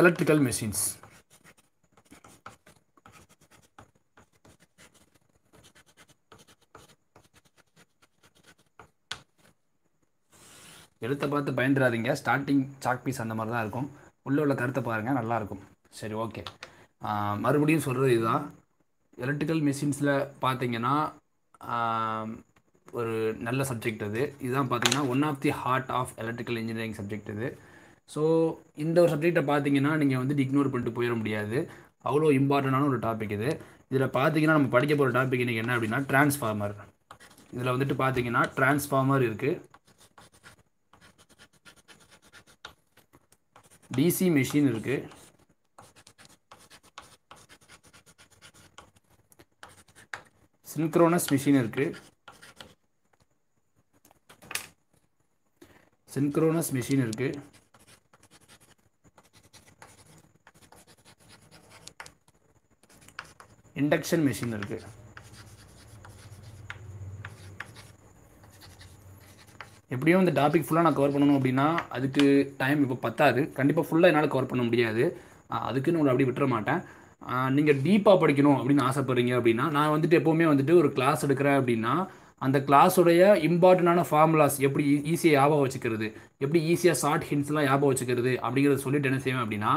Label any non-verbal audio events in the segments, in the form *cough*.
Electrical machines எழுத்தை பார்த்து பயந்துடாதீங்க. Starting chalk piece அந்த மாதிரி தான் இருக்கும். உள்ளே உள்ள கருத்தை பாருங்கள் நல்லாயிருக்கும் சரி ஓகே மறுபடியும் சொல்கிறது இதுதான். எலக்ட்ரிக்கல் மிஷின்ஸில் பார்த்தீங்கன்னா ஒரு நல்ல சப்ஜெக்ட் அது. இதுதான் பார்த்தீங்கன்னா one of the heart of electrical engineering subject இது. ஸோ இந்த ஒரு சப்ஜெக்டை பார்த்தீங்கன்னா நீங்கள் வந்து இக்னோர் பண்ணிட்டு போயிட முடியாது. அவ்வளோ இம்பார்ட்டண்டான ஒரு டாபிக் இது. இதில் பார்த்தீங்கன்னா நம்ம படிக்க போகிற டாபிக் இன்றைக்கி என்ன அப்படின்னா டிரான்ஸ்ஃபார்மர் இதில் வந்துட்டு பார்த்தீங்கன்னா டிரான்ஸ்ஃபார்மர் இருக்குது டிசி மிஷின் இருக்குது சின்க்ரோனஸ் மிஷின் இருக்குது சின்க்ரோனஸ் மிஷின் இருக்குது இண்டக்ஷன் மிஷின் இருக்குது எப்படியும் இந்த டாபிக் ஃபுல்லாக நான் கவர் பண்ணணும் அப்படின்னா அதுக்கு டைம் இப்போ பத்தாது. கண்டிப்பாக ஃபுல்லாக என்னால் கவர் பண்ண முடியாது. அதுக்குன்னு உங்களை அப்படி விட்டுற மாட்டேன். நீங்கள் டீப்பாக படிக்கணும் அப்படின்னு ஆசைப்படுறீங்க அப்படின்னா நான் வந்துட்டு எப்போவுமே வந்துட்டு ஒரு கிளாஸ் எடுக்கிறேன் அப்படின்னா அந்த கிளாஸுடைய இம்பார்ட்டண்டான ஃபார்முலாஸ் எப்படி e-, ஈஸியாக ஞாபகம் வச்சுக்கிறது எப்படி ஈஸியாக ஷார்ட் ஹிண்ட்ஸ்லாம் ஞாபகம் வச்சுக்கிறது அப்படிங்கிறத சொல்லிட்டு என்ன செய்வேன் அப்படின்னா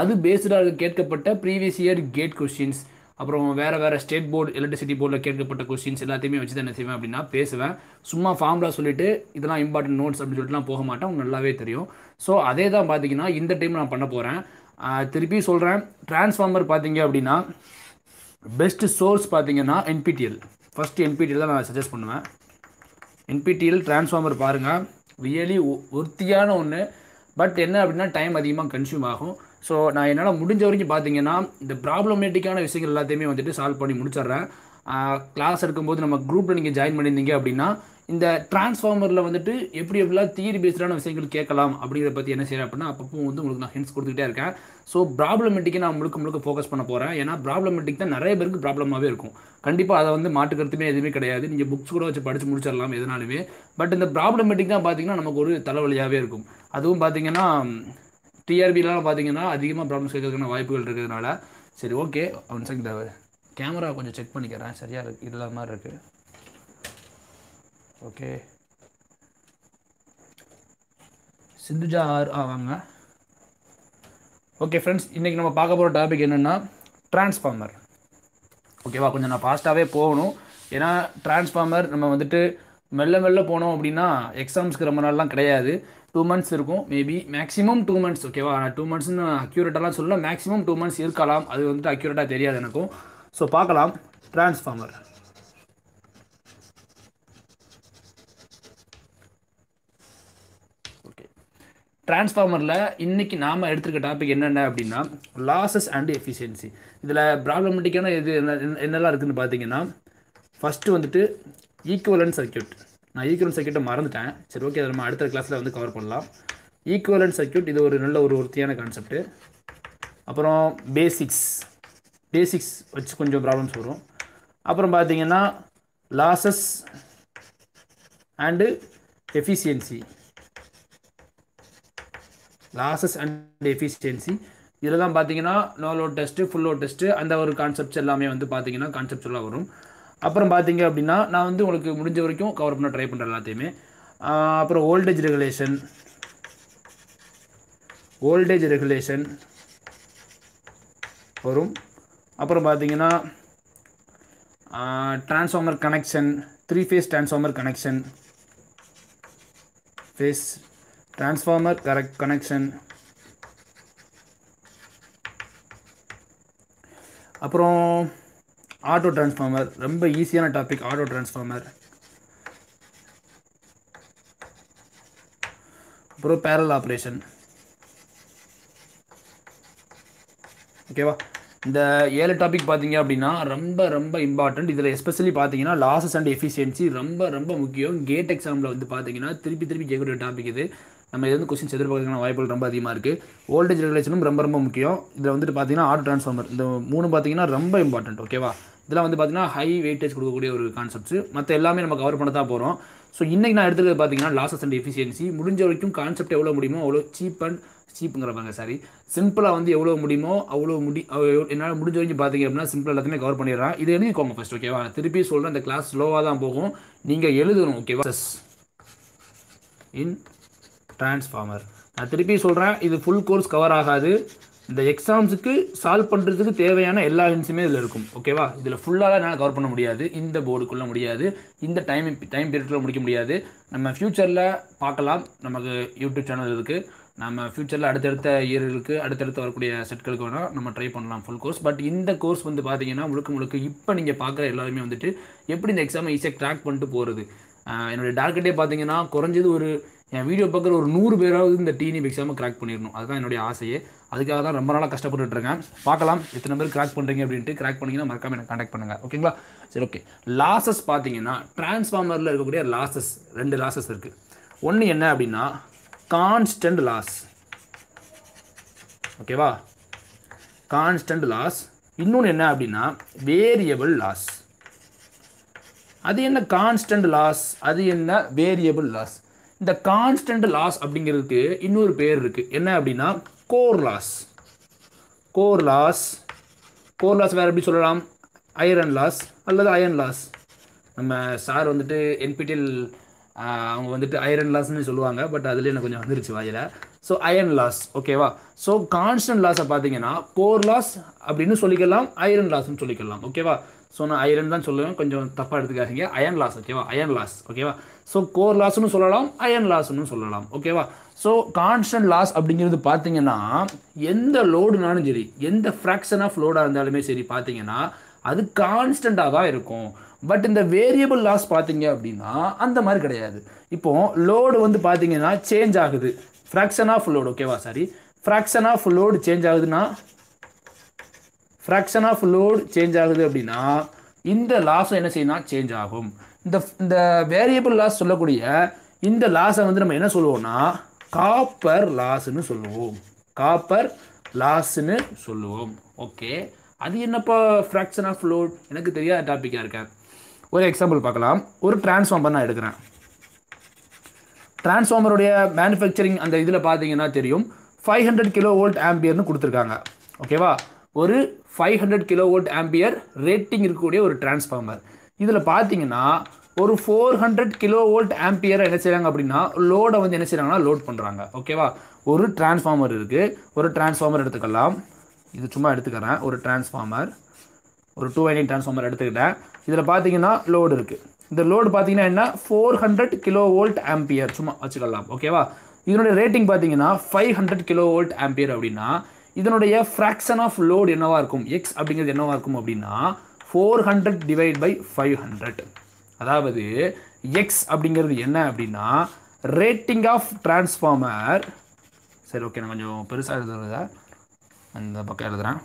அது பேஸ்டாக கேட்கப்பட்ட ப்ரீவியஸ் இயர் கேட் கொஸ்டின்ஸ் அப்புறம் வேறு வேறு ஸ்டேட் போர்டு எலக்ட்ரிசிட்டி போர்டில் கேட்கப்பட்ட கொஸ்டின்ஸ் எல்லாத்தையுமே வச்சு தான் என்ன செய்வேன் அப்படின்னா பேசுவேன். சும்மா ஃபார்முலா சொல்லிட்டு இதெல்லாம் இம்பார்ட்டன்ட் நோட்ஸ் அப்படின்னு சொல்லிட்டுலாம் போக மாட்டேன். உங்களுக்கு நல்லாவே தெரியும். ஸோ அதே தான் பார்த்தீங்கன்னா இந்த டைம் நான் பண்ண போகிறேன் திருப்பி சொல்கிறேன் டிரான்ஸ்ஃபார்மர் பார்த்தீங்க அப்படின்னா பெஸ்ட் சோர்ஸ் பார்த்தீங்கன்னா என்பிடிஎல் ஃபஸ்ட்டு என்பிடிஎல் தான் நான் சஜஸ்ட் பண்ணுவேன். என்பிடிஎல் டிரான்ஸ்ஃபார்மர் பாருங்கள் ரியலி ஒர்த்தியான ஒன்று பட் என்ன அப்படின்னா டைம் அதிகமாக கன்சியூம் ஆகும். ஸோ நான் என்னால் முடிஞ்ச வரைக்கும் பார்த்தீங்கன்னா இந்த ப்ராப்ளமேட்டிக்கான விஷயங்கள் எல்லாத்தையுமே வந்துட்டு சால்வ் பண்ணி முடிச்சிடுறேன். கிளாஸ் இருக்கும்போது நம்ம குரூப்பில் நீங்கள் ஜாயின் பண்ணியிருந்தீங்க அப்படின்னா இந்த டிரான்ஸ்ஃபார்மரில் வந்துட்டு எப்படி எப்படிலாம் தியரி பேஸ்டான விஷயங்கள் கேட்கலாம் அப்படிங்கிறத பற்றி என்ன செய்கிறேன் அப்படின்னா அப்பப்போ வந்து உங்களுக்கு நான் ஹிண்ட்ஸ் கொடுத்துக்கிட்டே இருக்கேன். ஸோ ப்ராப்ளமெட்டிக்கை நான் முழுக்க முழுக்க ஃபோக்கஸ் பண்ண போகிறேன் ஏன்னா ப்ராப்ளமெட்டிக் தான் நிறைய பேருக்கு ப்ராப்ளமாகவே இருக்கும். கண்டிப்பாக அதை வந்து மாட்டுக்கிறதுமே எதுவுமே கிடையாது. நீங்கள் புக்ஸ் கூட வச்சு படித்து முடிச்சிடலாம் எதனாலுமே. பட் இந்த ப்ராப்ளமெட்டிக் தான் பார்த்தீங்கன்னா நமக்கு ஒரு தலைவலியாகவே இருக்கும். அதுவும் பார்த்தீங்கன்னா டிஆர்பிலாம் பார்த்தீங்கன்னா அதிகமாக ப்ராப்ளம்ஸ் கேட்கறதுக்கான வாய்ப்புகள் இருக்கிறதுனால சரி ஓகே ஒன் செகண்ட் இந்த கேமரா கொஞ்சம் செக் பண்ணிக்கிறேன். சரியாக இருக்கு இல்லாத மாதிரி இருக்குது ஓகே சிந்துஜா ஆர் ஆ வாங்க. ஓகே ஃப்ரெண்ட்ஸ் இன்றைக்கி நம்ம பார்க்க போகிற டாபிக் என்னென்னா டிரான்ஸ்ஃபார்மர் ஓகேவா கொஞ்சம் நான் ஃபாஸ்ட்டாகவே போகணும். ஏன்னா டிரான்ஸ்ஃபார்மர் நம்ம வந்துட்டு மெல்ல மெல்ல போனோம் அப்படின்னா எக்ஸாம்ஸ்க்கு ரொம்ப நாள்லாம் கிடையாது. டூ மந்த்ஸ் இருக்கும் மேபி மேக்ஸிமம் டூ மந்த்ஸ் ஓகேவா நான் டூ மந்த்ஸ்னு அக்யூரேட்டாலாம் சொல்ல மேக்ஸிமம் டூ மந்த்ஸ் இருக்கலாம். அது வந்துட்டு அக்யூரேட்டாக தெரியாது எனக்கும். ஸோ பார்க்கலாம். டிரான்ஸ்ஃபார்மர் ஓகே டிரான்ஸ்ஃபார்மரில் இன்றைக்கி நாம் எடுத்துருக்க டாபிக் என்னென்ன அப்படின்னா லாசஸ் அண்ட் எஃபிஷியன்சி இதில் ப்ராப்ளமெட்டிக்கான இது என்ன என்ன- என்னெல்லாம் இருக்குதுன்னு பார்த்தீங்கன்னா ஃபஸ்ட்டு வந்துட்டு ஈக்குவலன்ட் சர்க்கியூட் நான் ஈக்குவலன்ட் சர்க்கியூட்டை மறந்துட்டேன். சரி ஓகே அதை நம்ம அடுத்த கிளாஸில் வந்து கவர் பண்ணலாம். ஈக்குவலன்ட் சர்க்யூட் இது ஒரு நல்ல ஒரு உறுதியான கான்செப்ட்டு அப்புறம் பேசிக்ஸ் பேசிக்ஸ் வச்சு கொஞ்சம் ப்ராப்ளம்ஸ் வரும். அப்புறம் பார்த்தீங்கன்னா losses and efficiency losses and efficiency இதில் தான் பார்த்தீங்கன்னா no load test full load test அந்த ஒரு கான்செப்ட்ஸ் எல்லாமே வந்து பார்த்தீங்கன்னா கான்செப்ட்ஸ்லாம் வரும். அப்புறம் பார்த்தீங்க அப்படின்னா நான் வந்து உங்களுக்கு முடிஞ்ச வரைக்கும் கவர் பண்ண ட்ரை பண்ணுறேன் எல்லாத்தையுமே. அப்புறம் ஓல்டேஜ் ரெகுலேஷன் ஓல்டேஜ் ரெகுலேஷன் வரும். அப்புறம் பார்த்தீங்கன்னா transformer connection three phase transformer connection phase transformer correct connection அப்புறம் ஆட்டோ டிரான்ஸ்ஃபார்மர் ரொம்ப ஈஸியான டாபிக் ஆட்டோ டிரான்ஸ்ஃபார்மர் அப்புறம் பேரல் ஆப்ரேஷன் ஓகேவா இந்த ஏழு டாபிக் பார்த்தீங்க அப்படின்னா ரொம்ப ரொம்ப இம்பார்ட்டண்ட் இதில் எஸ்பெஷலி பார்த்தீங்கன்னா லாசஸ் அண்ட் எஃபிஷியன்சி ரொம்ப ரொம்ப முக்கியம். கேட் எக்ஸாமில் வந்து பார்த்தீங்கன்னா திருப்பி திருப்பி கேட்கக்கூடிய டாபிக் இது. நம்ம இது வந்து கொஸ்டின்ஸ் எதிர்பார்க்கறதுக்கான வாய்ப்புகள் ரொம்ப அதிகமாக இருக்குது வோல்டேஜ் ரெகுலேஷனும் ரொம்ப ரொம்ப முக்கியம். இதில் வந்துட்டு பார்த்தீங்கன்னா ஆட்டோ ட்ரான்ஸ்ஃபார்மர் இந்த மூணு பார்த்தீங்கன்னா ரொம்ப இம்பார்ட்டன்ட் ஓகேவா இதெல்லாம் வந்து பார்த்தீங்கன்னா ஹை வெயிட்டேஜ் கொடுக்கக்கூடிய ஒரு கான்செப்ட்ஸ் மற்ற எல்லாமே நம்ம கவர் பண்ண தான் போகிறோம் ஸோ இன்றைக்கி நான் எடுத்துக்கிறது பார்த்தீங்கன்னா லாசஸ் அண்ட் எஃபிஷியன்சி முடிஞ்ச வரைக்கும் கான்செப்ட் எவ்வளோ முடியுமோ அவ்வளோ சீப் அண்ட் சீப்புங்கிற பாருங்க சாரி சிம்பிளாக வந்து எவ்வளோ முடியுமோ அவ்வளோ முடி என்னால் முடிஞ்ச வரைக்கும் பார்த்தீங்க அப்படின்னா சிம்பிள் எல்லாத்தையுமே கவர் பண்ணிடுறேன். இது எழுதிக்கோங்க ஃபஸ்ட் ஓகேவா திருப்பி சொல்கிறேன் அந்த கிளாஸ் ஸ்லோவாக தான் போகும். நீங்கள் எழுதணும் ஓகேவா இன் டிரான்ஸ்ஃபார்மர் நான் திருப்பி சொல்கிறேன் இது ஃபுல் கோர்ஸ் கவர் ஆகாது. இந்த எக்ஸாம்ஸுக்கு சால்வ் பண்ணுறதுக்கு தேவையான எல்லா ஹின்ஸுமே இதில் இருக்கும். ஓகேவா இதில் ஃபுல்லாக என்னால் கவர் பண்ண முடியாது. இந்த போர்டுக்குள்ளே முடியாது. இந்த டைம் டைம் பீரியட்குள்ளே முடிக்க முடியாது. நம்ம ஃப்யூச்சரில் பார்க்கலாம். நமக்கு யூடியூப் சேனல் இருக்குது நம்ம ஃப்யூச்சரில் அடுத்தடுத்த இயர்களுக்கு அடுத்தடுத்து வரக்கூடிய செட்களுக்கு வேணால் நம்ம ட்ரை பண்ணலாம் ஃபுல் கோர்ஸ் பட் இந்த கோர்ஸ் வந்து பார்த்தீங்கன்னா முழுக்க முழுக்க இப்போ நீங்கள் பார்க்குற எல்லாருமே வந்துட்டு எப்படி இந்த எக்ஸாமை ஈஸியாக ட்ராக் பண்ணிட்டு போகிறது என்னுடைய டார்கெட்டே பார்த்தீங்கன்னா குறைஞ்சது ஒரு என் வீடியோ பார்க்குற ஒரு நூறு பேராவது இந்த டீனிப் எக்ஸாமை கிராக் பண்ணிடணும். அதுதான் என்னுடைய ஆசையே. அதுக்காக தான் ரொம்ப நாளாக கஷ்டப்பட்டுட்டு இருக்கேன். பார்க்கலாம். எத்தனை பேர் கிராக் பண்ணுறீங்க அப்படின்ட்டு கிராக் பண்ணிங்கன்னா மறக்காமல் எனக்கு காண்டாக்ட் பண்ணுங்கள் ஓகேங்களா? சரி ஓகே லாசஸ் பார்த்தீங்கன்னா டிரான்ஸ்ஃபார்மரில் இருக்கக்கூடிய லாசஸ் ரெண்டு லாசஸ் இருக்குது ஒன்று என்ன அப்படின்னா கான்ஸ்டன்ட் லாஸ் ஓகேவா கான்ஸ்டன்ட் லாஸ் இன்னொன்று என்ன அப்படின்னா வேரியபிள் லாஸ் அது என்ன கான்ஸ்டன்ட் லாஸ் அது என்ன வேரியபிள் லாஸ் இந்த கான்ஸ்டன்ட் லாஸ் அப்படிங்கிறதுக்கு இன்னொரு பேர் இருக்குது என்ன அப்படின்னா? Core loss core loss core loss வேறு எப்படி சொல்லலாம்? அயரன் லாஸ் அல்லது அயன் லாஸ் நம்ம சார் வந்துட்டு என்பிடிஎல் அவங்க வந்துட்டு அயரன் லாஸ்ன்னு சொல்லுவாங்க. பட் அதுலேயே எனக்கு கொஞ்சம் வந்துருச்சு வாயில். ஸோ அயன் லாஸ் ஓகேவா ஸோ கான்ஸ்டன்ட் லாஸை பார்த்தீங்கன்னா கோர் லாஸ் அப்படின்னு சொல்லிக்கலாம் அயரன் லாஸ்னு சொல்லிக்கலாம். ஓகேவா ஸோ நான் அயரன் தான் சொல்லுவேன். கொஞ்சம் தப்பாக எடுத்துக்காதீங்க. அயன் லாஸ் ஓகேவா அயன் லாஸ் ஓகேவா ஸோ கோர் லாஸ்னு சொல்லலாம் அயன் லாஸ்னு சொல்லலாம். ஓகேவா ஸோ கான்ஸ்டன்ட் லாஸ் அப்படிங்கிறது பார்த்தீங்கன்னா எந்த லோடுனாலும் சரி எந்த ஃப்ராக்ஷன் ஆஃப் லோடாக இருந்தாலுமே சரி பார்த்தீங்கன்னா அது கான்ஸ்டண்ட்டாக தான் இருக்கும். பட் இந்த வேரியபிள் லாஸ் பார்த்தீங்க அப்படின்னா அந்த மாதிரி கிடையாது. இப்போ லோடு வந்து பார்த்தீங்கன்னா சேஞ்ச் ஆகுது. ஃப்ராக்ஷன் ஆஃப் லோடு ஓகேவா sorry fraction of load change ஆகுதுன்னா ஃப்ராக்ஷன் ஆஃப் லோடு சேஞ்ச் ஆகுது அப்படின்னா இந்த லாஸும் என்ன செய்யணும் சேஞ்ச் ஆகும். இந்த இந்த வேரியபிள் லாஸ் சொல்லக்கூடிய இந்த லாஸை வந்து நம்ம என்ன சொல்லுவோம்னா காப்பர் லாஸ்ன்னு சொல்லுவோம். காப்பர் லாஸ்ன்னு சொல்லுவோம். ஓகே அது என்னப்பா ஃப்ராக்ஷன் ஆஃப் லோட் எனக்கு தெரியாத டாப்பிக்காக இருக்கேன். ஒரு எக்ஸாம்பிள் பார்க்கலாம். ஒரு டிரான்ஸ்ஃபார்மர் நான் எடுக்கிறேன். டிரான்ஸ்ஃபார்மருடைய மேனுஃபேக்சரிங் அந்த இதில் பார்த்தீங்கன்னா தெரியும். ஃபைவ் ஹண்ட்ரட் கிலோ வோல்ட் ஆம்பியர்னு கொடுத்துருக்காங்க. ஓகேவா ஒரு five hundred kilo volt ampere rating இருக்கக்கூடிய ஒரு டிரான்ஸ்ஃபார்மர் இதில் பார்த்தீங்கன்னா ஒரு ஃபோர் ஹண்ட்ரட் கிலோ வோல்ட் ஆம்பியரை என்ன செய்கிறாங்க அப்படின்னா லோடை வந்து என்ன செய்கிறாங்கன்னா லோட் பண்ணுறாங்க ஓகேவா ஒரு டிரான்ஸ்ஃபார்மர் இருக்குது ஒரு டிரான்ஸ்ஃபார்மர் எடுத்துக்கலாம். இது சும்மா எடுத்துக்கிறேன். ஒரு டிரான்ஸ்ஃபார்மர் ஒரு டூ வைண்டிங் டிரான்ஸ்ஃபார்மர் எடுத்துக்கிட்டேன். இதில் பார்த்தீங்கன்னா லோடு இருக்குது இந்த லோடு பார்த்தீங்கன்னா என்ன? Four hundred kilo volt ampere சும்மா வச்சுக்கலாம். ஓகேவா இதனுடைய ரேட்டிங் பார்த்தீங்கன்னா five hundred kilo volt ampere அப்படின்னா இதனுடைய ஃப்ராக்ஷன் ஆஃப் லோடு என்னவாக இருக்கும்? எக்ஸ் அப்படிங்கிறது என்னவாக இருக்கும் அப்படின்னா four hundred divide by five hundred அதாவது எக்ஸ் அப்படிங்கிறது என்ன அப்படின்னா ரேட்டிங் ஆஃப் டிரான்ஸ்ஃபார்மர் சரி ஓகே நான் கொஞ்சம் பெருசாக எழுதுறதா இந்த பக்கம் எழுதுகிறேன்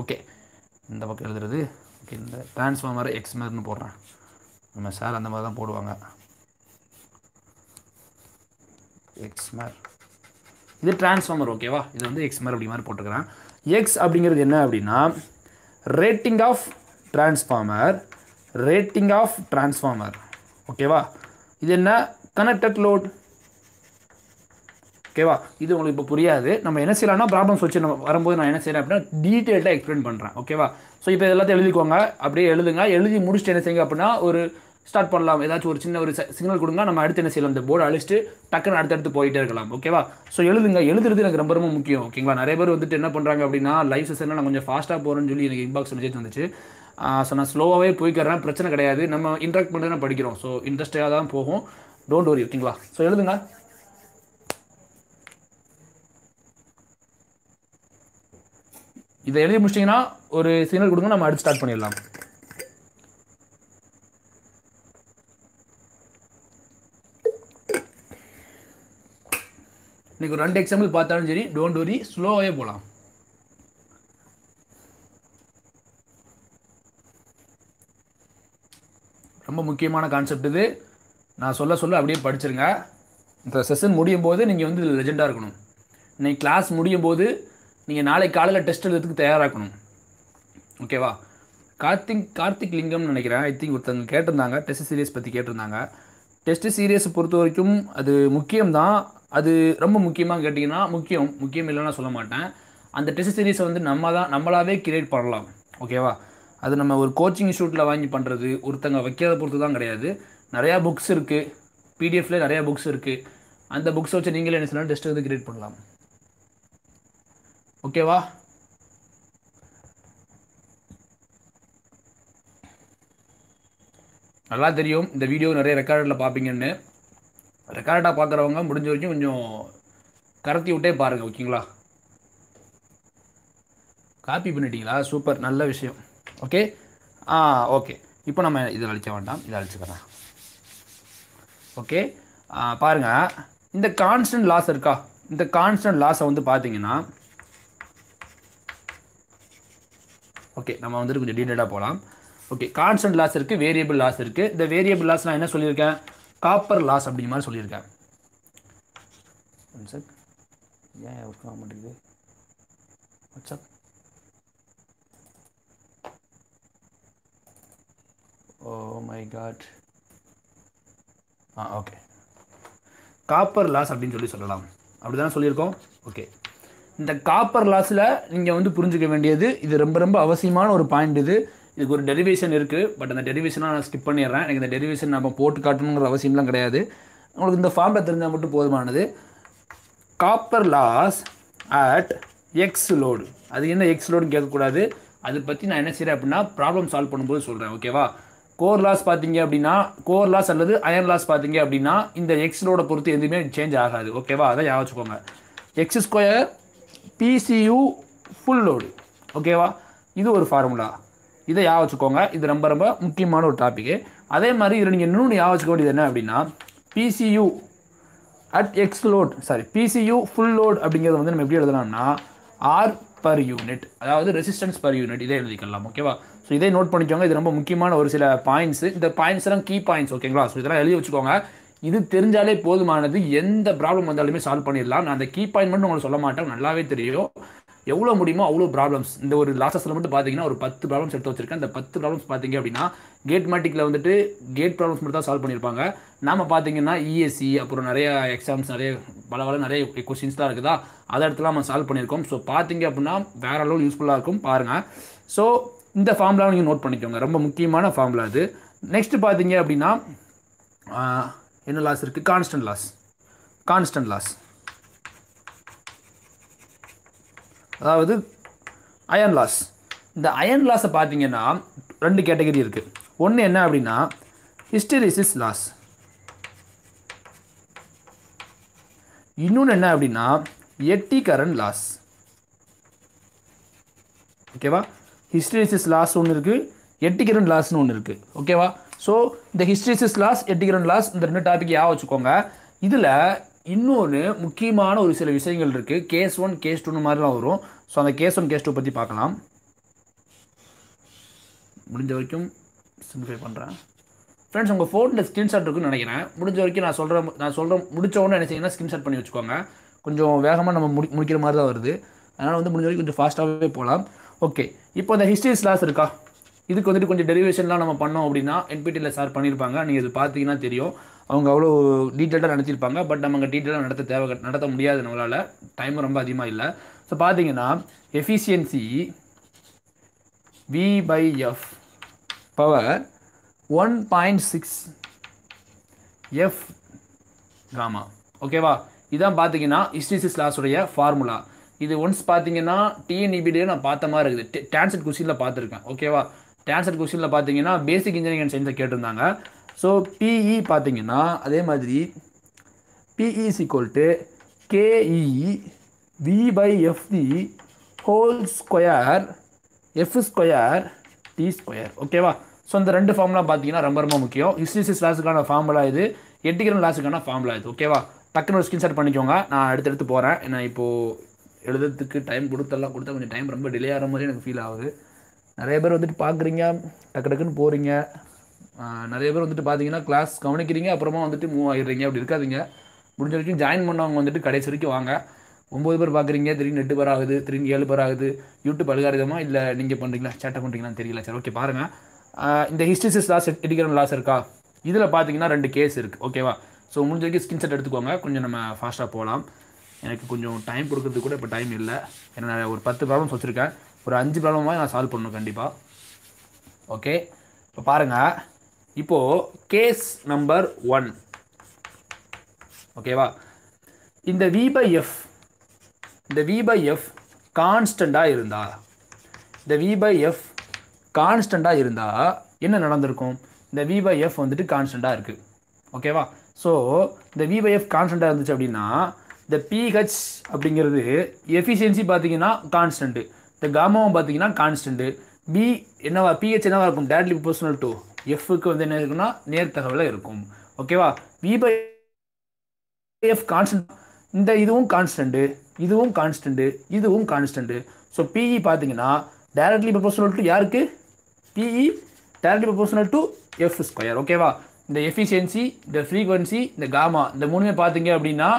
ஓகே இந்த பக்கம் எழுதுறது ஓகே இந்த டிரான்ஸ்ஃபார்மரை எக்ஸ்மர்னு போடுறேன். நம்ம சார் அந்த மாதிரி தான் போடுவாங்க எக்ஸ்மர் இது டிரான்ஸ்ஃபார்மர் ஓகேவா இது வந்து எக்ஸ்மர் அப்படி மாதிரி போட்டுக்கிறேன். எக்ஸ் அப்படிங்கிறது என்ன அப்படின்னா rating of transformer rating of transformer ஓகேவா இது என்ன? கனெக்டட் லோட் ஓகேவா இது உங்களுக்கு இப்போ புரியாது. நம்ம என்ன செய்யலாம்னா ப்ராப்ளம்ஸ் வச்சு நம்ம வரும்போது நான் என்ன செய்கிறேன் அப்படின்னா டீட்டெயில்டாக எக்ஸ்பிளைன் பண்ணுறேன் ஓகேவா ஸோ இப்போ எல்லாத்தையும் எழுதிக்கோங்க. அப்படியே எழுதுங்க. எழுதி முடிச்சுட்டு என்ன செய்யுங்க அப்படின்னா ஒரு ஸ்டார்ட் பண்ணலாம். ஏதாச்சும் ஒரு சின்ன ஒரு சிக்னல் கொடுங்க. நம்ம அடுத்து என்ன செய்யலாம்? இந்த போர்டு அழிச்சிட்டு டக்குன்னு அடுத்தடுத்து போயிட்டே இருக்கலாம். ஓகேவா ஸோ எழுதுங்க. எழுதுறது எனக்கு ரொம்ப ரொம்ப முக்கியம். ஓகேங்களா நிறைய பேர் வந்துட்டு என்ன பண்ணுறாங்க அப்படின்னா லைவ் செஷனில் நான் கொஞ்சம் ஃபாஸ்ட்டாக போகிறேன்னு சொல்லி எனக்கு இன்பாக்ஸ் மெசேஜ் வந்துச்சு. ஸோ நான் ஸ்லோவாகவே போய்க்கிறேன். பிரச்சனை கிடையாது. நம்ம இன்ட்ராக்ட் பண்ணுறது தான் படிக்கிறோம். ஸோ இன்ட்ரெஸ்டாக தான் போகும். டோன்ட் வரி ஓகேங்களா ஸோ எழுதுங்க. இதை எழுதி முடிச்சிட்டிங்கன்னா ஒரு சிக்னல் கொடுங்க. நம்ம அடுத்து ஸ்டார்ட் பண்ணிடலாம். இன்னைக்கு ஒரு ரெண்டு எக்ஸாம்பிள் பார்த்தாலும் சரி டோன்ட் வரி ஸ்லோவாகவே போகலாம் ரொம்ப முக்கியமான கான்செப்ட் இது. நான் சொல்ல சொல்ல அப்படியே படிச்சிருங்க. இந்த செஷன் முடியும் போது நீங்கள் வந்து லெஜெண்டாக இருக்கணும். இன்னைக்கு கிளாஸ் முடியும் போது நீங்கள் நாளைக்கு காலையில் டெஸ்ட் எழுதுறதுக்கு தயாராகணும் ஓகேவா கார்த்திக் கார்த்திக் லிங்கம்னு நினைக்கிறேன். ஐ திங்க் ஒருத்தவங்க கேட்டிருந்தாங்க. டெஸ்ட் சீரியஸ் பற்றி கேட்டிருந்தாங்க. டெஸ்ட் சீரியஸை பொறுத்த வரைக்கும் அது முக்கியம்தான். அது ரொம்ப முக்கியமாக கேட்டிங்கன்னா முக்கியம் முக்கியம் இல்லைன்னா சொல்ல மாட்டேன். அந்த டெஸ்ட் சீரீஸை வந்து நம்ம தான் நம்மளாவே கிரியேட் பண்ணலாம். ஓகேவா அது நம்ம ஒரு கோச்சிங் இன்ஸ்டியூட்டில் வாங்கி பண்ணுறது ஒருத்தங்க வைக்காத பொறுத்து தான் கிடையாது. நிறையா புக்ஸ் இருக்குது பிடிஎஃப்ல நிறையா புக்ஸ் இருக்குது அந்த புக்ஸை வச்சு நீங்களே என்ன செய்யலாம்? டெஸ்ட் வந்து கிரியேட் பண்ணலாம். ஓகேவா நல்லா தெரியும். இந்த வீடியோ நிறைய ரெக்கார்டில் பார்ப்பீங்கன்னு ரெக்கார்டாக பார்க்குறவங்க முடிஞ்ச வரைக்கும் கொஞ்சம் கரத்தி விட்டே பாருங்கள் ஓகேங்களா காப்பி பண்ணிட்டீங்களா? சூப்பர் நல்ல விஷயம். ஓகே ஆ ஓகே இப்போ நம்ம இதை அழிக்க வேண்டாம். இதை அழிச்சுக்கிறேன் ஓகே பாருங்கள் இந்த கான்ஸ்டன்ட் லாஸ் இருக்கா? இந்த கான்ஸ்டன்ட் லாஸை வந்து பார்த்தீங்கன்னா ஓகே நம்ம வந்துட்டு கொஞ்சம் டீட்டெயிலாக போகலாம். ஓகே கான்ஸ்டன்ட் லாஸ் இருக்குது வேரியபிள் லாஸ் இருக்குது இந்த வேரியபிள் லாஸ் நான் என்ன சொல்லியிருக்கேன்? காப்பர் லாஸ் அப்படிங்கிற மாதிரி சொல்லியிருக்கேன். ஒன் செக் ஏன் ஒர்க் ஆக மாட்டேங்குது WhatsApp oh my God ah okay copper loss அப்படின்னு சொல்லி சொல்லலாம். அப்படி தானே சொல்லியிருக்கோம்? ஓகே இந்த காப்பர் லாஸில் நீங்கள் வந்து புரிஞ்சுக்க வேண்டியது இது ரொம்ப ரொம்ப அவசியமான ஒரு பாயிண்ட் இது. இதுக்கு ஒரு டெரிவேஷன் இருக்குது பட் அந்த டெரிவேஷனாக நான் ஸ்கிப் பண்ணிடுறேன். எனக்கு இந்த டெரிவேஷன் நம்ம போட்டு காட்டணுங்கிற அவசியம்லாம் கிடையாது. உங்களுக்கு இந்த ஃபார்மில் தெரிஞ்சால் மட்டும் போதுமானது. Copper loss at X load அது என்ன எக்ஸ் லோடுன்னு கேட்கக்கூடாது. அதை பற்றி நான் என்ன செய்கிறேன் அப்படின்னா ப்ராப்ளம் சால்வ் பண்ணும்போது சொல்கிறேன் ஓகேவா கோர் லாஸ் பார்த்தீங்க அப்படின்னா கோர் லாஸ் அல்லது அயன் லாஸ் பார்த்தீங்க அப்படின்னா இந்த எக்ஸ் லோட பொறுத்து எதுவுமே சேஞ்ச் ஆகாது ஓகேவா அதை ஞாபகம் வச்சுக்கோங்க. X square PCU full load ஓகேவா இது ஒரு ஃபார்முலா இதை யா வச்சுக்கோங்க. இது ரொம்ப ரொம்ப முக்கியமான ஒரு டாப்பிக்கு அதே மாதிரி இதில் நீங்கள் இன்னொன்று யா வச்சுக்க வேண்டியது என்ன அப்படின்னா PCU at X load sorry PCU full load அப்படிங்கிறத வந்து நம்ம எப்படி எழுதலாம்னா ஆர் பர் யூனிட் அதாவது ரெசிஸ்டன்ஸ் பர் யூனிட் இதை எழுதிக்கலாம் ஓகேவா ஸோ இதை நோட் பண்ணிக்கோங்க. இது ரொம்ப முக்கியமான ஒரு சில பாயிண்ட்ஸ் இந்த பாயிண்ட்ஸ் எல்லாம் கீ பாயிண்ட்ஸ் ஓகேங்களா ஸோ இதெல்லாம் எழுதி வச்சுக்கோங்க. இது தெரிஞ்சாலே போதுமானது. எந்த ப்ராப்ளம் வந்தாலுமே சால்வ் பண்ணிடலாம். நான் அந்த கீ பாயிண்ட் மட்டும் உங்களுக்கு சொல்ல மாட்டேன். நல்லாவே தெரியும். எவ்வளோ முடியுமோ அவ்வளோ ப்ராப்ளம்ஸ் இந்த ஒரு லாசஸில் மட்டும் பார்த்தீங்கன்னா ஒரு பத்து ப்ராப்ளம்ஸ் எடுத்து வச்சிருக்கேன். இந்த பத்து ப்ராப்ளம்ஸ் பார்த்தீங்க அப்படின்னா கேட் மேட்டிக்கில் வந்துட்டு கேட் ப்ராப்ளம்ஸ் மட்டும் தான் சால்வ் பண்ணியிருப்பாங்க. நாம் பார்த்தீங்கன்னா இஎஸ்சி அப்புறம் நிறைய எக்ஸாம்ஸ் நிறைய பல பல நிறைய கொஸ்டின்ஸ்லாம் இருக்குதா? அதை இடத்துல நம்ம சால்வ் பண்ணியிருக்கோம். ஸோ பார்த்தீங்க அப்படின்னா வேற அளவு யூஸ்ஃபுல்லாக இருக்கும். பாருங்கள் ஸோ இந்த ஃபார்ம்லாம் நீங்கள் நோட் பண்ணிக்கோங்க. ரொம்ப முக்கியமான ஃபார்முலா அது. நெக்ஸ்ட் பார்த்தீங்க அப்படின்னா என்ன லாஸ் இருக்குது கான்ஸ்டன்ட் லாஸ் கான்ஸ்டன்ட் லாஸ் அதாவது அயன் லாஸ் இந்த அயன் லாஸை பார்த்தீங்கன்னா ரெண்டு கேட்டகரி இருக்குது ஒன்று என்ன அப்படின்னா ஹிஸ்டரிசிஸ் லாஸ் இன்னொன்று என்ன அப்படின்னா எட்டி கரண்ட் லாஸ் ஓகேவா ஹிஸ்டரிசிஸ் லாஸ் ஒன்று இருக்குது எட்டிகரண்ட் லாஸ்னு ஒன்று இருக்குது ஓகேவா ஸோ இந்த ஹிஸ்டரிசிஸ் லாஸ் எட்டிகரண்ட் லாஸ் இந்த ரெண்டு டாபிக் யா வச்சுக்கோங்க. இதில் இன்னொன்று முக்கியமான ஒரு சில விஷயங்கள் இருக்குது கேஸ் ஒன் கேஸ் டூன்னு மாதிரிலாம் வரும். ஸோ அந்த கேஸ் ஒன் கேஸ் டூ பற்றி பார்க்கலாம். முடிஞ்ச வரைக்கும் சிம்பிளை பண்ணுறேன் ஃப்ரெண்ட்ஸ் உங்கள் ஃபோனில் ஸ்க்ரீன்ஷாட் இருக்குன்னு நினைக்கிறேன். முடிஞ்ச வரைக்கும் நான் சொல்கிறேன் நான் சொல்கிறேன் முடிச்ச உடனே என்ன செய்யுங்கன்னா ஸ்க்ரீன்ஷாட் பண்ணி வச்சுக்கோங்க. கொஞ்சம் வேகமாக நம்ம முடி முடிக்கிற மாதிரி தான் வருது. அதனால் வந்து முடிஞ்ச வரைக்கும் கொஞ்சம் ஃபாஸ்ட்டாகவே போகலாம். ஓகே இப்போ இந்த ஹிஸ்ட்ரி ஸ்லாஸ் இருக்கா? இதுக்கு வந்துட்டு கொஞ்சம் டெரிவேஷன்லாம் நம்ம பண்ணோம் அப்படின்னா என்பிடியில் சார் பண்ணியிருப்பாங்க நீங்கள் இது பார்த்தீங்கன்னா தெரியும். அவங்க அவ்வளோ டீட்டெயிலாக நடத்தியிருப்பாங்க. பட் நம்ம அங்கே டீட்டெயிலாக நடத்த தேவை நடத்த முடியாது நம்மளால். டைம் ரொம்ப அதிகமாக இல்லை. ஸோ பார்த்தீங்கன்னா efficiency V by F power one point six F gamma ஓகேவா இதான் பார்த்தீங்கன்னா ஹிஸ்டிசிஸ் லாஸுடைய ஃபார்முலா இது ஒன்ஸ் பார்த்தீங்கன்னா டிஎன்இபிடியே நான் பார்த்த மாதிரி இருக்குது. டான்செட் கொஸ்டினில் பார்த்துருக்கேன். ஓகேவா டான்செட் கொஸ்டினில் பார்த்தீங்கன்னா பேசிக் இன்ஜினியரிங் அண்ட் சயின்ஸை கேட்டிருந்தாங்க. ஸோ பிஇ பார்த்தீங்கன்னா அதே மாதிரி PE is to KE V by F whole square F square T square ஓகேவா ஸோ இந்த ரெண்டு ஃபார்முலா பார்த்தீங்கன்னா ரொம்ப ரொம்ப முக்கியம். ஹிஸ்டிசிஸ் லாஸுக்கான ஃபார்முலா இது. எட்டிகரன் லாஸுக்கான ஃபார்முலா இது. ஓகேவா டக்குன்னு ஒரு ஸ்கிரீன்ஷாட் பண்ணிக்கோங்க. நான் எடுத்து எடுத்து போகிறேன் ஏன்னா இப்போது எழுதுறதுக்கு டைம் கொடுத்தெல்லாம் கொடுத்தா கொஞ்சம் டைம் ரொம்ப டிலே ஆகிற மாதிரி எனக்கு ஃபீல் ஆகுது. நிறைய பேர் வந்துட்டு பார்க்குறீங்க டக்கு டக்குன்னு போகிறீங்க நிறைய பேர் வந்துட்டு பார்த்தீங்கன்னா கிளாஸ் கவனிக்கிறீங்க அப்புறமா வந்துட்டு மூவ் ஆகிடுறீங்க அப்படி இருக்காதீங்க. முடிஞ்ச வரைக்கும் ஜாயின் பண்ணவங்க வந்துட்டு கடைசி வரைக்கும் வாங்க. ஒம்பது பேர் பார்க்குறீங்க திடீர்னு எட்டு பேர் ஆகுது திடீர்னு ஏழு பேர் ஆகுது. யூடியூப் அலுகாரிதமா இல்லை நீங்கள் பண்ணுறீங்களா சேட்டை பண்ணுறீங்களான்னு தெரியல. சரி ஓகே பாருங்கள் இந்த ஹிஸ்டிசிஸ் லாஸ் எடிகரன் லாஸ் இருக்கா? இதில் பார்த்தீங்கன்னா ரெண்டு கேஸ் இருக்குது ஓகேவா ஸோ முடிஞ்ச வரைக்கும் ஸ்கின் செட் எடுத்துக்கோங்க. கொஞ்சம் நம்ம ஃபாஸ்ட்டாக போகலாம் எனக்கு கொஞ்சம் டைம் கொடுக்கறதுக்கு கூட இப்போ டைம் இல்லை. ஏன்னா ஒரு பத்து ப்ராப்ளம்ஸ் வச்சுருக்கேன். ஒரு அஞ்சு ப்ராப்ளமாக நான் சால்வ் பண்ணணும் கண்டிப்பாக ஓகே இப்போ பாருங்கள் இப்போது கேஸ் நம்பர் ஒன் ஓகேவா இந்த வி பை எஃப் இந்த வி பை எஃப் கான்ஸ்டண்ட்டாக இருந்தா இந்த வி பை எஃப் கான்ஸ்டண்ட்டாக இருந்தால் என்ன நடந்திருக்கும்? இந்த வி பை எஃப் வந்துட்டு கான்ஸ்டண்ட்டாக இருக்குது ஓகேவா ஸோ இந்த வி பை எஃப் கான்ஸ்டண்ட்டாக இருந்துச்சு அப்படின்னா இந்த பிஹெச் அப்படிங்கிறது எஃபிஷியன்சி பார்த்தீங்கன்னா கான்ஸ்டன்ட்டு இந்த காமாவும் பார்த்தீங்கன்னா கான்ஸ்டன்ட்டு பி என்னவா? பிஹெச் என்னவா இருக்கும்? டேட்லி பர்சனல் டூ எஃப்க்கு வந்து என்ன இருக்குன்னா நேர்த்தகவில் இருக்கும். ஓகேவா வி? பை எஃப் கான்ஸ்டன்ட் இந்த இதுவும் கான்ஸ்டன்ட்டு இதுவும் கான்ஸ்டன்ட்டு இதுவும் கான்ஸ்டன்ட்டு ஸோ பிஇ பார்த்தீங்கன்னா டைரக்ட்லி ப்ரொபோஷனல் டு யாருக்கு? PE directly proportional to F square ஓகேவா இந்த எஃபிஷியன்சி இந்த ஃப்ரீக்வன்சி இந்த காமா இந்த மூணுமே பார்த்தீங்க அப்படின்னா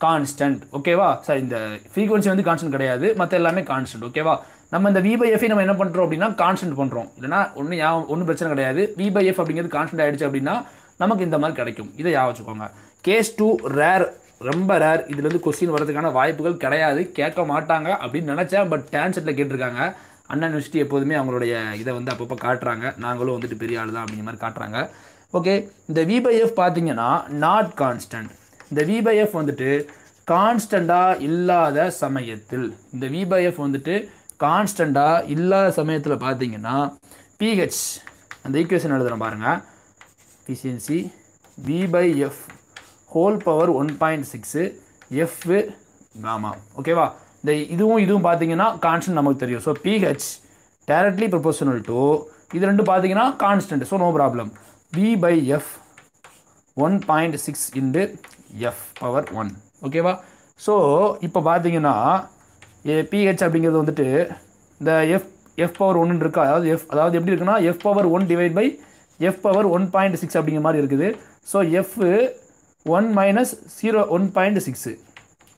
கான்ஸ்டன்ட் ஓகேவா சார் இந்த ஃப்ரீக்வன்சி வந்து கான்ஸ்டன்ட் கிடையாது. மற்ற எல்லாமே கான்ஸ்டன்ட் ஓகேவா நம்ம இந்த வி பை எஃப் நம்ம என்ன பண்ணுறோம் அப்படின்னா கான்ஸ்டன்ட் பண்ணுறோம் இல்லைனா ஒன்றும் யா ஒன்றும் பிரச்சனை கிடையாது. வி பை எஃப் அப்படிங்கிறது கான்ஸ்டன்ட் ஆயிடுச்சு அப்படின்னா நமக்கு இந்த மாதிரி கிடைக்கும். இதை யா வச்சுக்கோங்க கேஸ் டூ ரேர் ரொம்ப ரேர் இதுலேருந்து கொஸ்டின் வரதுக்கான வாய்ப்புகள் கிடையாது. கேட்க மாட்டாங்க அப்படின்னு நினச்சேன். பட் டான்செட்டில் கேட்டிருக்காங்க. அண்ணா யூனிவர்சிட்டி எப்போதுமே அவங்களுடைய இதை வந்து அப்பப்போ காட்டுறாங்க. நாங்களும் வந்துட்டு பெரிய ஆள் தான் அப்படிங்கிற மாதிரி காட்டுறாங்க. ஓகே இந்த வி பை எஃப் பார்த்தீங்கன்னா நாட் கான்ஸ்டன்ட் இந்த வி பை எஃப் வந்துட்டு கான்ஸ்டண்ட்டாக இல்லாத சமயத்தில் இந்த வி பை எஃப் வந்துட்டு கான்ஸ்டண்ட்டாக இல்லாத சமயத்தில் பார்த்தீங்கன்னா பிஹெச் அந்த ஈக்குவேஷன் எழுதுகிறேன் பாருங்கள் efficiency V by F whole power one point six F gamma ஓகேவா இந்த இதுவும் இதுவும் பார்த்தீங்கன்னா கான்ஸ்டன்ட் நமக்கு தெரியும். So PH directly proportional to இது ரெண்டு பார்த்தீங்கன்னா constant so no problem V by F one point six into F power one ஓகேவா ஸோ இப்போ பார்த்தீங்கன்னா பிஹெச் அப்படிங்கிறது வந்துட்டு இந்த எஃப் எஃப் பவர் ஒன்று இருக்கா? அதாவது எஃப் அதாவது எப்படி இருக்குன்னா F power one divide by F power one point six அப்படிங்கிற மாதிரி இருக்குது. So F one minus zero one point six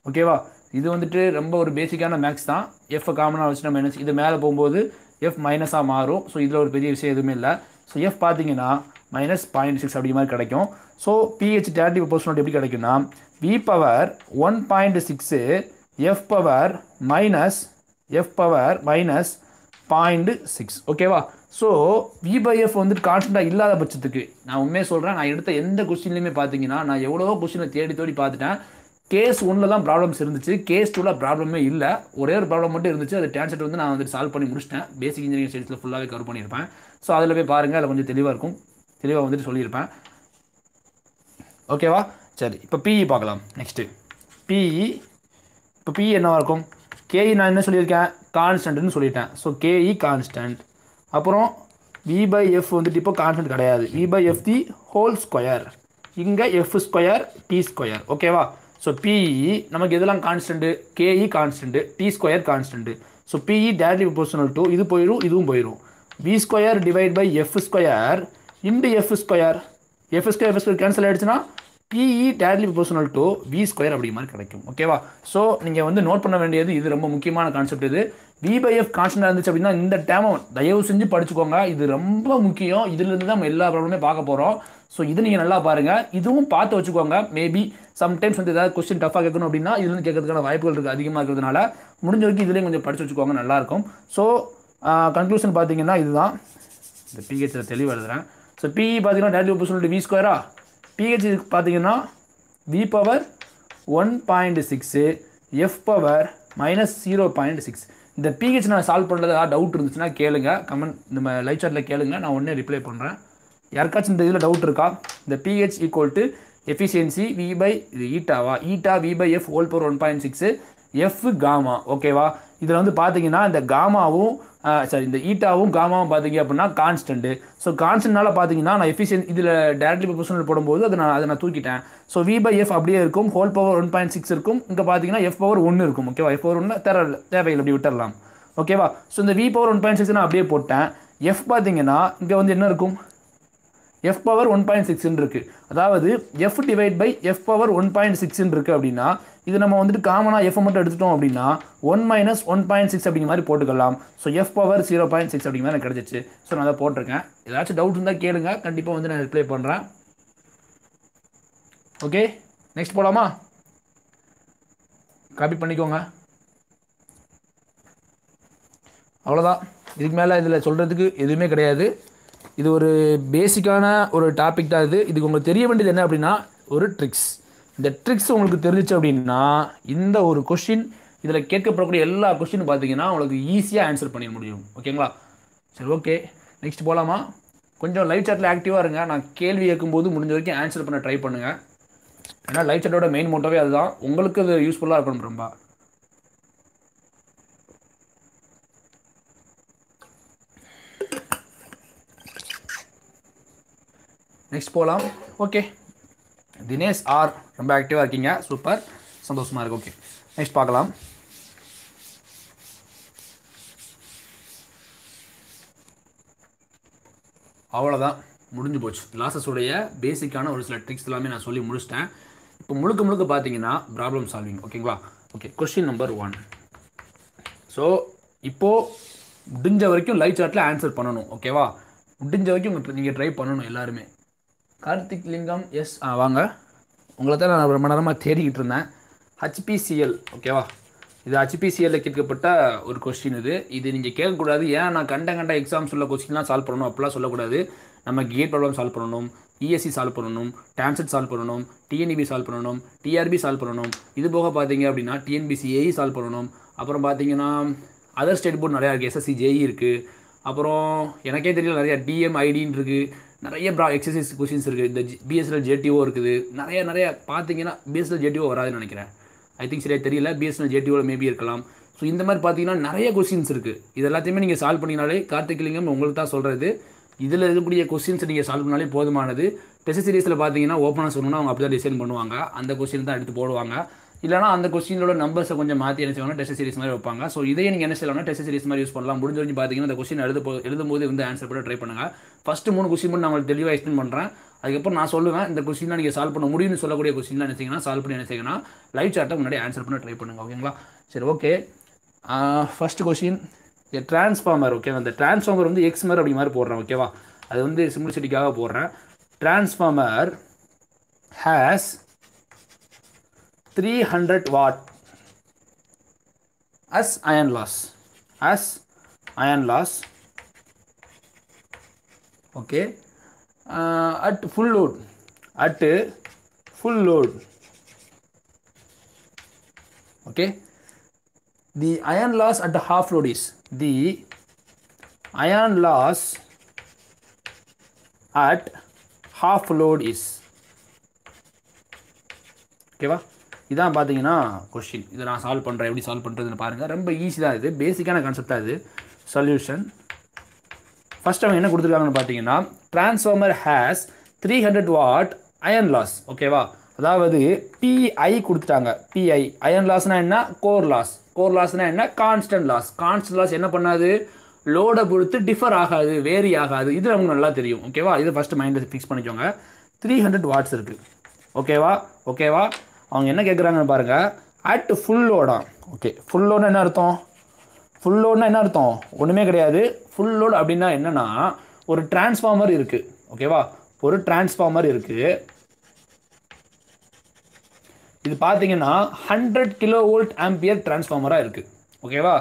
ஓகேவா இது வந்துட்டு ரொம்ப ஒரு பேசிக்கான மேக்ஸ் தான். எஃப் காமனாக வச்சு மைனஸ் இது மேலே போகும்போது எஃப் மைனஸாக மாறும். ஸோ இதில் ஒரு பெரிய விஷயம் எதுவுமே இல்லை. ஸோ எஃப் பார்த்தீங்கன்னா மைனஸ் பாயிண்ட் சிக்ஸ் அப்படிங்கிற மாதிரி கிடைக்கும். ஸோ பிஹெச் டேரக்டிவ் ப்ரொபோஷனல் எப்படி கிடைக்கும்னா V power one point six F power minus F power minus point six ஓகேவா ஸோ வி பை எஃப் வந்துட்டு கான்ஸ்டண்ட்டாக இல்லாத பட்சத்துக்கு நான் உண்மையாக சொல்கிறேன் நான் எடுத்த எந்த கொஸ்டின்லையுமே பார்த்தீங்கன்னா நான் எவ்வளோ கொஸ்டினை தேடி தேடி பார்த்துட்டேன் கேஸ் ஒன்றில் தான் ப்ராப்ளம்ஸ் இருந்துச்சு. கேஸ் டூவில் ப்ராப்ளமே இல்லை. ஒரே ஒரு ப்ராப்ளம் மட்டும் இருந்துச்சு. அது டான்செட் வந்து நான் வந்துட்டு சால்வ் பண்ணி முடிச்சிட்டேன். பேசிக் இன்ஜினியரிங் ஸ்டடீஸில் ஃபுல்லாகவே கவர் பண்ணியிருப்பேன். ஸோ அதில் போய் பாருங்கள் அதில் கொஞ்சம் தெளிவாக இருக்கும். தெளிவாக வந்துட்டு சொல்லியிருப்பேன். ஓகேவா சரி இப்போ பிஇ பார்க்கலாம் நெக்ஸ்ட்டு பிஇ இப்போ பிஇ என்னவாக இருக்கும்? கேஇ நான் என்ன சொல்லியிருக்கேன்? கான்ஸ்டன்ட்னு சொல்லிட்டேன். ஸோ கேஇ கான்ஸ்டன்ட் அப்புறம் வி பை எஃப் வந்துட்டு இப்போ கான்ஸ்டன்ட் கிடையாது. V by F the whole square இங்கே எஃப் ஸ்கொயர் டி ஸ்கொயர் ஓகேவா ஸோ பிஇ நமக்கு எதெல்லாம் constant KE constant T square constant so PE directly proportional to இது போயிடும் இதுவும் போயிடும் V square divide by F square into F square F square F square cancel ஆகிடுச்சுன்னா PE டேட்லி proportional to V square அப்படி மாதிரி கிடைக்கும். ஓகேவா ஸோ நீங்கள் வந்து நோட் பண்ண வேண்டியது இது ரொம்ப முக்கியமான கான்செப்ட் இது. வி பை எஃப் கான்ஸ்டன்டாக இருந்துச்சு அப்படின்னா இந்த டேமை தயவு செஞ்சு படிச்சுக்கோங்க. இது ரொம்ப முக்கியம். இதுலேருந்து தான் நம்ம எல்லா ப்ராப்ளமே பார்க்க போகிறோம் ஸோ இது நீங்கள் நல்லா பாருங்கள் இதுவும் பார்த்து வச்சுக்கோங்க. மேபி சம்டைம்ஸ் வந்து ஏதாவது கொஸ்டின் டஃபாக கேட்கணும் அப்படின்னா இதுலேருந்து கேட்கறதுக்கான வாய்ப்புகள் இருக்குது அதிகமாக இருக்கிறதுனால. முடிஞ்ச வரைக்கும் இதுலேயும் கொஞ்சம் படிச்சு வச்சுக்கோங்க. நல்லாயிருக்கும் ஸோ கன்க்ளூஷன் பார்த்தீங்கன்னா இதுதான். இந்த பிஹெச்சில் தெளிவாக எழுதுறேன். ஸோ பிஇ பார்த்தீங்கன்னா டேரக்ட்லி ப்ரொபோஷனல் வி ஸ்கொயரா பிஹெச் பார்த்தீங்கன்னா V power one point six F power minus zero point six இந்த பிஹெச் நான் சால்வ் பண்ணுறது ஏதாவது டவுட் இருந்துச்சுன்னா கேளுங்க. கமெண்ட் நம்ம லைவ் சாட்டில் கேளுங்க. நான் உடனே ரிப்ளை பண்ணுறேன் யாருக்காச்சும் இந்த இதில் டவுட் இருக்கா? இந்த PH equal to efficiency V by இது ஈட்டாவா eta V by F whole power one point six F gamma ஓகேவா இதில் வந்து பார்த்தீங்கன்னா இந்த காமாவும் சாரி இந்த ஈட்டாவும் காமாவும் பார்த்தீங்க அப்படின்னா கான்ஸ்டன்ட்டு ஸோ கான்ஸ்டன்ட்னால பார்த்தீங்கன்னா நான் எஃபிஷியன் இதில் டேரக்ட்லி ப்ரொபோஷனல் போடும்போது அதை நான் அதை நான் தூக்கிட்டேன். ஸோ வி பை எஃப் அப்படியே இருக்கும். Whole power one point six இருக்கும். இங்கே பார்த்தீங்கன்னா எஃப் பவர் ஒன்று இருக்கும். ஓகேவா எஃப் பவர் ஒன்று தேவை தேவையில்லை. அப்படி விட்டுறலாம். ஓகேவா ஸோ இந்த V power one point six நான் அப்படியே போட்டேன். எஃப் பார்த்தீங்கன்னா இங்கே வந்து என்ன இருக்கும்? எஃப் பவர் ஒன் பாயிண்ட் சிக்ஸ்ன்னு இருக்குது அதாவது F divide by F power one point சிக்ஸ்ன்னு இருக்குது அப்படின்னா இது நம்ம வந்துட்டு காமனாக எஃப் மட்டும் எடுத்துட்டோம் அப்படின்னா one minus one point six அப்படிங்கிற மாதிரி போட்டுக்கலாம். So F power zero point six அப்படிங்கிற மாதிரி எனக்கு கிடச்சிச்சு. ஸோ நான் அதை போட்டிருக்கேன். ஏதாச்சும் டவுட் இருந்தால் கேளுங்க. கண்டிப்பாக வந்து நான் ரிப்ளை பண்ணுறேன் ஓகே நெக்ஸ்ட் போகலாமா காப்பி பண்ணிக்கோங்க. அவ்வளோதான் இதுக்கு மேலே இதில் சொல்கிறதுக்கு எதுவுமே கிடையாது. இது ஒரு பேசிக்கான ஒரு டாபிக் தான் இது. இதுக்கு உங்களுக்கு தெரிய வேண்டியது என்ன அப்படின்னா ஒரு ட்ரிக்ஸ் இந்த ட்ரிக்ஸ் உங்களுக்கு தெரிஞ்சிச்சு அப்படின்னா இந்த ஒரு கொஷின் இதில் கேட்கப்படக்கூடிய எல்லா கொஷினும் பார்த்தீங்கன்னா உங்களுக்கு ஈஸியாக ஆன்சர் பண்ணிட முடியும். ஓகேங்களா சரி ஓகே நெக்ஸ்ட் போகலாமா கொஞ்சம் லைவ் சாட்டில் ஆக்டிவாக இருங்க. நான் கேள்வி கேட்கும்போது முடிஞ்ச வரைக்கும் ஆன்சர் பண்ண ட்ரை பண்ணுங்கள் ஏன்னா லைவ் சாட்டோட மெயின் மோட்டோவே அதுதான். உங்களுக்கு அது யூஸ்ஃபுல்லாக இருக்கணும் ரொம்ப நெக்ஸ்ட் போகலாம் ஓகே தினேஷ் ஆர். ரொம்ப ஆக்டிவாக இருக்கீங்க. சூப்பர். சந்தோஷமாக இருக்கு. ஓகே நெக்ஸ்ட் பார்க்கலாம். அவ்வளோதான் முடிஞ்சு போச்சு. கிளாஸஸுடைய பேசிக்கான ஒரு சில ட்ரிக்ஸ் எல்லாமே நான் சொல்லி முடிச்சிட்டேன். இப்போ முழுக்க முழுக்க பார்த்தீங்கன்னா ப்ராப்ளம் சால்விங் ஓகேங்களா okay question number one so இப்போது முடிஞ்ச வரைக்கும் லைவ் சாட்டில் ஆன்சர் பண்ணணும். ஓகேவா முடிஞ்ச வரைக்கும் நீங்கள் ட்ரை பண்ணணும் எல்லாருமே. கார்த்திக் லிங்கம் எஸ் ஆ வாங்க. உங்களை தான் நான் ரொம்ப நேரமாக தேடிக்கிட்டு இருந்தேன். ஹச்பிசிஎல் ஓகேவா இது ஹச்பிசிஎல்ல கேட்கப்பட்ட ஒரு கொஸ்டின் இது. இது நீங்கள் கேட்கக்கூடாது. ஏன் நான் கண்ட கண்ட எக்ஸாம்ஸ் உள்ள கொஸ்டின்லாம் சால்வ் பண்ணணும். அப்படிலாம் சொல்லக்கூடாது. நம்ம கேட் ப்ராப்ளம் சால்வ் பண்ணணும். இஎஸ்சி சால்வ் பண்ணணும். டான்செட் சால்வ் பண்ணணும். டிஎன்இபி சால்வ் பண்ணணும். டிஆர்பி சால்வ் பண்ணணும். இது போக பார்த்தீங்க அப்படின்னா டிஎன்பிசிஏஇ சால்வ் பண்ணணும். அப்புறம் பார்த்தீங்கன்னா அதர் ஸ்டேட் போர்டு நிறையா இருக்குது எஸ்எஸ்சி ஜேஇ இருக்குது அப்புறம் எனக்கே தெரியல நிறைய டிஎம்ஐடின்னு இருக்குது நிறைய ப்ரா எக்ஸசைஸ் கொஷின்ஸ் இருக்குது இந்த பிஎஸ்எல் ஜேடிஓ இருக்குது. நிறைய நிறைய பார்த்தீங்கன்னா பிஎஸ்எல் ஜேடிஓ வராதுன்னு நினைக்கிறேன். ஐ திங்க் சரியாக தெரியல. பிஎஸ்எல் ஜேடிஓவில் மேபி இருக்கலாம். ஸோ இந்த மாதிரி பார்த்தீங்கன்னா நிறைய கொஸ்டின்ஸ் இருக்குது இது எல்லாத்தையுமே நீங்கள் சால்வ் பண்ணினாலே கார்த்திகலிங்கம் உங்களுக்கு தான் சொல்கிறது இதில் இருக்கக்கூடிய கொஸ்டின்ஸ் நீங்கள் சால்வ் பண்ணாலே போதுமானது. டெஸ்ட் சீரீஸில் பார்த்தீங்கன்னா ஓப்பனாக சொல்லணும்னா அவங்க அப்படி தான் டிசைன் பண்ணுவாங்க. அந்த கொஸ்டின் தான் எடுத்து போடுவாங்க. இல்லைனா அந்த கொஸ்டினோட நம்பர்ஸை கொஞ்சம் மாற்றி என்ன செய்வாங்க டெஸ்ட் சீரிஸ் மாதிரி வைப்பாங்க. ஸோ இதையே நீங்கள் என்ன செய்யலாம்னா டெஸ்ட் சீரிஸ் மாதிரி யூஸ் பண்ணலாம். முடிஞ்ச வரைக்கும் பார்த்தீங்கன்னா அந்த கொஸ்டின் எழுத போ எழுதும்போது வந்து ஆன்சர் போட ட்ரை பண்ணுங்கள் ஃபஸ்ட்டு மூணு கொஸ்டின் மட்டும் நான் உங்களுக்கு தெளிவாக எக்ஸ்பிளைன் பண்ணுறேன் அதுக்கப்புறம் நான் சொல்லுவேன் இந்த கொஸ்டின்லாம் நீங்கள் சால்வ் பண்ண முடியும்னு சொல்லக்கூடிய கொஸ்டின்லாம் என்ன சால்வ் பண்ணி என்ன செய்யுங்கன்னா லைவ் சார்ட்டை முன்னாடி ஆன்சர் பண்ண ட்ரை பண்ணுங்கள் ஓகேங்களா சரி okay first question transformer okay அந்த டிரான்ஸ்ஃபார்மர் வந்து எக்ஸ்மர் அப்படி மாதிரி போடுறேன் ஓகேவா அது வந்து சிம்பிளிசிட்டிக்காக போடுறேன். Transformer has three hundred watt as iron loss as iron loss okay. At full load at full load okay the iron loss at the half load is the iron loss at half load is. ஓகேவா? இதான் பார்த்தீங்கன்னா question இதை நான் solve பண்ணுறேன் எப்படி solve பண்ணுறதுன்னு பாருங்கள் ரொம்ப ஈஸி தான் இது. பேசிக்கான கான்செப்ட் இது. சொல்யூஷன் ஃபஸ்ட் அவங்க என்ன கொடுத்துருக்காங்கன்னு பார்த்தீங்கன்னா transformer has three hundred watt iron loss ஓகேவா அதாவது பிஐ கொடுத்துட்டாங்க. பிஐ அயன் லாஸ்னா என்ன? கோர் லாஸ் கோர் லாஸ்னா என்ன? கான்ஸ்டன்ட் லாஸ் கான்ஸ்டன்ட் லாஸ் என்ன பண்ணாது? லோடை பொறுத்து டிஃபர் ஆகாது வேரி ஆகாது. இது நமக்கு நல்லா தெரியும். ஓகேவா இது ஃபஸ்ட்டு மைண்டில் ஃபிக்ஸ் பண்ணிக்கோங்க. த்ரீ ஹண்ட்ரட் வாட்ஸ் இருக்குது ஓகேவா ஓகேவா அவங்க என்ன கேட்குறாங்கன்னு பாருங்கள் அட் ஃபுல் லோடா ஓகே ஃபுல் லோடுனா என்ன அர்த்தம்? ஃபுல் லோடுனா என்ன அர்த்தம்? ஒன்றுமே கிடையாது. ஃபுல் லோடு அப்படின்னா என்னன்னா ஒரு டிரான்ஸ்ஃபார்மர் இருக்குது ஓகேவா ஒரு டிரான்ஸ்ஃபார்மர் இருக்குது இது பார்த்தீங்கன்னா ஹண்ட்ரட் கிலோ வோல்ட் ஆம்பியர் டிரான்ஸ்ஃபார்மராக இருக்குது ஓகேவா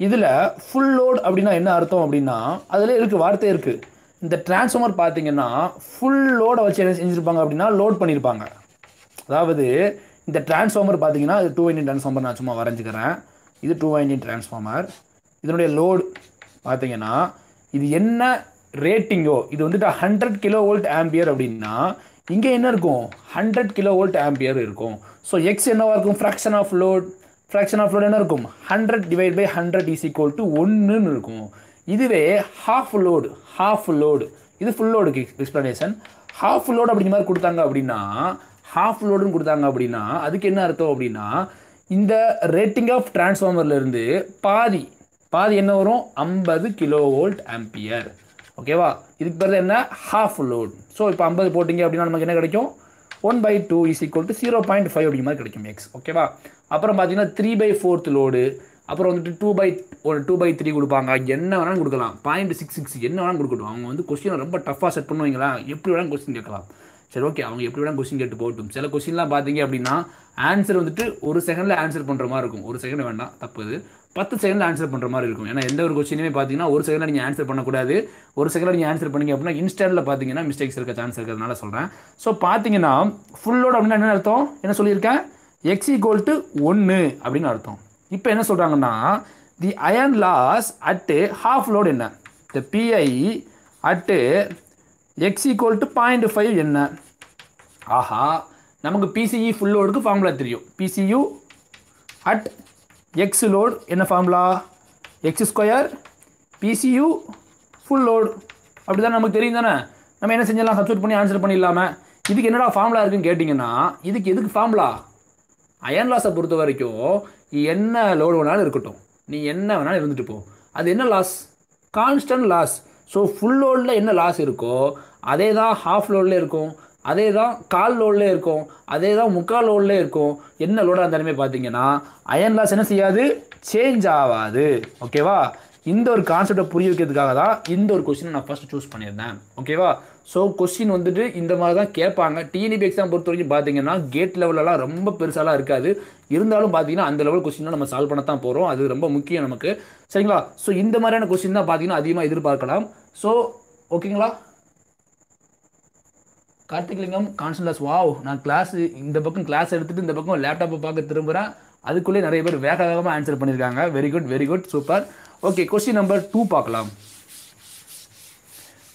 இதில் ஃபுல் லோட் அப்படின்னா என்ன அர்த்தம் அப்படின்னா அதில் இருக்குது வார்த்தை இருக்குது இந்த டிரான்ஸ்ஃபார்மர் பார்த்தீங்கன்னா ஃபுல் லோடை வச்சு என்ன செஞ்சுருப்பாங்க அப்படின்னா லோட் பண்ணியிருப்பாங்க அதாவது இந்த டிரான்ஸ்ஃபார்மர் பார்த்தீங்கன்னா இது டூ வைண்டிங் டிரான்ஸ்ஃபார்மர் நான் சும்மா வரைஞ்சிக்கிறேன். இது டூ வைண்டிங் டிரான்ஸ்ஃபார்மர் இதனுடைய லோடு பார்த்தீங்கன்னா இது என்ன ரேட்டிங்கோ இது வந்துட்டு ஹண்ட்ரட் கிலோ வோல்ட் ஆம்பியர் அப்படின்னா இங்கே என்ன இருக்கும்? ஹண்ட்ரட் கிலோ வோல்ட் ஆம்பியர் இருக்கும். ஸோ எக்ஸ் என்னவாக இருக்கும்? Fraction of load fraction of load என்ன இருக்கும்? Hundred divide by hundred is equal to ஒன்றுன்னு இருக்கும். இதுவே ஹாஃப் லோடு ஹாஃப் லோடு இது ஃபுல் லோடுக்கு எக்ஸ்ப்ளனேஷன் ஹாஃப் லோடு அப்படிங்கிற மாதிரி கொடுத்தாங்க அப்படின்னா ஹாஃப் லோடுன்னு கொடுத்தாங்க அப்படின்னா அதுக்கு என்ன அர்த்தம் அப்படின்னா இந்த ரேட்டிங் ஆஃப் டிரான்ஸ்ஃபார்மர்லேருந்து பாதி பாதி என்ன வரும்? ஐம்பது கிலோ வோல்ட் ஆம்பியர் ஓகேவா இதுக்கு பிறகு என்ன? ஹாஃப் லோட் ஸோ இப்போ ஐம்பது போட்டிங்க அப்படின்னா நமக்கு என்ன கிடைக்கும்? One by two is equal to zero point five அப்படிங்கிற மாதிரி கிடைக்கும் எக்ஸ் ஓகேவா அப்புறம் பார்த்தீங்கன்னா த்ரீ பை ஃபோர்த் லோடு அப்புறம் வந்துட்டு டூ பை ஒரு டூ பை த்ரீ கொடுப்பாங்க. என்ன வேணாலும் கொடுக்கலாம். பாயிண்ட் சிக்ஸ் சிக்ஸ் என்ன வேணாலும் கொடுக்கட்டும். அவங்க வந்து கொஸ்டினை ரொம்ப டஃப்பாக செட் பண்ணுவீங்களா? எப்படி வேணாலும் கொஸ்டின் கேட்கலாம். சரி ஓகே அவங்க எப்படி வேணால் கொஸ்டின் கேட்டு போகட்டும். சில கொஸ்டின்லாம் பார்த்தீங்க அப்படின்னா ஆன்சர் வந்துட்டு ஒரு செகண்டில் ஆன்சர் பண்ணுற மாதிரி இருக்கும். ஒரு செகண்ட் வேண்டாம். தப்பு பத்து செகண்டில் ஆன்சர் பண்ணுற மாதிரி இருக்கும். ஏன்னா எந்த ஒரு கொஸ்டினுமே பார்த்தீங்கன்னா ஒரு செகண்டில் நீங்கள் ஆன்சர் பண்ணக்கூடாது. ஒரு செகண்டில் நீங்கள் ஆன்சர் பண்ணிங்க அப்படின்னா இன்ஸ்டன்ட்டில் பார்த்தீங்கன்னா மிஸ்டேக்ஸ் இருக்க சான்ஸ் இருக்கிறதுனால சொல்கிறேன் ஸோ பார்த்தீங்கன்னா ஃபுல்லோட அப்படின்னா என்ன அர்த்தம்? என்ன சொல்லியிருக்கேன்? எக்ஸ் ஈக்குவல் டு ஒன்று அப்படின்னு அர்த்தம். இப்போ என்ன சொல்கிறாங்கன்னா the iron loss at half load என்ன? The PI at X equal to point five என்ன? ஆஹா நமக்கு பிசிஇ ஃபுல் லோடுக்கு ஃபார்முலா தெரியும். பிசியு அட் எக்ஸ் லோடு என்ன formula X square PCU full load அப்படி தான் நமக்கு தெரியும் தானே? நம்ம என்ன செஞ்சலாம் சப்ஸ்டியூட் பண்ணி ஆன்சர் பண்ணிடலாமா? இதுக்கு என்னடா ஃபார்முலா இருக்குன்னு கேட்டிங்கன்னா இதுக்கு எதுக்கு ஃபார்முலா அயன் லாஸை பொறுத்த வரைக்கும் என்ன லோடு வேணாலும் இருக்கட்டும். நீ என்ன வேணாலும் இருந்துட்டு போ. அது என்ன loss constant loss so full லோடில் என்ன லாஸ் இருக்கோ அதே தான் ஹாஃப் லோடில் இருக்கும். அதே தான் கால் லோட்லேயே இருக்கும். அதே தான் முக்கால் லோட்லேயே இருக்கும். என்ன லோடாக இருந்தாலுமே பார்த்தீங்கன்னா அயன் லாஸ் என்ன செய்யாது? சேஞ்ச் ஆகாது. ஓகேவா இந்த ஒரு கான்செப்டை புரிய வைக்கிறதுக்காக தான் இந்த ஒரு கொஸ்டின் நான் ஃபஸ்ட்டு சூஸ் பண்ணியிருந்தேன். ஓகேவா ஸோ கொஸ்டின் வந்துட்டு இந்த மாதிரி தான் கேட்பாங்க டிஎன்பி எக்ஸாம் பொறுத்த வரைக்கும் பார்த்தீங்கன்னா கேட் லெவலெலாம் ரொம்ப பெருசாலாம் இருக்காது. இருந்தாலும் பார்த்தீங்கன்னா அந்த லெவல் கொஸ்டின் நம்ம சால்வ் பண்ண தான் போகிறோம் அது ரொம்ப முக்கியம் நமக்கு. சரிங்களா? ஸோ இந்த மாதிரியான கொஸ்டின் தான் பார்த்தீங்கன்னா அதிகமாக எதிர்பார்க்கலாம். ஸோ ஓகேங்களா கார்த்திக்லிங்கம் கான்சன்லாஸ் வாவ் நான் கிளாஸ் இந்த பக்கம் கிளாஸ் எடுத்துட்டு இந்த பக்கம் லேப்டாப்பை பார்க்க திரும்புகிறேன் அதுக்குள்ளே நிறைய பேர் வேக வேகமாக ஆன்சர் பண்ணியிருக்காங்க very good very good super okay question number two பார்க்கலாம்.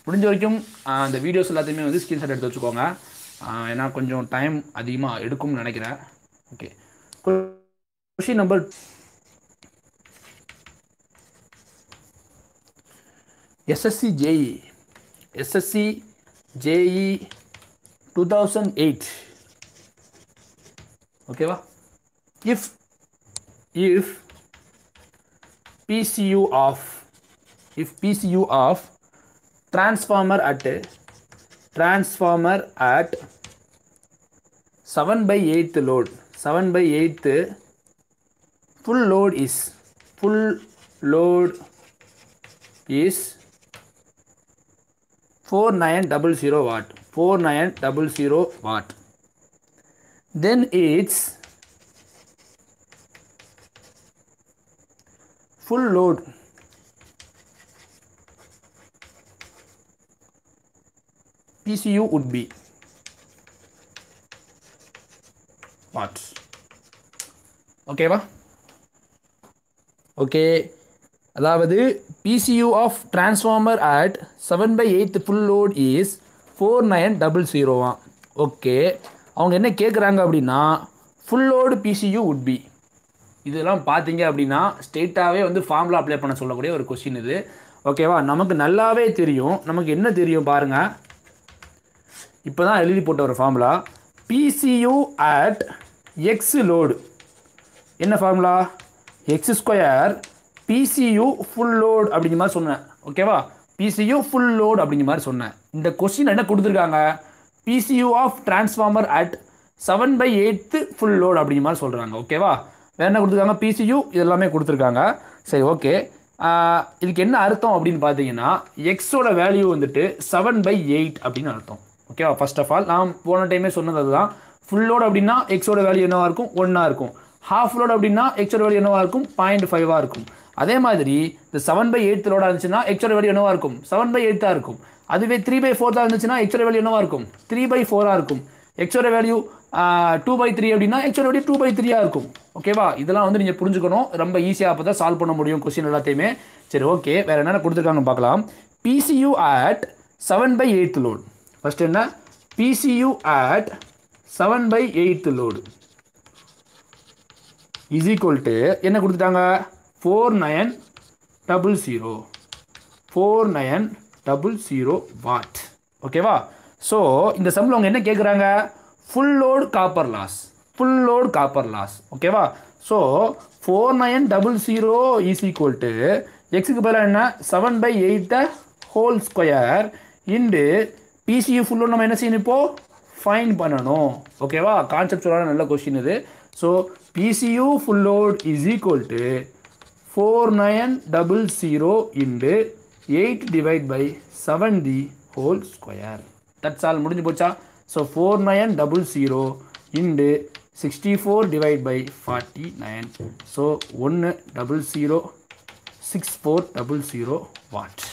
முடிஞ்ச வரைக்கும் அந்த வீடியோஸ் எல்லாத்தையுமே வந்து ஸ்கிரீன்ஷாட் எடுத்து வச்சுக்கோங்க. ஏன்னா கொஞ்சம் டைம் அதிகமாக எடுக்கும்னு நினைக்கிறேன். Okay question number SSC JE SSC JE two thousand eight ஓகேவா if if PCU of if PCU of transformer at transformer at seven by eight load seven by eight full load is full load is four nine double zero watt 4900 watt then its full load PCU would be what? ஓகேவா okay அதாவது PCU of transformer at 7 by 8 full four nine double ஜீரோவா okay அவங்க என்ன கேட்குறாங்க அப்படின்னா full load PCU would B இதெல்லாம் பார்த்தீங்க அப்படின்னா ஸ்ட்ரெயிட்டாகவே வந்து ஃபார்முலா அப்ளை பண்ண சொல்லக்கூடிய ஒரு கொஸ்டின் இது. ஓகேவா நமக்கு நல்லாவே தெரியும். நமக்கு என்ன தெரியும் பாருங்கள் இப்போ தான் எழுதி போட்ட ஒரு formula PCU at X load என்ன formula X square PCU full load அப்படிங்கிற மாதிரி சொன்னேன். ஓகேவா பிசியூ ஃபுல் லோட் அப்படிங்கிற மாதிரி சொன்னேன். இந்த கொஸ்டின் என்ன கொடுத்துருக்காங்க? PCU of transformer at seven by eight full load அப்படிங்கிற மாதிரி சொல்கிறாங்க ஓகேவா வேறு என்ன கொடுத்துருக்காங்க? பிசியூ இதெல்லாமே கொடுத்துருக்காங்க. சரி ஓகே இதுக்கு என்ன அர்த்தம் அப்படின்னு பார்த்தீங்கன்னா எக்ஸோட வேல்யூ வந்துட்டு செவன் பை எயிட் அப்படின்னு அர்த்தம். ஓகேவா ஃபர்ஸ்ட் ஆஃப் ஆல் நான் போன டைமே சொன்னது அதுதான். ஃபுல் லோட் அப்படின்னா எக்ஸோட வேல்யூ என்னவாக இருக்கும்? ஒன்றா இருக்கும். ஹாஃப் லோட் அப்படின்னா எக்ஸோட வேல்யூ என்னவா இருக்கும்? பாயிண்ட் ஃபைவாக இருக்கும். அதே மாதிரி இந்த செவன் பை எயிட் லோடாக இருந்துச்சுன்னா எக்ஸோட வேல்யூ என்னவாக இருக்கும்? செவன் பை எயிட்டாக இருக்கும். அதுவே த்ரீ பை ஃபோர்த்தாக இருந்துச்சுன்னா எக்ஸோட வேல்யூ என்னவாக இருக்கும்? த்ரீ பை ஃபோராக இருக்கும். எக்ஸோட வேல்யூ டூ பை த்ரீ அப்படின்னா எக்ஸோட வேல்யூ டூ பை த்ரீயாக இருக்கும். ஓகேவா இதெல்லாம் வந்து நீங்கள் புரிஞ்சுக்கணும். ரொம்ப ஈஸியாக அப்போ தான் சால்வ் பண்ண முடியும் கொஸ்டின் எல்லாத்தையுமே. சரி ஓகே வேறு என்னென்ன கொடுத்துருக்காங்க பார்க்கலாம். PCU at seven by eight load first என்ன? PCU at seven by eight load is equal to என்ன கொடுத்துட்டாங்க? Four nine double zero four nine double zero watt ஓகேவா ஸோ இந்த சம்மில் அவங்க என்ன கேட்குறாங்க full load copper loss full load copper loss ஓகேவா so four nine double zero is equal to எக்ஸுக்கு பதிலாக என்ன? Seven by எயிட்டை whole square into PCU full load நம்ம என்ன செய்யணும் இப்போது ஃபைன் பண்ணணும். ஓகேவா கான்செப்டுவலான நல்ல கொஸ்டின் இது. So PCU full load is equal to four nine double zero into eight divide by seven the whole square that's all முடிஞ்சு போச்சா? So four nine double zero into sixty four divide by forty nine so ஒன்று double zero six four double zero watt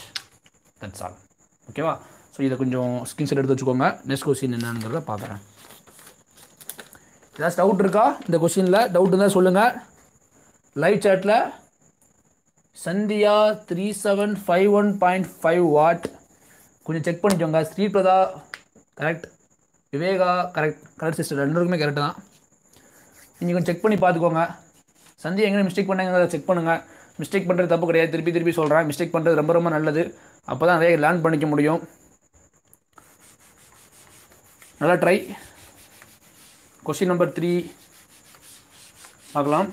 that's all ஓகேவா so இதை கொஞ்சம் screenshot எடுத்து வச்சுக்கோங்க. Next question என்னங்கிறத பார்க்குறேன். ஏதாச்சும் டவுட் இருக்கா? இந்த கொஸ்டினில் டவுட் இருந்தால் சொல்லுங்கள் live சேட்டில் Sandhya three seven five one point five watt கொஞ்சம் செக் பண்ணிக்கோங்க. Sripradha correct Viveka correct correct sister ரெண்டுக்குமே கரெக்டு தான். நீங்கள் கொஞ்சம் செக் பண்ணி பார்த்துக்கோங்க. சந்தியா எங்கே மிஸ்டேக் பண்ணாங்கிறத செக் பண்ணுங்கள் மிஸ்டேக் பண்ணுறது தப்பு கிடையாது. திருப்பி திருப்பி சொல்கிறேன் மிஸ்டேக் பண்ணுறது ரொம்ப ரொம்ப நல்லது. அப்போ தான் நிறைய லேர்ன் பண்ணிக்க முடியும். நல்லா ட்ரை கொஸ்டின் நம்பர் த்ரீ பார்க்கலாம்.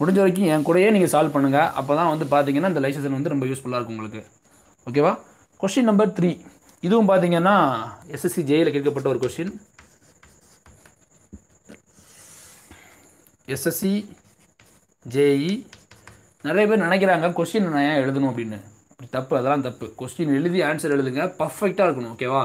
முடிஞ்ச வரைக்கும் என் கூடயே நீங்கள் சால்வ் பண்ணுங்கள் அப்போ தான் வந்து பார்த்தீங்கன்னா இந்த லைசன்ஸ் வந்து ரொம்ப யூஸ்ஃபுல்லாக இருக்கும் உங்களுக்கு. ஓகேவா கொஸ்டின் நம்பர் த்ரீ இதுவும் பார்த்தீங்கன்னா எஸ்எஸ்சி ஜேயில் கேட்கப்பட்ட ஒரு கொஸ்டின் எஸ்எஸ்சி ஜேஇ நிறைய பேர் நினைக்கிறாங்க கொஸ்டின் நான் ஏன் எழுதணும் அப்படின்னு. அப்படி தப்பு அதெல்லாம் தப்பு. கொஸ்டின் எழுதி ஆன்சர் எழுதுங்க பர்ஃபெக்டாக இருக்கணும் ஓகேவா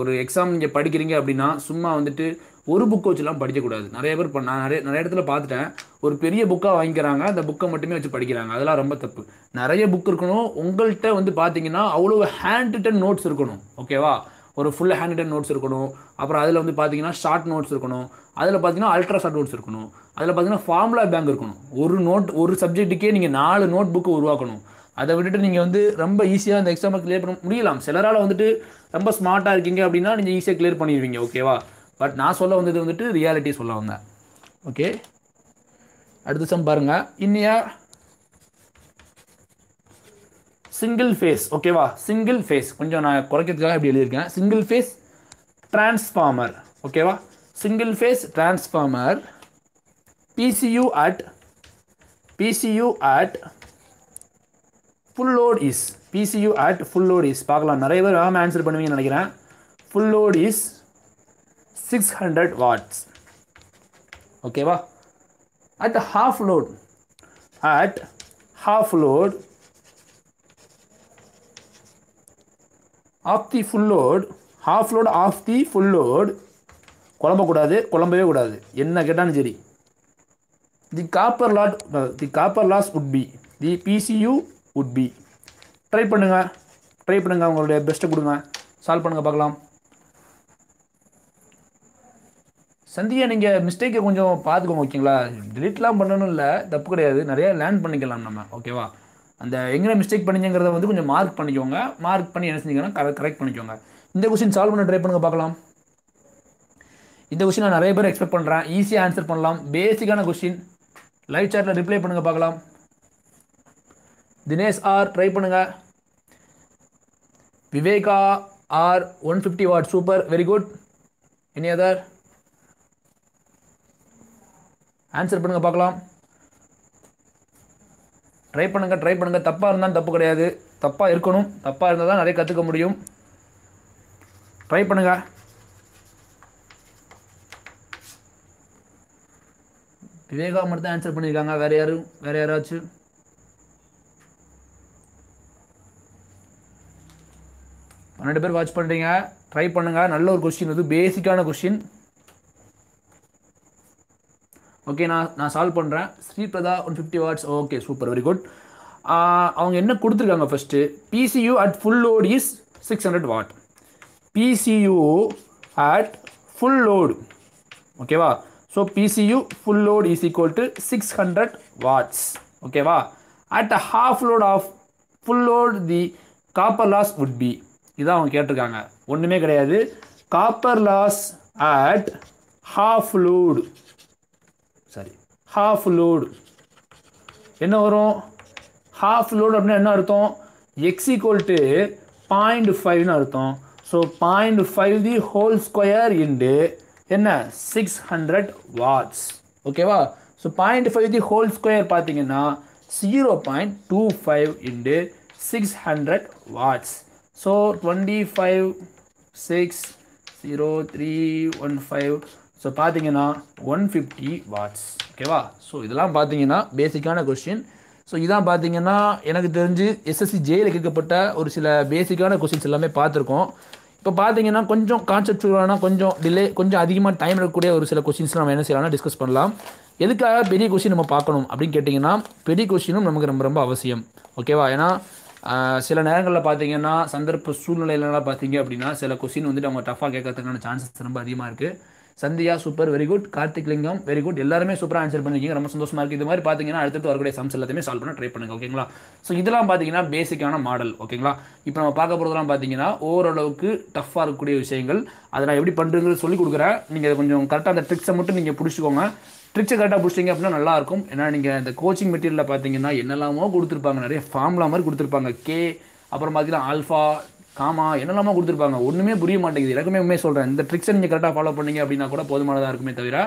ஒரு எக்ஸாம் நீங்கள் படிக்கிறீங்க அப்படின்னா சும்மா வந்துட்டு ஒரு புக்கை வச்சுலாம் படிக்கக்கூடாது. நிறைய பேர் இப்போ நான் நிறைய நிறைய இடத்துல பார்த்துட்டேன். ஒரு பெரிய புக்காக வாங்கிக்கிறாங்க. அந்த புக்கை மட்டுமே வச்சு படிக்கிறாங்க. அதெல்லாம் ரொம்ப தப்பு. நிறைய புக் இருக்கணும். உங்கள்கிட்ட வந்து பார்த்தீங்கன்னா அவ்வளோ ஹேண்ட் ரிட்டன் நோட்ஸ் இருக்கணும் ஓகேவா ஒரு ஃபுல் ஹேண்ட் ரிட்டன் நோட்ஸ் இருக்கணும். அப்புறம் அதில் வந்து பார்த்தீங்கன்னா ஷார்ட் நோட்ஸ் இருக்கணும். அதில் பார்த்தீங்கன்னா அல்ட்ரா ஷார்ட் நோட்ஸ் இருக்கணும். அதில் பார்த்தீங்கன்னா ஃபார்முலா பேங்க் இருக்கணும். ஒரு நோட் ஒரு சப்ஜெக்ட்டுக்கே நீங்கள் நாலு நோட் புக்கு உருவாக்கணும். அதை விட்டுட்டு நீங்கள் வந்து ரொம்ப ஈஸியாக அந்த எக்ஸாமை கிளியர் பண்ண முடியலாம். சிலரால் வந்துட்டு ரொம்ப ஸ்மார்ட்டாக இருக்கீங்க அப்படின்னா நீங்கள் ஈஸியாக கிளியர் பண்ணிடுவீங்க. ஓகேவா பட் நான் சொல்ல வந்தது வந்துட்டு ரியாலிட்டி சொல்ல வந்தேன். ஓகே அடுத்த சம் பாருங்கள் இன்னியா சிங்கிள் ஃபேஸ் ஓகேவா சிங்கிள் ஃபேஸ் கொஞ்சம் நான் குறைக்கிறதுக்காக இப்படி எழுதியிருக்கேன். சிங்கிள் ஃபேஸ் டிரான்ஸ்ஃபார்மர் ஓகேவா single phase transformer PCU at PCU at full load is PCU at full load is பார்க்கலாம். நிறைய பேர் ஆமாம் ஆன்சர் பண்ணுவீங்கன்னு நினைக்கிறேன். Full load is six hundred watts ஓகேவா at half load at half load of the full load half load of the full load குழம்பக்கூடாது குழம்பவே கூடாது. என்ன கேட்டாலும் சரி. The copper lot the copper loss would be the PCU would be try பண்ணுங்கள் try பண்ணுங்கள் உங்களுடைய பெஸ்ட்டை கொடுங்க. சால்வ் பண்ணுங்கள் பார்க்கலாம். சந்தியா நீங்கள் மிஸ்டேக்கை கொஞ்சம் பார்த்துக்கோங்க ஓகேங்களா டிலீட்லாம் பண்ணணும் இல்லை தப்பு கிடையாது. நிறைய லேர்ன் பண்ணிக்கலாம் நம்ம ஓகேவா அந்த எங்கே மிஸ்டேக் பண்ணீங்கிறத வந்து கொஞ்சம் மார்க் பண்ணிக்கோங்க. மார்க் பண்ணி என்ன செஞ்சீங்கன்னா கரெக்ட் கரெக்ட் பண்ணிக்கோங்க. இந்த கொஸ்டின் சால்வ் பண்ண ட்ரை பண்ணுங்க பார்க்கலாம். இந்த கொஸ்டின் நான் நிறைய பேர் எக்ஸ்பெக்ட் பண்ணுறேன் ஈஸியாக ஆன்சர் பண்ணலாம். பேசிக்கான கொஸ்டின் லைவ் சாட்டில் ரிப்ளை பண்ணுங்க பார்க்கலாம். தினேஷ் ஆர் ட்ரை பண்ணுங்க. Viveka R one fifty watt super very good any other answer பண்ணுங்க பார்க்கலாம். ட்ரை பண்ணுங்க ட்ரை பண்ணுங்க. தப்பாக இருந்தால் தப்பு கிடையாது. தப்பாக இருக்கணும். தப்பாக இருந்தால் தான் நிறைய கற்றுக்க முடியும். ட்ரை பண்ணுங்க. விவேகா மட்டும் தான் ஆன்சர் பண்ணியிருக்காங்க. வேற யாரும் வேற யாராச்சும் பன்னெண்டு பேர் வாட்ச் பண்ணுறீங்க ட்ரை பண்ணுங்க. நல்ல ஒரு கொஸ்டின் அது பேசிக்கான கொஸ்டின் ஓகே நான் நான் சால்வ் பண்ணுறேன் Sripradha one fifty watts okay super very good அவங்க என்ன கொடுத்துருக்காங்க first PCU at full load is six hundred watt PCU at full load ஓகேவா so PCU full load is equal to six hundred watts ஓகேவா at a half load of full load the copper loss would be இதான் அவங்க கேட்டிருக்காங்க. ஒன்றுமே கிடையாது. Copper loss at half load half load என்ன வரும்? Half load அப்படின்னா என்ன அர்த்தம்? எக்ஸ் ஈக்குவல் டு பாயிண்ட் ஃபைவ்னு அர்த்தம். So point five the whole square into என்ன? சிக்ஸ் ஹண்ட்ரட் வாட்ஸ் ஓகேவா so point five the whole square பார்த்தீங்கன்னா zero point two five into six hundred watts so twenty five six zero three one five so பார்த்தீங்கன்னா one fifty watts ஓகேவா so இதெல்லாம் பார்த்தீங்கன்னா பேசிக்கான question so இதான் பார்த்தீங்கன்னா எனக்கு தெரிஞ்சு எஸ்எஸ்சி ஜேயில் கேட்கப்பட்ட ஒரு சில பேசிக்கான கொஸ்டின்ஸ் எல்லாமே பார்த்துருக்கோம். இப்போ பார்த்தீங்கன்னா கொஞ்சம் கான்செப்டுவலான கொஞ்சம் டிலே கொஞ்சம் அதிகமாக டைம் எடுக்கக்கூடிய ஒரு சில கொஸ்டின்ஸ் நம்ம என்ன செய்யலாம்னா டிஸ்கஸ் பண்ணலாம். எதுக்காக பெரிய கொஸ்டின் நம்ம பார்க்கணும் அப்படின்னு கேட்டிங்கன்னா பெரிய கொஸ்டினும் நமக்கு ரொம்ப ரொம்ப அவசியம் ஓகேவா ஏன்னா சில நேரங்களில் பார்த்தீங்கன்னா சந்தர்ப்ப சூழ்நிலையிலலாம் பார்த்தீங்க அப்படின்னா சில கொஸ்டின் வந்துட்டு அவங்க டஃபாக கேட்கறதுக்கான சான்சஸ் ரொம்ப அதிகமாக இருக்குது Sandhya super very good Karthik Lingam very good எல்லாருமே சூப்பராக ஆன்சர் பண்ணிருக்கீங்க. ரொம்ப சந்தோஷமா இருக்குது இது மாதிரி பார்த்தீங்கன்னா அடுத்தடுத்து வரக்கூடிய சம்ஸ் எல்லாத்தையுமே சால்வ் பண்ண ட்ரை பண்ணுங்க ஓகேங்களா ஸோ இதெல்லாம் பார்த்தீங்கன்னா பேசிக்கான மாடல் ஓகேங்களா இப்போ நம்ம பார்க்க போகிறதெல்லாம் பார்த்தீங்கன்னா ஓரளவுக்கு டஃப்பாக இருக்கக்கூடிய விஷயங்கள். அதை நான் எப்படி பண்ணுறதுங்கிறது சொல்லி கொடுக்குறேன். நீங்கள் அதை கொஞ்சம் கரெக்டாக அந்த ட்ரிக்ஸை மட்டும் நீங்கள் பிடிச்சிக்கோங்க. ட்ரிக்ஸை கரெக்டாக பிடிச்சிங்க அப்படின்னா நல்லா இருக்கும். ஏன்னா நீங்கள் இந்த கோச்சிங் மெட்டீரியலில் பார்த்தீங்கன்னா என்னெல்லாமோ கொடுத்துருப்பாங்க. நிறைய ஃபார்முலா மாதிரி கொடுத்துருப்பாங்க. கே அப்புறம் பார்த்தீங்கன்னா ஆல்ஃபா காமா என்னெல்லாமோ கொடுத்துருப்பாங்க. ஒன்றுமே புரிய மாட்டேங்குது. எனக்குமே உண்மையை சொல்கிறேன் இந்த ட்ரிக்ஸை நீங்கள் கரெக்டாக ஃபாலோ பண்ணீங்க அப்படின்னா கூட போதுமானதாக இருக்குமே தவிர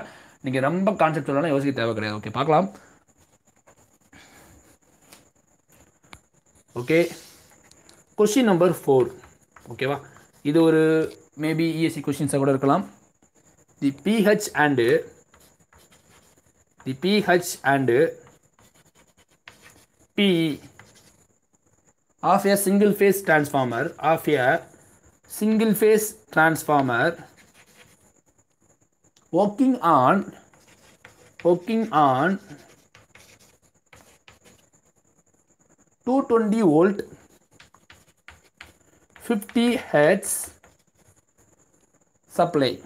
நீங்கள் ரொம்ப கான்செப்ட் யோசிக்க தேவை கிடையாது. ஓகே பார்க்கலாம். ஓகே கொஷின் நம்பர் ஃபோர் ஓகேவா இது ஒரு மேபி இஎஸ்சி கொஷின்ஸாக கூட இருக்கலாம். The PH and the PH and PE of a single phase transformer of a single phase transformer working on working on 220 volt 50 hertz supply.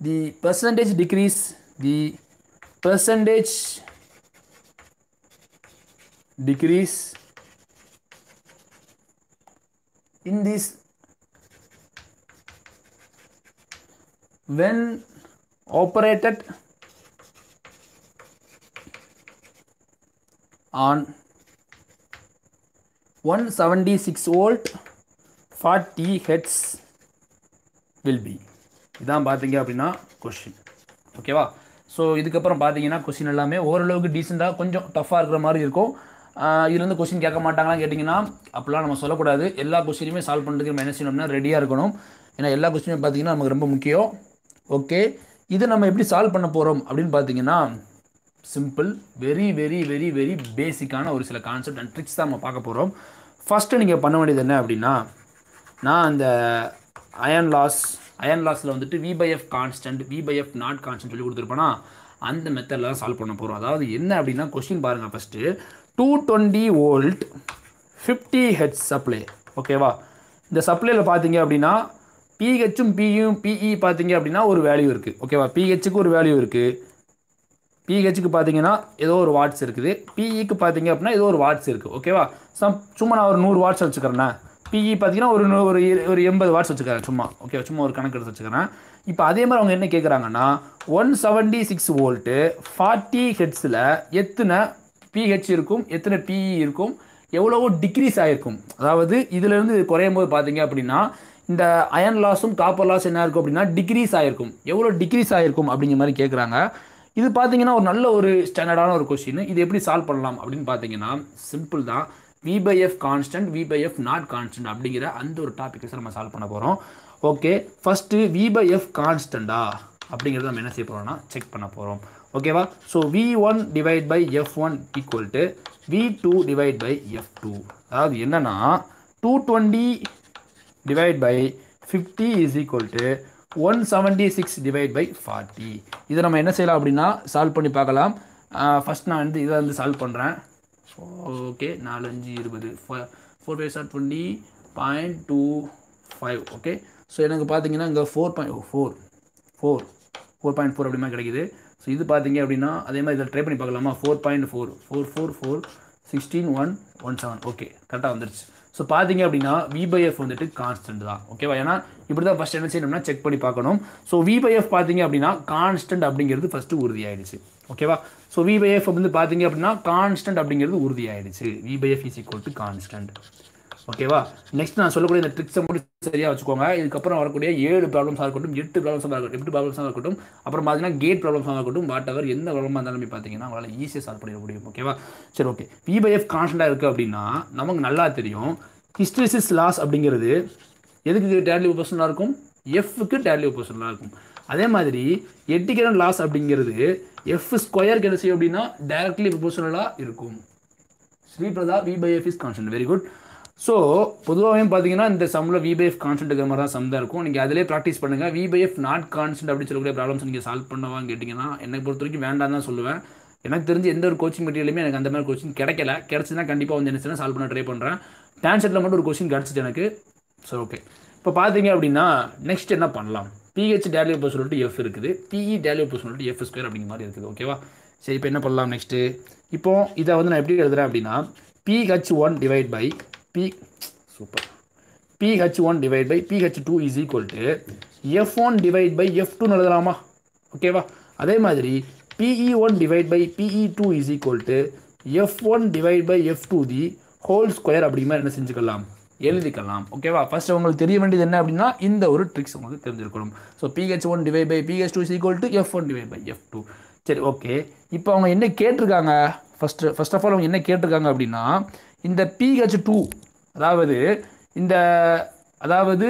The percentage decrease the percentage decrease in this. When operated on 176 volt 40 hertz will be. இதான் பார்த்தீங்க அப்படின்னா question ஓகேவா so இதுக்கப்புறம் பார்த்தீங்கன்னா question எல்லாமே ஓரளவுக்கு டீசெண்டாக கொஞ்சம் டஃப்பாக இருக்கிற மாதிரி இருக்கும். இதுலேருந்து கொஸ்டின் கேட்க மாட்டாங்களான்னு கேட்டிங்கன்னா அப்படிலாம் நம்ம சொல்லக்கூடாது. எல்லா கொஸ்டினுமே சால்வ் பண்ணுறதுக்கு நம்ம என்ன செய்யணும்னா ரெடியாக இருக்கணும். ஏன்னா எல்லா கொஸ்டினுமே பார்த்தீங்கன்னா நமக்கு ரொம்ப முக்கியம். ஓகே இதை நம்ம எப்படி சால்வ் பண்ண போகிறோம் அப்படின்னு பார்த்தீங்கன்னா simple very very very very பேசிக்கான ஒரு சில கான்செப்ட் அண்ட் ட்ரிக்ஸ் தான் நம்ம பார்க்க போகிறோம் ஃபஸ்ட்டு நீங்கள் பண்ண வேண்டியது என்ன அப்படின்னா நான் அந்த அயன் லாஸ் அயன் லாஸில் வந்துட்டு V by F constant V by F not constant சொல்லி கொடுத்துருப்பேனா அந்த மெத்தடில் தான் சால்வ் பண்ண போகிறோம் அதாவது என்ன அப்படின்னா கொஸ்டின் பாருங்கள் first two twenty volt fifty H supply ஓகேவா இந்த சப்ளையில் பார்த்தீங்க அப்படின்னா பிஹெச்சும் பியும் பிஇ பார்த்தீங்க அப்படின்னா ஒரு வேல்யூ இருக்குது ஓகேவா பிஹெச்சுக்கு ஒரு வேல்யூ இருக்குது பிஹெச்சுக்கு பார்த்தீங்கன்னா ஏதோ ஒரு வாட்ஸ் இருக்குது. பிஇக்கு பார்த்தீங்க அப்படின்னா ஏதோ ஒரு வாட்ஸ் இருக்குது ஓகேவா சம் சும்மா நான் ஒரு நூறு வாட்ஸ் வச்சுக்கிறேண்ணே பிஇ பார்த்தீங்கன்னா ஒரு நூறு ஒரு ஒரு எண்பது வாட்ஸ் வச்சுக்கிறேன் சும்மா. ஓகே சும்மா ஒரு கணக்கு எடுத்து வச்சுக்கிறேன். இப்போ அதே மாதிரி அவங்க என்ன கேட்குறாங்கன்னா one seventy six volt forty ஹெட்ஸில் எத்தனை பிஹெச் இருக்கும் எத்தனை பிஇ இருக்கும் எவ்வளவோ டிக்ரீஸ் ஆகிருக்கும் அதாவது இதுலேருந்து குறையும் போது பார்த்தீங்க அப்படின்னா இந்த அயன் லாஸும் காப்பர் லாஸ் என்ன இருக்கும் அப்படின்னா டிக்ரீஸ் ஆகிருக்கும் எவ்வளோ டிக்ரீஸ் ஆகிருக்கும் அப்படிங்கிற மாதிரி கேட்குறாங்க இது பார்த்தீங்கன்னா ஒரு நல்ல ஒரு ஸ்டாண்டர்டான ஒரு கொஸ்டின் இது எப்படி சால்வ் பண்ணலாம் அப்படின்னு பார்த்தீங்கன்னா சிம்பிள் தான். V by F constant V by F not constant அப்படிங்கிற அந்த ஒரு டாபிக் நம்ம சால்வ் பண்ண போகிறோம் okay first V by F கான்ஸ்டண்டா அப்படிங்கிறத நம்ம என்ன செய்ய போகிறோம்னா செக் பண்ண போகிறோம் ஓகேவா so V one divide by F one equal to V two divide by F two அதாவது என்னென்னா two twenty divide by fifty is equal to one seventy six divide by forty இதை நம்ம என்ன செய்யலாம் அப்படின்னா சால்வ் பண்ணி பார்க்கலாம். ஃபஸ்ட் நான் வந்து இதை வந்து சால்வ் பண்ணுறேன் ஓகே நாலஞ்சு இருபது. Four five sir twenty point two five okay so எனக்கு பார்த்தீங்கன்னா இங்கே four point four four four point four அப்படிமா கிடைக்குது. ஸோ இது பார்த்தீங்க அப்படின்னா அதே மாதிரி இதில் ட்ரை பண்ணி பார்க்கலாமா? Four point four four four four sixteen one one seven okay கரெக்டாக வந்துருச்சு. ஸோ பார்த்தீங்க அப்படின்னா வி பை எஃப் வந்துட்டு கான்ஸ்டன்ட் தான். ஓகேவா ஏன்னா இப்படி தான் ஃபஸ்ட் என்ன செய்யணும்னா செக் பண்ணி பார்க்கணும். ஸோ வி பை எஃப் பார்த்தீங்க அப்படின்னா கான்ஸ்டன்ட் அப்படிங்கிறது ஃபஸ்ட்டு உறுதியாயிடுச்சு. ஓகேவா ஸோ வி பை எஃப் வந்து பார்த்தீங்க அப்படின்னா கான்ஸ்டன்ட் அப்படிங்கிறது உறுதியாயிடுச்சு. V by F is equal to constant ஓகேவா நெக்ஸ்ட் நான் சொல்லக்கூடிய இந்த ட்ரிக்ஸை மட்டும் சரியாக வச்சுக்கோங்க. இதுக்கப்புறம் வரக்கூடிய ஏழு ப்ராப்ளம்ஸாக இருக்கட்டும் எட்டு ப்ராப்ளம்ஸாக இருக்கட்டும் எட்டு ப்ராப்ளம்ஸாக இருக்கட்டும் அப்புறம் பார்த்தீங்கன்னா கேட் ப்ராப்ளம்ஸாக இருக்கட்டும் வாட் எவர் எந்த ப்ராப்ளமாக இருந்தாலும் பார்த்தீங்கன்னா அவங்களால ஈஸியாக சால்வ் பண்ணிட முடியும். ஓகேவா சரி ஓகே வி பை எஃப் கான்ஸ்டண்டாக இருக்குது அப்படின்னா நமக்கு நல்லா தெரியும். ஹிஸ்டரிசிஸ் லாஸ் அப்படிங்கிறது எதுக்கு டேட்லி ஒப்போசனாக இருக்கும்? எஃப்க்கு டேட்லி ஒப்போசனாக இருக்கும். அதே மாதிரி எட்டிக்கிறன் லாஸ் அப்படிங்கிறது எஃப் ஸ்கொயருக்கு என்ன செய்யும் அப்படின்னா டைரக்ட்லி ப்ரொபோஷனலாக இருக்கும். Sripradha V by F is constant very good so பொதுவாகவே பார்த்தீங்கன்னா இந்த சம்மில் விபிஎஃப் கான்ஸ்டன்ட் இருக்கிற மாதிரி தான் சம் தான் இருக்கும். நீங்கள் அதிலே ப்ராக்டிஸ் பண்ணுங்கள் விபிஎஃப் நாட் கான்ஸ்டன்ட் அப்படின்னு சொல்லக்கூடிய ப்ராப்ளம்ஸ் நீங்கள் சால்வ் பண்ணவான்னு கேட்டிங்கன்னா என்னை பொறுத்த வரைக்கும் வேண்டாம் தான் சொல்லுவேன். எனக்கு தெரிஞ்சு எந்த ஒரு கோச்சிங் மெட்டீரியலுமே எனக்கு அந்த மாதிரி கோச்சிங் கிடைக்கல. கிடச்சுன்னா கண்டிப்பாக வந்து என்ன சால்வ் பண்ண ட்ரை பண்ணுறேன் டான்செட்டில் மட்டும் ஒரு கொஸ்டின் கிடச்சிட்டு எனக்கு. சரி ஓகே இப்போ பார்த்தீங்க அப்படின்னா நெக்ஸ்ட் என்ன பண்ணலாம்? பிஹெச் டேலியோ பஸ் சொல்லிட்டு எஃப் இருக்குது. பிஇ டேலியோ பஸ் சொல்லிட்டு எஃப் ஸ்கொயர் அப்படிங்கிற மாதிரி இருக்குது. ஓகேவா சரி இப்போ என்ன பண்ணலாம் நெக்ஸ்ட்டு இப்போது இதை வந்து நான் எப்படி எழுதுறேன் அப்படின்னா PH one divide by P super PH one divide by PH two is equal to F one divide by F டூன்னு எழுதலாமா? ஓகேவா அதே மாதிரி PE one divide by PE two is equal to F one divide by F two the whole square அப்படிங்கிற மாதிரி என்ன செஞ்சுக்கலாம்? எழுதிக்கலாம். ஓகேவா ஃபர்ஸ்ட் உங்களுக்கு தெரிய வேண்டியது என்ன அப்படின்னா இந்த ஒரு ட்ரிக்ஸ் உங்களுக்கு தெரிஞ்சிருக்கணும். So PH one divide by PH two is equal to F one divide by F two சரி ஓகே இப்போ அவங்க என்ன கேட்டிருக்காங்க? ஃபஸ்ட்டு ஃபர்ஸ்ட் ஆஃப் ஆல் அவங்க என்ன கேட்டிருக்காங்க அப்படின்னா இந்த பிஹெச் டூ அதாவது இந்த அதாவது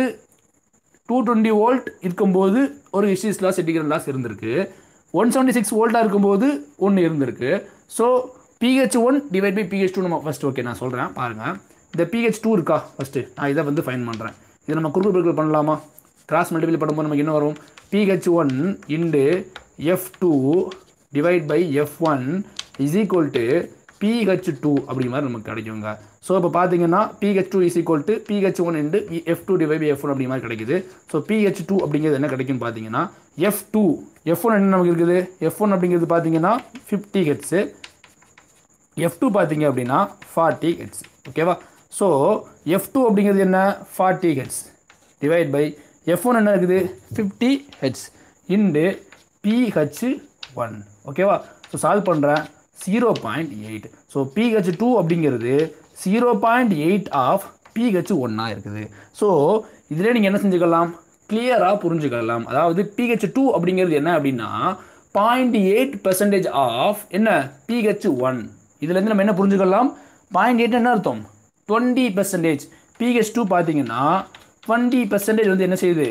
டூ டுவெண்ட்டி வோல்ட் இருக்கும்போது ஒரு hysteresis loss eddy current loss இருந்திருக்கு. ஒன் செவன்ட்டி சிக்ஸ் வோல்ட்டாக இருக்கும்போது ஒன்று இருந்திருக்கு. So PH one divide by PH two நம்ம ஃபஸ்ட் ஓகே நான் சொல்கிறேன் பாருங்கள் இந்த பிஹெச் டூ இருக்கா ஃபஸ்ட்டு நான் இதை வந்து ஃபைன் பண்ணுறேன் இதை நம்ம குறுக்கு பிரிக்கல் பண்ணலாமா? கிராஸ் மல்டிபிள் பண்ணும்போது நமக்கு என்ன வரும்? PH one into F two divide by F one is equal to PH two அப்படி மாதிரி நமக்கு கிடைக்குங்க. ஸோ இப்போ பார்த்தீங்கன்னா PH two is equal to PH one into F two divide by F one அப்படி மாதிரி கிடைக்குது. ஸோ பிஹெச் டூ அப்படிங்கிறது என்ன கிடைக்கும்னு பார்த்தீங்கன்னா எஃப் டூ எஃப் ஒன் என்ன நமக்கு இருக்குது? எஃப் ஒன் அப்படிங்கிறது பார்த்தீங்கன்னா ஃபிஃப்டி ஹெட்ஸு எஃப் டூ பார்த்தீங்க அப்படின்னா ஃபார்ட்டி ஹெட்ஸ் ஓகேவா ஸோ எஃப் டூ அப்படிங்கிறது என்ன? Forty hertz divide by F one என்ன இருக்குது? Fifty hertz into PH one ஓகேவா ஸோ சால்வ் பண்ணுறேன் zero point eight so PH two அப்படிங்கிறது zero point eight of PH ஒன்னாக இருக்குது. ஸோ இதில் நீங்கள் என்ன செஞ்சுக்கலாம்? கிளியராக புரிஞ்சுக்கலாம். அதாவது பிஹெச் டூ அப்படிங்கிறது என்ன அப்படின்னா பாயிண்ட் எயிட் பெர்சன்டேஜ் ஆஃப் என்ன? பிஹெச் ஒன் இதுலேருந்து நம்ம என்ன புரிஞ்சுக்கலாம்? பாயிண்ட் எயிட் என்ன அர்த்தம்? டுவெண்ட்டி பெர்சன்டேஜ் பிஹெச் டூ பார்த்தீங்கன்னா டுவெண்ட்டி பர்சன்டேஜ் வந்து என்ன செய்யுது?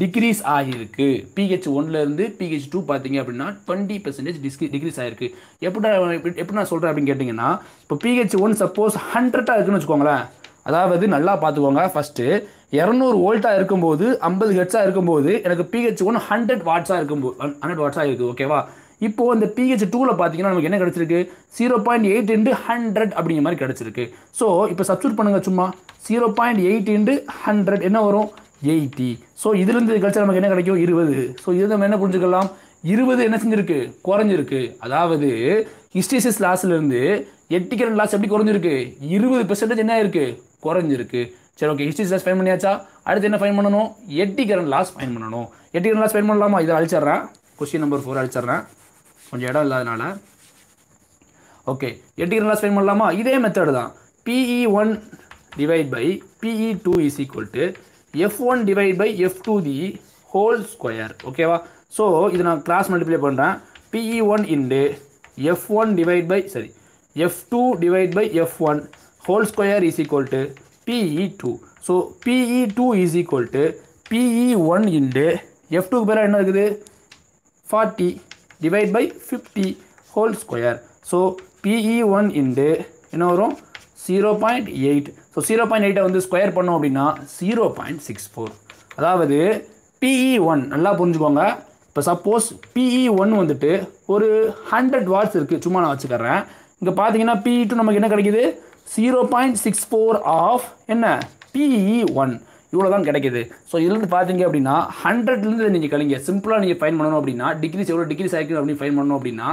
டிக்ரீஸ் ஆகியிருக்கு. பிஹெச் ஒன்லேருந்து பிஹெச் டூ பார்த்தீங்க அப்படின்னா டுவெண்ட்டி பர்சன்டேஜ் டிஸ்கி டிக்ரீஸ் ஆகிருக்கு எப்படி எப்படி நான் சொல்கிறேன் அப்படின்னு கேட்டிங்கன்னா இப்போ பிஹெச் ஒன் சப்போஸ் ஹண்ட்ரட்டாக இருக்குன்னு வச்சுக்கோங்களேன். அதாவது நல்லா பார்த்துக்கோங்க. ஃபஸ்ட்டு இரநூறு வோல்ட்டாக இருக்கும்போது ஐம்பது ஹெட்ஸாக இருக்கும்போது எனக்கு பிஹெச் ஒன் ஹண்ட்ரட் வாட்ஸாக இருக்கும்போது ஹண்ட்ரட் வாட்ஸாக இருக்குது ஓகேவா இப்போது இந்த பிஹெச் டூவில் பார்த்தீங்கன்னா நமக்கு என்ன கிடச்சிருக்கு? Zero point eight into hundred அப்படிங்கிற மாதிரி கிடச்சிருக்கு. ஸோ இப்போ சப்ஸ்டியூட் பண்ணுங்கள் சும்மா. Zero point eight into hundred என்ன வரும்? எயிட்டி ஸோ இதுலேருந்து கழிச்சா நமக்கு என்ன கிடைக்கும்? இருபது. ஸோ இது நம்ம என்ன புரிஞ்சுக்கலாம்? இருபது என்ன செஞ்சிருக்கு? குறைஞ்சிருக்கு. அதாவது ஹிஸ்டிசிஸ் லாஸ்லேருந்து எட்டிக்கரன் லாஸ் எப்படி குறைஞ்சிருக்கு? இருபது பெர்சன்டேஜ் என்ன இருக்குது குறைஞ்சிருக்கு. சரி ஓகே ஹிஸ்டிஸ் லாஸ் ஃபைன் பண்ணியாச்சா? அடுத்து என்ன ஃபைன் பண்ணணும்? எட்டிக்கரன் லாஸ் ஃபைன் பண்ணணும். எட்டிக்கரன் லாஸ் ஃபைன் பண்ணலாமா? இதை அழிச்சிட்றேன். கொஸ்டின் நம்பர் ஃபோர் அழிச்சிட்றேன். கொஞ்சம் இடம் இல்லாதனால. ஓகே எட்டிக்கரன் லாஸ் ஃபைன் பண்ணலாமா? இதே மெத்தடு தான். PE one divide by PE two is equal to F one divide by F two the whole square ஓகேவா ஸோ இது நான் கிராஸ் மல்டிப்ளை பண்ணுறேன் PE one into F one divide by சரி F two divide by F one whole square is equal to PE two so PE two is equal to PE one into F டூக்கு பேராக என்ன இருக்குது? Forty divide by fifty whole square so PE one into என்ன வரும்? Zero point eight so zero point எயிட்டை வந்து square பண்ணோம் அப்படின்னா zero point six four அதாவது பிஇ ஒன் நல்லா புரிஞ்சுக்கோங்க. இப்போ சப்போஸ் பிஇ ஒன் வந்துட்டு ஒரு ஹண்ட்ரட் வாட்ஸ் இருக்குது சும்மா நான் வச்சுக்கிறேன். இங்கே பார்த்தீங்கன்னா பிஇ டூ நமக்கு என்ன கிடைக்கிது? Zero point six four of என்ன? பிஇ ஒன் இவ்வளோ தான் கிடைக்குது. ஸோ இதுலேருந்து பார்த்தீங்க அப்படின்னா ஹண்ட்ரட்லேருந்து நீங்கள் கழிங்க. சிம்பிளாக நீங்கள் ஃபைன் பண்ணணும் அப்படின்னா டிகிரிஸ் எவ்வளோ டிகிரிஸ் ஆகிருக்கு அப்படின்னு ஃபைன் பண்ணணும் அப்படின்னா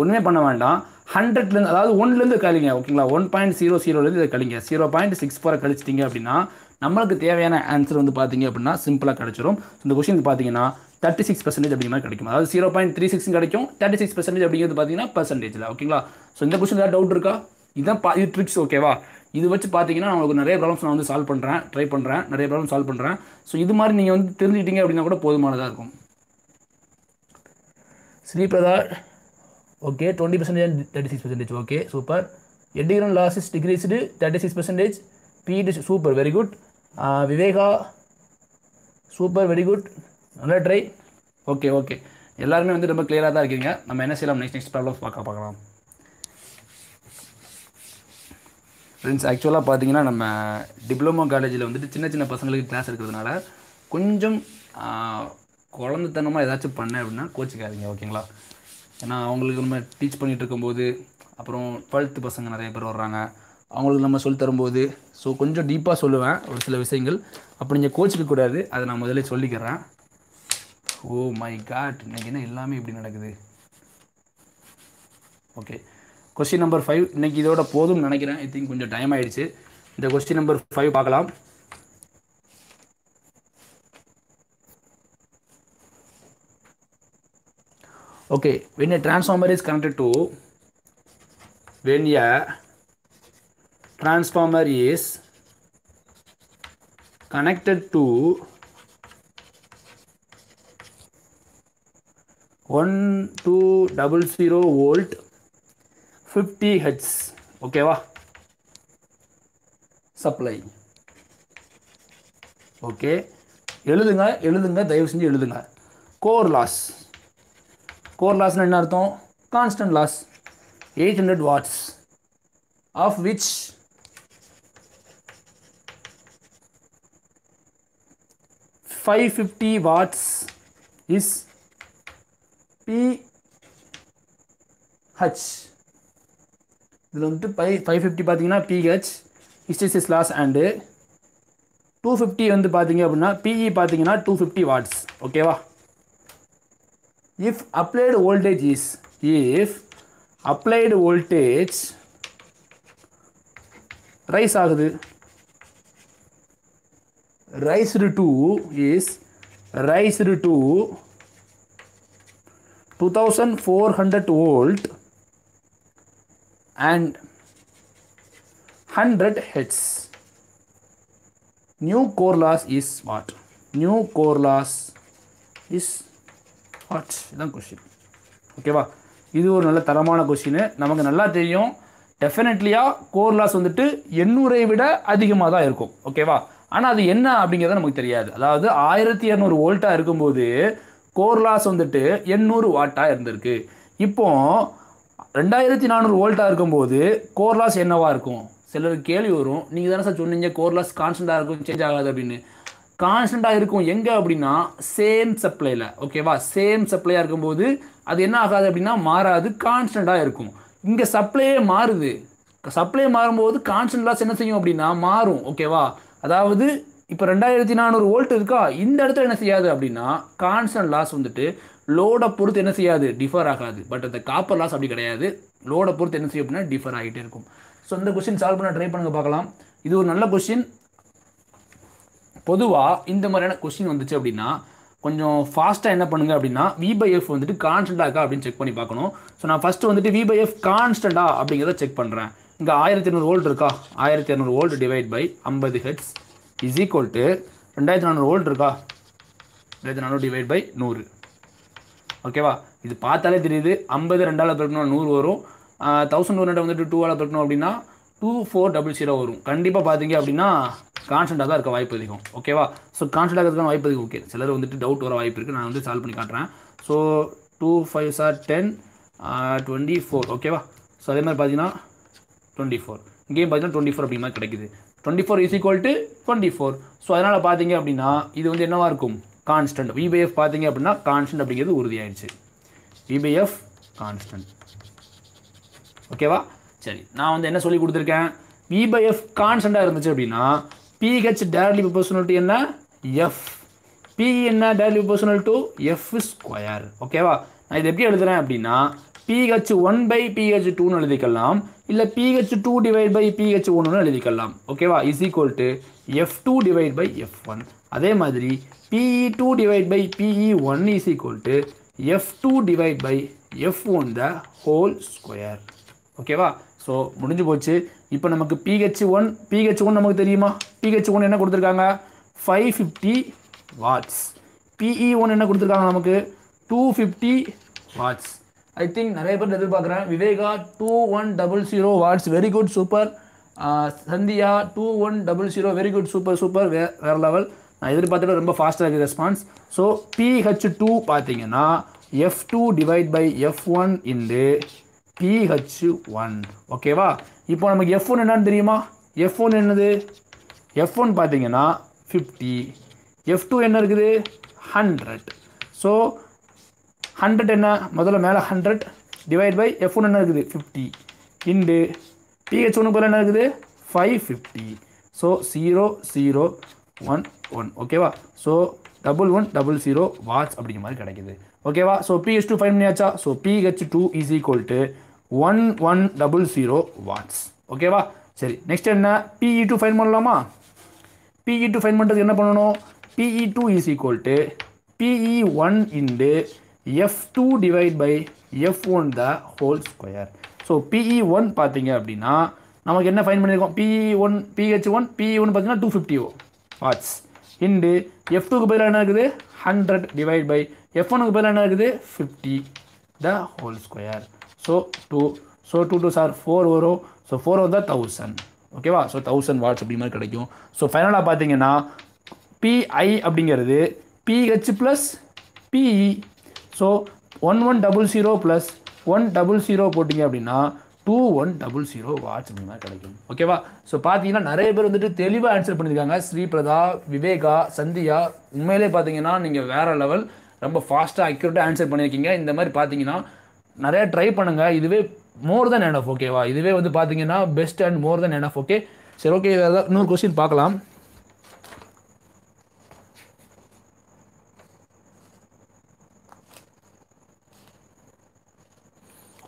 ஒன்றுமே பண்ண வேண்டாம். ஹண்ட்ரட்லேருந்து அதாவது ஒன்லேருந்து கழிங்க ஓகேங்களா ஒன் பாயிண்ட் ஜீரோ ஜீரோலேருந்து இதை கழிங்க. ஜீரோ பாயிண்ட் சிக்ஸ் ஃபோரை கழிச்சிட்டிங்க அப்படின்னா நம்மளுக்கு தேவையான ஆன்சர் வந்து பார்த்தீங்க அப்படின்னா சிம்பிளாக கிடச்சிரும். இந்த கொஸ்டின் பார்த்தீங்கன்னா தேர்ட்டி சிக்ஸ் பர்சன்டேஜ் அப்படிங்கிற மாதிரி கிடைக்கும். அதாவது ஜீரோ பாயிண்ட் த்ரீ சிக்ஸ் கிடைக்கும். தேர்ட்டி சிக்ஸ் பர்சன்டேஜ் அப்படிங்கிறது பார்த்தீங்கன்னா பர்சன்டேஜில் ஓகேங்களா ஸோ இந்த கொஸ்டின் ஏதாவது டவுட் இருக்கா? இதுதான் பா இது ட்ரிக்ஸ் ஓகேவா இது வச்சு பார்த்தீங்கன்னா நான் உங்களுக்கு நிறைய ப்ராப்ளம்ஸ் நான் வந்து சால்வ் பண்ணுறேன் ட்ரை பண்ணுறேன் நிறைய ப்ராப்ளம் சால்வ் பண்ணுறேன் ஸோ இது மாதிரி நீங்கள் வந்து தெரிஞ்சுக்கிட்டீங்க அப்படின்னா கூட போதுமானதாக இருக்கும். Sripradha okay twenty percentage thirty six percentage okay super eddy current losses decreased thirty six percentage பிடி super very good Viveka super very good நல்லா ட்ரை ஓகே ஓகே எல்லாருமே வந்து ரொம்ப கிளியராக தான் இருக்கீங்க. நம்ம என்ன செய்யலாம்? நெக்ஸ்ட் நெக்ஸ்ட் ப்ராப்ளம்ஸ் பார்க்க பார்க்கலாம். ஃப்ரெண்ட்ஸ் ஆக்சுவலாக பார்த்தீங்கன்னா நம்ம டிப்ளமோ காலேஜில் வந்துட்டு சின்ன சின்ன பசங்களுக்கு கிளாஸ் இருக்கிறதுனால கொஞ்சம் குழந்தைத்தனமாக ஏதாச்சும் பண்ணேன் அப்படின்னா கோச்சிக்காதீங்க ஓகேங்களா ஏன்னா அவங்களுக்கு நம்ம டீச் பண்ணிகிட்டு இருக்கும்போது அப்புறம் டுவெல்த்து பசங்க நிறைய பேர் வர்றாங்க. அவங்களுக்கு நம்ம சொல்லி தரும்போது ஸோ கொஞ்சம் டீப்பாக சொல்லுவேன் ஒரு சில விஷயங்கள். அப்போ நீங்கள் கோச்சிக்க கூடாது அதை நான் முதல்ல சொல்லிக்கிறேன். ஓ மை காட் இன்னைக்கு என்ன எல்லாமே இப்படி நடக்குது? ஓகே கொஸ்டின் நம்பர் ஃபைவ் இன்னைக்கு இதோட போதும்னு நினைக்கிறேன் ஐ திங்க் கொஞ்சம் டைம் ஆயிடுச்சு இந்த கொஸ்டின் நம்பர் ஃபைவ் பார்க்கலாம் okay when a transformer is connected to when a transformer is connected to one two double zero volt fifty hertz ஓகேவா சப்ளை ஓகே எழுதுங்க எழுதுங்க தயவு செஞ்சு எழுதுங்க. கோர் லாஸ் கோர் லாஸ்னு என்ன அர்த்தம்? Constant loss eight hundred watts of which five fifty watts is P H இதில் வந்துட்டு பை ஃபைவ் ஃபிஃப்டி பார்த்தீங்கன்னா PH hysteresis loss and two fifty வந்து பார்த்தீங்க அப்படின்னா பிஇ பார்த்தீங்கன்னா டூ ஃபிஃப்டி வாட்ஸ் ஓகேவா if applied voltage is if applied voltage rise ஆகுது. Raised to is raised to two thousand four hundred volt and 100 hertz new core loss is what? New core loss is what இதுதான் question ஓகேவா இது ஒரு நல்ல தரமான question நமக்கு நல்லா தெரியும். டெஃபினெட்லியாக கோர் லாஸ் வந்துட்டு எண்ணூரை விட அதிகமாக தான் இருக்கும். ஓகேவா ஆனால் அது என்ன அப்படிங்கிறது நமக்கு தெரியாது. அதாவது ஆயிரத்தி இரநூறு வோல்ட்டாக இருக்கும்போது கோர் லாஸ் வந்துட்டு எண்ணூறு வாட்டாக இருந்திருக்கு. இப்போது ரெண்டாயிரத்தி நானூறு வோல்ட்டாக இருக்கும்போது கோர் லாஸ் என்னவா இருக்கும்? சிலருக்கு கேள்வி வரும். நீங்கள் தானே சார் சொன்னீங்க கோர் லாஸ் கான்ஸ்டண்ட்டாக இருக்கும் சேஞ்ச் ஆகாது அப்படின்னு. கான்ஸ்டண்ட்டாக இருக்கும் எங்கே அப்படின்னா சேம் சப்ளையில் ஓகேவா சேம் சப்ளையாக இருக்கும்போது அது என்ன ஆகாது அப்படின்னா மாறாது கான்ஸ்டண்ட்டாக இருக்கும். இங்கே சப்ளையே மாறுது. சப்ளை மாறும்போது கான்ஸ்டன்ட் லாஸ் என்ன செய்யும் அப்படின்னா மாறும். ஓகேவா அதாவது இப்போ ரெண்டாயிரத்தி நானூறு வோல்ட் இருக்கா? இந்த இடத்துல என்ன செய்யாது அப்படின்னா கான்ஸ்டன்ட் லாஸ் வந்துட்டு லோடை பொறுத்து என்ன செய்யாது? டிஃபர் ஆகாது. பட் அந்த காப்பர் லாஸ் அப்படி கிடையாது. லோடை பொறுத்து என்ன செய்யும் அப்படின்னா டிஃபர் ஆகிட்டே இருக்கும். ஸோ இந்த கொஸ்டின் சால்வ் பண்ண ட்ரை பண்ணுங்க பார்க்கலாம். இது ஒரு நல்ல கொஸ்டின் பொதுவாக இந்த மாதிரியான கொஸ்டின் வந்துச்சு அப்படின்னா கொஞ்சம் ஃபாஸ்ட்டாக என்ன பண்ணுங்க அப்படின்னா வி பை எஃப் வந்துட்டு கான்ஸ்டண்டாக இருக்கா அப்படின்னு செக் பண்ணி பார்க்கணும். ஸோ நான் ஃபஸ்ட்டு வந்துட்டு வி பை எஃப் கான்ஸ்டண்டா அப்படிங்கிறத செக் பண்ணுறேன் இங்கே ஆயிரத்தி இரநூறு வோல்ட் இருக்கா? ஆயிரத்தி இரநூறு வோல்ட் டிவைட் பை ஐம்பது ஹெட்ஸ் இஸ் ஈக்குவல் டு ரெண்டாயிரத்தி நானூறு வோல்ட் இருக்கா? ரெண்டாயிரத்தி நானூறு டிவைட் பை நூறு. ஓகேவா இது பார்த்தாலே தெரியுது. ஐம்பது ரெண்டால் பெருக்கணும் நூறு வரும். தௌசண்ட் ஒன் வந்துட்டு டூவால் பெருக்கணும் அப்படின்னா டூ ஃபோர் டபுள் ஜீரோ வரும். கண்டிப்பாக பார்த்தீங்க அப்படின்னா கான்ஸ்டண்ட்டாக தான் இருக்க வாய்ப்பு அதிகம். ஓகேவா ஸோ கான்ஸ்டண்ட்டாக இருக்கிறதுக்கான வாய்ப்பு அதிகம். ஓகே சிலர் வந்துட்டு டவுட் வர வாய்ப்பு இருக்குது நான் வந்து சால்வ் பண்ணி காட்டுறேன். So two five are ten twenty four ஓகேவா ஸோ அதே மாதிரி பார்த்தீங்கன்னா டுவெண்ட்டி ஃபோர் இங்கேயும் பார்த்தீங்கன்னா டுவெண்ட்டி ஃபோர் அப்படி மாதிரி கிடைக்குது. Twenty four is equal to twenty four so அதனால் பார்த்தீங்க அப்படின்னா இது வந்து என்னவாக இருக்கும்? கான்ஸ்டன்ட் விபிஎஃப் பார்த்தீங்க அப்படின்னா கான்ஸ்டன்ட் அப்படிங்கிறது உறுதியாயிடுச்சு. விபிஎஃப் கான்ஸ்டன்ட் ஓகேவா சரி நான் வந்து என்ன சொல்லி கொடுத்துருக்கேன்? விபிஎஃப் பை கான்ஸ்டண்ட்டாக இருந்துச்சு அப்படின்னா பிஹெச் டேரக்ட்லி ப்ரொபோஷனல் டு என்ன? எஃப் பி என்ன directly proportional to F square ஓகேவா நான் இதை எப்படி எழுதுறேன் அப்படின்னா பிஹெச் ஒன் பை பிஹெச் டூன்னு எழுதிக்கலாம். இல்லை PH two divide by PH ஒன்னு எழுதிக்கலாம். ஓகேவா is equal to F two divide by F one அதே மாதிரி PE two divide by PE one is equal to F two divide by F one the whole square ஓகேவா so முடிஞ்சு போச்சு. இப்போ நமக்கு பிஹெச் ஒன் பிஹெச் ஒன் நமக்கு தெரியுமா? PH one என்ன கொடுத்துருக்காங்க? Five fifty watts PE one என்ன கொடுத்துருக்காங்க நமக்கு? Two fifty watts I think நிறைய பேர் எதிர்பார்க்குறேன். Viveka two one double zero watts very good super Sandhya two one double zero very good super super வே வேறு லெவல் நான் எதிர்பார்த்தது ரொம்ப ஃபாஸ்ட்டாக இருக்குது ரெஸ்பான்ஸ் ஸோ பிஹெச் டூ பார்த்தீங்கன்னா F two divide by F one into PH one ஓகேவா இப்போ நமக்கு எஃப் ஒன் என்னன்னு தெரியுமா? எஃப் ஒன் என்னது? எஃப் ஒன் பார்த்தீங்கன்னா ஃபிஃப்டி எஃப் டூ என்ன இருக்குது? ஹண்ட்ரட் ஸோ ஹண்ட்ரட் என்ன? முதல்ல மேலே hundred divide by F one என்ன இருக்குது? ஃபிஃப்டி இண்டு பிஹெச் ஒன்று போல் என்ன இருக்குது? Five fifty so zero zero one one ஓகேவா so double one double zero watts அப்படிங்கிற மாதிரி கிடைக்குது. ஓகேவா ஸோ பிஹெச் டூ ஃபைன் பண்ணியாச்சா? So PH two is equal to one one double zero watts ஓகேவா சரி நெக்ஸ்ட் என்ன? பிஇ டூ ஃபைன் பண்ணலாமா? பிஇ டூ ஃபைன் பண்ணுறதுக்கு என்ன பண்ணணும்? PE two is equal to PE one into F two divide by F one the whole square so PE one பார்த்தீங்க அப்படின்னா நமக்கு என்ன ஃபைன் பண்ணியிருக்கோம் PE one PH one PE one பார்த்தீங்கன்னா two fifty watts into F டூக்கு பதிலாக என்ன இருக்குது? ஹண்ட்ரட் டிவைட் பை எஃப் ஒனுக்கு பதிலாக என்ன இருக்குது? Fifty the whole square so two so two two are four வரும். ஸோ ஃபோர் வந்தால் தௌசண்ட் ஓகேவா ஸோ தௌசண்ட் வாட்ஸ் அப்படி மாதிரி கிடைக்கும். ஸோ ஃபைனலாக பார்த்தீங்கன்னா பிஐ அப்படிங்கிறது PH plus PE so one one double zero plus one double zero போட்டிங்க அப்படின்னா two one double zero watts அப்படி மாதிரி கிடைக்கும். ஓகேவா ஸோ பார்த்தீங்கன்னா நிறைய பேர் வந்துட்டு தெளிவாக ஆன்சர் பண்ணியிருக்காங்க. ஸ்ரீபிரதா விவேகா சந்தியா உண்மையிலே பார்த்தீங்கன்னா நீங்கள் வேறு லெவல் ரொம்ப ஃபாஸ்ட்டாக அக்யூரேட்டாக ஆன்சர் பண்ணியிருக்கீங்க. இந்த மாதிரி பார்த்தீங்கன்னா நிறைய ட்ரை பண்ணுங்கள் இதுவே மோர் தென் என் ஆஃப் ஓகேவா இதுவே வந்து பார்த்தீங்கன்னா best and more then enough okay சரி ஓகே வேறு இன்னொரு கொஸ்டின் பார்க்கலாம்.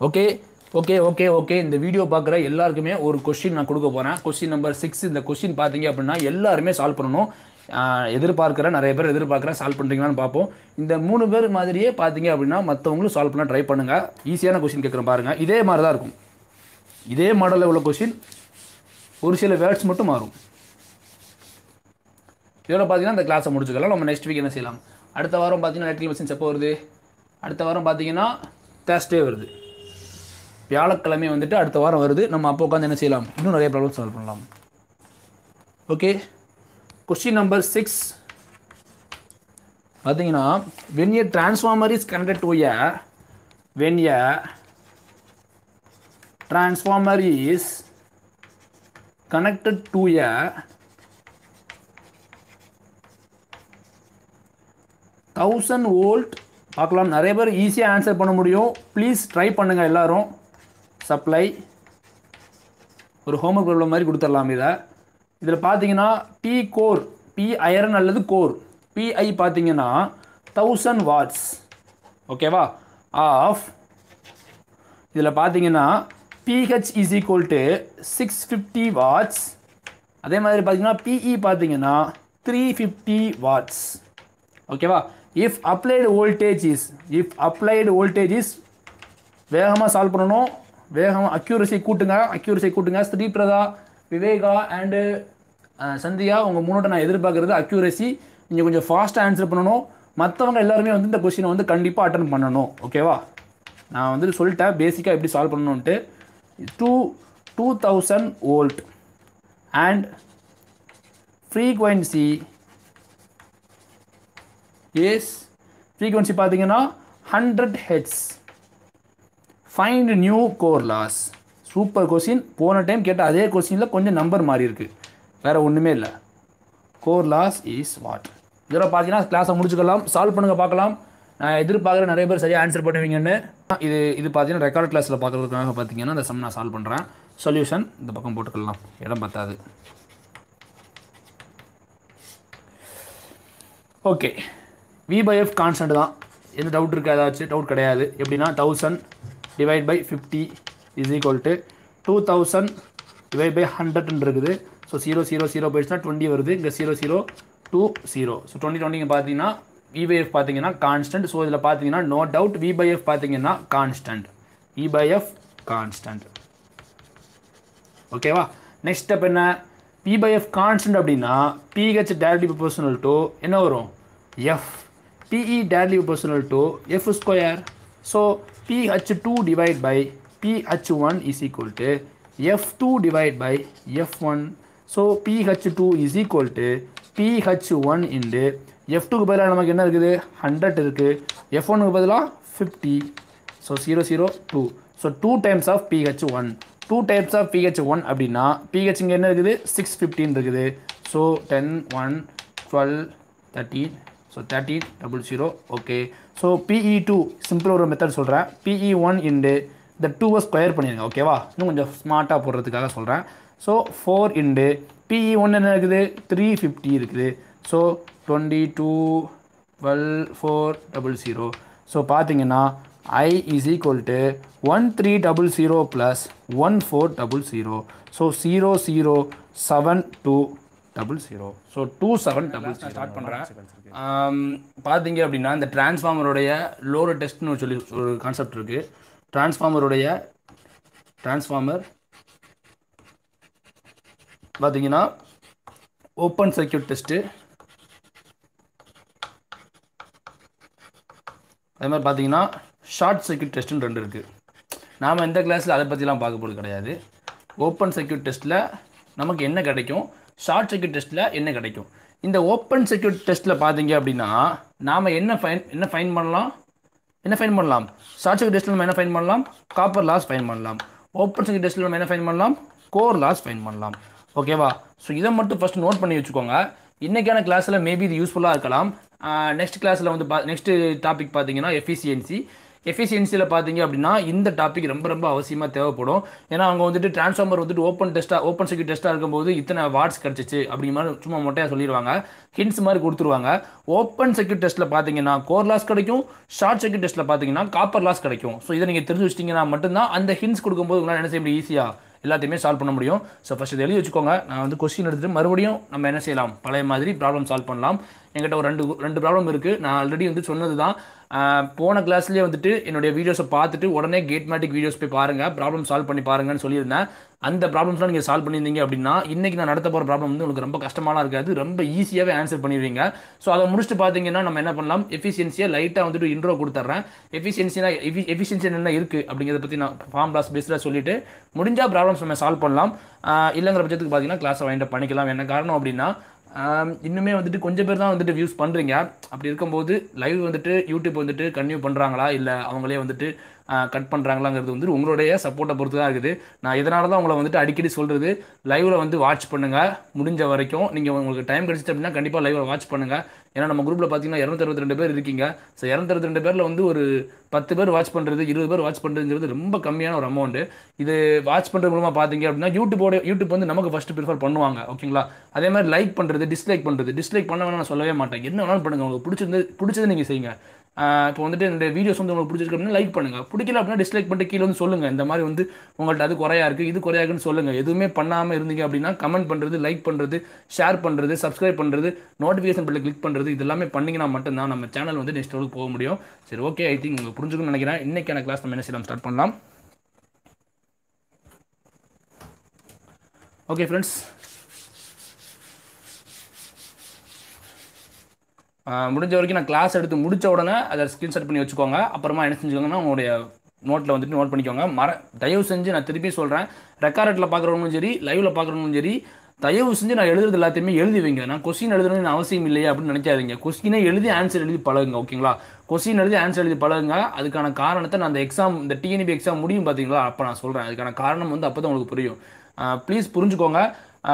ஓகே ஓகே ஓகே ஓகே இந்த வீடியோ பார்க்குற எல்லாருக்குமே ஒரு கொஸ்டின் நான் கொடுக்க போகிறேன் கொஸ்டின் நம்பர் சிக்ஸ் இந்த கொஸ்டின் பார்த்தீங்க அப்படின்னா எல்லாருமே சால்வ் பண்ணணும். எதிர்பார்க்குற நிறைய பேர் எதிர்பார்க்குறேன் சால்வ் பண்ணுறீங்களான்னு பார்ப்போம். இந்த மூணு பேர் மாதிரியே பார்த்தீங்க அப்படின்னா மற்றவங்களும் சால்வ் பண்ண ட்ரை பண்ணுங்கள் ஈஸியான கொஸ்டின் கேட்குறேன் பாருங்கள் இதே மாதிரி தான் இருக்கும். இதே மாடலில் உள்ள கொஸ்டின் ஒரு சில வேர்ட்ஸ் மட்டும் மாறும். இதோட பார்த்தீங்கன்னா இந்த கிளாஸை முடிச்சுக்கலாம். நம்ம நெக்ஸ்ட் வீக் என்ன செய்யலாம்? அடுத்த வாரம் பார்த்தீங்கன்னா எலக்ட்ரிக்கல் மிஷின்ஸ் எப்போ வருது? அடுத்த வாரம் பார்த்தீங்கன்னா தேர்ஸ்டே வருது. வியாழக்கிழமை வந்துட்டு அடுத்த வாரம் வருது. நம்ம அப்போ உட்காந்து என்ன செய்யலாம்? இன்னும் நிறைய ப்ராப்ளம் சால்வ் பண்ணலாம். ஓகே கொஸ்டின் நம்பர் சிக்ஸ் பார்த்தீங்கன்னா when a transformer is connected to a when a transformer is connected to a thousand volt பார்க்கலாம். நிறைய பேர் ஈஸியாக ஆன்சர் பண்ண முடியும். ப்ளீஸ் ட்ரை பண்ணுங்கள் எல்லோரும். சப்ளை ஒரு ஹோம்ஒர்க் ப்ராப்ளம் மாதிரி கொடுத்துடலாம் இதை. இதில் பார்த்தீங்கன்னா பி கோர் பி அயரன் அல்லது கோர் பிஐ பார்த்தீங்கன்னா தௌசண்ட் வாட்ஸ் ஓகேவா ஆஃப் இதில் பார்த்தீங்கன்னா PH is equal to six fifty watts அதே மாதிரி பார்த்தீங்கன்னா பிஇ பார்த்தீங்கன்னா த்ரீ ஃபிஃப்டி வாட்ஸ் ஓகேவா if applied voltage is if applied voltage is வேகமாக சால்வ் பண்ணணும். வேகமாக அக்யூரசி கூட்டுங்க அக்யூரசி கூட்டுங்க. ஸ்ரீபிரதா விவேகா அண்டு சந்தியா உங்கள் முன்னோட்ட நான் எதிர்பார்க்குறது அக்யூரசி நீங்கள் கொஞ்சம் ஃபாஸ்ட்டாக ஆன்சர் பண்ணணும். மற்றவங்க எல்லாருமே வந்து இந்த கொஸ்டினை வந்து கண்டிப்பாக அட்டன் பண்ணணும். ஓகேவா நான் வந்து சொல்லிட்டேன். பேசிக்காக எப்படி solve பண்ணணுன்ட்டு two two thousand volt and frequency is frequency பார்த்தீங்கன்னா hundred hertz find new core loss super question போன டைம் கேட்ட அதே கொஸ்டினில் கொஞ்சம் நம்பர் மாறி இருக்குது வேறு ஒன்றுமே இல்லை. கோர் லாஸ் இஸ் வாட் இதோட பார்த்தீங்கன்னா கிளாஸை முடிச்சுக்கலாம். சால்வ் பண்ணுங்க பார்க்கலாம். நான் எதிர்பார்க்குற நிறைய பேர் சரியாக ஆன்சர் பண்ணுவீங்கன்னு. இது இது பார்த்தீங்கன்னா ரெக்கார்ட் கிளாஸில் பார்க்குறதுக்காக பார்த்தீங்கன்னா அந்த சம் நான் சால்வ் பண்ணுறேன் சொல்யூஷன் இந்த பக்கம் போட்டுக்கலாம். இடம் பத்தாது. Okay V by F constant தான். எந்த டவுட் இருக்கா ஏதாச்சும்? டவுட் கிடையாது. எப்படின்னா thousand divide by fifty is equal to two thousand divide by ஹண்ட்ரட்னு இருக்குது. ஸோ ஜீரோ ஜீரோ ஜீரோ போயிடுச்சுன்னா டுவெண்ட்டி வருது. இங்கே zero zero two zero so twenty டுவெண்ட்டிங்க பார்த்தீங்கன்னா வி பார்த்தீங்கன்னா கான்ஸ்டன்ட் ஸோ இதில் பார்த்தீங்கன்னா நோ டவுட் வி பார்த்தீங்கன்னா constant E by F constant ஓகேவா நெக்ஸ்ட் ஸ்டெப் என்ன? பிபைஎஃப் கான்ஸ்டன்ட் அப்படின்னா பிஹெச் டேரக்ட்லி ப்ரொபோஷனல் டு என்ன வரும்? F PE directly proportional to F square so PH two divide by PH one is equal to F two divide by F one so PH two is equal PH one into F டூக்கு பதிலாக நமக்கு என்ன இருக்குது? Hundred இருக்குது F ஒனுக்கு பதிலாக fifty so zero zero two so two times of PH one two times of PH one அப்படின்னா pH இங்கே என்ன இருக்குது? சிக்ஸ் ஃபிஃப்டின் இருக்குது. So ten one twelve thirteen so thirteen double zero okay so PE two simple ஒரு method சொல்கிறேன் BE one into இந்த டூவை ஸ்கொயர் பண்ணிடுங்க ஓகேவா இன்னும் கொஞ்சம் ஸ்மார்ட்டாக போடுறதுக்காக சொல்கிறேன் so four into PE one என்ன இருக்குது? த்ரீ ஃபிஃப்டி இருக்குது. So twenty two twelve four double zero so பார்த்தீங்கன்னா I is equal to one three double zero plus one four double zero so zero zero seven two double zero so two seven double start பண்ணுறேன் பார்த்தீங்க அப்படின்னா இந்த டிரான்ஸ்ஃபார்மருடைய load டெஸ்ட்னு சொல்லி ஒரு concept இருக்குது டிரான்ஸ்ஃபார்மருடைய transformer பார்த்தீங்கன்னா ஓப்பன் சர்க்கியூட் டெஸ்ட்டு அதே மாதிரி பார்த்தீங்கன்னா ஷார்ட் சர்க்கியூட் டெஸ்ட்டுன்னு ரெண்டு இருக்குது நாம் இந்த கிளாஸில் அதை பற்றிலாம் பார்க்க போகிறது கிடையாது. ஓப்பன் சர்க்கியூட் டெஸ்ட்டில் நமக்கு என்ன கிடைக்கும்? ஷார்ட் சர்க்கியூட் டெஸ்ட்டில் என்ன கிடைக்கும்? இந்த ஓப்பன் சர்க்கியூட் டெஸ்ட்டில் பார்த்தீங்க அப்படின்னா நாம் என்ன ஃபைன் என்ன ஃபைன் பண்ணலாம்? என்ன ஃபைன் பண்ணலாம்? ஷார்ட் சர்க்கியூட் டெஸ்ட்டில் நம்ம என்ன ஃபைன் பண்ணலாம்? காப்பர் லாஸ் ஃபைன் பண்ணலாம். ஓப்பன் சர்க்கியூட் டெஸ்ட்டில் நம்ம என்ன ஃபைன் பண்ணலாம்? கோர் லாஸ் ஃபைன் பண்ணலாம். ஓகேவா ஸோ இதை மட்டும் ஃபஸ்ட் நோட் பண்ணி வச்சுக்கோங்க. இன்றைக்கான கிளாஸில் மேபி இது யூஸ்ஃபுல்லாக இருக்கலாம். நெக்ஸ்ட் கிளாஸில் வந்து பா நெக்ஸ்ட் டாபிக் பார்த்தீங்கன்னா எஃபிசியன்சி எஃபிஷியன்சியில் பார்த்தீங்க அப்படின்னா இந்த டாபிக் ரொம்ப ரொம்ப அவசியமாக தேவைப்படும். ஏன்னா அவங்க வந்துட்டு டிரான்ஸ்ஃபார்மர் வந்துட்டு ஓப்பன் டெஸ்ட்டாக ஓப்பன் சர்க்கியூட் டெஸ்ட்டாக இருக்கும்போது இத்தனை வாட்ஸ் கிடச்சிச்சு அப்படிங்கிற மாதிரி சும்மா மொட்டையாக சொல்லிடுவாங்க ஹிண்ட்ஸ் மாதிரி கொடுத்துருவாங்க. ஓப்பன் சர்க்கியூட் டெஸ்ட்டில் பார்த்தீங்கன்னா கோர் லாஸ் கிடைக்கும். ஷார்ட் சர்க்கியூட் டெஸ்ட்டில் பார்த்தீங்கன்னா காப்பர் லாஸ் கிடைக்கும். ஸோ இதை நீங்கள் தெரிஞ்சு வச்சிட்டிங்கன்னா மட்டும்தான் அந்த ஹிண்ட்ஸ் கொடுக்கும்போது உங்களால் என்ன செய்ய முடியும்? ஈஸியாக எல்லாத்தையுமே சால்வ் பண்ண முடியும். ஸோ ஃபஸ்ட் இதை எழுதி வச்சுக்கோங்க. நான் வந்து கொஸ்டின் எடுத்துகிட்டு மறுபடியும் நம்ம என்ன செய்யலாம்? பழைய மாதிரி ப்ராப்ளம் சால்வ் பண்ணலாம். என்கிட்ட ஒரு ரெண்டு ரெண்டு ப்ராப்ளம் இருக்குது நான் ஆல்ரெடி வந்து சொன்னது தான் போன கிளாஸ்லேயே வந்துட்டு என்னுடைய வீடியோஸை பார்த்துட்டு உடனே கேட் மேட்டிக் வீடியோஸ் போய் பாருங்கள் ப்ராப்ளம் சால்வ் பண்ணி பாருங்கன்னு சொல்லியிருந்தேன். அந்த ப்ராப்ளம்ஸ்லாம் நீங்கள் சால்வ் பண்ணியிருந்தீங்க அப்படின்னா இன்றைக்கி நான் நடத்த போகிற ப்ராப்ளம் வந்து உங்களுக்கு ரொம்ப கஷ்டமாலாம் இருக்காது. ரொம்ப ஈஸியாகவே ஆன்சர் பண்ணிடுவீங்க. ஸோ அதை முடிச்சுட்டு பார்த்தீங்கன்னா நம்ம என்ன பண்ணலாம்? எஃபிஷியன்சியை லைட்டாக வந்துட்டு இன்ட்ரோ கொடுத்துட்றேன் எஃபிஷியன்சினா எஃபி எஃபிஷியன்சி என்ன இருக்குது அப்படிங்கிறத பற்றி நான் ஃபார்ம் கிளாஸ் பேஸில் சொல்லிவிட்டு முடிஞ்சால் ப்ராப்ளம்ஸ் நம்ம சால்வ் பண்ணலாம். இல்லைங்கிற பட்சத்துக்கு பார்த்தீங்கன்னா கிளாஸை வாங்கிட்டு பண்ணிக்கலாம். என்ன காரணம் அப்படின்னா இன்னுமே வந்துட்டு கொஞ்சம் பேர் தான் வந்துட்டு வியூஸ் பண்ணுறீங்க அப்படி இருக்கும்போது லைவ் வந்துட்டு யூடியூப் வந்துட்டு கன்டினியூ பண்ணுறாங்களா இல்லை அவங்களே வந்துட்டு கட் பண்ணுறாங்களாங்கிறது வந்து உங்களுடைய சப்போர்ட்டை பொறுத்து தான் இருக்குது. நான் இதனால தான் உங்களை வந்துட்டு அடிக்கடி சொல்கிறது லைவில் வந்து வாட்ச் பண்ணுங்கள் முடிஞ்ச வரைக்கும் நீங்கள் உங்களுக்கு டைம் கிடச்சிட்டு அப்படின்னா கண்டிப்பாக லைவில் வாட்ச் பண்ணுங்கள் ஏன்னா நம்ம குரூப்பில் பார்த்தீங்கன்னா இரநூத்தி ரெண்டு பேர் இருக்கீங்க. ஸோ இரநூத்தி ரெண்டு பேரில் வந்து ஒரு பத்து பேர் வாட்ச் பண்ணுறது இருபது பேர் வாட்ச் பண்ணுறதுங்கிறது ரொம்ப கம்மியான ஒரு அமௌண்ட்டு இது வாட்ச் பண்ணுறது மூலமாக பார்த்தீங்க அப்படின்னா யூடியூபோட யூடியூப் வந்து நமக்கு ஃபஸ்ட்டு ப்ரிஃபர் பண்ணுவாங்க. ஓகேங்களா? அதே மாதிரி லைக் பண்ணுறது டிஸ்லைக் பண்ணுறது டிஸ்லைக் பண்ண வேணாம் நான் சொல்லவே மாட்டேன். என்ன வேணாலும் பண்ணுங்கள் உங்களுக்கு பிடிச்சிருந்து பிடிச்சது நீங்கள் செய்யுங்க. இப்போ வந்துட்டு இந்த வீடியோஸ் வந்து உங்களுக்கு பிடிச்சிருக்கு அப்படின்னா லைக் பண்ணுங்கள் பிடிக்கல அப்படின்னா டிஸ்லைக் பண்ணிட்டு கீழே வந்து சொல்லுங்கள் இந்த மாதிரி வந்து உங்கள்கிட்ட அது குறையா இருக்குது இது குறையா இருக்குன்னு சொல்லுங்கள் எதுவுமே பண்ணாமல் இருந்தீங்க அப்படின்னா கமெண்ட் பண்ணுறது லைக் பண்ணுறது ஷேர் பண்ணுறது சப்ஸ்கிரைப் பண்ணுறது நோட்டிஃபிகேஷன் பில்லை கிளிக் பண்ணுறது இதெல்லாமே பண்ணிங்கன்னா மட்டும்தான் நம்ம சேனல் வந்து நெக்ஸ்ட் லெவலுக்கு போக முடியும். சரி ஓகே ஐ திங்க் உங்களுக்கு புரிஞ்சுக்கணும்னு நினைக்கிறேன். இன்றைக்கான கிளாஸ் நம்ம என்ன செய்யலாம்? ஸ்டார்ட் பண்ணலாம். ஓகே ஃப்ரெண்ட்ஸ் முடிஞ்ச வரைக்கும் நான் கிளாஸ் எடுத்து முடித்த உடனே அதை ஸ்க்ரீன்ஷாட் பண்ணி வச்சுக்கோங்க. அப்புறமா என்ன செஞ்சுக்கோங்கன்னா உங்களுடைய நோட்டில் வந்துட்டு நோட் பண்ணிக்கோங்க. மற தயவு செஞ்சு நான் திருப்பி சொல்கிறேன் ரெக்கார்டில் பார்க்குறவங்களும் சரி லைவில் பார்க்குறவங்களும் சரி தயவு செஞ்சு நான் எழுதுறது எல்லாத்தையுமே எழுதி வைங்க. நான் கொஸ்டின் எழுதணும்னு அவசியம் இல்லையா அப்படின்னு நினைக்காதீங்க. கொஸ்டினே எழுதி ஆன்சர் எழுதி பழகுங்க ஓகேங்களா கொஸ்டின் எழுதி ஆன்சர் எழுதி பழகுங்க. அதுக்கான காரணத்தை நான் அந்த எக்ஸாம் இந்த டிஎன்பி எக்ஸாம் முடியும் பார்த்தீங்களா? அப்போ நான் சொல்கிறேன் அதுக்கான காரணம் வந்து அப்போ தான் உங்களுக்கு புரியும். ப்ளீஸ் புரிஞ்சுக்கோங்க.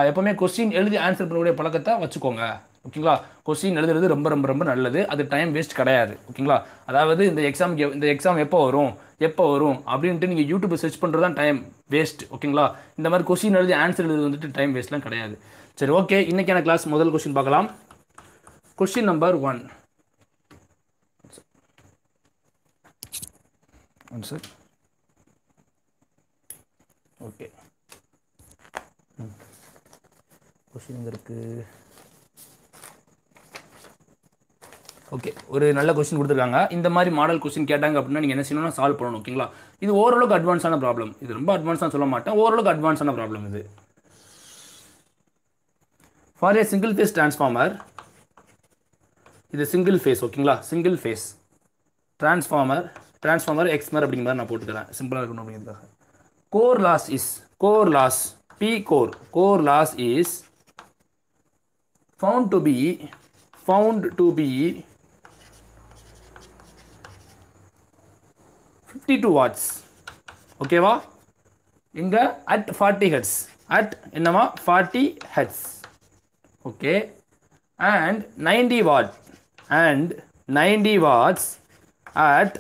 எப்போவுமே கொஸ்டின் எழுதி ஆன்சர் பண்ணக்கூடிய பழக்கத்தை வச்சுக்கோங்க. ஓகேங்களா? கொஸ்டின் எழுதுறது ரொம்ப ரொம்ப ரொம்ப நல்லது. அது டைம் வேஸ்ட் கிடையாது. ஓகேங்களா? அதாவது இந்த எக்ஸாம் இந்த எக்ஸாம் எப்போ வரும்? எப்போ வரும்? அப்படின்ட்டு நீங்கள் யூடியூப் சர்ச் பண்ணுறது தான் டைம் வேஸ்ட் ஓகேங்களா? இந்த மாதிரி கொஸ்டின் எழுதி ஆன்சர் எழுதுறது வந்துட்டு டைம் வேஸ்ட்லாம் கிடையாது. சரி ஓகே இன்றைக்கான கிளாஸ் முதல் கொஸ்டின் பார்க்கலாம். Question number one sir okay question இருக்குது ஓகே ஒரு நல்ல கொஸ்டின் கொடுத்துருக்காங்க. இந்த மாதிரி மாடல் கொஸ்டின் கேட்டாங்க அப்படின்னா நீங்கள் என்ன செய்யணும்னா சால்வ் பண்ணணும் ஓகேங்களா இது ஓரளவுக்கு அட்வான்ஸான ப்ராப்ளம் இது ரொம்ப அட்வான்ஸாக சொல்ல மாட்டேன். ஓரளவுக்கு அட்வான்ஸான ப்ராப்ளம் இது. For a single phase transformer இது சிங்கிள் ஃபேஸ் ஓகேங்களா single phase transformer transformer xmer அப்படிங்கிற மாதிரி நான் போட்டுக்கிறேன். சிம்பிளாக இருக்கணும் அப்படிங்கிறதுக்காக. Core loss is core loss P core core loss is found to be found to be fifty two watts ஓகேவா இங்கே அட் ஃபார்ட்டி ஹெட்ஸ் அட் என்னவா forty hertz okay and ninety watt and ninety watts at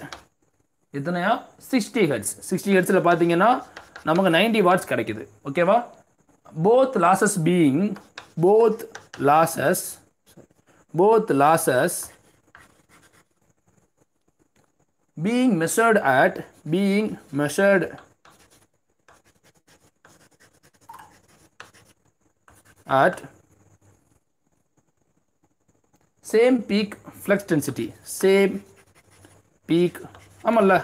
எத்தனையா? Sixty hertz sixty ஹெட்ஸில் பார்த்தீங்கன்னா நமக்கு ninety watts கிடைக்குது. ஓகேவா both losses being both losses both losses being measured at being measured. At same peak flux density. Same peak ஆமாம்ல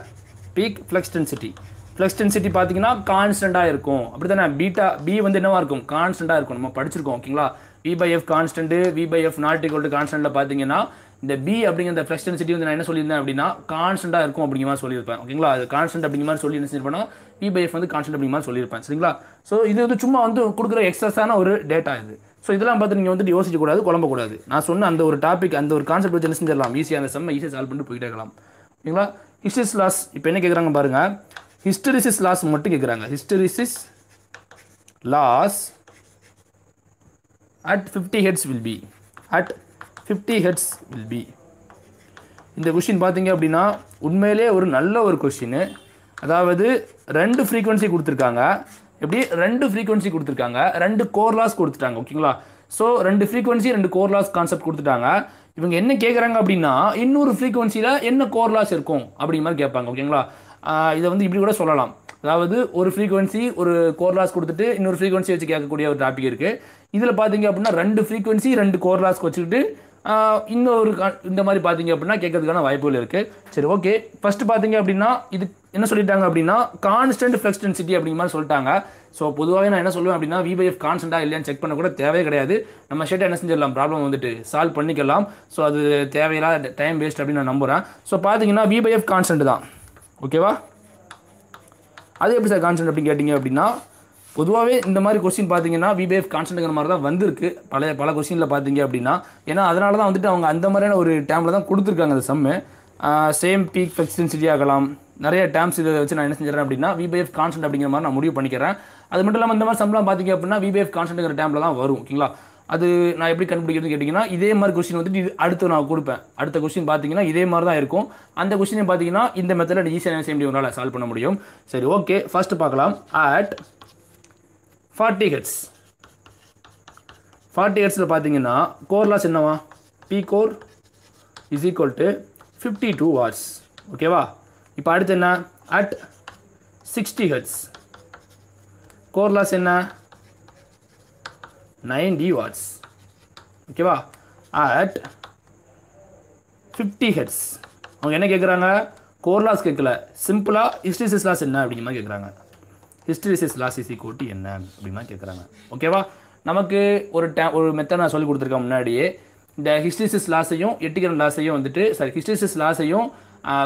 peak flux density. Flux density பார்த்தீங்கன்னா கான்ஸ்டண்ட்டாக இருக்கும். அப்படி தானே பீட்டா பி வந்து என்னவா இருக்கும்? கான்ஸ்டண்ட்டாக இருக்கும். நம்ம படிச்சிருக்கோம் ஓகேங்களா V by F constant V by F not equal to பார்த்தீங்கன்னா இந்த பி அப்படிங்கிற அந்த ஃப்ளக்ஸ் டென்சிட்டி வந்து நான் என்ன சொல்லியிருந்தேன் அப்படின்னா கான்ஸ்டண்ட்டாக இருக்கும் அப்படிங்கிற மாதிரி சொல்லியிருப்பேன். ஓகேங்களா அது கான்ஸ்டன்ட் அப்படிங்கிற மாதிரி சொல்லி என்ன செஞ்சிருப்பேன்னா பி பை எஃப் வந்து கான்ஸ்டன்ட் அப்படிங்கிற மாதிரி சொல்லியிருப்பேன். சரிங்களா? ஸோ இது வந்து சும்மா வந்து கொடுக்குற எக்ஸஸான ஒரு டேட்டா இது. ஸோ இதெல்லாம் பார்த்து நீங்கள் வந்துட்டு யோசிக்கக்கூடாது குழம்பக்கூடாது. நான் சொன்ன அந்த ஒரு டாபிக் அந்த ஒரு கான்செப்ட் வச்சு என்ன செஞ்சிடலாம்? ஈஸியாக அந்த செம்ம ஈஸியாக சால்வ் பண்ணிட்டு போயிட்டே இருக்கலாம். ஓகேங்களா? ஹிஸ்டரிஸ் லாஸ் இப்போ என்ன கேட்குறாங்க பாருங்க. ஹிஸ்டரிசிஸ் லாஸ் மட்டும் கேட்குறாங்க hysteresis loss at fifty hertz will be at fifty hertz will be இந்த கொஷின் பார்த்தீங்க அப்படின்னா உண்மையிலே ஒரு நல்ல ஒரு கொஷின் அதாவது ரெண்டு ஃப்ரீக்வன்சி கொடுத்துருக்காங்க. எப்படி? ரெண்டு ஃப்ரீக்வன்சி கொடுத்துருக்காங்க. ரெண்டு கோர் லாஸ் கொடுத்துட்டாங்க ஓகேங்களா ஸோ ரெண்டு ஃப்ரீக்வன்சி ரெண்டு கோர் லாஸ் கான்செப்ட் கொடுத்துட்டாங்க. இவங்க என்ன கேட்குறாங்க அப்படின்னா இன்னொரு ஃப்ரீக்வன்சியில் என்ன கோர் லாஸ் இருக்கும் அப்படிங்கிற மாதிரி கேட்பாங்க ஓகேங்களா இதை வந்து இப்படி கூட சொல்லலாம். அதாவது ஒரு ஃப்ரீக்வன்சி ஒரு கோர் லாஸ் கொடுத்துட்டு இன்னொரு ஃப்ரீக்வன்சி வச்சு கேட்கக்கூடிய ஒரு டாபிக் இருக்குது இதில் பார்த்தீங்க அப்படின்னா ரெண்டு ஃப்ரீக்வன்சி ரெண்டு கோர் லாஸ்க்கு வச்சுக்கிட்டு இன்னொரு இந்த மாதிரி பார்த்தீங்க அப்படின்னா கேட்கறதுக்கான வாய்ப்புகள் இருக்குது சரி ஓகே. ஃபர்ஸ்ட் பார்த்தீங்க அப்படின்னா இது என்ன சொல்லிட்டாங்க அப்படின்னா கான்ஸ்டன்ட் ஃப்ளக்ஸ் டென்சிட்டி அப்படிங்கிற மாதிரி சொல்லிட்டாங்க. ஸோ பொதுவாகவே நான் என்ன சொல்லுவேன் அப்படின்னா விபைஎஃப் கான்ஸ்டன்ட்டாக இல்லையான்னு செக் பண்ண கூட தேவையே கிடையாது. நம்ம ஷேட்டை என்ன செஞ்சிடலாம்? ப்ராப்ளம் வந்துட்டு சால்வ் பண்ணிக்கலாம். ஸோ அது தேவையில்லாத டைம் வேஸ்ட் அப்படின்னு நான் நம்புகிறேன் ஸோ பார்த்தீங்கன்னா விபைஎஃப் கான்ஸ்டன்ட் தான். ஓகேவா அது எப்படி சார் கான்ஸ்டன்ட் அப்படின்னு கேட்டிங்க அப்படின்னா பொதுவாகவே இந்த மாதிரி கொஸ்டின் பார்த்தீங்கன்னா விபிஎஃப் கான்ஸ்டன்ட்ங்கிற மாதிரி தான் வந்திருக்கு. பல பல கொஸ்டினில் பார்த்தீங்க அப்படின்னா. ஏன்னா அதனால தான் வந்துட்டு அவங்க அந்த மாதிரியான ஒரு டேமில் தான் கொடுத்துருக்காங்க அந்த சம்மு சேம் பீக் ஃப்ளெக்சிடென்சிட்டி ஆகலாம். நிறைய டேம்ஸ் இதை வச்சு நான் என்ன செஞ்சுறேன் அப்படின்னா விபிஎஃப் கான்ஸ்டன்ட் அப்படிங்கிற மாதிரி நான் முடிவு பண்ணிக்கிறேன். அது மட்டும் இல்லாமல் இந்த மாதிரி சம்பளம் பார்த்தீங்க அப்படின்னா விபிஎஃப் கான்ஸ்டன்ட்ங்கிற டேமில் தான் வரும் ஓகேங்களா? அது நான் எப்படி கண்டுபிடிக்கிறதுன்னு கேட்டிங்கன்னா இதே மாதிரி கொஸ்டின் வந்துட்டு இது அடுத்து நான் கொடுப்பேன். அடுத்த கொஸ்டின் பார்த்தீங்கன்னா இதே மாதிரி தான் இருக்கும். அந்த கொஸ்டினை பார்த்தீங்கன்னா இந்த மெத்தடில் ஈஸியாக என்ன செய்ய முடியும்? உங்களால் சால்வ் பண்ண முடியும். சரி ஓகே ஃபர்ஸ்ட் பார்க்கலாம். அட் ஃபார்ட்டி ஹெட்ஸ் ஃபார்ட்டி ஹெட்ஸில் பார்த்தீங்கன்னா கோர் லாஸ் என்னவா? P core is equal to fifty two watts ஓகேவா இப்போ அடுத்து என்ன? At sixty hertz core loss என்ன? நைன்டி வாட்ஸ் ஓகேவா அட் ஃபிஃப்டி ஹெட்ஸ் அவங்க என்ன கேட்குறாங்க கோர் லாஸ் கேட்கல சிம்பிளாக ஹிஸ்டிசிஸ் லாஸ் என்ன அப்படிங்கிற மாதிரி கேட்குறாங்க ஹிஸ்டரிசிஸ் லாஸ் இஸ் ஈக்குவல் என்ன அப்படிமா கேட்குறாங்க ஓகேவா நமக்கு ஒரு டே ஒரு மெத்தட் நான் சொல்லி கொடுத்துருக்கேன் முன்னாடியே. இந்த ஹிஸ்டரிசிஸ் லாஸையும் எட்டிகரன் லாஸையும் வந்துட்டு சாரி ஹிஸ்டரிசிஸ் லாஸையும்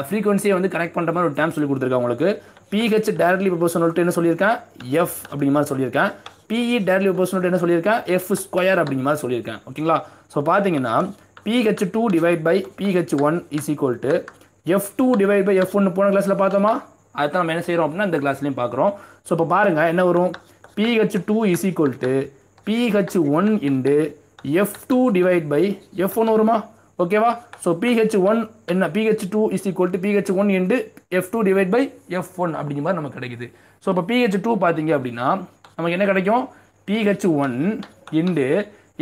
ஃப்ரீக்வன்சியை வந்து கனெக்ட் பண்ணுற மாதிரி ஒரு டேம் சொல்லி கொடுத்துருக்கேன் உங்களுக்கு. பிஹெச் டேரக்ட்லி ப்ரொபோஷனல் என்ன சொல்லியிருக்கேன்? எஃப் அப்படிங்கிற மாதிரி சொல்லியிருக்கேன். பிஇ டேரக்ட்லி ப்ரொபோஷனல் என்ன சொல்லியிருக்கேன்? எஃப் ஸ்கொயர் அப்படிங்கிற மாதிரி சொல்லியிருக்கேன். ஓகேங்களா ஸோ பார்த்தீங்கன்னா PH two divide by PH one is equal to F two divide by F ஒன்று போன கிளாஸில் பார்த்தோமா? அதுதான் நம்ம என்ன செய்கிறோம் அப்படின்னா இந்த கிளாஸ்லேயும் பார்க்குறோம். ஸோ இப்போ பாருங்கள் என்ன வரும்? PH two is equal to PH one into F two divide by F one வருமா? ஓகேவா ஸோ பிஹெச் ஒன் என்ன? PH two is equal to PH one into F two divide by F one அப்படிங்கிற மாதிரி நமக்கு கிடைக்குது. So இப்போ pH two பார்த்தீங்க அப்படின்னா நமக்கு என்ன கிடைக்கும்? PH one into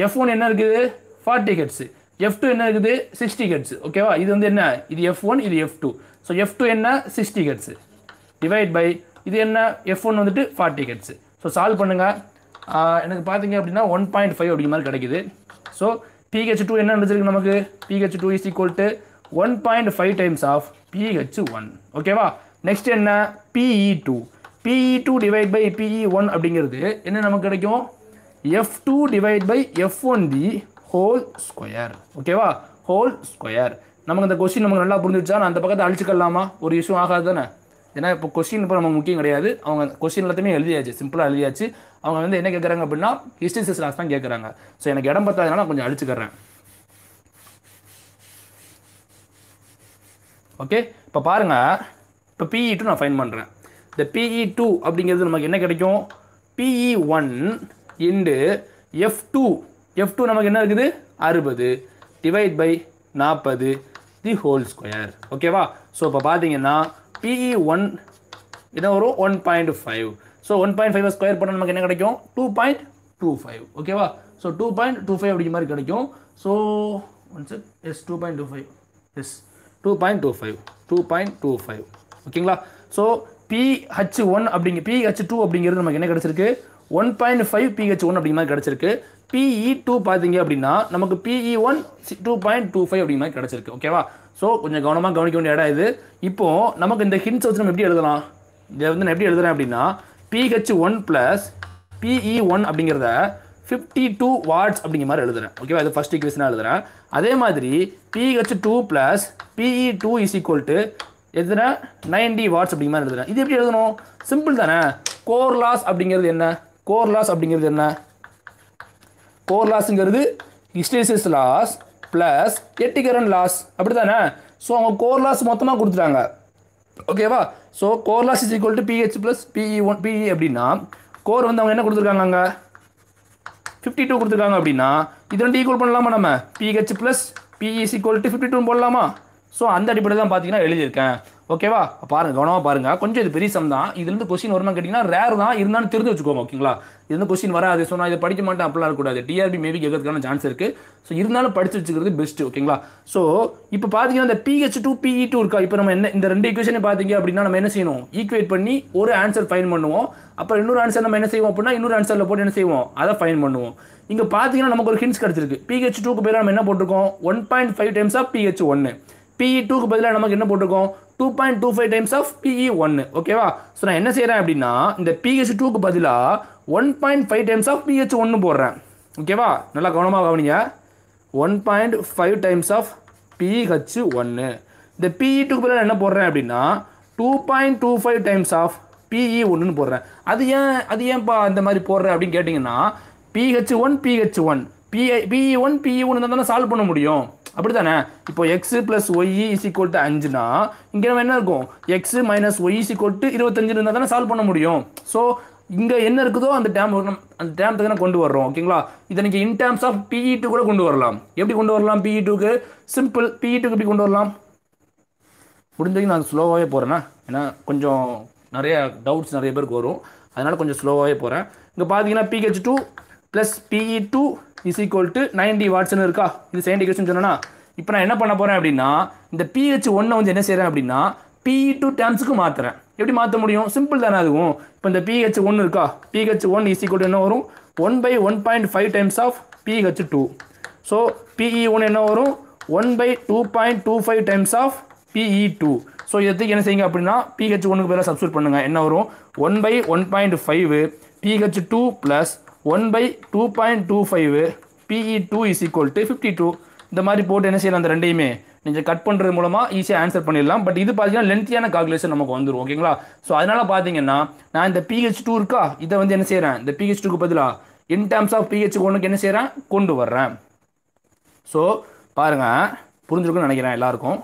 F one என்ன இருக்குது? ஃபார்ட்டி ஹெட்ஸு எஃப் டூ என்ன இருக்குது? சிக்ஸ்டி ஹெட்ஸ் ஓகேவா இது வந்து என்ன? இது எஃப் ஒன் இது F two so F two என்ன? சிக்ஸ்டி ஹெட்ஸு டிவைட் பை இது என்ன? எஃப் ஒன் வந்துட்டு ஃபார்ட்டி ஹெட்ஸு ஸோ சால்வ் பண்ணுங்கள் எனக்கு பார்த்தீங்க அப்படின்னா ஒன் பாயிண்ட் ஃபைவ் அப்படிங்கிற மாதிரி கிடைக்குது. ஸோ பிஹெச் டூ என்ன நடந்திருக்கு நமக்கு? PH two is equal to one point five times of PH one ஓகேவா நெக்ஸ்ட் என்ன? PE two PE two divide by PE one அப்படிங்கிறது என்ன நமக்கு கிடைக்கும்? F two divide by F one the whole square ஓகேவா ஹோல் ஸ்கொயர் நமக்கு அந்த question நமக்கு நல்லா புரிஞ்சிச்சா நான் அந்த பக்கத்தை அழிச்சுக்கலாமா? ஒரு இஷ்யூ ஆகாது தானே? ஏன்னா இப்போ கொஸ்டின் இப்போ நமக்கு முக்கியம் கிடையாது. அவங்க கொஸ்டின் எல்லாத்தையுமே எழுதியாச்சு. சிம்பிளாக எழுதியாச்சு. அவங்க வந்து என்ன கேட்குறாங்க அப்படின்னா ஹிஸ்டரிசிஸ் லாஸ் தான் கேட்குறாங்க ஸோ எனக்கு இடம் பத்தாதனால நான் கொஞ்சம் அழிச்சுக்கிறேன். ஓகே இப்போ பாருங்கள் இப்போ பிஇ டூ நான் ஃபைன் பண்ணுறேன் இந்த பிஇ டூ அப்படிங்கிறது நமக்கு என்ன கிடைக்கும்? PE one into F two F two நமக்கு என்ன இருக்குது? அறுபது. டிவைட் பை நாற்பது தி ஹோல் ஸ்கொயர் ஓகேவா ஸோ இப்போ பார்த்தீங்கன்னா பிஇ ஒன் என்ன வரும் one point five so one point five square பண்ண நமக்கு என்ன கிடைக்கும்? டூ பாயிண்ட் டூ ஃபைவ் ஓகேவா so two point two five அப்படிங்கிற மாதிரி கிடைக்கும். So one check as two point two five as two point two five two point two five ஓகேங்களா so pH one அப்படிங்க பிஹெச் டூ அப்படிங்கிறது நமக்கு என்ன கிடச்சிருக்கு? One point five PH one அப்படிங்கிற மாதிரி கிடச்சிருக்கு. பிஇ டூ பார்த்தீங்க அப்படின்னா நமக்கு PE one two point two five அப்படிங்கிற மாதிரி கிடச்சிருக்கு. ஓகேவா ஸோ கொஞ்சம் கவனமாக கவனிக்க வேண்டிய இடம் இது. இப்போது நமக்கு இந்த ஹிண்ட்ஸ் வச்சு நம்ம எப்படி எழுதலாம்? இதை வந்து நான் எப்படி எழுதுறேன் அப்படின்னா PH one plus PE one அப்படிங்கிறத ஃபிஃப்டி டூ வாட்ஸ் அப்படிங்கிற மாதிரி எழுதுறேன். ஓகேவா இது ஃபர்ஸ்ட் ஈக்குவேஷனாக எழுதுறேன். அதே மாதிரி PH two plus PE two is equal to எதுனா நைன்டி வாட்ஸ் அப்படிங்கிற மாதிரி எழுதுறேன். இது எப்படி எழுதணும்? சிம்பிள் தானே. கோர் லாஸ் அப்படிங்கிறது என்ன? கோர் லாஸ் அப்படிங்கிறது என்ன? Core லாஸுங்கிறது hysteresis loss plus eddy current loss அப்படி தானே ஸோ அவங்க கோர் லாஸ் மொத்தமாக கொடுத்துட்டாங்க. ஓகேவா so core loss is equal to PH plus PE one PE அப்படின்னா கோர் வந்து அவங்க என்ன கொடுத்துருக்காங்க அங்கே ஃபிஃப்டி டூ கொடுத்துருக்காங்க அப்படின்னா இது ரெண்டு ஈக்குவல் பண்ணலாமா நம்ம? PH plus PE is equal to fifty two போடலாமா? ஸோ அந்த அடிப்படையில் தான் பார்த்தீங்கன்னா எழுதியிருக்கேன். ஓகேவா? பாருங்க கவனமாக பாருங்க. கொஞ்சம் இது பெரிய சம் தான். இதுலேருந்து கொஸ்டின் வருமா கேட்டிங்கன்னா ரேர் தான் இருந்தாலும் தெரிஞ்சு வச்சுக்கோங்க ஓகேங்களா இதுலேருந்து கொஸ்டின் வராது. ஸோ நான் இதை படிக்க மாட்டேன் அப்படிலாம் இருக்கக்கூடாது. டிஆர்பி மேபி கேட்கறதுக்கான சான்ஸ் இருக்குது ஸோ இருந்தாலும் படிச்சு வச்சுக்கிறது பெஸ்ட் ஓகேங்களா ஸோ இப்போ பார்த்தீங்கன்னா இந்த பிஹெச் டூ பிஇ டூ இருக்கா? இப்போ நம்ம என்ன இந்த ரெண்டு ஈக்குவேஷனை பார்த்தீங்க அப்படின்னா நம்ம என்ன செய்யணும்? ஈக்குவேட் பண்ணி ஒரு ஆன்சர் ஃபைன் பண்ணுவோம். அப்புறம் இன்னொரு ஆன்சர் நம்ம என்ன செய்வோம் அப்படின்னா இன்னொரு ஆன்சரில் போட்டு என்ன செய்வோம்? அதை ஃபைன் பண்ணுவோம். இங்கே பார்த்தீங்கன்னா நமக்கு ஒரு ஹிண்ட்ஸ் கிடச்சிருக்கு. பிஹெச் டூக்கு பேர் நம்ம என்ன போட்டிருக்கோம்? One point five times of PH ஒன்று பிஇ டூக்கு பதிலாக நமக்கு என்ன போட்டிருக்கோம்? Two point two five times of PE ஒன்று ஓகேவா ஸோ நான் என்ன செய்கிறேன் அப்படின்னா இந்த பிஹெச் டூக்கு பதிலாக one point five times of PH ஒன்று போடுறேன். ஓகேவா நல்லா கவனமாக கவனிங்க. One point five times of PH ஒன்று இந்த பிஇ டூக்கு பதிலாக என்ன போடுறேன் அப்படின்னா two point two five times of PE ஒன்றுன்னு போடுறேன். அது ஏன் அது ஏன்ப்பா அந்த மாதிரி போடுறேன் அப்படின்னு கேட்டிங்கன்னா PH one PH one PI PE one PE ஒன்று இருந்தால் தானே சால்வ் பண்ண முடியும். அப்படி தானே இப்போ X plus Y is equal to அஞ்சுனா இங்கே நம்ம என்ன இருக்கும்? X minus Y is equal to இருபத்தஞ்சு இருந்தால் தானே சால்வ் பண்ண முடியும். ஸோ இங்கே என்ன இருக்குதோ அந்த டேம் அந்த டேம் தானே கொண்டு வர்றோம் ஓகேங்களா இதை நீங்கள் in terms of PE two கூட கொண்டு வரலாம். எப்படி கொண்டு வரலாம் பிஇ டூக்கு சிம்பிள் பிஇ டூக்கு எப்படி கொண்டு வரலாம்? முடிஞ்சதுக்கு நான் ஸ்லோவாகவே போகிறேன்னா ஏன்னா கொஞ்சம் நிறைய டவுட்ஸ் நிறைய பேருக்கு வரும். அதனால் கொஞ்சம் ஸ்லோவாகவே போகிறேன் இங்கே பார்த்தீங்கன்னா PH two plus PE two is equal to ninety வாட்ஸ்னு இருக்கா? இது செகண்ட் கொஸ்டின் சொன்னேன்னா இப்போ நான் என்ன பண்ண போகிறேன் அப்படின்னா இந்த பிஹெச் ஒன்றை வந்து என்ன செய்கிறேன் அப்படின்னா பிஇ டூ டேர்ம்ஸுக்கு மாற்றுறேன் எப்படி மாற்ற முடியும்? சிம்பிள் தானே அதுவும். இப்போ இந்த பிஹெச் ஒன்று இருக்கா? பிஹெச் ஒன் இஸ் ஈக்குவல் என்ன வரும்? One by one point five times of PH two so PE one என்ன வரும்? One by two point two five times of PE two so இதுக்கு என்ன செய்யுங்க அப்படின்னா பிஹெச் ஒன்றுக்கு பேராக சப்ஸ்டியூட் பண்ணுங்கள் என்ன வரும்? One by one point five PH two plus one by two point two five PE two is equal to fifty two இந்த மாதிரி போட்டு என்ன செய்யலாம் அந்த ரெண்டையுமே நீங்கள் கட் பண்ணுறது மூலமாக ஈஸியாக ஆன்சர் பண்ணிடலாம். பட் இது பார்த்தீங்கன்னா லென்த்தியான கால்குலேஷன் நமக்கு வந்துடும் ஓகேங்களா? ஸோ அதனால் பார்த்தீங்கன்னா நான் இந்த பிஹெச் டூ இருக்கா? இதை வந்து என்ன செய்கிறேன் இந்த பிஹெச் டூக்கு பதிலாக இன் டேர்ம்ஸ் ஆஃப் பிஹெச் ஒன்றுக்கு என்ன செய்கிறேன் கொண்டு வர்றேன். ஸோ பாருங்கள் புரிஞ்சிருக்குன்னு நினைக்கிறேன் எல்லாருக்கும்.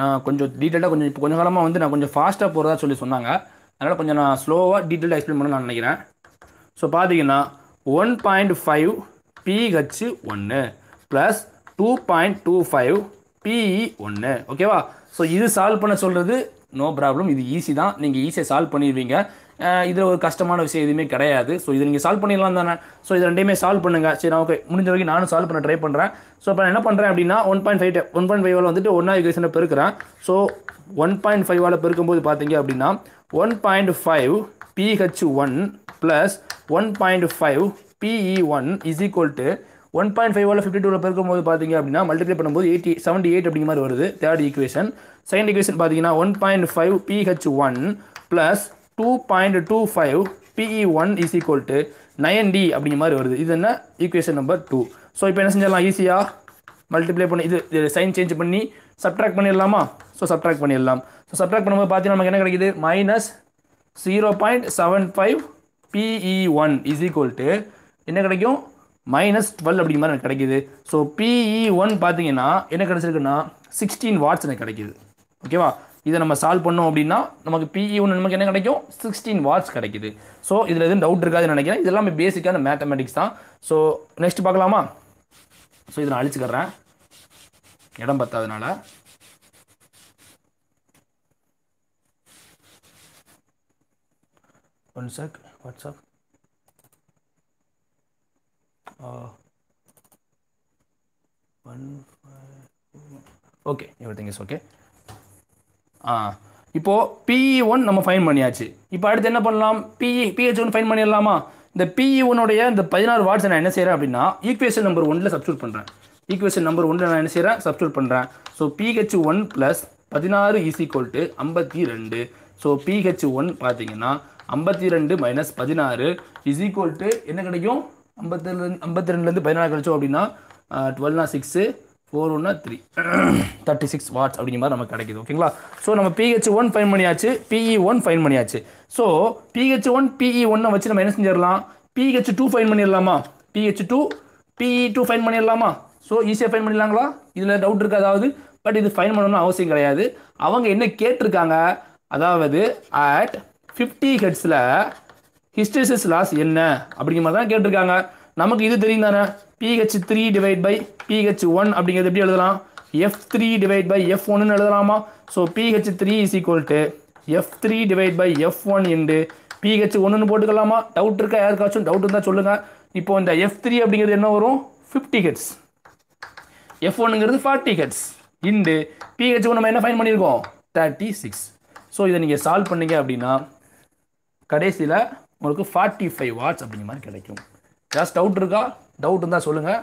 நான் கொஞ்சம் டீட்டெயிலாக கொஞ்சம் இப்போ கொஞ்சம் காலமாக வந்து நான் கொஞ்சம் ஃபாஸ்ட்டாக போகிறதா சொல்லி சொன்னாங்க. அதனால் கொஞ்சம் நான் ஸ்லோவாக டீட்டெயிலாக எக்ஸ்பிளைன் பண்ண நான் நினைக்கிறேன். ஸோ பார்த்தீங்கன்னா ஒன் பாயிண்ட் ஃபைவ் பிஹெச் ஒன்று plus two point two five PE ஒன்று ஓகேவா ஸோ இது சால்வ் பண்ண சொல்கிறது நோ ப்ராப்ளம் இது ஈஸி தான். நீங்கள் ஈஸியாக சால்வ் பண்ணிடுவீங்க. இதில் ஒரு கஷ்டமான விஷயம் எதுவுமே கிடையாது. ஸோ இதை நீங்கள் சால்வ் பண்ணிடலாம் தானே? ஸோ இது ரெண்டையுமே சால்வ் பண்ணுங்கள் சரி ஓகே முடிஞ்ச வரைக்கும் நானும் சால்வ் பண்ண ட்ரை பண்ணுறேன் ஸோ இப்போ நான் என்ன பண்ணுறேன் அப்படின்னா one point five one point ஃபைவால் வந்துட்டு ஒன்றா ஈக்குவேஷனை பெருக்கிறேன். ஸோ ஒன் பாயிண்ட் ஃபைவால் பெருக்கும்போது பார்த்தீங்க அப்படின்னா one point five PH one plus one point five PE one is equal to one point five fifty டூவில் பெருக்கும்போது பார்த்தீங்க அப்படின்னா மல்டிப்ளை பண்ணும்போது எயிட்டி செவன்ட்டி எயிட் அப்படிங்கிற மாதிரி வருது. தேர்ட் ஈக்குவேஷன் செகண்ட் ஈக்குவேஷன் பார்த்தீங்கன்னா one point five PH one plus two point two five PE one is equal to ninety அப்படிங்கிற மாதிரி வருது. இது என்ன? ஈக்குவேஷன் நம்பர் டூ ஸோ இப்போ என்ன செஞ்சிடலாம்? ஈஸியாக மல்டிப்ளை பண்ணி இது இது சைன் சேஞ்ச் பண்ணி சப்ட்ராக்ட் பண்ணிடலாமா? ஸோ சப்ட்ராக்ட் பண்ணிடலாம். ஸோ சப்ட்ராக்ட் பண்ணும்போது பார்த்தீங்கன்னா நமக்கு என்ன கிடைக்குது? Minus zero point seven five PE one is equal to என்ன கிடைக்கும்? மைனஸ் டுவெல் அப்படிங்கிற மாதிரி எனக்கு கிடைக்குது. ஸோ பிஇ ஒன் பார்த்தீங்கன்னா என்ன கிடச்சிருக்குன்னா சிக்ஸ்டீன் வாட்ஸ் எனக்கு கிடைக்குது. ஓகேவா இதை நம்ம சால்வ் பண்ணோம் அப்படின்னா நமக்கு பிஇ ஒன்று நமக்கு என்ன கிடைக்கும்? சிக்ஸ்டீன் வாட்ஸ் கிடைக்குது. ஸோ இதில் எதுவும் டவுட் இருக்காதுன்னு நினைக்கிறேன். இதெல்லாம் பேசிக்கான மேத்தமெட்டிக்ஸ் தான். ஸோ நெக்ஸ்ட் பார்க்கலாமா? ஸோ இதை நான் அழிச்சுக்கிறேன். இடம் பத்தாதனால one check WhatsApp one okay everything is okay ஆ இப்போது பிஇ ஒன் நம்ம ஃபைன் பண்ணியாச்சு. இப்போ அடுத்து என்ன பண்ணலாம்? பிஇ பிஹெச் ஒன் ஃபைன் பண்ணிடலாமா? இந்த பிஇ ஒன்னுடைய இந்த பதினாறு வார்ட்ஸ் நான் என்ன செய்கிறேன் அப்படின்னா ஈக்குவேஷன் நம்பர் ஒன்றில் சப்ஸ்டியூட் பண்ணுறேன் ஈக்குவேஷன் நம்பர் ஒன்றில் நான் என்ன செய்கிறேன் சப்ஸ்டியூட் பண்ணுறேன் ஸோ பிஹெச் ஒன் ப்ளஸ் பதினாறு இஸ் ஈக்குவல் டு ஐம்பத்தி ரெண்டு. ஸோ பிஹெச் ஒன் பார்த்தீங்கன்னா ஐம்பத்தி ரெண்டு மைனஸ் பதினாறு இஸ் ஈக்குவல் டு என்ன கிடைக்கும்? ஐம்பத்தி ரெண்டு ஐம்பத்தி ரெண்டுலேருந்து பதினாறு கிடைச்சோம் அப்படின்னா டுவெல்னா சிக்ஸு ஃபோர் ஒன்னா த்ரீ தேர்ட்டி சிக்ஸ் வாட்ஸ் அப்படிங்கிற மாதிரி நமக்கு கிடைக்குது ஓகேங்களா ஸோ நம்ம பிஹெச் ஒன் ஃபைன் பண்ணியாச்சு பிஇ ஒன் ஃபைன் பண்ணியாச்சு. ஸோ பிஹெச் ஒன் பிஇ ஒன்னை வச்சு நம்ம என்ன செஞ்சிடலாம்? பிஹெச் டூ ஃபைன் பண்ணிடலாமா? PH two PE two fine பண்ணிடலாமா? ஸோ ஈஸியாக ஃபைன் பண்ணிடலாங்களா? இதில் டவுட் இருக்கு அதாவது பட் இது ஃபைன் பண்ணணும்னு அவசியம் கிடையாது. அவங்க என்ன கேட்டிருக்காங்க? அதாவது அட் ஃபிஃப்டி ஹெட்ஸில் ஹிஸ்டரிசிஸ் லாஸ் என்ன? அப்படிங்கிற மாதிரி தான் கேட்டிருக்காங்க. நமக்கு இது தெரியும் தானே? PH three divide by PH one அப்படிங்கிறது எப்படி எழுதலாம்? F three divide by F ஒன்னு எழுதலாமா? So PH three is equal to F three divide by F one into PH ஒன்றுன்னு போட்டுக்கலாமா? டவுட் இருக்கா? யாருக்காச்சும் டவுட் இருந்தால் சொல்லுங்கள் இப்போ இந்த எஃப் த்ரீ அப்படிங்கிறது என்ன வரும்? Fifty hertz F ஒன்னுங்கிறது forty hertz into PH one நம்ம என்ன ஃபைன் பண்ணியிருக்கோம்? தேர்ட்டி சிக்ஸ் ஸோ இதை நீங்கள் சால்வ் பண்ணீங்க அப்படின்னா கடைசியில் உங்களுக்கு ஃபார்ட்டி ஃபைவ் வாட்ஸ் அப்படிங்கிற மாதிரி கிடைக்கும். ஏதாச்சும் டவுட் இருக்கா? டவுட் இருந்தால் சொல்லுங்கள்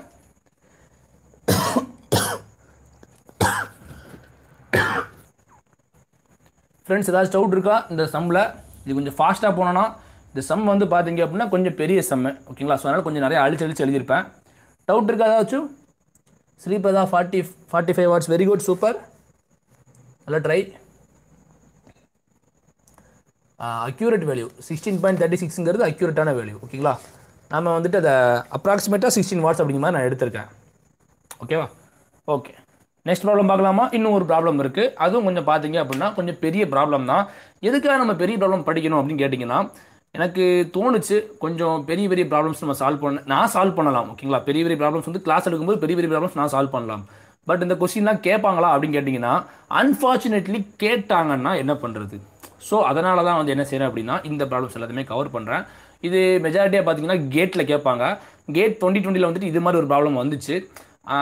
ஃப்ரெண்ட்ஸ் ஏதாச்சும் டவுட் இருக்கா? இந்த சம்மில் இது கொஞ்சம் ஃபாஸ்ட்டாக போனோன்னா இந்த சம் வந்து பார்த்தீங்க அப்படின்னா கொஞ்சம் பெரிய சம்மு ஓகேங்களா ஸோ அதனால் கொஞ்சம் நிறைய அழிச்சு அழிச்சு எழுதியிருப்பேன். டவுட் இருக்கா ஏதாச்சும்? Sripatha forty forty five watts very good super நல்லா try accurate value sixteen point thirty சிக்ஸுங்கிறது அக்யூரேட்டான வேல்யூ ஓகேங்களா நம்ம வந்துட்டு அதை அப்ராக்சிமேட்டாக சிக்ஸ்டீன் வாட்ஸ் அப்படிங்கிற மாதிரி நான் எடுத்திருக்கேன். ஓகேவா ஓகே நெக்ஸ்ட் ப்ராப்ளம் பார்க்கலாமா? இன்னும் ஒரு ப்ராப்ளம் இருக்குது அதுவும் கொஞ்சம் பார்த்தீங்க அப்படின்னா கொஞ்சம் பெரிய ப்ராப்ளம் தான். எதுக்காக நம்ம பெரிய ப்ராப்ளம் படிக்கணும் அப்படின்னு கேட்டிங்கன்னா எனக்கு தோணுச்சு கொஞ்சம் பெரிய பெரிய ப்ராப்ளம்ஸ் நம்ம சால்வ் பண்ண நான் சால்வ் பண்ணலாம். ஓகேங்களா பெரிய பெரிய ப்ராப்ளம்ஸ் வந்து கிளாஸ் எடுக்கும்போது பெரிய பெரிய ப்ராப்ளம்ஸ் நான் சால்வ் பண்ணலாம். பட் இந்த கொஸ்டின்லாம் கேட்பாங்களா அப்படின்னு கேட்டிங்கன்னா அன்ஃபார்ச்சுனேட்லி கேட்டாங்கன்னா என்ன பண்ணுறது ஸோ அதனால தான் வந்து என்ன செய்கிறேன் அப்படின்னா இந்த ப்ராப்ளம்ஸ் எல்லாத்தையுமே கவர் பண்ணுறேன் இது மெஜாரிட்டியாக பார்த்தீங்கன்னா கேட்டில் கேட்பாங்க. கேட் டுவெண்ட்டி டுவெண்ட்டியில் வந்துட்டு இது மாதிரி ஒரு ப்ராப்ளம் வந்துச்சு.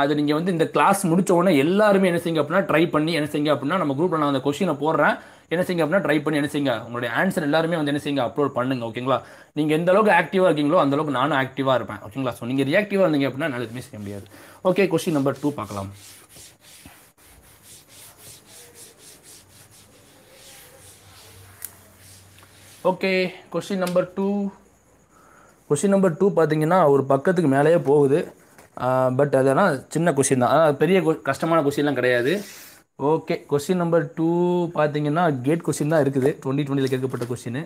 அது நீங்கள் வந்து இந்த கிளாஸ் முடிச்ச உடனே எல்லாருமே என்ன செய்யுங்க அப்படின்னா ட்ரை பண்ணி என்ன செய்யுங்க அப்படின்னா நம்ம குரூப்பில் நான் அந்த கொஸ்டினை போடுறேன். என்ன செய்யுங்க அப்படின்னா ட்ரை பண்ணி என்ன செய்யுங்க? உங்களுடைய ஆன்சர் எல்லாருமே வந்து என்ன செய்யுங்க? அப்லோட் பண்ணுங்க ஓகேங்களா நீங்கள் எந்த அளவுக்கு ஆக்டிவாக இருக்கீங்களோ அந்த அளவுக்கு நானும் ஆக்டிவாக இருப்பேன் ஓகேங்களா ஸோ நீங்கள் ரியாக்டிவாக இருந்தீங்க அப்படின்னா என்னால் எதுவுமே செய்ய முடியாது. ஓகே கொஸ்டின் நம்பர் டூ பார்க்கலாம். Okay question number two question number two பார்த்தீங்கன்னா ஒரு பக்கத்துக்கு மேலேயே போகுது. பட் அதெல்லாம் சின்ன கொஷின் தான். அதாவது பெரிய கொ- கஷ்டமான கொஷின்லாம் கிடையாது. ஓகே கொஷின் நம்பர் டூ பார்த்தீங்கன்னா கேட் கொஷின் தான் இருக்குது. டுவெண்ட்டி டுவெண்ட்டியில் கேட்கப்பட்ட கொஷின்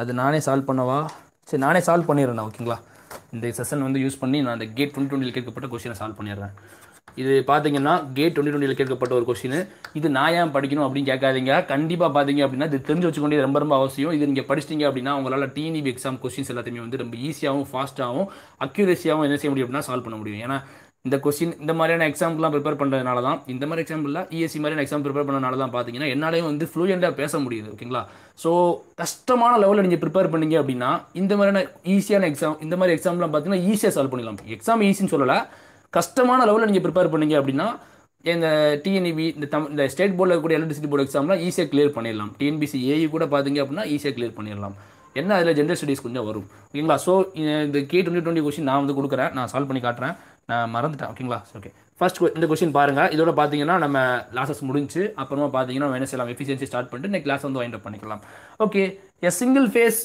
அது நானே சால்வ் பண்ணவா? சரி நானே சால்வ் பண்ணிடுறேன் ஓகேங்களா இந்த செஷன் வந்து யூஸ் பண்ணி நான் அந்த கேட் டுவெண்ட்டி டுவெண்ட்டியில் கேட்கப்பட்ட கொஷினை சால்வ் பண்ணிடுறேன். இது பார்த்தீங்கன்னா கேட் டுவெண்ட்டி டுவெண்ட்டியில் கேட்கப்பட்ட ஒரு கொஸ்டின் இது நான் ஏன் படிக்கணும் அப்படின்னு கேட்காதீங்க. கண்டிப்பாக பார்த்தீங்க அப்படின்னா இது தெரிஞ்சு வச்சுக்கொண்டே ரொம்ப ரொம்ப அவசியம். இது நீங்கள் படிச்சிட்டீங்க அப்படின்னா உங்களால் டிஎன்இபி எக்ஸாம் கொஸ்டின்ஸ் எல்லாத்தையுமே வந்து ரொம்ப ஈஸியாகவும் ஃபாஸ்ட்டாகவும் அக்யூரேசியாகவும் என்ன செய்ய முடியும் அப்படின்னா சால்வ் பண்ண முடியும். ஏன்னா இந்த கொஸ்டின் இந்த மாதிரியான எக்ஸாம்க்குலாம் ப்ரிப்பேர் பண்ணுறதுனால தான் இந்த மாதிரி எக்ஸாம்பிளில் இஎஸ்சி மாதிரியான எக்ஸாம் ப்ரிப்பேர் பண்ணனால தான் பார்த்தீங்கன்னா என்னாலையும் வந்து ஃப்ளூயண்டாக பேச முடியுது ஓகேங்களா ஸோ கஷ்டமான லெவலில் நீங்கள் ப்ரிப்பேர் பண்ணீங்க அப்படின்னா இந்த மாதிரியான ஈஸியான எக்ஸாம் இந்த மாதிரி எக்ஸாம்லாம் பார்த்தீங்கன்னா ஈஸியாக சால்வ் பண்ணிடலாம். எக்ஸாம் ஈஸின்னு சொல்லலை கஷ்டமான லெவலில் நீங்கள் ப்ரிப்பேர் பண்ணீங்க அப்படின்னா இந்த டிஎன்இபி இந்த தம் இந்த ஸ்டேட் போர்டில் இருக்கக்கூடிய எலக்ட்ரிசிட்டி போர்டு எக்ஸாம்லாம் ஈஸியாக கிளியர் பண்ணிடலாம். டிஎன்பிசி ஏஇ கூட பார்த்தீங்க அப்படின்னா ஈஸியாக கிளியர் பண்ணிடலாம். என்ன அதில் ஜென்ரல் ஸ்டடீஸ் கொஞ்சம் வரும். ஓகேங்களா? ஸோ இந்த கே டுவெண்ட்டி டுவெண்ட்டி கொஸ்டின் நான் வந்து கொடுக்குறேன். நான் சால்வ் பண்ணி காட்டுறேன். நான் மறந்துட்டேன். ஓகேங்களா? ஓகே ஃபர்ஸ்ட் இந்த கொஸ்டின் பாருங்கள் இதோட பார்த்தீங்கன்னா நம்ம கிளாஸஸ் முடிஞ்சு அப்புறமா பார்த்தீங்கன்னா நம்ம செய்யலாம். எஃபிஷியன்சி ஸ்டார்ட் பண்ணிட்டு நெக்ஸ்ட் கிளாஸ் வந்து வைண்ட் அப் பண்ணிக்கலாம். Okay a single phase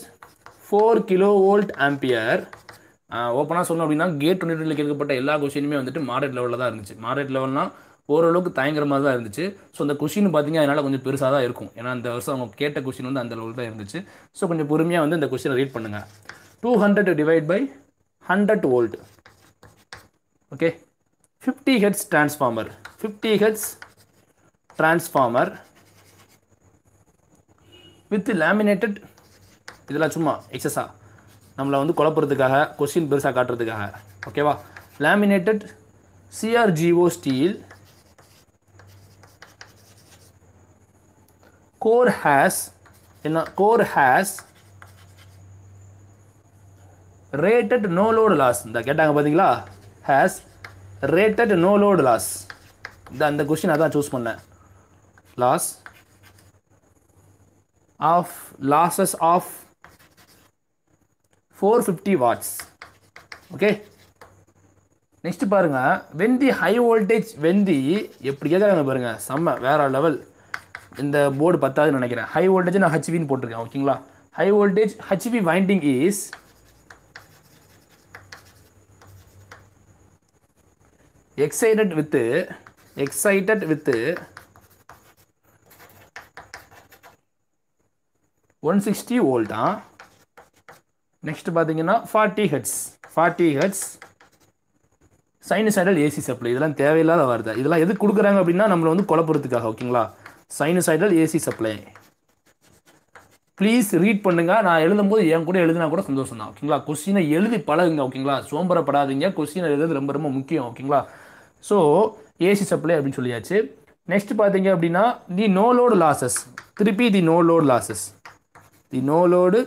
four kilo volt ampere ஓப்பனாக சொல்லணும் அப்படின்னா கேட் டுவெண்ட்டி டூவில் கேட்கப்பட்ட எல்லா கொஷினுமே வந்துட்டு மாடரேட் லெவலில் தான் இருந்துச்சு. மாடரேட் லெவல்னா ஓரளவுக்கு தயங்குற மாதிரி தான் இருந்துச்சு. ஸோ அந்த கொஷின் பார்த்தீங்கன்னா அதனால் கொஞ்சம் பெருசாக தான் இருக்கும். ஏன்னா அந்த வருஷம் அவங்க கேட்ட கொஷின் வந்து அந்த லெவலில் தான் இருந்துச்சு. ஸோ கொஞ்சம் பொறுமையாக வந்து இந்த கொஷினை ரீட் பண்ணுங்கள் two hundred divide by hundred volt okay fifty hertz transformer fifty hertz transformer with laminated இதெல்லாம் சும்மா எக்ஸஸா நம்மளை வந்து குழப்பறதுக்காக கொஸ்டின் பெருசாக காட்டுறதுக்காக. ஓகேவா laminated CRGO steel core has என்ன core has rated no load loss இந்த கேட்டாங்க பார்த்தீங்களா has rated no load loss இந்த அந்த கொஸ்டின் அதான் சூஸ் பண்ணேன். Loss of losses of four fifty watts okay next பாருங்க. வெந்தி ஹை வோல்டேஜ் வெந்தி எப்படி கேட்குறாங்க பாருங்க. செம்ம வேற லெவல் இந்த போர்டு பத்தாதுன்னு நினைக்கிறேன். ஹை வோல்டேஜ் நான் ஹச்வின்னு போட்டிருக்கேன் ஓகேங்களா? High voltage HV winding is excited with excited with 160 volt ah? Next பார்த்தீங்கன்னா forty hertz forty hertz sinusoidal AC supply இதெல்லாம் தேவையில்லாத வார்த்தை. இதெல்லாம் எது கொடுக்குறாங்க அப்படின்னா நம்மளை வந்து குழப்பறதுக்காக ஓகேங்களா sinusoidal AC supply please read பண்ணுங்க. நான் எழுதும்போது என் கூட எழுதினா கூட சந்தோஷம் தான் ஓகேங்களா கொஸ்டினை எழுதி பழகுங்க ஓகேங்களா சோம்பரப்படாதீங்க. கொஸ்டினை எழுதுறது ரொம்ப ரொம்ப முக்கியம் ஓகேங்களா ஸோ ஏசி சப்ளை அப்படின்னு சொல்லியாச்சு. நெக்ஸ்ட் பார்த்தீங்க அப்படின்னா தி நோ லோடு லாசஸ் திருப்பி the no load losses the no load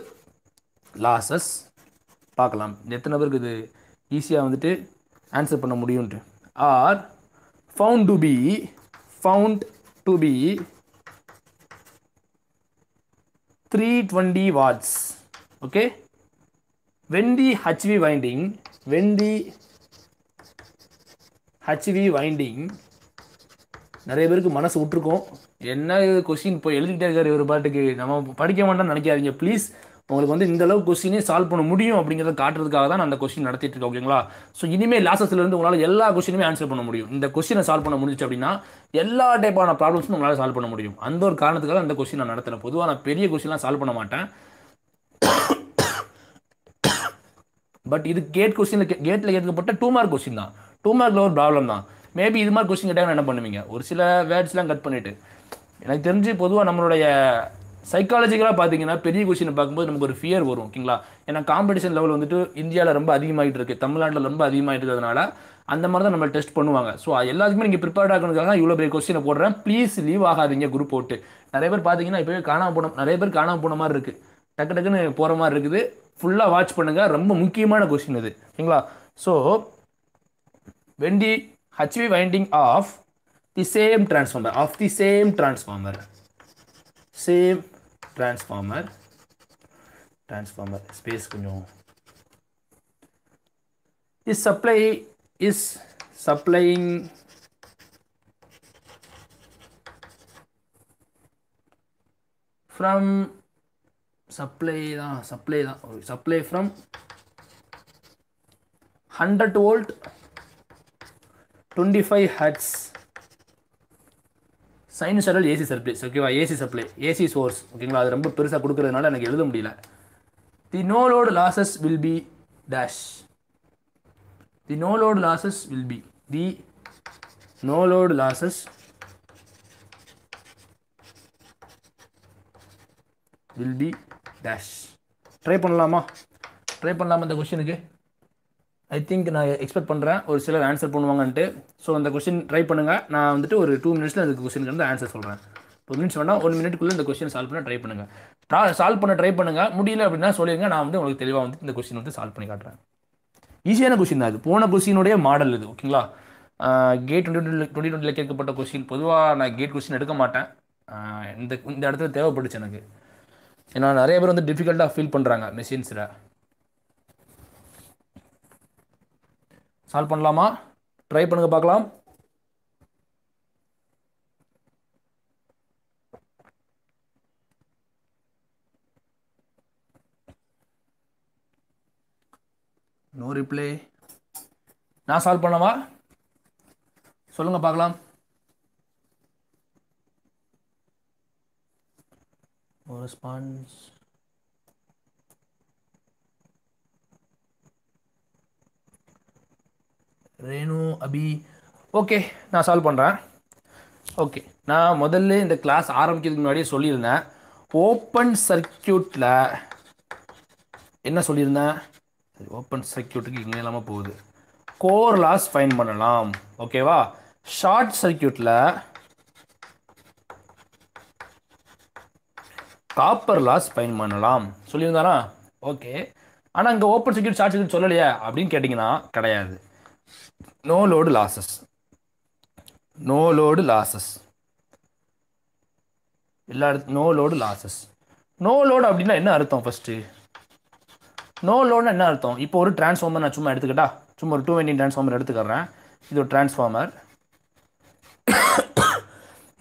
losses பார்க்கலாம். எத்தனை பேருக்கு இது ஈஸியாக வந்துட்டு ஆன்சர் பண்ண முடியும்ன்ட்டு. Are found to be found to be three twenty watts okay when the HV winding when the HV winding. நிறைய பேருக்கு மனசு விட்டுருக்கோம். என்ன கொஸ்டின் இப்போ எழுதிக்கிட்டே இருக்காரு இவர் பாட்டுக்கு. நம்ம படிக்க மாட்டோம்னு நினைக்காதீங்க. ப்ளீஸ் உங்களுக்கு வந்து இந்த அளவுக்கு கொஸ்டினே சால்வ் பண்ண முடியும் அப்படிங்கிறத காட்டுறதுக்காக தான் நான் அந்த கொஸ்டின் நடத்திட்டு இருக்கேன் ஓகேங்களா ஸோ இனிமேல் லாசஸ்ல இருந்து உங்களால் எல்லா கொஸ்டினுமே ஆன்சர் பண்ண முடியும். இந்த கொஸ்டினை சால்வ் பண்ண முடிச்சு அப்படின்னா எல்லா டைப்பான ப்ராப்ளம்ஸும் உங்களால் சால்வ் பண்ண முடியும். அந்த ஒரு காரணத்துக்காக அந்த கொஸ்டின் நான் நடத்துறேன் பொதுவாக நான் பெரிய கொஸ்டின்லாம் சால்வ் பண்ண மாட்டேன். பட் இது கேட் கொஸ்டின் கேட்டில் கேட்கப்பட்ட டூ மார்க் கொஸ்டின் தான். டூ மார்க்கில் ஒரு ப்ராப்ளம் தான். மேபி இது மாதிரி கொஸ்டின் கேட்டால் என்ன பண்ணுவீங்க? ஒரு சில வேர்ட்ஸ்லாம் கட் பண்ணிட்டு. எனக்கு தெரிஞ்சு பொதுவாக நம்மளுடைய சைக்காலஜிக்கலாக பார்த்தீங்கன்னா பெரிய கொஷினை பார்க்கும்போது நமக்கு ஒரு ஃபியர் வரும் ஓகேங்களா? ஏன்னா காம்படிஷன் லெவல் வந்துட்டு இந்தியாவில் ரொம்ப அதிகமாகிட்டு இருக்கு தமிழ்நாட்டில் ரொம்ப அதிகமாகிட்டு இருக்கிறதுனால அந்த மாதிரி தான் நம்ம டெஸ்ட் பண்ணுவாங்க. ஸோ எல்லாத்துக்குமே நீங்கள் ப்ரிப்பேர்ட் ஆகணுக்காக இவ்வளோ பெரிய கொஸ்டினை போடுறேன். ப்ளீஸ் லீவ் ஆகாதீங்க குரூப் போட்டு நிறைய பேர் பார்த்தீங்கன்னா இப்போவே காணாம போன நிறைய பேர் காணாமல் போன மாதிரி இருக்குது டக்கு டக்குன்னு போகிற மாதிரி இருக்குது. ஃபுல்லாக வாட்ச் பண்ணுங்கள் ரொம்ப முக்கியமான கொஸ்டின் இது ஓகேங்களா? So when the HV winding of the same transformer of the same transformer same same transformer transformer space கொஞ்சம் is supply is supplying from supply தான் supply தான் supply from 100 volt 25 hertz Sinusoidal AC supply ஓகேவா AC supply AC source ஓகேங்களா அது ரொம்ப பெருசாக கொடுக்கறதுனால எனக்கு எழுத முடியல. The no load losses will be dash the no load losses will be the no load losses will be dash try பண்ணலாமா? ட்ரை பண்ணலாமா இந்த கொஷினுக்கு ஐ திங்க் நான் எக்ஸ்பெக்ட் பண்ணுறேன் ஒரு சிலர் ஆன்சர் பண்ணுவாங்கன்ட்டு. ஸோ அந்த கொஸ்டின் ட்ரை பண்ணுங்கள் நான் வந்துட்டு ஒரு டூ மினிட்ஸில் அந்த கொஸ்டினுக்கு வந்து ஆன்சர் சொல்கிறேன் டூ மினிட்ஸ் வேணால் ஒன் மினிட்குள்ளே இந்த கொஸ்டின் சால்வ் பண்ண ட்ரை பண்ணுங்கள் ட்ரா சால்வ் பண்ண ட்ரை பண்ணுங்கள் முடியல அப்படின்னா சொல்லிடுங்க நான் வந்து உங்களுக்கு தெளிவாக வந்து இந்த கொஸ்டின் வந்து சால்வ் பண்ணி காட்டுறேன். ஈஸியான கொஸ்டின் தான் இது போன கொஸ்டினுடைய மாடல் இது ஓகேங்களா கேட் டுவெண்ட்டி டுவெண்ட்டி டுவெண்ட்டியில் கேட்கப்பட்ட கொஸ்டின் பொதுவாக நான் கேட் கொஸ்டின் எடுக்க மாட்டேன். இந்த இந்த இடத்துல தேவைப்பட்டுச்சு எனக்கு. ஏன்னா நிறைய பேர் வந்து டிஃபிகல்ட்டாக ஃபீல் பண்ணுறாங்க மெஷின்ஸில் சால்வ் பண்ணலாமா? ட்ரை பண்ணுங்க பார்க்கலாம். நோ ரிப்ளை நான் சால்வ் பண்ணவா? சொல்லுங்க பார்க்கலாம். ஒரு ரெஸ்பான்ஸ் ரேணு அபி. ஓகே நான் சால்வ் பண்ணுறேன் ஓகே நான் முதல்ல இந்த கிளாஸ் ஆரம்பிக்கிறதுக்கு முன்னாடியே சொல்லியிருந்தேன். ஓப்பன் சர்க்கியூட்டில் என்ன சொல்லியிருந்தேன்? சரி ஓப்பன் சர்க்கியூட்டுக்கு இங்கே இல்லாமல் போகுது. கோர் லாஸ் ஃபைன் பண்ணலாம். ஓகேவா ஷார்ட் சர்க்கியூட்டில் காப்பர் லாஸ் ஃபைன் பண்ணலாம். சொல்லியிருந்தாரா? ஓகே ஆனால் இங்கே ஓப்பன் சர்க்கியூட் ஷார்ட் சர்க்கியூட் சொல்லலையா அப்படின்னு கேட்டிங்கன்னா கிடையாது. No load losses no load losses எல்லா இடத்து no load losses no load அப்படின்னா என்ன அர்த்தம் ஃபஸ்ட்டு நோ லோடுனா என்ன அர்த்தம்? இப்போ ஒரு டிரான்ஸ்ஃபார்மர் நான் சும்மா எடுத்துக்கிட்டா? சும்மா ஒரு டூ வெண்டிங் டிரான்ஸ்ஃபார்மர் எடுத்துக்கிறேன். இது ஒரு டிரான்ஸ்ஃபார்மர்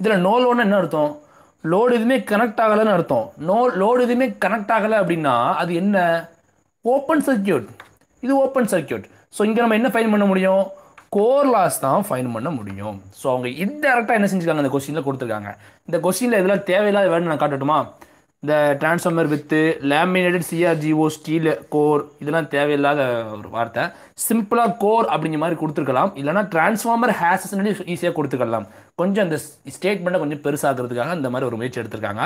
இதில் நோ லோடுனா என்ன அர்த்தம்? லோடு எதுவுமே கனெக்ட் ஆகலைன்னு அர்த்தம். நோ லோடு எதுவுமே கனெக்ட் ஆகலை அப்படின்னா அது என்ன? ஓப்பன் சர்க்கியூட் இது ஓப்பன் சர்க்கியூட் ஸோ இங்கே நம்ம என்ன ஃபைன் பண்ண முடியும்? கோர் லாஸ் தான் ஃபைன் பண்ண முடியும். ஸோ அவங்க இன்டெரக்டாக என்ன செஞ்சுருக்காங்க? இந்த கொஸ்டினில் கொடுத்துருக்காங்க. இந்த கொஸ்டினில் இதெல்லாம் தேவையில்லாத வேணும் நான் காட்டட்டுமா? இந்த transformer with laminated CRGO steel core இதெல்லாம் தேவையில்லாத ஒரு வார்த்தை. சிம்பிளாக கோர் அப்படிங்கிற மாதிரி கொடுத்துருக்கலாம். இல்லைனா டிரான்ஸ்ஃபார்மர் ஹேசஸ் ஈஸியாக கொடுத்துக்கலாம். கொஞ்சம் அந்த ஸ்டேட்மெண்ட்டை கொஞ்சம் பெருசாகிறதுக்காக இந்த மாதிரி ஒரு முயற்சி எடுத்திருக்காங்க.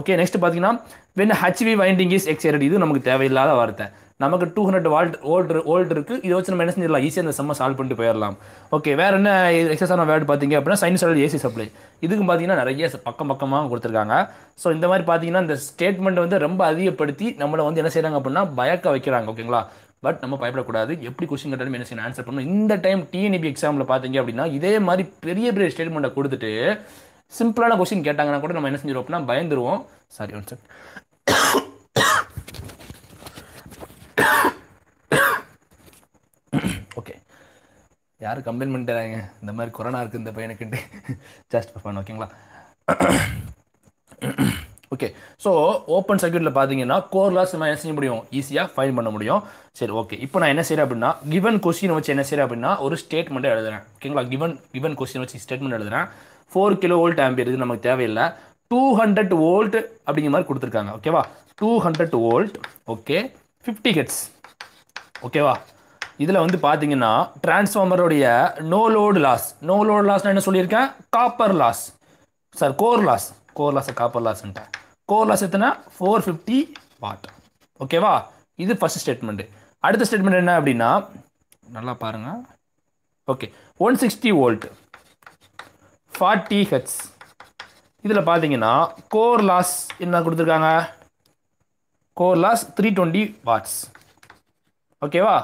ஓகே நெக்ஸ்ட் பார்த்தீங்கன்னா when HV winding is excited இது நமக்கு தேவையில்லாத வார்த்தை. நமக்கு two hundred volt volt volt இருக்குது இதை வச்சு நம்ம என்ன செஞ்சிடலாம்? ஈஸியாக அந்த செம்ம சால்வ் பண்ணிட்டு போயிடலாம். ஓகே வேறு என்ன எக்ஸஸான வேர்டு பார்த்தீங்க அப்படின்னா சைனசாய்டல் ஏசி சப்ளை இதுக்கும் பார்த்தீங்கன்னா நிறைய பக்கம் பக்கமாக கொடுத்துருக்காங்க. ஸோ இந்த மாதிரி பார்த்தீங்கன்னா இந்த ஸ்டேட்மெண்ட் வந்து ரொம்ப அதிகப்படுத்தி நம்மளை வந்து என்ன செய்கிறாங்க அப்படின்னா பயக்க வைக்கிறாங்க ஓகேங்களா பட் நம்ம பயப்படக்கூடாது. எப்படி கொஸ்டின் கேட்டாலும் என்ன செய்யணும்? ஆன்சர் பண்ணணும். இந்த டைம் டிஎன்இபி எக்ஸாமில் பார்த்தீங்க அப்படின்னா இதே மாதிரி பெரிய பெரிய ஸ்டேட்மெண்ட்டை கொடுத்துட்டு சிம்பிளான கொஸ்டின் கேட்டாங்கன்னா கூட நம்ம என்ன செஞ்சிருவோம் அப்படின்னா பயந்துருவோம். சாரி ஒன் செகண்ட் ஓகே யாரும் கம்ப்ளைண்ட் பண்ணிட்டாங்க? இந்த மாதிரி கொரோனா இருக்குது இந்த பையனுக்குன்ட்டு. ஜஸ்ட் பண்ண ஓகேங்களா ஓகே ஸோ ஓப்பன் சர்க்கியூட்டில் பார்த்தீங்கன்னா கோர் லாஸ் நம்ம என்ன செய்ய முடியும்? ஈஸியாக ஃபைன் பண்ண முடியும். சரி ஓகே இப்போ நான் என்ன செய்கிறேன் அப்படின்னா கிவன் கொஸ்டின் வச்சு என்ன செய்கிறேன் அப்படின்னா ஒரு ஸ்டேட்மெண்ட்டை எழுதுறேன். ஓகேங்களா கிவன் கிவன் கொஸ்டின் வச்சு ஸ்டேட்மெண்ட் எழுதுறேன். ஃபோர் கிலோ வோல்ட் ஆம்பியர் இது நமக்கு தேவையில்லை. டூ ஹண்ட்ரட் வோல்ட் அப்படிங்கிற மாதிரி கொடுத்துருக்காங்க ஓகேவா two hundred volt okay fifty hertz ஓகேவா இதில் வந்து பார்த்தீங்கன்னா டிரான்ஸ்ஃபார்மருடைய no load loss no load லாஸ்னால் என்ன சொல்லியிருக்கேன்? Copper loss sir core loss core loss copper லாஸ்ன்ட்டேன் core loss எத்தனை? ஃபோர் ஃபிஃப்டி வாட் ஓகேவா இது ஃபஸ்ட் ஸ்டேட்மெண்ட்டு அடுத்த ஸ்டேட்மெண்ட் என்ன அப்படின்னா நல்லா பாருங்கள் okay one sixty volt forty hertz இதில் பார்த்தீங்கன்னா கோர் லாஸ் என்ன கொடுத்துருக்காங்க? Core loss three twenty watts ஓகேவா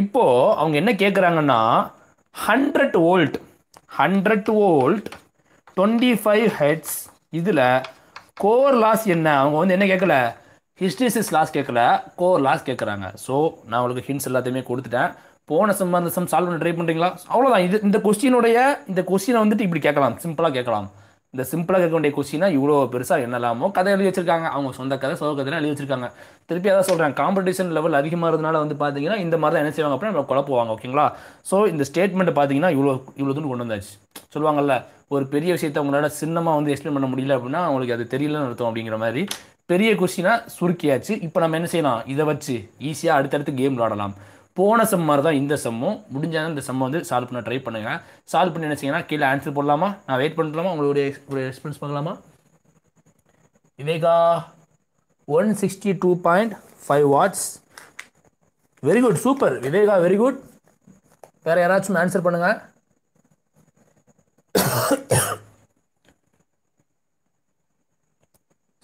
இப்போ அவங்க என்ன கேட்குறாங்கன்னா hundred volt hundred volt twenty five hertz இதில் கோர் லாஸ் என்ன? அவங்க வந்து என்ன கேட்கல ஹிஸ்டிசிஸ் லாஸ் கேட்கல கோர் லாஸ் கேட்குறாங்க ஸோ நான் உங்களுக்கு ஹிண்ட்ஸ் எல்லாத்தையுமே கொடுத்துட்டேன். போன சம் அந்த சம் சால்வ் பண்ண ட்ரை பண்ணுறீங்களா அவ்வளோதான் இது இந்த கொஸ்டினுடைய இந்த கொஸ்டினை வந்துட்டு இப்படி கேட்கலாம். சிம்பிளாக கேட்கலாம். இந்த சிம்பிளாக இருக்க வேண்டிய கொஸ்டினா இவ்வளோ பெருசாக என்னலாமோ கதை எழுதி வச்சிருக்காங்க. அவங்க சொந்த கதை சொந்த கதைலாம் எழுதி வச்சிருக்காங்க. திருப்பி அதான் சொல்கிறேன் காம்படிஷன் லெவல் அதிகமாக இருந்தனால வந்து பார்த்தீங்கன்னா இந்த மாதிரி தான் என்ன செய்வாங்க அப்படின்னா நம்ம குழப்புவாங்க ஓகேங்களா ஸோ இந்த ஸ்டேட்மெண்ட் பார்த்தீங்கன்னா இவ்வளோ இவ்வளோ தூரம் கொண்டு வந்தாச்சு. சொல்லுவாங்கல்ல ஒரு பெரிய விஷயத்தை அவங்களால சின்னமாக வந்து எக்ஸ்பிளைன் பண்ண முடியல அப்படின்னா அவங்களுக்கு அது தெரியலன்னு அர்த்தம் அப்படிங்கிற மாதிரி. பெரிய கொஸ்டினாக சுருக்கியாச்சு. இப்போ நம்ம என்ன செய்யலாம்? இதை வச்சு ஈஸியாக அடுத்தடுத்து கேம் விளாடலாம் போன செம் மாதிரி தான் இந்த செம்மும். முடிஞ்சாலும் இந்த செம்மை வந்து சால்வ் பண்ண ட்ரை பண்ணுங்கள் சால்வ் பண்ணி என்ன செய்யணும் கீழே ஆன்சர் போடலாமா? நான் வெயிட் பண்ணலாமா உங்களுடைய ஒரு ரெஸ்பான்ஸ் பண்ணலாமா Viveka one sixty two point five watts very good super Viveka very good வேறு யாராச்சும் ஆன்சர் பண்ணுங்கள்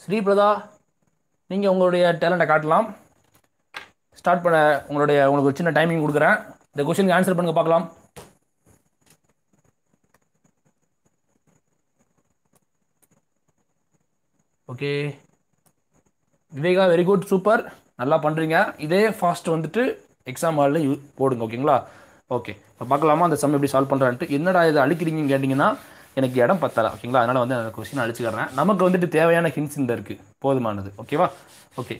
ஸ்ரீபிரதா நீங்கள் உங்களுடைய டேலண்ட்டை காட்டலாம். ஸ்டார்ட் பண்ண உங்களுடைய உங்களுக்கு ஒரு சின்ன டைமிங் கொடுக்குறேன். இந்த கொஸ்டினுக்கு ஆன்சர் பண்ணுங்க பார்க்கலாம். Okay Viveka very good super நல்லா பண்ணுறீங்க இதே ஃபாஸ்ட் வந்துட்டு எக்ஸாம் ஹாலில் யூ போடுங்க ஓகேங்களா ஓகே இப்போ பார்க்கலாமா? அந்த சம் எப்படி சால்வ் பண்ணுறான்ட்டு என்னடா இதை அழிக்கிறீங்கன்னு கேட்டிங்கன்னா எனக்கு இடம் பத்தலை ஓகேங்களா அதனால் வந்து அந்த கொஸ்டின் அழிச்சுக்கிறேன். நமக்கு வந்துட்டு தேவையான ஹின்ஸ் இந்த இருக்குது போதுமானது ஓகேவா ஓகே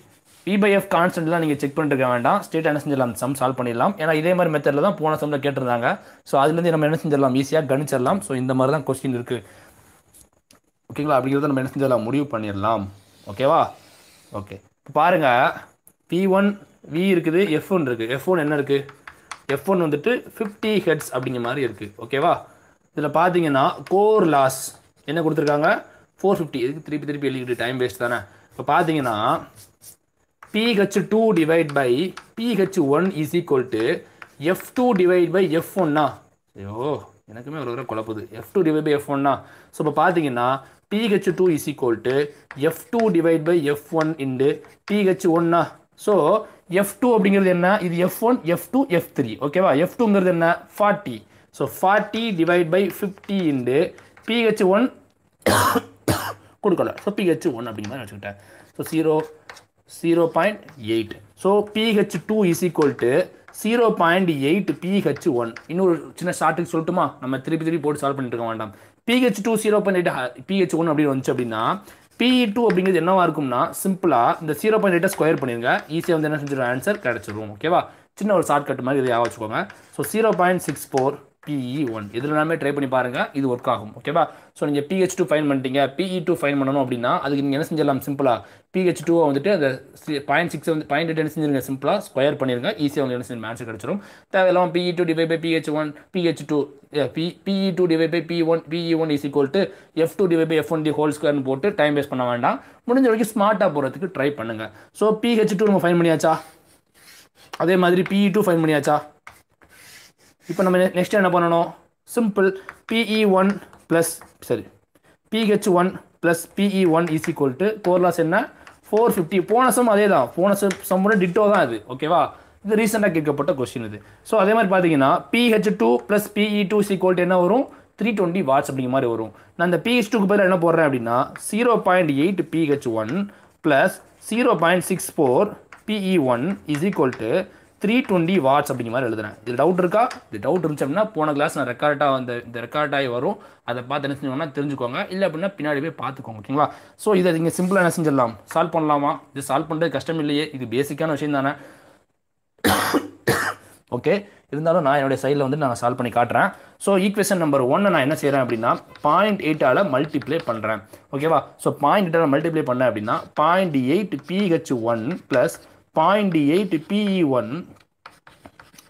பி பை எஃப் கான்ஸ்டன்ட்லாம் நீங்கள் செக் பண்ணிட்டு இருக்க வேண்டாம். ஸ்டேட் என்ன செஞ்சிடலாம்? சம் சால்வ் பண்ணிடலாம். ஏன்னா இதே மாதிரி மெத்தடில் தான் போன சம்மில் கேட்டிருந்தாங்க. ஸோ அதுலேருந்து நம்ம என்ன செஞ்சிடலாம்? ஈஸியாக கணிச்சிடலாம். ஸோ இந்த மாதிரி தான் கொஸ்டின் இருக்குது ஓகேங்களா அப்படிங்கிறத நம்ம என்ன செஞ்சிடலாம்? முடிவு பண்ணிடலாம். ஓகேவா ஓகே இப்போ பாருங்கள் பி ஒன் வி இருக்குது. எஃப் ஒன் இருக்குது எஃப் ஒன் என்ன இருக்குது எஃப் ஒன் வந்துட்டு ஃபிஃப்டி ஹெட்ஸ் அப்படிங்கிற மாதிரி இருக்குது ஓகேவா இதில் பார்த்தீங்கன்னா கோர் லாஸ் என்ன கொடுத்துருக்காங்க? ஃபோர் ஃபிஃப்டி இதுக்கு திருப்பி திருப்பி எழுதிக்கிட்டு டைம் வேஸ்ட் தானே? இப்போ பார்த்தீங்கன்னா PH two divide by PH one is equal to F two divide by F ஒன்னா ஐயோ எனக்குமே ஒரு தடவை குழப்புது. F two divide by F ஒன்னா ஸோ இப்போ பார்த்தீங்கன்னா PH two is equal to F two divide by F one into PH ஒன்னா so F two அப்படிங்கிறது என்ன? இது F one F two F three ஓகேவா எஃப் டூங்கிறது என்ன? Forty so forty divide by fifty into PH one கொடுக்கல so pH one அப்படிங்கிற வச்சுக்கிட்டேன். So zero zero point eight so PH two is equal to zero point eight PH one இன்னொரு சின்ன ஷார்ட்டுக்கு சொல்லட்டுமா? நம்ம திருப்பி திருப்பி போட்டு சால்வ் பண்ணிட்டு இருக்க வேண்டாம். PH two zero point eight PH one அப்படின்னு வந்துச்சு அப்படின்னா பிஇ டூ அப்படிங்கிறது என்னவா இருக்கும்னா சிம்பிளாக இந்த ஜீரோ பாயிண்ட் எயிட்டை ஸ்கொயர் பண்ணிடுங்க ஈஸியாக வந்து என்ன செஞ்சிடும் ஆன்சர் கிடச்சிரும். ஓகேவா சின்ன ஒரு ஷார்ட் கட் மாதிரி இதை வச்சுக்கோங்க. So zero point six four PE one இதில் எல்லாமே ட்ரை பண்ணி பாருங்க. இது ஒர்க் ஆகும். ஓகேவா ஸோ நீங்கள் பிஹெச் டூ ஃபைன் பண்ணிட்டீங்க. பிஇ டூ ஃபைன் பண்ணணும் அப்படின்னா அதுக்கு நீங்கள் என்ன செஞ்சிடலாம்? சிம்பிளாக பிஹெச் டூவை வந்துட்டு அந்த பாயிண்ட் சிக்ஸ் வந்து பாயிண்ட் எட்டு என்ன செஞ்சுருங்க? சிம்பிளாக ஸ்கொயர் பண்ணிருங்க. ஈஸியாக வந்து என்ன செஞ்சு மேட்ச் கிடச்சிரும். தேவையில்லாம PE two divide by PH one PH two P PE two divide by P one PE one is equal to F two divide by F one the whole ஸ்கொயர்னு போட்டு டைம் வேஸ்ட் பண்ண வேண்டாம். முடிஞ்ச வரைக்கும் ஸ்மார்ட்டாக போகிறதுக்கு ட்ரை பண்ணுங்கள் so PH two நம்ம ஃபைன் பண்ணியாச்சா? அதே மாதிரி பிஇ டூ ஃபைன் பண்ணியாச்சா? இப்போ நம்ம நெக்ஸ்ட் என்ன பண்ணணும்? சிம்பிள் பிஇ ஒன் ப்ளஸ் சரி PH one plus PE one is equal to core loss என்ன? ஃபோர் ஃபிஃப்டி போனஸும் அதே தான் போனஸ் சம்மோட டிட்டோ தான் இது. ஓகேவா இது ரீசெண்டாக கேட்கப்பட்ட கொஸ்டின் இது. ஸோ அதே மாதிரி பார்த்தீங்கன்னா PH two plus PE two equal என்ன வரும்? த்ரீ டுவெண்ட்டி வாட்ஸ் அப்படிங்கிற மாதிரி வரும். நான் இந்த பிஹெச் டூக்கு பதில் என்ன போடுறேன் அப்படின்னா zero point eight PH one plus zero point six four PE one is equal to three twenty watts அப்படிங்கிற மாதிரி எழுதுறேன். இது டவுட் இருக்கா? இது டவுட் இருந்துச்சு அப்படின்னா போன கிளாஸ் நான் ரெக்கார்டாக வந்து இந்த ரெக்கார்ட் ஆகி வரும். அதை பார்த்து என்ன செஞ்சோம்னா தெரிஞ்சுக்கோங்க. இல்லை அப்படின்னா பின்னாடி போய் பார்த்துக்கோங்க ஓகேங்களா ஸோ இதை நீங்கள் சிம்பிளாக என்ன செஞ்சிடலாம்? சால்வ் பண்ணலாமா? இது சால்வ் பண்ணுறது கஷ்டம் இல்லையே. இது பேசிக்கான விஷயம் தானே. ஓகே இருந்தாலும் நான் என்னுடைய சைடில் வந்து நான் சால்வ் பண்ணி காட்டுறேன். ஸோ ஈக்குவேஷன் நம்பர் ஒன்னை நான் என்ன செய்கிறேன் அப்படின்னா பாயிண்ட் எயிட்டால் மல்டிப்ளை பண்ணுறேன் ஓகேவா ஸோ பாயிண்ட் எயிட்டால் மல்டிப்ளை பண்ணேன் அப்படின்னா point eight PH one plus point eight PE one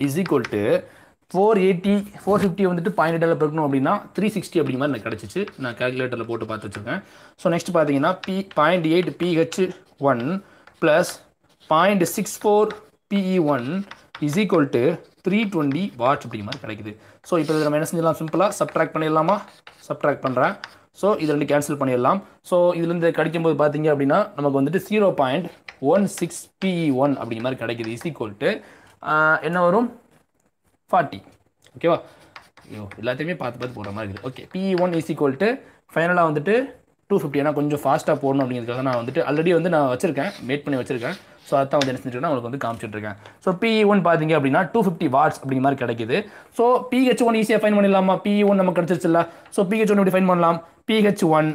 is equal to four eighty four fifty வந்துட்டு பாயிண்ட் எட்டில் பிறக்கணும் அப்படின்னா த்ரீ சிக்ஸ்டி அப்படிங்கிற மாதிரி எனக்கு கிடச்சிச்சு. நான் கேல்குலேட்டரில் போட்டு பார்த்து வச்சுருக்கேன். ஸோ நெக்ஸ்ட் பார்த்தீங்கன்னா P point eight PH one plus point six four PE one is equal to three twenty watts அப்படிங்கிற மாதிரி கிடைக்குது. ஸோ இப்போ இதில் நம்ம என்ன செஞ்சிடலாம்? சிம்பிளாக சப்ட்ராக்ட் பண்ணிடலாமா? சப்ட்ராக்ட் பண்ணுறேன் ஸோ இது ரெண்டு கேன்சல் பண்ணிடலாம். ஸோ இதுலேருந்து கிடைக்கும்போது பார்த்தீங்க அப்படின்னா நமக்கு வந்துட்டு zero point one six PE one அப்படிங்கிற மாதிரி கிடைக்குது. இஸ் ஈக்குவல் டு என்ன வரும்? ஃபார்ட்டி ஓகேவா ஐயோ எல்லாத்தையுமே பார்த்து பார்த்து போடுற மாதிரி இருக்குது. Okay PE one is equal to ஃபைனலாக வந்துட்டு டூ ஃபிஃப்டி ஏன்னா கொஞ்சம் ஃபாஸ்ட்டாக போடணும் அப்படிங்கிறதுக்காக நான் வந்துட்டு ஆல்ரெடி வந்து நான் வச்சிருக்கேன். மேட் பண்ணி வச்சிருக்கேன். ஸோ அதான் வந்து என்ன செஞ்சுருக்கேன் உங்களுக்கு வந்து காமிச்சிட்டு இருக்கேன் ஸோ பிஇ ஒன் பார்த்தீங்க அப்படின்னா டூ ஃபிஃப்டி வாட்ஸ் அப்படிங்கிற மாதிரி கிடைக்குது. ஸோ பிஹெச் ஒன் ஈஸியாக ஃபைன் பண்ணிடலாமா? பிஇ ஒன் நமக்கு கிடச்சிருச்சுல ஸோ பிஹெச் ஒன் எப்படி ஃபைன் பண்ணலாம்? PH one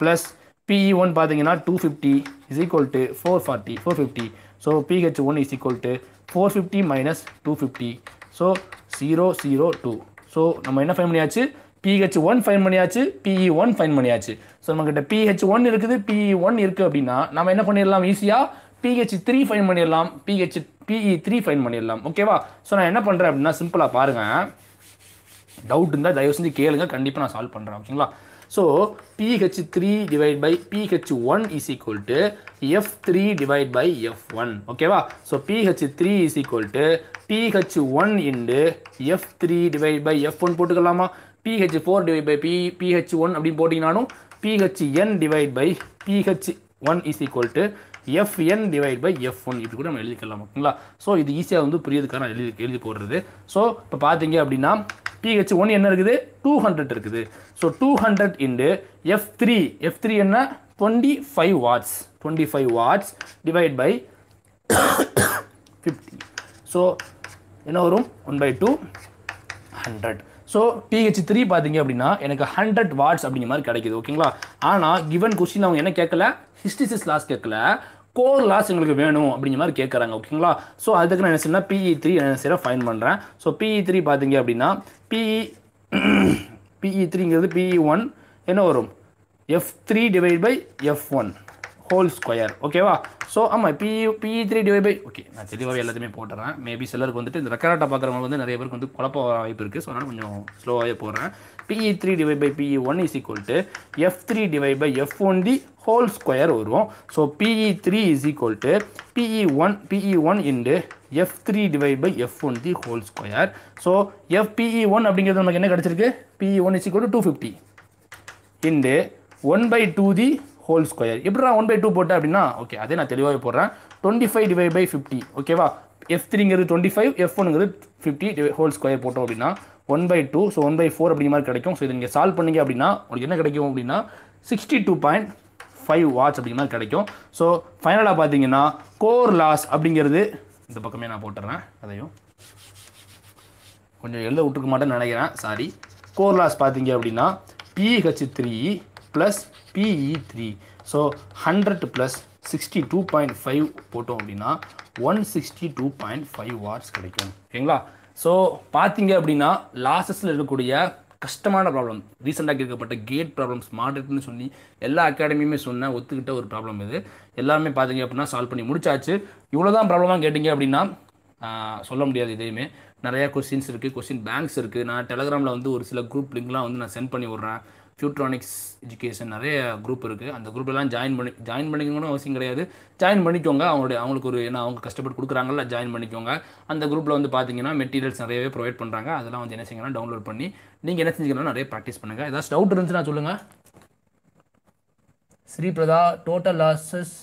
plus PE one பார்த்தீங்கன்னா two fifty is equal to four forty four fifty so PH one is equal to four fifty minus two fifty so zero zero two so நம்ம என்ன find பண்ணியாச்சு? PH one fine பண்ணியாச்சு PE one fine பண்ணியாச்சு. So நம்மக்கிட்ட PH one இருக்குது PE one இருக்குது அப்படின்னா நம்ம என்ன பண்ணிடலாம் ஈஸியாக பிஹெச் த்ரீ ஃபைன் பண்ணிடலாம் பிஹெச் பிஇ த்ரீ ஃபைன் பண்ணிடலாம். ஓகேவா ஸோ நான் என்ன பண்ணுறேன் அப்படின்னா சிம்பிளாக பாருங்கள் டவுட் இருந்தால் தயவு செஞ்சு கேளுங்க. கண்டிப்பாக நான் சால்வ் பண்ணுறேன் ஓகேங்களா so PH three divide by PH one is equal to F three divide by F one ஓகேவா so PH three is equal to PH one into F three divide by F one போட்டுக்கலாமா? PH four divide by P PH one அப்படின்னு போட்டிங்கனாலும் PH N divide by PH one is equal to FN divide by F one இப்படி கூட நம்ம எழுதிக்கலாம்? ஓகேங்களா? So இது ஈஸியாக வந்து புரியதுக்காக நான் எழுதி எழுதி போடுறது. ஸோ இப்போ பார்த்தீங்க அப்படின்னா பிஹெச் ஒன் என்ன இருக்குது? டூ ஹண்ட்ரட் இருக்குது. So two hundred into F three F three என்ன? Twenty five watts twenty five watts divide by fifty so என்ன வரும்? One by two hundred so PH three பார்த்தீங்க அப்படின்னா எனக்கு ஹண்ட்ரட் வாட்ஸ் அப்படிங்கிற மாதிரி கிடைக்குது. ஓகேங்களா ஆனால் கிவன் கொஸ்டின் அவங்க என்ன கேட்கல? ஹிஸ்டிசிஸ் லாஸ் கேட்கல. கோர் லாஸ் எங்களுக்கு வேணும் அப்படிங்கிற மாதிரி கேட்குறாங்க ஓகேங்களா ஸோ அதுக்கு நான் என்ன செய்யணும் பிஇ த்ரீ என்ன செய்யறேன் ஃபைன் பண்ணுறேன் ஸோ பிஇ த்ரீ பார்த்தீங்க அப்படின்னா பிஇ பிஇ த்ரீங்கிறது பிஇ ஒன் என்ன வரும்? F three divide by F one whole square ஓகேவா ஸோ ஆமாம் P PE three divide by okay நான் தெளிவாகவே எல்லாத்தையுமே போட்டுறேன். மேபி சிலருக்கு வந்துட்டு இந்த ரெக்கார்டாக பார்க்குறவங்க வந்து நிறைய பேருக்கு வந்து குழப்ப வர வாய்ப்பு இருக்குது ஸோ அதனால் கொஞ்சம் ஸ்லோவாகவே போடுறேன். PE three divide by PE one is equal to F three divide by F one the whole square வரும். So PE three is equal to PE one PE one into F three divide by F one the whole square so F PE one அப்படிங்கிறது நமக்கு என்ன கிடச்சிருக்கு? PE one is equal to two fifty into one by two the whole square எப்படிடா one by two போட்டேன் அப்படின்னா? Okay அதே நான் தெளிவாகவே போடுறேன். Twenty five divide by fifty ஓகேவா எஃப் த்ரீங்கிறது டுவெண்ட்டி ஃபைவ் எஃப் ஒன்ங்கிறது ஃபிஃப்டி ஹோல் ஸ்கொயர் போட்டோம் அப்படின்னா one by two so one by four அப்படிங்கிற மாதிரி கிடைக்கும். ஸோ இதை நீங்கள் சால்வ் பண்ணீங்க அப்படின்னா உங்களுக்கு என்ன கிடைக்கும் அப்படின்னா sixty two point five watts அப்படிங்கிற மாதிரி கிடைக்கும். ஸோ ஃபைனலாக பார்த்தீங்கன்னா கோர் லாஸ் அப்படிங்கிறது இந்த பக்கமே நான் போட்டுறேன் அதையும். கொஞ்சம் எழுத விட்டுருக்க மாட்டேன்னு நினைக்கிறேன் சாரி கோர் லாஸ் பார்த்தீங்க அப்படின்னா PH three plus PE three so hundred plus sixty two point five போட்டோம் அப்படின்னா one sixty two point five watts கிடைக்கும். ஓகேங்களா? ஸோ பார்த்தீங்க அப்படின்னா லாஸஸில் இருக்கக்கூடிய கஷ்டமான ப்ராப்ளம் ரீசெண்டாக கேட்கப்பட்ட கேட் ப்ராப்ளம்ஸ் மாடரேட்னு சொல்லி எல்லா அகாடமியுமே சொன்ன ஒத்துக்கிட்ட ஒரு ப்ராப்ளம் இது. எல்லாமே பார்த்தீங்க அப்படின்னா சால்வ் பண்ணி முடிச்சாச்சு. இவ்வளோ தான் ப்ராப்ளமாக கேட்டிங்க அப்படின்னா சொல்ல முடியாது இதையுமே நிறையா கொஸ்டின்ஸ் இருக்குது கொஸ்டின் பேங்க்ஸ் இருக்குது நான் டெலகிராமில் வந்து ஒரு சில குரூப் லிங்க்லாம் வந்து நான் சென்ட் பண்ணி விட்றேன். ஃபியூட்ரானிக்ஸ் எஜுகேஷன் நிறைய குரூப் இருக்குது அந்த குரூப்லாம் ஜாயின் பண்ணி ஜாயின் பண்ணிக்கணும்னு அவசியம் கிடையாது. ஜாயின் பண்ணிக்கோங்க. அவங்களுடைய அவங்களுக்கு ஒரு ஏன்னா அவங்க கஷ்டப்பட்டு கொடுக்குறாங்கல்ல ஜாயின் பண்ணிக்கோங்க. அந்த குரூப்பில் வந்து பார்த்தீங்கன்னா மெட்டீரியல்ஸ் நிறையவே ப்ரொவைட் பண்ணுறாங்க அதெல்லாம் வந்து என்ன செய்யுங்கன்னா டவுன்லோட் பண்ணி நீங்கள் என்ன செஞ்சுக்கலாம் நிறைய ப்ராக்டிஸ் பண்ணுங்கள் ஏதாச்சும் டவுட் இருந்துச்சுன்னா சொல்லுங்கள் Sriprada total losses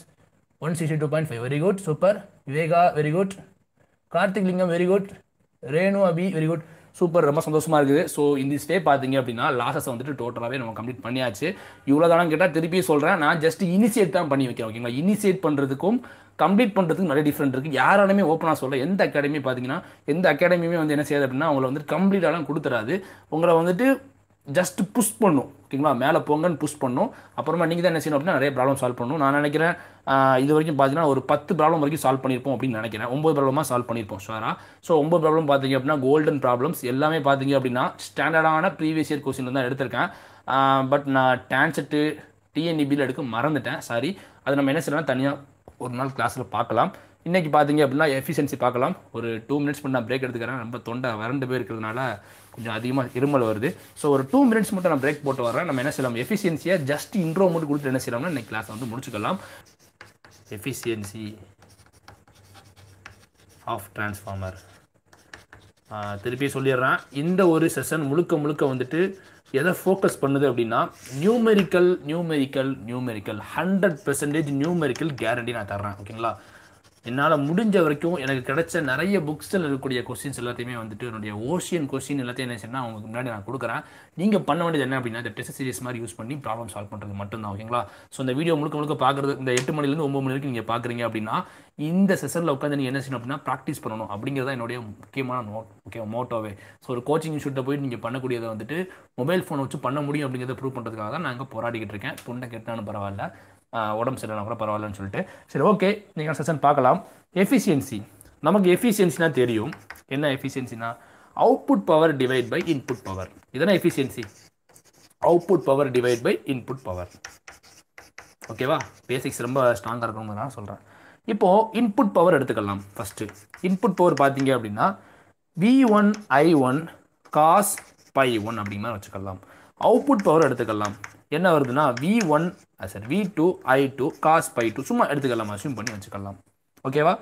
one sixty two point five very good super Viveka very good Karthik Lingam very good Renu Abhi very good super ரொம்ப சந்தோஷமாக இருக்குது. ஸோ இந்த ஸ்டே பார்த்தீங்க அப்படின்னா லாஸஸ் வந்துட்டு டோட்டலாகவே நம்ம கம்ப்ளீட் பண்ணியாச்சு. இவ்வளோ தானே கேட்டால் திருப்பி சொல்கிறேன் நான் ஜஸ்ட் இனிஷியேட் தான் பண்ணி வைக்கிறேன் ஓகேங்களா இனிஷியேட் பண்ணுறதுக்கும் கம்ப்ளீட் பண்ணுறதுக்கு நிறைய டிஃப்ரெண்ட் இருக்குது யாராலுமே ஓப்பனாக சொல்ல எந்த அகாடமி பார்த்தீங்கன்னா எந்த அகாடமியுமே வந்து என்ன செய்யாது அப்படின்னா அவங்கள வந்துட்டு கம்ப்ளீட்டாலாம் கொடுத்துறாது. உங்களை வந்துட்டு ஜஸ்ட் புஷ் பண்ணும். ஓகேங்களா மேலே போங்கன்னு புஷ் பண்ணும். அப்புறமா நீங்கள் தான் என்ன செய்யணும் அப்படின்னா நிறைய ப்ராப்ளம் சால்வ் பண்ணணும் நான் நினைக்கிறேன் இது வரைக்கும் பார்த்தீங்கன்னா ஒரு பத்து ப்ராப்ளம் வரைக்கும் சால்வ் பண்ணியிருப்போம் அப்படின்னு நினைக்கிறேன். ஒம்பது ப்ராப்ளமாக சால்வ் பண்ணியிருப்போம் ஷுவராக ஸோ ஒம்பது ப்ராப்ளம் பார்த்தீங்க அப்படின்னா கோல்டன் ப்ராப்ளம்ஸ் எல்லாமே பார்த்தீங்க அப்படின்னா ஸ்டாண்டர்டான ப்ரீவியஸ் இயர் கொஸ்டின் தான் எடுத்திருக்கேன். பட் நான் டான்செட்டு டிஎன்இபியில் எடுக்க மறந்துட்டேன். சாரி அது நம்ம என்ன செய்யலாம் தனியாக ஒரு நாள் கிளாஸில் பார்க்கலாம். இன்றைக்கி பார்த்தீங்க அப்படின்னா எஃபிஷியன்சி பார்க்கலாம். ஒரு டூ மினிட்ஸ் மட்டும் நான் பிரேக் எடுத்துக்கிறேன். ரொம்ப தொண்டை வறண்டு போயிருக்கிறதுனால கொஞ்சம் அதிகமாக இருமல் வருது. ஸோ ஒரு டூ மினிட்ஸ் மட்டும் நான் பிரேக் போட்டு வரேன் நம்ம என்ன செய்யலாம்? எஃபிஷியன்சியை ஜஸ்ட் இன்ட்ரோ மட்டும் கொடுத்து என்ன செய்யலாம்னா இன்றைக்கி கிளாஸ் வந்து முடிச்சுக்கலாம். எஃபிஷியன்சி ஆஃப் டிரான்ஸ்ஃபார்மர் திருப்பி சொல்லிடுறேன். இந்த ஒரு செஷன் முழுக்க முழுக்க வந்துட்டு எதை ஃபோக்கஸ் பண்ணுது அப்படின்னா numerical numerical numerical hundred percentage numerical guarantee நான் தர்றேன் ஓகேங்களா என்னால் முடிஞ்ச வரைக்கும் எனக்கு கிடைச்ச நிறைய புக்ஸில் இருக்கக்கூடிய கொஸ்டின்ஸ் எல்லாத்தையுமே வந்துட்டு என்னுடைய ஓஷியன் கொஸ்டின் எல்லாத்தையும் என்ன செய்யணும் உங்களுக்கு முன்னாடி நான் கொடுக்குறேன். நீங்கள் பண்ண வேண்டியது என்ன அப்படின்னா இந்த டெஸ்ட் சீரிஸ் மாதிரி யூஸ் பண்ணி ப்ராப்ளம் சால்வ் பண்ணுறது மட்டும்தான் ஓகேங்களா? ஸோ இந்த வீடியோ முழுக்க முழுக்க பார்க்குறது இந்த எட்டு மணிலேருந்து ஒம்பது மணி வரைக்கும் நீங்கள் பார்க்குறீங்க அப்படின்னா இந்த செஷனில் உட்காந்து நீங்கள் என்ன செய்யணும் அப்படின்னா ப்ராக்டிஸ் பண்ணணும். அப்படிங்கிறது தான் என்னுடைய முக்கியமான நோட் ஓகே மோட்டோவே ஸோ ஒரு கோச்சிங் ஷூட்டை போய் நீங்கள் பண்ணக்கூடியதை வந்துட்டு மொபைல் ஃபோனை வச்சு பண்ண முடியும் அப்படிங்கிறத ப்ரூவ் பண்ணுறதுக்காக தான் நாங்கள் போராடிக்கிட்டு இருக்கேன். பொண்ணை கெட்டாலும் பரவாயில்ல. உடம்பு சரியில்லைனா கூட பரவாயில்லன்னு சொல்லிட்டு. சரி ஓகே நீங்கள் செஷன் பார்க்கலாம். எஃபிஷியன்சி நமக்கு எஃபிஷியன்சினா தெரியும். என்ன எஃபிஷியன்சினா output power divide by input power இதெல்லாம் efficiency output power divide by input power ஓகேவா பேசிக்ஸ் ரொம்ப ஸ்ட்ராங்காக இருக்கணும்னு நான் சொல்கிறேன் இப்போது இன்புட் பவர் எடுத்துக்கலாம் ஃபஸ்ட்டு இன்புட் பவர் பார்த்தீங்க அப்படின்னா V one I one cos phi one அப்படிங்கிற மாதிரி வச்சுக்கலாம். அவுட்புட் பவர் எடுத்துக்கலாம். என்ன வருதுன்னா V one sir V two I two cos phi two சும்மா எடுத்துக்கலாம் அசியூம் பண்ணி வச்சுக்கலாம். ஓகேவா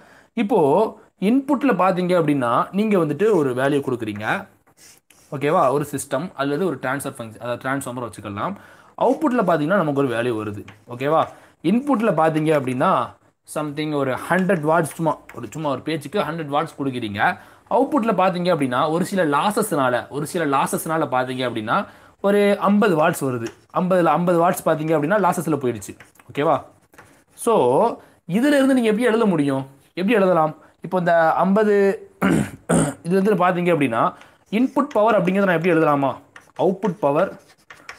இப்போது இன்புட்டில் பார்த்தீங்க அப்படின்னா நீங்கள் வந்துட்டு ஒரு வேல்யூ கொடுக்குறீங்க. ஓகேவா ஒரு சிஸ்டம் அல்லது ஒரு ட்ரான்ஸ்ஃபர் ஃபங்க்ஷன் அதாவது ட்ரான்ஸ்ஃபார்மர் வச்சுக்கலாம். அவுட்புட்டில் பார்த்தீங்கன்னா நமக்கு ஒரு வேல்யூ வருது. ஓகேவா இன்புட்டில் பார்த்தீங்க அப்படின்னா சம்திங் ஒரு ஹண்ட்ரட் வாட்ஸ் சும்மா ஒரு சும்மா ஒரு பேச்சுக்கு ஹண்ட்ரட் வாட்ஸ் கொடுக்குறீங்க. அவுட்புட்டில் பார்த்தீங்க அப்படின்னா ஒரு சில லாசஸ்னால ஒரு சில லாசஸ்னால பார்த்தீங்க அப்படின்னா ஒரு ஐம்பது வாட்ஸ் வருது. ஐம்பதில் ஐம்பது வாட்ஸ் பார்த்தீங்க அப்படின்னா லாசஸில் போயிடுச்சு. ஓகேவா ஸோ இதிலிருந்து நீங்கள் எப்படி எழுத முடியும்? எப்படி எழுதலாம்? இப்போ இந்த ஐம்பது *clears throat* இதுலேருந்து பார்த்தீங்க அப்படின்னா இன்புட் பவர் அப்படிங்கிறத நான் எப்படி எழுதலாமா? அவுட்புட் பவர்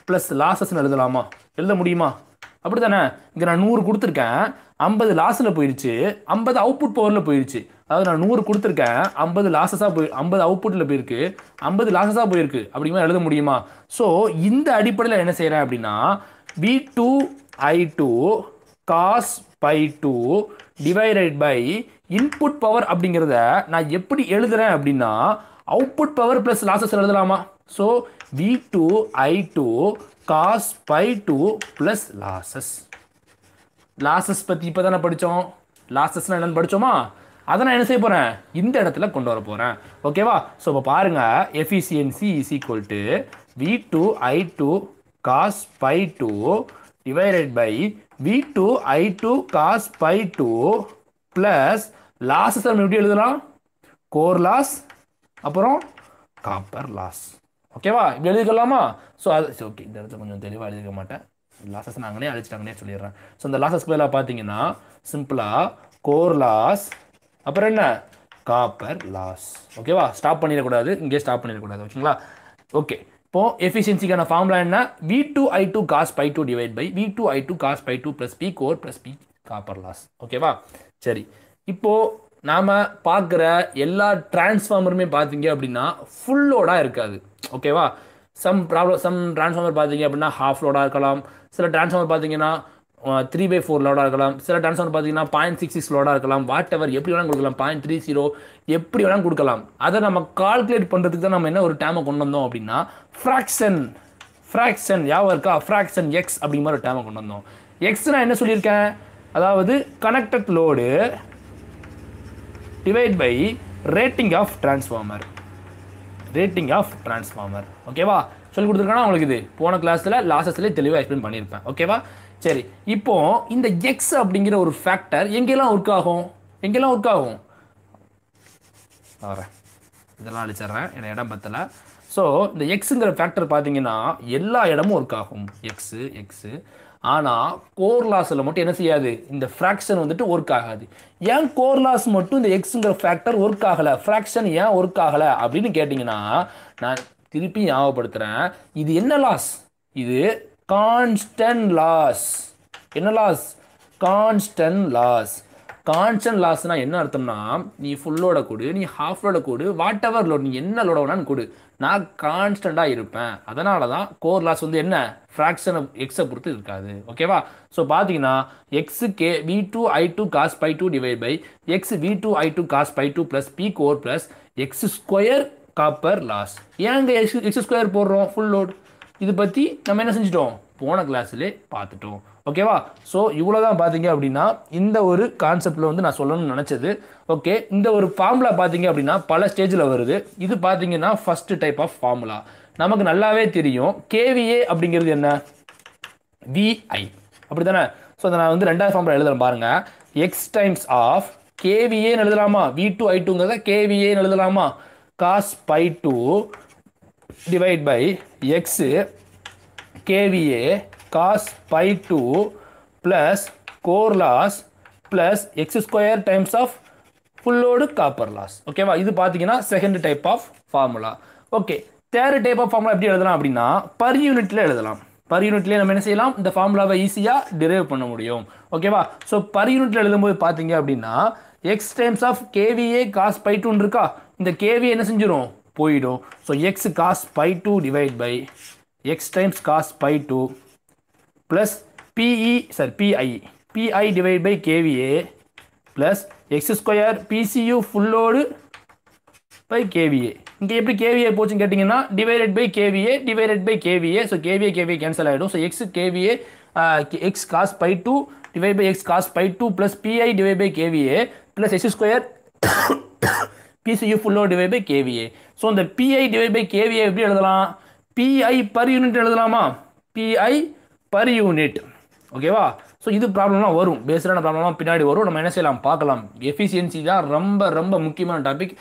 ப்ளஸ் லாசஸ்ன்னு எழுதலாமா? எழுத முடியுமா? அப்படி தானே இங்கே நான் நூறு கொடுத்துருக்கேன். ஐம்பது லாஸில் போயிடுச்சு. ஐம்பது அவுட்புட் பவரில் போயிடுச்சு. அதாவது நான் நூறு கொடுத்துருக்கேன் ஐம்பது லாஸஸாக போய் ஐம்பது அவுட்புட்டில் போயிருக்கு. ஐம்பது லாசஸாக போயிருக்கு. அப்படிமா எழுத முடியுமா? ஸோ இந்த அடிப்படையில் என்ன செய்கிறேன் அப்படின்னா V two I two cos phi two divided by input power அப்படிங்கிறத நான் எப்படி எழுதுறேன் அப்படின்னா அவுட்புட் பவர் ப்ளஸ் லாசஸ் எழுதலாமா? So V two I two cos phi two plus losses losses பற்றி இப்போ தானே படித்தோம் லாசஸ்னால் என்னென்னு படித்தோமா அதை நான் என்ன செய்ய போகிறேன் இந்த இடத்துல கொண்டு வர போகிறேன் ஓகேவா ஸோ இப்போ பாருங்கள் efficiency is equal to V two I two cos phi two divided by V two I two cos phi two plus loss நம்ம எப்படி எழுதலாம்? கோர் லாஸ் அப்புறம் காப்பர் லாஸ் ஓகேவா இப்படி எழுதிக்கலாமா? ஸோ அது ஓகே இந்த இடத்துல கொஞ்சம் தெளிவாக எழுதிக்க மாட்டேன். லாசஸ் நாங்களே அழிச்சிட்டாங்கன்னே சொல்லிடுறேன். ஸோ இந்த லாசஸ் பதிலாக பார்த்தீங்கன்னா சிம்பிளாக கோர் லாஸ் அப்புறம் என்ன? காப்பர் லாஸ் ஓகேவா ஸ்டாப் பண்ணிடக்கூடாது. இங்கே ஸ்டாப் பண்ணிடக்கூடாது. ஓகேங்களா ஓகே இப்போ எஃபிஷியன்சிக்கான ஃபார்முலா என்ன? V two I two cos phi two divide by V two I two cos phi two plus P core plus P copper loss ஓகேவா சரி. இப்போது நாம் பார்க்குற எல்லா டிரான்ஸ்ஃபார்மருமே பார்த்தீங்க அப்படின்னா ஃபுல் லோடாக இருக்காது. ஓகேவா சம் ப்ராப்ளம் சம் டிரான்ஸ்ஃபார்மர் பார்த்தீங்க அப்படின்னா ஹாஃப் லோடாக இருக்கலாம். சில டிரான்ஸ்ஃபார்மர் பார்த்தீங்கன்னா த்ரீ பை ஃபோர் லோடாக இருக்கலாம். சில டான்ஸ் வந்து பார்த்தீங்கன்னா பாயிண்ட் சிக்ஸ் சிக்ஸ் லோடாக இருக்கலாம். வாட் எவர் எப்படி வேணாலும் கொடுக்கலாம். பாயிண்ட் த்ரீ ஜீரோ எப்படி வேணாலும் கொடுக்கலாம். அதை நம்ம கால்குலேட் பண்ணுறதுக்கு தான் நம்ம என்ன ஒரு டேமை கொண்டு வந்தோம் அப்படின்னா ஃப்ராக்ஷன் ஃப்ராக்ஷன் யாவும் இருக்கா? ஃப்ராக்ஷன் எக்ஸ் அப்படிங்கிற ஒரு டேமை கொண்டு வந்தோம். எக்ஸ் நான் என்ன சொல்லியிருக்கேன்? அதாவது connected load divide by rating of transformer rating of transformer ஓகேவா சொல்லி கொடுத்துருக்கானா உங்களுக்கு இது? போன கிளாஸில் லாஸஸ்லேயே தெளிவாக எக்ஸ்பிளைன் பண்ணியிருப்பேன். ஓகேவா சரி இப்போ இந்த எக்ஸ் அப்படிங்கிற ஒரு ஃபேக்டர் எங்கெல்லாம் ஒர்க் ஆகும்? எங்கெல்லாம் ஒர்க் ஆகும்? வரேன் இதெல்லாம் அழிச்சிட்றேன். என்ன இடம் பத்தல. ஸோ இந்த எக்ஸுங்கிற ஃபேக்டர் பார்த்தீங்கன்னா எல்லா இடமும் ஒர்க் ஆகும். எக்ஸு எக்ஸு ஆனால் கோர் லாஸில் மட்டும் என்ன செய்யாது? இந்த ஃப்ராக்ஷன் வந்துட்டு ஒர்க் ஆகாது. ஏன் கோர் லாஸ் மட்டும் இந்த எக்ஸுங்கிற ஃபேக்டர் ஒர்க் ஆகலை? ஃப்ராக்ஷன் ஏன் ஒர்க் ஆகலை? அப்படின்னு கேட்டிங்கன்னா நான் திருப்பி ஞாபகப்படுத்துகிறேன் இது என்ன லாஸ் இது கான்ஸ்டன்ட் லாஸ். என்ன லாஸ்? Constant loss. கான்ஸ்டன்ட் லாஸ்னால் என்ன அர்த்தம்னா நீ ஃபுல்லோட கொடு நீ ஹாஃப்லோட கொடு வாட் எவர் லோட் நீ என்ன லோட வேணாலும் கொடு. நான் கான்ஸ்டண்ட்டாக இருப்பேன். அதனால தான் கோர் லாஸ் வந்து என்ன? ஃப்ராக்ஷனை எக்ஸை பொறுத்து இருக்காது. ஓகேவா ஸோ பார்த்தீங்கன்னா X K V two I two cos phi two divide by X V two I two cos phi two plus P core plus X square copper loss ஏங்க எக்ஸ் எக்ஸ் ஸ்கொயர் போடுறோம்? Full load இது பற்றி நம்ம என்ன செஞ்சிட்டோம்? போன கிளாஸ்லேயே பார்த்துட்டோம். ஓகேவா ஸோ இவ்வளோ தான் பார்த்தீங்க அப்படின்னா இந்த ஒரு கான்செப்டில் வந்து நான் சொல்லணும்னு நினச்சது. ஓகே இந்த ஒரு ஃபார்முலா பார்த்தீங்க அப்படின்னா பல ஸ்டேஜில் வருது. இது பார்த்தீங்கன்னா ஃபஸ்ட்டு டைப் ஆஃப் ஃபார்முலா நமக்கு நல்லாவே தெரியும். கேவிஏ அப்படிங்கிறது என்ன? விஐ அப்படி தானே ஸோ அதை நான் வந்து ரெண்டாவது ஃபார்முலா எழுதுறேன் பாருங்கள் எக்ஸ் டைம்ஸ் ஆஃப் கேவிஏன்னு எழுதலாமா? வி டூ ஐ டூங்கிறத கேவிஏன்னு எழுதலாமா? Cos phi two divide by X KVA cos phi two plus core loss plus X square times of full load copper loss ஓகேவா இது பார்த்தீங்கன்னா second type of formula okay third type of formula எப்படி எழுதலாம் அப்படின்னா per யூனிட்டில் எழுதலாம். Per யூனிட்லேயே நம்ம என்ன செய்யலாம்? இந்த ஃபார்முலாவை ஈஸியாக டிரைவ் பண்ண முடியும். ஓகேவா ஸோ பர் யூனிட்டில் எழுதும்போது பார்த்தீங்க அப்படின்னா x times of KVA cos phi டூன்னு இருக்கா? இந்த கேவிஏ என்ன செஞ்சிடும் போயிடும் so x cos phi two divide by x times cos phi two plus PI sir PI PI divide by KVA plus x square PCU full load by KVA இங்கே எப்படி KVA போச்சுன்னு கேட்டிங்கன்னா divided by KVA divided by KVA so KVA KVA cancel ஆகிடும் so x KVA x cos phi two divide by x cos phi two plus PI divide by KVA plus x square PCU full load divide by KVA so இந்த PI divide by kVA எப்படி எழுதலாம்? பிஐ per unit எழுதலாமா? PI per unit ஓகேவா so இது ப்ராப்ளம்லாம் வரும். பேஸ்டான ப்ராப்ளம்லாம் பின்னாடி வரும். நம்ம என்ன செய்யலாம்? பார்க்கலாம். எஃபிஷியன்சி தான் ரொம்ப ரொம்ப முக்கியமான டாபிக்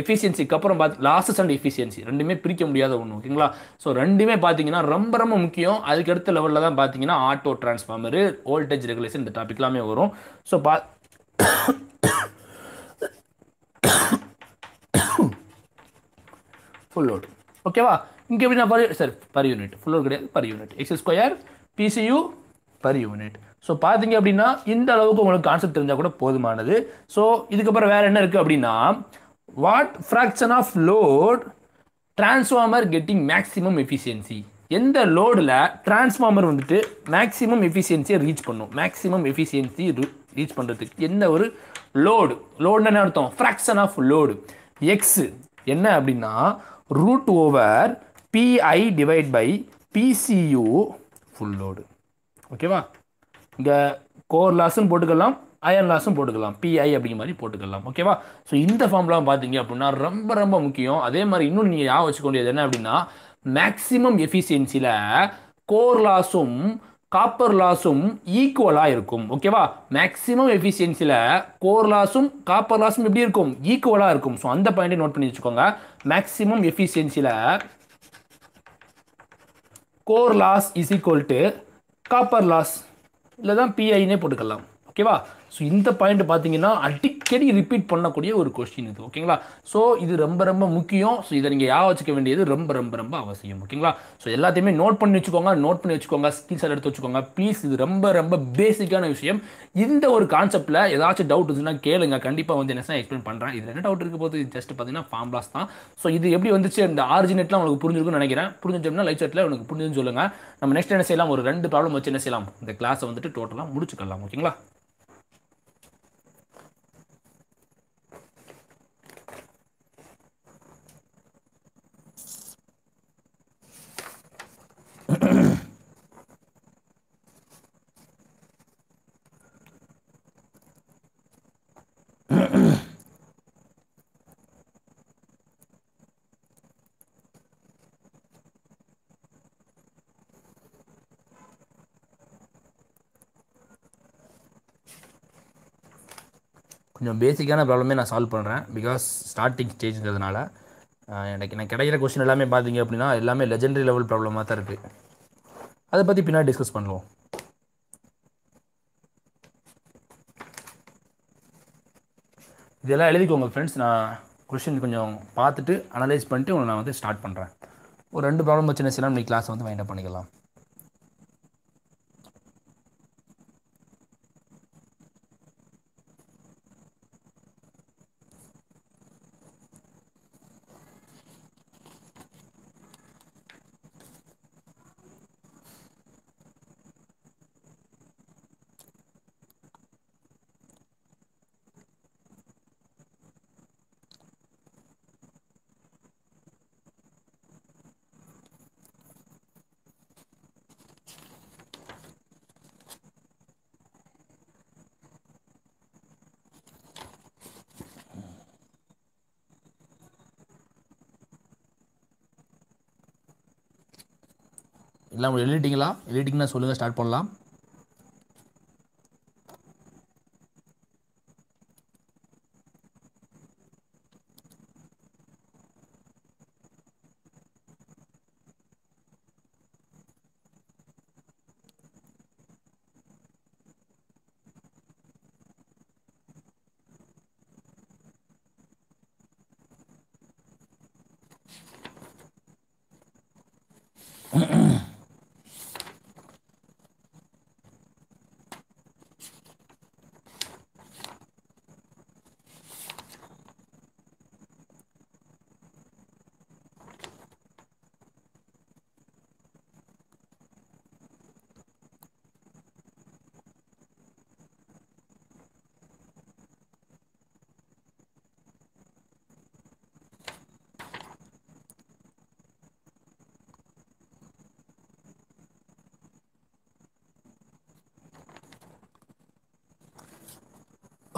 எஃபிஷியன்சிக்கு அப்புறம் பார்த்து லாஸஸ் அண்ட் எஃபிஷியன்சி ரெண்டுமே பிரிக்க முடியாத ஒன்று ஓகேங்களா ஸோ ரெண்டுமே பார்த்தீங்கன்னா ரொம்ப ரொம்ப முக்கியம். அதுக்கு அடுத்த லெவலில் தான் பார்த்தீங்கன்னா ஆட்டோ டிரான்ஸ்ஃபார்மரு வோல்டேஜ் ரெகுலேஷன் இந்த டாபிக்லாமே வரும். ஸோ பா ஃபுல் லோடு ஓகேவா இங்கே எப்படி நான் per sir per unit full load கிடையாது per unit x square PCU per unit so பார்த்தீங்க அப்படின்னா இந்த அளவுக்கு உங்களுக்கு கான்செப்ட் தெரிஞ்சால் கூட போதுமானது. ஸோ இதுக்கப்புறம் வேறு என்ன இருக்குது அப்படின்னா what fraction of load transformer getting maximum efficiency எந்த லோடில் டிரான்ஸ்ஃபார்மர் வந்துட்டு மேக்ஸிமம் எஃபிஷியன்சியை ரீச் பண்ணும்? மேக்ஸிமம் எஃபிஷியன்சி ரீச் பண்ணுறதுக்கு எந்த ஒரு லோடு லோடுன்னு என்ன அர்த்தம்? ஃப்ராக்ஷன் ஆஃப் லோடு எக்ஸு என்ன அப்படின்னா root over PI divide by PCU full load ஓகேவா இங்கே கோர் லாஸும் போட்டுக்கலாம் அயன் லாஸும் போட்டுக்கலாம் பிஐ அப்படிங்கிற மாதிரி போட்டுக்கலாம். ஓகேவா ஸோ இந்த ஃபார்ம்லாம் பார்த்தீங்க அப்படின்னா ரொம்ப ரொம்ப முக்கியம். அதே மாதிரி இன்னும் நீங்கள் ஞாபகம் வச்சுக்க வேண்டியது என்ன அப்படின்னா மேக்ஸிமம் எஃபிஷியன்சியில் கோர் லாஸும் காப்பர் லாஸும் ஈக்குவலாக இருக்கும். ஓகேவா மேக்ஸிமம் எஃபிஷியன்சியில் கோர் லாஸும் காப்பர் லாஸும் எப்படி இருக்கும்? ஈக்குவலாக இருக்கும். ஸோ அந்த பாயிண்ட்டை நோட் பண்ணி வச்சுக்கோங்க. Maximum எஃபிஷியன்சியில் core loss is equal to copper loss இல்லை தான் பிஐனே போட்டுக்கலாம். ஓகேவா ஸோ இந்த பாயிண்ட் பார்த்தீங்கன்னா அடிக்கடி ரிப்பீட் பண்ணக்கூடிய ஒரு கொஸ்டின் இது ஓகேங்களா ஸோ இது ரொம்ப ரொம்ப முக்கியம். ஸோ இதை நீங்கள் யாவை வச்சுக்க வேண்டியது? ரொம்ப ரொம்ப ரொம்ப அவசியம் ஓகேங்களா ஸோ எல்லாத்தையுமே நோட் பண்ணி வச்சுக்கோங்க நோட் பண்ணி வச்சுக்கோங்க ஸ்கிரீன்ஷாட் எடுத்து வச்சுக்கோங்க. ப்ளீஸ் இது ரொம்ப ரொம்ப பேசிக்கான விஷயம். இந்த ஒரு கான்செப்ட்டில் ஏதாச்சும் டவுட் இருந்துச்சுன்னா கேளுங்க. கண்டிப்பாக வந்து என்ன எக்ஸ்பிளைன் பண்ணுறேன் இதில் என்ன டவுட் இருக்க போது ஜஸ்ட் பார்த்தீங்கன்னா ஃபார்ம்லாஸ் தான். ஸோ இது எப்படி வந்துச்சு? இந்த ஆரிஜினேட்லாம் உங்களுக்கு புரிஞ்சிருக்கும்னு நினைக்கிறேன். புரிஞ்சிச்சோம்னா லைட் செட்டில் உங்களுக்கு புரிஞ்சுன்னு சொல்லுங்கள் நம்ம நெக்ஸ்ட் என்ன செய்யலாம்? ஒரு ரெண்டு ப்ராப்ளம் வச்சு என்ன செய்யலாம்? இந்த கிளாஸை வந்துட்டு டோட்டலாக முடிச்சுக்கலாம் ஓகேங்களா கொஞ்சம் பேசிக்கான ப்ராப்ளமே நான் சால்வ் பண்ணுறேன் பிகாஸ் ஸ்டார்டிங் ஸ்டேஜ்ங்கிறதுனால எனக்கு எனக்கு கிடைக்கிற கொஸ்டின் எல்லாமே பார்த்தீங்க அப்படின்னா எல்லாமே லெஜெண்டரி லெவல் ப்ராப்ளமாக தான் இருக்குது அதை பற்றி பின்னாடி டிஸ்கஸ் பண்ணுவோம். இதெல்லாம் எழுதிக்கோங்க ஃப்ரெண்ட்ஸ் நான் கொஷின் கொஞ்சம் பார்த்துட்டு அனலைஸ் பண்ணிட்டு உங்களை நான் வந்து ஸ்டார்ட் பண்ணுறேன் ஒரு ரெண்டு ப்ராப்ளம் வச்சு என்ன செய்யலாம் இன்னைக்கு கிளாஸ் வந்து வைண்ட் அப் பண்ணிக்கலாம். எல்லாம் எழுதிட்டீங்களா? எழுதிட்டிங்கன்னா சொல்லுங்கள் ஸ்டார்ட் பண்ணலாம்.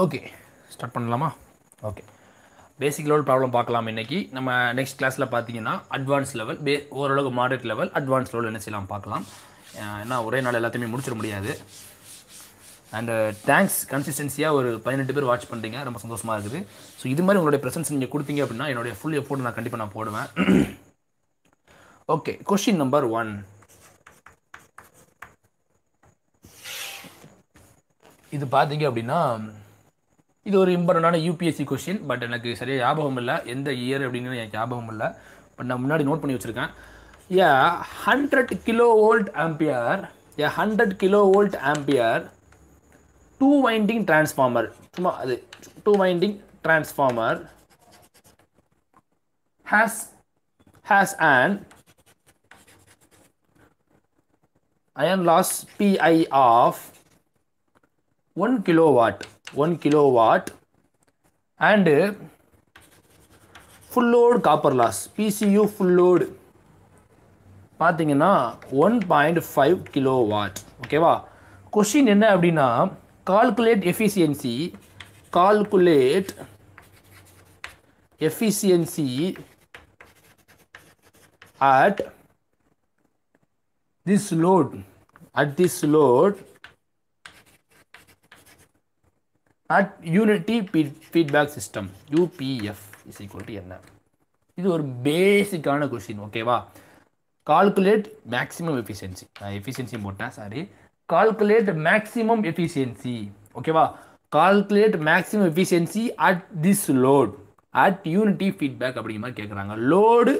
ஓகே ஸ்டார்ட் பண்ணலாமா? ஓகே பேசிக் லெவல் ப்ராப்ளம் பார்க்கலாம் இன்னைக்கு. நம்ம நெக்ஸ்ட் கிளாஸில் பார்த்தீங்கன்னா அட்வான்ஸ் லெவல் பே ஓரளவுக்கு மாடரேட் லெவல் அட்வான்ஸ் லெவல் என்ன செய்யலாம் பார்க்கலாம். ஏன்னா ஒரே நாள் எல்லாத்தையுமே முடிச்சிட முடியாது. அண்டு தேங்க்ஸ் கன்சிஸ்டன்சியாக ஒரு பதினெட்டு பேர் வாட்ச் பண்ணுறீங்க ரொம்ப சந்தோஷமாக இருக்குது. ஸோ இது மாதிரி உங்களுடைய ப்ரெசன்ஸ் நீங்கள் கொடுத்தீங்க அப்படின்னா என்னுடைய ஃபுல் எஃபோர்ட் நான் கண்டிப்பாக நான் போடுவேன். ஓகே கொஷின் நம்பர் ஒன் இது பார்த்தீங்க அப்படின்னா இது ஒரு இம்பார்ட்டண்டான யூபிஎஸ்சி கொஷின் பட் எனக்கு சரியாக ஞாபகம் இல்லை. எந்த இயர் அப்படின்னு எனக்கு ஞாபகம் இல்லை. பட் நான் முன்னாடி நோட் பண்ணி வச்சுருக்கேன். A hundred kilo volt ampere a hundred kilo volt ampere two winding transformer சும்மா அது two winding transformer has has and iron loss pi of 1 kilowatt. 1 kilowatt and full load copper loss pcu full load பார்த்தீங்கன்னா one point five kilo watt ஓகேவா question என்ன அப்படின்னா calculate efficiency calculate efficiency at this load at this load at unity feedback system UPF is equal to என்ன இது ஒரு பேசிக்கான question ஓகேவா calculate maximum efficiency நான் எஃபிஷியன்சி போட்டேன் சாரி கால்குலேட் மேக்ஸிமம் எஃபிஷியன்சி ஓகேவா calculate maximum efficiency at this load at unity feedback அப்படிங்கிற மாதிரி கேட்குறாங்க லோடு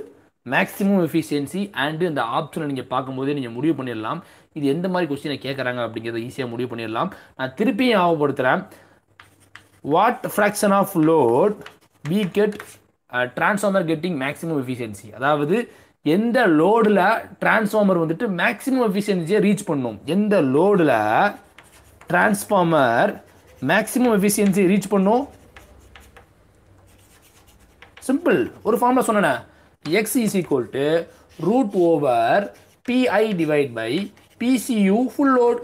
மேக்ஸிமம் எஃபிஷியன்சி அண்டு இந்த ஆப்ஷனை நீங்கள் பார்க்கும்போதே நீங்கள் முடிவு பண்ணிடலாம். இது எந்த மாதிரி கொஸ்டினை கேட்குறாங்க அப்படிங்கிறத ஈஸியாக முடிவு பண்ணிடலாம். நான் திருப்பியும் ஞாபகப்படுத்துகிறேன் what fraction of load we get transformer getting maximum efficiency அதாவது எந்த லோடில் டிரான்ஸ்ஃபார்மர் வந்துட்டு மேக்ஸிமம் எஃபிஷியன்சியை ரீச் பண்ணும்? எந்த லோடில் டிரான்ஸ்ஃபார்மர் மேக்ஸிமம் எஃபிஷியன்சி ரீச் பண்ணும்? சிம்பிள் ஒரு ஃபார்மில் சொன்னேன். X is equal to root over PI divide by PCU full load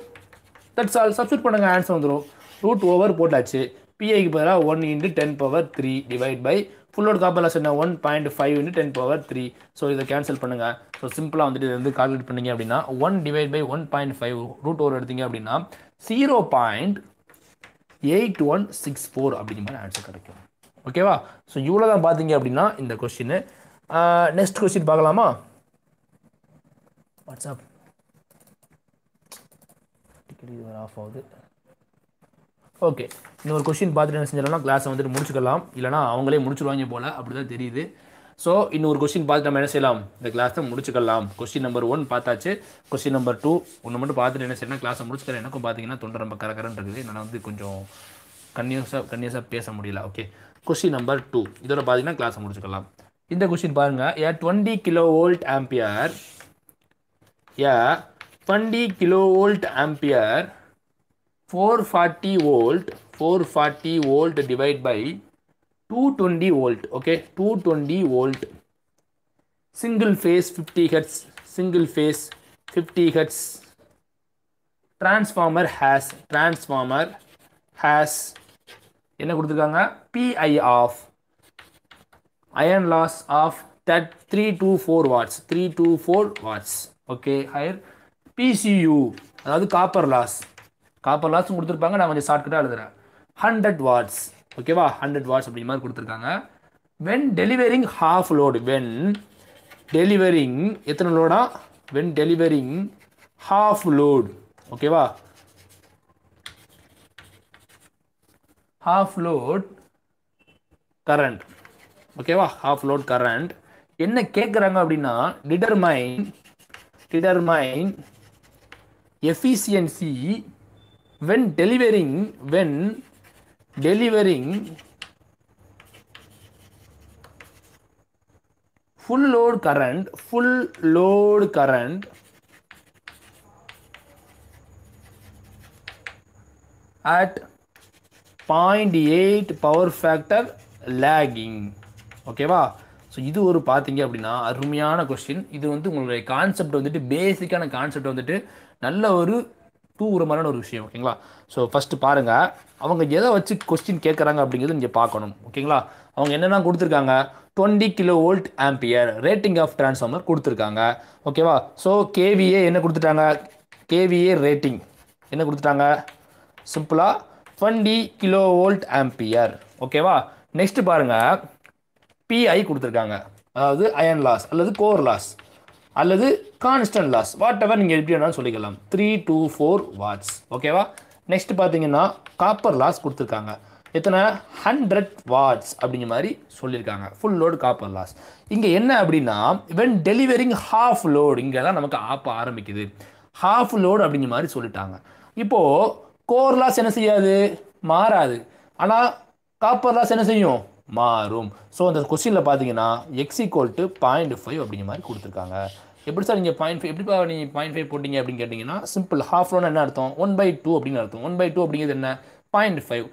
that's all substitute பண்ணுங்க. ஆன்சர் வந்துடும் ரூட் ஓவர் போட்டாச்சு. பிஐக்கு பதிலாக one into ten power three divide by ஃபுல்லோட copper loss என்ன one point five into ten power three so இதை cancel பண்ணுங்கள் so சிம்பிளாக வந்துட்டு இதை வந்து கால்குலேட் பண்ணீங்க அப்படின்னா one divide by one point five root over எடுத்தீங்க அப்படின்னா zero point eight one six four அப்படிங்கிற மாதிரி ஆன்சர் கிடைக்கும். ஓகேவா ஸோ இவ்வளோ தான் பார்த்தீங்க அப்படின்னா இந்த கொஸ்டின் நெக்ஸ்ட் கொஸ்டின் பார்க்கலாமா? வாட்ஸ்அப் டிக்கெட் இது ஆஃப் ஆகுது. ஓகே இன்னொரு கொஷின் பார்த்துட்டு என்ன செஞ்சிடலாம் கிளாஸை வந்துட்டு முடிச்சுக்கலாம். இல்லைனா அவங்களே முடிச்சுடுவாங்க போல். அப்படி தான் தெரியுது. ஸோ இன்னொரு கொஸ்டின் பார்த்து நம்ம என்ன செய்யலாம்? இந்த கிளாஸை முடிச்சுக்கலாம். கொஸ்டின் நம்பர் ஒன் பார்த்தாச்சு. கொஸ்டின் நம்பர் டூ ஒன்று மட்டும் பார்த்துட்டு என்ன செய்யணும் கிளாஸை முடிச்சுக்கிறேன். எனக்கும் பார்த்தீங்கன்னா தொண்டை ரொம்ப கரகரன் இருக்குது. என்னால் வந்து கொஞ்சம் கன்னியூஸாக கன்னியூஸாக பேச முடியல. ஓகே கொஸ்டின் நம்பர் டூ இதோட பார்த்தீங்கன்னா கிளாஸை முடிச்சுக்கலாம். இந்த கொஸ்டின் பாருங்கள் a twenty kilo volt ampere a twenty kilo volt ampere 440 volt 440 volt divided by 220 volt okay 220 volt single phase 50 hertz single phase 50 hertz transformer has transformer has என்ன கொடுத்துருக்காங்க PI of iron loss of that 3 to 4 watts 3 to 4 watts okay higher PCU அதாவது copper loss copper லாஸும் கொடுத்துருப்பாங்க நான் கொஞ்சம் ஷார்ட்கட்டாக எழுதுறேன். Hundred watts ஓகேவா ஹண்ட்ரட் வாட்ஸ் அப்படி மாதிரி கொடுத்துருக்காங்க. When delivering half load when delivering எத்தனை லோடா வென் டெலிவரிங் ஹாஃப் லோடு ஓகேவா ஹாஃப் லோட் கரண்ட் ஓகேவா ஹாஃப் லோட் கரண்ட் என்ன கேட்குறாங்க அப்படின்னா determine determine efficiency when delivering when delivering full load current full load current at 0.8 power factor lagging ஓகேவா so இது ஒரு பார்த்தீங்க அப்படின்னா அருமையான கொஸ்டின் இது வந்து உங்களுடைய கான்செப்ட் வந்துட்டு பேசிக்கான கான்செப்ட் வந்துட்டு நல்ல ஒரு தூரமான ஒரு விஷயம் ஓகேங்களா ஸோ ஃபஸ்ட்டு பாருங்கள் அவங்க எதை வச்சு கொஸ்டின் கேட்குறாங்க அப்படிங்கிறது நீங்கள் பார்க்கணும் ஓகேங்களா அவங்க என்னென்ன கொடுத்துருக்காங்க? Twenty kilo volt ampere rating of transformer கொடுத்துருக்காங்க ஓகேவா ஸோ கேவிஏ என்ன கொடுத்துட்டாங்க? கேவிஏ ரேட்டிங் என்ன கொடுத்துட்டாங்க? சிம்பிளாக டுவெண்ட்டி கிலோ வோல்ட் ஆம்பியர் ஓகேவா நெக்ஸ்ட் பாருங்கள் பிஐ கொடுத்துருக்காங்க அதாவது அயன் லாஸ் அல்லது கோர் லாஸ் அல்லது கான்ஸ்டன்ட் லாஸ் வாட் எவர் நீங்கள் எப்படி வேணாலும் சொல்லிக்கலாம். த்ரீ டூ ஃபோர் வாட்ஸ் ஓகேவா நெக்ஸ்ட் பார்த்தீங்கன்னா காப்பர் லாஸ் கொடுத்துருக்காங்க. எத்தனை? ஹண்ட்ரட் வாட்ஸ் அப்படிங்கிற மாதிரி சொல்லியிருக்காங்க. ஃபுல் லோடு காப்பர் லாஸ் இங்கே என்ன அப்படின்னா வென் டெலிவரிங் ஹாஃப் லோடு இங்கே தான் நமக்கு ஆப்ப ஆரம்பிக்குது. ஹாஃப் லோடு அப்படிங்கிற மாதிரி சொல்லிட்டாங்க. இப்போது கோர் லாஸ் என்ன செய்யாது? மாறாது. ஆனால் காப்பர் லாஸ் என்ன செய்யும்? மாறும். ஸோ அந்த கொஸ்டினில் பார்த்தீங்கன்னா x equal to point five அப்படிங்கிற மாதிரி கொடுத்துருக்காங்க. எப்படி சார் நீங்கள் பாயிண்ட் ஃபைவ் எப்படிப்பா நீங்கள் பாயிண்ட் ஃபைவ் போட்டிங்க அப்படின்னு கேட்டிங்கன்னா சிம்பிள் ஹாஃப் லோன் என்ன அர்த்தம்? ஒன் பை டூ அப்படின்னு அர்த்தம். ஒன் பை டூ அப்படிங்கிறது என்ன? பாயிண்ட் ஃபைவ்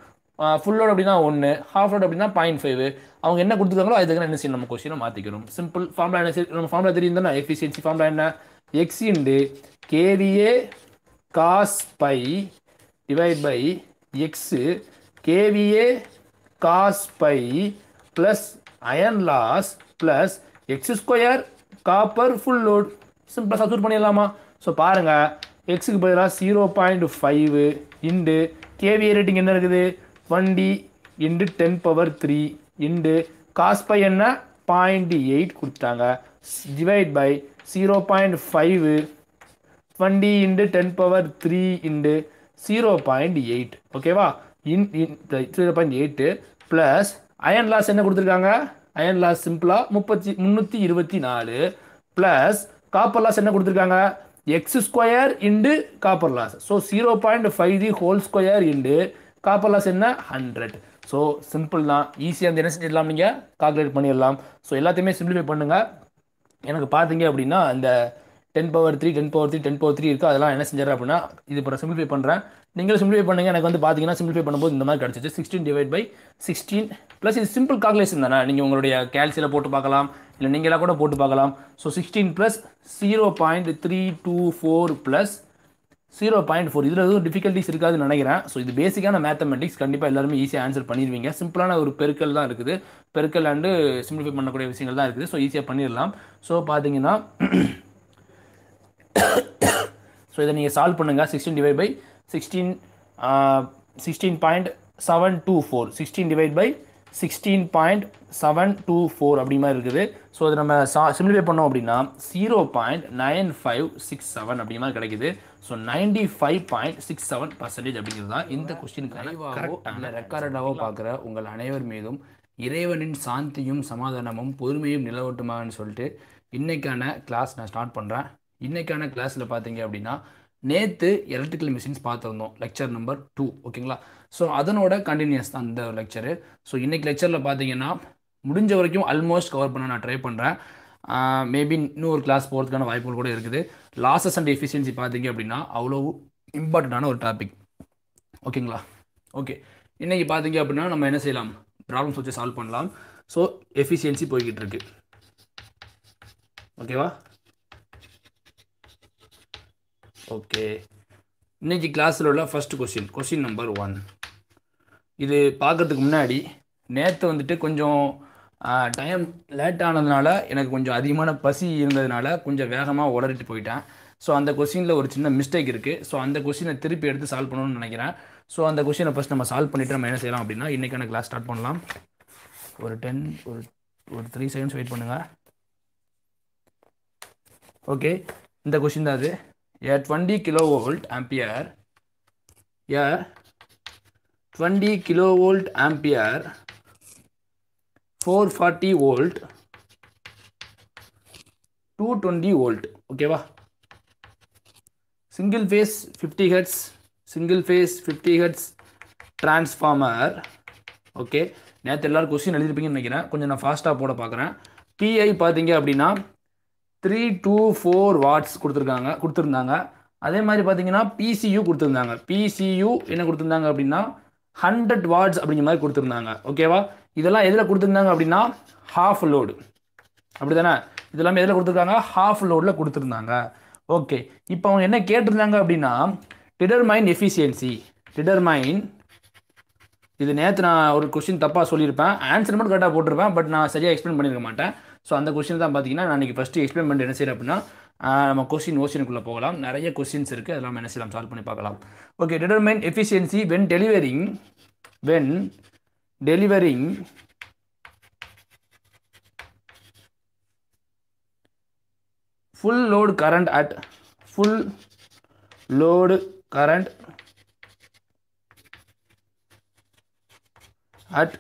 ஃபுல் லோட் அப்படின்னா ஒன்று ஹாஃப் லோட் அப்படின்னா பாயிண்ட் ஃபைவ் அவங்க என்ன கொடுத்துருக்காங்களோ அதுக்கு என்ன செய்யணும்? நம்ம கொஸ்டினை மாற்றிக்கணும் சிம்பிள் ஃபார்முலா என்ன நம்ம ஃபார்முலா தெரியும் தானே? எஃபிஷியன்சி ஃபார்முலா என்ன? X into KVA cos phi divide by x KVA cos phi plus iron loss plus x square copper full load சிம்பிளாக சப்ஸ்டியூட் பண்ணிடலாமா? ஸோ பாருங்கள் எக்ஸுக்கு பதிலாக zero point five into KVA rating என்ன இருக்குது? Twenty into ten power three into cos phi என்ன? Point eight கொடுத்தாங்க divide by zero point five twenty into ten power three into zero point eight ஓகேவா in zero point eight plus iron loss என்ன கொடுத்துருக்காங்க? Iron loss சிம்பிளாக முப்பத்தி முந்நூற்றி இருபத்தி நாலு ப்ளஸ் காப்பர் லாஸ் என்ன கொடுத்துருக்காங்க? X square into copper loss so zero point five the whole square into copper loss என்ன? ஹண்ட்ரட் ஸோ சிம்பிள் தான். ஈஸியாக வந்து என்ன செஞ்சிடலாம் நீங்கள் கால்குலேட் பண்ணிடலாம். ஸோ எல்லாத்தையுமே சிம்பிளிஃபை பண்ணுங்கள் எனக்கு பார்த்தீங்க அப்படின்னா அந்த ten power three ten power three ten power three இருக்குது அதெல்லாம் என்ன செஞ்சிடறேன் அப்படின்னா இது இப்போ சிம்பிளிஃபை பண்ணுறேன் நீங்களும் சிம்பிளிஃபை பண்ணுங்கள் எனக்கு வந்து பார்த்தீங்கன்னா சிம்பிளிஃபை பண்ணும்போது இந்த மாதிரி கிடச்சிச்சு. Sixteen divide by sixteen plus இது சிம்பிள் கால்குலேஷன் தானே? நீங்கள் உங்களுடைய கேல்சியில் போட்டு பார்க்கலாம். இல்லை நீங்களாக கூட போட்டு பார்க்கலாம். So sixteen plus zero point three two four plus zero point four இதில் எதுவும் டிஃபிகல்ட்டிஸ் இருக்காதுன்னு நினைக்கிறேன். ஸோ இது பேசிக்கான மேத்தமெட்டிக்ஸ் கண்டிப்பாக எல்லாருமே ஈஸியாக ஆன்சர் பண்ணிடுவீங்க. சிம்பிளான ஒரு பெருக்கல் தான் இருக்குது. பெருக்கல் அண்டு சிம்பிளிஃபை பண்ணக்கூடிய விஷயங்கள் தான் இருக்குது. ஸோ ஈஸியாக பண்ணிடலாம். ஸோ பார்த்தீங்கன்னா ஸோ *coughs* இதை நீங்கள் சால்வ் பண்ணுங்கள் sixteen divide by sixteen sixteen point seven two four sixteen divide by sixteen point seven two four அப்படி மாதிரி இருக்குது. ஸோ அதை நம்ம சா சிம்பிளிஃபை பண்ணோம் அப்படின்னா zero point nine five six seven அப்படி மாதிரி கிடைக்குது. So ninety five point six seven percentage அப்படிங்கிறது தான் இந்த கொஸ்டினுக்கான கரெக்டான ரெக்கார்டாகவோ பார்க்குற உங்கள் அனைவர் மீதும் இறைவனின் சாந்தியும் சமாதானமும் பொறுமையும் நிலவட்டுமான்னு சொல்லிட்டு இன்னைக்கான கிளாஸ் நான் ஸ்டார்ட் பண்ணுறேன் இன்னைக்கான கிளாஸில் பார்த்தீங்க அப்படின்னா நேற்று எலக்ட்ரிக்கல் மிஷின்ஸ் பார்த்துருந்தோம். லெக்சர் நம்பர் டூ ஓகேங்களா ஸோ அதனோட கண்டினியூஸ் தான் இந்த லெக்சரு ஸோ இன்றைக்கி லெக்சரில் பார்த்தீங்கன்னா முடிஞ்ச வரைக்கும் ஆல்மோஸ்ட் கவர் பண்ண நான் ட்ரை பண்ணுறேன் மேபி இன்னொரு கிளாஸ் போகிறதுக்கான வாய்ப்புகள் கூட இருக்குது. லாசஸ் அண்ட் எஃபிஷியன்சி பார்த்தீங்க அப்படின்னா அவ்வளோ இம்பார்ட்டண்ட்டான ஒரு டாபிக் ஓகேங்களா ஓகே இன்றைக்கி பார்த்தீங்க அப்படின்னா நம்ம என்ன செய்யலாம்? ப்ராப்ளம்ஸ் வச்சு சால்வ் பண்ணலாம். ஸோ எஃபிஷியன்சி போய்கிட்டு இருக்கு. ஓகேவா ஓகே இன்னைக்கு கிளாஸில் உள்ள first question question number one இது பார்க்கறதுக்கு முன்னாடி நேற்று வந்துட்டு கொஞ்சம் டைம் லேட் ஆனதுனால எனக்கு கொஞ்சம் அதிகமான பசி இருந்ததுனால கொஞ்சம் வேகமாக உளறிட்டு போயிட்டேன். ஸோ அந்த கொஸ்டினில் ஒரு சின்ன மிஸ்டேக் இருக்குது ஸோ அந்த கொஸ்டினை திருப்பி எடுத்து சால்வ் பண்ணணும்னு நினைக்கிறேன். ஸோ அந்த கொஸ்டினை ஃபஸ்ட் நம்ம சால்வ் பண்ணிவிட்டு நம்ம என்ன செய்யலாம் அப்படின்னா இன்றைக்கான கிளாஸ் ஸ்டார்ட் பண்ணலாம். ஒரு டென் ஒரு ஒரு த்ரீ செகண்ட்ஸ் வெயிட் பண்ணுங்கள் ஓகே இந்த கொஷின் தான் அது. A twenty kilo volt ampere a 20 kilovolt ampere 440 volt 220 volt ஓகேவா? Single phase 50 hertz single phase 50 hertz transformer. Okay? நேற்று எல்லோரும் கொஸ்டின் எழுதிருப்பீங்கன்னு நினைக்கிறேன். கொஞ்சம் நான் ஃபாஸ்ட்டாக போட பார்க்குறேன். பிஐ பார்த்தீங்க அப்படின்னா த்ரீ டூ ஃபோர் வாட்ஸ் கொடுத்துருக்காங்க கொடுத்துருந்தாங்க. அதே மாதிரி பார்த்தீங்கன்னா பிசியு கொடுத்துருந்தாங்க. பிசியு என்ன கொடுத்துருந்தாங்க அப்படின்னா ஹண்ட்ரட் வாட்ஸ் அப்படிங்கிற மாதிரி கொடுத்துருந்தாங்க. ஓகேவா இதெல்லாம் எதில் கொடுத்துருந்தாங்க அப்படின்னா ஹாஃப் லோடு அப்படி தானே இதெல்லாம் எதில் கொடுத்துருக்காங்க? ஹாஃப் லோடில் கொடுத்துருந்தாங்க. ஓகே இப்போ அவங்க என்ன கேட்டிருந்தாங்க அப்படின்னா டிடர்மைன் எஃபிஷியன்சி டிடர்மைன் இது நேற்று நான் ஒரு கொஸ்டின் தப்பாக சொல்லியிருப்பேன். ஆன்சர் மட்டும் கரெக்டாக போட்டிருப்பேன் பட் நான் சரியாக எக்ஸ்பிளைன் பண்ணியிருக்க மாட்டேன். ஸோ அந்த கொஸ்டின் தான் பார்த்தீங்கன்னா நான் இன்றைக்கி ஃபஸ்ட்டு எக்ஸ்பிளைன் பண்ணிட்டு என்ன செய்கிறேன் அப்படின்னா நம்ம கொஸ்டின் ஓஷனுக்குள்ளே போகலாம். நிறைய கொஸ்டின்ஸ் இருக்குது அதெல்லாம் என்ன செய்யலாம்? சால்வ் பண்ணி பார்க்கலாம். Okay determine efficiency when delivering when delivering full load current at full load current at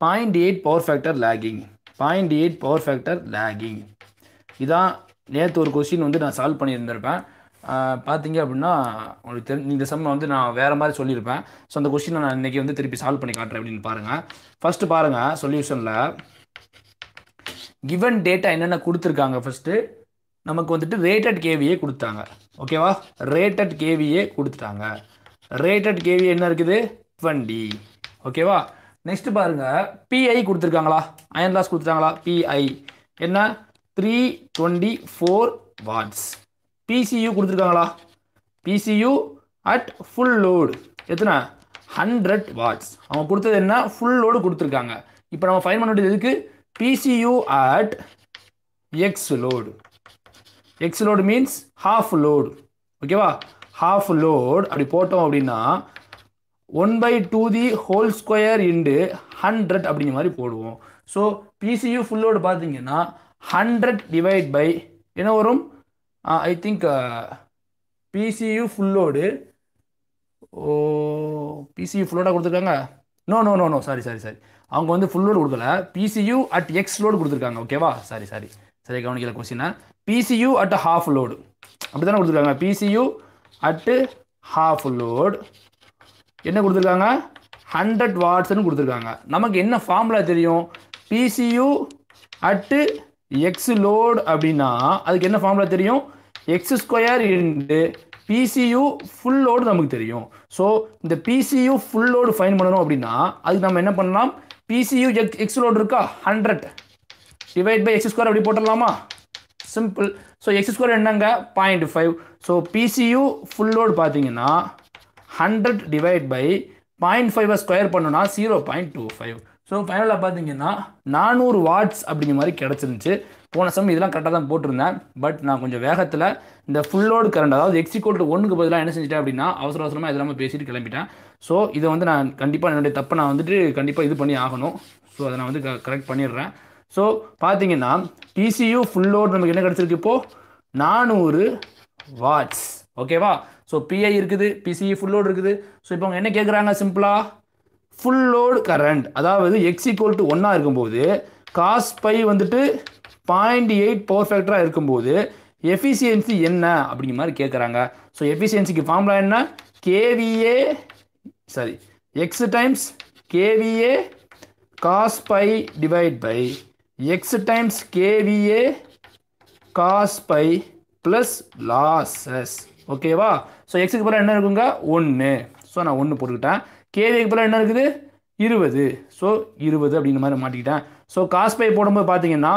point at 0.8 power factor lagging. 0.8 power factor lagging. இதான் நேற்று ஒரு கொஸ்டின் வந்து நான் சால்வ் பண்ணியிருந்திருப்பேன். பார்த்தீங்க அப்படின்னா உங்களுக்கு தெரி இந்த சம் வந்து நான் வேறு மாதிரி சொல்லியிருப்பேன். ஸோ அந்த கொஸ்டினை நான் இன்றைக்கி வந்து திருப்பி சால்வ் பண்ணி காட்டுறேன் அப்படின்னு பாருங்கள் ஃபஸ்ட்டு பாருங்கள் சொல்யூஷனில் கிவன் டேட்டா என்னென்ன கொடுத்துருக்காங்க ஃபஸ்ட்டு நமக்கு வந்துட்டு ரேட்டட் கேவியே கொடுத்தாங்க. ஓகேவா ரேட்டட் கேவியே கொடுத்துட்டாங்க ரேட்டட் கேவி என்ன இருக்குது? டுவெண்ட்டி ஓகேவா நெக்ஸ்ட் பாருங்க பிஐ கொடுத்துருக்காங்களா? அயன் லாஸ் கொடுத்துட்டாங்களா பிஐ என்ன? Three twenty four watts PCU கொடுத்துருக்காங்களா? பிசியூ அட் ஃபுல் லோடு எத்தனை? ஹண்ட்ரட் வாட்ஸ் அவங்க கொடுத்தது என்ன? ஃபுல் லோடு கொடுத்துருக்காங்க. இப்போ நம்ம ஃபைன் பண்ண வேண்டியது எதுக்கு? PCU at x load x load means half load ஓகேவா ஹாஃப் லோடு அப்படி போட்டோம் அப்படின்னா one by two the whole square into hundred அப்படிங்கிற மாதிரி போடுவோம். ஸோ பிசியு ஃபுல் லோடு பார்த்தீங்கன்னா ஹண்ட்ரட் டிவைட் பை என்ன வரும்? I think PCU full load oh PCU ஃபுல்லோடாக கொடுத்துருக்காங்க? No no no no sorry sorry sorry அவங்க வந்து ஃபுல் லோடு கொடுக்கல. பிசியு அட் எக்ஸ் லோடு கொடுத்துருக்காங்க. ஓகேவா சாரி சாரி சரி கவனிக்கல கொஸ்டினை பிசியு அட் ஹாஃப் லோடு அப்படி தானே கொடுத்துருக்காங்க? பிசியு அட்டு ஹாஃப் லோடு என்ன கொடுத்துருக்காங்க? ஹண்ட்ரட் வாட்ஸ்னு கொடுத்துருக்காங்க. நமக்கு என்ன ஃபார்முலா தெரியும்? பிசியூ அட்டு எக்ஸ் லோடு அப்படின்னா அதுக்கு என்ன ஃபார்முலா தெரியும்? X square into PCU full load நமக்கு தெரியும். ஸோ இந்த பிசியு ஃபுல் லோடு ஃபைன் பண்ணணும் அப்படின்னா அதுக்கு நம்ம என்ன பண்ணலாம்? பிசியு எக்ஸ் எக்ஸ் லோடு இருக்கா? Hundred divide by x square அப்படி போட்டுடலாமா? சிம்பிள் ஸோ எக்ஸ் ஸ்கொயர் என்னங்க? Point five so PCU full load பார்த்தீங்கன்னா ஹண்ட்ரட் டிவைட் பை பாயிண்ட் ஃபைவை ஸ்கொயர் பண்ணோன்னா zero point two five so ஃபைனலாக பார்த்தீங்கன்னா நானூறு வாட்ஸ் அப்படிங்கிற மாதிரி கிடச்சிருந்துச்சு. போன சம் இதெல்லாம் கரெக்டாக தான் போட்டிருந்தேன். பட் நான் கொஞ்சம் வேகத்தில் இந்த ஃபுல் லோடு கரண்ட் அதாவது எக்ஸிகோல் ஒன்றுக்கு பதிலாக என்ன செஞ்சிட்டேன் அப்படின்னா அவசர அவசரமாக இதெல்லாம் பேசிட்டு கிளம்பிட்டேன். ஸோ இதை வந்து நான் கண்டிப்பாக என்னுடைய தப்பை நான் வந்துட்டு கண்டிப்பாக இது பண்ணி ஆகணும். ஸோ அதை நான் வந்து க கரெக்ட் பண்ணிடுறேன். ஸோ பார்த்தீங்கன்னா டிசியு ஃபுல் லோடு நமக்கு என்ன கிடச்சிருக்கு இப்போது நானூறு வாட்ஸ் ஓகேவா ஸோ பிஐ இருக்குது பிசிஇ ஃபுல் லோடு இருக்குது. ஸோ இப்போ அவங்க என்ன கேட்குறாங்க சிம்பிளாக ஃபுல் லோடு கரண்ட் அதாவது எக்ஸ் ஈக்குவல் டு ஒன்னாக இருக்கும்போது காஸ் பை வந்துட்டு பாயிண்ட் எயிட் பவர் ஃபேக்டராக இருக்கும்போது எஃபிசியன்சி என்ன அப்படிங்கிற மாதிரி கேட்குறாங்க ஸோ எஃபிசியன்சிக்கு ஃபார்முலா என்ன? KVA sorry x times KVA cos phi divide by x times KVA cos phi plus losses ஓகேவா ஸோ எக்ஸுக்கு பிறகு என்ன இருக்குங்க? ஒன்று ஸோ நான் ஒன்று போட்டுக்கிட்டேன். கேவிக்கு பதிலாக என்ன இருக்குது? இருபது. ஸோ இருபது அப்படிங்கிற மாதிரி மாட்டிக்கிட்டேன். ஸோ காஸ் பை போடும்போது பார்த்தீங்கன்னா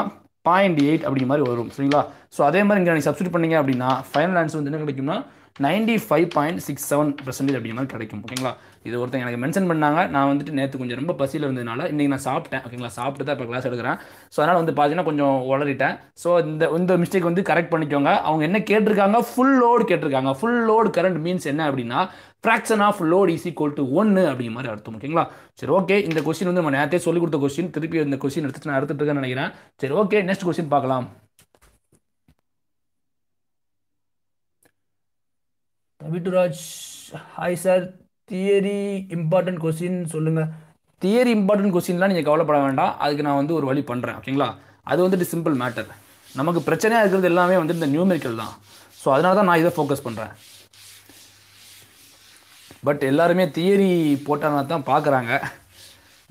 பாயிண்ட் எயிட் அப்படிங்கிற மாதிரி வரும். சரிங்களா? ஸோ அதே மாதிரி இங்கே நீங்கள் சப்ஸ்டியூட் பண்ணீங்க அப்படின்னா ஃபைனல் ஆன்சர் வந்து என்ன கிடைக்கும்னா ninety five point six seven percentage அப்படிங்கிற மாதிரி கிடைக்கும். ஓகேங்களா? இது ஒருத்தங்க எனக்கு மென்ஷன் பண்ணாங்க. நான் வந்துட்டு நேற்று கொஞ்சம் ரொம்ப பசியில் இருந்ததுனால இன்றைக்கி நான் சாப்பிட்டேன். ஓகேங்களா? சாப்பிட்டு தான் இப்போ கிளாஸ் எடுக்கிறேன். ஸோ அதனால் வந்து பார்த்தீங்கன்னா கொஞ்சம் உளறிட்டேன். ஸோ இந்த இந்த மிஸ்டேக் வந்து கரெக்ட் பண்ணிக்கோங்க. அவங்க என்ன கேட்டிருக்காங்க? ஃபுல் லோடு கேட்டிருக்காங்க. ஃபுல் லோடு கரண்ட் மீன்ஸ் என்ன அப்படின்னா fraction of load is equal to ஒன்று அப்படிங்கிற மாதிரி அர்த்தம் ஓகேங்களா? சரி ஓகே. இந்த கொஸ்டின் வந்து நம்ம நேரத்தே சொல்லிக் கொடுத்த கொஸ்டின் திருப்பி இந்த கொஸ்டின் எடுத்துட்டு நான் எடுத்துட்டு இருக்கேன்னு நினைக்கிறேன். சரி ஓகே. நெக்ஸ்ட் கொஸ்டின் பார்க்கலாம். Vitturaj hi sir theory important question சொல்லுங்கள் தியரி இம்பார்ட்டன்ட் கொஸ்டின்லாம் நீங்கள் கவலைப்பட வேண்டாம். அதுக்கு நான் வந்து ஒரு வழி பண்ணுறேன் ஓகேங்களா? அது வந்துட்டு சிம்பிள் மேட்டர் நமக்கு பிரச்சனையாக இருக்கிறது எல்லாமே வந்து இந்த நியூமெரிக்கல் தான். ஸோ அதனால தான் நான் இதை ஃபோக்கஸ் பண்ணுறேன் பட் எல்லாருமே தியரி போட்டாங்க தான் பார்க்குறாங்க.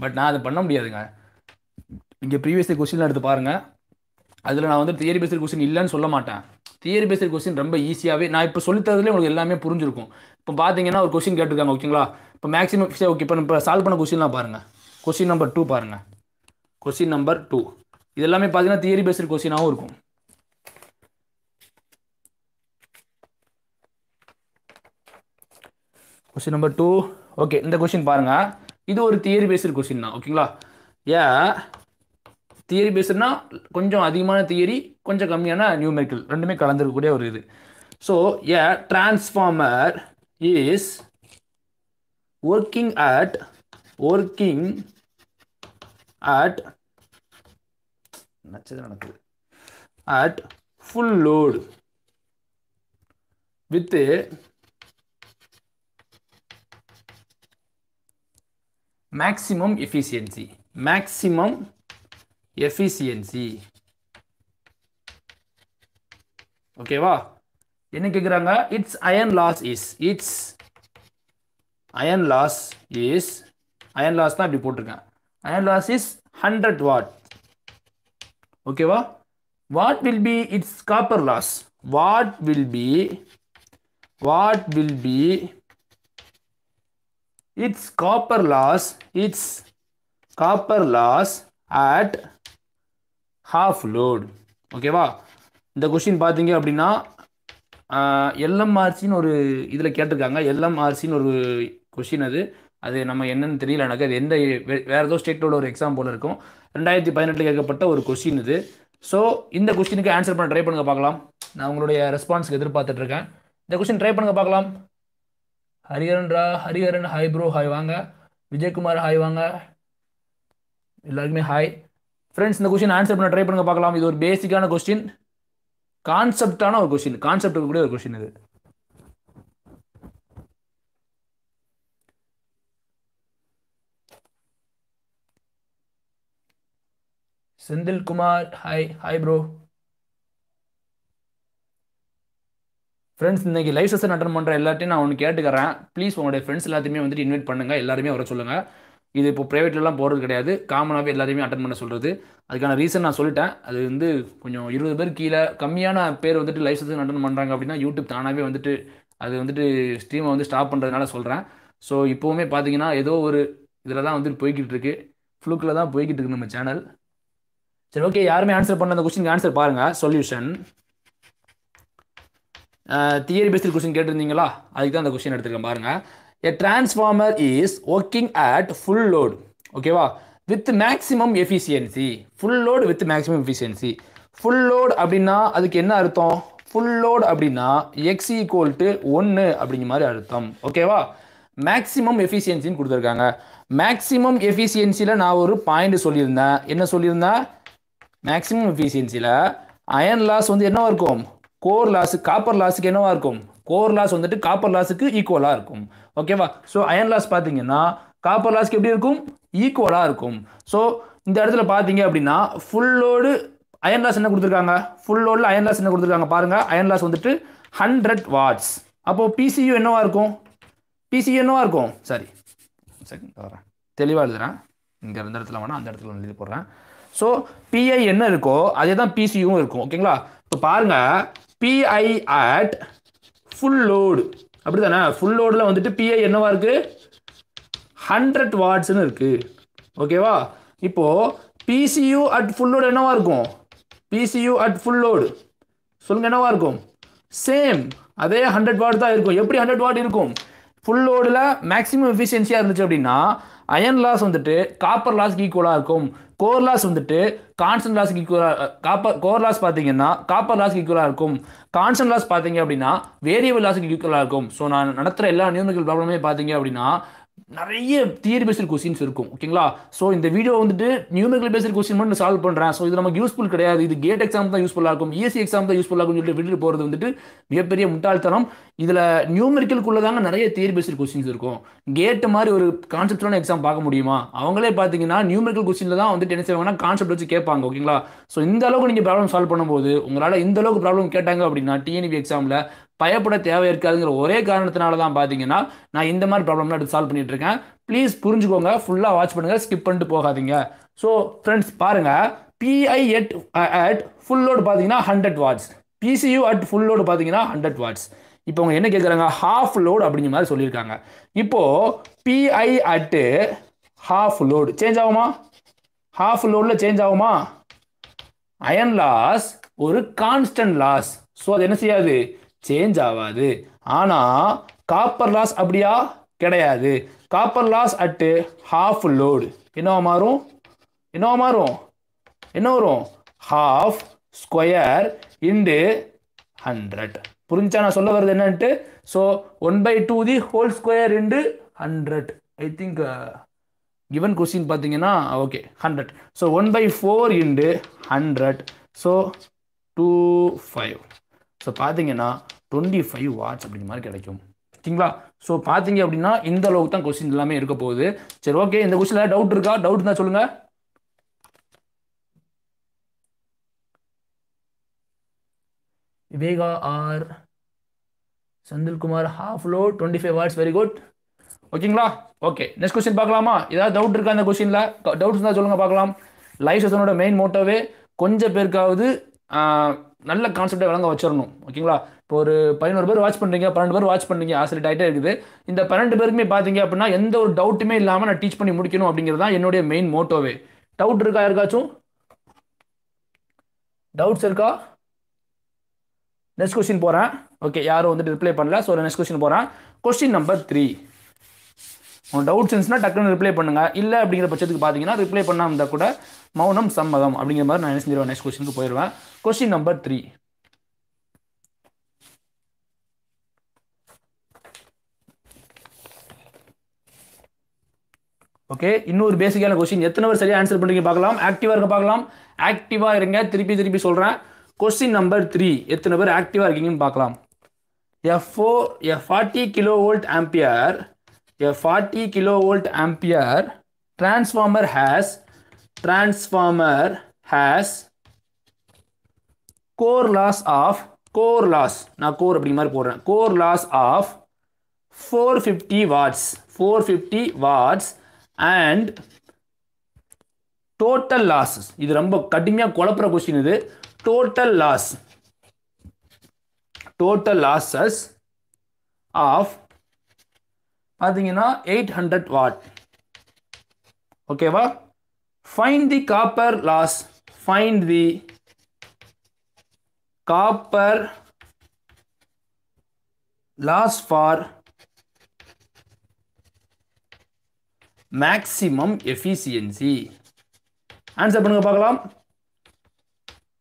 பட் நான் அதை பண்ண முடியாதுங்க. இங்கே ப்ரீவியஸ் கொஸ்டின்லாம் எடுத்து பாருங்கள் அதில் நான் வந்து தியரி பேஸ்டு கொஸ்டின் இல்லைன்னு சொல்ல மாட்டேன். தியரி பேஸ்டு கொஸ்டின் ரொம்ப ஈஸியாகவே நான் இப்போ சொல்லித்தரதுலேயே உங்களுக்கு எல்லாமே புரிஞ்சிருக்கும். இப்போ பார்த்தீங்கன்னா ஒரு கொஸ்டின் கேட்டிருக்காங்க ஓகேங்களா இப்போ மேக்ஸிமம் சரி ஓகே இப்போ இப்போ சால்வ் பண்ண கொஸ்டின்லாம் பாருங்கள் கொஸ்டின் நம்பர் டூ பாருங்கள் கொஸ்டின் நம்பர் டூ இது எல்லாமே பார்த்தீங்கன்னா தியரி பேஸ்டு கொஸ்டினாகவும் இருக்கும். கொஸ்டின் நம்பர் டூ ஓகே இந்த கொஸ்டின் பாருங்கள் இது ஒரு தியரி பேஸ்டு கொஸ்டின் தான் ஓகேங்களா ஏ தியரி பேஸ்டுனா கொஞ்சம் அதிகமான தியரி கொஞ்சம் கம்மியான நியூமெரிக்கல் ரெண்டுமே கலந்துருக்கக்கூடிய ஒரு இது. So a transformer is working at working at நச்சது நடக்குது? At full load with maximum efficiency maximum efficiency ஓகேவா என்ன கேட்குறாங்க it's iron loss is it's iron loss is iron loss தான் இப்படி போட்டிருக்கேன். Iron loss is hundred watt ஓகேவா what will be it's copper loss what will be what will be it's copper loss it's copper loss at half load. ஓகேவா இந்த question பார்த்தீங்க அப்படின்னா எல்எம்ஆர்சின்னு ஒரு இதில் கேட்டிருக்காங்க. எல்எம்ஆர்சின்னு ஒரு கொஷின் அது. அது நம்ம என்னன்னு தெரியல எனக்கு அது எந்த வேறு ஏதோ ஸ்டேட்டோட ஒரு எக்ஸாம் போல் இருக்கும். ரெண்டாயிரத்தி பதினெட்டில் கேட்கப்பட்ட ஒரு கொஷின் இது. ஸோ இந்த கொஸ்டினுக்கு ஆன்சர் பண்ண ட்ரை பண்ணுங்க பார்க்கலாம். நான் உங்களுடைய ரெஸ்பான்ஸ்க்கு எதிர்பார்த்துட்ருக்கேன் இந்த கொஸ்டின் ட்ரை பண்ணுங்க பார்க்கலாம். ஹரிஹரன்ரா ஹரிஹரன் ஹாய் ப்ரோ ஹாய் வாங்க. விஜயகுமார் ஹாய் வாங்க. எல்லாருக்குமே ஹாய் ஃப்ரெண்ட்ஸ் இந்த கொஸ்டின் ஆன்சர் பண்ண ட்ரை பண்ணுங்க பார்க்கலாம். இது ஒரு பேசிக்கான கொஸ்டின் கான்செப்டான ஒரு கொஸ்டின் கான்செப்ட் கூட ஒரு கொஸ்டின் இது. Senthilkumar hi hi bro friends இன்னைக்கு லைவ் செஷன் அட்டன் பண்ணுற எல்லாத்தையும் நான் ஒன்று கேட்டுக்கிறேன். ப்ளீஸ் உங்களுடைய ஃப்ரெண்ட்ஸ் எல்லாத்தையுமே வந்துட்டு இன்வைட் பண்ணுங்கள் எல்லாருமே வர சொல்லுங்கள் இது இப்போ ப்ரைவேட்லலாம் போகிறது கிடையாது. காமனாகவே எல்லாத்தையுமே அட்டன் பண்ண சொல்கிறது அதுக்கான ரீசன் நான் சொல்லிட்டேன். அது வந்து கொஞ்சம் இருபது பேர் கீழே கம்மியான பேர் வந்துட்டு லைவ் செஷன் அட்டன் பண்ணுறாங்க அப்படின்னா யூடியூப் தானாகவே வந்துட்டு அது வந்துட்டு ஸ்ட்ரீமை வந்து ஸ்டாப் பண்ணுறதுனால சொல்கிறேன் ஸோ இப்போவுமே பார்த்தீங்கன்னா ஏதோ ஒரு இதில் தான் வந்துட்டு போய்கிட்டு இருக்கு. ஃப்ளூக்கில் தான் போய்கிட்டு இருக்கு நம்ம சேனல் சரி ஓகே யாருமே ஆன்சர் பண்ண அந்த கொஸ்டின் ஆன்சர் பாருங்கள் சொல்யூஷன் தியரி பேஸ்டில் கொஸ்டின் கேட்டிருந்தீங்களா? அதுக்கு தான் அந்த கொஸ்டின் எடுத்துருக்கேன் பாருங்க. A transformer is working at full load ஓகேவா with maximum efficiency full load with maximum efficiency full load அப்படின்னா அதுக்கு என்ன அர்த்தம்? ஃபுல் லோடு அப்படின்னா எக்ஸ் ஈக்குவல் டு ஒன்று அப்படிங்கிற மாதிரி அர்த்தம். ஓகேவா மேக்ஸிமம் எஃபிஷியன்சின்னு கொடுத்துருக்காங்க. மேக்ஸிமம் எஃபிஷியன்சியில் நான் ஒரு பாயிண்ட் சொல்லியிருந்தேன். என்ன சொல்லியிருந்தேன்? மேக்ஸிமம் எஃபிஷியன்சியில் அயன் லாஸ் வந்து என்னவா இருக்கும்? கோர் லாஸ் காப்பர் லாஸுக்கு என்னவா இருக்கும்? கோர் லாஸ் வந்துட்டு காப்பர் லாஸுக்கு ஈக்குவலாக இருக்கும். ஓகேவா ஸோ அயன் லாஸ் பார்த்தீங்கன்னா காப்பர் லாஸ்க்கு எப்படி இருக்கும்? ஈக்குவலாக இருக்கும். ஸோ இந்த இடத்துல பார்த்தீங்க அப்படின்னா ஃபுல் லோடு அயன் லாஸ் என்ன கொடுத்துருக்காங்க? ஃபுல் லோடில் அயன் லாஸ் என்ன கொடுத்துருக்காங்க? பாருங்கள் அயன் லாஸ் வந்துட்டு ஹண்ட்ரட் வாட்ஸ் அப்போது பிசியூ என்னவா இருக்கும்? பிசியூ என்னவா இருக்கும்? சரி செகண்ட் வரேன். தெளிவாக எழுதுறேன். இங்கே இருந்த இடத்துல வேணால் அந்த இடத்துல எழுதி போடுறேன். ஸோ பிஐ என்ன இருக்கோ அதே தான் பிசியும் இருக்கும். ஓகேங்களா இப்போ பாருங்கள் பிஐ அட் ஃபுல் லோடு அப்படி தானே ஃபுல் லோடில் வந்துட்டு பிஐ என்னவா இருக்குது ஹண்ட்ரட் வாட்ஸ்னு இருக்குது ஓகேவா இப்போது பிசியூ அட் ஃபுல் லோடு என்னவா இருக்கும்? பிசியூ அட் ஃபுல் லோடு சொல்லுங்க என்னவா இருக்கும்? சேம் அதே ஹண்ட்ரட் வாட் தான் இருக்கும். எப்படி ஹண்ட்ரட் வாட் இருக்கும்? ஃபுல் லோடில் மேக்ஸிமம் எஃபிஷியன்சியாக இருந்துச்சு அப்படின்னா அயன் லாஸ் வந்துட்டு காப்பர் லாஸ்க்கு ஈக்குவலாக இருக்கும். கோர் லாஸ் வந்துட்டு கான்ஸ்டன்ட் லாஸ்க்கு ஈக்குவலாக காப்பர் கோர் லாஸ் பார்த்தீங்கன்னா காப்பர் லாஸ்க்கு ஈக்குவலாக இருக்கும். கான்ஸ்டன்ட் லாஸ் பார்த்தீங்க அப்படின்னா வேரியபிள் லாஸ்க்கு ஈக்குவலாக இருக்கும். ஸோ நான் நடத்துகிற எல்லா நியூமரிக்கல் ப்ராப்ளமே பார்த்தீங்க அப்படின்னா நிறைய தியரி பேஸ்டு கொஸ்டின்ஸ் இருக்கும். ஓகேங்களா ஸோ இந்த வீடியோ வந்துட்டு நியூமரிக்கல் பேஸ்டு கொஸ்டின் மட்டும் சால்வ் பண்ணுறேன் ஸோ இது நமக்கு யூஸ்ஃபுல் கிடையாது. இது கேட் எக்ஸாம் தான் யூஸ்ஃபுல்லாக இருக்கும். இஎஸ்சி எக்ஸாம் தான் யூஸ்ஃபுல்லாக இருக்கும் சொல்லிட்டு விட்டுட்டு போகிறது வந்துட்டு மிகப்பெரிய முட்டாள்தனம். இதில் நியூமரிக்கலுக்குள்ள தாங்க நிறைய தியரி பேஸ்டு கொஸ்டின்ஸ் இருக்கும். கேட்டு மாதிரி ஒரு கான்செப்டான எக்ஸாம் பார்க்க முடியுமா? அவங்களே பார்த்தீங்கன்னா நியூமெரிக்கல் கொஸ்டினில் தான் வந்துட்டு என்ன செய்வாங்கன்னா கான்செப்ட் வச்சு கேட்பாங்க ஓகேங்களா ஸோ இந்த அளவுக்கு நீங்கள் ப்ராப்ளம் சால்வ் பண்ணும்போது உங்களால் இந்த அளவுக்கு ப்ராப்ளம் கேட்டாங்க அப்படின்னா டிஎன்பி எக்ஸாமில் பயப்பட தேவை இருக்காதுங்கிற ஒரே காரணத்தினால தான் பார்த்தீங்கன்னா நான் இந்த மாதிரி ப்ராப்ளம்லாம் எடுத்து சால்வ் பண்ணிட்டு இருக்கேன். ப்ளீஸ் புரிஞ்சுக்கோங்க ஃபுல்லாக வாட்ச் பண்ணுங்கள் ஸ்கிப் பண்ணிட்டு போகாதீங்க. ஸோ ஃப்ரெண்ட்ஸ் பாருங்கள் PI at at full load பார்த்தீங்கன்னா hundred watts PCU at full load பார்த்தீங்கன்னா ஹண்ட்ரட் வாட்ஸ் இப்போ அவங்க என்ன கேட்குறாங்க ஹாஃப் லோடு அப்படிங்கிற மாதிரி சொல்லியிருக்காங்க. இப்போது PI at half load change ஆகுமா? ஹாஃப் லோடில் சேஞ்ச் ஆகுமா? அயன் லாஸ் ஒரு கான்ஸ்டன்ட் லாஸ் ஸோ அது என்ன செய்யாது? சேஞ்ச் ஆகாது. ஆனால் காப்பர் லாஸ் அப்படியா? கிடையாது. Copper loss at half load என்னவா மாறும்? என்னவா மாறும்? என்ன வரும்? ஹாஃப் ஸ்கொயர் இண்டு ஹண்ட்ரட் புரிஞ்சா நான் சொல்ல வர்றது என்னன்ட்டு? So one by two the whole square into hundred I think given question பார்த்தீங்கன்னா okay hundred so one by four into hundred so two five so பார்த்தீங்கன்னா டுவெண்ட்டி ஃபைவ் வாட்ஸ் அப்படிங்கிற மாதிரி கிடைக்கும். ஓகேங்களா ஸோ பார்த்தீங்க அப்படின்னா இந்த அளவுக்கு தான் கொஸ்டின் எல்லாமே இருக்க போகுது. சரி ஓகே இந்த கொஸ்டினில் டவுட் இருக்கா? டவுட் இருந்தால் சொல்லுங்கள் Viveka R Senthilkumar half load twenty five watts very good ஓகேங்களா ஓகே நெக்ஸ்ட் கொஸ்டின் பார்க்கலாமா? ஏதாவது டவுட் இருக்கா அந்த கொஸ்டினில் டவுட்ஸ் இருந்தால் சொல்லுங்கள் பார்க்கலாம். லைஃப் செஷனோட மெயின் மோட்டோவே கொஞ்சம் பேருக்காவது நல்ல கான்செப்டை விளங்க வச்சிடணும் ஓகேங்களா இப்போ ஒரு பதினோரு பேர் வாட்ச் பண்ணுறீங்க பன்னெண்டு பேர் வாட்ச் பண்ணுறீங்க ஆசிரியர் ஆகிட்டே இருக்குது. இந்த பன்னெண்டு பேருக்குமே பார்த்தீங்க அப்படின்னா எந்த ஒரு டவுட்டுமே இல்லாமல் நான் டீச் பண்ணி முடிக்கணும் அப்படிங்கிறது தான் என்னுடைய மெயின் மோட்டோவே டவுட் இருக்கா யாருக்காச்சும்? டவுட்ஸ் இருக்கா? நெக்ஸ்ட் கொஸ்டின் போகிறேன் ஓகே யாரும் வந்துட்டு ரிப்ளை பண்ணல. ஸோ நெக்ஸ்ட் கொஸ்டின் போகிறேன் கொஸ்டின் நம்பர் த்ரீ உங்கள் டவுட்ஸ் இருந்துச்சுன்னா டக்குன்னு ரிப்ளை பண்ணுங்க. இல்லை அப்படிங்கிற பட்சத்துக்கு பார்த்தீங்கன்னா ரிப்ளை பண்ணாமல் இருந்தால் கூட மௌனம் சம்மதம் அப்படிங்கிற மாதிரி நான் என்ன செஞ்சிருவேன்? நெக்ஸ்ட் கொஸ்டினுக்கு போயிடுவேன் கொஸ்டின் நம்பர் த்ரீ ஓகே இன்னொரு பேசிக்கான கொஸ்டின் எத்தனை பேர் சரியாக ஆன்சர் பண்ணுறீங்க பார்க்கலாம். ஆக்டிவாக இருக்க பார்க்கலாம். ஆக்டிவாக இருங்க. திருப்பி திருப்பி சொல்கிறேன் கொஸ்டின் நம்பர் த்ரீ எத்தனை பேர் ஆக்டிவாக இருக்கீங்கன்னு பார்க்கலாம். A four a forty kilo volt ampere a forty kilo volt ampere transformer has transformer has core loss of core loss நான் கோர் அப்படிங்கிற மாதிரி போடுறேன். Core loss of four fifty watts four fifty watts and total losses இது ரொம்ப கடுமையாக குழப்புற question இது. Total loss total losses of பார்த்தீங்கன்னா எயிட் ஹண்ட்ரட் வாட் ஓகேவா find the copper loss find the copper loss for maximum efficiency answer பண்ணுங்க பார்க்கலாம்.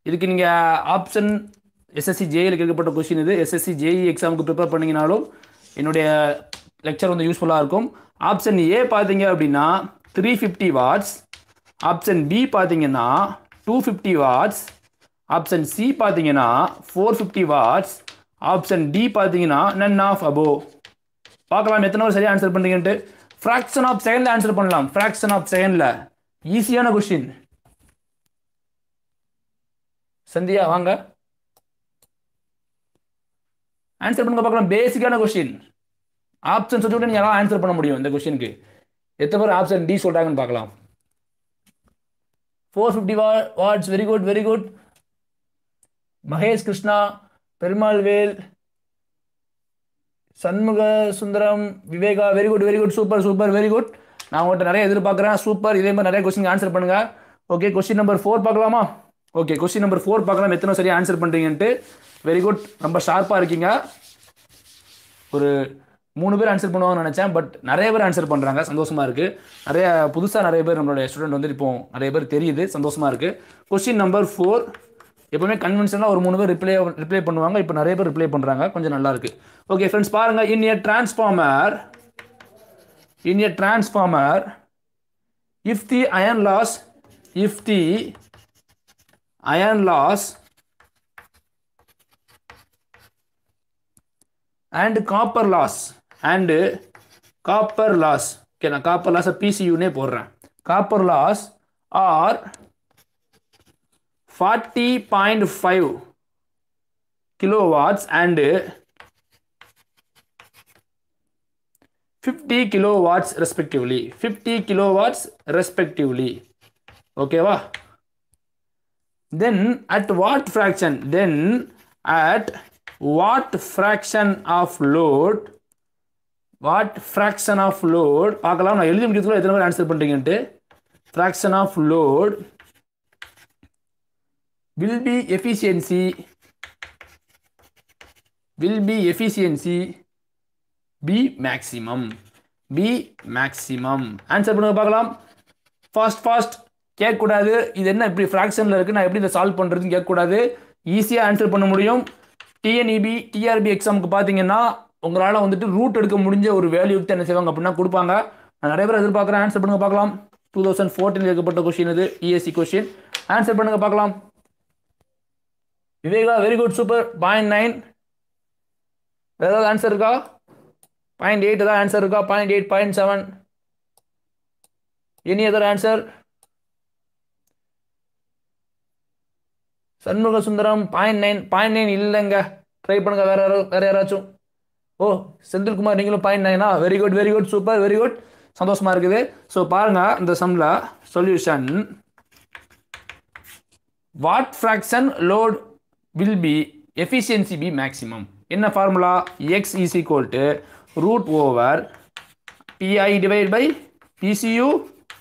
இதுக்கு நீங்கள் ஆப்ஷன் எஸ்எஸ்சி ஜேயில் கேட்கப்பட்ட கொஸ்டின் இது. எஸ்எஸ்சி ஜேஇ எக்ஸாமுக்கு ப்ரிப்பேர் பண்ணிங்கனாலும் என்னுடைய லெக்சர் வந்து யூஸ்ஃபுல்லாக இருக்கும். ஆப்ஷன் ஏ பார்த்தீங்க அப்படின்னா three fifty watts option B பார்த்தீங்கன்னா two fifty watts option C பார்த்தீங்கன்னா four fifty watts option D பார்த்தீங்கன்னா நன் ஆஃப் அபோ பார்க்கலாம் எத்தனை பேர் சரியாக ஆன்சர் பண்ணுறீங்கன்ட்டு. ஃப்ராக்ஷன் ஆஃப் செகண்டில் ஆன்சர் பண்ணலாம். ஃப்ராக்ஷன் ஆஃப் செகண்டில் ஈஸியான கொஸ்டின் சந்தியா வாங்க. ஆன்சர் பண்ணுங்க பார்க்கலாம். பேசிக்கான கொஸ்டின் ஆப்ஷன் வச்சுக்கிட்டு நீங்கள் ஆன்சர் பண்ண முடியும் இந்த கொஸ்டினுக்கு எத்தனை பேர் ஆப்ஷன் டி சொல்கிறாங்கன்னு பார்க்கலாம். Four fifty watt watts very good very good Mahesh Krishna Perumal Vel Shanmuga Sundaram Viveka very good very good super super very good நான் உங்கள்கிட்ட நிறைய எதிர்பார்க்குறேன். சூப்பர் இதே மாதிரி நிறைய கொஸ்டின் ஆன்சர் பண்ணுங்கள் ஓகே கொஸ்டின் நம்பர் ஃபோர் பார்க்கலாமா? ஓகே கொஸ்டின் நம்பர் ஃபோர் பார்க்கலாம். எத்தனை சரியாக ஆன்சர் பண்ணுறீங்கன்ட்டு வெரி குட் ரொம்ப ஷார்ப்பாக இருக்கீங்க. ஒரு மூணு பேர் ஆன்சர் பண்ணுவாங்கன்னு நினச்சேன் பட் நிறைய பேர் ஆன்சர் பண்ணுறாங்க சந்தோஷமாக இருக்குது நிறைய புதுசாக நிறைய பேர் நம்மளுடைய ஸ்டூடெண்ட் வந்து இப்போ நிறைய பேர் தெரியுது. சந்தோஷமாக இருக்குது கொஸ்டின் நம்பர் ஃபோர் எப்போவுமே கன்வென்ஷனாக ஒரு மூணு பேர் ரிப்ளை ரிப்ளை பண்ணுவாங்க. இப்போ நிறைய பேர் ரிப்ளை பண்ணுறாங்க கொஞ்சம் நல்லாயிருக்கு ஓகே ஃப்ரெண்ட்ஸ் பாருங்கள் in a transformer in a transformer if the iron loss if the iron loss and copper loss and copper loss okay நான் காப்பர் லாஸை பிசியூனே போடுறேன் copper loss are forty point five kilowatts and fifty kilowatts respectively fifty kilowatts respectively ஓகேவா then at what fraction then at what fraction of load what fraction of load பார்க்கலாம். நான் எழுதி முடிக்கிறதுக்குள்ள எத்தனை பேர் answer பண்ணுறீங்கன்ட்டு fraction of load will be efficiency. Will be efficiency be maximum? Be maximum. Answer பண்ணுங்க பார்க்கலாம். Fast fast கேட்கக்கூடாது. இது என்ன இப்படி ஃப்ராக்ஷனில் இருக்குது நான் எப்படி இதை சால்வ் பண்ணுறதுன்னு கேட்கக்கூடாது. ஈஸியாக ஆன்சர் பண்ண முடியும். டிஎன்இபி டிஆர்பி எக்ஸாமுக்கு பார்த்தீங்கன்னா உங்களால் வந்துட்டு ரூட் எடுக்க முடிஞ்ச ஒரு வேல்யூக்கு என்ன செய்வாங்க அப்படின்னா கொடுப்பாங்க. நான் நிறைய பேர் எதிர்பார்க்குறேன். ஆன்சர் பண்ணுங்க பார்க்கலாம். டூ தௌசண்ட் ஃபோர்டீன் எடுக்கப்பட்ட கொஸ்டின் இது இஎஸ்சி கொஸ்டின் ஆன்சர் பண்ணுங்க பார்க்கலாம். Viveka very good super point nine ஏதாவது ஆன்சர் இருக்கா? பாயிண்ட் எயிட் ஏதாவது ஆன்சர் இருக்கா? Point eight point seven any other answer Shanmuga Sundaram point nine point nine இல்லைங்க. ட்ரை பண்ணுங்க வேற யாரோ வேற யாராச்சும். ஓ செந்தில்குமார் நீங்களும் பாயிண்ட் நைனா very good very good super very good சந்தோஷமா இருக்குது. ஸோ பாருங்க இந்த சம்ல solution what fraction load will be efficiency be maximum என்ன formula x is equal to root over PI divide by PCU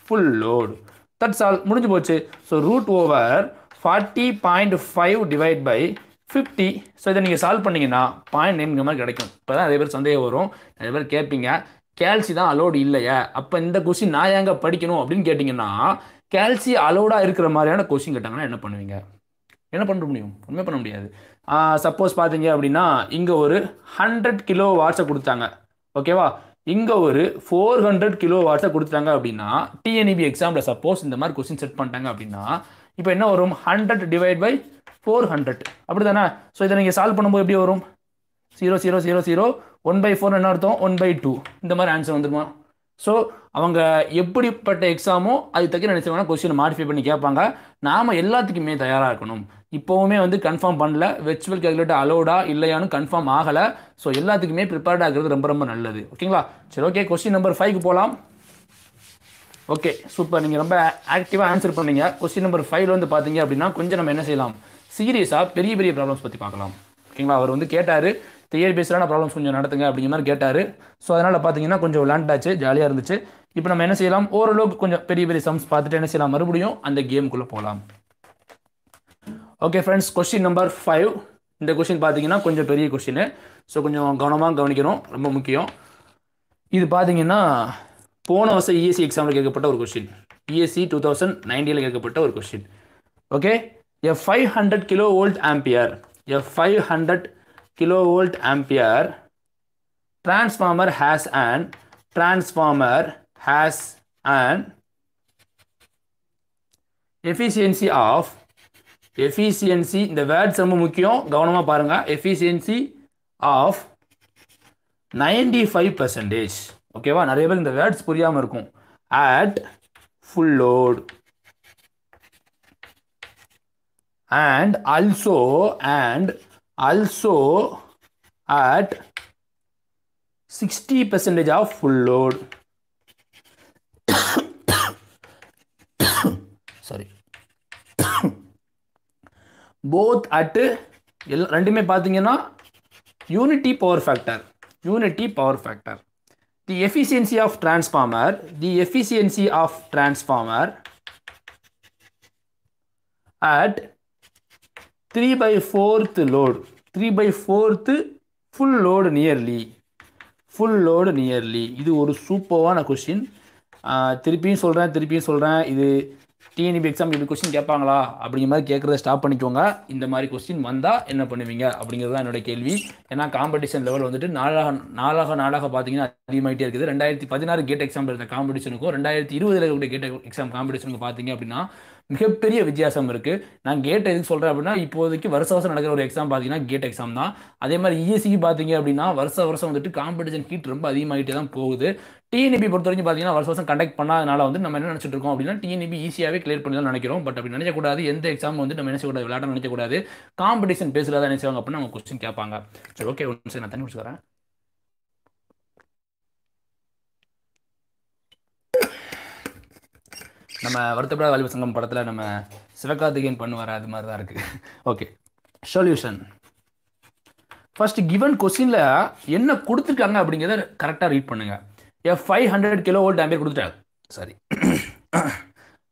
full load that's all முடிஞ்சு போச்சு. So root over forty point five divide by fifty so இதை நீங்கள் solve பண்ணிங்கன்னா point nine மாதிரி கிடைக்கும். இப்போ தான் நிறைய பேர் சந்தேகம் வரும். நிறைய பேர் கேட்பீங்க. கேல்சி தான் அலோடு இல்லையா. அப்போ இந்த கொஸ்டின் நான் ஏங்க படிக்கணும் அப்படின்னு கேட்டிங்கன்னா கேல்சி அலோடாக இருக்கிற மாதிரியான கொஸ்டின் கேட்டாங்கன்னா என்ன பண்ணுவீங்க? என்ன பண்ண முடியும்? ஒன்றுமே பண்ண முடியாது. சப்போஸ் பார்த்தீங்க அப்படின்னா இங்கே ஒரு ஹண்ட்ரட் கிலோ வாட்ஸை கொடுத்தாங்க. ஓகேவா இங்கே ஒரு ஃபோர் ஹண்ட்ரட் கிலோ வாட்ஸை கொடுத்தாங்க அப்படின்னா டிஎன்இபி எக்ஸாமில் சப்போஸ் இந்த மாதிரி கொஸ்டின் செட் பண்ணிட்டாங்க அப்படின்னா இப்போ என்ன வரும்? Hundred divide by four hundred அப்படி தானே ஸோ இதை நீங்கள் சால்வ் பண்ணும்போது எப்படி வரும்? Zero zero zero zero one by four என்ன அர்த்தம்? ஒன் பை டூ இந்த மாதிரி ஆன்சர் வந்துருமா? ஸோ அவங்க எப்படிப்பட்ட எக்ஸாமோ அது தக்க நினைச்சவங்க கொஸ்டின் மாடிஃபை பண்ணி கேட்பாங்க. நாம் எல்லாத்துக்குமே தயாராக இருக்கணும். இப்போவுமே வந்து கன்ஃபார்ம் பண்ணல. வெர்ச்சுவல் கேல்குலேட்டர் அலோடா இல்லையான்னு கன்ஃபார்ம் ஆகலை. ஸோ எல்லாத்துக்குமே ப்ரிப்பேர்டாக இருக்கிறது ரொம்ப ரொம்ப நல்லது. ஓகேங்களா சரி ஓகே கொஸ்டின் நம்பர் ஃபைவ்க்கு போகலாம் ஓகே சூப்பர் நீங்கள் ரொம்ப ஆக்டிவாக ஆன்சர் பண்ணீங்க. கொஸ்டின் நம்பர் ஃபைவ்ல வந்து பார்த்தீங்க அப்படின்னா கொஞ்சம் நம்ம என்ன செய்யலாம்? சீரியஸாக பெரிய பெரிய ப்ராப்ளம்ஸ் பற்றி பார்க்கலாம். ஓகேங்களா அவர் வந்து கேட்டார் தியர் பேஸ்டான ப்ராப்ளம்ஸ் கொஞ்சம் நடத்துங்க அப்படிங்கிற மாதிரி கேட்டார். ஸோ அதனால் பார்த்தீங்கன்னா கொஞ்சம் விளாண்டாச்சு ஜாலியாக இருந்துச்சு. இப்போ நம்ம என்ன செய்யலாம்? ஓரளவுக்கு கொஞ்சம் பெரிய பெரிய சம்ஸ் பார்த்துட்டு என்ன செய்யலாம்? மறுபடியும் அந்த கேமுக்குள்ளே போகலாம் okay friends question number five இந்த கொஸ்டின் பார்த்தீங்கன்னா கொஞ்சம் பெரிய கொஸ்டின் ஸோ கொஞ்சம் கவனமாக கவனிக்கணும். ரொம்ப முக்கியம். இது பார்த்தீங்கன்னா போன வருஷம் இஎஸ்சி எக்ஸாமில் கேட்கப்பட்ட ஒரு கொஸ்டின் இஎஸ்சி டூ தௌசண்ட் நைன்டீனில் கேட்கப்பட்ட ஒரு question okay a five hundred kilo volt ampere a five hundred kilo volt ampere transformer has and transformer has and efficiency of efficiency இந்த வேர்ட்ஸ் ரொம்ப முக்கியம். கவனமாக பாருங்க. Efficiency of 95 ஃபைவ் பர்சன்டேஜ் ஓகேவா? நிறைய பேர் இந்த வேர்ட்ஸ் புரியாமல் இருக்கும். At full load and also and also at sixty percentage of full load sorry both at L ரெண்டுமே பார்த்தீங்கன்னா unity power factor unity power factor the efficiency of transformer, the efficiency of transformer at three by fourth load three by fourth full load nearly full load nearly இது ஒரு சூப்பர்வான question திருப்பியும் சொல்கிறேன் திருப்பியும் சொல்கிறேன் இது டிஎன்பி எக்ஸாம் இப்படி question கேட்பாங்களா? அப்படிங்கிற மாதிரி கேட்குறத ஸ்டாப் பண்ணிக்கோங்க. இந்த மாதிரி கொஸ்டின் வந்தால் என்ன பண்ணுவீங்க? அப்படிங்கிறது தான் என்னோட கேள்வி. ஏன்னா காம்படிஷன் லெவல் வந்துட்டு நாளாக நாளாக நாளாக பார்த்தீங்கன்னா அதிகமாகிட்டே இருக்குது. ரெண்டாயிரத்தி பதினாறு கேட் எக்ஸாம் இருந்த காம்படிஷனுக்கும் ரெண்டாயிரத்தி இருபதுல இருக்கக்கூடிய கேட் எக்ஸாம் காம்படிஷனுக்கு பார்த்தீங்க அப்படின்னா மிகப்பெரிய வித்தியாசம் இருக்குது நான் கேட் எதுக்கு சொல்கிறேன் அப்படின்னா இப்போதைக்கு வருஷ வருஷம் நடக்கிற ஒரு எக்ஸாம் பார்த்தீங்கன்னா கேட் எக்ஸாம் தான். அதே மாதிரி இஎஸ்சிக்கு பார்த்தீங்க அப்படின்னா வருஷ வருஷம் வந்துட்டு காம்படிஷன் ஹீட் ரொம்ப அதிகமாகிட்டே தான் போகுது. டிஎன்இபி பொறுத்த வரைக்கும் பார்த்தீங்கன்னா வருஷ வருஷம் கண்டக்ட் பண்ணாதனால வந்து நம்ம என்ன நினச்சிட்டு இருக்கோம் அப்படின்னா டிஎன்இபி ஈஸியாகவே கிளியர் பண்ணி தான் நினைக்கிறோம். பட் அப்படி நினைக்கக்கூடாது. எந்த எக்ஸாம் வந்து நம்ம நினைச்சக்கூடாது விளையாட நினைக்கக்கூடாது. காம்படிஷன் பேஸில் தான் நினைச்சாங்க அப்படின்னு அவங்க கொஸ்டின் கேட்பாங்க. சரி ஓகே ஒன்று சார் நான் தண்ணி குடிச்சுக்கிறேன் நம்ம வருத்தப்படாத வாலிப சங்கம் படத்தில் நம்ம சிவகார்த்திகேயன் பண்ணுவார் அது மாதிரி தான் இருக்குது ஓகே சொல்யூஷன் ஃபர்ஸ்ட் கிவன் கொஸ்டினில் என்ன கொடுத்துருக்காங்க அப்படிங்கிறத கரெக்டாக ரீட் பண்ணுங்கள் five hundred kilo volt ampere கொடுத்துட்டாங்க. Sorry.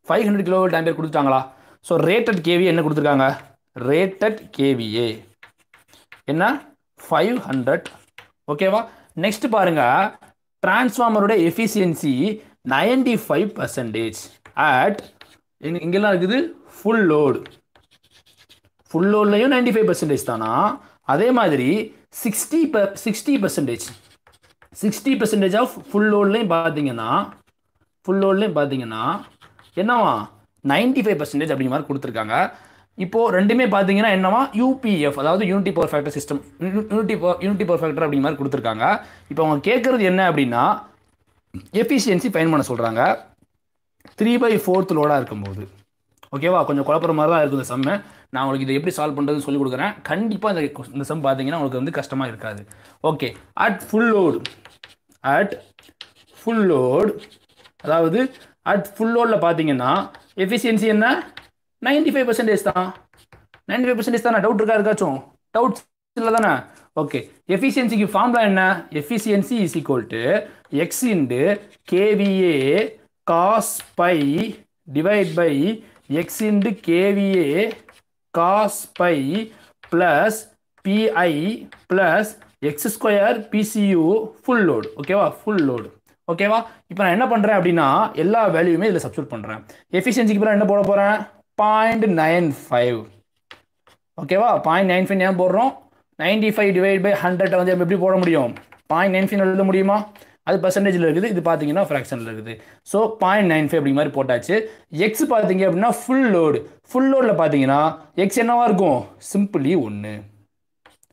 Five hundred kilo volt ampere கொடுத்துட்டாங்களா? So rated KV என்ன கொடுத்துருக்காங்க? ரேட்டட் கேவிஏ என்ன? ஃபைவ் ஹண்ட்ரட் ஓகேவா நெக்ஸ்ட் பாருங்க. டிரான்ஸ்ஃபார்மரோட efficiency ninety five percentage at இங்கெல்லாம் இருக்குது ஃபுல் லோடு ஃபுல் லோட்லையும் நைன்டி ஃபைவ் பர்சன்டேஜ் தானா? அதே மாதிரி sixty per sixty percentage sixty percentage of full லோட்லையும் பார்த்தீங்கன்னா ஃபுல் லோன்லேயும் பார்த்தீங்கன்னா என்னவா? நைன்டி ஃபைவ் பர்சன்டேஜ் அப்படிங்கிற மாதிரி கொடுத்துருக்காங்க. இப்போது ரெண்டுமே பார்த்தீங்கன்னா என்னவா? யூபிஎஃப் அதாவது unity power factor system unity unity power factor அப்படிங்கிற மாதிரி கொடுத்துருக்காங்க. இப்போ அவங்க கேட்குறது என்ன அப்படின்னா எஃபிஷியன்சி ஃபைன் பண்ண சொல்கிறாங்க த்ரீ பை ஃபோர்த் லோடாக இருக்கும்போது. ஓகேவா கொஞ்சம் குழப்பற மாதிரி தான் இருக்குது இந்த சம்மு நான் உங்களுக்கு இதை எப்படி சால்வ் பண்ணுறதுன்னு சொல்லி கொடுக்குறேன். கண்டிப்பாக இந்த இந்த சம் பார்த்தீங்கன்னா உங்களுக்கு வந்து கஷ்டமாக இருக்காது. Okay at full load at full load அதாவது அட் ஃபுல் லோடில் பார்த்தீங்கன்னா எஃபிஷியன்சி என்ன? நைன்டி ஃபைவ் பர்சன்டேஜ் தான். நைன்டி ஃபைவ் பர்சன்டேஜ் தானே? டவுட் இருக்கா இருக்காச்சும் டவுட்ஸ் இல்லை தானே? ஓகே எஃபிஷியன்சிக்கு ஃபார்ம்லாம் என்ன? Efficiency is equal to x into KVA cos phi divide by x into KVA cos phi plus PI plus x square PCU full load ஓகேவா ஃபுல் லோடு ஓகேவா இப்போ நான் என்ன பண்ணுறேன் அப்படின்னா எல்லா வேல்யூமே இதில் சப்ஸ்டியூட் பண்ணுறேன் எஃபிஷியன்சிக்கு பிறகு என்ன போட போகிறேன் பாயிண்ட் நைன் ஃபைவ் ஓகேவா பாயிண்ட் நைன் ஃபைவ் ஏன் போடுறோம்? Ninety five divide by hundred வந்து எப்படி போட முடியும்? பாயிண்ட் நைன் ஃபைவ் எழுத முடியுமா? அது பர்சன்டேஜில் இருக்குது. இது பார்த்தீங்கன்னா ஃப்ராக்ஷனில் இருக்குது. ஸோ பாயிண்ட் நைன் ஃபைவ் அப்படி மாதிரி போட்டாச்சு. எக்ஸ் பார்த்தீங்க அப்படின்னா ஃபுல் லோடு ஃபுல் லோடில் பார்த்தீங்கன்னா எக்ஸ் என்னவா இருக்கும்? சிம்பிளி ஒன்று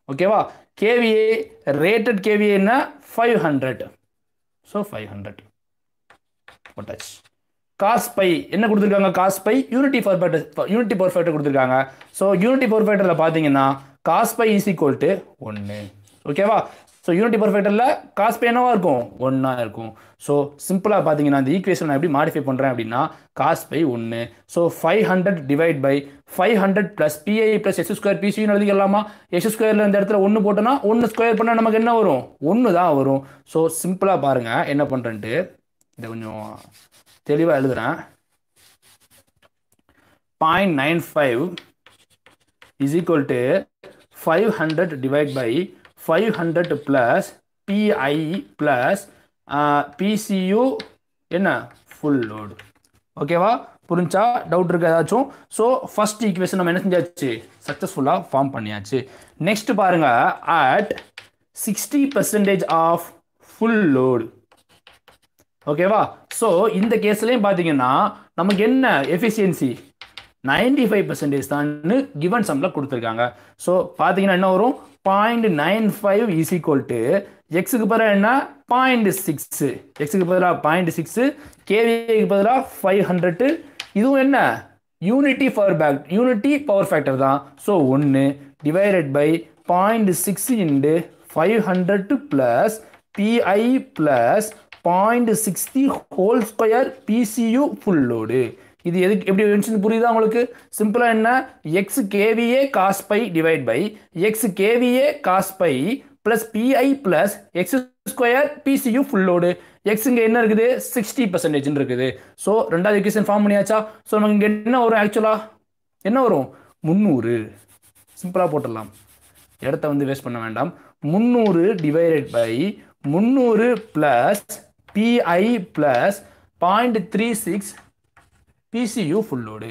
ஓகேவா KVA rated KVA five hundred so five hundred போட்டாச்சு காஸ் பை என்ன கொடுத்துருக்காங்க? Cos phi unity perfect unity perfect கொடுத்துருக்காங்க. ஸோ யூனிட்டி பர்ஃபெக்டில் பார்த்தீங்கன்னா cos phi is equal to ஒன்று ஓகேவா ஸோ யூனிட்டி பர்ஃபெக்டில் காஸ் பை இருக்கும்? ஒன்றா இருக்கும். ஸோ சிம்பிளாக பார்த்தீங்கன்னா இந்த ஈக்குவேஷன் நான் எப்படி மாடிஃபை பண்ணுறேன் அப்படின்னா காஸ் பை ஒன்று so five hundred divide by five hundred plus PI plus S square பிசின்னு எழுதிக்கலாமா? எஸ் ஸ்கொயரில் இந்த இடத்துல ஒன்று போட்டோன்னா ஒன்று ஸ்கொயர் பண்ணால் நமக்கு என்ன வரும்? ஒன்று தான் வரும். ஸோ சிம்பிளாக பாருங்கள் என்ன பண்ணுறேன்ட்டு இதை கொஞ்சம் தெளிவாக எழுதுகிறேன் point nine five is equal to five hundred divide by five hundred plus PI plus PCU என்ன? ஃபுல் லோடு ஓகேவா புரிஞ்சா? டவுட் இருக்கு ஏதாச்சும்? ஸோ ஃபர்ஸ்ட் ஈக்குவேஷன் நம்ம என்ன செஞ்சாச்சு? சக்ஸஸ்ஃபுல்லாக ஃபார்ம் பண்ணியாச்சு. நெக்ஸ்ட் பாருங்க at sixty percentage of full load ஓகேவா ஸோ இந்த கேஸ்லையும் பார்த்தீங்கன்னா நமக்கு என்ன எஃபிஷியன்சி நைன்டி ஃபைவ் பர்சன்டேஜ் தான் கிவன் சம்மில் கொடுத்துருக்காங்க. ஸோ பார்த்தீங்கன்னா என்ன வரும்? Point nine five is equal to எக்ஸுக்கு பதிலாக என்ன? பாயிண்ட் சிக்ஸு எக்ஸுக்கு பதிலாக பாயிண்ட் சிக்ஸு கேவிக்கு பதிலாக ஃபைவ் ஹண்ட்ரட்டு இதுவும் என்ன? யூனிட்டி பவர் பேக் யூனிட்டி பவர் ஃபேக்டர் தான். ஸோ ஒன்று divided by point six into five hundred plus PI plus point sixty whole square PCU full load இது எதுக்கு எப்படி வந்துச்சுன்னு புரியுதா உங்களுக்கு? சிம்பிளாக என்ன? X KVA cos phi divide by x KVA cos phi plus PI plus x square PCU full load x இங்கே என்ன இருக்குது? சிக்ஸ்டி பர்சன்டேஜ்னு இருக்குது. ஸோ ரெண்டாவது எக்வேஷன் ஃபார்ம் பண்ணியாச்சா? ஸோ நமக்கு இங்கே என்ன வரும் ஆக்சுவலாக என்ன வரும்? முந்நூறு. சிம்பிளாக போட்டுடலாம். இடத்த வந்து வேஸ்ட் பண்ண வேண்டாம். முந்நூறு டிவைடட் பை முந்நூறு plus PI plus point three six PCU full load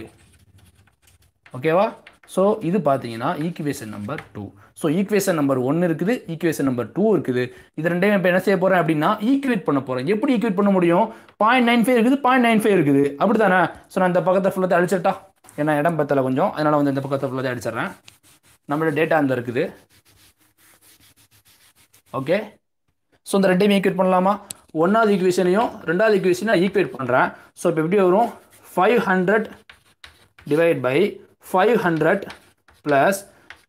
ஓகேவா ஸோ இது பார்த்தீங்கன்னா equation number two so equation number ஒன்று இருக்குது ஈக்குவேஷன் நம்பர் டூ இருக்குது. இது ரெண்டையும் இப்போ என்ன செய்ய போகிறேன் அப்படின்னா ஈக்குவேட் பண்ண போகிறேன் எப்படி ஈக்குவேட் பண்ண முடியும்? பாயிண்ட் நைன் ஃபைவ் இருக்குது பாயிண்ட் நைன் ஃபைவ் இருக்குது. அப்படி தானே ஸோ நான் இந்த பக்கத்தை ஃபுல்லாக அடிச்சிட்டா ஏன்னா இடம் பத்தலை கொஞ்சம். அதனால் வந்து இந்த பக்கத்தை ஃபுல்லாக அடிச்சிடுறேன் நம்மளோட டேட்டா அந்த இருக்குது? ஓகே ஸோ இந்த ரெண்டையும் ஈக்குவேட் பண்ணலாமா? ஒன்றாவது ஈக்குவேஷனையும் ரெண்டாவது ஈக்குவேஷனையும் ஈக்குவேட் பண்ணுறேன் ஸோ இப்போ எப்படி வரும்? Five hundred divide by five hundred plus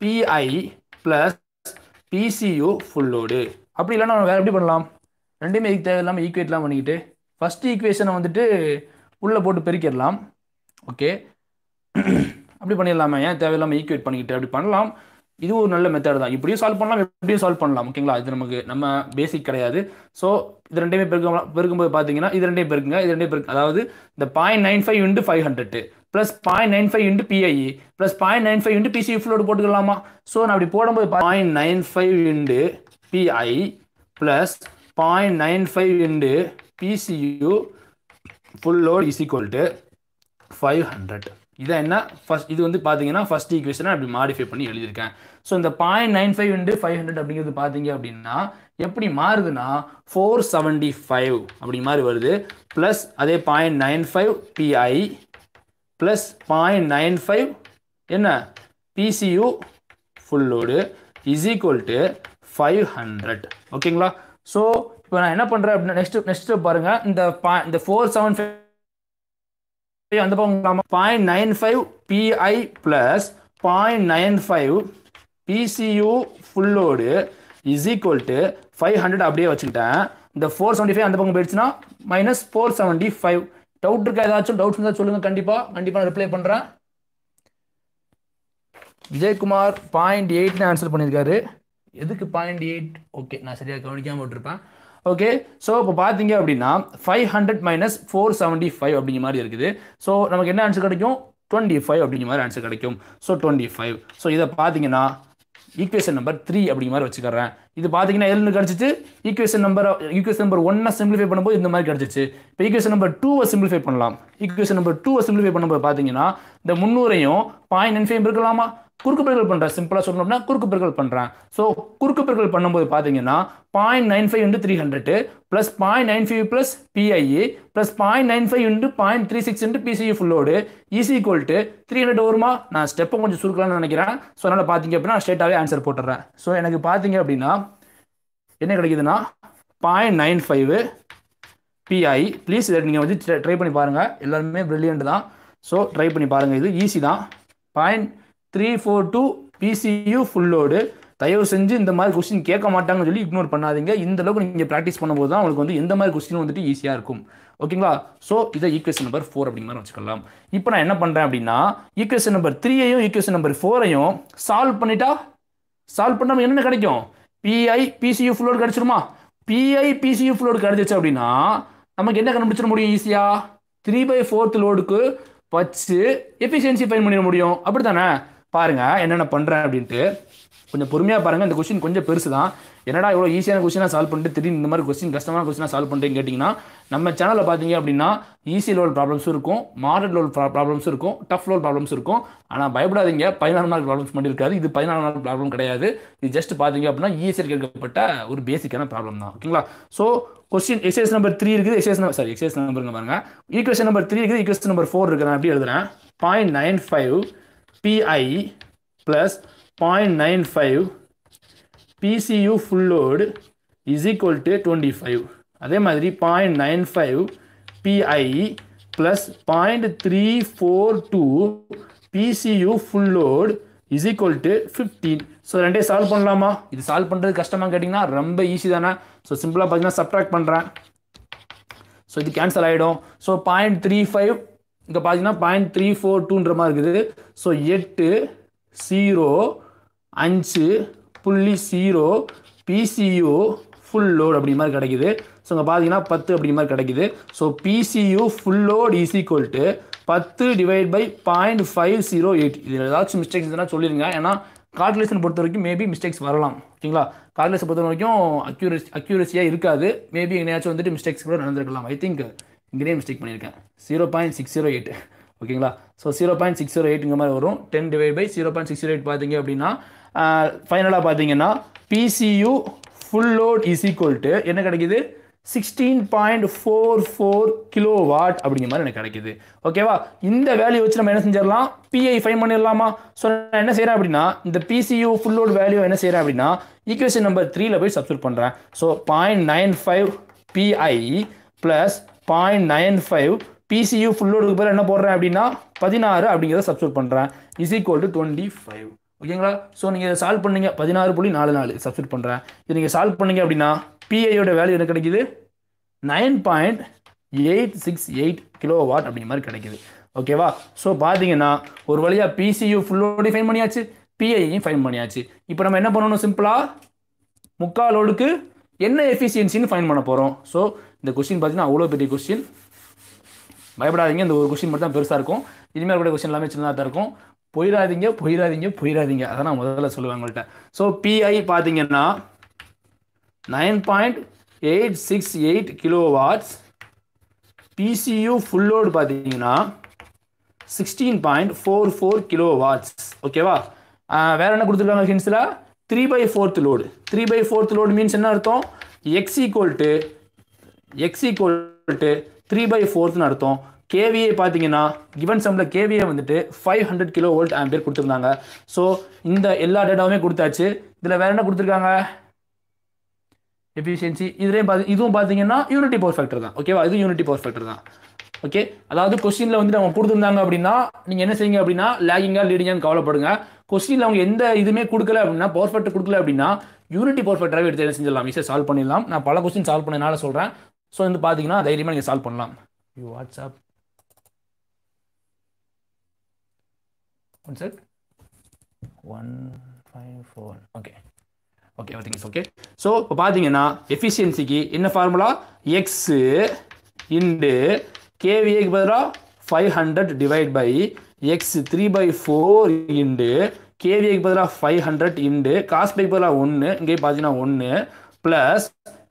P I plus P C U full load அப்படி இல்லைன்னா நம்ம வேறு எப்படி பண்ணலாம்? ரெண்டுமே இதுக்கு தேவையில்லாமல் ஈக்குவேட்லாம் பண்ணிக்கிட்டு ஃபஸ்ட்டு ஈக்குவேஷனை வந்துட்டு உள்ளே போட்டு பெருக்கிடலாம். ஓகே *clears throat* அப்படி பண்ணிடலாமா. ஏன் தேவையில்லாமல் ஈக்குவேட் பண்ணிக்கிட்டு அப்படி பண்ணலாம். இது ஒரு நல்ல மெத்தட் தான். இப்படியும் சால்வ் பண்ணலாம் எப்படியும் சால்வ் பண்ணலாம். ஓகேங்களா இது நமக்கு நம்ம பேசிக் கிடையாது. ஸோ இது ரெண்டையுமே பெருக்க பெருக்கும்போது பார்த்தீங்கன்னா இது ரெண்டையும் பெருக்குங்க இது ரெண்டையும் பெருக்கு அதாவது இந்த point nine five into five hundred plus point nine five into P I plus point nine five into P C full load போட்டுக்கலாமா? ஸோ நான் அப்படி போடும்போது point nine five into P I plus point nine five into P C U full load is equal to five hundred இதான் என்ன? First இது வந்து பார்த்தீங்கன்னா first ஈக்குவேஷனை அப்படி மாடிஃபை பண்ணி எழுதியிருக்கேன். ஸோ இந்த point nine five into five hundred அப்படிங்கிறது பார்த்தீங்க அப்படின்னா எப்படி மாறுதுன்னா ஃபோர் செவன்டி ஃபைவ் அப்படி மாதிரி வருது. ப்ளஸ் அதே point nine five P I plus point nine five என்ன? P C U full load is equal to five hundred ஓகேங்களா ஸோ இப்போ நான் என்ன பண்ணுறேன் அப்படின்னா நெக்ஸ்ட் நெக்ஸ்ட் பாருங்கள் இந்த பா இந்த ஃபோர் செவன் ஃபைவ் அந்த பக்கம் point nine five P I plus point nine five P C U full load is equal to five hundred அப்படியே வச்சுக்கிட்டேன். இந்த ஃபோர் செவன்ட்டி ஃபைவ் அந்த பக்கம் போயிடுச்சுன்னா minus four seventy five doubt இருக்கா ஏதாச்சும்? டவுட்ஸ் இருந்தால் சொல்லுங்கள் கண்டிப்பாக கண்டிப்பாக நான் ரிப்ளை பண்ணுறேன் விஜயகுமார் பாயிண்ட் எயிட்னு ஆன்சர் பண்ணியிருக்காரு. எதுக்கு பாயிண்ட் எயிட் ஓகே நான் சரியாக கவனிக்காமல் விட்டுருப்பேன். ஓகே ஸோ இப்போ பார்த்தீங்க அப்படின்னா five hundred minus four seventy five அப்படிங்கிற மாதிரி இருக்குது. ஸோ நமக்கு என்ன ஆன்சர் கிடைக்கும்? டுவெண்ட்டி ஃபைவ் அப்படிங்கிற மாதிரி ஆன்சர் கிடைக்கும். ஸோ டுவெண்ட்டி ஃபைவ் ஸோ இதை பார்த்தீங்கன்னா ஈக்குவேஷன் நம்பர் த்ரீ அப்படிங்கிற மாதிரி வச்சுக்கிறேன். இது பார்த்தீங்கன்னா எல்னு கிடச்சிச்சு. ஈக்குவேஷன் நம்பர் ஈக்குவேஷன் நம்பர் ஒன்னை சிம்பிளிஃபை பண்ணும்போது இந்த மாதிரி கிடச்சிச்சு. இப்போ ஈக்குவேஷன் நம்பர் டூவை சிம்பிளிஃபை பண்ணலாம். ஈக்குவேஷன் நம்பர் டூவை சிம்பிளிஃபை பண்ணும்போது பார்த்தீங்கன்னா இந்த முந்நூறையும் பாயிண்ட் நைன் ஃபைவ் இருக்கலாமா? குறுக்கு பெருக்கல் பண்ணுறேன் சிம்பிளாக சொல்லணும்னா குறுக்கு பெருக்கல் பண்ணுறேன் ஸோ குறுக்கு பெருக்கல் பண்ணும்போது பார்த்தீங்கன்னா point nine five into three hundred plus point nine five plus P I plus point nine five into point three six into P C U full load is equal to three hundred வருமா நான் ஸ்டெப்பை கொஞ்சம் சுருக்கலாம்னு நினைக்கிறேன். So அதனால் பார்த்தீங்க அப்படின்னா ஸ்ட்ரெயிட்டாகவே answer போட்டுறேன். So எனக்கு பார்த்தீங்க அப்படின்னா என்ன கிடைக்குதுன்னா point nine five P I please இதை நீங்கள் வந்து ட்ரை பண்ணி பாருங்கள் எல்லாருமே ப்ரில்லியண்ட் தான். ஸோ ட்ரை பண்ணி பாருங்கள் இது ஈஸி தான். Point three four two P C U full load தயவு செஞ்சு இந்த மாதிரி கொஸ்டின் கேட்க மாட்டாங்கன்னு சொல்லி இக்னோர் பண்ணாதீங்க. இந்த அளவுக்கு நீங்கள் ப்ராக்டிஸ் பண்ணும்போது தான் உங்களுக்கு வந்து எந்த மாதிரி கொஸ்டின் வந்துட்டு ஈஸியாக இருக்கும். ஓகேங்களா? ஸோ இதை ஈக்குவேஷன் நம்பர் ஃபோர் அப்படிங்கிற மாதிரி வச்சுக்கலாம். இப்போ நான் என்ன பண்ணுறேன் அப்படின்னா ஈக்குவேஷன் நம்பர் த்ரீயையும் ஈக்குவேஷன் நம்பர் ஃபோரையும் சால்வ் பண்ணிட்டா சால்வ் பண்ணாமல் என்னென்ன கிடைக்கும்? பிஐ பிசியூ ஃபுல்லோடு கிடச்சிருமா? பிஐ பிசியூ ஃபுல்லோடு கிடச்சிச்சு அப்படின்னா நமக்கு என்ன கண்டுபிடிச்சிட முடியும் ஈஸியாக த்ரீ பை ஃபோர்த் லோடுக்கு வச்சு எஃபிஷியன்சி ஃபைன் பண்ணிட முடியும். அப்படி தானே பாருங்கள் என்னென்ன பண்ணுறேன் அப்படின்ட்டு. கொஞ்சம் பொறுமையாக பாருங்கள் இந்த கொஸ்டின் கொஞ்சம் பெருசு தான் என்னடா இவ்வளோ ஈஸியான கொஸ்டினாக சால்வ் பண்ணிட்டு திடீர்னு இந்த மாதிரி கொஸ்டின் கஷ்டமான கொஸ்டினாக சால்வ் பண்ணுறேன்னு கேட்டிங்கன்னா நம்ம சேனலில் பார்த்தீங்க அப்படின்னா ஈஸி லோல் ப்ராப்ளம்ஸும் இருக்கும் மாடல் லோல் ப்ராப்ளம்ஸும் இருக்கும் டஃப் லோல் ப்ராப்ளம்ஸ் இருக்கும். ஆனால் பயப்படாதீங்க. பதினாறு மார்க் ப்ராப்ளம்ஸ் பண்ணியிருக்காது இருக்காது. இது பதினாறு மார்க் ப்ராப்ளம் கிடையாது. இது ஜஸ்ட் பார்த்தீங்க அப்படின்னா ஈஸியாக கேட்கப்பட்ட ஒரு பேசிக்கான ப்ராப்ளம் தான். ஓகேங்களா? So question exercise number three இருக்குது. எக்ஸைஸ் நம்பர் சாரி எக்ஸைஸ் நம்பருங்க பாருங்க. ஈக்குவேஷன் நம்பர் த்ரீ இருக்குது. ஈக்குவேஷன் நம்பர் ஃபோர் இருக்கு. நான் எப்படி எழுதுறேன்? Point nine five P I plus point nine five P C U full load is equal to twenty five அதே மாதிரி point nine five P I plus point three four two P C U full load is equal to fifteen so ரெண்டே solve பண்ணலாமா? இது solve பண்ணுறது கஷ்டமாக கேட்டிங்கன்னா ரொம்ப easy தானே. ஸோ சிம்பிளாக பார்த்தீங்கன்னா சப்ட்ராக்ட் பண்ணுறேன் ஸோ இது கேன்சல் ஆகிடும் ஸோ பாயிண்ட் த்ரீ ஃபைவ் இங்கே பார்த்தீங்கன்னா பாயிண்ட் த்ரீ ஃபோர் டூன்ற மாதிரி இருக்குது. ஸோ எட்டு ஜீரோ அஞ்சு புள்ளி ஜீரோ பிசியூ ஃபுல் லோட் அப்படி மாதிரி கிடைக்குது. ஸோ இங்கே பார்த்தீங்கன்னா பத்து அப்படி மாதிரி கிடைக்குது. So P C U full load is equal to பத்து divide by point five zero eight இதில் ஏதாச்சும் மிஸ்டேக்ஸ் இருந்தால் சொல்லிடுங்க ஏன்னா கால்குலேஷன் பொறுத்த வரைக்கும் மேபி மிஸ்டேக்ஸ் வரலாம். ஓகேங்களா? கால்குலேஷன் பொறுத்த வரைக்கும் அக்யூரஸ் அக்யூரஸியாக இருக்காது. மேபி எங்கேயாச்சும் வந்துட்டு மிஸ்டேக்ஸ் கூட நடந்திருக்கலாம். ஐ திங்க் இங்கேயே மிஸ்டேக் பண்ணியிருக்கேன். Zero point six zero eight ஓகேங்களா? So zero point six zero எயிட்டுங்க மாதிரி வரும். Ten divide by zero point six zero eight பார்த்தீங்க அப்படின்னா ஃபைனலாக பார்த்தீங்கன்னா P C U full load is equal to என்ன கிடைக்குது? Sixteen point four four kilo watt அப்படிங்கிற மாதிரி எனக்கு கிடைக்குது. ஓகேவா இந்த வேல்யூ வச்சு நம்ம என்ன செஞ்சிடலாம்? பிஐ ஃபைன் பண்ணிடலாமா? ஸோ நான் என்ன செய்கிறேன் அப்படின்னா இந்த பிசியூ ஃபுல் லோட் வேல்யூ என்ன செய்கிறேன் அப்படின்னா ஈக்குவேஷன் நம்பர் த்ரீல போய் சப்ஸ்டியூட் பண்ணுறேன் so point nine five P I plus point nine five P C U full லோடுக்கு பேர் என்ன போடுறேன் அப்படின்னா பதினாறு அப்படிங்கிறத சப்ஸ்டியூட் பண்ணுறேன் is equal to twenty five ஓகேங்களா? ஸோ நீங்கள் இதை சால்வ் பண்ணீங்க. பதினாறு புள்ளி நாலு நாலு. சப்ஸ்டியூட் பண்ணுறேன் இது நீங்கள் சால்வ் பண்ணீங்க அப்படின்னா பிஐயோட வேல்யூ என்ன கிடைக்குது? Nine point eight six eight kilo watt அப்படிங்கிற மாதிரி கிடைக்குது. ஓகேவா ஸோ பார்த்தீங்கன்னா ஒரு வழியாக பிசியூ ஃபுல்லோடு ஃபைன் பண்ணியாச்சு. பிஐயும் ஃபைன் பண்ணியாச்சு. இப்போ நம்ம என்ன பண்ணணும்? சிம்பிளாக முக்கால் லோடுக்கு என்ன எஃபிஷியன்சின்னு ஃபைன் பண்ண போகிறோம் ஸோ இந்த கொஸ்டின் பார்த்தீங்கன்னா அவ்வளோ பெரிய கொஸ்டின் பயப்படாதீங்க. இந்த ஒரு கொஸ்டின் மட்டும் தான் பெருசாக இருக்கும். இனிமேல் கூட கொஸ்டின் எல்லாமே சின்னதாக தான் இருக்கும். போயிடாதீங்க போயிடாதீங்க போயிடாதீங்க. அதான் நான் முதல்ல சொல்லுவேன் உங்கள்கிட்ட ஸோ பிஐ பார்த்தீங்கன்னா nine point eight six eight kilo watts P C U full load பார்த்தீங்கன்னா sixteen point four four kilo watts ஓகேவா வேற என்ன கொடுத்துருக்காங்க ஹின்ஸில் three by fourth load three by fourth load means என்ன அர்த்தம்? X equal to X equal to three by ஃபோர்த்னு அர்த்தம். KVA பார்த்தீங்கன்னா given சம்மில் கேவிஏ வந்துட்டு five hundred kilo volt ampere கொடுத்துருந்தாங்க. ஸோ இந்த எல்லா டேட்டாவுமே கொடுத்தாச்சு. இதில் வேற என்ன கொடுத்துருக்காங்க? எஃபிஷியன்சி இதுலேயும் பார்த்து இதுவும் பார்த்தீங்கன்னா யூனிட்டி பவர் ஃபேக்டர் தான். ஓகேவா இது யூனிட்டி பவர் ஃபேக்டர் தான். ஓகே அதாவது கொஸ்டினில் வந்துட்டு அவங்க கொடுத்துருந்தாங்க அப்படின்னா நீங்கள் என்ன செய்யுங்க அப்படின்னா லேகிங்காக லீடிங்கான்னு கவலைப்படுங்க. கொஸ்டினில் அவங்க எந்த இதுவுமே கொடுக்கல அப்படின்னா பவர் ஃபேக்டர் கொடுக்கல அப்படின்னா யூனிட்டி பவர் ஃபேக்டராகவே எடுத்து என்ன செஞ்சிடலாம்? ஈஸியாக சால்வ் பண்ணிடலாம். நான் பல கொஸ்டின் சால்வ் பண்ணனால சொல்கிறேன் ஸோ வந்து பார்த்தீங்கன்னா தைரியமாக நீங்கள் சால்வ் பண்ணலாம். You WhatsApp one sec one five four okay okay okay okay so இப்போ பார்த்தீங்கன்னா எஃபிஷியன்சிக்கு என்ன ஃபார்முலா எக்ஸு இண்டு கேவிஏக்கு பதிலாக five hundred divide by X three by four into கேவிஏக்கு பதிலாக ஃபைவ் ஹண்ட்ரட் இண்டு காஸ்பைக்கு பதிலாக ஒன்று இங்கே பார்த்தீங்கன்னா ஒன்று ப்ளஸ்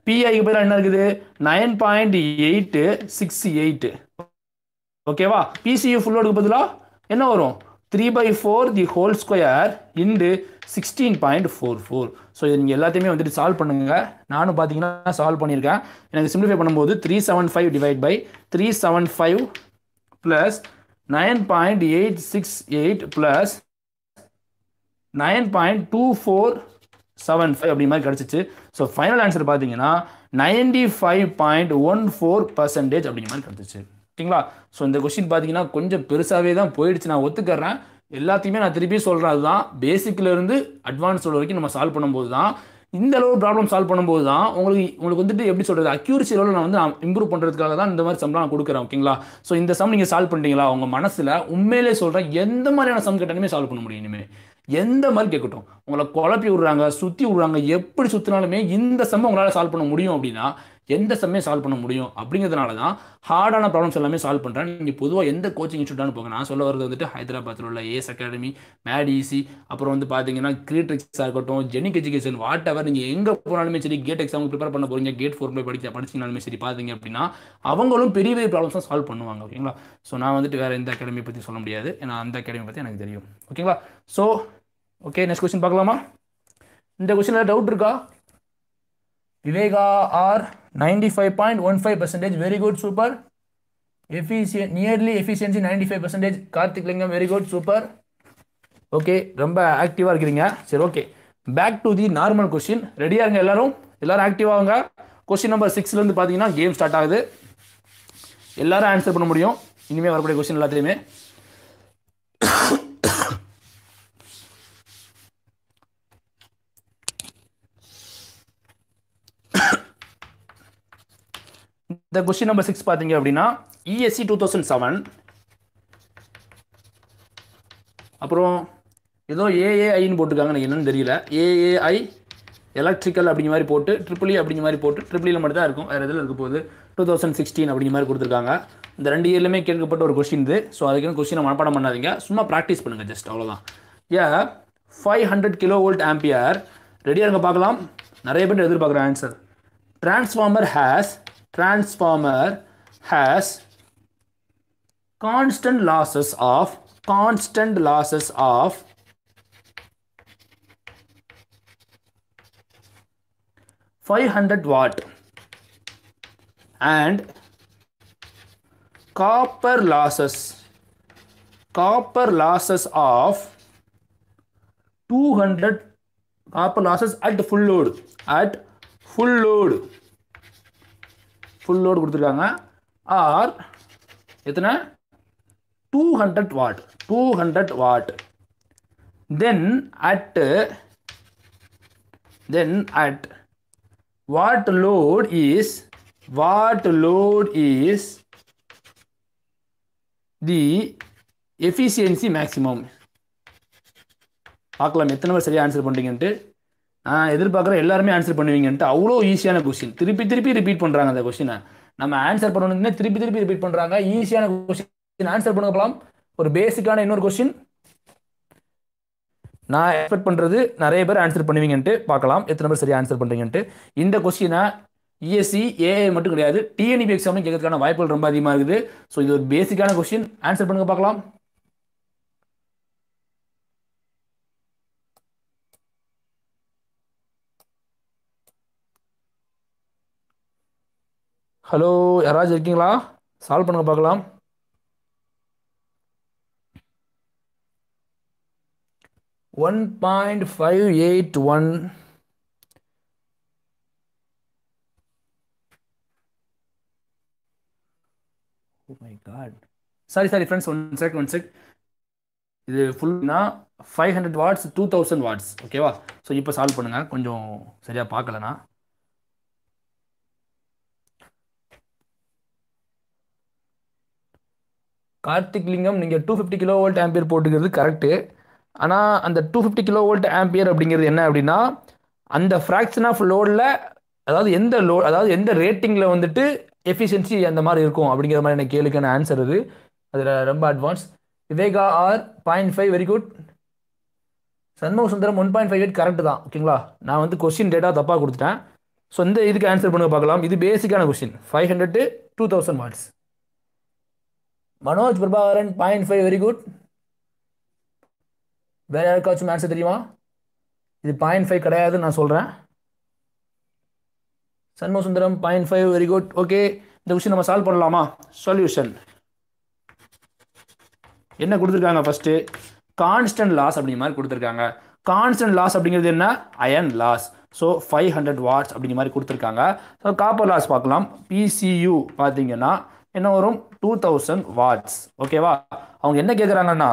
பிஐக்கு பதிலாக என்ன இருக்குது? Nine point eight six eight ஓகேவா பிசியூ ஃபுல்லோடுக்கு பதிலாக என்ன வரும்? Three by four the whole square into sixteen point four four so இது நீங்கள் எல்லாத்தையுமே வந்துட்டு சால்வ் பண்ணுங்க. நானும் பார்த்தீங்கன்னா சால்வ் பண்ணியிருக்கேன். எனக்கு சிம்பிளிஃபை பண்ணும்போது three seven five divide by three seven five plus nine point eight six eight plus nine point two four seven five அப்படி மாதிரி கிடச்சிச்சு. ஸோ ஃபைனல் ஆன்சர் பார்த்தீங்கன்னா ninety five point one four percentage அப்படிங்கிற மாதிரி கிடச்சிச்சு. ஓகேங்களா? So இந்த question பார்த்தீங்கன்னா கொஞ்சம் பெருசாகவே தான் போயிடுச்சு. நான் ஒத்துக்கறேன். எல்லாத்தையுமே நான் திருப்பி சொல்கிறேன் அதுதான் பேசிக்லேருந்து அட்வான்ஸ் வரைக்கும் நம்ம சால்வ் பண்ணும்போது தான் இந்த அளவு ப்ராப்ளம் சால்வ் பண்ணும்போது தான் உங்களுக்கு உங்களுக்கு வந்துட்டு எப்படி சொல்கிறது அக்யூரிசி லெவலில் நான் வந்து இம்ப்ரூவ் பண்ணுறதுக்காக தான் இந்த மாதிரி சம்லாம் நான் கொடுக்குறேன். ஓகேங்களா? ஸோ இந்த சம் நீங்கள் சால்வ் பண்ணிட்டீங்களா? உங்கள் மனசில் உண்மையிலே சொல்கிறேன் எந்த மாதிரியான சம் கேட்டாலுமே சால்வ் பண்ண முடியும் இனிமேல் எந்த மாதிரி கேட்கட்டும். உங்களை குழப்பி விடுறாங்க சுற்றி விடுறாங்க எப்படி சுற்றினாலுமே இந்த சம் உங்களால் சால்வ் பண்ண முடியும் அப்படின்னா எந்த சம்மே சால்வ் பண்ண முடியும்? அப்படிங்கிறதுனால தான் ஹார்டான ப்ராப்ளம்ஸ் எல்லாமே சால்வ் பண்ணுறேன் நீங்கள் பொதுவாக எந்த கோச்சிங் இன்ஸ்டியூட்டானு போங்க. நான் சொல்ல வரது வந்துட்டு ஹைதராபாத்தில் உள்ள ஏஎஸ் அகாடமி மேட் ஈசி அப்புறம் வந்து பார்த்தீங்கன்னா கிரீட்ரிக்ஸாக இருக்கட்டும் ஜெனிக் எஜுகேஷன் வாட் எவர் நீங்கள் எங்கே போனாலுமே சரி கேட் எக்ஸாம் ப்ரிப்பேர் பண்ண போகிறீங்க கேட் ஃபோர் போய் படிக்க படிச்சிங்கனாலுமே சரி பார்த்தீங்க அப்படின்னா அவங்களும் பெரிய பெரிய ப்ராப்ளம்ஸ் தான் சால்வ் பண்ணுவாங்க. ஓகேங்களா ஸோ நான் வந்துட்டு வேறு எந்த அகாடமியை பற்றி சொல்ல முடியாது. ஏன்னா அந்த அகாடமி பற்றி எனக்கு தெரியும். ஓகேங்களா ஸோ ஓகே நெக்ஸ்ட் கொஸ்டின் பார்க்கலாமா? இந்த கொஸ்டினில் டவுட் இருக்கா? Viveka R ninety five point one five percentage very good super efficient nearly efficiency ninety five percentage Karthik Lingam very good super okay ரொம்ப ஆக்டிவாக இருக்கிறீங்க. சரி okay back to the normal question ரெடியாக இருங்க எல்லாரும்? எல்லாரும் ஆக்டிவாக ஆகுங்க கொஸ்டின் நம்பர் சிக்ஸ்லேருந்து பார்த்தீங்கன்னா கேம் ஸ்டார்ட் ஆகுது. எல்லாரும் ஆன்சர் பண்ண முடியும். இனிமேல் வரக்கூடிய கொஸ்டின் எல்லாத்துலேயுமே. இந்த கொஸ்டின் நம்பர் சிக்ஸ் பார்த்தீங்க அப்படின்னா இஎஸ்சி டூ தௌசண்ட் செவன் அப்புறம் ஏதோ ஏஏஐன்னு போட்டிருக்காங்க எனக்கு என்னன்னு தெரியல. ஏஏஐ எலக்ட்ரிக்கல் அப்படிங்கிற மாதிரி போட்டு ட்ரிபிளி e அப்படிங்கிற மாதிரி போட்டு ட்ரிபிளியில் e மட்டும் தான் இருக்கும். வேறு எதில் இருக்க போகுது? டூ தௌசண்ட் சிக்ஸ்டீன் அப்படிங்கிற மாதிரி கொடுத்துருக்காங்க. இந்த ரெண்டு இயர்லையுமே கேட்கப்பட்ட ஒரு கொஸ்டின் இது. ஸோ அதுக்கு கொஸ்டினை மனப்பாடம் பண்ணாதீங்க. சும்மா ப்ராக்டிஸ் பண்ணுங்கள் ஜஸ்ட் அவ்வளோதான் a five hundred kilo volt ampere ரெடியாக இருங்க பார்க்கலாம். நிறைய பேர் எதிர்பார்க்குற answer transformer has transformer has constant losses of constant losses of five hundred watt. And copper losses copper losses of 200 copper losses at full load at full load full load கொடுத்துருக்காங்க. ஆர் எத்தனை? Two hundred watt two hundred watt then at then at what load is what load is the efficiency maximum பார்க்கலாம் எத்தனை பேர் சரியாக answer பண்ணுறீங்கன்ட்டு எதிர்பார்க்குற எல்லாருமே answer பண்ணுவீங்கன்ட்டு அவ்வளோ ஈஸியான கொஸ்டின் திருப்பி திருப்பி ரிப்பீட் பண்ணுறாங்க அந்த கொஸ்டினை நம்ம ஆன்சர் பண்ணணும்னு திருப்பி திருப்பி ரிப்பீட் பண்ணுறாங்க ஈஸியான கொஸ்டின் ஆன்சர் பண்ண போகலாம் ஒரு பேசிக்கான இன்னொரு கொஸ்டின் நான் எக்ஸ்பெக்ட் பண்ணுறது நிறைய பேர் ஆன்சர் பண்ணுவீங்கன்ட்டு பார்க்கலாம். எத்தனை பேர் சரியாக ஆன்சர் பண்ணுறீங்கன்ட்டு இந்த கொஸ்டினை இஎஸ்சி ஏஐ மட்டும் கிடையாது. டிஎன்இபி எக்ஸாம்னு கேட்கறதுக்கான வாய்ப்புகள் ரொம்ப அதிகமாக இருக்குது. ஸோ இது ஒரு பேசிக்கான கொஸ்டின் ஆன்சர் பண்ணுங்க பார்க்கலாம். ஹலோ யாராச்சும் இருக்கீங்களா? சால்வ் பண்ணுங்க பார்க்கலாம். One point five eight one my god sorry sorry friends one sec one sec இது ஃபுல்னா five hundred watts two thousand watts ஓகேவா ஸோ இப்போ சால்வ் பண்ணுங்கள் கொஞ்சம் சரியாக பார்க்கலண்ணா கார்த்திக் லிங்கம் நீங்கள் two fifty kilo volt ampere போட்டுக்கிறது கரெக்டு ஆனால் அந்த two fifty kilo volt ampere அப்படிங்கிறது என்ன அப்படின்னா அந்த ஃப்ராக்ஷன் ஆஃப் லோடில் அதாவது எந்த லோ அதாவது எந்த ரேட்டிங்கில் வந்துட்டு எஃபிஷியன்சி அந்த மாதிரி இருக்கும் அப்படிங்கிற மாதிரி எனக்கு கேளுக்கான ஆன்சர் அது அதில் ரொம்ப advance Viveka R point five very good Shanmuga Sundaram one point five eight correct தான் ஓகேங்களா நான் வந்து கொஸ்டின் டேட்டா தப்பாக கொடுத்துட்டேன். ஸோ இந்த இதுக்கு ஆன்சர் பண்ணுங்க பார்க்கலாம். இது பேசிக்கான question five hundred two thousand watts Manoj Prabhakaran point five very good வேற யாருக்காச்சும் ஆன்சர் தெரியுமா? இது பாயிண்ட் ஃபைவ் கிடையாதுன்னு நான் சொல்கிறேன் Shanmuga Sundaram point five very good okay இந்த விஷயம் நம்ம சால்வ் பண்ணலாமா? சொல்யூஷன் என்ன கொடுத்துருக்காங்க ஃபஸ்ட்டு கான்ஸ்டன்ட் லாஸ் அப்படிங்கிற மாதிரி கொடுத்துருக்காங்க. கான்ஸ்டன்ட் லாஸ் அப்படிங்கிறது என்ன? Iron loss so five hundred watts அப்படிங்கிற மாதிரி கொடுத்துருக்காங்க. ஸோ காப்பர் லாஸ் பார்க்கலாம். பிசியூ பார்த்தீங்கன்னா என்ன வரும்? டூ தௌசண்ட் வாட்ஸ் ஓகேவா அவங்க என்ன கேட்குறாங்கன்னா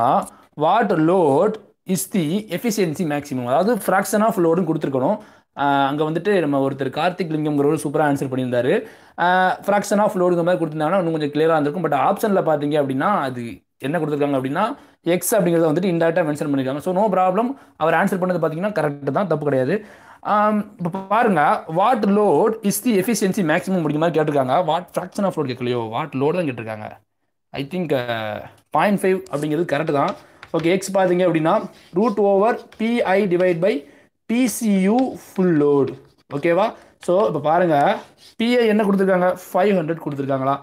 what load is the efficiency maximum அதாவது ஃப்ராக்ஷன் ஆஃப் லோடுன்னு கொடுத்துருக்கணும். அங்கே வந்துட்டு நம்ம ஒருத்தர் கார்த்திக் லிங்கம்ங்கிறவர் சூப்பராக ஆன்சர் பண்ணியிருந்தாரு. ஃப்ராக்ஷன் ஆஃப் லோடுங்க மாதிரி கொடுத்துருந்தாங்கன்னா இன்னும் கொஞ்சம் கிளியராக இருந்திருக்கும். பட் ஆப்ஷனில் பார்த்தீங்க அப்படின்னா அது என்ன கொடுத்துருக்காங்க அப்படின்னா எக்ஸ் அப்படிங்கிறத வந்துட்டு இன்டெரக்டாக மென்ஷன் பண்ணியிருக்காங்க ஸோ நோ ப்ராப்ளம் அவர் ஆன்சர் பண்ணது பார்த்தீங்கன்னா கரெக்ட் தான். தப்பு கிடையாது. Um, இப்போ பாருங்க what load is the efficiency maximum அப்படிங்கிற மாதிரி கேட்டிருக்காங்க. வாட் ஃப்ராக்ஷன் ஆஃப் லோட் கேட்கலையோ? வாட் லோட் தான் கேட்டிருக்காங்க. ஐ திங்க் பாயிண்ட் ஃபைவ் அப்படிங்கிறது கரெக்டு தான். ஓகே எக்ஸ் பார்த்தீங்க அப்படின்னா root over P I divide by P C U full load ஓகேவா ஸோ இப்போ பாருங்கள் பிஐ என்ன கொடுத்துருக்காங்க? ஃபைவ் ஹண்ட்ரட் கொடுத்துருக்காங்களா?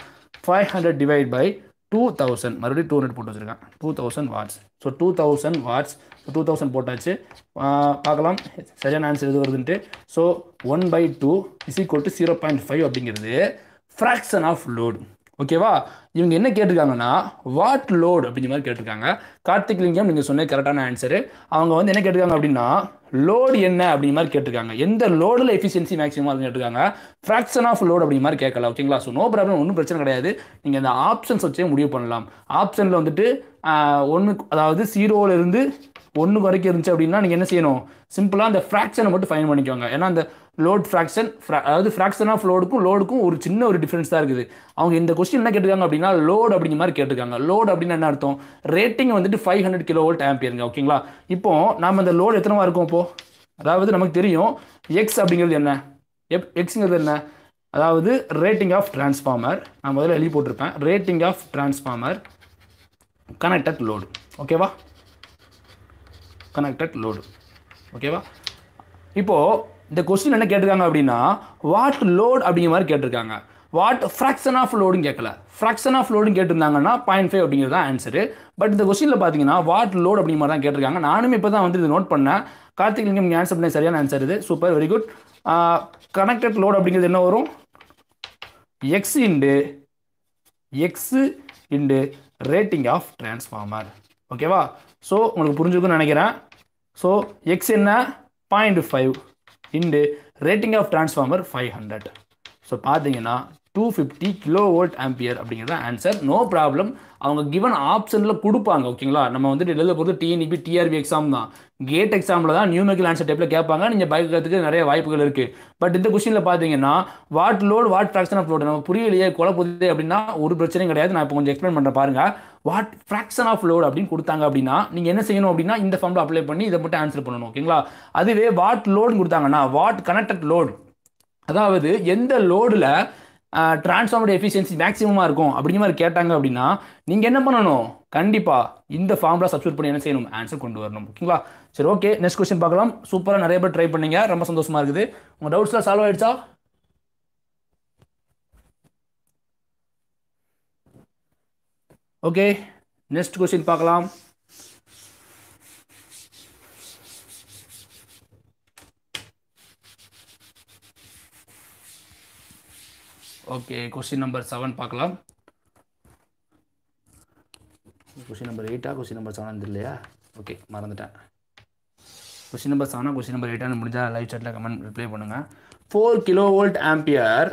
Five hundred divide by two thousand மறுபடியும் டூ ஹண்ட்ரட் போட்டு வச்சுருக்கேன். Two thousand watts so two thousand watts two thousand போட்டாச்சு. பார்க்கலாம். சரியான ஆன்சர் எது வருதுன்ட்டு. So one by two is equal to zero point five அப்படிங்கிறது ஃப்ராக்ஷன் ஆஃப் லோடு ஓகேவா இவங்க என்ன கேட்டிருக்காங்கன்னா வாட் லோடு அப்படிங்கிற மாதிரி கேட்டிருக்காங்க. கார்த்திக் லிங்கம் நீங்கள் சொன்ன கரெக்டான ஆன்சரு அவங்க வந்து என்ன கேட்டிருக்காங்க அப்படின்னா லோடு என்ன அப்படிங்கிற மாதிரி கேட்டிருக்காங்க. எந்த லோடில் எஃபிஷியன்சி மேக்ஸிமம் அப்படின்னு கேட்டிருக்காங்க. ஃப்ராக்ஷன் ஆஃப் லோடு அப்படிங்கிற மாதிரி கேட்கல ஓகேங்களா ஸோ நோ ப்ராப்ளம் ஒன்றும் பிரச்சனை கிடையாது. நீங்கள் இந்த ஆப்ஷன்ஸ் வச்சே முடிவு பண்ணலாம். ஆப்ஷனில் வந்துட்டு ஒன்று அதாவது ஜீரோவிலேருந்து ஒன்று வரைக்கும் இருந்துச்சு அப்படின்னா நீங்கள் என்ன செய்யணும்? சிம்பிளாக அந்த ஃப்ராக்ஷனை மட்டும் ஃபைன் பண்ணிக்கோங்க. ஏன்னா அந்த லோட் ஃப்ராக்ஷன் அதாவது ஃப்ராக்ஷன் ஆஃப் லோடுக்கும் லோடுக்கும் ஒரு சின்ன ஒரு டிஃப்ரென்ஸ் தான் இருக்குது. அவங்க இந்த கொஸ்டின் என்ன கேட்டிருக்காங்க அப்படின்னா லோடு அப்படிங்கிற மாதிரி கேட்டிருக்காங்க. லோடு அப்படின்னு என்ன அர்த்தம்? ரேட்டிங் வந்துட்டு ஃபைவ் ஹண்ட்ரட் கிலோ வோல்ட் ஆம்பியருங்க ஓகேங்களா இப்போ நம்ம இந்த லோடு எத்தனைவா இருக்கும் இப்போ? அதாவது நமக்கு தெரியும் எக்ஸ் அப்படிங்கிறது என்ன? எப் எக்ஸுங்கிறது என்ன? அதாவது ரேட்டிங் ஆஃப் டிரான்ஸ்ஃபார்மர் நான் முதல்ல எழுதி போட்டிருப்பேன். Rating of transformer connected load ஓகேவா கனெக்டட் லோடு ஓகேவா இப்போது இந்த கொஸ்டின் என்ன கேட்டிருக்காங்க அப்படின்னா வாட் லோட் அப்படிங்கிற மாதிரி கேட்டிருக்காங்க. வாட் ஃப்ராக்ஷன் ஆஃப் லோடுன்னு கேட்கல. ஃப்ராக்ஷன் ஆஃப் லோடுன்னு கேட்டிருந்தாங்கன்னா பாயிண்ட் ஃபைவ் அப்படிங்கிறது தான் ஆன்சரு பட் இந்த கொஸ்டினில் பார்த்தீங்கன்னா வாட் லோட் அப்படிங்கிற மாதிரி தான் கேட்டிருக்காங்க. நானும் இப்போ தான் வந்து இது நோட் பண்ணேன். கார்த்திக் லிங்கம் நீங்கள் ஆன்சர் பண்ண சரியான ஆன்சர் இது. Super very good connected load அப்படிங்கிறது என்ன வரும்? X into X into rating of transformer ஓகேவா ஸோ உங்களுக்கு புரிஞ்சுக்குன்னு நினைக்கிறேன். ஸோ எக்ஸ் என்ன? Point five into rating of transformer five hundred so பார்த்தீங்கன்னா two fifty kilo volt ampere அப்படிங்கிறது ஆன்சர் நோ ப்ராப்ளம் அவங்க கிவன் ஆப்ஷனில் கொடுப்பாங்க ஓகேங்களா நம்ம வந்துட்டு எழுத போகிறது டிஎன்இபி டிஆர்பி எக்ஸாம் தான். கேட் எக்ஸாமில் தான் நியூமெக்கல் ஆன்சர் டைப்பில் கேட்பாங்க. நீங்கள் பயக்கிறதுக்கு நிறைய வாய்ப்புகள் இருக்குது பட் இந்த கொஸ்டினில் பார்த்தீங்கன்னா what load what fraction of load நம்ம புரியலையே குழப்பது அப்படின்னா ஒரு பிரச்சனையும் கிடையாது. நான் இப்போ கொஞ்சம் எக்ஸ்பிளைன் பண்ணுறேன் பாருங்கள் வாட் ஃப்ராக்ஷன் ஆஃப் லோட் அப்படின்னு கொடுத்தாங்க அப்படின்னா நீங்கள் என்ன செய்யணும் அப்படின்னா இந்த ஃபார்மில் அப்ளை பண்ணி இதை மட்டும் ஆன்சர் பண்ணணும் ஓகேங்களா அதுவே வாட் லோடுன்னு கொடுத்தாங்கன்னா வாட் கனெக்டட் லோடு அதாவது எந்த லோடில் டிரான்ஸ்ஃபார்மர் எஃபிஷியன்சி மேக்ஸிமமாக இருக்கும் அப்படிங்கிற மாதிரி கேட்டாங்க அப்படின்னா நீங்கள் என்ன பண்ணணும்? கண்டிப்பாக இந்த ஃபார்முலா சப்ஸ்டியூட் பண்ணி என்ன செய்யணும்? ஆன்சர் கொண்டு வரணும் ஓகேங்களா சரி ஓகே நெக்ஸ்ட் கொஸ்டின் பார்க்கலாம். சூப்பராக நிறைய பேர் ட்ரை பண்ணீங்க. ரொம்ப சந்தோஷமாக இருக்குது. உங்கள் டவுட்ஸ்லாம் சால்வ் ஆயிடுச்சா? ஓகே நெக்ஸ்ட் கொஸ்டின் பார்க்கலாம். ஓகே கொஸ்டின் நம்பர் செவன் பார்க்கலாம். கொஸ்டின் நம்பர் எயிட்டா கொஸ்டின் நம்பர் செவன் இல்லையா? ஓகே மறந்துட்டேன். கொஸ்டின் நம்பர் செவனா கொஸ்டின் நம்பர் எயிட்டான்னு முடிஞ்சால் லைவ் சாட்டில் கமெண்ட் ரிப்ளை பண்ணுங்கள் four kilo volt ampere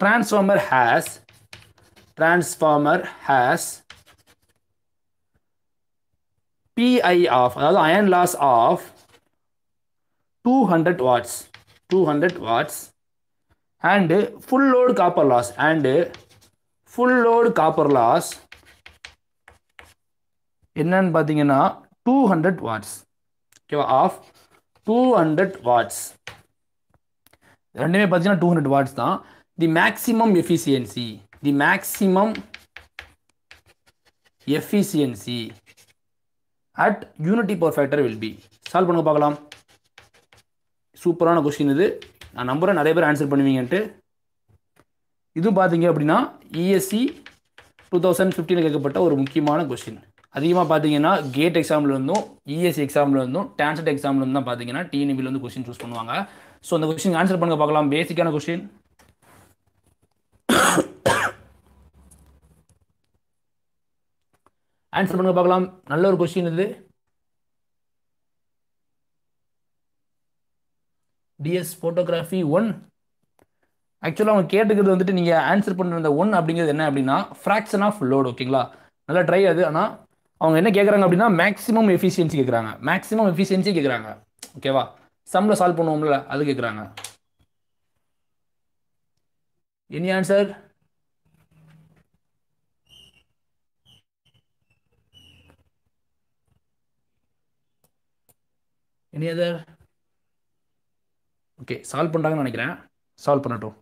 transformer has transformer has P I of அதாவது iron loss of two hundred watts two hundred watts and full load copper loss and full load copper loss என்னன்னு பார்த்தீங்கன்னா two hundred watts ஓகேவா of two hundred watts ரெண்டுமே பார்த்தீங்கன்னா two hundred watts தான். The maximum efficiency the maximum efficiency at unity power factor will be solve பண்ணுங்க பார்க்கலாம். சூப்பரான question இது. நான் நம்புகிறேன் நிறைய பேர் ஆன்சர் பண்ணுவீங்கன்ட்டு. இதுவும் பார்த்தீங்க அப்படின்னா இஎஸ்சி டூ தௌசண்ட் ஃபிஃப்டீனில் கேட்கப்பட்ட ஒரு முக்கியமான கொஸ்டின் அதிகமாக பார்த்தீங்கன்னா கேட் எக்ஸாமில் இருந்தும் இஎஸ்சி எக்ஸாமில் இருந்தும் டான்சட் எக்ஸாமில் இருந்தும் தான் பார்த்தீங்கன்னா டிஎன்பியில் வந்து கொஸ்டின் சூஸ் பண்ணுவாங்க. ஸோ அந்த கொஸ்டின் ஆன்சர் பண்ணுங்க பார்க்கலாம். பேசிக்கான கொஸ்டின் ஆன்சர் பண்ணுங்க பார்க்கலாம். நல்ல ஒரு கொஸ்டின் இது. டிஎஸ் ஃபோட்டோகிராஃபி ஒன் ஆக்சுவலாக அவங்க கேட்டுக்கிறது வந்துட்டு நீங்கள் ஆன்சர் பண்ணுற அந்த ஒன் அப்படிங்கிறது என்ன அப்படின்னா ஃப்ராக்ஷன் ஆஃப் லோடு ஓகேங்களா நல்லா ட்ரை அது ஆனால் அவங்க என்ன கேட்குறாங்க அப்படின்னா மேக்ஸிமம் எஃபிஷியன்சி கேட்குறாங்க மேக்ஸிமம் எஃபிஷியன்சி கேட்குறாங்க ஓகேவா சம்மில் சால்வ் பண்ணுவோம்ல அது கேட்குறாங்க any answer any other okay solve பண்ணுறாங்கன்னு நினைக்கிறேன். சால்வ் பண்ணட்டும்.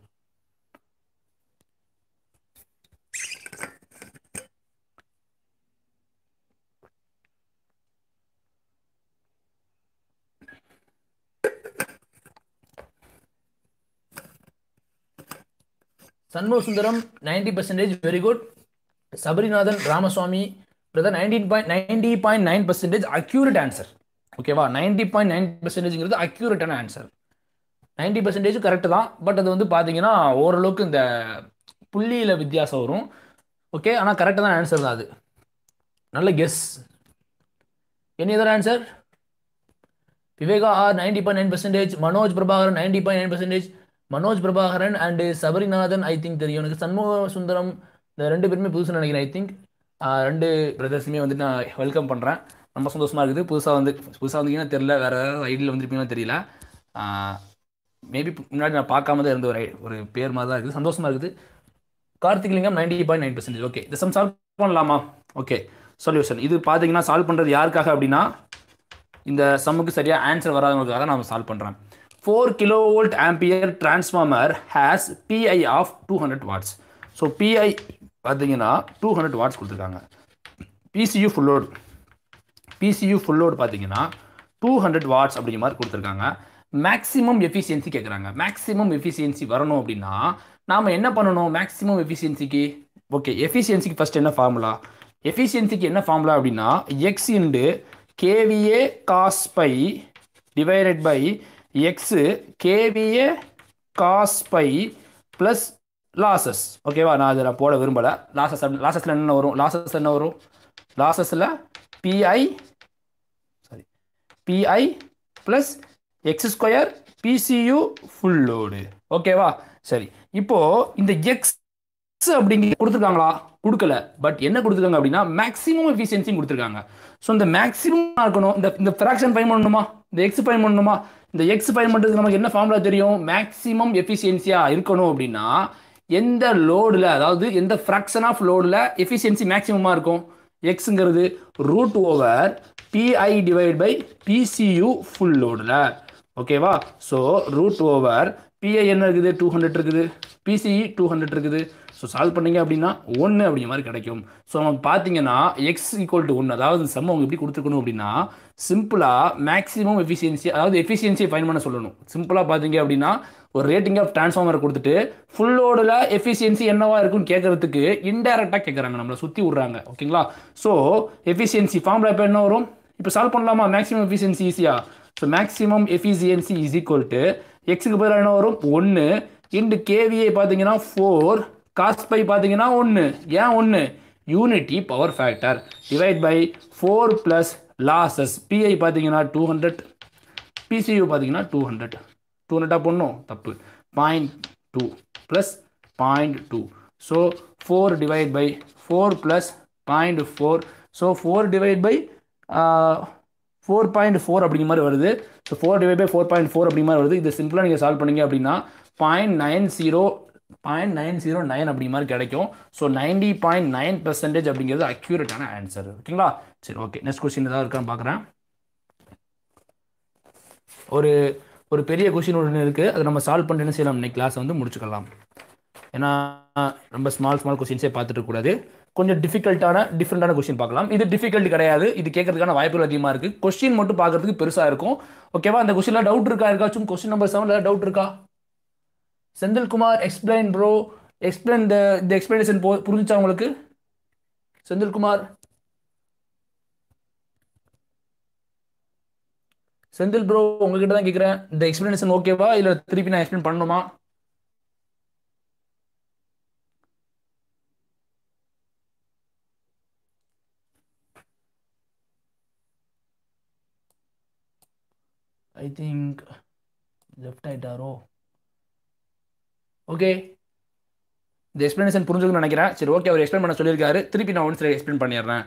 Shanmuga Sundaram ninety percentage very good Sabarinathan Ramaswamy brother nineteen point ninety point nine percentage accurate answer ஓகேவா? நைன்டி பாயிண்ட் நைன் பர்சன்டேஜ்ங்கிறது அக்யூரேட்டான ஆன்சர் நைன்டி பர்சன்டேஜ் கரெக்டு தான். But அது வந்து பார்த்தீங்கன்னா ஓரளவுக்கு இந்த புள்ளியில் வித்தியாசம் வரும். ஓகே ஆனால் கரெக்டாக தான் ஆன்சர் தான் அது. நல்ல guess any other answer Viveka R ninety point nine percentage Manoj Prabhakaran ninety point nine percentage Manoj Prabhakaran and Sabarinathan I think தெரியும். எனக்கு சண்முக சுந்தரம் இந்த ரெண்டு பேருமே புதுசுன்னு நினைக்கிறேன் ஐ திங்க் ரெண்டு பிரதர்ஸுமே வந்துட்டு நான் வெல்கம் பண்ணுறேன் ரொம்ப சந்தோஷமாக இருக்குது. புதுசாக வந்து புதுசாக வந்தீங்கன்னா தெரியல. வேறு ஏதாவது ஐடியில் வந்திருப்பீங்கன்னா தெரியல. மேபி முன்னாடி நான் பார்க்காம தான் இருந்த ஒரு ஒரு பேர் மாதிரி தான் இருக்குது. சந்தோஷமாக இருக்குது. Karthiklingam ninety point nine percentage okay this sum sum solve பண்ணலாமா? ஓகே சொல்யூஷன் இது பார்த்தீங்கன்னா சால்வ் பண்ணுறது யாருக்காக அப்படின்னா இந்த சம்முக்கு சரியாக ஆன்சர் வராதவங்களுக்காக நான் சால்வ் பண்ணுறேன் four kilo volt ampere transformer has PI of two hundred watts so PI பார்த்தீங்கன்னா டூ ஹண்ட்ரட் வாட்ஸ் கொடுத்துருக்காங்க. PCU full load PCU full load பார்த்தீங்கன்னா டூ ஹண்ட்ரட் வாட்ஸ் அப்படிங்கிற மாதிரி கொடுத்துருக்காங்க. மேக்ஸிமம் எஃபிஷியன்சி கேட்குறாங்க மேக்ஸிமம் எஃபிஷியன்சி வரணும் அப்படின்னா நாம் என்ன பண்ணணும்? மேக்ஸிமம் எஃபிஷியன்சிக்கு ஓகே எஃபிஷியன்சிக்கு ஃபஸ்ட் என்ன ஃபார்முலா எஃபிஷியன்சிக்கு என்ன ஃபார்முலா அப்படின்னா x into KVA cos phi divided by x KVA cos phi plus losses ஓகேவா நான் அதை நான் போட விரும்பலை. லாசஸ் லாசஸில் என்ன வரும்? லாசஸ் என்ன வரும்? லாசஸில் PI sorry PI plus x square PCU full load ஓகேவா சரி. இப்போது இந்த எக்ஸ் அப்படிங்க கொடுத்துருக்காங்களா? கொடுக்கல. பட் என்ன கொடுத்துருக்காங்க அப்படின்னா மேக்ஸிமம் எஃபிஷியன்சியும் கொடுத்துருக்காங்க. ஸோ இந்த மேக்ஸிமம் இருக்கணும்? இந்த இந்த ஃப்ராக்ஷன் ஃபைன் பண்ணணுமா? இந்த எக்ஸ் ஃபைன் பண்ணணுமா? இந்த எக்ஸ் ஃபைன் பண்ணுறதுக்கு நமக்கு என்ன ஃபார்முலா தெரியும்? மேக்ஸிமம் எஃபிஷியன்சியாக இருக்கணும் அப்படின்னா எந்த லோடில் அதாவது எந்த ஃப்ராக்ஷன் ஆஃப் லோடில் எஃபிஷியன்சி மேக்ஸிமமாக இருக்கும்? எக்ஸுங்கிறது root over PI divide by PCU full லோடில் ஓகேவா ஸோ ரூட் ஓவர் பிஐ என்ன இருக்குது? டூ ஹண்ட்ரட் இருக்குது. பிசிஇ டூ ஹண்ட்ரட் இருக்குது. ஸோ சால்வ் பண்ணீங்க அப்படின்னா ஒன்று அப்படிங்கிற மாதிரி கிடைக்கும். ஸோ நம்ம பார்த்தீங்கன்னா எக்ஸ் ஈக்குவல் டு ஒன்று அதாவது சம்மை அவங்க எப்படி கொடுத்துருக்கணும் அப்படின்னா சிம்பிளாக மேக்ஸிமம் எஃபிஷியன்சி அதாவது எஃபிஷியன்சியை ஃபைன் பண்ண சொல்லணும். சிம்பிளாக பார்த்தீங்க அப்படின்னா ஒரு ரேட்டிங் ஆஃப் டிரான்ஸ்ஃபார்மர் கொடுத்துட்டு ஃபுல்லோடில் எஃபிஷியன்சி என்னவா இருக்குன்னு கேட்கறதுக்கு இன்டெரக்டாக கேட்குறாங்க நம்மளை சுற்றி விட்றாங்க. ஓகேங்களா ஸோ எஃபிஷியன்சி ஃபார்மில் இப்போ என்ன வரும்? இப்போ சால்வ் பண்ணலாமா? மேக்ஸிமம் எஃபிஷியன்சி ஈஸியாக so maximum efficiency is equal to எக்ஸுக்கு பதிலாக என்ன வரும்? ஒன்று இன்டு கேவிஐ பார்த்தீங்கன்னா ஃபோர் காஸ்ட் பை பார்த்தீங்கன்னா ஒன்று ஏன் ஒன்று unity power factor divide by four plus losses PI பார்த்தீங்கன்னா டூ ஹண்ட்ரட் பிசியூ பார்த்தீங்கன்னா டூ ஹண்ட்ரட் டூ ஹண்ட்ரடாக போடணும். தப்பு. Point two plus point two so four divide by four plus point four so four divide by four point four அப்படிங்கிற மாதிரி வருது. So four divide by four point four அப்படிங்கிற மாதிரி வருது. இது சிம்பிளாக நீங்கள் சால்வ் பண்ணீங்க அப்படின்னா point nine zero point nine zero nine அப்படிங்க மாதிரி கிடைக்கும். So ninety point nine percentage அப்படிங்கிறது அக்யூரேட்டான ஆன்சர் ஓகேங்களா? சரி ஓகே நெக்ஸ்ட் கொஸ்டின் ஏதாவது இருக்கான்னு பார்க்குறேன். ஒரு ஒரு பெரிய கொஷின் ஒன்று இருக்குது அதை நம்ம சால்வ் பண்ணிட்டு என்ன செய்யலாம்? இன்னைக்கு கிளாஸ் வந்து முடிச்சுக்கலாம். ஏன்னா ரொம்ப ஸ்மால் ஸ்மால் கொஸ்டின்ஸே பார்த்துட்டு கூடாது. கொஞ்சம் டிஃபிகல்ட்டான டிஃப்ரெண்டான கொஸ்டின் பார்க்கலாம். இது டிஃபிகல்ட் கிடையாது. இது கேட்கறதுக்கான வாய்ப்புகள் அதிகமாக இருக்குது கொஸ்டின் மட்டும் பார்க்கறதுக்கு பெருசாக இருக்கும். ஓகேவா அந்த கொஸ்டினில் டவுட் இருக்கா? இருக்காச்சும் கொஸ்டின் நம்பர் செவனில் டவுட் இருக்கா? செந்தில்குமார் எக்ஸ்பிளைன் ப்ரோ எக்ஸ்பிளைன் இந்த இந்த எக்ஸ்பிளனேஷன் போ புரிஞ்சிச்சா உங்களுக்கு? செந்தில்குமார் செந்தில் ப்ரோ உங்ககிட்ட தான் கேட்குறேன் இந்த எக்ஸ்பிளனேஷன் ஓகேவா இல்லை திருப்பி நான் எக்ஸ்பிளைன் பண்ணணுமா? ஐ திங்க் லெஃப்ட் ஆயிட்டாரோ? ஓகே இந்த எக்ஸ்பிளனேஷன் புரிஞ்சுக்கணும்னு நினைக்கிறேன். சரி ஓகே அவர் எக்ஸ்பிளைன் பண்ண சொல்லியிருக்காரு. திருப்பி நான் ஒன்று எக்ஸ்பிளைன் பண்ணிடுறேன்.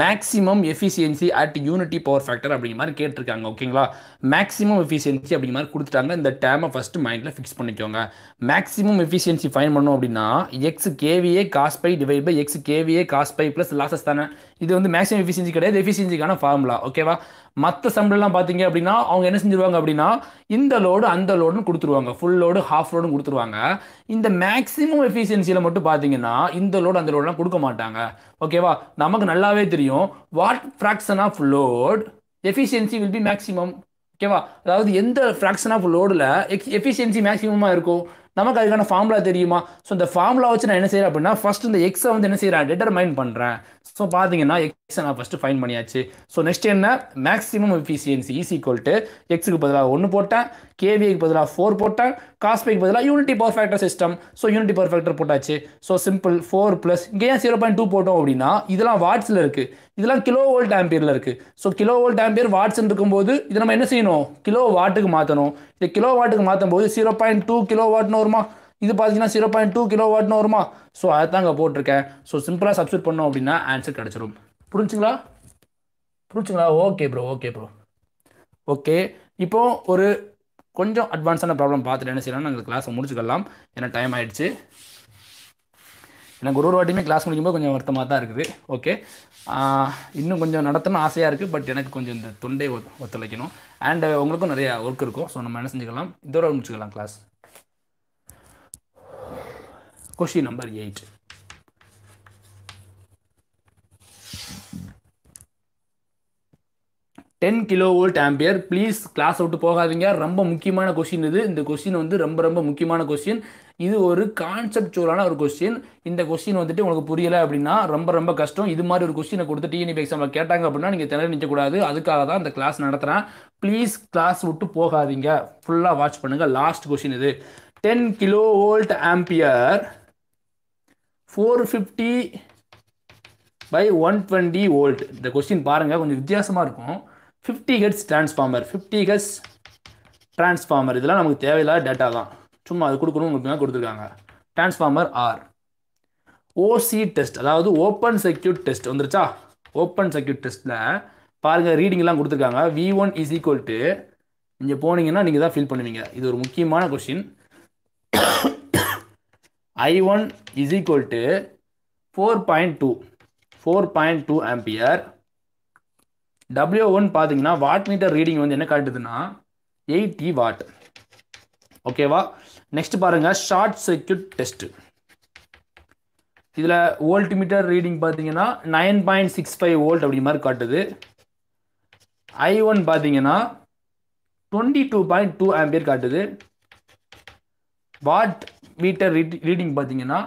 Maximum efficiency at unity power factor அப்படிங்கிற மாதிரி கேட்டிருக்காங்க ஓகேங்களா மேக்ஸிமம் எஃபிஷியன்சி அப்படிங்கிற மாதிரி கொடுத்துட்டாங்க. இந்த டேமை ஃபஸ்ட்டு மைண்டில் ஃபிக்ஸ் பண்ணிக்கோங்க. மேக்ஸிமம் எஃபிஷியன்சி ஃபைன் பண்ணோம் அப்படின்னா x KVA cos phi divide by x KVA cos phi plus losses தானே? இது வந்து மேக்ஸிமம் எஃபிஷியன்சி கிடையாது. எஃபிஷியன்சிக்கான ஃபார்முலா ஓகேவா மற்ற சம்பளம்லாம் பார்த்தீங்க அப்படின்னா அவங்க என்ன செஞ்சிருவாங்க அப்படின்னா இந்த லோடு அந்த லோடுன்னு கொடுத்துருவாங்க. ஃபுல் லோடு ஹாஃப் லோடுன்னு கொடுத்துருவாங்க. இந்த மேக்ஸிமம் எஃபிஷியன்சியில் மட்டும் பார்த்தீங்கன்னா இந்த லோடு அந்த லோடுலாம் கொடுக்க மாட்டாங்க. ஓகேவா நமக்கு நல்லாவே தெரியும். What fraction of load efficiency will be maximum ஓகேவா அதாவது எந்த ஃப்ராக்ஷன் ஆஃப் லோடில் எக்ஸ் எஃபிஷியன்சி மேக்ஸிமமாக இருக்கும்? நமக்கு அதுக்கான ஃபார்முலா தெரியுமா? ஸோ இந்த ஃபார்முலா வச்சு நான் என்ன செய்கிறேன் அப்படின்னா ஃபர்ஸ்ட் இந்த எக்ஸை வந்து என்ன செய்கிறேன் டிட்டர்மைன் பண்ணுறேன் ஸோ பார்த்தீங்கன்னா எக்ஸை நான் ஃபஸ்ட்டு ஃபைன் பண்ணியாச்சு. ஸோ நெக்ஸ்ட் என்ன? Maximum efficiency is equal to எக்ஸுக்கு பதிலாக ஒன்று போட்டேன் கேவிக்கு பதிலாக ஃபோர் போட்டேன் காஸ்பைக்கு பதிலாக unity power factor system so unity power factor போட்டாச்சு. ஸோ சிம்பிள் ஃபோர் ப்ளஸ் இங்கே ஏன் ஜீரோ பாயிண்ட் டூ போட்டோம் அப்படின்னா இதெல்லாம் வாட்ஸில் இருக்குது இதெல்லாம் கிலோ வோல்ட் ஆம்பியரில் இருக்குது so kilo volt ampere watts இருக்கும்போது இது நம்ம என்ன செய்யணும்? கிலோ வாட்டுக்கு மாற்றணும் இது கிலோ வாட்டுக்கு மாற்றும் போது ஜீரோ பாயிண்ட் டூ கிலோ வாட்னு வருமா? இது பார்த்தீங்கன்னா ஜீரோ பாயிண்ட் டூ கிலோ வாட்னு வருமா? ஸோ அதை தாங்க போட்டிருக்கேன் ஸோ சிம்பிளாக சப்ஸ்டியூட் பண்ணோம் அப்படின்னா ஆன்சர் கிடச்சிரும். புரிஞ்சுங்களா? புரிஞ்சுங்களா? Okay bro okay bro okay இப்போ ஒரு கொஞ்சம் அட்வான்ஸான ப்ராப்ளம் பார்த்துட்டு என்ன செய்யலாம் நாங்கள் கிளாஸை முடிச்சுக்கலாம். ஏன்னா டைம் ஆகிடுச்சு எனக்கு ஒரு ஒரு வாட்டியுமே கிளாஸ் முடிக்கும்போது கொஞ்சம் வருத்தமாக தான் இருக்குது. ஓகே இன்னும் கொஞ்சம் நடத்தணும் ஆசையாக இருக்குது பட் எனக்கு கொஞ்சம் இந்த தொண்டை ஒத்துழைக்கணும். அண்ட் உங்களுக்கும் நிறைய ஒர்க் இருக்கும். ஸோ நம்ம என்ன செஞ்சுக்கலாம்? இதோட முடிச்சுக்கலாம் class question number eight ten kilo volt ampere please class விட்டு போகாதீங்க. ரொம்ப முக்கியமான கொஸ்டின் இது. இந்த கொஸ்டின் வந்து ரொம்ப ரொம்ப முக்கியமான கொஸ்டின் இது ஒரு கான்செப்டுவலான ஒரு கொஸ்டின் இந்த கொஸ்டின் வந்துட்டு உங்களுக்கு புரியலை அப்படின்னா ரொம்ப ரொம்ப கஷ்டம். இது மாதிரி ஒரு கொஸ்டினை கொடுத்து டிஎன்இபி எக்ஸாமில் கேட்டாங்க அப்படின்னா நீங்கள் திணறி நிற்கக்கூடாது அதுக்காக தான் இந்த கிளாஸ் நடத்துகிறேன் ப்ளீஸ் கிளாஸ் விட்டு போகாதீங்க. ஃபுல்லாக வாட்ச் பண்ணுங்கள் லாஸ்ட் கொஸ்டின் இது. Ten kilo volt ampere four fifty by one twenty volt இந்த கொஸ்டின் பாருங்கள் கொஞ்சம் வித்தியாசமாக இருக்கும். Fifty hertz transformer fifty hertz transformer இதெல்லாம் நமக்கு தேவையில்லாத டேட்டா தான். சும்மா அது கொடுக்கணும் உங்களுக்கு கொடுத்துருக்காங்க. டிரான்ஸ்ஃபார்மர் ஆர் ஓசி டெஸ்ட் அதாவது ஓப்பன் செக்யூட் டெஸ்ட் வந்துருச்சா? ஓப்பன் செக்யூட் டெஸ்ட்டில் பாருங்கள் ரீடிங்லாம் கொடுத்துருக்காங்க. V one is equal to இங்கே போனீங்கன்னா நீங்கள் தான் ஃபீல் பண்ணுவீங்க. இது ஒரு முக்கியமான question I1 is equal to 4.2 4.2 ampere W one பார்த்தீங்கன்னா வாட் மீட்டர் ரீடிங் வந்து என்ன காட்டுதுன்னா எயிட்டி வாட் ஓகேவா நெக்ஸ்ட் பாருங்கள் ஷார்ட் சர்க்கியூட் டெஸ்ட்டு இதில் வோல்ட் மீட்டர் ரீடிங் பார்த்தீங்கன்னா nine point six five volt அப்படி மாதிரி காட்டுது. ஐ ஒன் பார்த்தீங்கன்னா twenty two point two ampere காட்டுது. வாட் மீட்டர் ரீடிங் பார்த்தீங்கன்னா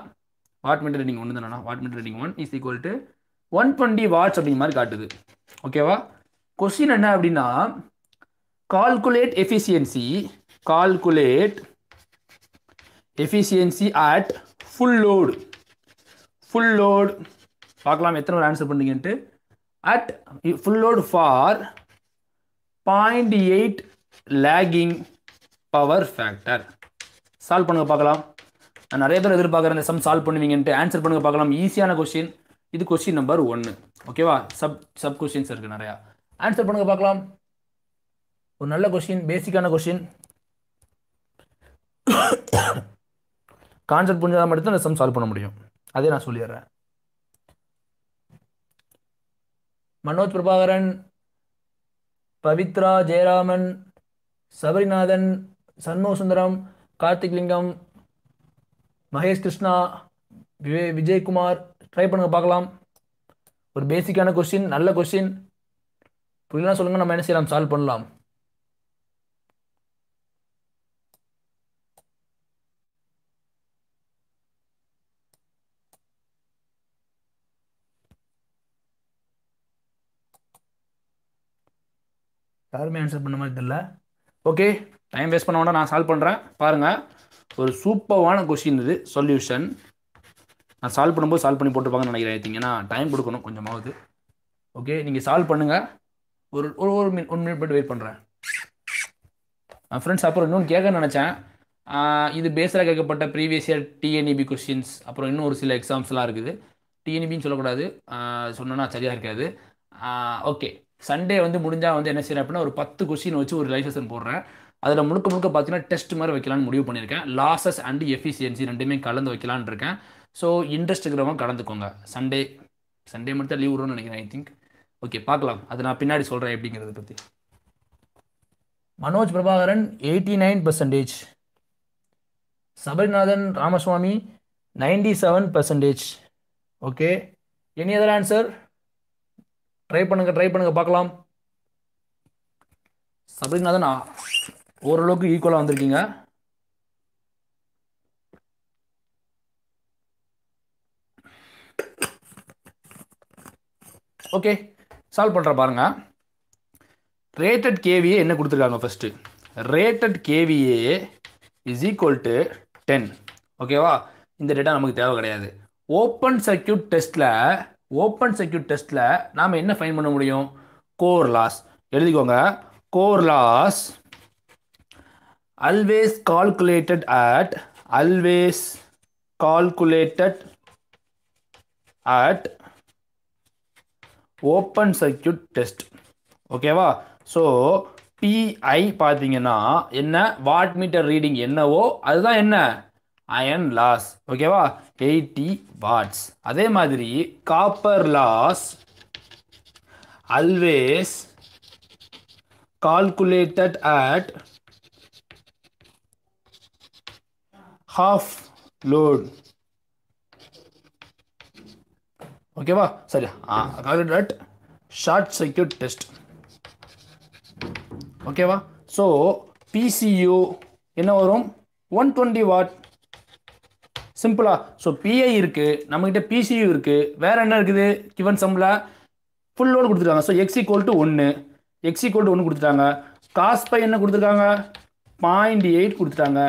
வாட் மீட்டர் ரீடிங் ஒன்று தானே watt meter reading one is equal to one twenty watts அப்படிங்கிற மாதிரி காட்டுது. ஓகேவா கொஸ்டின் என்ன அப்படின்னா calculate efficiency calculate efficiency at full load full load பார்க்கலாம் எத்தனை ஒரு answer பண்ணுங்கன்ட்டு at full load for point eight lagging power factor solve பண்ணுங்க பார்க்கலாம். நான் நிறைய பேர் எதிர்பார்க்குறேன் இந்த சம் சால்வ் பண்ணுவீங்கன்ட்டு. ஆன்சர் பண்ணுங்க பார்க்கலாம். ஈஸியான கொஸ்டின் இது கொஸ்டின் நம்பர் ஒன்று ஓகேவா சப் சப் கொஸ்டின்ஸ் இருக்குது நிறையா. ஆன்சர் பண்ணுங்க பார்க்கலாம். ஒரு நல்ல கொஸ்டின் பேசிக்கான கொஸ்டின் கான்செப்ட் புரிஞ்சால் மட்டும் இந்த சம் சால்வ் பண்ண முடியும். அதே நான் சொல்லிடுறேன். மனோஜ் பிரபாகரன் பவித்ரா ஜெயராமன் சபரிநாதன் சண்முக சுந்தரம் கார்த்திக் லிங்கம் மகேஷ் கிருஷ்ணா விவே விஜயகுமார் ட்ரை பண்ணுங்க பார்க்கலாம். ஒரு பேசிக்கான கொஸ்டின் நல்ல கொஸ்டின் புரியலாம் சொல்லுங்க நம்ம என்ன செய்யலாம்? சால்வ் பண்ணலாம். யாருமே ஆன்சர் பண்ண மாதிரி தெரியல. ஓகே டைம் வேஸ்ட் பண்ண வேண்டாம் நான் சால்வ் பண்ணுறேன் பாருங்கள் ஒரு சூப்பர்வான கொஷின் இது. சொல்யூஷன் நான் சால்வ் பண்ணும்போது சால்வ் பண்ணி போட்டுருப்பாங்கன்னு நினைக்கிறேன் ஐ டைம் கொடுக்கணும் கொஞ்சமாவது. ஓகே நீங்கள் சால்வ் பண்ணுங்கள் ஒரு ஒரு ஒரு மினிட் ஒன் மினிட் மட்டும் வெயிட் பண்ணுறேன் ஃப்ரெண்ட்ஸ் அப்புறம் இன்னொன்று கேட்க நினச்சேன். இது பேஸில் கேட்கப்பட்ட ப்ரீவியஸ் இயர் டிஎன்இபி கொஸ்டின்ஸ் அப்புறம் இன்னும் ஒரு சில எக்ஸாம்ஸ்லாம் இருக்குது. டிஎன்இபின்னு சொல்லக்கூடாது. சொன்னோன்னா சரியாக இருக்காது. ஓகே சண்டே வந்து முடிஞ்சால் வந்து என்ன செய்யறேன் அப்படின்னா ஒரு பத்து கொஸ்டின் வச்சு ஒரு லைஃப் செஷன் போடுறேன். அதில் முழுக்க முழுக்க பார்த்தீங்கன்னா டெஸ்ட் மாதிரி வைக்கலாம்னு முடிவு பண்ணியிருக்கேன். லாசஸ் அண்ட் எஃபிஷியன்சி ரெண்டுமே கலந்து வைக்கலான்னு இருக்கேன். ஸோ இன்ட்ரெஸ்ட் இருக்கிறவங்க கலந்துக்கோங்க. சண்டே சண்டே மட்டும் லீவ் விடும்னு நினைக்கிறேன் ஐ திங்க் ஓகே பார்க்கலாம். அது நான் பின்னாடி சொல்கிறேன் எப்படிங்கிறத பற்றி Manoj Prabhakaran eighty nine percentage Sabarinathan Ramaswamy ninety seven percentage okay any other answer try பண்ணுங்க ட்ரை பண்ணுங்க பார்க்கலாம். சபரிநாதன் ஓரளவுக்கு ஈக்குவலாக வந்திருக்கீங்க. ஓகே சால்வ் பண்ணுற பாருங்க. ரேட்டட் கேவிஏ என்ன கொடுத்துருக்காங்க first rated KVA is equal to ten ஓகேவா இந்த டேட்டா நமக்கு தேவை கிடையாது. ஓப்பன் சர்க்கியூட் டெஸ்ட்டில் ஓப்பன் சர்க்கியூட் டெஸ்ட்டில் நாம் என்ன ஃபைன் பண்ண முடியும்? கோர் லாஸ் எழுதிக்கோங்க. Core loss always calculated at always calculated at open circuit test ஓகேவா ஸோ பிஐ பார்த்தீங்கன்னா என்ன? வாட் மீட்டர் ரீடிங் என்னவோ அதுதான் என்ன? அயன் லாஸ் ஓகேவா எயிட்டி வாட்ஸ் அதே மாதிரி copper loss always calculated at half load ஓகேவா சரி கால்குலேட் ஷார்ட் சர்க்கியூட் டெஸ்ட் ஓகேவா ஸோ பிசியூ என்ன வரும்? ஒன் டுவெண்ட்டி வாட் சிம்பிளா ஸோ பிஐ இருக்கு. நம்மக்கிட்ட பிசியூ இருக்கு. வேற என்ன இருக்குது? கிவன் சம்ல ஃபுல் லோடு கொடுத்துருக்காங்க ஸோ எக்ஸ் ஈக்குவல் டு ஒன்று எக்ஸ் ஈக்குவல் டு ஒன்று கொடுத்துட்டாங்க. காஸ் பை என்ன கொடுத்துருக்காங்க? பாயிண்ட் எயிட் கொடுத்துட்டாங்க.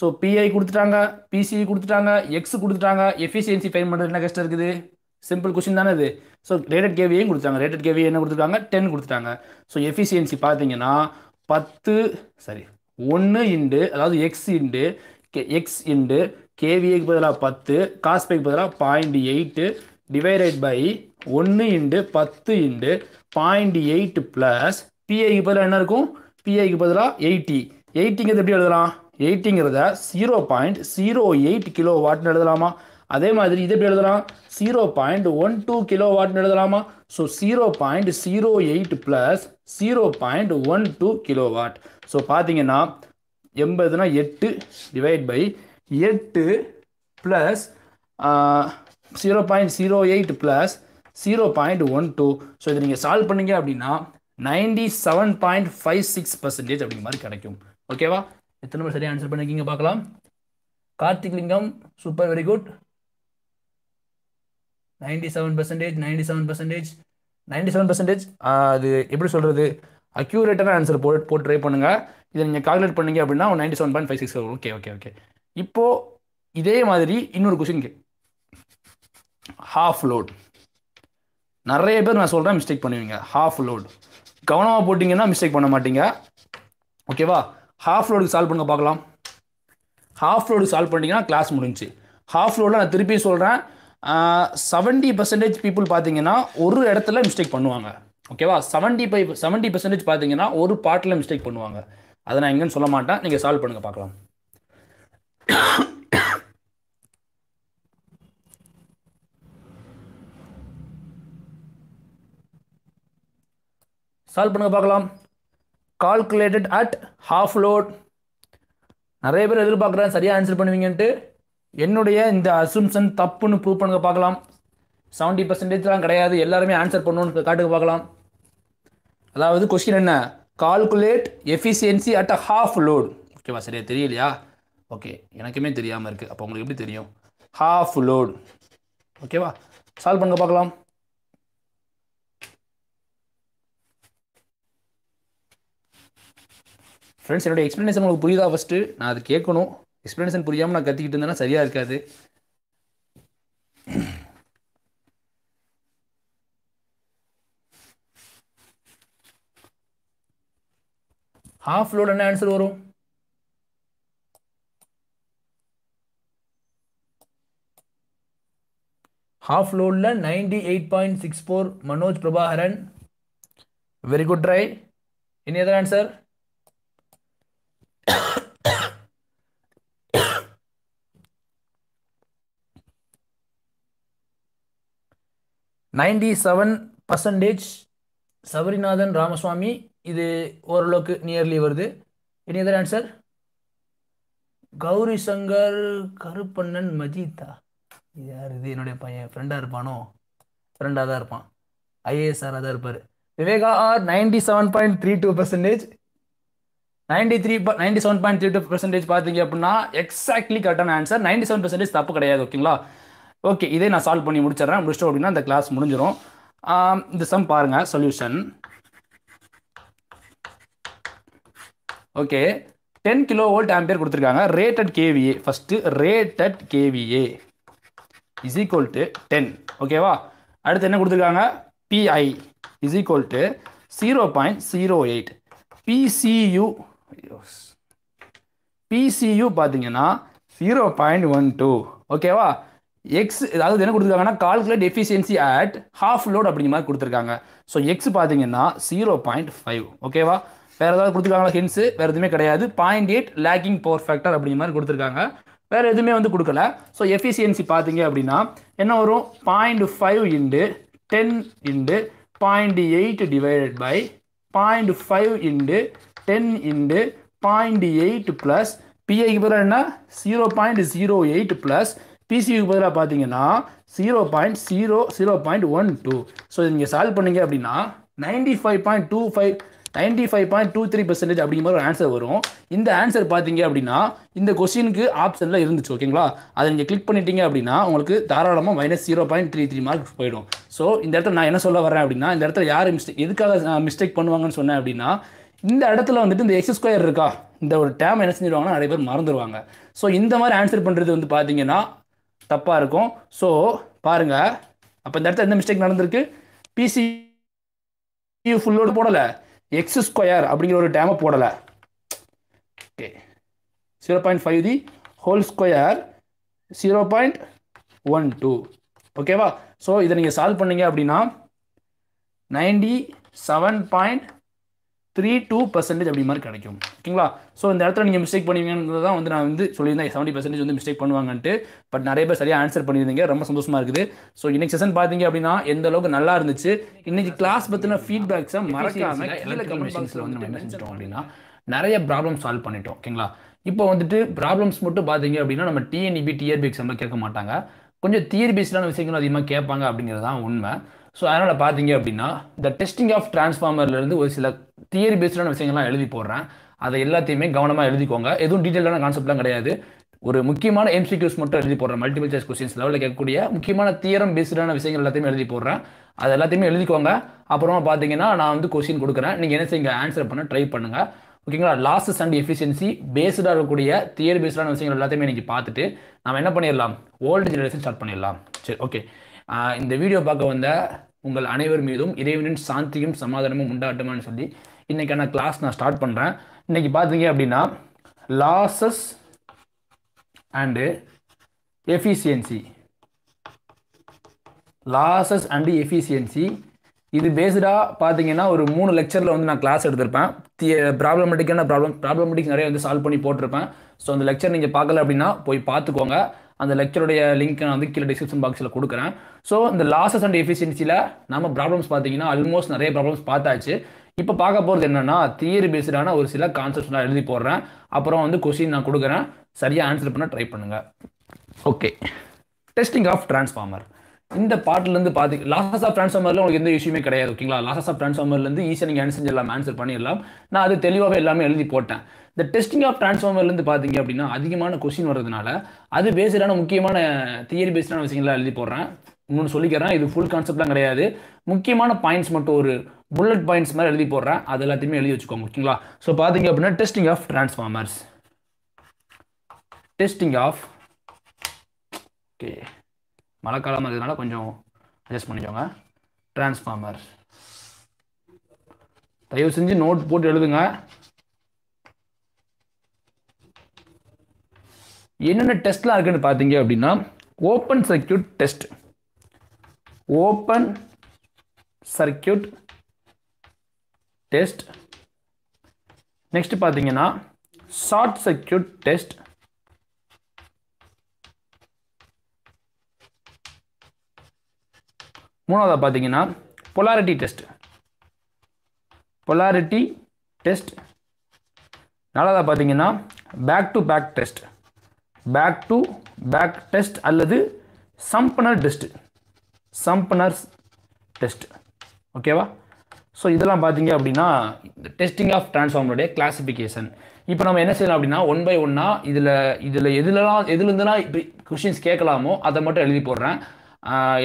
ஸோ பிஐ கொடுத்துட்டாங்க பிசிஇ கொடுத்துட்டாங்க எக்ஸ் கொடுத்துட்டாங்க எஃபிஷியன்சி ஃபைன் பண்ணுறது என்ன கஷ்டம் இருக்குது? சிம்பிள் கொஸ்டின் தானே இது. ஸோ ரேட்டட் கேவியும் கொடுத்தாங்க ரேட்டட் கேவி என்ன கொடுத்துருக்காங்க? டென் கொடுத்துட்டாங்க. ஸோ எஃபிஷியன்சி பார்த்தீங்கன்னா பத்து சரி ஒன்று இண்டு அதாவது எக்ஸ் இண்டு எக்ஸ் இண்டு கேவிஏக்கு பதிலாக பத்து காஸ்பைக்கு பதிலாக பாயிண்ட் எயிட்டு டிவைடட் பை ஒன்று இண்டு பத்து இண்டு பாயிண்ட் எயிட் ப்ளஸ் பிஐக்கு பதிலாக என்ன இருக்கும்? பிஐக்கு பதிலாக எயிட்டி எயிட்டிங்கிறது எப்படி எழுதலாம்? எயிட்டிங்கிறத zero point zero eight kilo வாட்னு எழுதலாமா? அதே மாதிரி இது எப்படி எழுதலாம்? Zero point one two kilo வாட்னு எழுதலாமா? So zero point zero eight plus zero point one two kilo watt so பார்த்தீங்கன்னா எண்பதுனா எட்டு டிவைட் பை எட்டு plus zero point zero eight plus zero point one two so இதை நீங்கள் solve பண்ணீங்க அப்படின்னா ninety seven point five six percentage அப்படிங்கிற மாதிரி கிடைக்கும். ஓகேவா எத்தனை பேர் சரியாக ஆன்சர் பண்ணிருக்கீங்க பார்க்கலாம். Karthik Lingam super very good ninety seven percentage ninety seven percentage ninety seven percentage அது எப்படி சொல்கிறது அக்யூரேட்டான ஆன்சர் போட்டு போட்டு ட்ரை பண்ணுங்கள் இதை நீங்கள் கால்குலேட் பண்ணீங்க அப்படின்னா ninety seven point five six okay okay okay இப்போது இதே மாதிரி இன்னொரு கொஷின் ஹாஃப் லோட் நிறைய பேர் நான் சொல்கிறேன் மிஸ்டேக் பண்ணுவீங்க. ஹாஃப் லோட் கவனமாக போட்டிங்கன்னா மிஸ்டேக் பண்ண மாட்டீங்க. ஓகேவா ஹாஃப் லோடுக்கு சால்வ் பண்ணுங்க பார்க்கலாம். ஹாஃப் லோடுக்கு சால்வ் பண்ணிட்டீங்கன்னா கிளாஸ் முடிஞ்சு ஹாஃப் லோடில் நான் திருப்பி சொல்கிறேன் செவன்ட்டி பர்சன்டேஜ் பீப்புள் பார்த்தீங்கன்னா ஒரு இடத்துல மிஸ்டேக் பண்ணுவாங்க. ஓகேவா செவன்ட்டி ஃபைவ் செவன்ட்டி பர்சன்டேஜ் பார்த்தீங்கன்னா ஒரு பாட்டில் மிஸ்டேக் பண்ணுவாங்க. அதை நான் எங்கேன்னு சொல்ல மாட்டேன். நீங்கள் சால்வ் பண்ணுங்கள் பார்க்கலாம். சால்வ் பண்ணுங்க பார்க்கலாம். கால்குலேட்டட் அட் ஹாஃப் லோட் நிறைய பேர் எதிர்பார்க்குறேன் சரியாக ஆன்சர் பண்ணுவீங்கன்ட்டு. என்னுடைய இந்த அசும்ஷன் தப்புன்னு ப்ரூவ் பண்ணுங்க பார்க்கலாம். செவன்ட்டி பர்சன்டேஜ்லாம் கிடையாது எல்லாருமே ஆன்சர் பண்ணணும்னு காட்டுக்கு பார்க்கலாம். அதாவது கொஸ்டின் என்ன? Calculate efficiency at a half load ஓகேவா சரியா? தெரியலையா? ஓகே எனக்குமே தெரியாமல் இருக்குது அப்போ உங்களுக்கு எப்படி தெரியும்? ஹாஃப் லோடு ஓகேவா சால்வ் பண்ணுங்க பார்க்கலாம். ஃப்ரெண்ட்ஸ் என்னோட எக்ஸ்ப்ளனேஷன் உங்களுக்கு புரியுதா ஃபஸ்ட்டு நான் அது கேட்கணும். எக்ஸ்ப்ளனேஷன் புரியாமல் நான் கத்திக்கிட்டு இருந்தேன்னா சரியாக இருக்காது. ஹாஃப் லோட் என்ன ஆன்சர் வரும்? ஹாஃப் லோடில் ninety eight point six four Manoj Prabhakaran very good try any other answer ninety seven percentage Sabarinathan Ramaswamy இது ஓரளவுக்கு நியர்லி வருது. Any other answer Gowri Shankar Karuppannan Majitha. இது யார்? இது என்னுடைய பையன். ஃப்ரெண்டாக இருப்பானோ? ஃப்ரெண்டாக தான் இருப்பான். ஐஏஎஸ்ஆராக தான் இருப்பார். Viveka R ninety seven point three two percentage ninety three ninety seven point three two percentage பார்த்தீங்க அப்படின்னா எக்ஸாக்ட்லி கரெக்டான ஆன்சர் நைன்டி செவன் பர்சன்டேஜ் தப்பு கிடையாது ஓகேங்களா ஓகே இதே நான் சால்வ் பண்ணி முடிச்சிடறேன். முடிச்சிட்டோம் அப்படின்னா இந்த கிளாஸ் முடிஞ்சிடும் இந்த சம் பாருங்கள் solution okay ten kilo volt ampere கொடுத்துருக்காங்க rated KVA first rated KVA is equal to ten ஓகேவா அடுத்து என்ன கொடுத்துருக்காங்க? PI is equal to zero point zero eight PCU PCU பார்த்தீங்கன்னா ஜீரோ பாயிண்ட் ஒன் டூ ஓகேவா எக்ஸ் அதாவது என்ன கொடுத்துருக்காங்கன்னா calculate efficiency at half load அப்படிங்கிற மாதிரி கொடுத்துருக்காங்க. ஸோ எக்ஸ் பார்த்தீங்கன்னா ஜீரோ பாயிண்ட் ஃபைவ் ஓகேவா வேறு ஏதாவது கொடுத்துருக்காங்களா ஹின்ஸு வேறு எதுவுமே கிடையாது. Point eight lagging power factor அப்படிங்கிற மாதிரி கொடுத்துருக்காங்க. வேறு எதுவுமே வந்து கொடுக்கல. ஸோ எஃபிஷியன்சி பார்த்தீங்க அப்படின்னா என்ன வரும்? Point five into ten into point eight divided by point five into ten into point eight plus பிஐக்கு பதிலாக என்ன? Zero point zero eight plus பிசிக்கு பதிலாக பார்த்தீங்கன்னா zero point zero zero point one two so நீங்கள் சால்வ் பண்ணீங்க அப்படின்னா ninety five point two five ninety five point two three percentage அப்படிங்கிற ஒரு ஆன்சர் வரும். இந்த ஆன்சர் பார்த்தீங்க அப்படின்னா இந்த கொஸ்டினுக்கு ஆப்ஷனில் இருந்துச்சு ஓகேங்களா அதை நீங்கள் கிளிக் பண்ணிட்டீங்க அப்படின்னா உங்களுக்கு தாராளமாக minus zero point three three mark போயிடும். ஸோ இந்த இடத்துல நான் என்ன சொல்ல வரேன் அப்படின்னா இந்த இடத்துல யார் மிஸ்டேக் எதுக்காக மிஸ்டேக் பண்ணுவாங்கன்னு சொன்னேன் அப்படின்னா இந்த இடத்துல வந்துட்டு இந்த எக்ஸ் ஸ்கொயர் இருக்கா? இந்த ஒரு டேம் என்ன செஞ்சிருவாங்கன்னா நிறைய பேர் மறந்துடுவாங்க ஸோ இந்த மாதிரி ஆன்சர் பண்ணுறது வந்து பார்த்தீங்கன்னா தப்பாக இருக்கும். ஸோ பாருங்கள் அப்போ இந்த இடத்துல எந்த மிஸ்டேக் நடந்திருக்கு? பிசி ஃபுல்லோடு போடலை. எக்ஸ் ஸ்கொயர் அப்படிங்கிற ஒரு டேமை போடலை. Okay zero point five the whole square zero point one two ஓகேவா ஸோ இதை நீங்கள் சால்வ் பண்ணீங்க அப்படின்னா ninety seven point three two percentage அப்படி மாதிரி கிடைக்கும். ஓகேங்களா? ஸோ இந்த இடத்துல நீங்கள் மிஸ்டேக் பண்ணுவீங்கிறது தான் வந்து நான் வந்து சொல்லியிருந்தேன். செவன்ட்டி பர்சன்டேஜ் வந்து மிஸ்டேக் பண்ணுவாங்கன்ட்டு. பட் நிறைய பேர் சரியாக ஆன்சர் பண்ணியிருந்தீங்க. ரொம்ப சந்தோஷமாக இருக்குது. ஸோ இன்னைக்கு செஷன் பார்த்தீங்க அப்படின்னா எந்த அளவுக்கு நல்லா இருந்துச்சு? இன்னைக்கு கிளாஸ் பற்றின ஃபீட்பேக்ஸை மறக்காம கீழே கமெண்ட் பாக்ஸில் வந்து நம்ம என்ன செஞ்சிட்டோம் அப்படின்னா நிறைய ப்ராப்ளம் சால்வ் பண்ணிட்டோம். ஓகேங்களா? இப்போ வந்துட்டு ப்ராப்ளம்ஸ் மட்டும் பார்த்தீங்க அப்படின்னா நம்ம டிஎன்இபி டிஆர்பி எக்ஸாமில் கேட்க மாட்டாங்க. கொஞ்சம் தியரி பேஸ்டான விஷயங்கள் அதிகமாக கேட்பாங்க அப்படிங்கிறது தான் உண்மை. ஸோ அதனால் பார்த்தீங்க அப்படின்னா இந்த டெஸ்டிங் ஆஃப் டிரான்ஸ்ஃபார்மர்லேருந்து ஒரு சில தியரி பேஸ்டான விஷயங்கள்லாம் எழுதி போடுறேன். அதை எல்லாத்தையுமே கவனமாக எழுதிக்கோங்க. எதுவும் டீட்டெயிலான கான்செப்ட்லாம் கிடையாது. ஒரு முக்கியமான எம்சிக்யூஸ் மட்டும் எழுதி போடுறேன். மல்டிபிள் சாய்ஸ் கொஸ்டின்ஸ் லெவலில் கேட்கக்கூடிய முக்கியமான தியரம் பேஸ்டான விஷயங்கள் எல்லாத்தையுமே எழுதி போடுறேன். அது எல்லாத்தையுமே எழுதிக்கோங்க. அப்புறமா பார்த்தீங்கன்னா நான் வந்து கொஸ்டின் கொடுக்குறேன். நீங்கள் என்ன செய்யுங்க ஆன்சர் பண்ண ட்ரை பண்ணுங்கள் ஓகேங்களா லாஸஸ் அண்ட் எஃபிஷியன்சி பேஸ்டாக இருக்கக்கூடிய தியர் பேஸ்டான விஷயங்கள் எல்லாத்தையுமே இன்றைக்கி பார்த்துட்டு நம்ம என்ன பண்ணிடலாம்? ஓல்டு ஜெனரேஷன் ஸ்டார்ட் பண்ணிடலாம். சரி ஓகே இந்த வீடியோ பார்க்க வந்த உங்கள் அனைவர் மீதும் இறைவனின் சாந்தியும் சமாதானமும் உண்டாட்டுமான்னு சொல்லி இன்றைக்கான கிளாஸ் நான் ஸ்டார்ட் பண்ணுறேன் இன்றைக்கி பார்த்தீங்க அப்படின்னா losses and efficiency losses and efficiency இது பேஸ்டாக பார்த்தீங்கன்னா ஒரு மூணு லெக்சரில் வந்து நான் கிளாஸ் எடுத்திருப்பேன். ப்ராப்ளமெட்டிக்கான ப்ராப்ளம் ப்ராப்ளமெட்டிக்ஸ் நிறைய வந்து சால்வ் பண்ணி போட்டிருப்பேன். ஸோ அந்த லெக்சர் நீங்கள் பார்க்கல அப்படின்னா போய் பார்த்துக்கோங்க. அந்த லெக்சருடைய லிங்க் நான் வந்து கீழே டிஸ்கிரிப்ஷன் பாக்ஸில் கொடுக்குறேன். ஸோ இந்த லாசஸ் அண்ட் எஃபிஷியன்சியில் நம்ம ப்ராப்ளம்ஸ் பார்த்தீங்கன்னா ஆல்மோஸ்ட் நிறைய ப்ராப்ளம்ஸ் பார்த்தாச்சு. இப்போ பார்க்க போகிறது என்னன்னா தியரி பேஸ்டான ஒரு சில கான்செப்ட்ஸ் நான் எழுதி போடுறேன். அப்புறம் வந்து கொஸ்டின் நான் கொடுக்குறேன். சரியாக ஆன்சர் பண்ண ட்ரை பண்ணுங்கள் ஓகே டெஸ்டிங் ஆஃப் டிரான்ஸ்ஃபார்மர் இந்த பாட்டிலேருந்து பார்த்து லாசஸ் ஆஃப் ட்ரான்ஸ்ஃபார்மரில் உங்களுக்கு எந்த இஷ்யூமே கிடையாது ஓகேங்களா லாசஸ் ஆஃப் ட்ரான்ஸ்ஃபார்மர்லேருந்து ஈஸியாக நீங்கள் ஆன்சர் செஞ்சிடலாம் ஆன்சர் பண்ணிடலாம். நான் அது தெளிவாகவே எல்லாமே எழுதி போட்டேன். இந்த டெஸ்டிங் ஆஃப் ட்ரான்ஸ்ஃபார்மர்லேருந்து பார்த்தீங்க அப்படின்னா அதிகமான கொஸ்டின் வர்றதுனால அது பேஸ்டான முக்கியமான தியரி பேஸ்டான விஷயங்கள்லாம் எழுதி போடுறேன். இன்னொன்று சொல்லிக்கிறேன் இது ஃபுல் கான்செப்ட்லாம் கிடையாது. முக்கியமான பாயிண்ட்ஸ் மட்டும் ஒரு புல்லட் பாயிண்ட்ஸ் மாதிரி எழுதி போடுறேன். அது எல்லாத்தையுமே எழுதி வச்சுக்கோங்க ஓகேங்களா ஸோ பார்த்தீங்க அப்படின்னா testing of transformers testing of okay மழை காலமாக இருக்கிறதுனால கொஞ்சம் அட்ஜஸ்ட் பண்ணிக்கோங்க. டிரான்ஸ்ஃபார்மர் தயவு செஞ்சு நோட் போட்டு எழுதுங்க. என்னென்ன டெஸ்ட்லாம் இருக்குன்னு பார்த்தீங்க அப்படின்னா open circuit test open circuit test. Next பார்த்தீங்கன்னா ஷார்ட் சர்க்கியூட் டெஸ்ட். மூணாவதாக பார்த்தீங்கன்னா பொலாரிட்டி டெஸ்ட். Polarity test. நாலாவதாக பார்த்தீங்கன்னா back to back test. Back to back test அல்லது சம்பனர் டெஸ்ட். Sumpner's test. ஓகேவா? ஸோ இதெல்லாம் பார்த்தீங்க அப்படின்னா டெஸ்டிங் ஆஃப் டிரான்ஸ்ஃபார்மருடைய கிளாசிஃபிகேஷன் இப்போ நம்ம என்ன செய்யலாம் அப்படின்னா ஒன் பை ஒன்னா இதில் இதில் எதுலலாம் எதுலேருந்துலாம் இப்படி கொஷின்ஸ் கேட்கலாமோ அதை மட்டும் எழுதி போடுறேன்.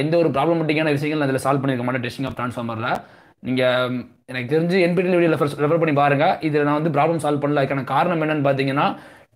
எந்த ஒரு ப்ராப்ளமெட்டிக்கான விஷயங்கள் அதில் சால்வ் பண்ணியிருக்க மாட்டேன் டெஸ்டிங் ஆஃப் டிரான்ஸ்ஃபார்மரில் நீங்கள் எனக்கு தெரிஞ்சு என்பிடிஎல் வீடியோ ரெஃபர் ரெஃபர் பண்ணி பாருங்கள் இதில் நான் வந்து ப்ராப்ளம் சால்வ் பண்ணல. அதுக்கான காரணம் என்னென்னு பார்த்தீங்கன்னா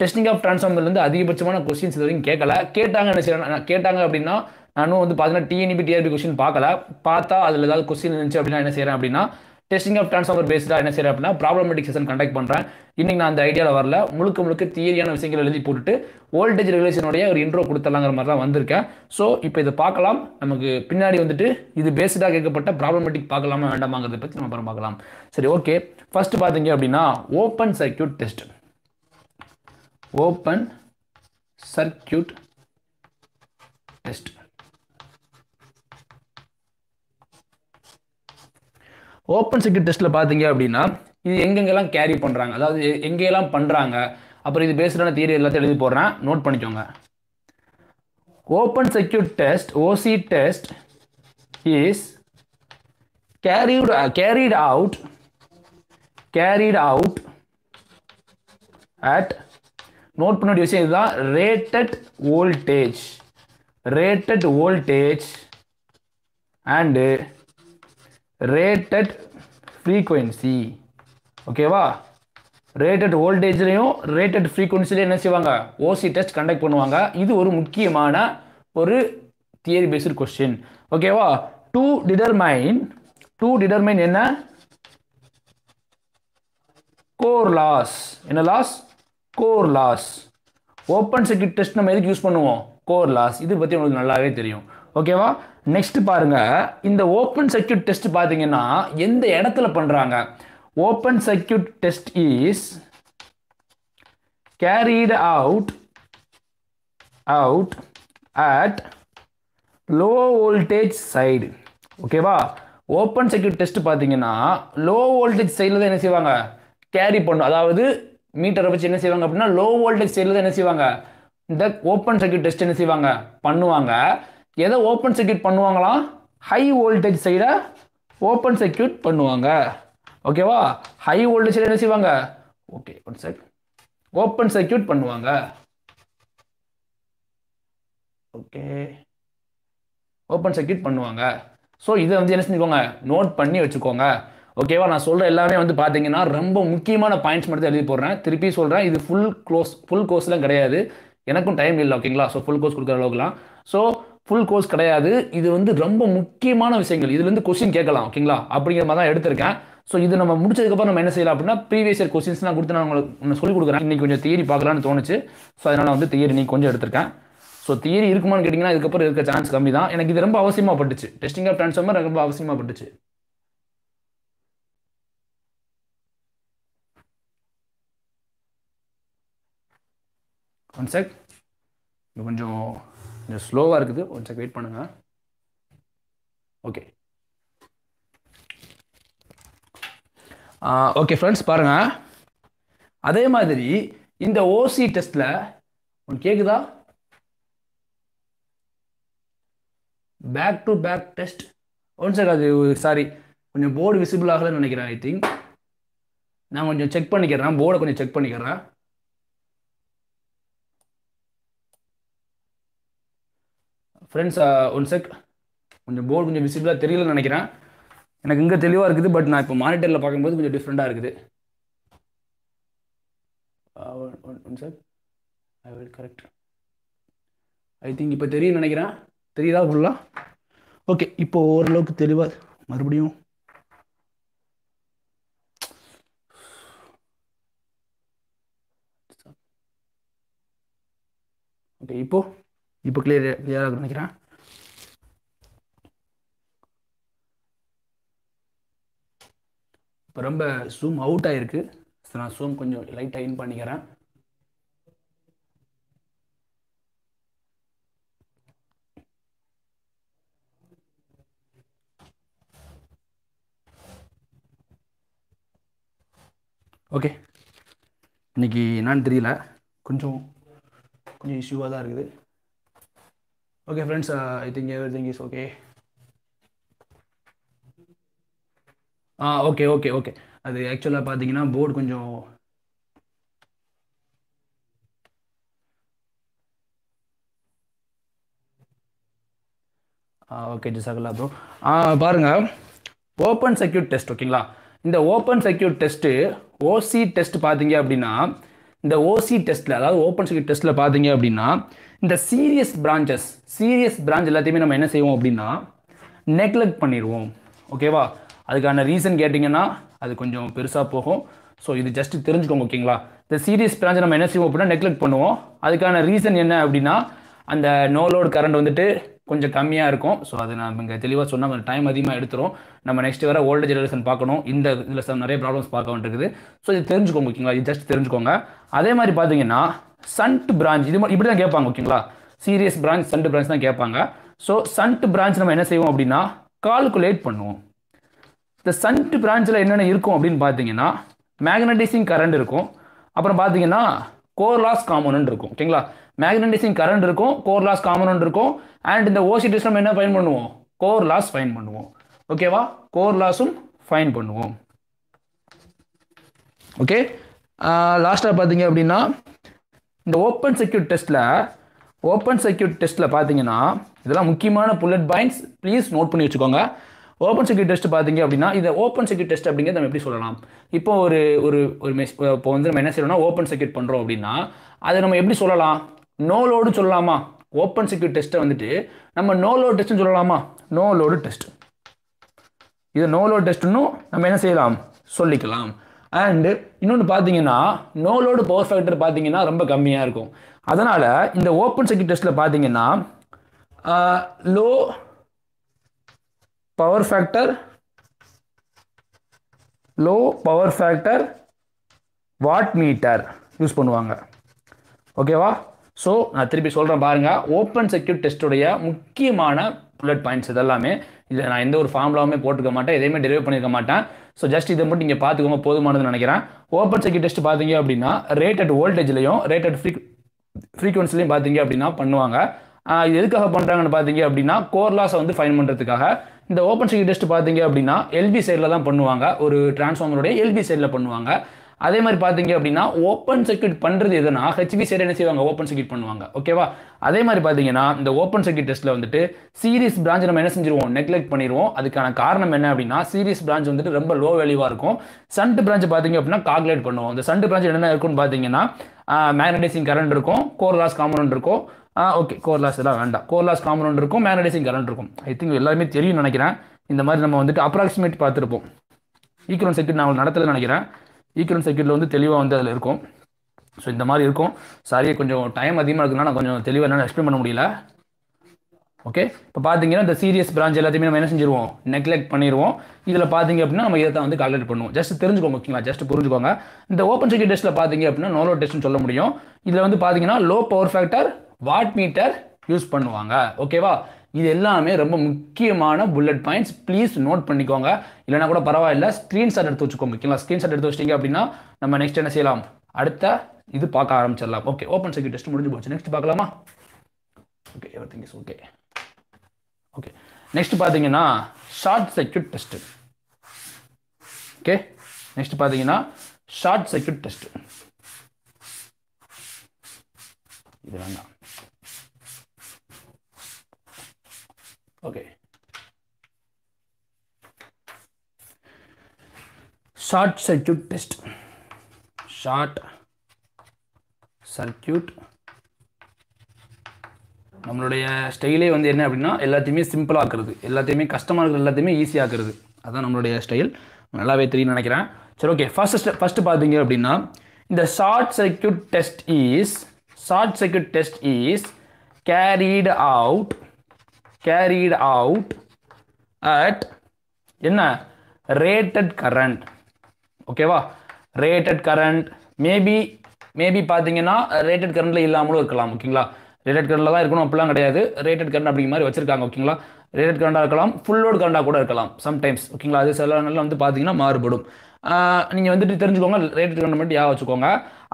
டெஸ்டிங் ஆஃப் ட்ரான்ஸ்ஃபார்மர்லேருந்து அதிகபட்சமான கொஸ்டின்ஸ் இது வரைக்கும் கேட்கல. கேட்டாங்க என்ன செய்யறேன் கேட்டாங்க அப்படின்னா நானும் வந்து பார்த்தீங்கன்னா டிஎன்பி டிஆர்பி கொஸ்டின் பார்க்கல. பார்த்தா அதில் ஏதாவது கொஸ்டின் இருந்துச்சு அப்படின்னா என்ன செய்கிறேன் அப்படின்னா டெஸ்டிங் ஆஃப் ட்ரான்ஸ்ஃபார்மர் பேஸ்டாக என்ன செய்கிறேன் அப்படின்னா ப்ராப்ளமெட்டிக் செஷன் கண்டக்ட் பண்ணுறேன் இன்னைக்கு நான் அந்த ஐடியாவில் வரல. முழுக்க முழுக்க தியரியான விஷயங்கள் எழுதி போட்டுட்டு வோல்டேஜ் ரெகுலேஷனுடைய ஒரு இன்ட்ரோ கொடுத்தலாங்கிற மாதிரி தான் வந்திருக்கேன். ஸோ இப்போ இதை பார்க்கலாம். நமக்கு பின்னாடி வந்துட்டு இது பேஸ்டாக கேட்கப்பட்ட ப்ராப்ளமெட்டிக் பார்க்கலாமா வேண்டாமாங்கிறத பற்றி நம்ம அப்புறம் பார்க்கலாம். சரி ஓகே ஃபர்ஸ்ட் பார்த்தீங்க அப்படின்னா open circuit test open circuit test open circuit டெஸ்ட்டில் பார்த்தீங்க அப்படின்னா இது எங்கெங்கெல்லாம் கேரி பண்ணுறாங்க அதாவது எங்கெல்லாம் பண்ணுறாங்க அப்புறம் இது பேஸ்டான தியரி எல்லாத்தையும் எழுதி போடுறேன். நோட் பண்ணிக்கோங்க. Open circuit test OC test is carried carried out carried out at note பண்ண வேண்டிய விஷயம் இதுதான் rated voltage rated voltage and rated frequency ஓகேவா ரேட்டட் வோல்டேஜ்லையும் ரேட்டட் ஃப்ரீக்குவென்சிலையும் என்ன செய்வாங்க? ஓசி டெஸ்ட் கண்டக்ட் பண்ணுவாங்க. இது ஒரு முக்கியமான ஒரு தியரி பேஸ்டு கொஸ்டின் ஓகேவா டூ டிடர்மைன் டூ டிடர்மைன் என்ன? கோர் லாஸ் என்ன loss core loss open circuit test நம்ம எதுக்கு யூஸ் பண்ணுவோம்? கோர் லாஸ் இது பற்றி உங்களுக்கு நல்லாவே தெரியும். ஓகேவா நெக்ஸ்ட் பாருங்க இந்த ஓப்பன் சர்க்கியூட் டெஸ்ட் பார்த்தீங்கன்னா எந்த இடத்துல பண்றாங்க? Open circuit test is carried out out at low voltage side ஓகேவா ஓப்பன் சர்க்கியூட் டெஸ்ட் பார்த்தீங்கன்னா லோ வோல்டேஜ் சைடில் தான் என்ன செய்வாங்க? கேரி பண்ணும் அதாவது மீட்டரை வச்சு என்ன செய்வாங்க அப்படின்னா லோ வோல்டேஜ் சைடில் தான் என்ன செய்வாங்க? இந்த ஓப்பன் சர்க்கியூட் டெஸ்ட் என்ன செய்வாங்க? பண்ணுவாங்க. எதை ஓப்பன் சர்க்கியூட் பண்ணுவாங்களாம் ஹை வோல்டேஜ் சைடை ஓப்பன் சர்க்கியூட் பண்ணுவாங்க. ஓகேவா ஹை வோல்டேஜ் சைடு என்ன செய்வாங்க? Okay one check open circuit பண்ணுவாங்க. ஓகே ஓப்பன் சர்க்கியூட் பண்ணுவாங்க. ஸோ இதை வந்து என்ன செஞ்சுக்கோங்க? நோட் பண்ணி வச்சுக்கோங்க. ஓகேவா நான் சொல்கிற எல்லாமே வந்து பார்த்தீங்கன்னா ரொம்ப முக்கியமான பாயிண்ட்ஸ் மட்டும் தான் எழுதி போடுறேன். திருப்பி சொல்கிறேன் இது ஃபுல் க்ளோஸ் ஃபுல் கோர்ஸ்லாம் கிடையாது. எனக்கும் டைம் இல்லை ஓகேங்களா ஸோ ஃபுல் கோர்ஸ் கொடுக்குற அளவுக்குலாம். ஸோ ஃபுல் கோர்ஸ் கிடையாது. இது வந்து ரொம்ப முக்கியமான விஷயங்கள். இதுலேருந்து கொஸ்டின் கேட்கலாம் ஓகேங்களா அப்படிங்கிற மாதிரி தான் எடுத்திருக்கேன். ஸோ இது நம்ம முடிச்சதுக்கப்புறம் நம்ம என்ன செய்யலாம் அப்படின்னா ப்ரீவியஸ் இயர் கொஸ்டின்ஸ்லாம் கொடுத்து நான் உங்களுக்கு சொல்லி சொல்லிக் கொடுக்குறேன். இன்னைக்கு கொஞ்சம் தியரி பார்க்கலான்னு தோணுச்சு. ஸோ அதனால் வந்து தியரி நீ கொஞ்சம் எடுத்திருக்கேன். ஸோ தியரி இருக்குமான்னு கேட்டிங்கன்னா இதுக்கப்புறம் இருக்க சான்ஸ் கம்மி தான். எனக்கு இது ரொம்ப அவசியமாக பட்டுச்சு. டெஸ்டிங் ஆஃப் ட்ரான்ஸ்ஃபார்மர் ரொம்ப அவசியமாக பட்டுச்சு. ஒன் செக் கொஞ்சம் கொஞ்சம் ஸ்லோவாக இருக்குது. ஒன் செக் வெயிட் பண்ணுங்கள் ஓகே ஓகே ஃப்ரெண்ட்ஸ் பாருங்கள் அதே மாதிரி இந்த ஓசி டெஸ்ட்டில் ஒன்று கேட்குதா back to back test one sir அது சாரி கொஞ்சம் போர்டு விசிபிள் ஆகலன்னு நினைக்கிறேன் ஐ திங்க் நான் கொஞ்சம் செக் பண்ணிக்கிறேன். போர்டை கொஞ்சம் செக் பண்ணிக்கிறேன். ஃப்ரெண்ட்ஸ் ஒன் செக் கொஞ்சம் போர்டு கொஞ்சம் விசிபிளாக தெரியலன்னு நினைக்கிறேன். எனக்கு இங்கே தெளிவாக இருக்குது பட் நான் இப்போ மானிட்டரில் பார்க்கும்போது கொஞ்சம் டிஃப்ரெண்ட்டாக இருக்குது. One check I will correct I think இப்போ தெரியும் நினைக்கிறேன். தெரியுதா ஃபுல்லாக ஓகே இப்போ ஓரளவுக்கு தெளிவாக மறுபடியும். ஓகே இப்போது இப்போ கிளியர் கிளியராக நினைக்கிறேன். இப்போ ரொம்ப ஜூம் அவுட் ஆகிருக்கு ஸோ நான் ஜூம் கொஞ்சம் லைட்டாக இன் பண்ணிக்கிறேன். ஓகே இன்னைக்கு என்னன்னு தெரியல. கொஞ்சம் கொஞ்சம் இஷ்யூவாக தான் இருக்குது. Okay friends I think everything is okay ah okay okay okay அது ஆக்சுவலாக பார்த்தீங்கன்னா போர்டு கொஞ்சம் ஓகே ஜிசாகலா ப்ரோ ஆ பாருங்கள் ஓப்பன் செக்யூர் டெஸ்ட் ஓகேங்களா இந்த open circuit test OC test பார்த்தீங்க அப்படின்னா இந்த ஓசி டெஸ்ட்டில் அதாவது ஓப்பன் சர்க்கியூட் டெஸ்ட்டில் பார்த்தீங்க அப்படின்னா இந்த சீரியஸ் பிரான்ச்சஸ் சீரியஸ் பிரான்ச் எல்லாத்தையுமே நம்ம என்ன செய்வோம் அப்படின்னா நெக்லெக்ட் பண்ணிடுவோம். ஓகேவா அதுக்கான ரீசன் கேட்டிங்கன்னா அது கொஞ்சம் பெருசாக போகும். ஸோ இது ஜஸ்ட் தெரிஞ்சுக்கோங்க ஓகேங்களா இந்த சீரியஸ் பிரான்ச்சை நம்ம என்ன செய்வோம் அப்படின்னா நெக்லெக்ட் பண்ணுவோம். அதுக்கான ரீசன் என்ன அப்படின்னா அந்த நோ லோட் கரண்ட் வந்துட்டு கொஞ்சம் கம்மியாக இருக்கும். ஸோ அது நம்ம இங்கே தெளிவாக சொன்னால் டைம் அதிகமாக எடுத்துரும். நம்ம நெக்ஸ்ட் வர ஓல்டேஜ் ஜெனரேஷன் பார்க்கணும். இந்த இதில் சார் நிறைய ப்ராப்ளம்ஸ் பார்க்க வேண்டியிருக்குது. ஸோ இது தெரிஞ்சுக்கோங்க ஓகேங்களா? இது ஜஸ்ட் தெரிஞ்சுக்கோங்க. அதே மாதிரி பார்த்தீங்கன்னா சன்ட் பிரான்ச் இது இப்படி தான் கேட்பாங்க ஓகேங்களா? சீரியஸ் பிரான்ச் சன்ட் பிரான்ச் தான் கேட்பாங்க. ஸோ சன்ட் பிரான்ச் நம்ம என்ன செய்வோம் அப்படின்னா கால்குலேட் பண்ணுவோம். இந்த சன்ட் பிரான்ச்சில் என்னென்ன இருக்கும் அப்படின்னு பார்த்தீங்கன்னா மேக்னடைசிங் கரண்ட் இருக்கும். அப்புறம் பார்த்தீங்கன்னா கோர் லாஸ் இருக்கும் ஓகேங்களா? மேக்னடைசிங் கரண்ட் இருக்கும் கோர் லாஸ் காம்போனன்ட் இருக்கும். அண்ட் இந்த ஓசி டெஸ்ட் நம்ம என்ன ஃபைன் பண்ணுவோம்? கோர் லாஸ் ஃபைன் பண்ணுவோம். ஓகேவா கோர் லாஸும் ஃபைன் பண்ணுவோம். ஓகே லாஸ்ட்டாக பார்த்தீங்க அப்படின்னா இந்த ஓப்பன் செக்யூர் டெஸ்ட்டில் ஓப்பன் செக்யூர் டெஸ்ட்டில் பார்த்தீங்கன்னா இதெல்லாம் முக்கியமான புல்லட் பாயிண்ட்ஸ் ப்ளீஸ் நோட் பண்ணி வச்சுக்கோங்க. ஓப்பன் செக்யூர் டெஸ்ட் பார்த்தீங்க அப்படின்னா இந்த ஓப்பன் செக்யூர் டெஸ்ட் அப்படிங்கிறது நம்ம எப்படி சொல்லலாம்? இப்போ ஒரு ஒரு ஒரு மெஸ் இப்போ வந்து நம்ம என்ன செய்யணும்னா ஓப்பன் செக்யூர் பண்ணுறோம் அப்படின்னா அதை நம்ம எப்படி சொல்லலாம்? நோ லோடு சொல்லலாமா? ஓப்பன் சர்க்கியூட் டெஸ்ட்டை வந்துட்டு நம்ம நோ லோட் டெஸ்ட்னு சொல்லலாமா? நோ லோடு டெஸ்ட் இது நோ லோட் டெஸ்ட்னு நம்ம என்ன செய்யலாம்? சொல்லிக்கலாம். அண்டு இன்னொன்று பார்த்தீங்கன்னா நோ லோடு பவர் ஃபேக்டர் பார்த்தீங்கன்னா ரொம்ப கம்மியாக இருக்கும். அதனால் இந்த ஓப்பன் சர்க்கியூட் டெஸ்ட்டில் பார்த்தீங்கன்னா low power factor low power factor watt meter use பண்ணுவாங்க. ஓகேவா ஸோ நான் திருப்பி சொல்கிறேன் பாருங்கள் ஓப்பன் செக்யூர் டெஸ்ட்டுடைய முக்கியமான புல்லட் பாயிண்ட்ஸ் இதெல்லாமே இல்லை நான் எந்த ஒரு ஃபார்முலாவுமே போட்டுக்க மாட்டேன். எதையுமே டெலிவரி பண்ணியிருக்க மாட்டேன். ஸோ ஜஸ்ட் இதை மட்டும் நீங்கள் பார்த்துக்கோங்க போதுமானதுன்னு நினைக்கிறேன். ஓப்பன் செக்யூர் டெஸ்ட் பார்த்தீங்க அப்படின்னா ரேட்டட் வோல்டேஜ்லையும் ரேட்டட் ஃப்ரீ ஃப்ரீக்வன்சிலையும் பார்த்தீங்க அப்படின்னா பண்ணுவாங்க. இது எதுக்காக பண்ணுறாங்கன்னு பார்த்தீங்க அப்படின்னா கோர் லாஸை வந்து ஃபைன் பண்ணுறதுக்காக இந்த ஓப்பன் செக்யூர் டெஸ்ட் பார்த்தீங்க அப்படின்னா எல்பி சைடில் தான் பண்ணுவாங்க. ஒரு டிரான்ஸ்ஃபார்மருடைய எல்பி சைடில் பண்ணுவாங்க. அதே மாதிரி பார்த்தீங்க அப்படின்னா ஓப்பன் சர்க்கியூட் பண்ணுறது எதுனா ஹெச்பி சைடு என்ன செய்வாங்க? ஓப்பன் சர்க்கியூட் பண்ணுவாங்க. ஓகேவா அதே மாதிரி பார்த்தீங்கன்னா இந்த ஓப்பன் சர்க்கியூட் டெஸ்ட்டில் வந்துட்டு சீரியஸ் பிரான்ச் நம்ம என்ன செஞ்சிருவோம்? நெக்லெக்ட் பண்ணிடுவோம் அதுக்கான காரணம் என்ன அப்படின்னா சீரியஸ் பிரான்ச் வந்துட்டு ரொம்ப லோ வேல்யூவாக இருக்கும். சண்ட் பிரான்ச் பார்த்தீங்க அப்படின்னா கால்குலேட் பண்ணுவோம். இந்த சண்ட் பிரான்ச் என்னென்ன இருக்கும்னு பார்த்தீங்கன்னா மேக்னடைசிங் கரண்ட் இருக்கும். கோர் லாஸ் காம்பனண்ட் இருக்கும். ஓகே கோர் லாஸ் எல்லாம் வேண்டாம். கோர் லாஸ் காம்பனண்ட் இருக்கும் மேக்னடைசிங் கரண்ட் இருக்கும். ஐ திங்க் எல்லாருமே தெரியும் நினைக்கிறேன். இந்த மாதிரி நம்ம வந்துட்டு அப்ராக்சிமேட் பார்த்துருப்போம். ஈக்குவல் சர்க்கியூட் நான் நடத்தல நினைக்கிறேன். ஈக்குவல் சர்க்கியூட்டில் வந்து தெளிவாக வந்து அதில் இருக்கும். ஸோ இந்த மாதிரி இருக்கும். சாரி கொஞ்சம் டைம் அதிகமாக இருக்குன்னா நான் கொஞ்சம் தெளிவாக என்னால் எக்ஸ்பிளைன் பண்ண முடியல. ஓகே இப்போ பார்த்தீங்கன்னா இந்த சீரியஸ் பிரான்ச் எல்லாத்தையுமே நம்ம என்ன செஞ்சிருவோம்? நெக்லெக்ட் பண்ணிடுவோம் இதில் பார்த்தீங்க அப்படின்னா நம்ம இதை தான் வந்து கால்குலேட் பண்ணுவோம். ஜஸ்ட் தெரிஞ்சுக்கோங்க ஓகேங்களா ஜஸ்ட் புரிஞ்சுக்கோங்க. இந்த ஓப்பன் சர்க்கியூட் டெஸ்ட்டில் பார்த்தீங்க அப்படின்னா நோலோ டெஸ்ட்னு சொல்ல முடியும். இதில் வந்து பார்த்தீங்கன்னா low power factor watt meter use பண்ணுவாங்க. ஓகேவா இது எல்லாமே ரொம்ப முக்கியமான புல்லட் பாயிண்ட்ஸ் ப்ளீஸ் நோட் பண்ணிக்கோங்க. இல்லைனா கூட பரவாயில்ல. ஸ்க்ரீன்ஷாட் எடுத்து வச்சுக்கோங்க. ஓகேங்களா? ஸ்க்ரீன்ஷாட் எடுத்து வச்சிட்டீங்க அப்படின்னா நம்ம நெக்ஸ்ட் என்ன செய்யலாம்? அடுத்த இது பார்க்க ஆரம்பிச்சிடலாம். ஓகே ஓப்பன் சர்க்கியூட் டெஸ்ட் முடிஞ்சு போச்சு. நெக்ஸ்ட் பார்க்கலாமா? Okay everything is okay okay next பார்த்தீங்கன்னா short circuit test okay next பார்த்தீங்கன்னா ஷார்ட் சர்க்கியூட் டெஸ்ட் இது வேண்டாம். Okay short circuit test short circuit. நம்மளுடைய ஸ்டைலே வந்து என்ன அப்படின்னா எல்லாத்தையுமே சிம்பிளாக ஆக்குறது. எல்லாத்தையுமே கஷ்டமாக இருக்கிறது எல்லாத்தையுமே ஈஸியாக அதுதான் நம்மளுடைய ஸ்டைல் நல்லாவே தெரியும்னு நினைக்கிறேன். சரி ஓகே ஃபர்ஸ்ட் ஃபர்ஸ்ட் பார்த்தீங்க அப்படின்னா இந்த short circuit test is short circuit test is carried out carried out at என்ன? ரேட்டட் கரண்ட் ஓகேவா ரேட்டட் கரண்ட் மேபி மேபி பார்த்தீங்கன்னா ரேட்டட் கரண்ட்டில் இல்லாமலும் இருக்கலாம் ஓகேங்களா ரேட்டட் கரண்ட்டில் தான் இருக்கணும் அப்படிலாம் கிடையாது. ரேட்டட் கரண்ட் அப்படிங்கிற மாதிரி வச்சிருக்காங்க ஓகேங்களா ரேட்டட் கரண்டாக இருக்கலாம் ஃபுல் லோட் கரண்டாக கூட இருக்கலாம் சம்டைம்ஸ் ஓகேங்களா அது சில நாளில் வந்து பார்த்தீங்கன்னா மாறுபடும். நீங்கள் வந்துட்டு தெரிஞ்சுக்கோங்க ரேட்டட் கரண்ட் மட்டும் யாக வச்சுக்கோங்க.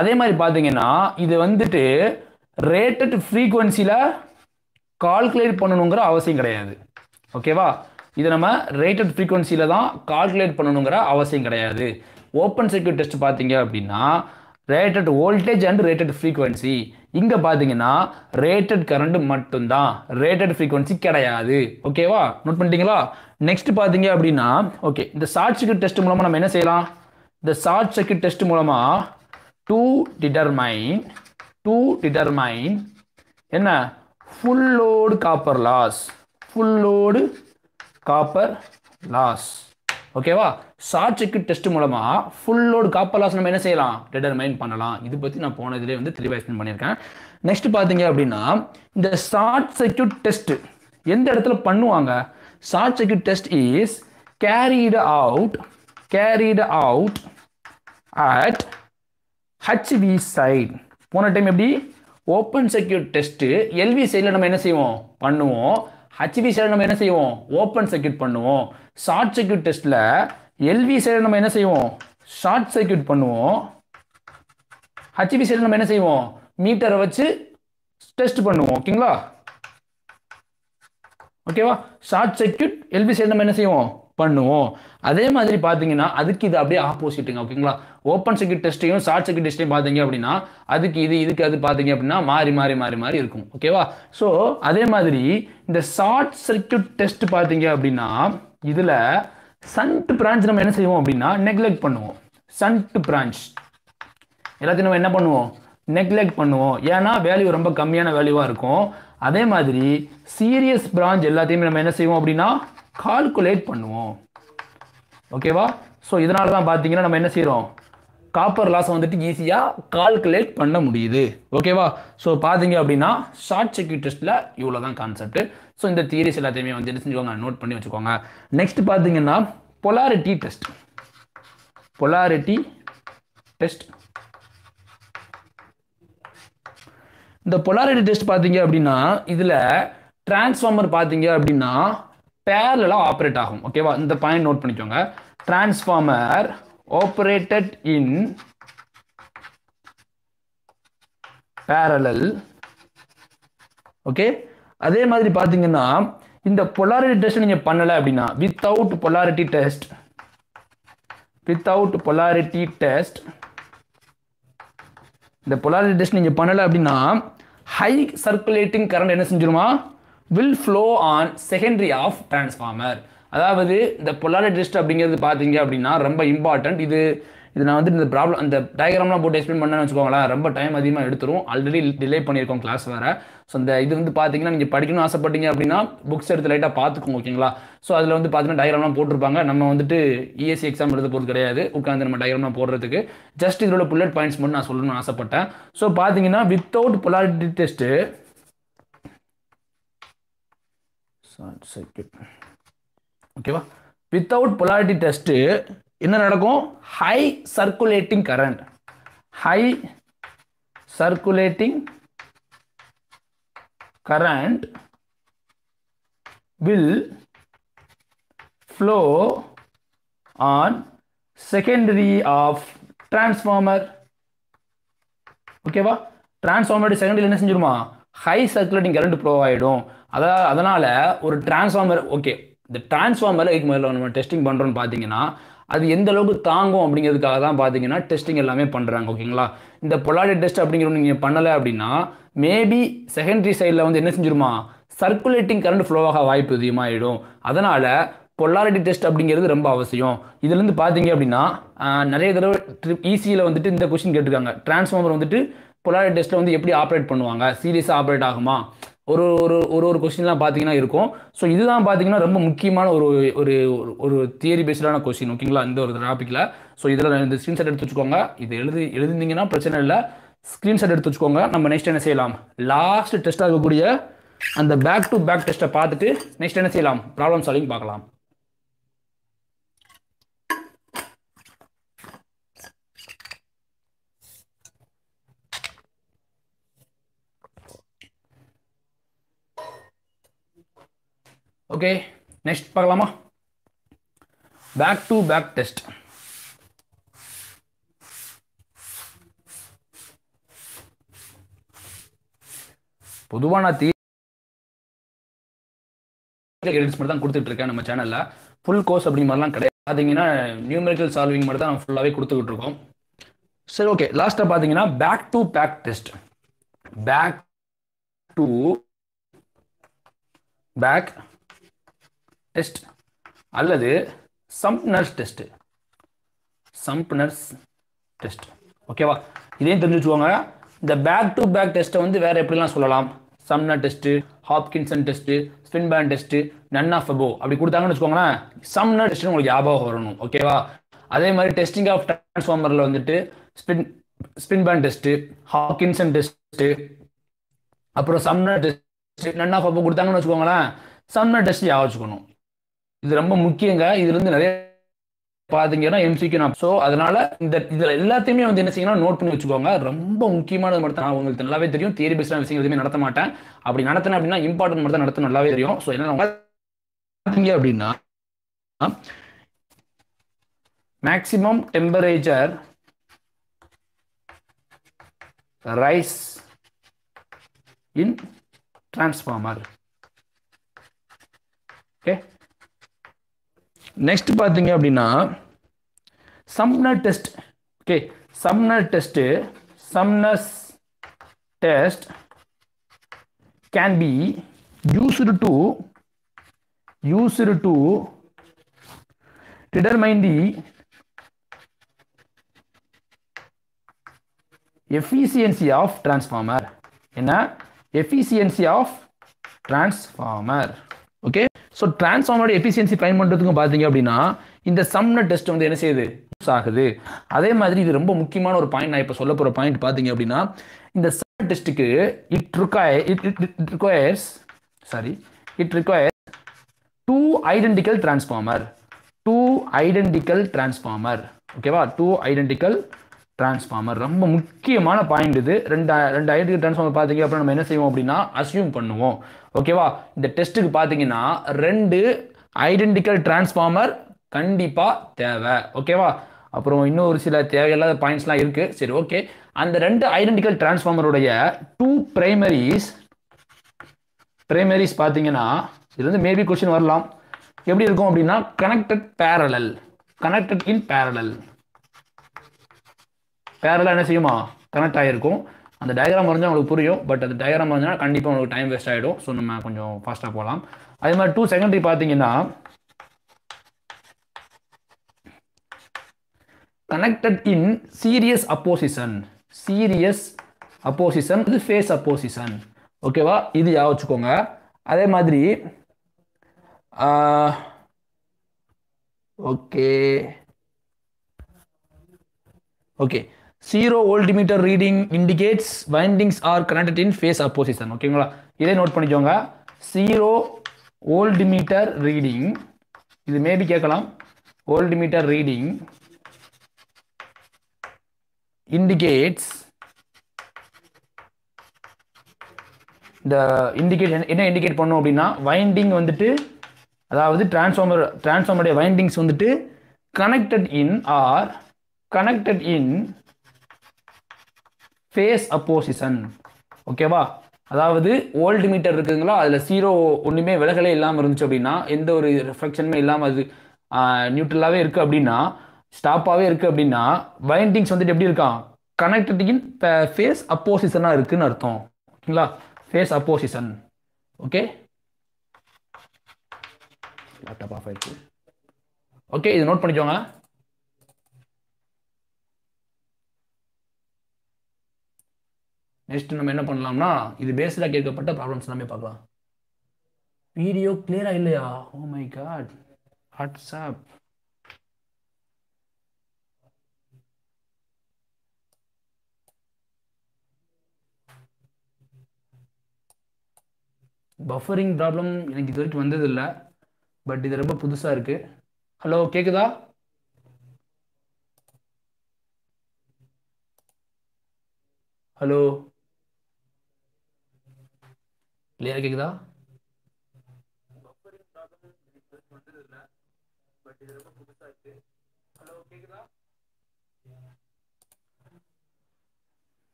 அதே மாதிரி பார்த்தீங்கன்னா இது வந்துட்டு ரேட்டட் ஃப்ரீக்குவன்சியில் கால்குலேட் பண்ணணுங்கிற அவசியம் கிடையாது. ஓகேவா இது நம்ம ரேட்டட் ஃப்ரீக்குவன்சியில் தான் கால்குலேட் பண்ணணுங்கிற அவசியம் கிடையாது. ஓப்பன் சர்க்கியூட் டெஸ்ட் பார்த்தீங்க அப்படின்னா rated voltage and rated frequency இங்கே பார்த்தீங்கன்னா ரேட்டட் கரண்ட் மட்டும்தான். ரேட்டட் ஃப்ரீக்குவன்சி கிடையாது. ஓகேவா நோட் பண்ணிட்டீங்களா? நெக்ஸ்ட் பார்த்தீங்க அப்படின்னா ஓகே இந்த ஷார்ட் சர்க்கியூட் டெஸ்ட் மூலமாக நம்ம என்ன செய்யலாம்? இந்த ஷார்ட் சர்க்கியூட் டெஸ்ட் மூலமாக டூ டிட்டர்மைன் டூ டிட்டர்மைன் என்ன? Full load copper loss full load copper loss ஓகேவா ஷார்ட் சர்க்கியூட் டெஸ்ட் மூலமா ஃபுல் லோடு காப்பர் லாஸ் நம்ம என்ன செய்யலாம்? டிட்டர்மைன் பண்ணலாம். இது பற்றி நான் போன இதிலே வந்து தெளிவாக எக்ஸ்பிளைன் பண்ணியிருக்கேன். நெக்ஸ்ட் பார்த்தீங்க அப்படின்னா இந்த ஷார்ட் சர்க்கியூட் டெஸ்ட் எந்த இடத்துல பண்ணுவாங்க? Short circuit test is carried out carried out at HV side போன டைம் எப்படி? ஓப்பன் செக்யூர் டெஸ்ட்டு எல்வி சைடில் நம்ம என்ன செய்வோம்? பண்ணுவோம். ஹச்வி சைடில் நம்ம என்ன செய்வோம்? ஓப்பன் செக்யூட் பண்ணுவோம். ஷார்ட் செக்யூட் டெஸ்ட்டில் எல்வி சைடில் நம்ம என்ன செய்வோம்? ஷார்ட் சர்க்கியூட் பண்ணுவோம். ஹச்வி சைடில் நம்ம என்ன செய்வோம்? மீட்டரை வச்சு டெஸ்ட் பண்ணுவோம். ஓகேங்களா? ஓகேவா? ஷார்ட் சர்க்கியூட் எல்வி சைடு நம்ம என்ன செய்வோம்? பண்ணுவோம். அதே மாதிரி பார்த்தீங்கன்னா அதுக்கு இது அப்படியே ஆப்போசிட்டுங்க ஓகேங்களா? ஓப்பன் சர்க்கியூட் டெஸ்ட்டையும் ஷார்ட் சர்க்கியூட் டெஸ்ட்டையும் பார்த்தீங்க அப்படின்னா அதுக்கு இது இதுக்கு அது பார்த்தீங்க அப்படின்னா மாறி மாறி மாறி மாறி இருக்கும். ஓகேவா ஸோ அதே மாதிரி இந்த ஷார்ட் சர்க்கியூட் டெஸ்ட் பார்த்தீங்க அப்படின்னா இதில் சன்ட் பிரான்ச் நம்ம என்ன செய்வோம் அப்படின்னா நெக்லெக்ட் பண்ணுவோம். சன்ட் பிரான்ச் எல்லாத்தையும் நம்ம என்ன பண்ணுவோம்? நெக்லெக்ட் பண்ணுவோம். ஏன்னா வேல்யூ ரொம்ப கம்மியான வேல்யூவாக இருக்கும். அதே மாதிரி சீரியஸ் பிரான்ச் எல்லாத்தையுமே நம்ம என்ன செய்வோம் அப்படின்னா கால்குலேட் பண்ணுவோம். ஓகேவா ஸோ இதனால தான் பார்த்தீங்கன்னா நம்ம என்ன செய்கிறோம் காப்பர் லாஸை வந்துட்டு ஈஸியாக கால்குலேட் பண்ண முடியுது. ஓகேவா ஸோ பார்த்தீங்க அப்படின்னா ஷார்ட் சர்க்கியூட் டெஸ்ட்டில் இவ்வளோ தான் கான்செப்ட் ஸோ இந்த தியரிஸ் எல்லாத்தையுமே வந்து என்ன செஞ்சுக்கோங்க? நோட் பண்ணி வச்சுக்கோங்க. நெக்ஸ்ட் பார்த்தீங்கன்னா பொலாரிட்டி டெஸ்ட் பொலாரிட்டி டெஸ்ட் இந்த பொலாரிட்டி டெஸ்ட் பார்த்தீங்க அப்படின்னா இதில் டிரான்ஸ்ஃபார்மர் பார்த்தீங்க அப்படின்னா பேரலாக ஆப்ரேட் ஆகும். ஓகேவா இந்த பாயிண்ட் நோட் பண்ணிக்கோங்க. Transformer operated in parallel okay அதே மாதிரி பார்த்தீங்கன்னா இந்த பொலாரிட்டி டெஸ்ட் நீங்கள் பண்ணலை அப்படின்னா without polarity test without polarity test இந்த பொலாரிட்டி டெஸ்ட் நீங்கள் பண்ணலை அப்படின்னா ஹை சர்க்குலேட்டிங் கரண்ட் என்ன செஞ்சிருமா? Will flow on secondary of transformer அதாவது இந்த பொலாரிட்டி டெஸ்ட் அப்படிங்கிறது பார்த்தீங்க அப்படின்னா ரொம்ப இம்பார்ட்டன்ட் இது இது நான் வந்து இந்த ப்ராப்ளம் அந்த டயக்ராம்லாம் போட்டு எக்ஸ்பிளைன் பண்ணேன்னு வச்சுக்கோங்களேன் ரொம்ப டைம் அதிகமாக எடுத்துரும். ஆல்ரெடி டிலே பண்ணியிருக்கோம் கிளாஸ் வேறு. ஸோ இந்த இது வந்து பார்த்தீங்கன்னா நீங்கள் படிக்கணும்னு ஆசைப்பட்டீங்க அப்படின்னா புக்ஸ் எடுத்து லைட்டாக பார்த்துக்கோங்க ஓகேங்களா ஸோ அதில் வந்து பார்த்தீங்கன்னா டயக்ராம்லாம் போட்டிருப்பாங்க. நம்ம வந்துட்டு இஎஸ்சி எக்ஸாம் எழுத போகிறது கிடையாது. உட்காந்து நம்ம டயக்ராம்லாம் போடுறதுக்கு. ஜஸ்ட் இதோட புல்லட் பாயிண்ட்ஸ் மட்டும் நான் சொல்லணும்னு ஆசைப்பட்டேன். ஸோ பார்த்தீங்கன்னா வித்தவுட் பொலாரிட்டி டெஸ்ட்டு சர்க்கியூட் ஓகேவா வித்தவுட் பொலாரிட்டி டெஸ்ட்டு என்ன நடக்கும்? High circulating current high circulating current will flow on secondary of transformer. ஓகேவா டிரான்ஸ்ஃபார்மர் செகண்டரி என்ன செஞ்சிருமா? ஹை சர்க்குலேட்டிங் கரண்ட் ப்ரோ ஆகிடும் அதாவது அதனால் ஒரு டிரான்ஸ்ஃபார்மர் ஓகே இந்த டிரான்ஸ்ஃபார்மர் இதுக்கு முதல்ல நம்ம டெஸ்டிங் பண்ணுறோம்னு பார்த்தீங்கன்னா அது எந்த அளவுக்கு தாங்கும் அப்படிங்கிறதுக்காக தான் பார்த்தீங்கன்னா டெஸ்டிங் எல்லாமே பண்ணுறாங்க ஓகேங்களா? இந்த பொலாடி டெஸ்ட் அப்படிங்கிற நீங்கள் பண்ணலை அப்படின்னா மேபி செகண்டரி சைடில் வந்து என்ன செஞ்சிருமா? சர்க்குலேட்டிங் கரண்ட் ஃப்ளோவாக வாய்ப்பு அதிகமாகிடும் அதனால் பொலாரிட்டி டெஸ்ட் அப்படிங்கிறது ரொம்ப அவசியம். இதுலேருந்து பார்த்தீங்க அப்படின்னா நிறைய தடவை ட்ரிப் ஈஸியில் வந்துட்டு இந்த கொஸ்டின் கேட்டிருக்காங்க. டிரான்ஸ்ஃபார்மர் வந்துட்டு பொலாரிட்டி டெஸ்ட்டில் வந்து எப்படி ஆப்ரேட் பண்ணுவாங்க? சீரியஸாக ஆப்ரேட் ஆகுமா? ஒரு ஒரு ஒரு ஒரு கொஸ்டின்லாம் பார்த்தீங்கன்னா இருக்கும். ஸோ இதுதான் பார்த்தீங்கன்னா ரொம்ப முக்கியமான ஒரு ஒரு ஒரு- ஒரு தியரி பேஸ்டான கொஸ்டின் ஓகேங்களா இந்த ஒரு டாப்பிக்கில் ஸோ இதில் இந்த ஸ்க்ரீன்ஷாட் எடுத்து வச்சுக்கோங்க. இது எழுதி எழுதினீங்கன்னா பிரச்சனை இல்லை. ஸ்க்ரீன்ஷாட் எடுத்து வச்சுக்கோங்க. நம்ம நெக்ஸ்ட் என்ன செய்யலாம்? லாஸ்ட் டெஸ்ட்டாக இருக்கக்கூடிய அந்த பேக் டு பேக் டெஸ்ட்டை பார்த்துட்டு நெக்ஸ்ட் என்ன செய்யலாம்? ப்ராப்ளம் சால்விங் பார்க்கலாம். ஓகே நெக்ஸ்ட் பார்க்கலாமா? பேக் டு பேக் டெஸ்ட் பொதுவாக நான் தீ மட்டும் தான் கொடுத்துட்டு இருக்கேன் நம்ம சேனல்ல ஃபுல் கோர்ஸ் அப்படி மாதிரிலாம் கிடையாது. பார்த்தீங்கன்னா நியூமெரிக்கல் சால்விங் மட்டும் தான் ஃபுல்லாகவே கொடுத்துக்கிட்டு இருக்கோம். சரி ஓகே லாஸ்ட்டாக பார்த்தீங்கன்னா back to back test back to back test. அல்லது சம்ப்னர்ஸ் டெஸ்ட். சம்ப்னர்ஸ் டெஸ்ட். ஓகேவா? இதையும் தெரிஞ்சு வச்சுக்கோங்க இந்த பேக் டு பேக் டெஸ்ட்டை வந்து வேற எப்படிலாம் சொல்லலாம்? Sumpner test Hopkinson test spin band test none of above அப்படி கொடுத்தாங்கன்னு வச்சுக்கோங்களேன் சம்னர் டெஸ்ட் உங்களுக்கு ஞாபகம் வரணும். ஓகேவா? அதே மாதிரி டெஸ்டிங் ஆஃப் டிரான்ஸ்ஃபார்மரில் வந்துட்டு spin spin band test Hopkinson test அப்புறம் Sumpner test none of above கொடுத்தாங்கன்னு வச்சுக்கோங்களேன் சம்னர் டெஸ்ட் ஞாபகம் வச்சுக்கணும். இது ரொம்ப முக்கியங்க. இதுல இருந்து நிறைய பாத்தீங்கன்னா எம்சிக்கு நான் ஸோ அதனால இந்த இதுல எல்லாத்தையுமே வந்து என்ன செய்யணும் நோட் பண்ணி வச்சுக்கோங்க. ரொம்ப முக்கியமானது மட்டும் தான் உங்களுக்கு நல்லாவே தெரியும். தியரி பேஸ்டான விஷயம் எதுவுமே நடத்த மாட்டேன். அப்படி நடத்தினேன் அப்படின்னா இம்பார்ட்டன்ட் மட்டும் தான் நடத்த நல்லாவே தெரியும். ஸோ என்ன பார்த்தீங்க அப்படின்னா maximum temperature rise in transformer okay next பார்த்தீங்க அப்படின்னா Sumpner test okay Sumpner test Sumpner's test can be used to used to determine the efficiency of transformer என்ன? Efficiency ஆஃப் டிரான்ஸ்ஃபார்மர் ஸோ டிரான்ஸ்ஃபார்மரோட எஃபிஷியன்சி ஃபைன் பண்ணுறதுக்கும் பார்த்தீங்க அப்படின்னா இந்த சம்ன test வந்து என்ன செய்யுது? யூஸ் ஆகுது. அதே மாதிரி இது ரொம்ப முக்கியமான ஒரு பாயிண்ட் நான் இப்போ சொல்ல போகிற பாயிண்ட் பார்த்தீங்க அப்படின்னா இந்த சம் டெஸ்ட்டுக்கு it require it it requires sorry it require two identical transformer two identical transformer ஓகேவா டூ ஐடென்டிக்கல் டிரான்ஸ்ஃபார்மர் ரொம்ப முக்கியமான பாயிண்ட் இது. ரெண்டு ரெண்டு டிரான்ஸ்ஃபார்மர் பார்த்தீங்க அப்புறம் நம்ம என்ன செய்வோம் அப்படின்னா அசியூம் பண்ணுவோம். ஓகேவா இந்த டெஸ்ட்டுக்கு பார்த்தீங்கன்னா ரெண்டு ஐடென்டிக்கல் டிரான்ஸ்ஃபார்மர் கண்டிப்பாக தேவை. ஓகேவா அப்புறம் இன்னும் ஒரு சில தேவையில்லாத பாயிண்ட்ஸ்லாம் இருக்குது சரி ஓகே அந்த ரெண்டு ஐடென்டிக்கல் டிரான்ஸ்ஃபார்மருடைய டூ பிரைமரிஸ் பிரைமரிஸ் பார்த்தீங்கன்னா இது வந்து மேபி கொஸ்டின் வரலாம். எப்படி இருக்கும் அப்படின்னா connected parallel connected in parallel பேரலாக என்ன செய்யுமா? கனெக்ட் ஆகிருக்கும் அந்த டயக்ராம் வரைஞ்சால் உங்களுக்கு புரியும். பட் அந்த டயக்ராம் வரைஞ்சா கண்டிப்பாக உங்களுக்கு டைம் வேஸ்ட் ஆகிடும் ஸோ நம்ம கொஞ்சம் ஃபாஸ்ட்டாக போகலாம் அதே மாதிரி டூ செகண்டரி பார்த்தீங்கன்னா connected in series opposition series opposition இது ஃபேஸ் அப்போசிஷன் ஓகேவா இது யா வச்சுக்கோங்க. அதே மாதிரி okay okay zero voltmeter reading indicates windings are connected in phase opposition ஓகேங்களா இதே நோட் பண்ணிக்கோங்க. ஜீரோ வோல்டிமீட்டர் ரீடிங் இது மேபி கேட்கலாம். வோல்டிமீட்டர் ரீடிங் இண்டிகேட்ஸ் இந்த இண்டிகேட் என்ன இண்டிகேட் பண்ணும் அப்படின்னா வைண்டிங் வந்துட்டு அதாவது டிரான்ஸ்ஃபார்மர் டிரான்ஸ்ஃபார்மருடைய வைண்டிங்ஸ் வந்துட்டு connected in are connected in phase opposition ஓகேவா அதாவது ஓல்டு மீட்டர் இருக்குதுங்களா அதில் ஜீரோ ஒன்றுமே விலகலே இல்லாமல் இருந்துச்சு அப்படின்னா எந்த ஒரு ரிஃப்ளெக்ஷனுமே இல்லாமல் அது நியூட்ரலாகவே இருக்குது அப்படின்னா ஸ்டாப்பாகவே இருக்குது அப்படின்னா வைண்டிங்ஸ் வந்துட்டு எப்படி இருக்கான்? கனெக்டட் ஃபேஸ் அப்போசிஷனாக இருக்குதுன்னு அர்த்தம். ஓகேங்களா? Phase opposition okay laptop off ஆயிடுச்சு. ஓகே இது நோட் பண்ணிக்கோங்க. நெக்ஸ்ட் நம்ம என்ன பண்ணலாம்னா இது பேஸ்டாக கேட்கப்பட்ட ப்ராப்ளம்ஸ் எல்லாமே பார்க்கலாம். வீடியோ கிளியராக இல்லையா? ஓ my god WhatsApp buffering problem எனக்கு இது வரைக்கும் வந்ததில்லை பட் இது ரொம்ப புதுசாக இருக்குது ஹலோ கேட்குதா ஹலோ கிளியராக கேட்குதா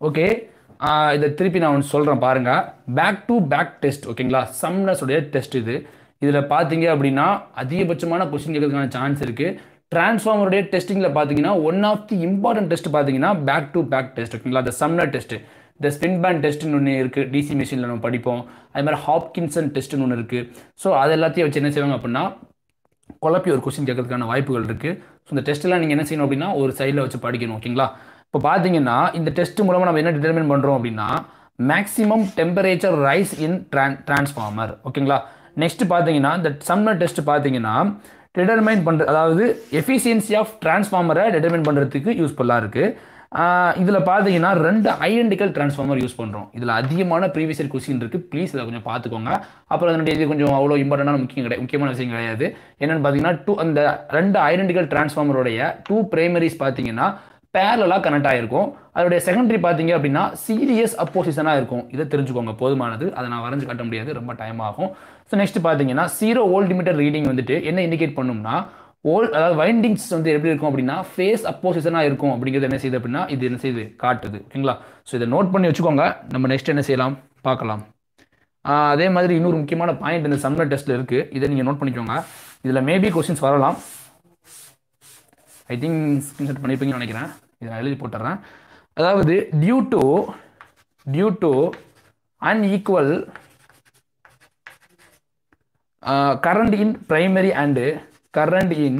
ஓகே இதை திருப்பி நான் ஒன்று சொல்கிறேன் பாருங்கள் பேக் டு பேக் டெஸ்ட் ஓகேங்களா சம்னஸுடைய டெஸ்ட் இது. இதில் பார்த்தீங்க அப்படின்னா அதிகபட்சமான கொஸ்டின் கேட்கறதுக்கான சான்ஸ் இருக்குது டிரான்ஸ்ஃபார்மருடைய டெஸ்டிங்கில் பார்த்தீங்கன்னா one of the important test பார்த்தீங்கன்னா பேக் டு பேக் டெஸ்ட் ஓகேங்களா அந்த சம்னர் டெஸ்ட்டு இந்த ஸ்பின் பேண்ட் டெஸ்ட்னு ஒன்று இருக்குது டிசி மிஷினில் நம்ம படிப்போம். அது மாதிரி ஹாப்கின்சன் டெஸ்ட்னு ஒன்று இருக்குது ஸோ அது எல்லாத்தையும் வச்சு என்ன செய்வாங்க அப்படின்னா குழப்பி ஒரு கொஸ்டின் கேட்கறதுக்கான வாய்ப்புகள் இருக்குது ஸோ இந்த டெஸ்ட்டெல்லாம் நீங்கள் என்ன செய்யணும் அப்படின்னா ஒரு சைடில் வச்சு படிக்கணும் ஓகேங்களா இப்போ பார்த்தீங்கன்னா இந்த டெஸ்ட் மூலமாக நம்ம என்ன டிட்டர்மின் பண்ணுறோம் அப்படின்னா மேக்ஸிமம் டெம்பரேச்சர் ரைஸ் இன் ட்ரான் டிரான்ஸ்ஃபார்மர் ஓகேங்களா நெக்ஸ்ட் பார்த்தீங்கன்னா இந்த சம்மர் டெஸ்ட் பார்த்தீங்கன்னா டிட்டர்மைன் பண்ணுற அதாவது எஃபிஷியன்சி ஆஃப் டிரான்ஸ்ஃபார்மரை டிட்டர்மைன் பண்ணுறதுக்கு யூஸ்ஃபுல்லாக இருக்குது இதில் பார்த்தீங்கன்னா ரெண்டு ஐடென்டிக்கல் டிரான்ஸ்ஃபார்மர் யூஸ் பண்ணுறோம் இதில் அதிகமான ப்ரீவியஸ் இயர் கொஸ்டின் இருக்குது ப்ளீஸ் இதை கொஞ்சம் பார்த்துக்கோங்க அப்புறம் அதனுடைய இது கொஞ்சம் அவ்வளோ இம்பார்ட்டண்டான முக்கியம் கிடையாது முக்கியமான விஷயம் கிடையாது. என்னென்னு பார்த்தீங்கன்னா டூ அந்த ரெண்டு ஐடென்டிக்கல் டிரான்ஸ்ஃபார்மருடைய டூ பிரைமரிஸ் பார்த்தீங்கன்னா பேரலாக கனெக்ட் ஆகிருக்கும் அதோடைய செகண்டரி பார்த்தீங்க அப்படின்னா சீரியஸ் அப்போசிஷனாக இருக்கும். இதை தெரிஞ்சுக்கோங்க. போதுமானது. அதை நான் வரைஞ்சு காட்ட முடியாது. ரொம்ப டைம் ஆகும். ஸோ நெக்ஸ்ட் பார்த்தீங்கன்னா ஜீரோ வோல்ட் மீட்டர் ரீடிங் வந்துட்டு என்ன இண்டிகேட் பண்ணும்னா ஓல் அதாவது வைண்டிங்ஸ் வந்து எப்படி இருக்கும் அப்படின்னா ஃபேஸ் அப்போசிஷனாக இருக்கும். அப்படிங்கிறது என்ன செய்யுது அப்படின்னா இது என்ன செய்யுது? காட்டுது. ஓகேங்களா? ஸோ இதை நோட் பண்ணி வச்சுக்கோங்க. நம்ம நெக்ஸ்ட் என்ன செய்யலாம்? பார்க்கலாம். அதே மாதிரி இன்னொரு முக்கியமான பாயிண்ட் இந்த சம்மர் டெஸ்ட்டில் இருக்குது இதை நீங்கள் நோட் பண்ணிக்கோங்க. இதில் மேபி கொஸ்டின்ஸ் வரலாம். ஐ திங்க் ஸ்கிரீன்ஷாட் பண்ணியிருப்பீங்கன்னு நினைக்கிறேன். இதை நான் எழுதி போட்டுறேன். அதாவது due to due to unequal current in primary and current in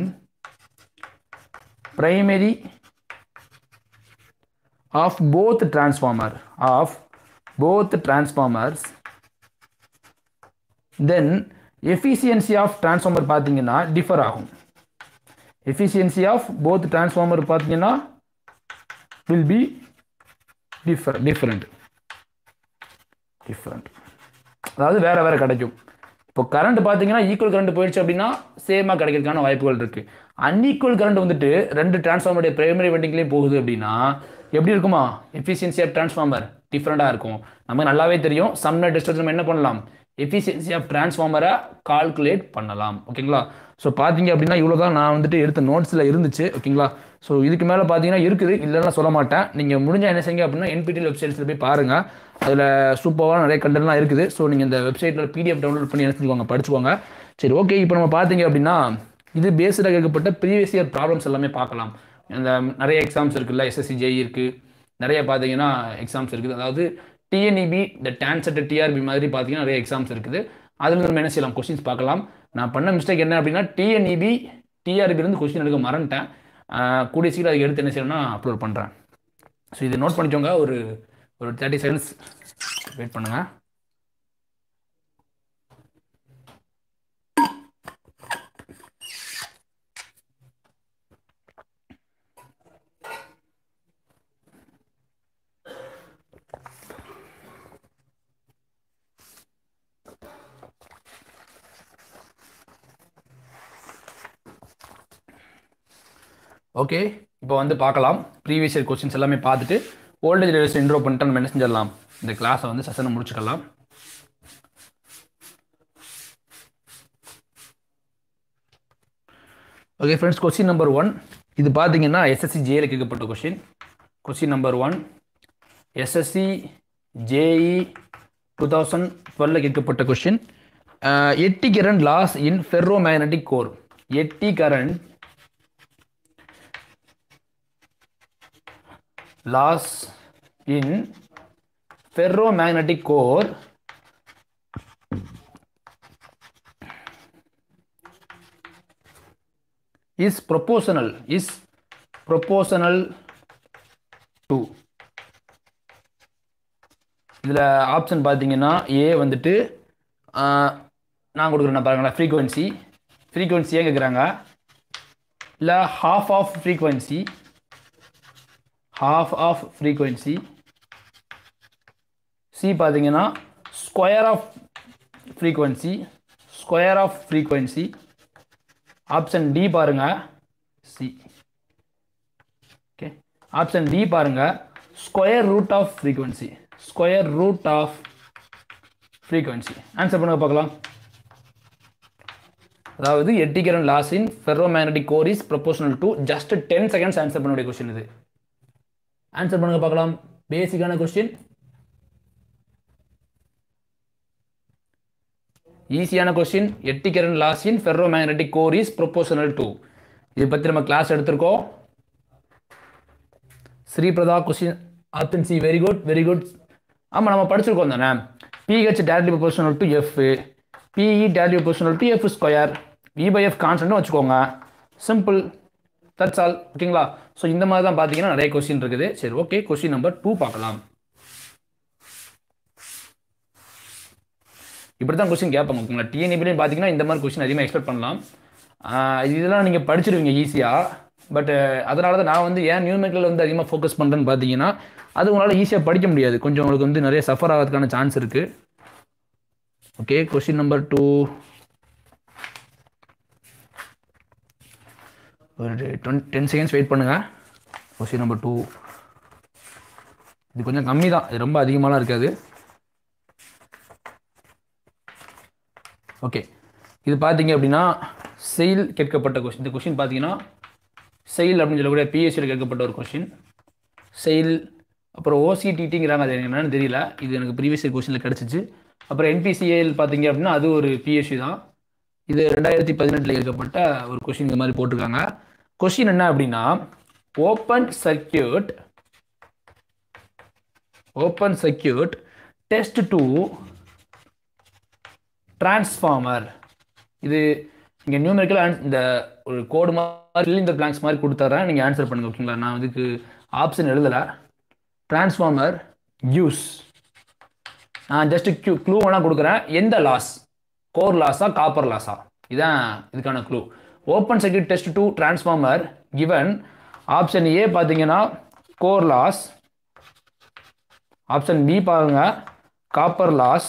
primary of both transformer of both transformers then efficiency of transformer பார்த்தீங்கன்னா differ ஆகும் efficiency of both transformer பார்த்தீங்கன்னா will be different different different அதாவது வேற வேற கிடைக்கும் இப்போ current பார்த்தீங்கன்னா equal current போயிடுச்சு அப்படின்னா சேமாக கிடைக்கிறதுக்கான வாய்ப்புகள் இருக்குது அன்ஈக்குவல் கரண்ட் வந்துட்டு ரெண்டு டிரான்ஸ்ஃபார்மருடைய பிரைமரி வெண்டிங்லேயும் போகுது அப்படின்னா எப்படி இருக்குமா? எஃபிஷியன்சி ஆஃப் டிரான்ஸ்ஃபார்மர் டிஃப்ரெண்ட்டாக இருக்கும். நமக்கு நல்லாவே தெரியும். சம்ன டிஸ்டன்ஸ் நம்ம என்ன பண்ணலாம்? எஃபிஷியன்சி ஆஃப் டிரான்ஸ்ஃபார்மரை கால்குலேட் பண்ணலாம். ஓகேங்களா ஸோ பார்த்தீங்க அப்படின்னா இவ்வளோ தான் நான் வந்துட்டு எடுத்த நோட்ஸில் இருந்துச்சு. ஓகேங்களா ஸோ இதுக்கு மேலே பார்த்தீங்கன்னா இருக்குது. இல்லைன்னா சொல்ல மாட்டேன். நீங்கள் முடிஞ்ச என்ன செய்யுங்க அப்படின்னா என்பிடிஎல் வெப்சைட்ஸில் போய் பாருங்கள் அதில் சூப்பராக நிறைய கண்டென்ட்லாம் இருக்குது. ஸோ நீங்கள் இந்த வெப்சைட்டில் பிடிஎஃப் டவுன்லோட் பண்ணி என்ன படிச்சுக்கோங்க. சரி ஓகே இப்போ நம்ம பார்த்தீங்க அப்படின்னா இது பேஸ்டாக கேட்கப்பட்ட ப்ரீவியஸ் இயர் ப்ராப்ளம்ஸ் எல்லாமே பார்க்கலாம். இந்த நிறைய எக்ஸாம்ஸ் இருக்குல்ல எஸ்எஸ்சி ஜேஇ இருக்குது நிறைய பார்த்தீங்கன்னா எக்ஸாம்ஸ் இருக்குது. அதாவது டிஎன்இபி இந்த டான்செட் டிஆர்பி மாதிரி பார்த்தீங்கன்னா நிறைய எக்ஸாம்ஸ் இருக்குது. அதில் நம்ம என்ன செய்யலாம்? கொஸ்டின்ஸ் பார்க்கலாம். நான் பண்ண மிஸ்டேக் என்ன அப்படின்னா டிஎன்இபி டிஆர்பிலேருந்து கொஸ்டின் எடுக்க மறந்துட்டேன். கூடிய சீக்கிரம் அதுக்கு எடுத்து என்ன செய்யணும்னா அப்லோட் பண்ணுறேன் ஸோ இதை நோட் பண்ணிக்கோங்க. ஒரு ஒரு தேர்ட்டி செகண்ட்ஸ் வெயிட் பண்ணுங்கள் ஓகே இப்போ வந்து பார்க்கலாம். ப்ரீவியஸ் இயர் கொஸ்டின்ஸ் எல்லாமே பார்த்துட்டு ஓல்டேஜ் ரிலேஷன் இன்ட்ரோ பண்ணிட்டு நம்ம என்ன செஞ்சிடலாம்? இந்த கிளாஸை வந்து செஷனை முடிச்சுக்கலாம். Okay friends question number one இது பார்த்தீங்கன்னா எஸ்எஸ்சி ஜேயில் கேட்கப்பட்ட question question number one SSC JE two thousand twelve கேட்கப்பட்ட question eddy current loss in ferromagnetic core eddy current loss in ferromagnetic core is proportional is proportional to. இதில் option பார்த்தீங்கன்னா A வந்துட்டு நான் கொடுக்குறேன் பாருங்களேன் ஃப்ரீக்குவென்சி ஃப்ரீக்குவென்சியே கேட்குறாங்க இல்லை half of frequency half of frequency C பார்த்தீங்கன்னா square of frequency square of frequency option D பாருங்கள் சி ஓகே ஆப்ஷன் டி பாருங்கள் square root of frequency square root of frequency answer பண்ணுங்க பார்க்கலாம். அதாவது eddy current loss in ferromagnetic core is proportional to just ten seconds answer பண்ணக்கூடிய question இது. Answer பண்ணுங்க பார்க்கலாம். பேசிக்கான கொஸ்டின் ஈஸியான question eddy current loss in ferromagnetic core is proportional to இதை பற்றி நம்ம கிளாஸ் எடுத்திருக்கோம். Sripratha question option C very good very good ஆமாம் நம்ம படிச்சிருக்கோம் தானே. P H directly proportional to F P E directly proportional to F square E by F கான்ஸ்டன்ட்னு வச்சுக்கோங்க. Simple that's all ஓகேங்களா ஸோ இந்த மாதிரி தான் பார்த்தீங்கன்னா நிறைய கொஸ்டின் இருக்குது. சரி ஓகே கொஸ்டின் நம்பர் டூ பார்க்கலாம். இப்படி தான் கொஸ்டின் கேட்பாங்க ஓகேங்களா டிஎன்இபிலையும் பார்த்தீங்கன்னா இந்த மாதிரி கொஸ்டின் அதிகமாக எக்ஸ்பெக்ட் பண்ணலாம். இதெல்லாம் நீங்கள் படிச்சிருவீங்க ஈஸியாக பட் அதனால தான் நான் வந்து ஏன் நியூமெரிக்கல் வந்து அதிகமாக ஃபோக்கஸ் பண்ணுறேன்னு பார்த்தீங்கன்னா அது உங்களால் ஈஸியாக படிக்க முடியாது. கொஞ்சம் உங்களுக்கு வந்து நிறைய சஃபர் ஆகிறதுக்கான சான்ஸ் இருக்குது ஓகே கொஸ்டின் நம்பர் டூ ஒரு டுவெண்ட் டென் செகண்ட்ஸ் வெயிட் பண்ணுங்கள் கொஸ்டின் நம்பர் டூ இது கொஞ்சம் கம்மி தான் இது ரொம்ப அதிகமாகலாம் இருக்காது. ஓகே இது பார்த்தீங்க அப்படின்னா செயில் கேட்கப்பட்ட கொஸ்டின் இந்த கொஸ்டின் பார்த்தீங்கன்னா செயில் அப்படின்னு சொல்லக்கூடிய பிஎஸ்சியில் கேட்கப்பட்ட ஒரு கொஸ்டின் செயில் அப்புறம் ஓசிடிடிங்கிறாங்க அது எனக்கு என்னென்னு தெரியல. இது எனக்கு ப்ரீவியஸ் கொஸ்டினில் கிடச்சிச்சு. அப்புறம் என்பிசிஏல் பார்த்தீங்க அப்படின்னா அது ஒரு பிஎஸ்சி தான். இது ரெண்டாயிரத்தி பதினெட்டில் கேட்கப்பட்ட ஒரு கொஸ்டின் இந்த மாதிரி போட்டிருக்காங்க. கொஸ்டின் என்ன அப்படின்னா open circuit open circuit test to transformer இது இங்கே நியூமெரிக்கல் இந்த ஒரு கோடு மாதிரி இந்த பிளாங்க்ஸ் மாதிரி கொடுத்துட்றேன் நீங்கள் ஆன்சர் பண்ணுங்க ஓகேங்களா நான் இதுக்கு ஆப்ஷன் எழுதலை. டிரான்ஸ்ஃபார்மர் யூஸ் நான் ஜஸ்ட் க்யூ க்ளூ வேணால் கொடுக்குறேன். எந்த லாஸ் கோர் லாஸா காப்பர் லாஸா இதுதான் இதுக்கான clue open circuit test to transformer given option A பார்த்தீங்கன்னா கோர் லாஸ் ஆப்ஷன் பி பாருங்க காப்பர் லாஸ்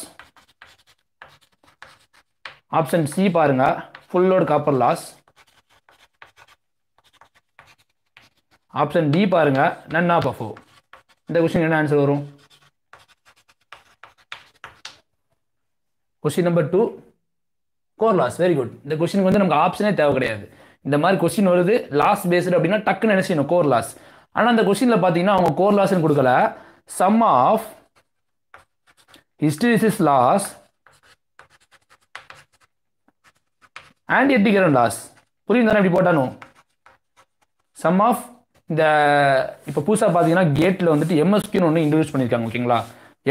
ஆப்ஷன் சி பாருங்க full load copper loss option D பாருங்க நன் ஆஃப் அஃபோ இந்த கொஸ்டின் என்ன ஆன்சர் வரும்? Question number two core loss very good இந்த கொஸ்டினுக்கு வந்து நமக்கு ஆப்ஷனே தேவை கிடையாது. இந்த மாதிரி கொஸ்டின் வருது லாஸ் பேஸ்டு அப்படின்னா டக்குன்னு என்ன செய்யணும்? கோர் லாஸ் ஆனால் அந்த கொஸ்டினில் பார்த்தீங்கன்னா அவங்க கோர் லாஸ்ன்னு கொடுக்கல. Sum of hysteresis loss and eddy current loss புரியுது தானே இப்படி போட்டானும் சம் ஆஃப் இந்த இப்போ புதுசாக பார்த்தீங்கன்னா கேட்டில் வந்துட்டு எம்எஸ்கியூன்னு ஒன்று இன்ட்ரடியூஸ் பண்ணியிருக்காங்க ஓகேங்களா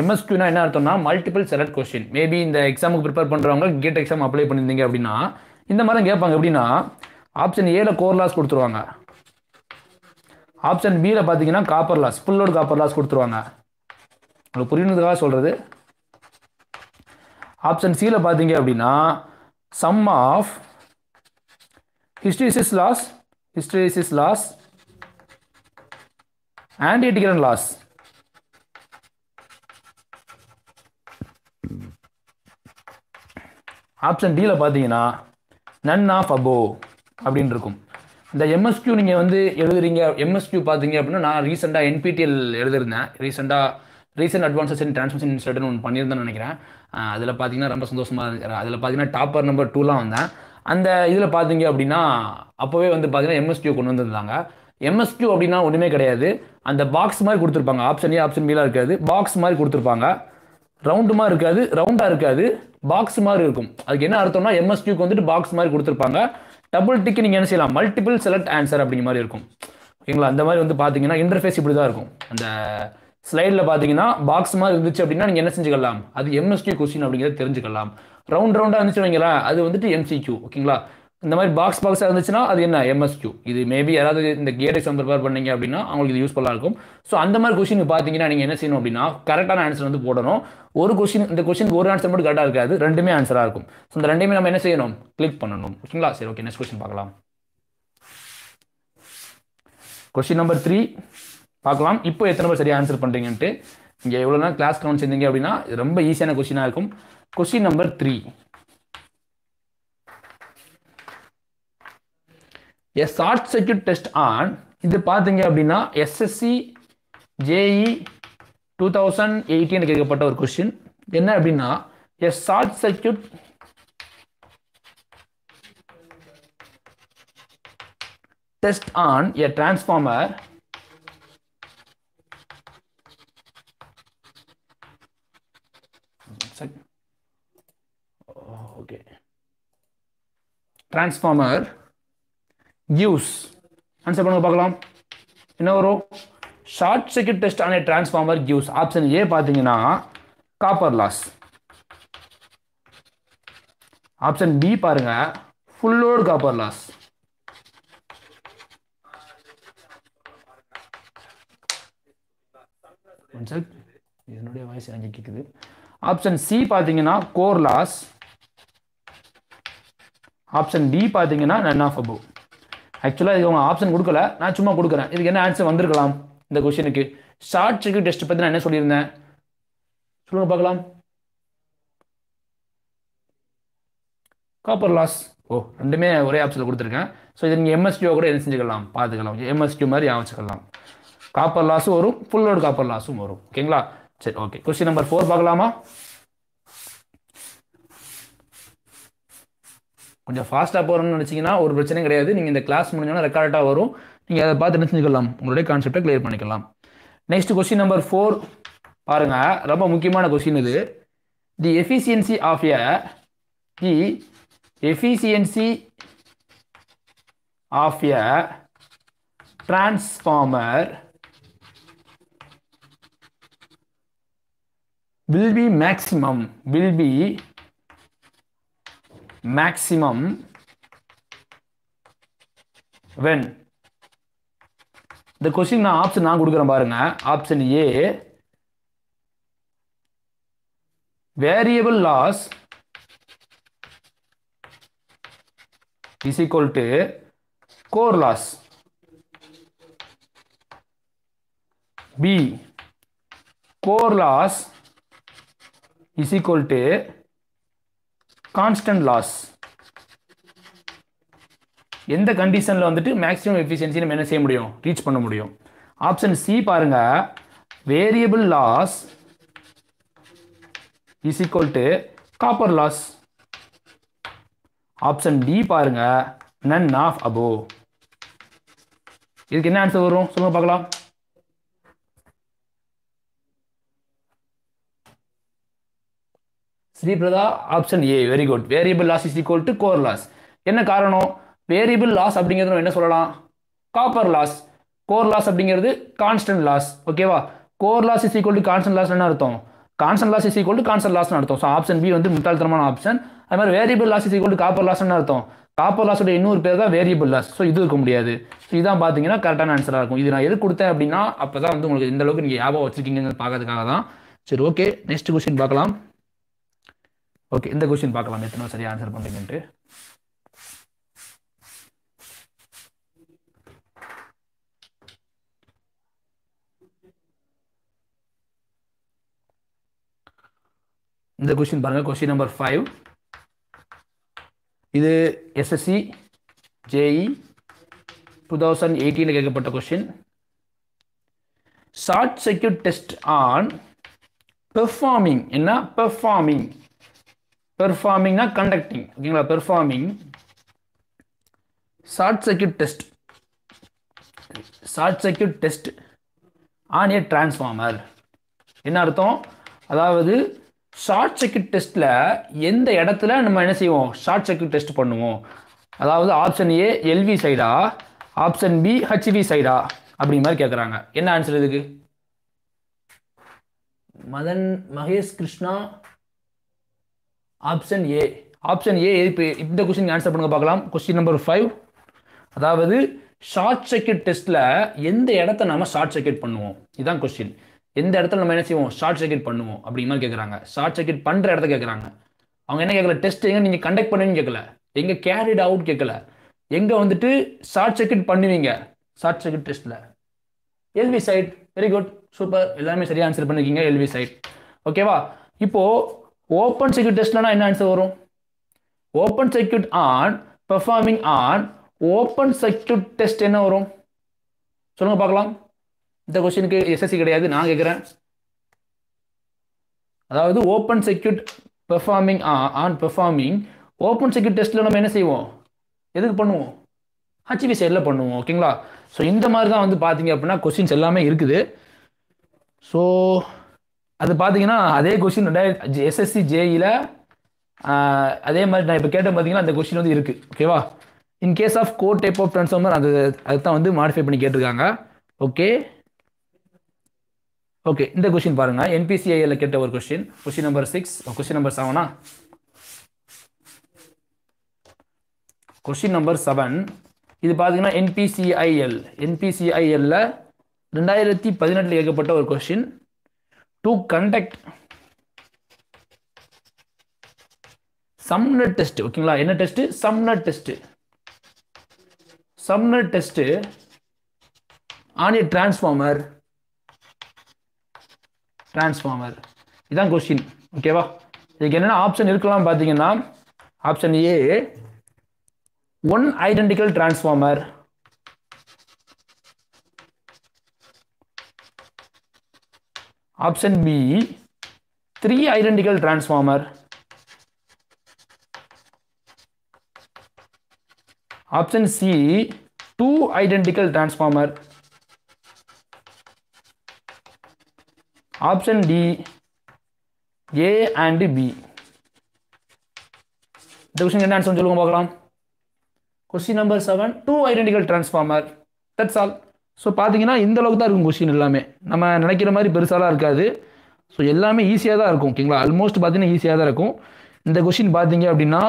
எம்எஸ்கியூனா என்ன அர்த்தம்னா மல்டிபிள் செலக்ட் கொஸ்டின் மேபி இந்த எக்ஸாமுக்கு ப்ரிப்பேர் பண்ணுறவங்க கேட் எக்ஸாம் அப்ளை பண்ணியிருந்தீங்க அப்படின்னா இந்த மாதிரி தான் கேட்பாங்க. எப்படின்னா ஆப்ஷன் ஏல கோர் லாஸ் கொடுத்துருவாங்க. ஆப்ஷன் பியில் பார்த்தீங்கன்னா copper loss full load copper loss கொடுத்துருவாங்க. உங்களுக்கு புரியுறதுக்காக சொல்கிறது ஆப்ஷன் சியில் பார்த்தீங்க அப்படின்னா sum of hysteresis loss hysteresis loss and loss option டியில் பார்த்தீங்கன்னா நன் ஆஃப் அபோ அப்படின்னு இருக்கும். இந்த எம்எஸ்கியூ நீங்கள் வந்து எழுதுறீங்க எம்எஸ்கியூ பார்த்தீங்க அப்படின்னா நான் ரீசெண்டாக என்பிடிஎல் எழுதிருந்தேன் ரீசெண்டாக ரீசெண்ட் அட்வான்சஸ் இன் டிரான்ஸ்மிஷன் இன்ஸ்டியூட்னு ஒன்று பண்ணியிருந்தேன்னு நினைக்கிறேன். அதில் பார்த்தீங்கன்னா ரொம்ப சந்தோஷமாக இருக்கிறேன் அதில் பார்த்தீங்கன்னா டாப்பர் நம்பர் டூலாம் வந்தேன். அந்த இதில் பார்த்தீங்க அப்படின்னா அப்போவே வந்து பார்த்தீங்கன்னா எம்எஸ்கியூ கொண்டு வந்திருந்தாங்க. எம்எஸ்கியூ அப்படின்னா ஒன்றுமே கிடையாது. அந்த பாக்ஸ் மாதிரி கொடுத்துருப்பாங்க. ஆப்ஷன் ஏ ஆப்ஷன் பிலாம் இருக்காது. பாக்ஸ் மாதிரி கொடுத்துருப்பாங்க. ரவுண்டுமா இருக்காது ரவுண்டாக இருக்காது பாக்ஸ் மாதிரி இருக்கும். அதுக்கு என்ன அர்த்தம்னா எம்எஸ்கியூக்கு வந்துட்டு பாக்ஸ் மாதிரி கொடுத்துருப்பாங்க. டபுள் டிக்கு நீங்கள் என்ன செய்யலாம்? மல்டிபிள் செலக்ட் ஆன்சர் அப்படிங்கிற மாதிரி இருக்கும். ஓகேங்களா அந்த மாதிரி வந்து பார்த்தீங்கன்னா இன்டர்ஃபேஸ் இப்படி தான் இருக்கும். அந்த ஸ்லைடில் பார்த்தீங்கன்னா பாக்ஸ் மாதிரி இருந்துச்சு அப்படின்னா நீங்கள் என்ன செஞ்சுக்கலாம்? அது எம்எஸ்கியூ கொஸ்டின் அப்படிங்கிறத தெரிஞ்சுக்கலாம். ரவுண்ட் ரவுண்டாக இருந்துச்சு வைங்களேன் அது வந்துட்டு எம்சிக்யூ ஓகேங்களா இந்த மாதிரி பாக்ஸ் பாக்ஸாக இருந்துச்சுன்னா அது என்ன? எம்எஸ்கியூ இது மேபி யாராவது இந்த கேட் எக்ஸாம் ப்ரிப்பேர் பண்ணீங்க அப்படின்னா அவங்களுக்கு இது யூஸ்ஃபுல்லாக இருக்கும். ஸோ அந்த மாதிரி கொஸ்டின் பார்த்தீங்கன்னா நீங்கள் என்ன செய்யணும் அப்படின்னா கரெக்டான ஆன்சர் வந்து போடணும். ஒரு கொஸ்டின் இந்த கொஸ்டினுக்கு ஒரு ஆன்சர் மட்டும் கரெக்டாக இருக்காது ரெண்டுமே ஆன்சராக இருக்கும். ஸோ இந்த ரெண்டுமே நம்ம என்ன செய்யணும்? கிளிக் பண்ணணும். ஓகேங்களா? சரி ஓகே நெக்ஸ்ட் கொஸ்டின் பார்க்கலாம். கொஸ்டின் நம்பர் த்ரீ பார்க்கலாம். இப்போ எத்தனை பேர் சரியாக ஆன்சர் பண்ணுறீங்கன்ட்டு இங்கே எவ்வளோ நேரம் கிளாஸ் கவுண்ட் செஞ்சீங்க அப்படின்னா ரொம்ப ஈஸியான கொஸ்டினாக இருக்கும். Question number three a short circuit test on இது பார்த்தீங்க அப்படின்னா SSC JE two thousand eighteen கேட்கப்பட்ட ஒரு கொஸ்டின் என்ன அப்படின்னா a short circuit test on a transformer okay transformer use answer பண்ணுங்க பார்க்கலாம். என்ன வரும்? Short circuit test on transformer gives option A பார்த்தீங்கன்னா காப்பர் லாஸ் ஆப்ஷன் பி பாருங்க ஃபுல்லோடு காப்பர் லாஸ் என்னுடைய வாய்ஸ் எனக்கு கேட்குது ஆப்ஷன் சி பார்த்தீங்கன்னா கோர் லாஸ் ஆப்ஷன் டி பார்த்தீங்கன்னா நன் ஆஃப் அபவ் ஆக்சுவலாக இது அவங்க ஆப்ஷன் கொடுக்கல. நான் சும்மா கொடுக்குறேன். இதுக்கு என்ன ஆன்சர் வந்திருக்கலாம்? இந்த கொஷினுக்கு ஷார்ட் சர்க்கியூட் டெஸ்ட் பற்றி நான் என்ன சொல்லியிருந்தேன்? சொல்லுங்கள் பார்க்கலாம். காப்பர் லாஸ் ஓ ரெண்டுமே ஒரே ஆப்ஷனில் கொடுத்துருக்கேன். ஸோ இது நீங்கள் எம்எஸ்டியோ கூட என்ன செஞ்சுக்கலாம்? பார்த்துக்கலாம். எம்எஸ்டியூ மாதிரி வச்சுக்கலாம். காப்பர் லாஸும் வரும். ஃபுல் லோடு காப்பர் லாஸும் வரும். ஓகேங்களா சரி ஓகே கொஸ்டின் நம்பர் ஃபோர் பார்க்கலாமா? கொஞ்சம் ஃபாஸ்ட்டாக போகிறோம்னு நினச்சிங்கன்னா ஒரு பிரச்சனையும் கிடையாது. நீங்கள் இந்த கிளாஸ் முடிஞ்சோன்னா ரெக்கார்டாக வரும். நீங்கள் அதை பார்த்து என்ன உங்களுடைய கான்செப்டை கிளியர் பண்ணிக்கலாம். நெக்ஸ்ட் கொஸ்டின் நம்பர் ஃபோர் பாருங்கள் ரொம்ப முக்கியமான கொஸ்டின் இது. The efficiency of a the efficiency of a transformer will be maximum will be maximum. When? இந்த கொஸ்டின் நான் ஆப்ஷன் நான் கொடுக்குறேன் பாருங்க. Option A variable loss is equal to core loss B core loss is equal constant loss எந்த கண்டிஷனில் வந்துட்டு maximum efficiency நம்ம என்ன செய்ய முடியும்? ரீச் பண்ண முடியும். ஆப்ஷன் சி பாருங்க. Variable loss is equal to copper loss option D பாருங்க. நன் ஆஃப் அபோ இதுக்கு என்ன ஆன்சர் வரும்? சொல்லுங்க பார்க்கலாம். Sripradha option A very good variable loss is equal to core loss என்ன காரணம்? வேரியபிள் லாஸ் அப்படிங்கிறது நம்ம என்ன சொல்லலாம்? காப்பர் லாஸ் கோர் லாஸ் அப்படிங்கிறது கான்ஸ்டன்ட் லாஸ் ஓகேவா core loss is equal to constant loss என்ன அர்த்தம். Constant loss is equal to constant லாஸ்னு அர்த்தம். ஸோ ஆப்ஷன் பி வந்து முட்டாள்தனமான ஆப்ஷன் அது மாதிரி variable loss is equal to copper லாஸ்னு அர்த்தம். காப்பர் லாஸோட இன்னொரு பேர் தான் வேரியபிள் லாஸ் ஸோ இது இருக்க முடியாது. ஸோ இதான் பார்த்தீங்கன்னா கரெக்டான ஆன்சராக இருக்கும். இது நான் எது கொடுத்தேன் அப்படின்னா அப்போ தான் வந்து உங்களுக்கு இந்த அளவுக்கு நீங்கள் ஞாபகம் வச்சிருக்கீங்கன்னு பார்க்கறதுக்காக தான் சரி ஓகே நெக்ஸ்ட் கொஸ்டின் பார்க்கலாம். ஓகே இந்த கொஸ்டின் பார்க்கலாம். எத்தனை சரியாக ஆன்சர் பண்ணுறீங்கன்ட்டு இந்த கொஸ்டின் பாருங்க கொஸ்டின் நம்பர் ஃபைவ் இது எஸ்எஸ்சி ஜேஇ டூ தௌசண்ட் எயிட்டீனில் கேட்கப்பட்ட question short circuit test on performing என்ன? பெர்ஃபார்மிங் பெர்ஃபார்மிங்னா கண்டக்டிங் ஓகேங்களா performing short circuit test short circuit test on a transformer என்ன அர்த்தம்? அதாவது ஷார்ட் சர்க்கியூட் டெஸ்ட்டில் எந்த இடத்துல நம்ம என்ன செய்வோம்? ஷார்ட் சர்க்கியூட் டெஸ்ட் பண்ணுவோம். அதாவது ஆப்ஷன் ஏ எல்வி சைடா ஆப்ஷன் பி ஹச்வி சைடா அப்படிங்கிற மாதிரி கேட்குறாங்க என்ன ஆன்சர் இதுக்கு? Madan Mahesh Krishna option A option A இப்போ இந்த கொஸ்டின் ஆன்சர் பண்ணுங்க பார்க்கலாம். கொஸ்டின் நம்பர் ஃபைவ் அதாவது ஷார்ட் சர்க்கியூட் டெஸ்ட்டில் எந்த இடத்த நம்ம ஷார்ட் சர்க்கியூட் பண்ணுவோம்? இதுதான் கொஸ்டின் எந்த இடத்துல நம்ம என்ன செய்வோம்? ஷார்ட் சர்க்கியூட் பண்ணுவோம் அப்படிங்கிற மாதிரி கேட்குறாங்க ஷார்ட் சர்க்கியூட் பண்ணுற இடத்த கேட்குறாங்க அவங்க என்ன கேட்கல டெஸ்ட் எங்கே நீங்கள் கண்டக்ட் பண்ணுவீங்க கேட்கல எங்கே கேரிட் அவுட் கேட்கல எங்கே வந்துட்டு ஷார்ட் சர்க்கியூட் பண்ணுவீங்க? ஷார்ட் சர்க்கியூட் டெஸ்ட்டில் LV side very good super எல்லாமே சரியாக ஆன்சர் பண்ணிருக்கீங்க எல்வி சைட் ஓகேவா இப்போது ஓப்பன் சர்க்கியூட் டெஸ்ட்லனா என்ன ஆன்சர் வரும்? Open circuit on performing on open circuit test என்ன வரும்? சொல்லுங்க பார்க்கலாம். இந்த கொஸ்டினுக்கு எஸ்எஸ்சி கிடையாது நான் கேட்குறேன். அதாவது open circuit performing on performing open circuit டெஸ்ட்டில் நம்ம என்ன செய்வோம்? எதுக்கு பண்ணுவோம்? ஹச்சிபி சைடில் பண்ணுவோம் ஓகேங்களா ஸோ இந்த மாதிரி தான் வந்து பார்த்தீங்க அப்படின்னா கொஸ்டின்ஸ் எல்லாமே இருக்குது. ஸோ அது பார்த்தீங்கன்னா அதே கொஸ்டின் ரெண்டாயிரத்தி எஸ்எஸ்சி ஜேஇயில் அதே மாதிரி நான் இப்போ கேட்டேன் பார்த்தீங்கன்னா அந்த கொஸ்டின் வந்து இருக்குது ஓகேவா in case of core type of transformer அது அதுதான் வந்து மாடிஃபை பண்ணி கேட்டிருக்காங்க. ஓகே ஓகே இந்த கொஸ்டின் பாருங்க. என்பிசிஐல கேட்ட ஒரு question question number six question number செவனா கொஸ்டின் நம்பர் செவன் இது பார்த்தீங்கன்னா என்பிசிஐஎல் என்பிசிஐஎல்ல ரெண்டாயிரத்தி பதினெட்டில் கேட்கப்பட்ட ஒரு கொஸ்டின் டு கண்டக்ட் சம்னட் டெஸ்ட் ஓகேங்களா என்ன test சம்னட் test சம்னட் test on a transformer transformer இதான் கொஸ்டின் ஓகேவா இதுக்கு என்னென்ன ஆப்ஷன் இருக்கலாம் பார்த்தீங்கன்னா option A one identical transformer option B three identical transformer. Option C two identical transformer. Option D A and B இந்த question என்ன ஆன்சர் சொல்லுங்க பார்க்கலாம் question number seven two identical transformer that's all so பார்த்தீங்கன்னா இந்த அளவுக்கு தான் இருக்கும் question எல்லாமே. நம்ம நினைக்கிற மாதிரி பெருசாலாம் இருக்காது. ஸோ எல்லாமே ஈஸியாக தான் இருக்கும் ஓகேங்களா ஆல்மோஸ்ட் பார்த்தீங்கன்னா ஈஸியாக தான் இருக்கும். இந்த கொஸ்டின் பார்த்தீங்க அப்படின்னா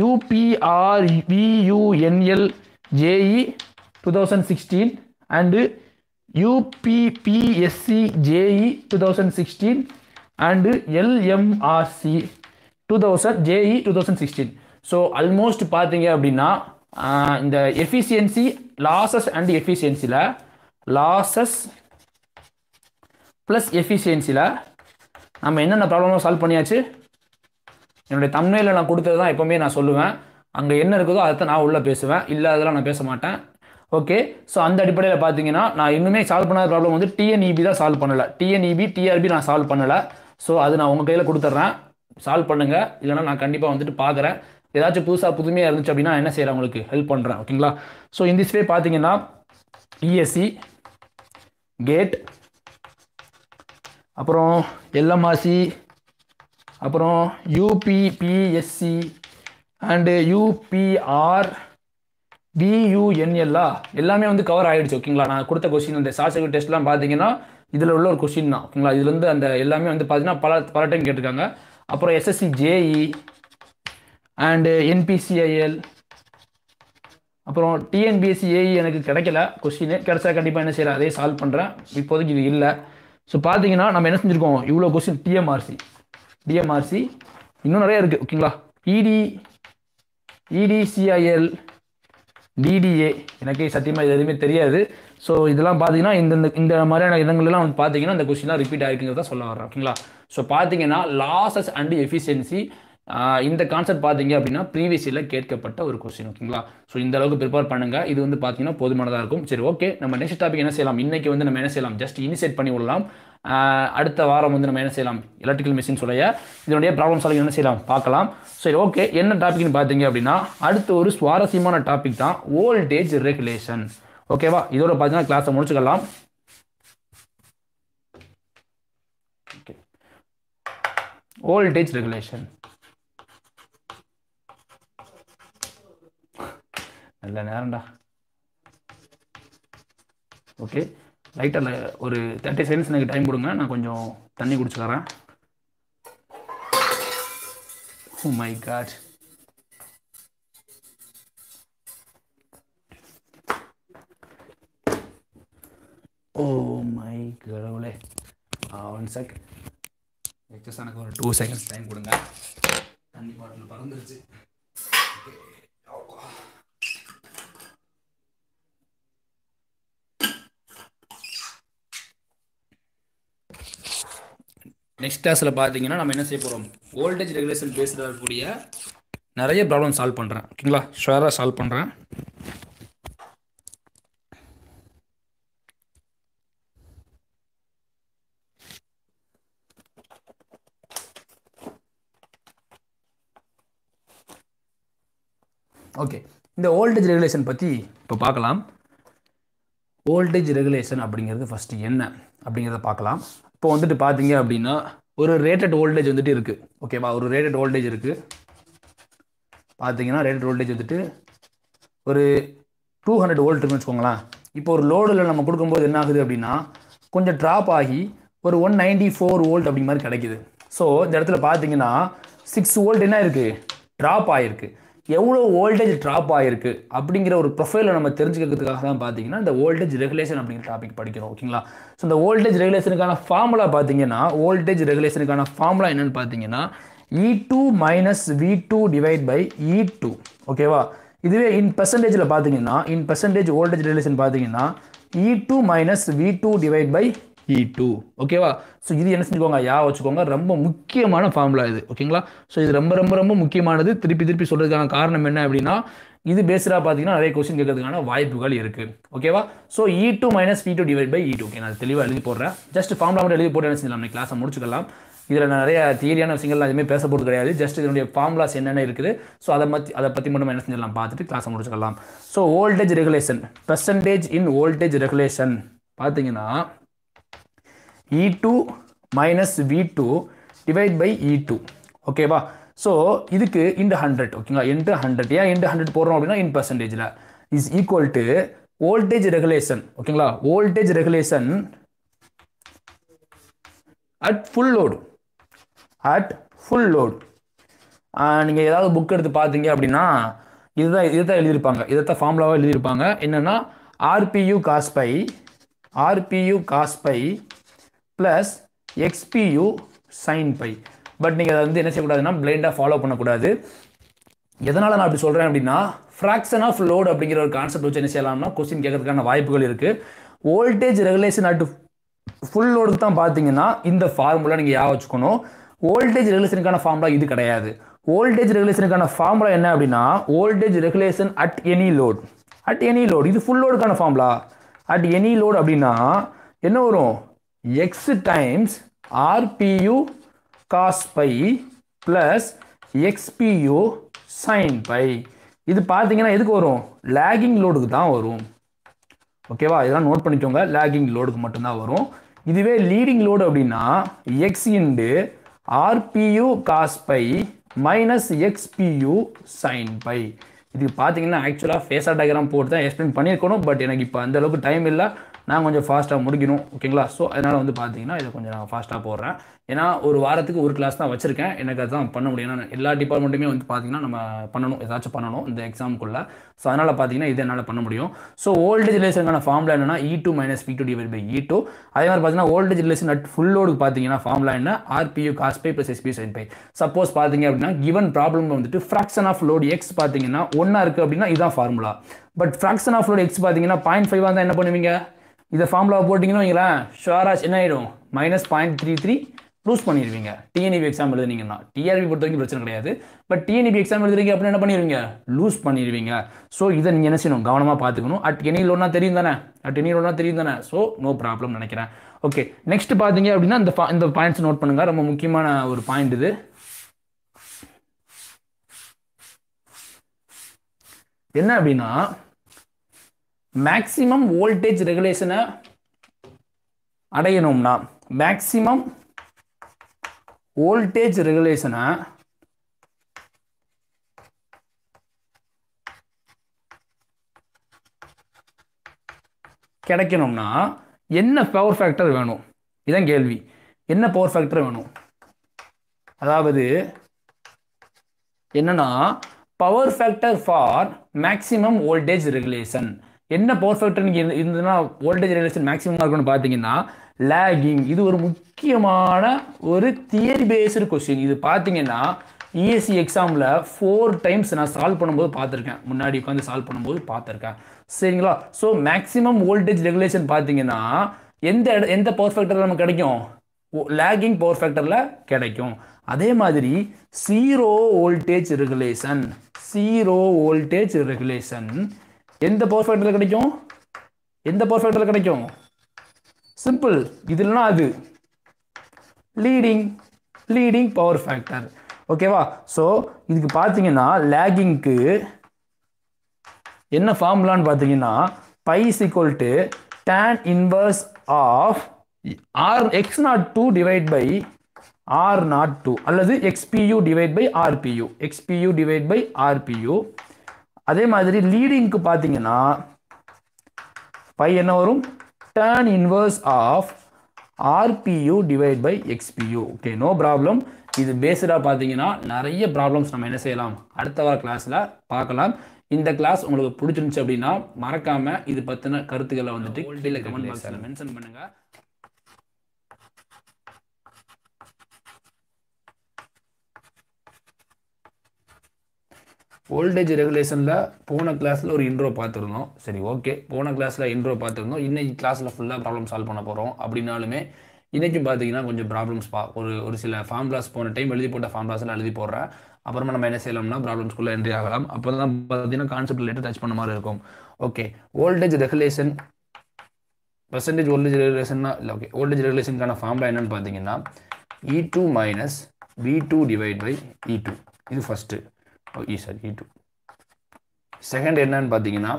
UPR VUNL JE two thousand sixteen and UPPSC JE two thousand sixteen and LMRC two thousand JE two thousand sixteen so almost பார்த்தீங்க அப்படின்னா இந்த எஃபிஷியன்சி லாசஸ் அண்ட் எஃபிஷியன்சியில் லாசஸ் ப்ளஸ் எஃபிஷியன்சியில் நம்ம என்னென்ன ப்ராப்ளமும் சால்வ் பண்ணியாச்சு? என்னுடைய தமிழில் நான் கொடுத்தது தான் எப்போவுமே நான் சொல்லுவேன். அங்கே என்ன இருக்குதோ அதை நான் உள்ளே பேசுவேன். இல்லை அதெல்லாம் நான் பேச மாட்டேன். ஓகே ஸோ அந்த அடிப்படையில் பார்த்தீங்கன்னா நான் இன்னுமே சால்வ் பண்ணாத ப்ராப்ளம் வந்து டிஎன்இபி தான் சால்வ் பண்ணலை. டிஎன்இபி டிஆர்பி நான் சால்வ் பண்ணலை. ஸோ அது நான் உங்கள் கையில் கொடுத்துட்றேன் சால்வ் பண்ணுங்கள் இல்லைனா நான் கண்டிப்பாக வந்துட்டு பார்க்குறேன் ஏதாச்சும் புதுசாக புதுமையாக இருந்துச்சு அப்படின்னா என்ன செய்கிறேன் உங்களுக்கு? ஹெல்ப் பண்ணுறேன் ஓகேங்களா ஸோ இந்த வே பார்த்தீங்கன்னா இஎஸ்சி கேட் அப்புறம் எல்எம்ஆர்சி அப்புறம் யூபிபிஎஸ்சி அண்டு யூபிஆர் பியூஎன்எல்லா எல்லாமே வந்து கவர் ஆகிடுச்சு ஓகேங்களா நான் கொடுத்த கொஸ்டின் இந்த ஷார்ட் டெஸ்ட்லாம் பார்த்தீங்கன்னா இதில் உள்ள ஒரு கொஸ்டின் தான் ஓகேங்களா இதுலேருந்து அந்த எல்லாமே வந்து பார்த்தீங்கன்னா பல பல டைம் கேட்டிருக்காங்க. அப்புறம் எஸ்எஸ்சி ஜேஇ அண்டு என்பிசிஐஎல் அப்புறம் டிஎன்பிஎஸ்சி ஏஇ எனக்கு கிடைக்கல. கொஸ்டின் கிடைச்சா கண்டிப்பாக என்ன செய்கிறேன் அதே சால்வ் பண்ணுறேன் இப்போதைக்கு இது இல்லை. ஸோ பார்த்தீங்கன்னா நம்ம என்ன செஞ்சுருக்கோம்? இவ்வளோ கொஸ்டின் டிஎம்ஆர்சி டிஎம்ஆர்சி இன்னும் நிறைய இருக்குது ஓகேங்களா இடி இடிசிஐஎல் டிடிஏ எனக்கு சத்தியமாக இது எதுவுமே தெரியாது. ஸோ இதெல்லாம் பார்த்தீங்கன்னா இந்த இந்த மாதிரியான இடங்கள்லாம் வந்து பார்த்தீங்கன்னா இந்த கொஸ்டின்லாம் ரிப்பீட் ஆகிருக்குங்கிறத சொல்ல வரேன் ஓகேங்களா ஸோ பார்த்தீங்கன்னா லாசஸ் அண்ட் எஃபிஷியன்சி இந்த கான்செப்ட் பார்த்தீங்க அப்படின்னா ப்ரீவியஸ் இயரில் கேட்கப்பட்ட ஒரு கொஸ்டின் ஓகேங்களா? ஸோ இந்த அளவுக்கு ப்ரிப்பேர் பண்ணுங்கள் இது வந்து பார்த்தீங்கன்னா போதுமானதாக இருக்கும். சரி ஓகே நம்ம நெக்ஸ்ட் டாபிக் என்ன செய்யலாம்? இன்னைக்கு வந்து நம்ம என்ன செய்யலாம்? ஜஸ்ட் இனிஷியேட் பண்ணி விடலாம். அடுத்த வாரம் வந்து நம்ம என்ன செய்யலாம்? எலக்ட்ரிக்கல் மிஷின் சொல்லைய? இதனுடைய ப்ராப்ளம் சால்வ் என்ன செய்யலாம்? பார்க்கலாம். சரி ஓகே என்ன டாபிக்னு பார்த்தீங்க அப்படின்னா அடுத்து ஒரு சுவாரஸ்யமான டாபிக் தான் வோல்டேஜ் ரெகுலேஷன் ஓகேவா இதோட பார்த்தீங்கன்னா கிளாஸை முடிச்சுக்கலாம். வோல்டேஜ் ரெகுலேஷன் நல்ல நேரம்டா. ஓகே லைட்டாக ஒரு தேர்ட்டி செகண்ட்ஸ் எனக்கு டைம் கொடுங்க. நான் கொஞ்சம் தண்ணி குடிச்சுக்கிறேன் oh oh my God oh oh my கடவுளே. ஒன் செக் எக்ஸஸ் எனக்கு ஒரு டூ செகண்ட்ஸ் டைம் கொடுங்க. தண்ணி பாட்டில் பறந்துருச்சு. நெக்ஸ்ட் கிளாஸில் பார்த்தீங்கன்னா நம்ம என்ன செய்ய போகிறோம் வோல்டேஜ் ரெகுலேஷன் பேஸ்டாக இருக்கக்கூடிய நிறைய ப்ராப்ளம் சால்வ் பண்ணுறேன் ஓகேங்களா ஷுவராக சால்வ் பண்ணுறேன் ஓகே இந்த வோல்டேஜ் ரெகுலேஷன் பற்றி இப்போ பார்க்கலாம். வோல்டேஜ் ரெகுலேஷன் அப்படிங்கிறது ஃபஸ்ட்டு என்ன? அப்படிங்கிறத பார்க்கலாம். இப்போ வந்துட்டு பார்த்தீங்க அப்படின்னா ஒரு ரேட்டட் வோல்டேஜ் வந்துட்டு இருக்குது ஓகேவா ஒரு ரேட்டட் வோல்டேஜ் இருக்குது பார்த்தீங்கன்னா ரேட்டட் வோல்டேஜ் வந்துட்டு ஒரு டூ ஹண்ட்ரட் வோல்ட் இருக்குன்னு வச்சுக்கோங்களேன். இப்போ ஒரு லோடில் நம்ம கொடுக்கும்போது என்ன ஆகுது அப்படின்னா கொஞ்சம் ட்ராப் ஆகி ஒரு ஒன் நைன்டி ஃபோர் வோல்ட் அப்படிங்க மாதிரி கிடைக்குது. ஸோ இந்த இடத்துல பார்த்தீங்கன்னா சிக்ஸ் வோல்ட் என்ன இருக்குது ட்ராப் ஆகிருக்கு எவ்வளோ வோல்டேஜ் ட்ராப் ஆகிருக்கு அப்படிங்கிற ஒரு ப்ரொஃபைலை நம்ம தெரிஞ்சுக்கிறதுக்காக தான் பார்த்தீங்கன்னா இந்த வோல்டேஜ் ரெகுலேஷன் அப்படிங்கிற டாபிக் படிக்கிறோம் ஓகேங்களா ஸோ இந்த வோல்டேஜ் ரெகுலேஷனுக்கான ஃபார்முலா பார்த்தீங்கன்னா வோல்டேஜ் ரெகுலேஷனுக்கான ஃபார்முலா என்னன்னு பார்த்தீங்கன்னா E two minus V two divide by E two ஓகேவா இதுவே இன் பெர்சன்டேஜில் பார்த்தீங்கன்னா இன் பெர்சன்டேஜ் வோல்டேஜ் ரெகுலேஷன் பார்த்தீங்கன்னா E two minus V two divide by E two ஓகேவா ஸோ இது என்ன செஞ்சுக்கோங்க? யா வச்சுக்கோங்க. ரொம்ப முக்கியமான ஃபார்முலா இது. ஓகேங்களா ஸோ இது ரொம்ப ரொம்ப ரொம்ப முக்கியமானது. திருப்பி திருப்பி சொல்கிறதுக்கான காரணம் என்ன அப்படின்னா இது பேஸ்டாக பார்த்தீங்கன்னா நிறைய கொஸ்டின் கேட்கறதுக்கான வாய்ப்புகள் இருக்குது ஓகேவா so E two minus V two divide by E two okay நான் தெளிவாக எழுதி போடுறேன். ஜஸ்ட் ஃபார்முலா மட்டும் எழுதி போட்டு என்ன செஞ்சலாம் நம்ம கிளாஸை முடிச்சுக்கலாம். இதில் நிறைய தியரியான விஷயங்கள்லாம் எதுவுமே பேச போகிறது கிடையாது. ஜஸ்ட் இதனுடைய ஃபார்முலாஸ் என்னென்ன இருக்குது? ஸோ அதை பற்றி அதை பற்றி மட்டும் என்ன செஞ்சிடலாம்? பார்த்துட்டு கிளாஸை முடிச்சுக்கலாம். So voltage regulation percentage in voltage regulation பார்த்தீங்கன்னா E two minus V two divide by E two ஓகேவா ஸோ இதுக்கு இன்டு ஹண்ட்ரட் ஓகேங்களா இன்டு ஹண்ட்ரட் ஏன் இன்டு ஹண்ட்ரட் போடுறோம் அப்படின்னா இன் பர்சன்டேஜில் is equal to voltage regulation ஓகேங்களா voltage regulation at full load at full load நீங்கள் ஏதாவது புக் எடுத்து பார்த்தீங்க அப்படின்னா இதுதான் இதுதான் எழுதியிருப்பாங்க. இதைத்தான் ஃபார்முலாவாக எழுதியிருப்பாங்க. என்னென்னா rpu cos phi rpu cos plus xpu sin phi but நீங்கள் அதை வந்து என்ன செய்யக்கூடாதுன்னா பிளைண்டாக ஃபாலோ பண்ணக்கூடாது. எதனால் நான் அப்படி சொல்கிறேன் அப்படின்னா ஃப்ராக்ஷன் ஆஃப் லோடு அப்படிங்கிற ஒரு கான்செப்ட் வச்சு என்ன செய்யலாம்னா கொஸ்டின் கேட்கறதுக்கான வாய்ப்புகள் இருக்குது வோல்டேஜ் ரெகுலேஷன் அட் ஃபுல் லோடுக்கு தான் பார்த்தீங்கன்னா இந்த ஃபார்முலா நீங்கள் யா வச்சுக்கணும். வோல்டேஜ் ரெகுலேஷனுக்கான ஃபார்முலா இது கிடையாது. வோல்டேஜ் ரெகுலேஷனுக்கான ஃபார்முலா என்ன அப்படின்னா voltage regulation at any load at any load இது ஃபுல் லோடுக்கான ஃபார்முலா அட் எனி லோட் அப்படின்னா என்ன வரும்? X times rpu cos phi plus xpu sin phi இது பார்த்தீங்கன்னா எதுக்கு வரும்? லேகிங் லோடுக்கு தான் வரும். ஓகேவா இதெல்லாம் நோட் பண்ணிக்கோங்க. லேகிங் லோடுக்கு மட்டும்தான் வரும். இதுவே லீடிங் லோடு அப்படின்னா X into rpu cos phi minus xpu sin phi இது பார்த்தீங்கன்னா ஆக்சுவலாக ஃபேஸர் டயக்ராம் போட்டு தான் எக்ஸ்பிளைன் பண்ணியிருக்கணும் பட் எனக்கு இப்போ அந்தளவுக்கு டைம் இல்லை. நான் கொஞ்சம் ஃபாஸ்ட்டாக முடிக்கணும் ஓகேங்களா ஸோ அதனால் வந்து பார்த்தீங்கன்னா இதை கொஞ்சம் நான் ஃபாஸ்ட்டாக போடுறேன். ஏன்னா ஒரு வாரத்துக்கு ஒரு கிளாஸ் தான் வச்சுருக்கேன். எனக்கு அதுதான் பண்ண முடியும். ஏன்னா எல்லா டிபார்ட்மெண்ட்டுமே வந்து பார்த்தீங்கன்னா நம்ம பண்ணணும். ஏதாச்சும் பண்ணணும் இந்த எக்ஸாமுக்குள்ளே ஸோ அதனால் பார்த்தீங்கன்னா இது என்னால் பண்ண முடியும். ஸோ ஓல்டேஜ் ரிலேஷனுக்கான ஃபார்ம்ல என்னன்னா E two minus P two divide by E two அதே மாதிரி பார்த்தீங்கன்னா ஓல்டேஜ் ரிலேஷன் அட் ஃபுல் லோடுக்கு பார்த்தீங்கன்னா ஃபார்ம்ல என்ன? Rpu cos phi plus SP sin phi suppose பார்த்தீங்க அப்படின்னா கிவன் ப்ராப்ளம் வந்துட்டு ஃப்ராக்ஷன் ஆஃப் லோடு எக்ஸ் பார்த்தீங்கன்னா ஒன்றா இருக்குது அப்படின்னா இதுதான் formula but fraction of load X பார்த்தீங்கன்னா பாயிண்ட் ஃபைவ் வந்தால் என்ன பண்ணுவீங்க? இதை ஃபார்முலா போட்டிங்கன்னு வைங்களேன் ஷுவராஜ் என்ன ஆகிடும் minus point three three lose பண்ணிடுவீங்க டிஎன்இபி எக்ஸாம் எழுதுனீங்கன்னா. டிஆர்பி பொறுத்த வரைக்கும் பிரச்சனை கிடையாது. பட் டிஎன்இபி எக்ஸாம் எழுதுறீங்க அப்படின்னு என்ன பண்ணிடுவீங்க லூஸ் பண்ணிடுவீங்க ஸோ இதை நீங்கள் என்ன செய்யணும்? கவனமாக பார்த்துக்கணும். அட் எனி லோனா தெரியும் தானே? அட் எனி லோனா தெரியும் தானே? ஸோ நோ ப்ராப்ளம் நினைக்கிறேன். ஓகே நெக்ஸ்ட் பார்த்தீங்க அப்படின்னா இந்த இந்த பாயிண்ட்ஸ் நோட் பண்ணுங்க. ரொம்ப முக்கியமான ஒரு பாயிண்ட் இது. என்ன அப்படின்னா மேக்ஸிமம் வோல்டேஜ் ரெகுலேஷனை அடையணும்னா மேக்ஸிமம் வோல்டேஜ் ரெகுலேஷனை கிடைக்கணும்னா என்ன பவர் ஃபேக்டர் வேணும்? இதான் கேள்வி. என்ன பவர் ஃபேக்டர் வேணும்? அதாவது என்னன்னா power factor for maximum voltage regulation என்ன பவர் ஃபேக்டர் நீங்கள் இருந்ததுன்னா வோல்டேஜ் ரெகுலேஷன் மேக்ஸிமம் இருக்கும்னு பார்த்தீங்கன்னா லேகிங் இது ஒரு முக்கியமான ஒரு தியரி பேஸ்டு கொஸ்டின் இது பார்த்தீங்கன்னா இஎஸ்சி எக்ஸாமில் ஃபோர் டைம்ஸ் நான் சால்வ் பண்ணும்போது பார்த்துருக்கேன். முன்னாடி உட்காந்து சால்வ் பண்ணும்போது பார்த்துருக்கேன். சரிங்களா? ஸோ மேக்ஸிமம் வோல்டேஜ் ரெகுலேஷன் பார்த்தீங்கன்னா எந்த எந்த பவர் ஃபேக்டரில் நமக்கு கிடைக்கும்? லேகிங் பவர் ஃபேக்டரில் கிடைக்கும். அதே மாதிரி zero voltage regulation zero voltage regulation எந்த பவர் ஃபேக்டரில் கிடைக்கும்? எந்த பவர் ஃபேக்டரில் கிடைக்கும்? சிம்பிள் இதுலனா அது. லீடிங் லீடிங் பவர் ஃபேக்டர் ஓகேவா ஸோ இதுக்கு பார்த்தீங்கன்னா லேகிங்க்கு என்ன ஃபார்முலான்னு பார்த்தீங்கன்னா phi is equal to tan inverse of R X naught two divide by R naught two அல்லது xpu divide by rpu xpu divide by rpu அதே மாதிரி லீடிங்க்கு பார்த்தீங்கன்னா பை என்ன வரும்? Tan inverse of rpu divide by xpu okay no problem இது பேஸ்டாக பார்த்தீங்கன்னா நிறைய ப்ராப்ளம்ஸ் நம்ம என்ன செய்யலாம்? அடுத்த வார கிளாஸில் பார்க்கலாம். இந்த கிளாஸ் உங்களுக்கு பிடிச்சிருந்துச்சு அப்படின்னா மறக்காமல் இது பற்றின கருத்துக்களை வந்துட்டு கீழே கமெண்ட் பாக்ஸில் மென்ஷன் பண்ணுங்கள் வோல்டேஜ் ரெகுலேஷனில் போன கிளாஸில் ஒரு இன்ட்ரோ பார்த்துருந்தோம். சரி ஓகே போன கிளாஸில் இன்ட்ரோ பார்த்துருந்தோம். இன்னைக்கு கிளாஸில் ஃபுல்லாக ப்ராப்ளம் சால்வ் பண்ண போகிறோம் அப்படின்னாலுமே இன்றைக்கும் பார்த்தீங்கன்னா கொஞ்சம் ப்ராப்ளம்ஸ் பா ஒரு ஒரு சில ஃபார்ம்லாஸ் போன டைம் எழுதி போட்ட ஃபார்ம்லாஸ்லாம் எழுதி போடுறேன். அப்புறமா நம்ம என்ன செய்யலாம்னா ப்ராப்ளம்ஸ்குள்ளே என்ட்ரி ஆகலாம். அப்போ தான் பார்த்தீங்கன்னா கான்செப்ட் ரிலேட்டட் டச் பண்ண மாதிரி இருக்கும். Okay voltage regulation percentage voltage ரெகுலேஷன்னா இல்லை ஓகே வோல்டேஜ் ரெகுலேஷனுக்கான ஃபார்ம்லாம் என்னென்னு பார்த்தீங்கன்னா E two minus V two divide by E two இது first E sir E two second என்னன்னு பார்த்தீங்கன்னா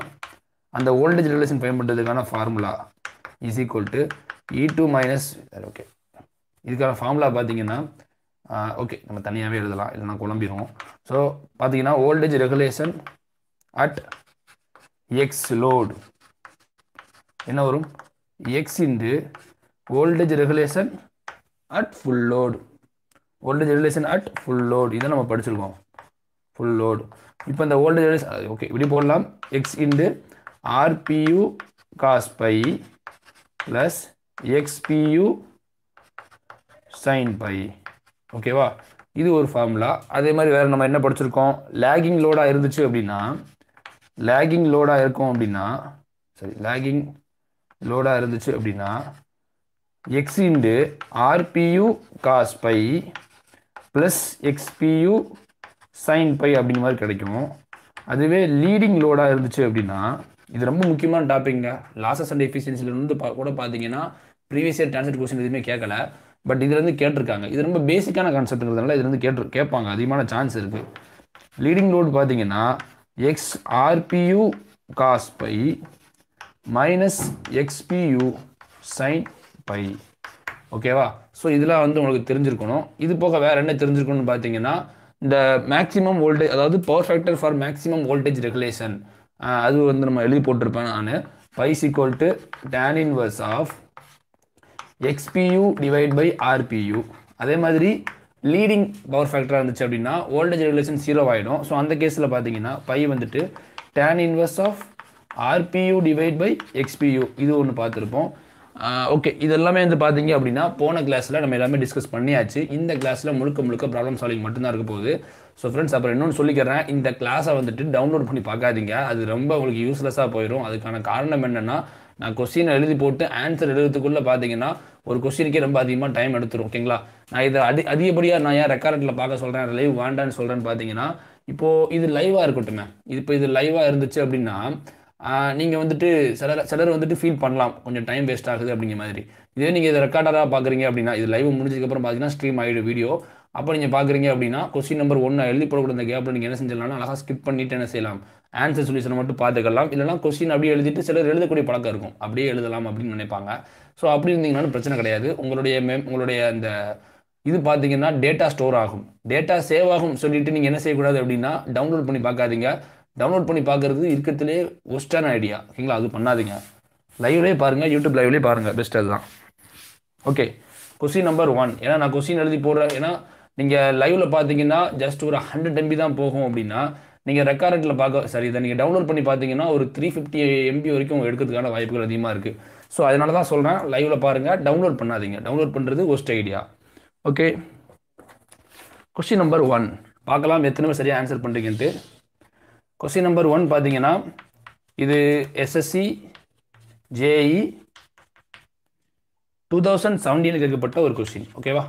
அந்த வோல்டேஜ் ரெகுலேஷன் பண்ணுறதுக்கான formula is equal to E two minus okay இதுக்கான ஃபார்முலா பார்த்தீங்கன்னா ஓகே நம்ம தனியாகவே எழுதலாம் இல்லைனா குழம்பிடுவோம் ஸோ பார்த்தீங்கன்னா voltage regulation at X load என்ன வரும்? X into voltage regulation at full load voltage regulation at full load இதை நம்ம படிச்சிருக்கோம். ஃபுல் லோடு இப்போ இந்த வோல்டேஜ் ஓகே இப்படி போடலாம். X into rpu cos phi plus xpu sin phi ஓகேவா இது ஒரு ஃபார்முலா அதே மாதிரி வேறு நம்ம என்ன படிச்சிருக்கோம்? லேகிங் லோடாக இருந்துச்சு அப்படின்னா லேகிங் லோடாக இருக்கும் அப்படின்னா சரி லேகிங் லோடாக இருந்துச்சு அப்படின்னா X into rpu cos phi plus xpu sin phi அப்படிங்கிற மாதிரி கிடைக்கும். அதுவே லீடிங் லோடாக இருந்துச்சு அப்படின்னா இது ரொம்ப முக்கியமான டாபிக்ங்க லாசஸ் அண்ட் எஃபிஷியன்சிலிருந்து பா கூட பார்த்தீங்கன்னா ப்ரீவியஸ் இயர் ட்ரான்ஸ்லேட் கொஸ்டின் எதுவுமே கேட்கல பட் இதுலேருந்து கேட்டிருக்காங்க. இது ரொம்ப பேசிக்கான கான்செப்ட்ங்கிறதுனால இதுலேருந்து கேட்டு கேட்பாங்க. அதிகமான சான்ஸ் இருக்குது லீடிங் லோடு பார்த்தீங்கன்னா X rpu cos phi minus xpu sin phi ஓகேவா ஸோ இதெல்லாம் வந்து உங்களுக்கு தெரிஞ்சிருக்கணும். இது போக வேற என்ன தெரிஞ்சிருக்கணும்னு பார்த்தீங்கன்னா இந்த மேக்ஸிமம் வோல்டேஜ் அதாவது power factor for maximum voltage regulation அது வந்து நம்ம எழுதி போட்டிருப்பேன் நான். Phi is equal to tan inverse of XPU divide by RPU அதே மாதிரி லீடிங் பவர் ஃபேக்டராக இருந்துச்சு அப்படின்னா வோல்டேஜ் ரெகுலேஷன் ஜீரோ ஆகிடும் ஸோ அந்த கேஸில் பார்த்தீங்கன்னா பை வந்துட்டு tan inverse of RPU divide by XPU இது ஒன்று பார்த்துருப்போம் ஓகே இது எல்லாமே வந்து பார்த்தீங்க அப்படின்னா போன கிளாஸில் நம்ம எல்லாமே டிஸ்கஸ் பண்ணியாச்சு. இந்த கிளாஸில் முழுக்க முழுக்க ப்ராப்ளம் சால்விங் மட்டும்தான் இருக்க போகுது. ஸோ ஃப்ரெண்ட்ஸ் அப்புறம் இன்னொன்று சொல்லிக்கிறேன். இந்த கிளாஸை வந்துட்டு டவுன்லோட் பண்ணி பார்க்காதீங்க. அது ரொம்ப உங்களுக்கு யூஸ்லெஸ்ஸாக போயிடும் அதுக்கான காரணம் என்னென்னா நான் கொஸ்டினை எழுதி போட்டு ஆன்சர் எழுதுறதுக்குள்ளே பார்த்தீங்கன்னா ஒரு கொஸ்டினுக்கே ரொம்ப அதிகமாக டைம் எடுத்துரும் ஓகேங்களா நான் இதை அதி அதிகப்படியாக நான் ஏன் ரெக்கார்டில் பார்க்க சொல்கிறேன் லைவ் வேண்டான்னு சொல்கிறேன்னு பார்த்தீங்கன்னா இப்போது இது லைவாக இருக்கட்டும். இது இப்போ இது லைவாக இருந்துச்சு அப்படின்னா நீங்கள் வந்துட்டு சிலர் சிலர் வந்துட்டு ஃபீல் பண்ணலாம். கொஞ்சம் டைம் வேஸ்ட் ஆகுது அப்படிங்கிற மாதிரி. இதே நீங்கள் இதை ரெக்கார்டராக பார்க்குறீங்க அப்படின்னா இது லைவ் முடிஞ்சதுக்கப்புறம் பார்த்தீங்கன்னா ஸ்ட்ரீம் ஆகிடும் வீடியோ அப்போ நீங்கள் பார்க்குறீங்க அப்படின்னா கொஸ்டின் நம்பர் ஒன்று எழுதி போடக்கூடிய அந்த கேப்பில் நீங்கள் என்ன செஞ்சிடலாம் அழகாக ஸ்கிப் பண்ணிட்டு என்ன செய்யலாம்? ஆன்சர் சொல்யூஷனை மட்டும் பார்த்துக்கலாம் இல்லைனா கொஸ்டின் அப்படியே எழுதிட்டு சிலர் எழுதக்கூடிய பழக்கம் இருக்கும். அப்படியே எழுதலாம் அப்படின்னு நினைப்பாங்க. ஸோ அப்படி இருந்தீங்கன்னாலும் பிரச்சனை கிடையாது. உங்களுடைய மெம் உங்களுடைய அந்த இது பார்த்தீங்கன்னா டேட்டா ஸ்டோர் ஆகும். டேட்டா சேவ் ஆகும் சொல்லிட்டு நீங்கள் என்ன செய்யக்கூடாது அப்படின்னா டவுன்லோட் பண்ணி பார்க்காதீங்க டவுன்லோட் பண்ணி பார்க்குறது இருக்கிறதுலே ஒஸ்டான ஐடியா ஓகேங்களா? அது பண்ணாதீங்க. லைவ்லேயே பாருங்கள் யூடியூப் லைவ்லேயே பாருங்கள் பெஸ்ட் அதுதான். ஓகே கொஸ்டின் நம்பர் ஒன் ஏன்னா நான் கொஸ்டின் எழுதி போடுறேன். ஏன்னா நீங்கள் லைவில் பார்த்தீங்கன்னா ஜஸ்ட் ஒரு ஹண்ட்ரட் எம்பி தான் போகும் அப்படின்னா நீங்கள் ரெக்கார்டில் பார்க்க சரி இதை நீங்கள் டவுன்லோட் பண்ணி பார்த்தீங்கன்னா ஒரு த்ரீ ஃபிஃப்டி எம்பி வரைக்கும் எடுக்கிறதுக்கான வாய்ப்புகள் அதிகமாக இருக்குது ஸோ அதனால தான் சொல்கிறேன் லைவில் பாருங்கள் டவுன்லோட் பண்ணாதீங்க. டவுன்லோட் பண்ணுறது worst idea okay question number one பார்க்கலாம் எத்தனை பேர் சரியாக ஆன்சர் பண்ணுறீங்கன்ட்டு கொஸ்டின் நம்பர் ஒன் பார்த்தீங்கன்னா இது SSC JE two thousand seventeen கேட்கப்பட்ட ஒரு கொஸ்டின் ஓகேவா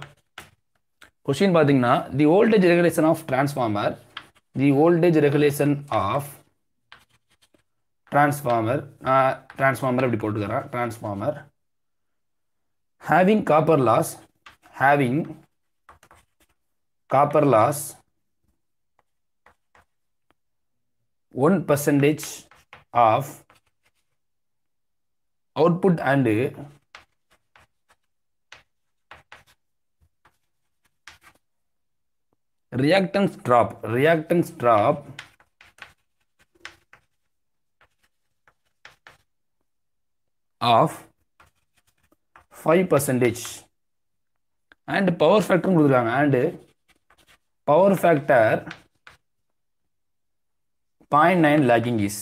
கொஸ்டின் பார்த்தீங்கன்னா the voltage regulation of transformer the voltage regulation of transformer transformer அப்படி போட்டுக்கிறேன் transformer having copper loss having copper loss one percentage of output and reactance drop reactance drop of 5 percentage and power factor கொடுத்துருக்காங்க and power factor 0.9 lagging is.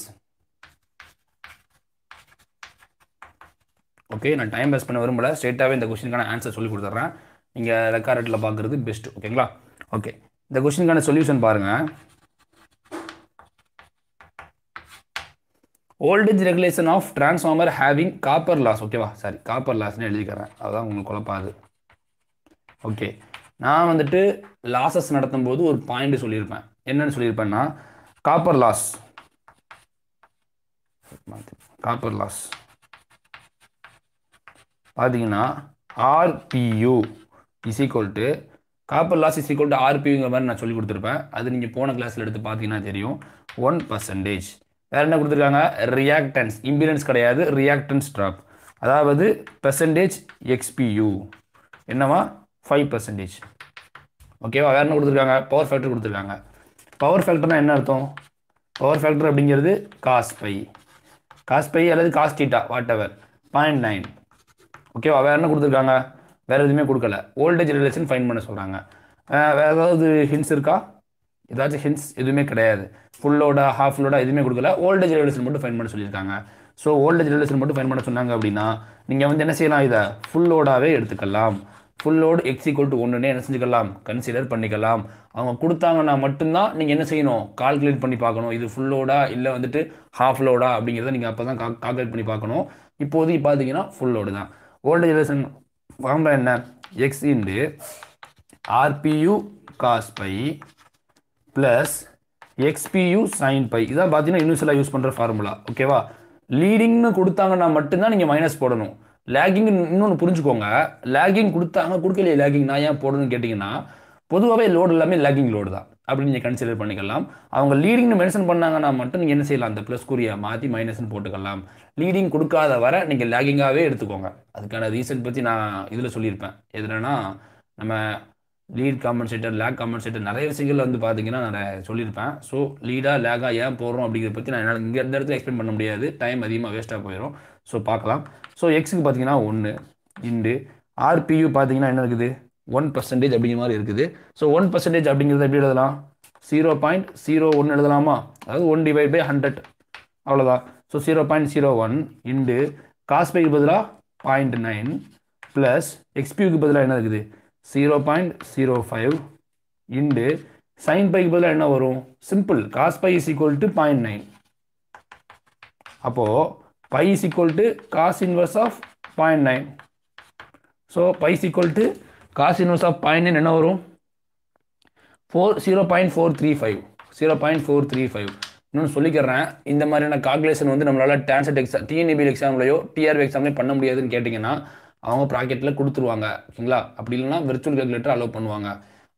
Okay நான் time waste பண்ண விரும்பல. ஸ்ட்ரெயிட்டாகவே இந்த கொஸ்டினுக்கான answer சொல்லி கொடுத்துட்றேன். நீங்கள் ரெக்கார்டில் பார்க்குறது பெஸ்ட் ஓகேங்களா ஓகே இந்த கொஸ்டினுக்கான சொல்யூஷன் பாருங்கள் voltage regulation of transformer having copper loss ஓகேவா சாரி காப்பர் லாஸ்னு எழுதிக்கிறேன். அதுதான் உங்களுக்கு குழப்பாது ஓகே நான் வந்துட்டு லாசஸ் நடத்தும் போது ஒரு பாயிண்ட் சொல்லியிருப்பேன். என்னென்னு சொல்லியிருப்பேன்னா காப்பர் லாஸ் காப்பர் லாஸ் பார்த்தீங்கன்னா RPU is equal to copper loss is equal to ஆர்பியூங்கிற மாதிரி நான் சொல்லி கொடுத்துருப்பேன் அது நீங்கள் போன கிளாஸில் எடுத்து பார்த்தீங்கன்னா தெரியும். ஒன் பர்சன்டேஜ் வேறு என்ன கொடுத்துருக்காங்க? ரியாக்டன்ஸ் இம்பிடன்ஸ் கிடையாது. ரியாக்டன்ஸ் ட்ராப் அதாவது பெர்சன்டேஜ் எக்ஸ்பியூ என்னவா? ஃபைவ் பர்சன்டேஜ் ஓகேவா வேறு என்ன கொடுத்துருக்காங்க? பவர் ஃபேக்டர் கொடுத்துருக்காங்க. பவர் ஃபேக்டர்னா என்ன அர்த்தம்? பவர் ஃபேக்டர் அப்படிங்கிறது காஸ் பை காஸ் பை அல்லது cos theta whatever point nine ஓகேவா வேறு என்ன கொடுத்துருக்காங்க? வேறு எதுவுமே கொடுக்கல. ஓல்டேஜ் ரிலேஷன் ஃபைன் பண்ண சொல்கிறாங்க வேறு ஏதாவது ஹின்ஸ் இருக்கா? ஏதாச்சும் ஹின்ஸ் எதுவுமே கிடையாது. ஃபுல்லோட ஹாஃப் லோட எதுவுமே கொடுக்கல. ஓல்டேஜ் ரிலேஷன் மட்டும் ஃபைன் பண்ண சொல்லியிருக்காங்க. ஸோ ஓல்டேஜ் ரிலேஷன் மட்டும் ஃபைன் பண்ண சொன்னாங்க அப்படின்னா நீங்கள் வந்து என்ன செய்யலாம் இதை? ஃபுல்லோடாகவே எடுத்துக்கலாம். Full load X equal to ஒன்றுனே என்ன செஞ்சுக்கலாம்? கன்சிடர் பண்ணிக்கலாம். அவங்க கொடுத்தாங்கன்னா மட்டும்தான் நீங்கள் என்ன செய்யணும்? கால்குலேட் பண்ணி பார்க்கணும். இது ஃபுல் லோடா இல்லை வந்துட்டு ஹாஃப் லோடா அப்படிங்கிறத நீங்கள் அப்போ தான் கால்குலேட் பண்ணி பார்க்கணும். இப்போதைக்கு பார்த்தீங்கன்னா ஃபுல் லோடு தான். ஓல்டேஜ் ரிலேஷன் ஃபார்முலா என்ன? X into RPU cos phi plus XPU sine phi இதான் பார்த்தீங்கன்னா யூனிவர்சலாக யூஸ் பண்ணுற ஃபார்முலா ஓகேவா லீடிங்னு கொடுத்தாங்கன்னா மட்டும்தான் நீங்கள் மைனஸ் போடணும். லேகிங் இன்னொன்று புரிஞ்சுக்கோங்க. லேகிங் கொடுத்தாங்க கொடுக்கலையே லேகிங் நான் ஏன் போடணும்னு கேட்டிங்கன்னா பொதுவாகவே லோடு எல்லாமே லேகிங் லோடு தான். அப்படின்னு நீங்கள் கன்சிடர் பண்ணிக்கலாம். அவங்க லீடிங்னு மென்ஷன் பண்ணாங்கன்னா மட்டும் நீங்கள் என்ன செய்யலாம்? அந்த ப்ளஸ் குறியை மாற்றி மைனஸ்னு போட்டுக்கலாம். லீடிங் கொடுக்காத வர நீங்கள் லேகிங்காகவே எடுத்துக்கோங்க. அதுக்கான ரீசன் பற்றி நான் இதில் சொல்லியிருப்பேன். எதுனா நம்ம லீட் காம்பன்சேட்டர் லேக் காம்பன்சேட்டர் நிறைய விஷயங்கள் வந்து பார்த்தீங்கன்னா நான் சொல்லியிருப்பேன். ஸோ லீடாக லேகாக ஏன் போகிறோம் அப்படிங்கிறத பற்றி நான் என்னால் இங்கே இந்த இடத்துல எக்ஸ்பிளைன் பண்ண முடியாது. டைம் அதிகமாக வேஸ்ட்டாக போயிடும் ஸோ பார்க்கலாம். ஸோ எக்ஸுக்கு பார்த்தீங்கன்னா ஒன்று இண்டு. ஆர்பியூ பார்த்தீங்கன்னா என்ன இருக்குது? ஒன் பர்சன்டேஜ் அப்படிங்கிற மாதிரி இருக்குது. ஸோ ஒன் பர்சன்டேஜ் அப்படிங்கிறது எப்படி எழுதலாம்? ஜீரோ பாயிண்ட் ஜீரோ ஒன்று எழுதலாமா? அதாவது ஒன் டிவைட் பை ஹண்ட்ரட் அவ்வளோதான் so zero point zero one into. காஸ்பைக்கு பதிலாக பாயிண்ட் நைன் ப்ளஸ் எக்ஸ்பியூக்கு பதிலாக என்ன இருக்குது? Zero point zero five into. Sine bike பதிலாக என்ன வரும்? Simple cos phi is equal to point nine அப்போது phi is equal to cos inverse of point nine so phi is equal to cos inverse of point nine என்ன வரும்? Four zero point four three five zero point four three five இன்னொன்று சொல்லிக்கிறேன். இந்த மாதிரியான calculation வந்து நம்மளால் TANCET exam TNEBL எக்ஸாம்லையோ TRB எக்ஸாம்லையோ பண்ண முடியாதுன்னு கேட்டிங்கன்னா அவங்க ப்ராக்கெட்டில் கொடுத்துருவாங்க. ஓகேங்களா? அப்படி இல்லைனா விர்ச்சுவல் கேல்குலேட்டர் அலோவ் பண்ணுவாங்க.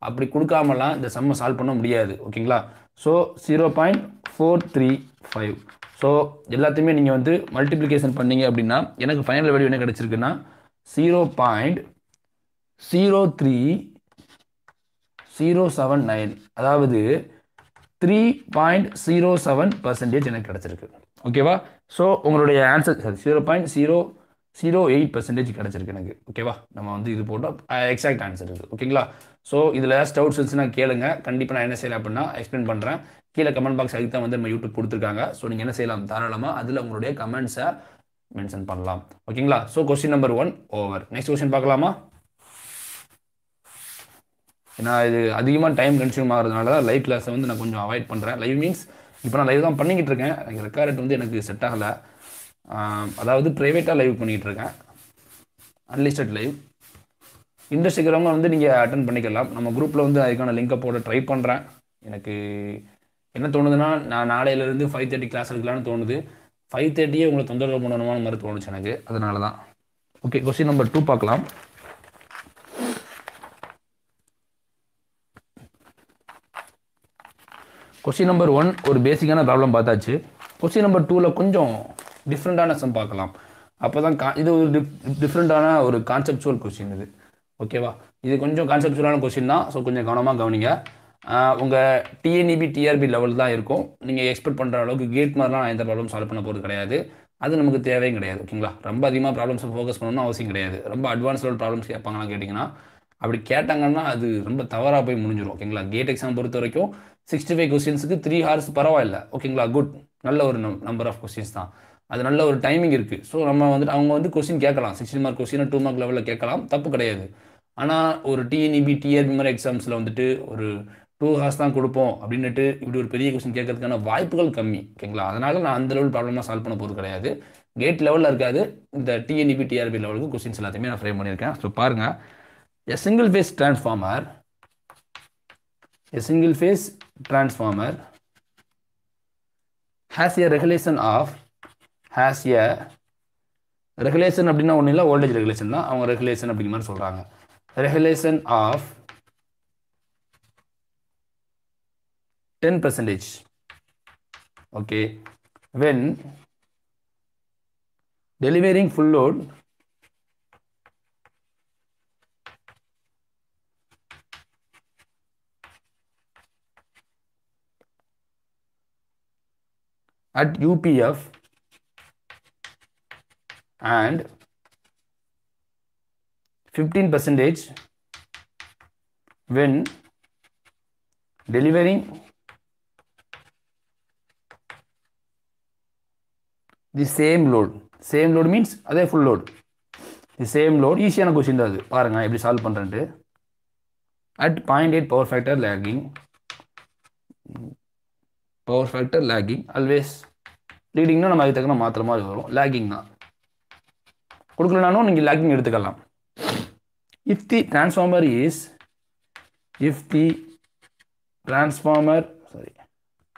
அப்படி கொடுக்காமலாம் இந்த சம்மை சால்வ் பண்ண முடியாது. ஓகேங்களா? So zero point four three five so எல்லாத்தையுமே நீங்கள் வந்து மல்டிப்ளிகேஷன் பண்ணீங்க அப்படின்னா எனக்கு ஃபைனல் வேல்யூ என்ன கிடச்சிருக்குன்னா zero point zero three zero seven nine அதாவது three point zero seven percentage எனக்கு கிடச்சிருக்கு. ஓகேவா ஸோ உங்களுடைய answer sorry zero point zero zero eight percentage கிடச்சிருக்கு எனக்கு. ஓகேவா நம்ம வந்து இது போட்டால் எக்ஸாக்ட் ஆன்சர் இருக்குது ஓகேங்களா ஸோ இதில் டவுட்ஸ் இருந்துச்சுன்னா கேளுங்க. கண்டிப்பாக நான் என்ன செய்யலாம் அப்படின்னா எக்ஸ்பிளைன் பண்ணுறேன் கீழே கமெண்ட் பாக்ஸ் அதுக்கு தான் வந்து நம்ம யூடியூப் கொடுத்துருக்காங்க. ஸோ நீங்கள் என்ன செய்யலாம்? தாராளமாக அதில் உங்களுடைய கமெண்ட்ஸை மென்ஷன் பண்ணலாம். ஓகேங்களா so question number one over next question பார்க்கலாமா? ஏன்னா இது அதிகமாக டைம் கன்சியூம் ஆகிறதுனால தான் லைவ் கிளாஸை வந்து நான் கொஞ்சம் அவாய்ட் பண்ணுறேன் லைவ் மீன்ஸ் இப்போ நான் லைவ் தான் பண்ணிக்கிட்டு இருக்கேன். எனக்கு ரெக்கார்ட் வந்து எனக்கு செட் ஆகலை. அதாவது ப்ரைவேட்டாக லைவ் பண்ணிக்கிட்டு இருக்கேன். அன்லிஸ்டட் லைவ் இன்ட்ரெஸ்ட் இருக்கிறவங்க வந்து நீங்கள் அட்டன் பண்ணிக்கலாம். நம்ம குரூப்பில் வந்து அதுக்கான லிங்கை போட ட்ரை பண்ணுறேன் எனக்கு என்ன தோணுதுன்னா நான் நாளையிலேருந்து ஃபைவ் தேர்ட்டி கிளாஸ் எடுக்கலான்னு தோணுது. ஃபைவ் தேர்ட்டியே உங்களை தொந்தரவு பண்ணணுமான மாதிரி தோணுச்சு எனக்கு. அதனால தான் ஓகே கொஸ்டின் நம்பர் டூ பார்க்கலாம். கொஸ்டின் நம்பர் ஒன் ஒரு பேசிக்கான ப்ராப்ளம் பார்த்தாச்சு. கொஸ்டின் நம்பர் டூவில் கொஞ்சம் டிஃப்ரெண்ட்டான சம் பார்க்கலாம். அப்போ தான் கா இது ஒரு டிஃப் டிஃப்ரெண்ட்டான ஒரு கான்செப்சுவல் கொஸ்டின் இது. ஓகேவா இது கொஞ்சம் கான்செப்சுவலான கொஸ்டின் தான். ஸோ கொஞ்சம் கவனமாக கவனிங்க. உங்கள் டிஎன்இபி டிஆர்பி லெவல் தான் இருக்கும். நீங்கள் எக்ஸ்பெக்ட் பண்ணுற அளவுக்கு கேட் மாதிரிலாம் எந்த ப்ராப்ளம் சால்வ் பண்ண போகிறது கிடையாது. அது நமக்கு தேவையும் கிடையாது ஓகேங்களா ரொம்ப அதிகமாக ப்ராப்ளம்ஸை ஃபோக்கஸ் பண்ணணும்னு அவசியம் கிடையாது. ரொம்ப அட்வான்ஸ் லெவல் ப்ராப்ளம்ஸ் கேட்பாங்களா கேட்டிங்கன்னா அப்படி கேட்டாங்கன்னா அது ரொம்ப தவறாக போய் முடிஞ்சிடும் ஓகேங்களா கேட் எக்ஸாம் பொறுத்த வரைக்கும் சிக்ஸ்டி ஃபைவ் கொஸ்டின்ஸுக்கு த்ரீ ஹார்ஸ் பரவாயில்ல ஓகேங்களா குட் நல்ல ஒரு நம்பர் ஆஃப் கொஸ்டின்ஸ் தான். அது நல்ல ஒரு டைமிங் இருக்குது ஸோ நம்ம வந்துட்டு அவங்க வந்து கொஸ்டின் கேட்கலாம். Sixty mark question two mark லெவலில் கேட்கலாம். தப்பு கிடையாது. ஆனால் ஒரு டிஎன்இபி டிஆர்பி மாதிரி எக்ஸாம்ஸில் வந்துட்டு ஒரு டூ ஹார்ஸ் தான் கொடுப்போம் அப்படின்னுட்டு இப்படி ஒரு பெரிய கொஸ்டின் கேட்கறதுக்கான வாய்ப்புகள் கம்மி ஓகேங்களா? அதனால் நான் அந்த லெவல் ப்ராப்ளமாக சால்வ் பண்ண போகிறது கிடையாது. கேட் லெவலில் இருக்காது. இந்த டிஎன்இபி டிஆர்பி லெவலுக்கு கொஸ்டின்ஸ் எல்லாத்தையுமே நான் ஃப்ரேம் பண்ணியிருக்கேன். ஸோ பாருங்கள் a single phase transformer a single phase transformer has a regulation of has a regulation அப்படின்னா ஒன்றும் இல்லை ஓல்டேஜ் ரெகுலேஷன் தான். அவங்க ரெகுலேஷன் அப்படிங்கிற மாதிரி சொல்கிறாங்க regulation of 10 percentage. Okay. When delivering full load at UPF and 15 percentage when delivering the same load same load means அதே full load the same load ஈஸியான கொஸ்டின் தான் அது. பாருங்க எப்படி சால்வ் பண்ணுறேன்ட்டு at 0.8 power factor lagging. Power factor lagging always லீடிங்னா நம்ம அதுக்கு தக்கன மாத்திர மாதிரி வரும். லேகிங் தான். கொடுக்கலனாலும் நீங்கள் லேகிங் எடுத்துக்கலாம். If the transformer is if the transformer sorry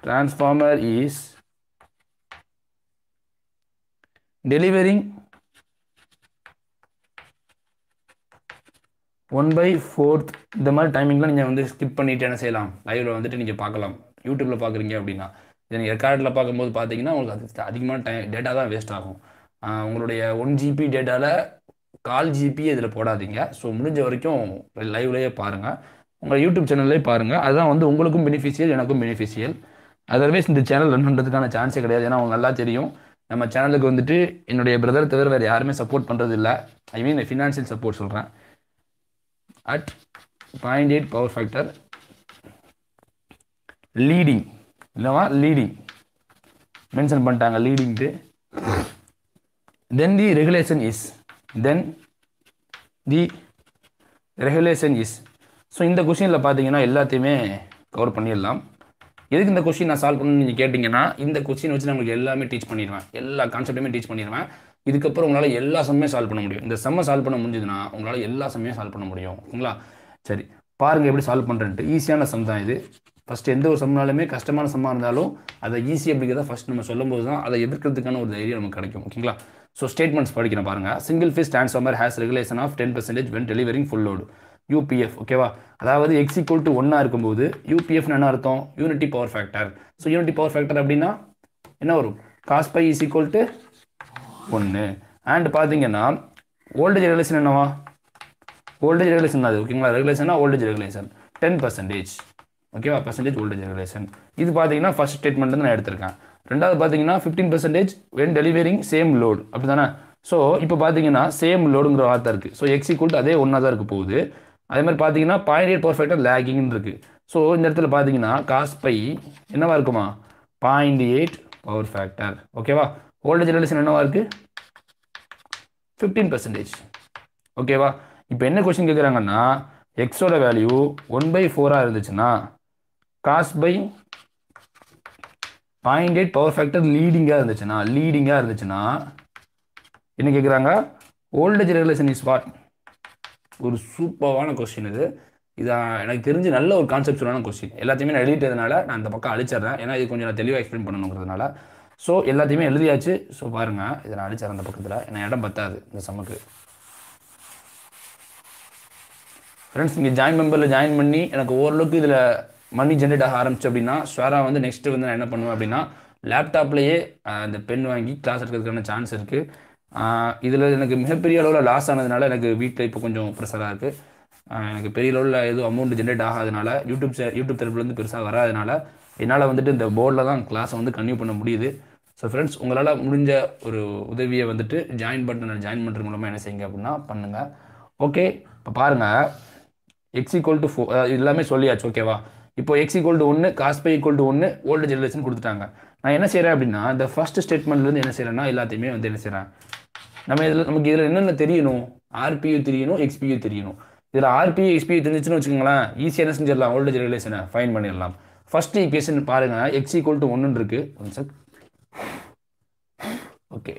transformer is delivering one by fourth இந்த மாதிரி டைமிங்கில் நீங்கள் வந்து ஸ்கிப் பண்ணிட்டு என்ன செய்யலாம்? லைவில் வந்துட்டு நீங்கள் பார்க்கலாம். யூடியூப்பில் பார்க்குறீங்க அப்படின்னா இதை நீங்கள் ரெக்கார்டில் பார்க்கும்போது பார்த்தீங்கன்னா உங்களுக்கு அது அதிகமான டைம் டேட்டா தான் வேஸ்ட் ஆகும். உங்களுடைய ஒன் ஜிபி டேட்டாவில் கால் ஜிபி இதில் போடாதீங்க. ஸோ முடிஞ்ச வரைக்கும் லைவ்லேயே பாருங்கள் உங்கள் யூடியூப் சேனல்லே பாருங்கள் அதுதான் வந்து உங்களுக்கும் பெனிஃபிஷியல் எனக்கும் பெனிஃபிஷியல் அதர்வைஸ் இந்த சேனல் ரன் பண்ணுறதுக்கான சான்ஸே கிடையாது. ஏன்னா அவங்க நல்லா தெரியும். நம்ம சேனலுக்கு வந்துட்டு என்னுடைய பிரதர் தவிர வேறு யாருமே சப்போர்ட் பண்ணுறது இல்லை ஐ மீன் ஃபினான்ஷியல் சப்போர்ட் சொல்கிறேன் at point eight power factor leading இல்லைவா leading mention பண்ணிட்டாங்க லீடிங்ட்டு then the regulation is then the regulation is so இந்த கொஷினில் பார்த்தீங்கன்னா எல்லாத்தையுமே கவர் பண்ணிடலாம். எதுக்கு இந்த கொஸ்டின் நான் சால்வ் பண்ணணும்னு நீங்கள் கேட்டிங்கன்னா இந்த கொஸ்டின் வச்சு நான் உங்களுக்கு எல்லாமே டீச் பண்ணிடுவேன். எல்லா கான்செப்ட்டுமே டீச் பண்ணிடுவேன். இதுக்கப்புறம் உங்களால் எல்லா சம்மையும் சால்வ் பண்ண முடியும். இந்த செம்ம சால்வ் பண்ண முடிஞ்சதுன்னா உங்களால் எல்லா சம்மையும் சால்வ் பண்ண முடியும். ஓகேங்களா? சரி. பாருங்கள் எப்படி சால்வ் பண்ணுறேன்ட்டு ஈஸியான சம் தான் இது. ஃபஸ்ட் எந்த ஒரு சம்னாலுமே கஷ்டமான சம்மாக இருந்தாலும் அதை ஈஸி அப்படிங்கிறத ஃபஸ்ட் நம்ம சொல்லும்போது தான் அதை எதிர்க்கிறதுக்கான ஒரு தைரியம் நமக்கு கிடைக்கும். ஓகேங்களா? ஸோ ஸ்டேட்மெண்ட்ஸ் படிக்கிறேன் பாருங்கள் single phase transformer has regulation of ten percentage when delivering full load UPF ஓகேவா அதாவது எக்ஸ் ஈக்குவல் டு ஒன்னாக இருக்கும்போது யூபிஎஃப்னு என்ன அர்த்தம்? Unity power factor so unity power factor அப்படின்னா என்ன வரும்? Cos phi is equal to ஒன்று அண்ட் பார்த்தீங்கன்னா ஓல்டேஜ் ரெகுலேஷன் என்னவா? ஓல்டேஜ் ரெகுலேஷன் அது ஓகேங்களா ரெகுலேஷனா ஓல்டேஜ் ரெகுலேஷன் டென் பர்சன்டேஜ் ஓகேவா பர்சன்டேஜ் ஓல்டேஜ் ரெகுலேஷன் இது பார்த்தீங்கன்னா ஃபர்ஸ்ட் ஸ்டேட்மெண்ட் நான் எடுத்திருக்கேன். ரெண்டாவது பார்த்தீங்கன்னா fifteen percentage when delivering same load அப்படி தானே ஸோ இப்போ பார்த்தீங்கன்னா சேம் லோடுங்கிற வார்த்தை இருக்குது ஸோ எக்ஸ் ஈக்குவல் அதே ஒன்றா தான் இருக்க போகுது. அதே மாதிரி பார்த்தீங்கன்னா பாயிண்ட் எயிட் பர்ஃபெக்டாக லேகிங்னு இருக்குது ஸோ இந்த இடத்துல பார்த்தீங்கன்னா காஸ் பை என்னவா இருக்குமா? பாயிண்ட் எயிட் பவர் ஃபேக்டர் ஓகேவா ஓல்டேஜ் ஜெனரேஷன் என்னவா இருக்குது ஃபிஃப்டீன் பர்சன்டேஜ் ஓகேவா இப்போ என்ன கொஸ்டின் கேட்குறாங்கன்னா எக்ஸோட வேல்யூ ஒன் பை ஃபோராக இருந்துச்சுன்னா cos phi point eight power factor லீடிங்காக இருந்துச்சுன்னா லீடிங்காக இருந்துச்சுன்னா என்ன கேட்குறாங்க ஓல்டேஜ் ரெகுலேஷன் இஸ் வாட் ஒரு சூப்பரான கொஸ்டின் இது. இதான் எனக்கு தெரிஞ்சு நல்ல ஒரு கான்செப்டுவலான கொஸ்டின் எல்லாத்தையுமே நான் எழுதிட்டதுனால நான் இந்த பக்கம் அழிச்சிடுறேன். ஏன்னா இது கொஞ்சம் நான் தெளிவாக எக்ஸ்பிளைன் பண்ணணுங்கிறதுனால. ஸோ எல்லாத்தையுமே எழுதியாச்சு. ஸோ பாருங்கள் இதை நான் அழிச்சிடறேன் அந்த பக்கத்தில். எனக்கு இடம் பத்தாது இந்த சமக்கு ஃப்ரெண்ட்ஸ் நீங்கள் ஜாயின் மெம்பரில் ஜாயின் பண்ணி எனக்கு ஓரளவுக்கு இதில் மணி ஜென்ரேட் ஆக ஆரம்பிச்சு அப்படின்னா ஸ்வேராக வந்து நெக்ஸ்ட்டு வந்து நான் என்ன பண்ணுவேன் அப்படின்னா லேப்டாப்லேயே அந்த பென் வாங்கி கிளாஸ் எடுக்கிறதுக்கான சான்ஸ் இருக்குது இதில் எனக்கு மிகப்பெரிய அளவில் லாஸ் ஆனதுனால எனக்கு வீட்டில் இப்போ கொஞ்சம் ப்ரெஷராக இருக்குது எனக்கு பெரிய அளவில் எதுவும் அமௌண்ட் ஜென்ரேட் ஆகாதனால யூடியூப் சே- யூடியூப் தரப்புலேருந்து பெருசாக வராதனால என்னால் வந்துட்டு இந்த போர்டில் தான் கிளாஸை வந்து கன்டினியூ பண்ண முடியுது. ஸோ ஃப்ரெண்ட்ஸ் உங்களால் முடிஞ்ச ஒரு உதவியை வந்துட்டு ஜாயின் பட்டனை ஜாயின் பண்ணுறது மூலமாக என்ன செய்யுங்க அப்படின்னா பண்ணுங்கள் ஓகே இப்போ பாருங்கள் எக்ஸ் ஈக்குவல் டு ஃபோ எல்லாமே சொல்லியாச்சு ஓகேவா இப்போ எக்ஸ் ஈக்குவல் டு ஒன்று காஸ்பை ஈக்குவல் டு ஒன்று ஓல்டு ஜென்ரேஷன் கொடுத்துட்டாங்க. நான் என்ன செய்கிறேன் அப்படின்னா இந்த ஃபர்ஸ்ட் ஸ்டேட்மெண்ட்லேருந்து என்ன செய்கிறேன்னா எல்லாத்தையுமே வந்து என்ன செய்கிறேன் நம்ம இதில் நமக்கு இதில் என்னென்ன தெரியணும்? ஆர்பியூ தெரியணும் எக்ஸ்பியூ தெரியணும். இதில் ஆர்பியூ எக்ஸ்பியூ தெரிஞ்சிச்சுன்னு வச்சுக்கோங்களேன் ஈஸியாக என்ன செஞ்சிடலாம் வோல்டேஜ் ரெகுலேஷனை ஃபைன் பண்ணிடலாம். ஃபர்ஸ்ட் ஈக்குவேஷன் பாருங்கள் எக்ஸ் ஈக்குவல் டு ஒன்று இருக்குது one check okay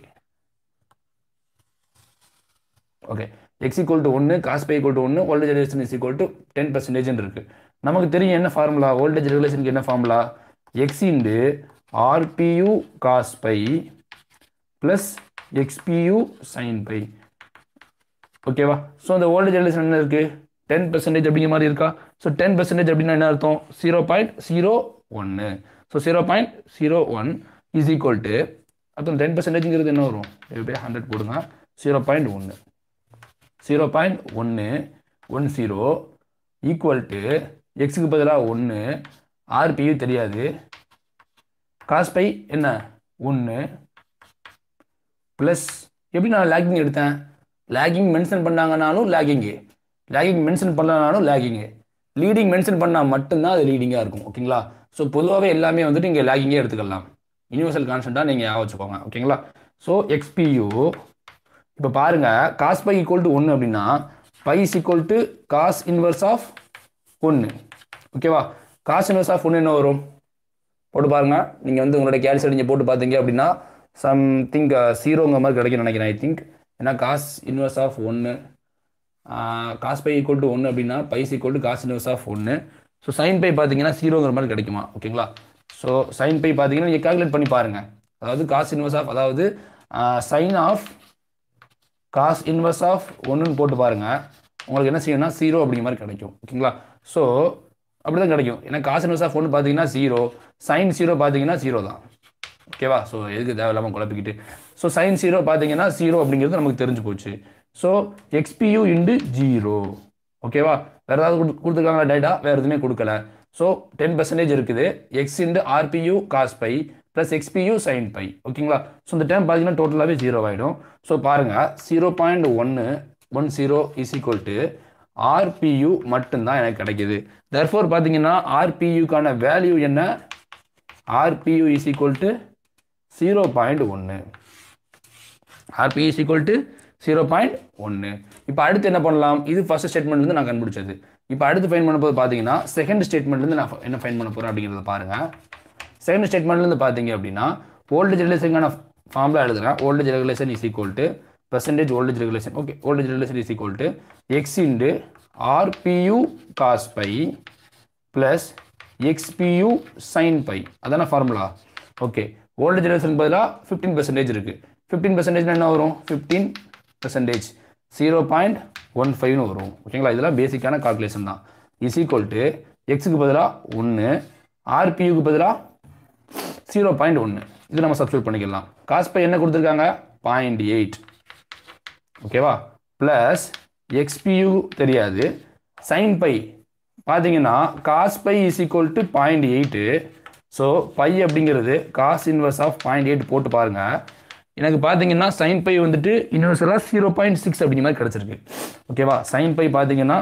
okay X equal to ஒன்று காஸ் பை ஈக்குவல் டு ஒன்று voltage regulation is equal to ten பர்சன்டேஜ்னு இருக்குது நமக்கு தெரியும் என்ன ஃபார்முலா வோல்டேஜ் ரெகுலேஷனுக்கு என்ன formula X into RPU cos phi plus XPU sine phi ஓகேவா ஸோ அந்த ஓல்டேஜ் ரெகுலேஷன் என்ன இருக்குது டென் பர்சன்டேஜ் அப்படிங்கிற மாதிரி இருக்கா? ஸோ டென் பர்சன்டேஜ் அப்படின்னா என்ன அர்த்தம்? ஜீரோ பாயிண்ட் ஜீரோ ஒன்று so zero point zero one is equal to அப்புறம் டென் பெர்சன்டேஜ்ங்கிறது என்ன வரும்? எப்படியே ஹண்ட்ரட் போடுங்க. ஜீரோ பாயிண்ட் ஒன்று ஜீரோ பாயிண்ட் ஒன்று ஒன் ஜீரோ ஈக்குவல் டு எக்ஸுக்கு பதிலாக ஒன்று ஆர்பியூ தெரியாது. காஸ் பை என்ன? ஒன்று ப்ளஸ் எப்படி நான் லேக்கிங் எடுத்தேன்? லேக்கிங் மென்ஷன் பண்ணாங்கனாலும் லேக்கிங்கு லேகிங் மென்ஷன் பண்ணலனாலும் லேக்கிங்கு லீடிங் மென்ஷன் பண்ணால் மட்டும்தான் அது லீடிங்காக இருக்கும் ஓகேங்களா ஸோ பொதுவாகவே எல்லாமே வந்துட்டு இங்கே லேக்கிங்கே எடுத்துக்கலாம். யூனிவர்சல் கான்ஸ்டண்ட்டாக நீங்கள் ஞாபகம் வச்சுக்கோங்க ஓகேங்களா ஸோ எக்ஸ்பியூ இப்போ பாருங்கள் காஸ் பை ஈக்குவல் டு ஒன்று அப்படின்னா phi is equal to cos inverse of ஒன்று ஓகேவா காஸ் இன்வர்ஸ் ஆஃப் ஒன்று என்ன வரும்? போட்டு பாருங்கள் நீங்கள் வந்து உங்களோட கேல்குலேட் நீங்கள் போட்டு பார்த்தீங்க அப்படின்னா சம்திங் ஜீரோங்க uh, மாதிரி கிடைக்கும்னு நினைக்கிறேன் ஐ திங்க் ஏன்னா காஸ் இன்வர்ஸ் ஆஃப் ஒன்று காஸ் பை ஈக்குவல் டு ஒன்று அப்படின்னா phi is equal to cos inverse of ஒன்று ஸோ சைன் பை பார்த்தீங்கன்னா ஜீரோங்கிற மாதிரி கிடைக்குமா? ஓகேங்களா ஸோ சைன் பை பார்த்தீங்கன்னா நீங்கள் கால்குலேட் பண்ணி பாருங்கள் அதாவது காஸ் இன்வர்ஸ் ஆஃப் அதாவது sine of cos inverse of ஒன்றுன்னு போட்டு பாருங்கள் உங்களுக்கு என்ன செய்யணும்னா ஜீரோ அப்படிங்கிற மாதிரி கிடைக்கும். ஓகேங்களா ஸோ அப்படி தான் கிடைக்கும். ஏன்னா காஸ் இன்வர்ஸ் ஆஃப் ஒன்று பார்த்தீங்கன்னா ஜீரோ சைன் ஜீரோ பார்த்தீங்கன்னா ஜீரோ தான். ஓகேவா ஸோ எதுக்கு தேவையில்லாமல் குழப்பிக்கிட்டு? ஸோ சைன் ஜீரோ பார்த்தீங்கன்னா ஜீரோ அப்படிங்கிறது நமக்கு தெரிஞ்சு போச்சு. ஸோ எக்ஸ்பியூ இன்டு ஜீரோ ஓகேவா வேறு ஏதாவது கொடு- கொடுத்துருக்காங்களா டேட்டா வேறு எதுவுமே கொடுக்கல. ஸோ டென் பர்சன்டேஜ் இருக்குது. X into RPU cos phi plus XPU sine phi ஓகேங்களா ஸோ இந்த டைம் பார்த்தீங்கன்னா டோட்டலாகவே ஜீரோ ஆகிடும் ஸோ பாருங்கள் ஜீரோ பாயிண்ட் ஒன்று one zero is equal to RPU மட்டும்தான் எனக்கு கிடைக்கிது. தர்ஃபோர் பார்த்தீங்கன்னா ஆர்பியூக்கான வேல்யூ என்ன? RPU is equal to zero point ஒன்று RP is equal to zero point ஒன்று இப்போ அடுத்து என்ன பண்ணலாம்? இது ஃபர்ஸ்ட் ஸ்டேட்மெண்ட்லேருந்து நான் கண்டுபிடிச்சது. இப்போ அடுத்து ஃபைன் பண்ண போது பார்த்தீங்கன்னா செகண்ட் ஸ்டேட்மெண்ட்லேருந்து நான் என்ன ஃபைன் பண்ண போகிறேன் அப்படிங்கிறத பாருங்கள் செகண்ட் ஸ்டேட்மெண்ட்லேருந்து பார்த்தீங்க அப்படின்னா ஓல்டேஜ் ரிலேஷனுக்கான ஃபார்முலா எழுதுகிறேன் voltage regulation is equal to percentage voltage regulation okay voltage regulation is equal to X into RPU cos phi plus XPU sine phi அதான ஃபார்முலா ஓகே ஓல்டு ரெகுலேஷன் பதிலாக ஃபிஃப்டீன் பர்சன்டேஜ் இருக்குது fifteen percentage என்ன வரும்? Fifteen percentage zero point one ஃபைவ்னு வரும். ஓகேங்களா இதெல்லாம் பேசிக்கான கால்குலேஷன் தான். இஸ் ஈக்குவல் டு எக்ஸுக்கு பதிலாக ஒன்று ஆர்பியூக்கு பதிலாக ஜீரோ பாயிண்ட் ஒன்று இது நம்ம சப்ஸ்டியூட் பண்ணிக்கலாம். காசு பை என்ன கொடுத்துருக்காங்க? பாயிண்ட் எயிட் ஓகேவா ப்ளஸ் எக்ஸ்பியூ தெரியாது. சைன் பை பார்த்தீங்கன்னா cos phi is equal to point eight so phi அப்படிங்கிறது cos inverse of point eight போட்டு பாருங்கள் எனக்கு பார்த்தீங்கன்னா சைன் பை வந்துட்டு யூனிவர்சலாக ஜீரோ பாயிண்ட் சிக்ஸ் அப்படிங்கிற மாதிரி கிடச்சிருக்கு. ஓகேவா சைன் பை பார்த்தீங்கன்னா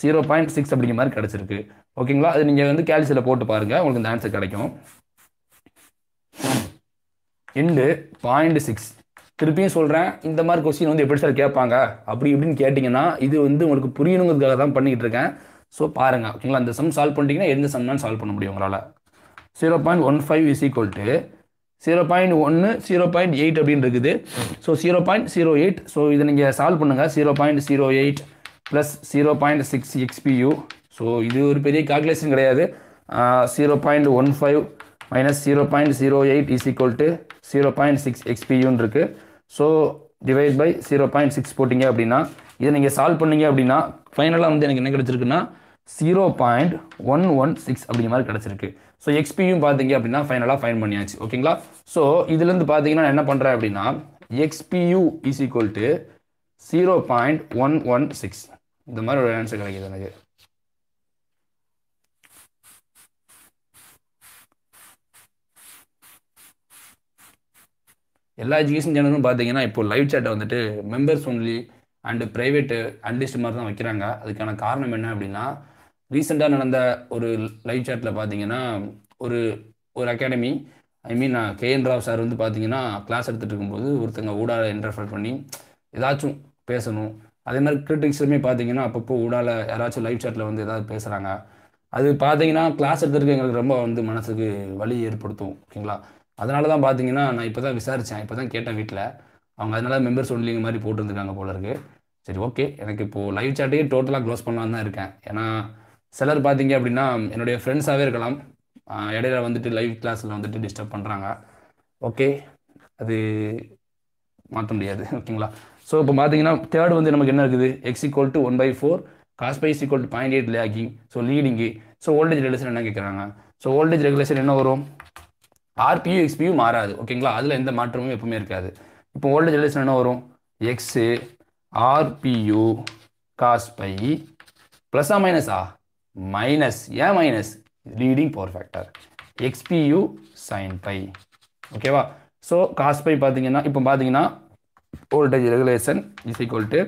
ஜீரோ பாயிண்ட் சிக்ஸ் அப்படிங்கிற மாதிரி கிடச்சிருக்கு. ஓகேங்களா அது நீங்கள் வந்து கேல்சியில் போட்டு பாருங்கள் உங்களுக்கு இந்த ஆன்சர் கிடைக்கும். எண்டு பாயிண்ட் சிக்ஸ் திருப்பியும் சொல்கிறேன் இந்த மாதிரி கொஸ்டின் வந்து எப்படி சார் கேட்பாங்க? அப்படி இப்படின்னு கேட்டிங்கன்னா இது வந்து உங்களுக்கு புரியணுங்கிறதுக்காக தான் பண்ணிக்கிட்டு இருக்கேன். ஸோ பாருங்கள் ஓகேங்களா அந்த சம் சால்வ் பண்ணிட்டீங்கன்னா எந்த சம்னாலும் சால்வ் பண்ண முடியும் உங்களால். Zero point one five is equal to zero point ஒன்று ஜீரோ பாயிண்ட் எயிட் அப்படின்னு இருக்குது so zero point zero eight so இதை நீங்கள் சால்வ் பண்ணுங்கள் zero point zero eight plus zero point six XPU so இது ஒரு பெரிய கால்குலேஷன் கிடையாது zero point one five minus zero point zero eight is equal to zero point six எக்ஸ்பியூன்னு இருக்குது so divide by zero point six போட்டிங்க அப்படின்னா இதை நீங்கள் solve பண்ணிங்க அப்படின்னா ஃபைனலாக வந்து எனக்கு என்ன கிடச்சிருக்குன்னா zero point one one six அப்படிங்கிற மாதிரி கிடச்சிருக்கு ஸோ எக்ஸ்பியும் பார்த்தீங்க அப்படின்னா ஃபைனலாக ஃபைன் பண்ணியாச்சு. ஓகேங்களா? ஸோ இதுலேருந்து பார்த்தீங்கன்னா நான் என்ன பண்ணுறேன் அப்படின்னா XPU is equal to zero point one one six இந்த மாதிரி ஒரு ஆன்சர் கிடைக்குது எனக்கு. எல்லா எஜுகேஷன் சேனலும் பார்த்தீங்கன்னா இப்போ லைவ் சேட்டை வந்துட்டு members only and private unlist மாதிரி தான் வைக்கிறாங்க. அதுக்கான காரணம் என்ன அப்படின்னா ரீசெண்டாக நடந்த ஒரு லைவ் சேட்டில் பார்த்தீங்கன்னா ஒரு ஒரு academy I mean KN Rao sir வந்து பார்த்தீங்கன்னா கிளாஸ் எடுத்துகிட்டு இருக்கும்போது ஒருத்தங்க ஊடால இன்டர்ஃபர் பண்ணி ஏதாச்சும் பேசணும். அதே மாதிரி கிரிட்டிக்ஸுமே பார்த்தீங்கன்னா அப்பப்போ ஊடால யாராச்சும் லைவ் சேட்டில் வந்து ஏதாவது பேசுகிறாங்க அது பார்த்தீங்கன்னா கிளாஸ் எடுத்துருக்கு எங்களுக்கு ரொம்ப வந்து மனசுக்கு வலி ஏற்படுத்தும் ஓகேங்களா? அதனால தான் பார்த்தீங்கன்னா நான் இப்போ தான் விசாரித்தேன் இப்போ தான் கேட்டேன் வீட்டில் அவங்க அதனால மெம்பர்ஸ் ஒன்லிங்க மாதிரி போட்டுருந்துருக்காங்க போல இருக்கு. சரி ஓகே எனக்கு இப்போது லைவ் சாட்டையே டோட்டலாக க்ளோஸ் பண்ணலான்னு தான் இருக்கேன். ஏன்னா சிலர் பார்த்தீங்க அப்படின்னா என்னுடைய ஃப்ரெண்ட்ஸாகவே இருக்கலாம். இடையில வந்துட்டு லைவ் கிளாஸில் வந்துட்டு டிஸ்டர்ப் பண்ணுறாங்க ஓகே அது மாற்ற முடியாது. *laughs* ஓகேங்களா ஸோ இப்போ பார்த்தீங்கன்னா தேர்ட் வந்து நமக்கு என்ன இருக்குது? X equal to one by four cos phi equal to point eight lagging so leading so voltage regulation என்ன கேட்குறாங்க ஸோ வோல்டேஜ் ரெகுலேஷன் என்ன வரும்? ஆர்பியூ எக்ஸ்பியூ மாறாது. ஓகேங்களா அதில் எந்த மாற்றமும் எப்பவுமே இருக்காது. இப்போ வோல்டேஜ் ரெகுலேஷன் என்ன வரும்? எக்ஸு ஆர்பியூ காஸ் பை ப்ளஸ்ஸா மைனஸா மைனஸ் ஏன் minus leading power factor XPU sine phi ஓகேவா ஸோ காஸ் பை பார்த்தீங்கன்னா இப்போ பார்த்தீங்கன்னா voltage regulation is equal to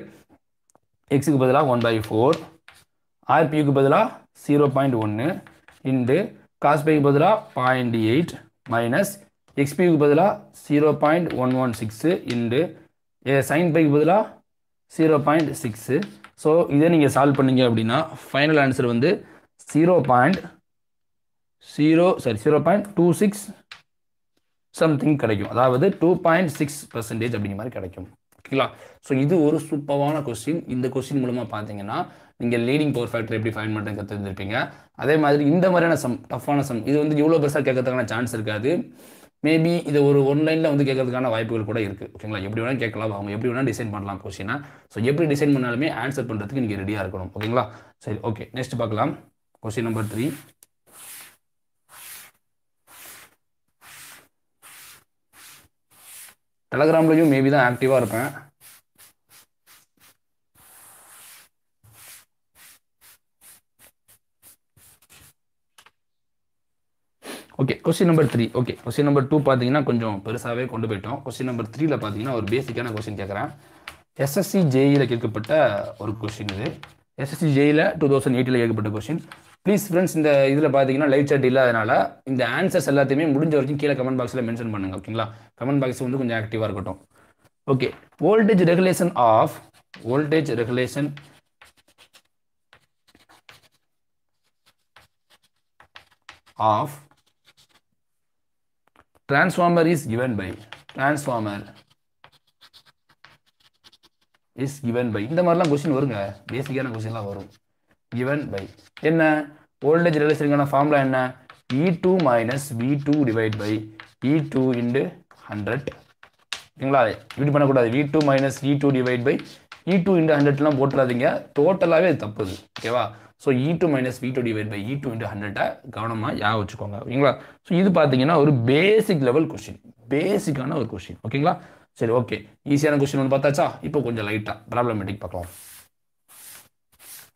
எக்ஸுக்கு பதிலாக ஒன் பை ஃபோர் ஆர்பியூக்கு பதிலாக ஜீரோ பாயிண்ட் ஒன்று இண்டு காஸ் பைக்கு பதிலாக பாயிண்ட் எயிட் மைனஸ் எக்ஸ்பிக்கு பதிலாக zero point one one six into sine bike பதிலாக ஜீரோ பாயிண்ட் சிக்ஸு ஸோ இதை நீங்கள் சால்வ் பண்ணீங்க அப்படின்னா ஃபைனல் ஆன்சர் வந்து zero point zero sorry zero point two six something கிடைக்கும். அதாவது டூ பாயிண்ட் சிக்ஸ் பர்சன்டேஜ் அப்படிங்கிற மாதிரி கிடைக்கும். ஓகேங்களா ஸோ இது ஒரு சூப்பரான கொஸ்டின் இந்த கொஸ்டின் மூலமாக பார்த்தீங்கன்னா நீங்கள் லீடிங் பவர் ஃபேக்டர் எப்படி ஃபைன் பண்ணுறது கற்றுருந்துருப்பீங்க அதே மாதிரி இந்த மாதிரியான சம் டஃப்பான சம் இது வந்து இவ்வளோ பெருசாக கேட்கறதுக்கான சான்ஸ் இருக்காது. மேபி இதை ஒரு ஒன்லைனில் வந்து கேட்கறதுக்கான வாய்ப்புகள் கூட இருக்குது ஓகேங்களா எப்படி வேணால் கேட்கலாம். அவங்க எப்படி வேணால் டிசைன் பண்ணலாம் கொஸ்டினா ஸோ எப்படி டிசைன் பண்ணாலுமே ஆன்சர் பண்ணுறதுக்கு நீங்கள் ரெடியாக இருக்கணும். ஓகேங்களா சரி ஓகே நெக்ஸ்ட் பார்க்கலாம். கொஸ்டின் நம்பர் த்ரீ டெலகிராம்லையும் மேபி தான் ஆக்டிவாக இருப்பேன். Okay question number three okay question number two பார்த்தீங்கன்னா கொஞ்சம் பெருசாகவே கொண்டு போயிட்டோம். கொஸ்டின் நம்பர் த்ரீல பார்த்தீங்கன்னா ஒரு பேசிக்கான கொஸ்டின் கேட்குறேன் எஸ்எஸ்சி ஜேஇயில் கேட்கப்பட்ட ஒரு கொஸ்டின் இது. எஸ்எஸ்சி ஜேஇயில் டூ தௌசண்ட் எயிட்டில் கேட்கப்பட்ட கொஸ்டின் ப்ளீஸ் ஃப்ரெண்ட்ஸ் இந்த இதில் பார்த்தீங்கன்னா லைவ் சாட் இல்லாதனால இந்த ஆன்சர்ஸ் எல்லாத்தையுமே முடிஞ்ச வரைக்கும் கீழே கமெண்ட் பாக்ஸில் மென்ஷன் பண்ணுங்கள் ஓகேங்களா கமெண்ட் பாக்ஸ் வந்து கொஞ்சம் ஆக்டிவாக இருக்கட்டும். Okay voltage regulation of voltage regulation of transformer is given by transformer is given by இந்த மாதிரிலாம் கொஸ்டின் வருங்க. பேசிக்கான கொஸ்டின்லாம் வரும். Given பை என்ன? ஓல்டேஜ் ரிலேஷனுக்கான ஃபார்முலா என்ன? E two minus V two divide by E two into hundred ஓகேங்களா இப்படி பண்ணக்கூடாது. V two minus E two divide by E two into ஹண்ட்ரட்லாம் போட்டுறாதீங்க. டோட்டலாகவே அது தப்புது ஓகேவா so E two minus V two divide by E two into ஹண்ட்ரட்டை கவனமாக ஞாபகம் வச்சுக்கோங்க. ஓகேங்களா? ஸோ இது பார்த்தீங்கன்னா ஒரு பேசிக் லெவல் கொஸ்டின் பேசிக்கான ஒரு கொஸ்டின் ஓகேங்களா? சரி ஓகே. ஈஸியான கொஸ்டின் ஒன்று பார்த்தாச்சா? இப்போ கொஞ்சம் லைட்டாக ப்ராப்ளமேட்டிக் பார்க்கலாம்.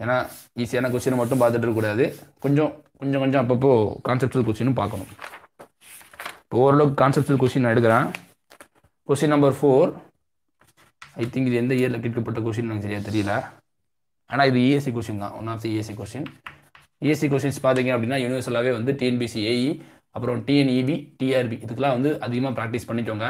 ஏன்னா ஈஸியான கொஸ்டின் மட்டும் பார்த்துட்டு இருக்கக்கூடாது கொஞ்சம் கொஞ்சம் கொஞ்சம் அப்பப்போ கான்செப்டுவல் கொஸ்டினும் பார்க்கணும். இப்போ ஓரளவுக்கு கான்செப்டுவல் கொஸ்டின் நான் எடுக்கிறேன். Question number four I think இது எந்த இயரில் கேட்கப்பட்ட கொஸ்டின் எனக்கு சரியாக தெரியல. ஆனால் இது இஎஸ்சி கொஸ்டின் தான். One of the ESC question ESC questions பார்த்தீங்க அப்படின்னா யூனிவர்சலாகவே வந்து டிஎன்பிசி ஏஇ அப்புறம் டிஎன்இபி டிஆர்பி இதுக்கெல்லாம் வந்து அதிகமாக ப்ராக்டிஸ் பண்ணிக்கோங்க.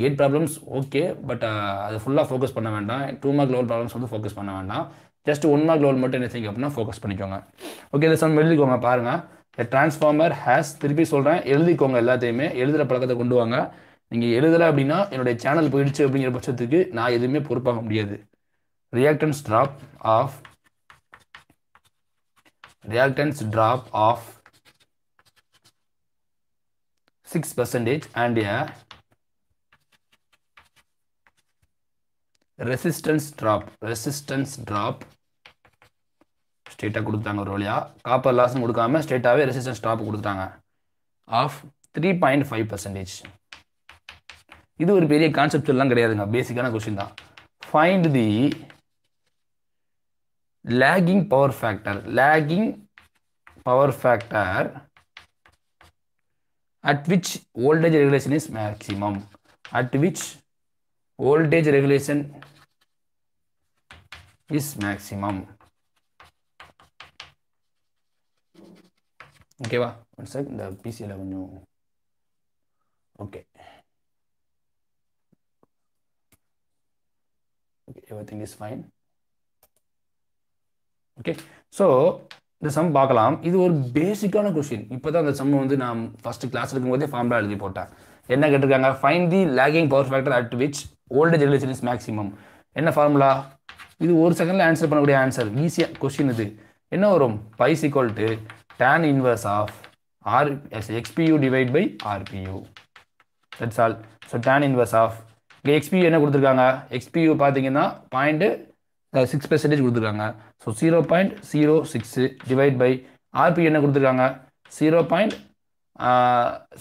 கேட் ப்ராப்ளம்ஸ் ஓகே பட் அது ஃபுல்லாக ஃபோக்கஸ் பண்ண வேண்டாம். டூ மார்க் லெவல் ப்ராப்ளம்ஸ் வந்து ஃபோக்கஸ் பண்ண வேண்டாம். ஜஸ்ட் ஒன் மார்க் லெவல் மட்டும் என்ன செய்யுங்க அப்படின்னா ஃபோக்கஸ் பண்ணிக்கோங்க. ஓகே இந்த சம் எழுதிக்கோங்க பாருங்கள் டிரான்ஸ்ஃபார்மர் ஹேஸ் திருப்பி சொல்கிறேன் எழுதிக்கோங்க எல்லாத்தையுமே. எழுதுகிற பழக்கத்தை கொண்டு வாங்க. நீங்கள் எழுதலை அப்படின்னா என்னுடைய சேனல் போயிடுச்சு அப்படிங்கிற பட்சத்துக்கு நான் எதுவுமே பொறுப்பாக முடியாது. Reactance drop of reactance drop of 6 percentage and a resistance drop. Resistance drop. ஸ்டேட்டாக கொடுத்தாங்க ஒரு வழியாக காப்பர் லாஸும் கொடுக்காம ஸ்டேட்டாகவே ரெசிஸ்டன்ஸ் ட்ராப் கொடுத்துட்டாங்க of three point five percentage இது ஒரு பெரிய கான்செப்ட்லாம் கிடையாதுங்க. பேசிக்கான கொஸ்டின் தான். Find the lagging power factor lagging power factor at which voltage regulation is maximum at which voltage regulation is maximum ஓகேவா ஒன் செக் இந்த பிசியில் கொஞ்சம் okay okay everything is fine Okay so இந்த சம் பார்க்கலாம். இது ஒரு பேசிக்கான கொஸ்டின் இப்போ தான் அந்த சம் வந்து நான் ஃபஸ்ட்டு கிளாஸ் இருக்கும்போதே ஃபார்முலா எழுதி போட்டேன். என்ன கேட்டிருக்காங்க? Find the lagging power factor at which voltage regulation is maximum என்ன ஃபார்முலா இது ஒரு செகண்டில் ஆன்சர் பண்ணக்கூடிய ஆன்சர் ஈஸியாக கொஸ்டின் இது. என்ன வரும்? Phi is equal to tan inverse of R XPU divide by RPU that's all so tan inverse of இங்கே எக்ஸ்பியூ என்ன கொடுத்துருக்காங்க? எக்ஸ்பியூ பார்த்தீங்கன்னா பாயிண்ட்டு சிக்ஸ் பெர்சன்டேஜ் கொடுத்துருக்காங்க. So zero point zero six divide by RP என்ன கொடுத்துருக்காங்க? Zero point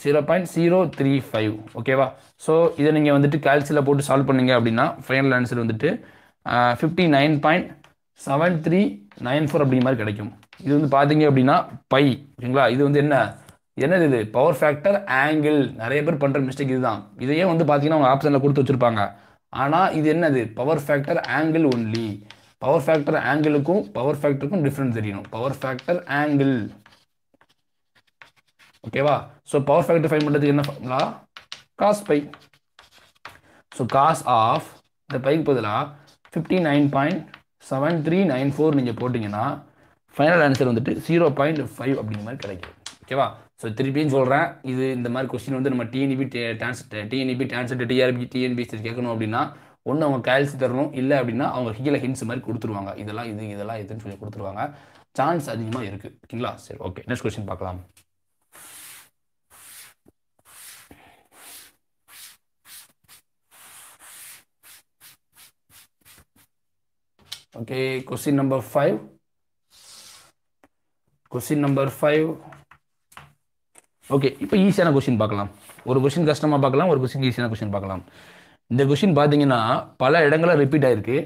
zero point zero three five ஓகேவா so இதை நீங்கள் வந்துட்டு கால்சியில் போட்டு சால்வ் பண்ணீங்க அப்படின்னா ஃபைனல் ஆன்சர் வந்துட்டு fifty nine point seven three nine four அப்படிங்கிற மாதிரி கிடைக்கும். இது வந்து பார்த்தீங்க அப்படின்னா பை ஓகேங்களா இது வந்து என்ன? என்னது இது? பவர் ஃபேக்டர் ஆங்கிள் நிறைய பேர் பண்ணுற மிஸ்டேக் இதுதான். இதையே வந்து பார்த்தீங்கன்னா அவங்க ஆப்ஷனில் கொடுத்து வச்சுருப்பாங்க. ஆனால் இது என்னது? Power factor angle only power factor ஆங்கிளுக்கும் power ஃபேக்டருக்கும் டிஃப்ரெண்ட் தெரியணும் பவர் ஃபேக்டர் ஆங்கிள் ஓகேவா ஸோ பவர் ஃபேக்டர் ஃபைன் பண்ணுறதுக்கு என்ன formula cos phi so cos of இந்த பைக்கு பதிலாக fifty nine point seven three nine four நீங்கள் போட்டிங்கன்னா ஃபைனல் ஆன்சர் வந்துட்டு ஜீரோ பாயிண்ட் ஃபைவ் அப்படிங்கிற மாதிரி கிடைக்கும். ஓகேவா ஸோ திருப்பியும் சொல்கிறேன் இது இந்த மாதிரி கொஸ்டின் வந்து நம்ம டிஎன்இபி டான்ஸ் டிஎன்இபி டான்சர் டிஆர்பி டிஎன்பிசி கேட்கணும் அப்படின்னா ஒன்று அவங்க கேல்சி தரணும் இல்லை அப்படின்னா அவங்க கீழே ஹிண்ட்ஸ் மாதிரி கொடுத்துருவாங்க. இதெல்லாம் இது இதெல்லாம் இதுன்னு சொல்லி கொடுத்துருவாங்க. சான்ஸ் அதிகமாக இருக்குது ஓகேங்களா? சரி ஓகே நெக்ஸ்ட் கொஸ்டின் பார்க்கலாம். Okay question number five question number five okay இப்போ ஈஸியான கொஸ்டின் பார்க்கலாம். ஒரு கொஸ்டின் கஷ்டமாக பார்க்கலாம் ஒரு கொஸ்டின் ஈஸியான கொஸ்டின் பார்க்கலாம். இந்த கொஷின் பார்த்தீங்கன்னா பல இடங்களில் ரிப்பீட் ஆயிருக்கு.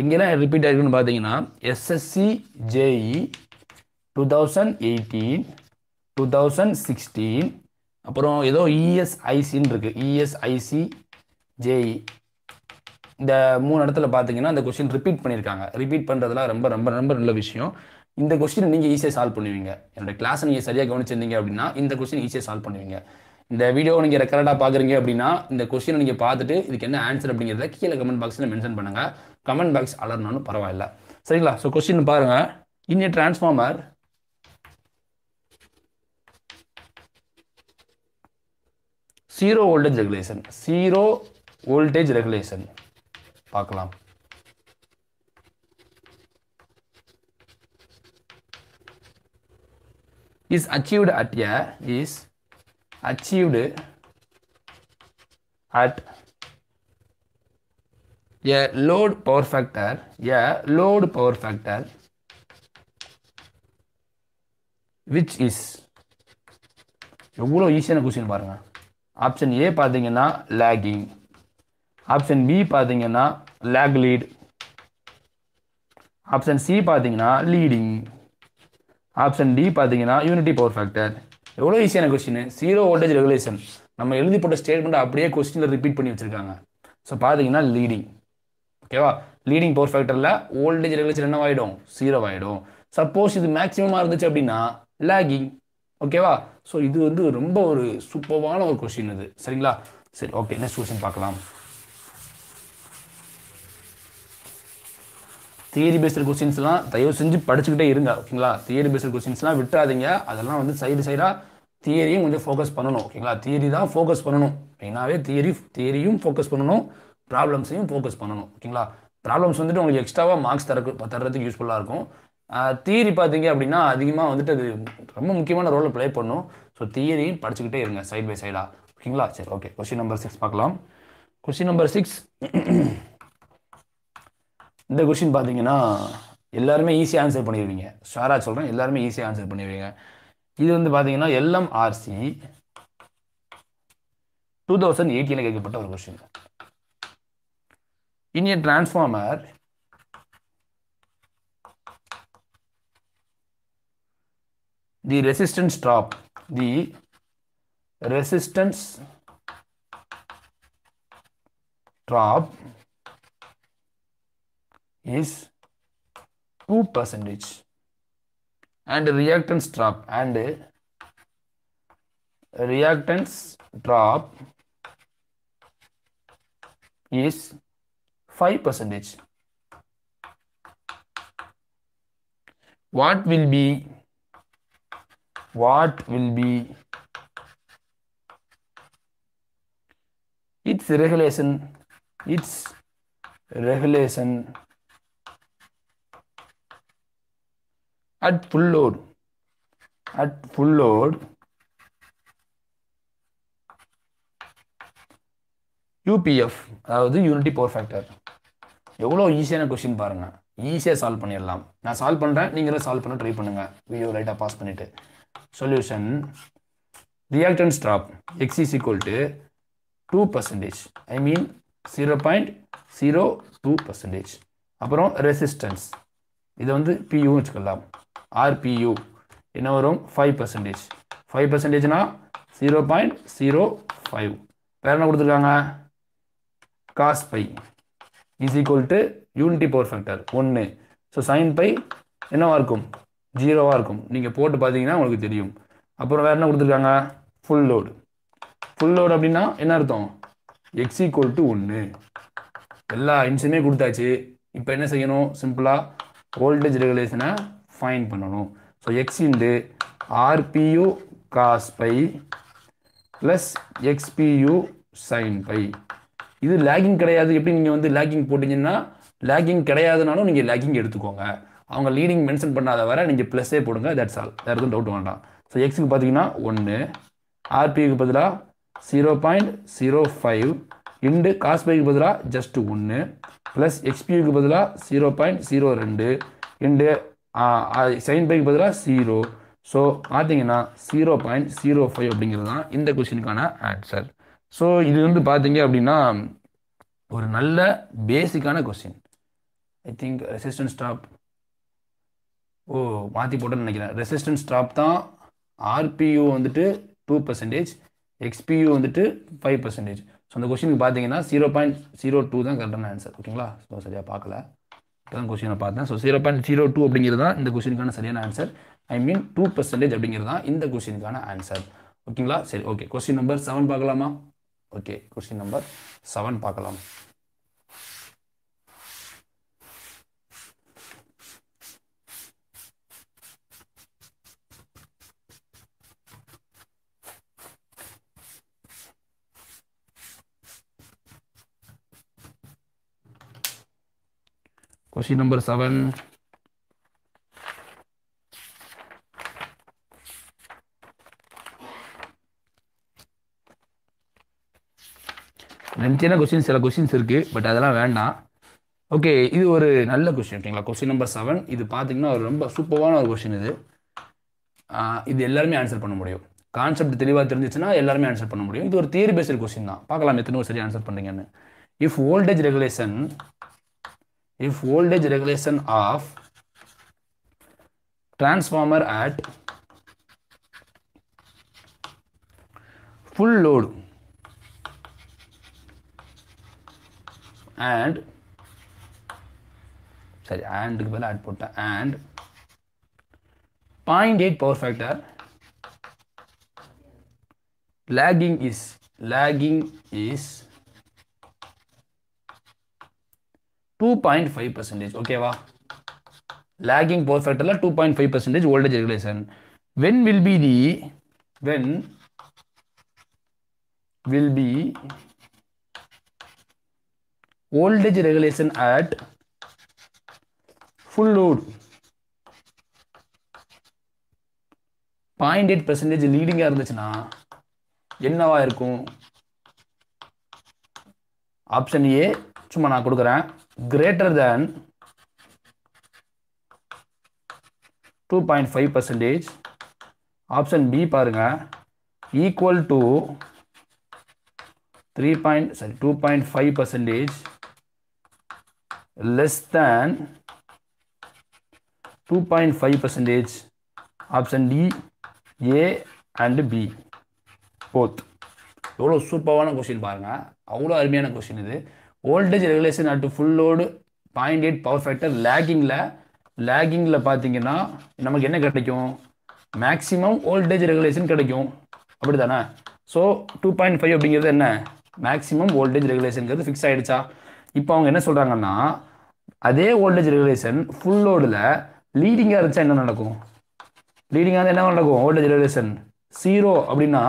எங்கெல்லாம் ரிப்பீட் ஆயிருக்குன்னு பார்த்தீங்கன்னா SSC JE two thousand eighteen two thousand sixteen அப்புறம் ஏதோ இஎஸ்ஐசின்னு இருக்குது இஎஸ்ஐசி ஜேஇ இந்த மூணு இடத்துல பார்த்தீங்கன்னா இந்த கொஸ்டின் ரிப்பீட் பண்ணியிருக்காங்க. ரிப்பீட் பண்ணுறதுலாம் ரொம்ப ரொம்ப ரொம்ப நல்ல விஷயம். இந்த கொஸ்டின் நீங்கள் ஈஸியாக சால்வ் பண்ணுவீங்க. என்னோட கிளாஸை நீங்கள் சரியாக கவனிச்சிருந்தீங்க அப்படின்னா இந்த கொஸ்டின் ஈஸியாக சால்வ் பண்ணுவீங்க. இந்த வீடியோவை நீங்கள் ரெக்கார்டாக பார்க்குறீங்க அப்படின்னா இந்த கொஸ்டினை நீங்கள் பார்த்துட்டு இதுக்கு என்ன ஆன்சர் அப்படிங்கிறத கீழே கமெண்ட் பாக்ஸில் மென்ஷன் பண்ணுங்கள் கமெண்ட் பாக்ஸ் அலர்னாலும் பரவாயில்ல. சரிங்களா? ஸோ கொஸ்டின் பாருங்கள் in a transformer zero voltage regulation zero voltage regulation பார்க்கலாம். Is achieved at a is achieved at a load power factor a load power factor which is எவ்வளோ ஈஸியான question பாருங்க. Option A பார்த்தீங்கன்னா lagging option B பார்த்தீங்கன்னா lag lead option C பார்த்தீங்கன்னா leading option D பார்த்தீங்கன்னா unity power factor எவ்வளோ ஈஸியான question zero voltage regulation நம்ம எழுதி போட்ட ஸ்டேட்மெண்ட் அப்படியே கொஸ்டினில் ரிப்பீட் பண்ணி வச்சிருக்காங்க. ஸோ பார்த்தீங்கன்னா லீடிங் ஓகேவா லீடிங் பவர் ஃபேக்டரில் வோல்டேஜ் ரெகுலேஷன் என்ன ஆகிடும் ஜீரோ ஆகிடும் சப்போஸ் இது மேக்ஸிமமாக இருந்துச்சு அப்படின்னா லேகிங் ஓகேவா ஸோ இது வந்து ரொம்ப ஒரு சூப்பர்வான ஒரு கொஸ்டின் இது. சரிங்களா? சரி ஓகே நெக்ஸ்ட் கொஸ்டின் பார்க்கலாம். தியரி பேஸ்டு கொஸ்டின்ஸ்லாம் தயவு செஞ்சு படிச்சுக்கிட்டே இருங்க. ஓகேங்களா தியரி பேஸ்டு கொஸ்டின்ஸ்லாம் விட்டுறாதீங்க. அதெல்லாம் வந்து சைடு சைடாக தியரியும் கொஞ்சம் ஃபோக்கஸ் பண்ணணும் ஓகேங்களா தியரி தான் ஃபோக்கஸ் பண்ணணும். மெயினாகவே தியரி தியரியும் ஃபோக்கஸ் பண்ணணும். ப்ராப்ளம்ஸையும் ஃபோக்கஸ் பண்ணணும் ஓகேங்களா ப்ராப்ளம்ஸ் வந்துட்டு உங்களுக்கு எக்ஸ்ட்ராவாக மார்க்ஸ் தரக்கு தர்றதுக்கு யூஸ்ஃபுல்லாக இருக்கும். தியரி பார்த்தீங்க அப்படின்னா அதிகமாக வந்துட்டு அது ரொம்ப முக்கியமான ரோலை ப்ளே பண்ணும். ஸோ தியரியும் படிச்சுக்கிட்டே இருங்க சைட் பை சைடாக ஓகேங்களா சரி ஓகே கொஸ்டின் நம்பர் சிக்ஸ் பார்க்கலாம். கொஸ்டின் நம்பர் சிக்ஸ் இந்த கொஸ்டின் பார்த்தீங்கன்னா எல்லாருமே ஈஸியாக ஆன்சர் பண்ணிடுவீங்க ஷாராக சொல்கிறேன் எல்லாருமே ஈஸியாக ஆன்சர் பண்ணிடுவீங்க இது வந்து பார்த்தீங்கன்னா எல்எம்ஆர்சி டூ தௌசண்ட் எயிட்டீனில் கேட்கப்பட்ட ஒரு question in a transformer the resistance drop the resistance drop is 2 percentage. And reactance drop. And reactance drop is 5 percentage. What will be what will be its regulation its regulation at full load. At full load. UPF அதாவது unity power factor எவ்வளோ ஈஸியான question பாருங்கள் ஈஸியாக solve பண்ணிடலாம். நான் solve பண்ணுறேன் நீங்களும் solve பண்ண ட்ரை பண்ணுங்கள் வீடியோ லைட்டாக பாஸ் பண்ணிவிட்டு solution reactance drop X is equal to two percentage I mean zero point zero two percentage அப்புறம் ரெசிஸ்டன்ஸ் இதை வந்து பியூன்னு வச்சுக்கலாம். ஆர்பியூ என்ன வரும்? ஃபைவ் பர்சன்டேஜ் ஃபைவ் பர்சன்டேஜ்னா ஜீரோ பாயிண்ட் ஜீரோ ஃபைவ் வேறு என்ன கொடுத்துருக்காங்க? Cos phi is equal to unity power factor ஒன்று ஸோ சைன் பை என்னவாக இருக்கும்? ஜீரோவாக இருக்கும். நீங்கள் போட்டு பார்த்தீங்கன்னா உங்களுக்கு தெரியும். அப்புறம் வேறு என்ன கொடுத்துருக்காங்க? ஃபுல் லோடு ஃபுல் லோடு அப்படின்னா என்ன அர்த்தம்? எக்ஸ் ஈக்குவல் டு ஒன்று எல்லா இன்ஸுமே கொடுத்தாச்சு. இப்போ என்ன செய்யணும்? சிம்பிளாக வோல்டேஜ் ரெகுலேஷனை ஃபைன் பண்ணணும். So X into RPU cos phi plus XPU sine phi இது லேகிங் கிடையாது. எப்படி நீங்கள் வந்து லேகிங் போட்டிங்கன்னா லேகிங் கிடையாதுனாலும் நீங்கள் லேகிங் எடுத்துக்கோங்க. அவங்க லீடிங் மென்ஷன் பண்ணாத வர நீங்கள் ப்ளஸ்ஸே போடுங்க. தட்ஸ் ஆல் வேறு எதுவும் டவுட் வேண்டாம். ஸோ எக்ஸுக்கு பார்த்தீங்கன்னா ஒன்று ஆர்பிக்கு பதிலாக zero point zero five into காஸ்பைக்கு பதிலாக ஜஸ்ட் ஒன்று ப்ளஸ் எக்ஸ்பியூக்கு பதிலாக ஜீரோ பாயிண்ட் ஜீரோ ரெண்டு இண்டு சைன் பைக்கு பதிலாக ஜீரோ ஸோ பார்த்தீங்கன்னா ஜீரோ பாயிண்ட் ஜீரோ ஃபைவ் அப்படிங்கிறது தான் இந்த கொஷினுக்கான ஆன்சர் ஸோ இது வந்து பார்த்தீங்க அப்படின்னா ஒரு நல்ல பேசிக்கான question I think resistance stop ஓ மாற்றி போட்டேன்னு நினைக்கிறேன். ரெசிஸ்டன்ஸ் ஸ்டாப் தான் ஆர்பியூ வந்துட்டு டூ பர்சன்டேஜ் எக்ஸ்பியூ வந்துட்டு ஃபைவ் பர்சன்டேஜ் ஸோ அந்த கொஸ்டினுக்கு பார்த்தீங்கன்னா ஜீரோ பாயிண்ட் ஜீரோ டூ தான் கரெக்டான ஆன்சர் ஓகேங்களா ஸோ சரியாக பார்க்கல. தான் கொஸ்டினை பார்த்தேன். So zero point zero two அப்படிங்கிறது தான் இந்த கொஸ்டினுக்கான சரியான answer I mean two percentage அப்படிங்கிறது தான் இந்த கொஸ்டினுக்கான ஆன்சர் ஓகேங்களா சரி ஓகே கொஸ்டின் நம்பர் செவன் பார்க்கலாமா? ஓகே கொஸ்டின் நம்பர் செவன் பார்க்கலாம். Question நம்பர் செவன் லென்த்தியான கொஸ்டின் சில கொஸ்டின்ஸ் இருக்குது பட் அதெல்லாம் வேண்டாம். ஓகே இது ஒரு நல்ல கொஸ்டின் ஓகேங்களா கொஸ்டின் நம்பர் செவன் இது பார்த்தீங்கன்னா ஒரு ரொம்ப சூப்பரான ஒரு கொஸ்டின் இது. இது எல்லாருமே ஆன்சர் பண்ண முடியும். கான்செப்ட் தெளிவாக தெரிஞ்சிச்சுன்னா எல்லாருமே ஆன்சர் பண்ண முடியும். இது ஒரு தியரி பேஸ்டு கொஸ்டின் தான். பார்க்கலாம் எத்தனை சரி ஆன்சர் பண்ணுறீங்கன்னு if voltage regulation if voltage regulation of transformer at full load and sorry and will add put and 0.8 power factor lagging is lagging is two point five percentage ஓகேவா lagging power ஃபேக்டரில் two point five percentage voltage regulation when will be the when will will be regulation at full full point eight percentage லீடிங்காக இருந்துச்சுன்னா என்னவா இருக்கும் option A சும்மா நான் கொடுக்குறேன் greater than two point five percentage option B பாருங்க. Equal to three point sorry two point five percentage less than two point five percentage option D A and B both எவ்வளோ சூப்பரான question பாருங்கள் அவ்வளோ அருமையான question இது. Voltage regulation at full load point eight power factor லேகிங்கில் லேகிங்கில் பார்த்தீங்கன்னா நமக்கு என்ன கிடைக்கும்? மேக்ஸிமம் வோல்டேஜ் ரெகுலேஷன் கிடைக்கும். அப்படி தானே ஸோ டூ பாயிண்ட் ஃபைவ் அப்படிங்கிறது என்ன? மேக்ஸிமம் வோல்டேஜ் ரெகுலேஷனுங்கிறது ஃபிக்ஸ் ஆகிடுச்சா இப்போ அவங்க என்ன சொல்கிறாங்கன்னா அதே வோல்டேஜ் ரெகுலேஷன் ஃபுல் லோடில் லீடிங்காக இருந்துச்சா என்ன நடக்கும்? லீடிங்காக இருந்தால் என்ன நடக்கும்? வோல்டேஜ் ரெகுலேஷன் ஜீரோ அப்படின்னா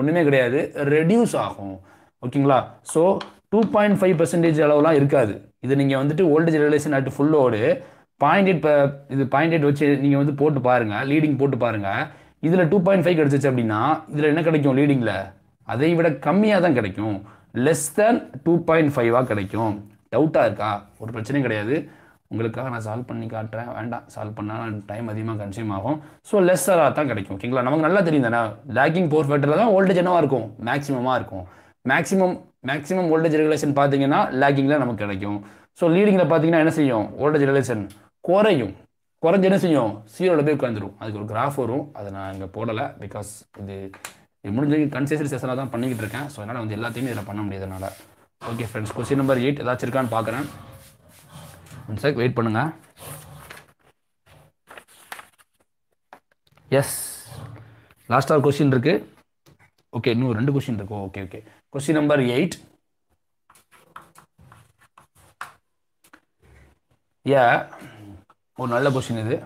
ஒன்றுமே கிடையாது ரெடியூஸ் ஆகும். ஓகேங்களா so two point five percentage அளவுலாம் இருக்காது. இது நீங்கள் வந்துட்டு voltage regulation at full load point eight இது பாயிண்ட் எயிட் வச்சு நீங்கள் வந்து போட்டு பாருங்கள் லீடிங் போட்டு பாருங்கள் இதில் டூ பாயிண்ட் ஃபைவ் கிடச்சிச்சு அப்படின்னா இதில் என்ன கிடைக்கும் லீடிங்கில் அதை விட கம்மியாக தான் கிடைக்கும். லெஸ் தேன் டூ பாயிண்ட் ஃபைவாக கிடைக்கும். டவுட்டாக இருக்கா? ஒரு பிரச்சனையும் கிடையாது. உங்களுக்காக நான் சால்வ் பண்ணி காட்டுறேன். வேண்டாம். சால்வ் பண்ணால் டைம் அதிகமாக கன்சியூம் ஆகும். ஸோ லெஸ்ஸராக தான் கிடைக்கும். ஓகேங்களா? நமக்கு நல்லா தெரியும் தானே? லேக்கிங் போர் ஃபேக்டரில் தான் ஓல்டேஜ் என்னவாக இருக்கும். மேக்ஸிமமாக இருக்கும். மேக்ஸிமம் மேக்ஸிமம் வோல்டேஜ் ரெகுலேஷன் பார்த்தீங்கன்னா லேக்கிங்கில் நமக்கு கிடைக்கும். ஸோ லீடிங்கில் பார்த்தீங்கன்னா என்ன செய்யும்? வோல்டேஜ் ரெகுலேஷன் குறையும். குறைஞ்சு என்ன செய்யும்? சீரோவில் போய் உட்காந்துரும் அதுக்கு ஒரு கிராஃப் வரும். அதை நான் இங்கே போடலை பிகாஸ் இது முடிஞ்ச கன்சேஷன் செஷனாக தான் பண்ணிக்கிட்டு இருக்கேன். ஸோ அதனால் வந்து எல்லாத்தையுமே இதில் பண்ண முடியாதனால okay friends question number eight ஏதாச்சும் இருக்கான்னு பார்க்குறேன். ஒன் செக் வெயிட் பண்ணுங்கள் எஸ் லாஸ்ட்டாக ஒரு கொஸ்டின் இருக்குது ஓகே இன்னும் ரெண்டு கொஸ்டின் இருக்கும் okay okay question number eight ஏ ஒரு நல்ல கொஸ்டின் இது.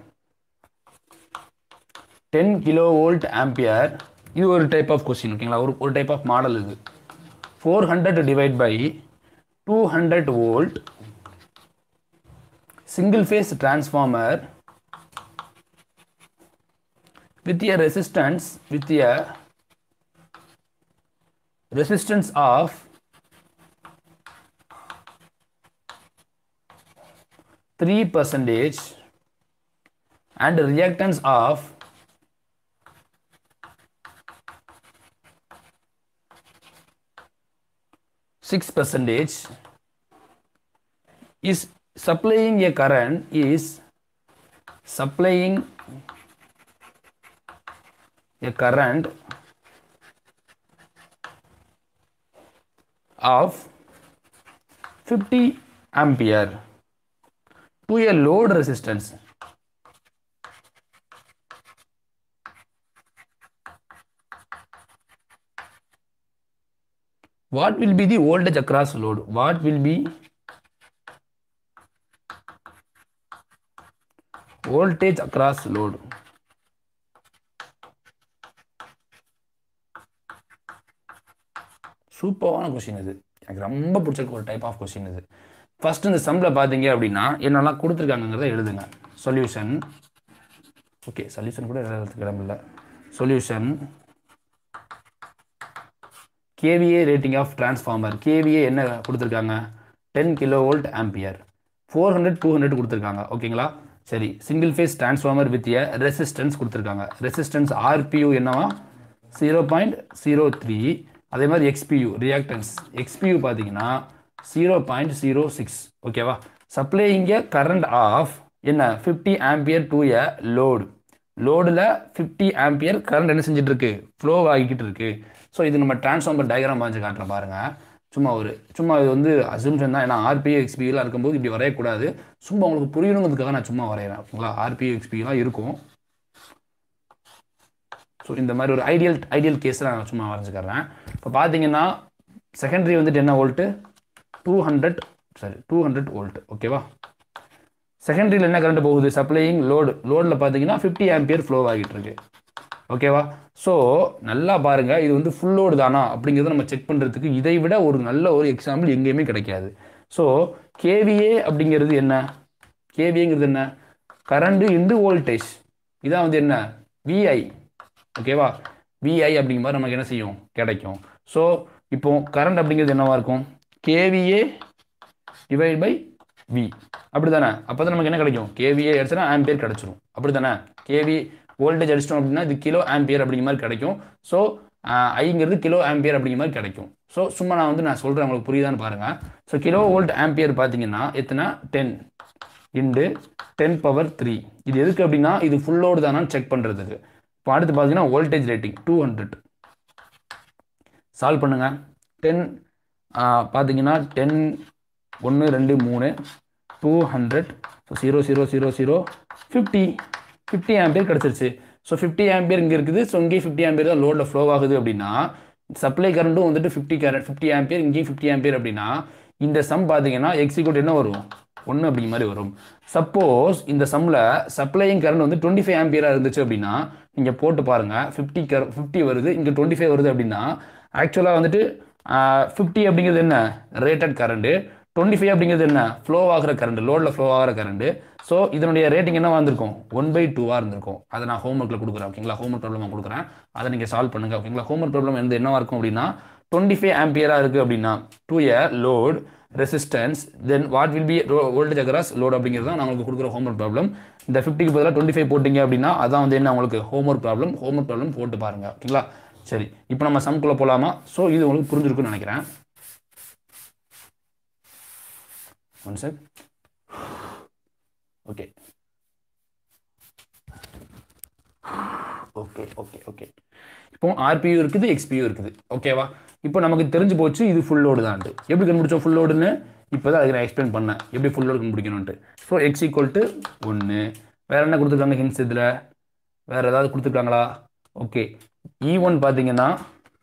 டென் கிலோ வோல்ட் ஆம்பியர் இது ஒரு டைப் ஆஃப் கொஸ்டின் ஓகேங்களா ஒரு ஒரு டைப் ஆஃப் மாடல் இது. Four hundred divide by two hundred volt single phase transformer with a resistance with a resistance of 3 percentage and reactance of six percentage is supplying a current is supplying a current of 50 ampere to a load resistance what will be the voltage across load what will be voltage across load சூப்பரான question இது. எனக்கு ரொம்ப பிடிச்ச ஒரு type of question இது. First இந்த சம்மில் பார்த்தீங்க அப்படின்னா என்னெல்லாம் கொடுத்துருக்காங்கங்கிறத எழுதுங்க. சொல்யூஷன் ஓகே சொல்யூஷன் கூட எழுதுறதுக்கு இடம் இல்லை. Solution KVA rating of transformer KVA என்ன கொடுத்துருக்காங்க? Ten kilo volt ampere four hundred two hundred கொடுத்துருக்காங்க ஓகேங்களா சரி single phase transformer with a resistance கொடுத்துருக்காங்க. ரெசிஸ்டன்ஸ் ஆர்பியூ என்னவா? ஜீரோ பாயிண்ட் ஜீரோ த்ரீ அதே மாதிரி எக்ஸ்பியூ ரியாக்டன்ஸ் எக்ஸ்பியூ பார்த்தீங்கன்னா ஜீரோ பாயிண்ட் ஜீரோ சிக்ஸ் ஓகேவா சப்ளையிங்க கரண்ட் ஆஃப் என்ன? Fifty ampere two a load லோடில் ஃபிஃப்டி ஆம்பியர் கரண்ட் என்ன செஞ்சுட்டு இருக்கு ஃப்ளோ ஆகிக்கிட்டு இருக்கு ஸோ இது நம்ம டிரான்ஸ்ஃபார்மர் டயக்ராம் வாங்கி காட்டுறேன் பாருங்க. சும்மா ஒரு சும்மா இது வந்து அசம்ஷன் தான். ஏன்னா ஆர்பிஐ எக்ஸ்பிலாம் இருக்கும்போது இப்படி வரையக்கூடாது. சும்மா உங்களுக்கு புரியணுங்கிறதுக்காக நான் சும்மா வரைகிறேன் ஓகேங்களா? ஆர்பிஐ எக்ஸ்பியூலாம் இருக்கும். ஸோ இந்த மாதிரி ஒரு ஐடியல் ஐடியல் கேஸ் நான் சும்மா வரைஞ்சிக்கிறேன். இப்போ பார்த்தீங்கன்னா செகண்டரி வந்துட்டு என்ன volt two hundred sorry two hundred volt ஓகேவா செகண்டரியில் என்ன கரண்ட் போகுது? சப்ளையிங் லோடு லோடில் பார்த்தீங்கன்னா ஃபிஃப்டி ஆம்பியர் ஃப்ளோ ஆகிட்டு இருக்கு ஓகேவா ஸோ நல்லா பாருங்கள் இது வந்து ஃபுல் லோடு தானா? அப்படிங்கிறத நம்ம செக் பண்ணுறதுக்கு இதை விட ஒரு நல்ல ஒரு எக்ஸாம்பிள் எங்கேயுமே கிடைக்காது. ஸோ கேவிஏ அப்படிங்கிறது என்ன? கேவிஏங்கிறது என்ன? கரண்ட் இன்டு வோல்டேஜ் இதான் வந்து என்ன? விஐ ஓகேவா விஐ அப்படிங்கிற மாதிரி நமக்கு என்ன செய்யும்? கிடைக்கும். ஸோ இப்போ கரண்ட் அப்படிங்கிறது என்னவா இருக்கும்? கேவிஏ டிவைட் பை வி அப்படி தானே அப்போ தான் நமக்கு என்ன கிடைக்கும்? கேவிஏ அடிச்சுனா ஆம்பியர் கிடச்சிரும். அப்படி தானே கேவி வோல்டேஜ் அடிச்சிட்டோம் அப்படின்னா இது கிலோ ஆம்பியர் அப்படிங்கிற மாதிரி கிடைக்கும். ஸோ ஐங்கிறது கிலோ ஆம்பியர் அப்படிங்கிற மாதிரி கிடைக்கும். ஸோ சும்மா நான் வந்து நான் சொல்கிறேன் உங்களுக்கு புரியுதான்னு பாருங்கள் ஸோ கிலோ வோல்ட் ஆம்பியர் பார்த்தீங்கன்னா எத்தனை? Ten into ten power three இது எதுக்கு அப்படின்னா இது ஃபுல்லோடு தானான்னு செக் பண்ணுறதுக்கு இப்போ அடுத்து பார்த்தீங்கன்னா voltage rating two hundred solve பண்ணுங்கள் டென் பார்த்தீங்கன்னா டென் ஒன்று ரெண்டு மூணு two hundred so zero zero zero zero fifty fifty ampere கிடச்சிருச்சு. ஸோ ஃபிஃப்டி ஆம்பியர் இங்கே இருக்குது. ஸோ இங்கேயும் ஃபிஃப்டி ஆம்பியர் தான் லோடில் ஃப்ளோ ஆகுது அப்படின்னா சப்ளை கரண்ட்டும் வந்துட்டு ஃபிஃப்டி கரண்ட் ஃபிஃப்டி ஆம்பியர் இங்கேயும் ஃபிஃப்டி ஆம்பியர் அப்படின்னா இந்த சம் பார்த்தீங்கன்னா எக்ஸிக்யூட் என்ன வரும்? ஒன்று அப்படிங்கிற மாதிரி வரும். சப்போஸ் இந்த சம்மில் சப்ளையிங் கரண்ட் வந்து டுவெண்ட்டி ஃபைவ் ஆம்பியராக இருந்துச்சு அப்படின்னா இங்கே போட்டு பாருங்கள் ஃபிஃப்டி கர ஃபிஃப்டி வருது. இங்கே டுவெண்ட்டி ஃபைவ் வருது அப்படின்னா ஆக்சுவலாக வந்துட்டு ஃபிஃப்டி அப்படிங்கிறது என்ன? ரேட்டட் கரண்ட்டு டுவெண்ட்டி ஃபைவ் அப்படிங்கிறது என்ன? ஃப்ளோ ஆகிற கரண்ட் லோடில் ஃப்ளோ ஆகிற கரண்ட் ஸோ இதனுடைய ரேட்டிங் என்ன வந்திருக்கும்? ஒன் பை டூவாக இருந்திருக்கும். அதை நான் ஹோம் ஒர்க்கில் கொடுக்குறேன் ஓகேங்களா ஹோம் ஒர்க் ப்ராப்ளம் கொடுக்குறேன். அதை நீங்கள் சால்வ் பண்ணுங்க ஓகேங்களா ஹோம் ஒர்க் ப்ராப்ளம் வந்து என்னவாக இருக்கும் அப்படின்னா டுவெண்ட்டி ஃபைவ் ஆம்பியராக இருக்குது அப்படின்னா two a load resistance then what will be voltage across load அப்படிங்கிறது தான் நான் உங்களுக்கு கொடுக்குற ஹோம்ஒர்க் ப்ராப்ளம் இந்த ஃபிஃப்டிக்கு பதிலாக டுவெண்ட்டி ஃபைவ் போட்டிங்க அப்படின்னா அதான் வந்து என்ன உங்களுக்கு? ஹோம்ஒர்க் ப்ராப்ளம் ஹோம்ஒர்க் ப்ராப்ளம் போட்டு பாருங்க. ஓகேங்களா? சரி. இப்போ நம்ம சம்குள்ளே போகலாமா ஸோ இது உங்களுக்கு புரிஞ்சிருக்குன்னு நினைக்கிறேன். One check okay okay okay okay இப்போ ஆர்பியூ இருக்குது எக்ஸ்பியூ இருக்குது. ஓகேவா இப்போ நமக்கு தெரிஞ்சு போச்சு இது ஃபுல் லோடு தான்ட்டு. எப்படி கண்டுபிடிச்சோம் ஃபுல் லோடுன்னு இப்போ தான் அதுக்கு நான் எக்ஸ்பிளைன் பண்ணேன். எப்படி ஃபுல் லோடு கண்டுபிடிக்கணும்ட்டு ஸோ எக்ஸ் ஈக்குவல் டு ஒன்று வேறு என்ன கொடுத்துருக்காங்க ஹின்ஸ் இதில்? வேறு ஏதாவது கொடுத்துருக்காங்களா? ஓகே இ ஒன் பார்த்தீங்கன்னா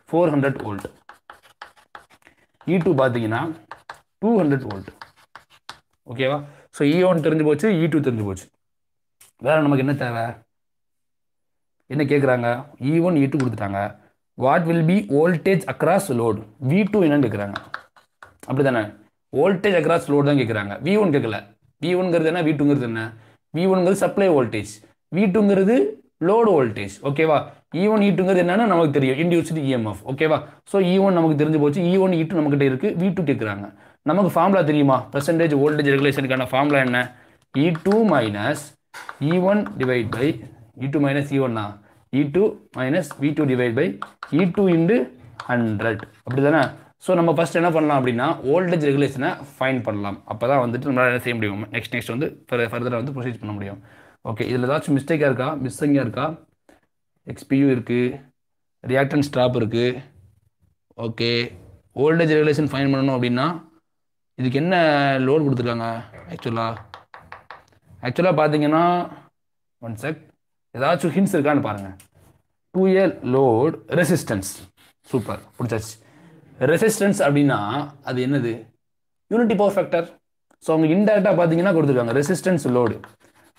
four hundred volt E two பார்த்தீங்கன்னா டூ ஹண்ட்ரட் வோல்ட் ஓகேவா ஸோ இ ஒன் தெரிஞ்சு போச்சு e இ டூ தெரிஞ்சு போச்சு. வேறு நமக்கு என்ன தேவை? என்ன கேட்குறாங்க E e one E e two கொடுத்துட்டாங்க. What will be voltage across load V two என்னன்னு கேட்குறாங்க அப்படி தானே வோல்டேஜ் அக்ராஸ் லோடு தான் கேட்குறாங்க வி ஒன் கேட்கல வி ஒன்ங்கிறது என்ன? வி டூங்கிறது என்ன வி ஒன்ங்கிறது சப்ளை வோல்டேஜ் வி டூங்கிறது லோடு வோல்டேஜ் ஓகேவா இ ஒன் இ டூங்கிறது என்னன்னு நமக்கு தெரியும். இன்டியூஸ்டு இஎம்எஃப் ஓகேவா ஸோ இ ஒன் நமக்கு தெரிஞ்சு போச்சு. இ ஒன் இ டூ நம்மகிட்ட இருக்குது வி டூ கேட்குறாங்க நமக்கு ஃபார்முலா தெரியுமா? பர்சன்டேஜ் வோல்டேஜ் ரெகுலேஷனுக்கான ஃபார்முலா என்ன? E two minus E one divide by E two minus E ஒன்னா E two minus V two divide by E two into hundred அப்படி தானே ஸோ நம்ம ஃபஸ்ட் என்ன பண்ணலாம் அப்படின்னா ஓல்டேஜ் ரெகுலேஷனை ஃபைன் பண்ணலாம். அப்போ தான் வந்துட்டு நம்மளால் என்ன செய்ய முடியும்? நெக்ஸ்ட் நெக்ஸ்ட் வந்து ஃபர்தராக வந்து ப்ரொசீட் பண்ண முடியும். ஓகே இதில் ஏதாச்சும் மிஸ்டேக்காக இருக்கா? மிஸ்ஸிங்காக இருக்கா? எக்ஸ்பியூ இருக்குது ரியாக்டன் ஸ்டாப் இருக்குது ஓகே ஓல்டேஜ் ரெகுலேஷன் ஃபைன் பண்ணணும் அப்படின்னா இதுக்கு என்ன லோன் கொடுத்துருக்காங்க ஆக்சுவலாக ஆக்சுவலாக பார்த்தீங்கன்னா ஒன் செக் ஏதாச்சும் ஹின்ஸ் இருக்கான்னு பாருங்கள் two year load resistance super பிடிச்சாச்சு. ரெசிஸ்டன்ஸ் அப்படின்னா அது என்னது? யூனிட்டி பவர் ஃபேக்டர் ஸோ அவங்க இன்டெரக்டாக பார்த்தீங்கன்னா கொடுத்துருக்காங்க. ரெசிஸ்டன்ஸ் லோடு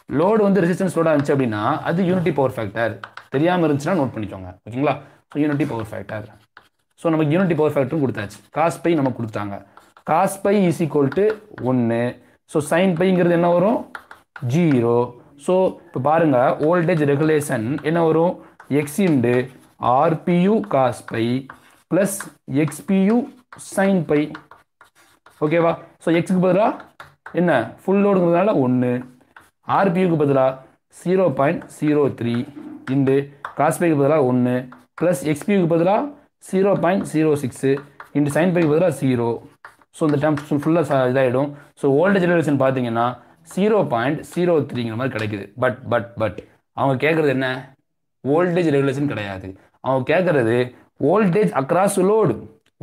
லோடு வந்து ரெசிஸ்டன்ஸ் லோடாக இருந்துச்சு அப்படின்னா அது யூனிட்டி பவர் ஃபேக்டர் தெரியாமல் இருந்துச்சுன்னா நோட் பண்ணிக்கோங்க. ஓகேங்களா? யூனிட்டி பவர் ஃபேக்டர் ஸோ நமக்கு யூனிட்டி பவர் ஃபேக்டரும் கொடுத்தாச்சு. காஸ் பை நமக்கு கொடுத்தாங்க. Cos phi is equal to ஒன்று ஸோ சைன் பைங்கிறது என்ன வரும்? ஜீரோ ஸோ இப்போ பாருங்கள் வோல்டேஜ் ரெகுலேஷன் என்ன வரும்? X into RPU cos phi plus XPU sine phi ஓகேவா ஸோ எக்ஸுக்கு பதிலாக என்ன? ஃபுல் லோடுங்கிறதுனால ஒன்று ஆர்பியூக்கு பதிலாக zero point zero three into காஸ்பைக்கு பதிலாக ஒன்று ப்ளஸ் எக்ஸ்பியூக்கு பதிலாக zero point zero six into sine bike பதிலாக ஜீரோ ஸோ இந்த டைம் ஃபுல்லாக இதாகிடும் ஸோ ஓல்டேஜ் ரெகுலேஷன் பார்த்தீங்கன்னா ஜீரோ பாயிண்ட் ஜீரோ த்ரீங்கிற மாதிரி கிடைக்குது. பட் பட் பட் அவங்க கேட்குறது என்ன? வோல்டேஜ் ரெகுலேஷன் கிடையாது. அவங்க கேட்குறது voltage across load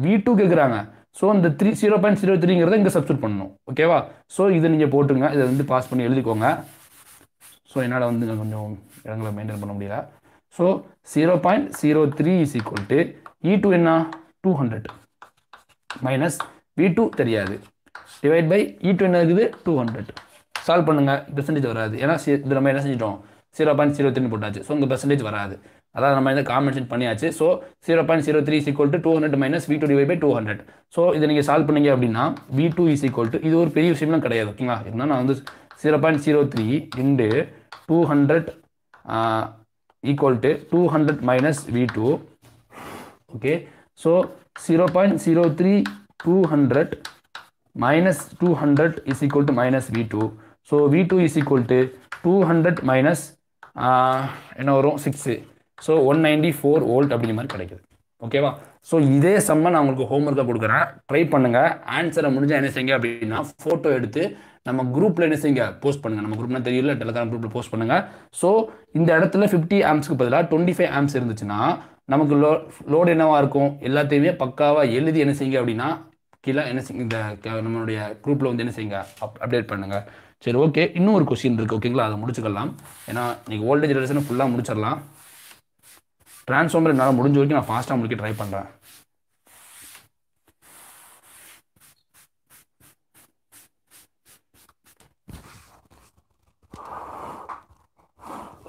V two கேட்குறாங்க ஸோ இந்த த்ரீ ஜீரோ பாயிண்ட் ஜீரோ த்ரீங்கிறத இங்கே சப்ஸ்டியூட் பண்ணணும். ஓகேவா ஸோ இதை நீங்கள் போட்டுங்க இதை வந்து பாஸ் பண்ணி எழுதிக்கோங்க. ஸோ என்னால் வந்து நான் கொஞ்சம் இடங்களை மெயின்டைன் பண்ண முடியல. So zero point zero three is equal to E two என்ன? Two hundred minus V two தெரியாது. டிவைட் பை இ டூ என்ன இருக்குது? டூ ஹண்ட்ரட் சால்வ் பண்ணுங்கள் பெர்சன்டேஜ் வராது. ஏன்னா இது நம்ம என்ன செஞ்சிட்டோம்? ஜீரோ பாயிண்ட் ஜீரோ த்ரீ போட்டாச்சு. ஸோ உங்கள் பெர்சன்டேஜ் வராது. அதாவது நம்ம இந்த காம்பன்சேட் பண்ணியாச்சு. So zero point zero three equal to two hundred minus V two divide by two hundred so இதை நீங்கள் சால்வ் பண்ணீங்க அப்படின்னா V two is equal to இது ஒரு பெரிய விஷயம்லாம் கிடையாது ஓகேங்களா? இருந்தால் நான் வந்து zero point zero three into two hundred equal to two hundred minus V two okay so zero point zero three two hundred minus two hundred is equal to minus V two so V two is equal to two hundred minus என்ன வரும்? Six so one ninety four volt அப்படிங்கிற மாதிரி கிடைக்குது. ஓகேவா so இதே செம்ம நான் உங்களுக்கு ஹோம்ஒர்க்காக கொடுக்குறேன். ட்ரை பண்ணுங்கள் ஆன்சரை முடிஞ்சால் என்ன செய்யுங்க அப்படின்னா ஃபோட்டோ எடுத்து நம்ம குரூப்பில் என்ன செய்யுங்க? போஸ்ட் பண்ணுங்க. நம்ம குரூப்னா தெரியல டெலகிராம் குரூப்பில் போஸ்ட் பண்ணுங்கள் ஸோ இந்த இடத்துல ஃபிஃப்டி ஆம்ஸ்க்கு பதிலாக டுவெண்ட்டி ஃபைவ் ஆம்ஸ் இருந்துச்சுன்னா நமக்கு லோ லோடு என்னவாக இருக்கும்? எல்லாத்தையுமே பக்காவாக எழுதி என்ன செய்யுங்க அப்படின்னா கீழே என்ன செய்யுங்க இந்த க- நம்மளுடைய குரூப்பில் வந்து என்ன செய்யுங்க? அப் அப்டேட் பண்ணுங்கள் சரி ஓகே இன்னும் ஒரு கொஸ்டின் இருக்குது ஓகேங்களா அதை முடிச்சுக்கலாம். ஏன்னா நீங்கள் ஓல்டேஜ் ரிலேஷனை ஃபுல்லாக முடிச்சிடலாம். ட்ரான்ஸ்ஃபார்மர் என்னால் முடிஞ்ச வரைக்கும் நான் ஃபாஸ்ட்டாக முடிக்க ட்ரை பண்ணுறேன்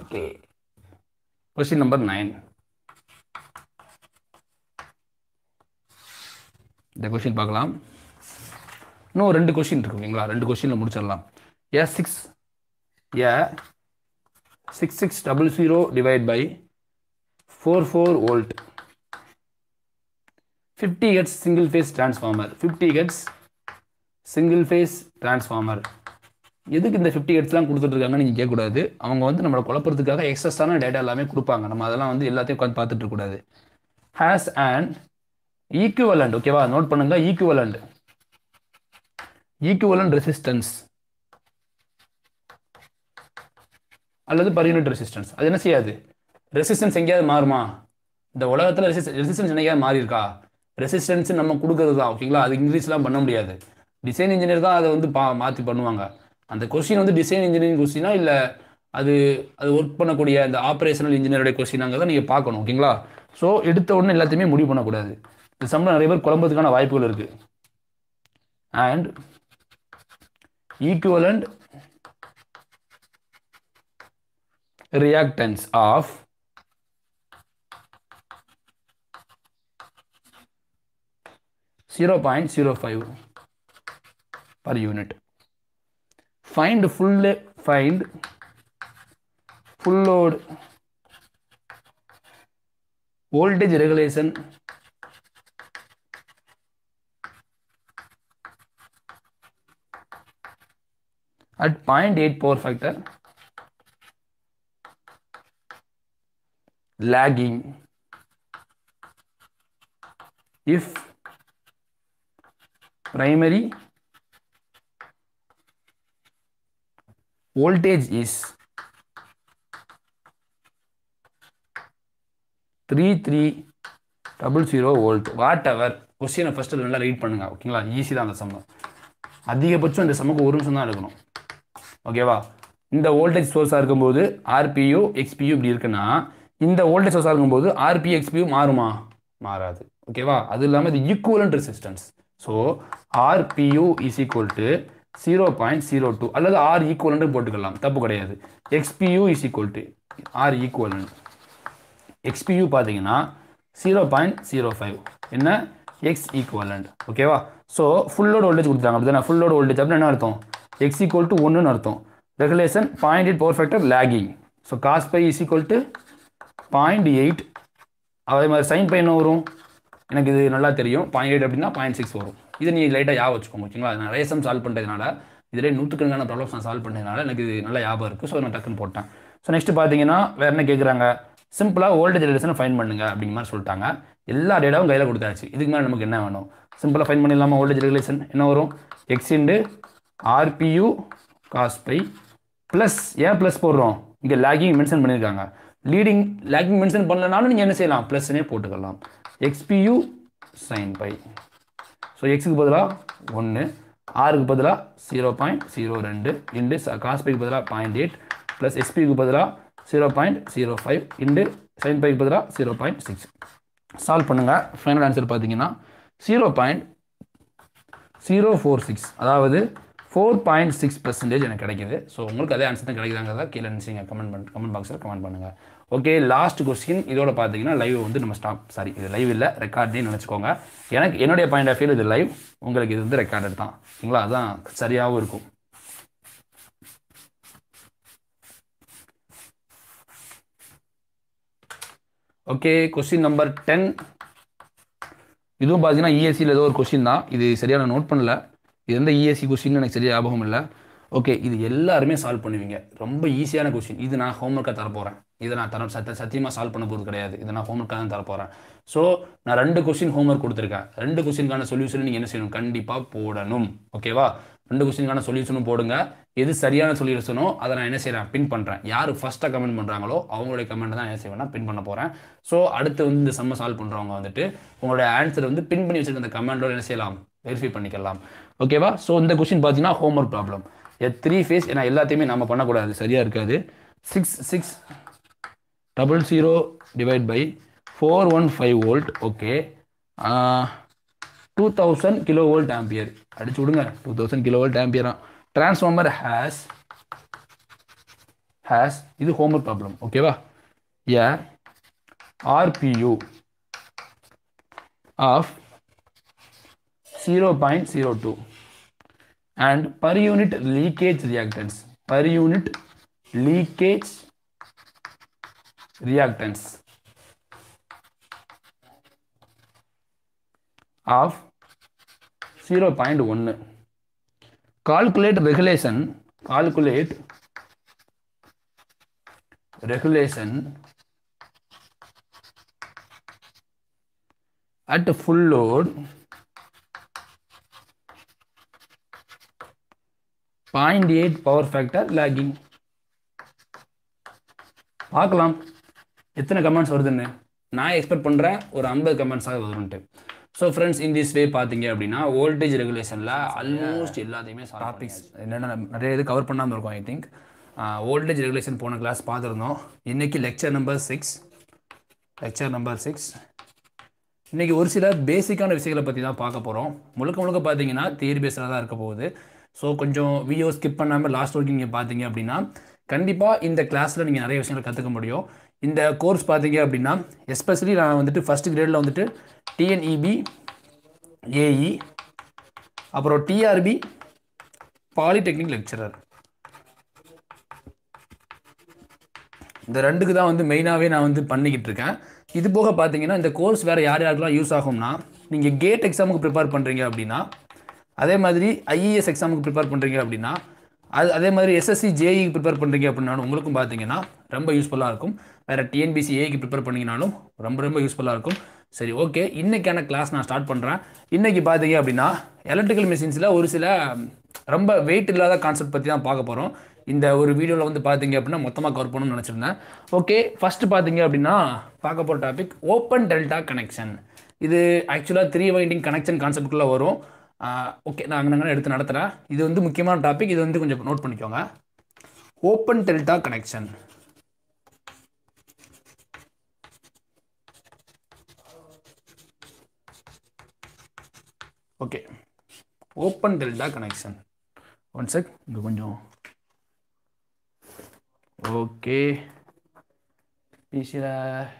ஓகே கொஸ்டின் நம்பர் நைன் இந்த கொஸ்டின் பார்க்கலாம். இன்னும் ரெண்டு கொஸ்டின் இருக்கு ஓகேங்களா ரெண்டு கொஸ்டினில் முடிச்சிடலாம். A six a six six double zero divide by four four volt fifty hertz single phase transformer fifty hertz single phase transformer எதுக்கு இந்த ஃபிஃப்டி ஹெட்ஸ்லாம் கொடுத்துட்ருக்காங்கன்னு நீங்கள் கேட்கக்கூடாது. அவங்க வந்து நம்மளை குழப்பறதுக்காக எக்ஸஸான டேட்டா எல்லாமே கொடுப்பாங்க. நம்ம அதெல்லாம் வந்து எல்லாத்தையும் உட்காந்து பார்த்துட்டு இருக்கக்கூடாது ஹேஸ் அண்ட் ஈக்குவலண்ட் ஓகேவா நோட் பண்ணுங்க. ஈக்குவலண்ட் ஈக்குவலண்ட் ரெசிஸ்டன்ஸ் அல்லது பர் யூனிட் ரெசிஸ்டன்ஸ் அது என்ன செய்யாது? ரெசிஸ்டன்ஸ் எங்கேயாவது மாறுமா? இந்த உலகத்தில் ரெசிஸ்ட் ரெசிஸ்டன்ஸ் என்னையாவது மாறி இருக்கா ரெசிஸ்டன்ஸ் நம்ம கொடுக்கறது தான் ஓகேங்களா அது இன்க்ரீஸ்லாம் பண்ண முடியாது. டிசைன் இன்ஜினியர் தான் அதை வந்து பா மாற்றி பண்ணுவாங்க. அந்த கொஸ்டின் வந்து டிசைன் இன்ஜினியரிங் கொஸ்டினா இல்லை அது அது ஒர்க் பண்ணக்கூடிய அந்த ஆப்ரேஷனல் இன்ஜினியருடைய கொஸ்டினாங்கிறத நீங்கள் பார்க்கணும் ஓகேங்களா ஸோ எடுத்த உடனே எல்லாத்தையுமே முடிவு பண்ணக்கூடாது. இந்த சம்பளம் நிறைய பேர் குழம்புறதுக்கான வாய்ப்புகள் இருக்குது and equivalent reactance of zero point zero five per unit. Find full find full load voltage regulation at 0.8 power factor lagging. If primary voltage is 3300 volt whatever கொஸ்டினை ஃபஸ்ட்டு நல்லா ரீட் பண்ணுங்க ஓகேங்களா ஈஸி தான் அந்த சம்மம் அதிகபட்சம் இந்த சம்முக்கு ஒரு நிமிஷம் தான் எடுக்கணும். ஓகேவா இந்த வோல்டேஜ் சோர்ஸாக இருக்கும்போது ஆர்பியூ எக்ஸ்பியூ இப்படி இருக்குன்னா இந்த வோல்டேஜ் சோர்ஸாக இருக்கும்போது ஆர்பி எக்ஸ்பியூ மாறுமா? மாறாது. ஓகேவா அது இல்லாமல் இது equivalent resistance so RPU is equal to zero point zero two அல்லது ஆர் ஈக்குவலன்ட்டு போட்டுக்கலாம். தப்பு கிடையாது. XPU is equal to R equivalent XPU பார்த்தீங்கன்னா ஜீரோ பாயிண்ட் ஜீரோ ஃபைவ் என்ன? எக்ஸ் ஈக்குவலண்ட் ஓகேவா ஸோ ஃபுல் லோட் வோல்டேஜ் கொடுத்தாங்க அப்படி ஃபுல் லோட் வோல்டேஜ் அப்படின்னு என்ன அர்த்தம்? எக்ஸ் ஈக்குவல் டு ஒன்றுன்னு அர்த்தம். Regulation point it power factor lagging so cos phi is equal to point eight அதே மாதிரி சைன் பை என்ன வரும்? எனக்கு இது நல்லா தெரியும். பாயிண்ட் எயிட் அப்படின்னா பாயிண்ட் சிக்ஸ் வரும். இதை நீங்கள் லைட்டாக ஞாபகம் வச்சுக்கோங்க ஓகேங்களா நான் நிறைய சம் சால்வ் பண்ணுறதுனால இதிலே நூற்றுக்கணக்கான ப்ராப்ளம்ஸ் நான் சால்வ் பண்ணதுனால எனக்கு இது நல்லா ஞாபகம் இருக்குது ஸோ நான் டக்குன்னு போட்டேன். ஸோ நெக்ஸ்ட் பார்த்தீங்கன்னா வேறு என்ன கேட்குறாங்க சிம்பிளாக வோல்டேஜ் ரெகுலேஷன் ஃபைன் பண்ணுங்க அப்படிங்கிற மாதிரி சொல்லிட்டாங்க. எல்லா டேட்டாவும் கையில் கொடுத்தாச்சு. இதுக்கு மேலே நமக்கு என்ன வேணும்? சிம்பிளாக ஃபைன் பண்ணிடலாமா வோல்டேஜ் ரெகுலேஷன் என்ன வரும்? X into RPU cos phi plus ஏன் ப்ளஸ் போடுறோம். இங்கே லேகிங் மென்ஷன் பண்ணியிருக்காங்க லீடிங் லேக்கிங் மென்ஷன் பண்ணலனாலும் நீங்கள் என்ன செய்யலாம்? ப்ளஸ்னே போட்டுக்கலாம். எக்ஸ்பியூ சைன் பை ஸோ எக்ஸுக்கு பதிலாக ஒன்று ஆறுக்கு பதிலாக ஜீரோ பாயிண்ட் ஜீரோ ரெண்டு இண்டு காஸ் பைக்கு பதிலாக பாயிண்ட் எயிட் ப்ளஸ் எஸ்பிக்கு பதிலாக zero point zero five into sine bike பதிலாக ஜீரோ பாயிண்ட் சிக்ஸ் சால்வ் பண்ணுங்கள் ஃபைனல் ஆன்சர் பார்த்தீங்கன்னா zero point zero four six அதாவது ஃபோர் பாயிண்ட் சிக்ஸ் பர்சன்டேஜ் எனக்கு கிடைக்குது. ஸோ உங்களுக்கு அதே ஆன்சர் தான் கிடைக்குதாங்கிறதா கீழே நினைச்சிங்க. கமெண்ட் பண்ண கமெண்ட் பாக்ஸில் கமெண்ட் பண்ணுங்கள் ஓகே லாஸ்ட் கொஸ்டின் இதோட பார்த்தீங்கன்னா லைவ் வந்து நம்ம ஸ்டாப் சாரி இது லைவ் இல்லை ரெக்கார்டே நினச்சிக்கோங்க. எனக்கு என்னுடைய பாயிண்ட் ஆஃப் வியூ இது லைவ் உங்களுக்கு இது வந்து ரெக்கார்டட் தான். சரிங்களா? அதுதான் சரியாகவும் இருக்கும். ஓகே கொஸ்டின் நம்பர் டென் இதுவும் பார்த்தீங்கன்னா இஎஸ்சியில் ஏதோ ஒரு கொஸ்டின் தான். இது சரியாக நான் நோட் பண்ணல. இது எந்த இஎஸ்சி கொஸ்டின் எனக்கு சரியாக ஞாபகம் இல்லை. ஓகே இது எல்லாருமே சால்வ் பண்ணுவீங்க. ரொம்ப ஈஸியான கொஸ்டின் இது நான் ஹோம்ஒர்க்காக தரப்போகிறேன் இதை நான் தர சத்த சத்தியமாக சால்வ் பண்ண போகிறது கிடையாது. இதை நான் ஹோம்ஒர்க்காக தான் தரப்போகிறேன் ஸோ நான் ரெண்டு கொஸ்டின் ஹோம்ஒர்க் கொடுத்துருக்கேன். ரெண்டு கொஸ்டினுக்கான சொல்யூஷன் நீங்கள் என்ன செய்யணும்? கண்டிப்பாக போடணும். ஓகேவா ரெண்டு கொஸ்டினுக்கான சொல்யூஷனும் போடுங்க. எது சரியான சொல்யூஷனோ அதை நான் என்ன செய்கிறேன் பின் பண்ணுறேன் யார் ஃபஸ்ட்டாக கமெண்ட் பண்ணுறாங்களோ அவங்களுடைய கமெண்ட் தான் என்ன செய்வேன்னா பின் பண்ண போகிறேன் ஸோ அடுத்து வந்து இந்த செம்ம சால்வ் பண்ணுறவங்க வந்துட்டு உங்களுடைய ஆன்சர் வந்து பின் பண்ணி வச்சுருக்க அந்த கமெண்டோட என்ன செய்யலாம்? வெரிஃபை பண்ணிக்கலாம். ஓகேவா ஸோ இந்த கொஸ்டின் பார்த்தீங்கன்னா ஹோம்ஒர்க் ப்ராப்ளம் த்ரீ ஃபேஸ் ஏன்னா எல்லாத்தையுமே நம்ம பண்ணக்கூடாது. சரியாக இருக்காது. Six six double zero divide by four one five volt okay two thousand kilo volt ampere அடிச்சு விடுங்க. டூ தௌசண்ட் கிலோ வோல்ட் ஆம்பியரா டிரான்ஸ்ஃபார்மர் ஹேஸ் ஹேஸ் இது ஹோம்ஒர்க் ப்ராப்ளம் ஓகேவா a RPU of zero point zero two and per unit leakage reactance per unit leakage reactance of 0.1 calculate regulation calculate regulation at full load point eight power factor lagging பார்க்கலாம். எத்தனை comments வருதுன்னு? நான் expect பண்ணுறேன் ஒரு ஐம்பது கமெண்ட்ஸாக வரும்ன்ட்டு. So friends in this way பார்த்தீங்க அப்படின்னா வோல்டேஜ் ரெகுலேஷனில் ஆல்மோஸ்ட் எல்லாத்தையுமே டாபிக்ஸ் என்னென்ன நிறைய இது கவர் பண்ணாமல் இருக்கும் ஐ திங்க் வோல்டேஜ் ரெகுலேஷன் போன கிளாஸ் பார்த்துருந்தோம். இன்றைக்கி lecture number six lecture number six இன்றைக்கி ஒரு சில பேசிக்கான விஷயங்களை பற்றி தான் பார்க்க போகிறோம் முழுக்க முழுக்க பார்த்தீங்கன்னா தியரி பேஸில் தான் இருக்க போகுது. ஸோ கொஞ்சம் வீடியோ ஸ்கிப் பண்ணாமல் லாஸ்ட் வரைக்கும் நீங்கள் பார்த்தீங்க அப்படின்னா கண்டிப்பாக இந்த கிளாஸில் நீங்கள் நிறைய விஷயங்கள் கற்றுக்க முடியும். இந்த கோர்ஸ் பார்த்தீங்க அப்படின்னா எஸ்பெஷலி நான் வந்துட்டு ஃபஸ்ட் கிரேடில் வந்துட்டு டிஎன்இபி ஏஇ அப்புறம் டிஆர்பி பாலிடெக்னிக் லெக்சரர் இந்த ரெண்டுக்கு தான் வந்து மெயினாகவே நான் வந்து பண்ணிக்கிட்டு இருக்கேன். இது போக பார்த்தீங்கன்னா இந்த கோர்ஸ் வேறு யார் யாருக்கெல்லாம் யூஸ் ஆகும்னா நீங்கள் கேட் எக்ஸாமுக்கு ப்ரிப்பேர் பண்ணுறீங்க அப்படின்னா அதே மாதிரி ஐஇஎஸ் எக்ஸாமுக்கு ப்ரிப்பேர் பண்ணுறீங்க அப்படின்னா அது அதே மாதிரி எஸ்எஸ்சி ஜேஇக்கு ப்ரிப்பேர் பண்ணுறீங்க அப்படின்னாலும் உங்களுக்கும் பார்த்தீங்கன்னா ரொம்ப யூஸ்ஃபுல்லாக இருக்கும். வேறு டிஎன்பிசி ஏக்கு ப்ரிப்பேர் பண்ணிங்கனாலும் ரொம்ப ரொம்ப யூஸ்ஃபுல்லாக இருக்கும். சரி ஓகே இன்றைக்கான கிளாஸ் நான் ஸ்டார்ட் பண்ணுறேன் இன்றைக்கி பார்த்தீங்க அப்படின்னா எலக்ட்ரிக்கல் மிஷின்ஸில் ஒரு சில ரொம்ப வெயிட் இல்லாத கான்செப்ட் பற்றி தான் பார்க்க போகிறோம் இந்த ஒரு வீடியோவில் வந்து பார்த்தீங்க அப்படின்னா மொத்தமாக கவர் பண்ணணும்னு நினச்சிருந்தேன். ஓகே ஃபஸ்ட்டு பார்த்தீங்க அப்படின்னா பார்க்க போகிற டாபிக் ஓப்பன் டெல்டா கனெக்ஷன் இது ஆக்சுவலாக த்ரீ வைண்டிங் கனெக்ஷன் கான்செப்ட்குள்ளே வரும். ஓகே நான் அங்கே எடுத்து நடத்துகிறேன் இது வந்து முக்கியமான டாபிக் இது வந்து கொஞ்சம் நோட் பண்ணிக்கோங்க. Open delta connection okay open delta connection one check இங்கே கொஞ்சம். ஓகே பிசியில்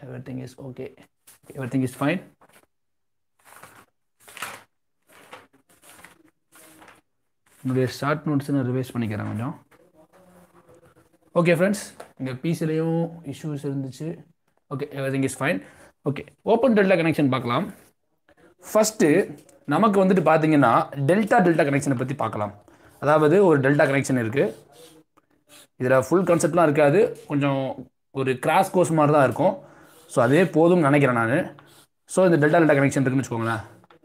everything is okay everything is fine என்னுடைய ஷார்ட் நோட்ஸ் நான் ரிவைஸ் பண்ணிக்கிறேன் கொஞ்சம். ஓகே ஃப்ரெண்ட்ஸ் இங்கே பிசிலையும் இஷ்யூஸ் இருந்துச்சு. Okay everything is fine okay open delta connection பார்க்கலாம். ஃபஸ்ட்டு நமக்கு வந்துட்டு பார்த்தீங்கன்னா டெல்டா டெல்டா கனெக்ஷனை பற்றி பார்க்கலாம். அதாவது ஒரு டெல்டா கனெக்ஷன் இருக்குது இதில் ஃபுல் கான்செப்ட்லாம் இருக்காது. கொஞ்சம் ஒரு கிராஸ் கோர்ஸ் மாதிரி தான் இருக்கும். ஸோ அதே போதும்னு நினைக்கிறேன் நான். ஸோ இந்த டெல்டா டெல்டா கனெக்ஷன் இருக்குன்னு வச்சுக்கோங்களேன்.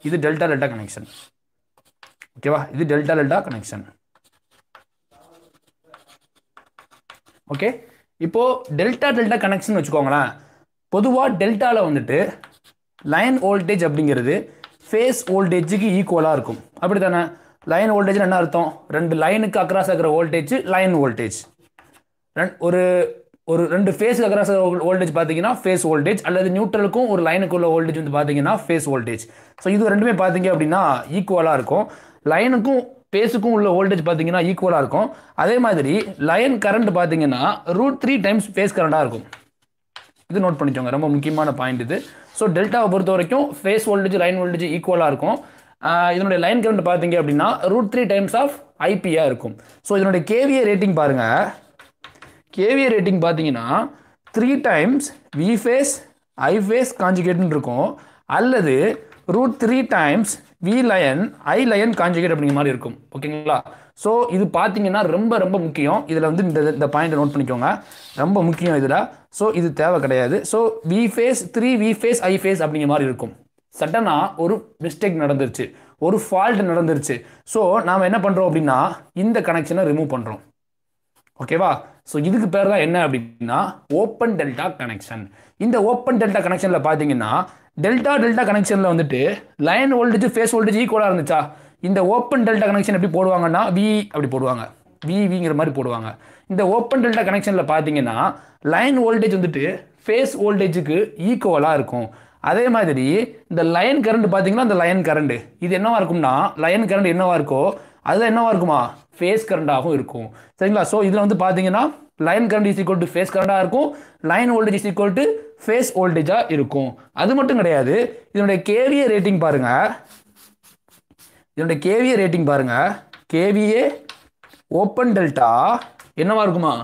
இது டெல்டா டெல்டா கனெக்ஷன் ஓகேவா இது டெல்டா டெல்டா கனெக்ஷன் ஓகே இப்போ டெல்டா டெல்டா கனெக்ஷன் வச்சுக்கோங்களேன். பொதுவாக டெல்டாவில் வந்துட்டு லைன் வோல்டேஜ் அப்படிங்கிறது ஃபேஸ் வோல்டேஜுக்கு ஈக்குவலாக இருக்கும். அப்படி தானே லைன் வோல்டேஜ் என்ன அர்த்தம்? ரெண்டு லைனுக்கு அக்ராஸ் ஆகிற வோல்டேஜ் லைன் வோல்டேஜ் ஒரு ஒரு ரெண்டு ஃபேஸுக்கு அக்ராஸ் வோல்டேஜ் பார்த்தீங்கன்னா ஃபேஸ் வோல்டேஜ் அல்லது நியூட்ரலுக்கும் ஒரு லைனுக்கு உள்ள வோல்டேஜ் வந்து பார்த்தீங்கன்னா ஃபேஸ் வோல்டேஜ் ஸோ இது ரெண்டுமே பார்த்தீங்க அப்படின்னா ஈக்குவலாக இருக்கும். லைனுக்கும் ஃபேஸுக்கும் உள்ள வோல்டேஜ் பார்த்தீங்கன்னா ஈக்குவலாக இருக்கும். அதே மாதிரி லைன் கரண்ட் பார்த்தீங்கன்னா ரூட் த்ரீ டைம்ஸ் ஃபேஸ் கரண்டாக இருக்கும். இது நோட் பண்ணிக்கோங்க. ரொம்ப முக்கியமான பாயிண்ட் இது. ஸோ டெல்டாவை பொறுத்த வரைக்கும் ஃபேஸ் வோல்டேஜ் லைன் வோல்டேஜ் ஈக்குவலாக இருக்கும். இதனுடைய லைன் கரண்ட் பார்த்தீங்க அப்படின்னா ரூட் த்ரீ டைம்ஸ் ஆஃப் ஐபியாக இருக்கும். ஸோ இதனுடைய கேவிஏ ரேட்டிங் பாருங்கள் கேவிஏ ரேட்டிங் பார்த்தீங்கன்னா three times V phase I phase காஞ்சிகேட்டுன்னு இருக்கும். அல்லது root three times V line I line conjugate அப்படிங்கிற மாதிரி இருக்கும். ஓகேங்களா? ஸோ இது பார்த்தீங்கன்னா ரொம்ப ரொம்ப முக்கியம். இதில் வந்து இந்த இந்த பாயிண்ட்டை நோட் பண்ணிக்கோங்க. ரொம்ப முக்கியம் இதில். ஸோ இது தேவை கிடையாது. So V phase three V phase I phase அப்படிங்கிற மாதிரி இருக்கும். சடனாக ஒரு மிஸ்டேக் நடந்துருச்சு. ஒரு ஃபால்ட் நடந்துருச்சு. ஸோ நாம் என்ன பண்ணுறோம் அப்படின்னா இந்த கனெக்ஷனை ரிமூவ் பண்ணுறோம் ஓகேவா ஸோ இதுக்கு பேர் தான் என்ன அப்படின்னா ஓப்பன் டெல்டா கனெக்ஷன் இந்த ஓப்பன் டெல்டா கனெக்ஷனில் பார்த்தீங்கன்னா டெல்டா டெல்டா கனெக்ஷனில் வந்துட்டு லைன் வோல்டேஜ் ஃபேஸ் வோல்டேஜ் ஈக்குவலாக இருந்துச்சா? இந்த ஓப்பன் டெல்டா கனெக்ஷன் எப்படி போடுவாங்கன்னா வி அப்படி போடுவாங்க. விவிங்கிற மாதிரி போடுவாங்க. இந்த ஓப்பன் டெல்டா கனெக்ஷனில் பார்த்தீங்கன்னா லைன் வோல்டேஜ் வந்துட்டு ஃபேஸ் வோல்டேஜுக்கு ஈக்குவலாக இருக்கும். அதே மாதிரி இந்த லைன் கரண்ட் பார்த்தீங்கன்னா இந்த லைன் கரண்ட் இது என்னவா இருக்கும்னா லைன் கரண்ட் என்னவா இருக்கோ அதில் என்னவா இருக்குமா? ஃபேஸ் கரண்டாகவும் இருக்கும். சரிங்களா? ஸோ இதில் வந்து பார்த்தீங்கன்னா line current is equal to phase கரண்டாக இருக்கும். Line voltage is equal to phase வோல்டேஜாக இருக்கும். அது மட்டும் கிடையாது. இதனுடைய கேவிஏ ரேட்டிங் பாருங்கள் இதனுடைய கேவிஏ ரேட்டிங் பாருங்கள் கேவிஏ ஓப்பன் டெல்டா என்னவா இருக்குமா?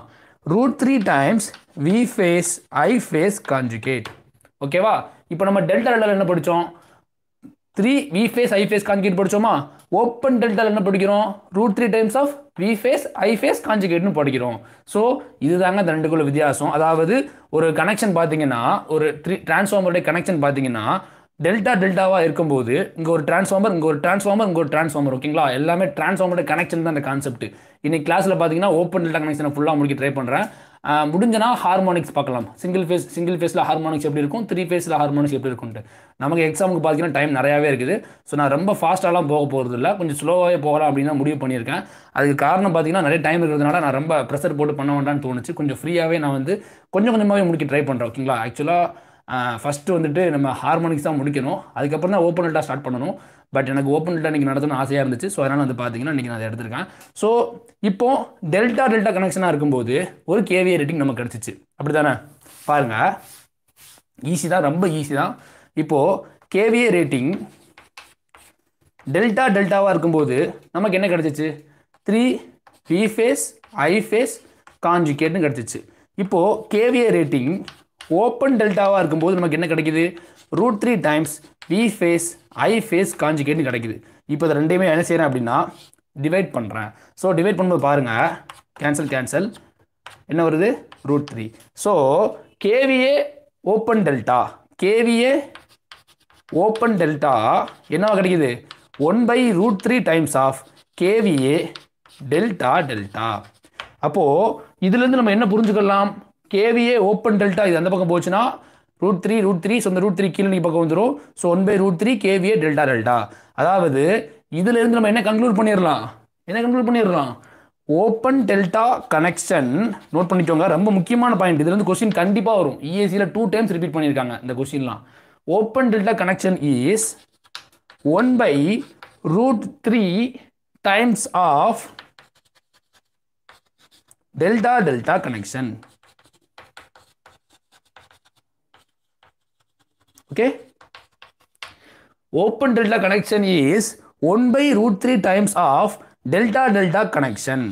Root three times V phase I phase conjugate ஓகேவா இப்போ நம்ம டெல்டா டெல்டாவில் என்ன படித்தோம் three V phase I phase conjugate படித்தோமா open டெல்டாவில் என்ன படிக்கிறோம் root three times of V phase I phase காஞ்சிகேட்னு படிக்கிறோம் ஸோ இதுதாங்க அந்த ரெண்டுக்குள்ள வித்தியாசம். அதாவது ஒரு கனெக்ஷன் பார்த்தீங்கன்னா ஒரு த்ரீ டிரான்ஸ்ஃபார்மருடைய கனெக்ஷன் பார்த்தீங்கன்னா டெல்டா டெல்டாவாக இருக்கும்போது இங்கே ஒரு டிரான்ஸ்ஃபார்மர் இங்கே ஒரு டிரான்ஸ்ஃபார்மர் இங்கே ஒரு டிரான்ஸ்ஃபார்மர் ஓகேங்களா? எல்லாமே டிரான்ஸ்ஃபார்மருடைய கனெக்ஷன் தான் அந்த கான்செப்ட் இன்னைக்கு கிளாஸில் பார்த்தீங்கன்னா ஓப்பன் டெல்டா கனெக்ஷனை ஃபுல்லாக முடிக்க ட்ரை பண்ணுறேன் முடிஞ்சனா ஹார்மோனிக்ஸ் பார்க்கலாம். சிங்கிள் ஃபேஸ் சிங்கிள் ஃபேஸில் ஹார்மோனிக்ஸ் எப்படி இருக்கும்? த்ரீ ஃபேஸில் ஹார்மோனிக்ஸ் எப்படி இருக்கும்ட்டு நமக்கு எக்ஸாமுக்கு பார்த்தீங்கன்னா டைம் நிறையாவே இருக்குது. ஸோ நான் ரொம்ப ஃபாஸ்ட்டாலாம் போக போகிறது இல்லை கொஞ்சம் ஸ்லோவாகவே போகலாம் அப்படின்னு முடிவு பண்ணியிருக்கேன். அதுக்கு காரணம் பார்த்தீங்கன்னா நிறைய டைம் இருக்கிறதுனால நான் ரொம்ப ப்ரெஷர் போட்டு பண்ண வேண்டாம்னு தோணுச்சு. கொஞ்சம் ஃப்ரீயாகவே நான் வந்து கொஞ்சம் கொஞ்சமாகவே முடிக்க ட்ரை பண்ணுறேன் ஓகேங்களா? ஆக்சுவலாக ஃபஸ்ட்டு வந்துட்டு நம்ம ஹார்மோனிக்ஸ் தான் முடிக்கணும். அதுக்கப்புறம் தான் ஓப்பன் டெல்டா ஸ்டார்ட் பண்ணணும். பட் எனக்கு ஓப்பன் டெல்டா இன்றைக்கி நடத்தணும்னு ஆசையாக இருந்துச்சு. ஸோ அதனால் வந்து பார்த்தீங்கன்னா இன்றைக்கி நான் அதை எடுத்திருக்கேன். ஸோ இப்போ டெல்டா டெல்டா கனெக்ஷனாக இருக்கும்போது ஒரு கேவிஏ ரேட்டிங் நமக்கு கிடச்சிச்சு. அப்படி தானே பாருங்கள் ஈஸி தான் ரொம்ப ஈஸி தான். இப்போது கேவிஏ ரேட்டிங் டெல்டா டெல்டாவாக இருக்கும்போது நமக்கு என்ன கிடச்சிச்சு? Three V phase I phase காஞ்சுகேட்னு கிடச்சிச்சு. இப்போது கேவிஏ ரேட்டிங் ஓப்பன் டெல்டாவாக இருக்கும்போது நமக்கு என்ன கிடைக்குது? Root three times V phase I phase காஞ்சிகேட்னு கிடைக்குது. இப்போ இதை ரெண்டையுமே என்ன செய்கிறேன் அப்படின்னா டிவைட் பண்ணுறேன் ஸோ டிவைட் பண்ணும்போது பாருங்கள் கேன்சல் கேன்சல் என்ன வருது? Root three so KVA open delta KVA open delta என்ன கிடைக்குது? One by root three times of KVA delta delta அப்போது இதுலேருந்து நம்ம என்ன புரிஞ்சுக்கலாம்? கேவிஏ ஓப்பன் டெல்டா இது அந்த பக்கம் போச்சுன்னா root three root three so அந்த ரூட் த்ரீ கீழே பக்கம் வந்துடும் so one by root three KVA delta delta அதாவது இதுலேருந்து நம்ம என்ன கன்க்ளூட் பண்ணிடலாம் என்ன கன்க்ளூட் பண்ணிடலாம் ஓப்பன் டெல்டா கனெக்ஷன் நோட் பண்ணிக்கோங்க. ரொம்ப முக்கியமான பாயிண்ட் இதுல இருந்து கொஸ்டின் கண்டிப்பாக வரும். இஏசியில் டூ டைம்ஸ் ரிப்பீட் பண்ணியிருக்காங்க இந்த கொஸ்டின்லாம் open delta connection is one by root three times of delta delta connection okay open delta connection is one by root three times of delta delta connection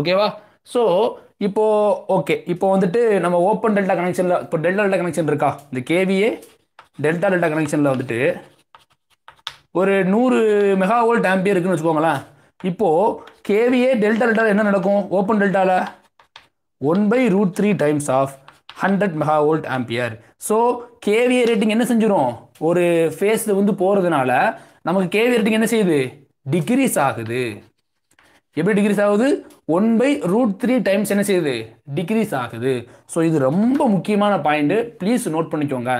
ஓகேவா so இப்போ okay இப்போ வந்துட்டு நம்ம open delta கனெக்ஷனில் இப்போ delta delta connection இருக்கா? இந்த kVA delta delta கனெக்ஷனில் வந்துட்டு ஒரு நூறு மெகா வோல்ட் ஆம்பியர் இருக்குன்னு வச்சுக்கோங்களேன். இப்போது கேவிஏ டெல்டா டெல்டா என்ன நடக்கும்? ஓப்பன் டெல்டாவில் one by root three times of hundred mega volt ampere so KVA rating என்ன செஞ்சிடும் ஒரு ஃபேஸில் வந்து போகிறதுனால நமக்கு கேவிஏ ரேட்டிங் என்ன செய்யுது? டிக்ரீஸ் ஆகுது. எப்படி டிகிரிஸ் ஆகுது? One by root three times என்ன செய்யுது? டிகிரிஸ் ஆகுது. ஸோ இது ரொம்ப முக்கியமான பாயிண்ட்டு ப்ளீஸ் நோட் பண்ணிக்கோங்க.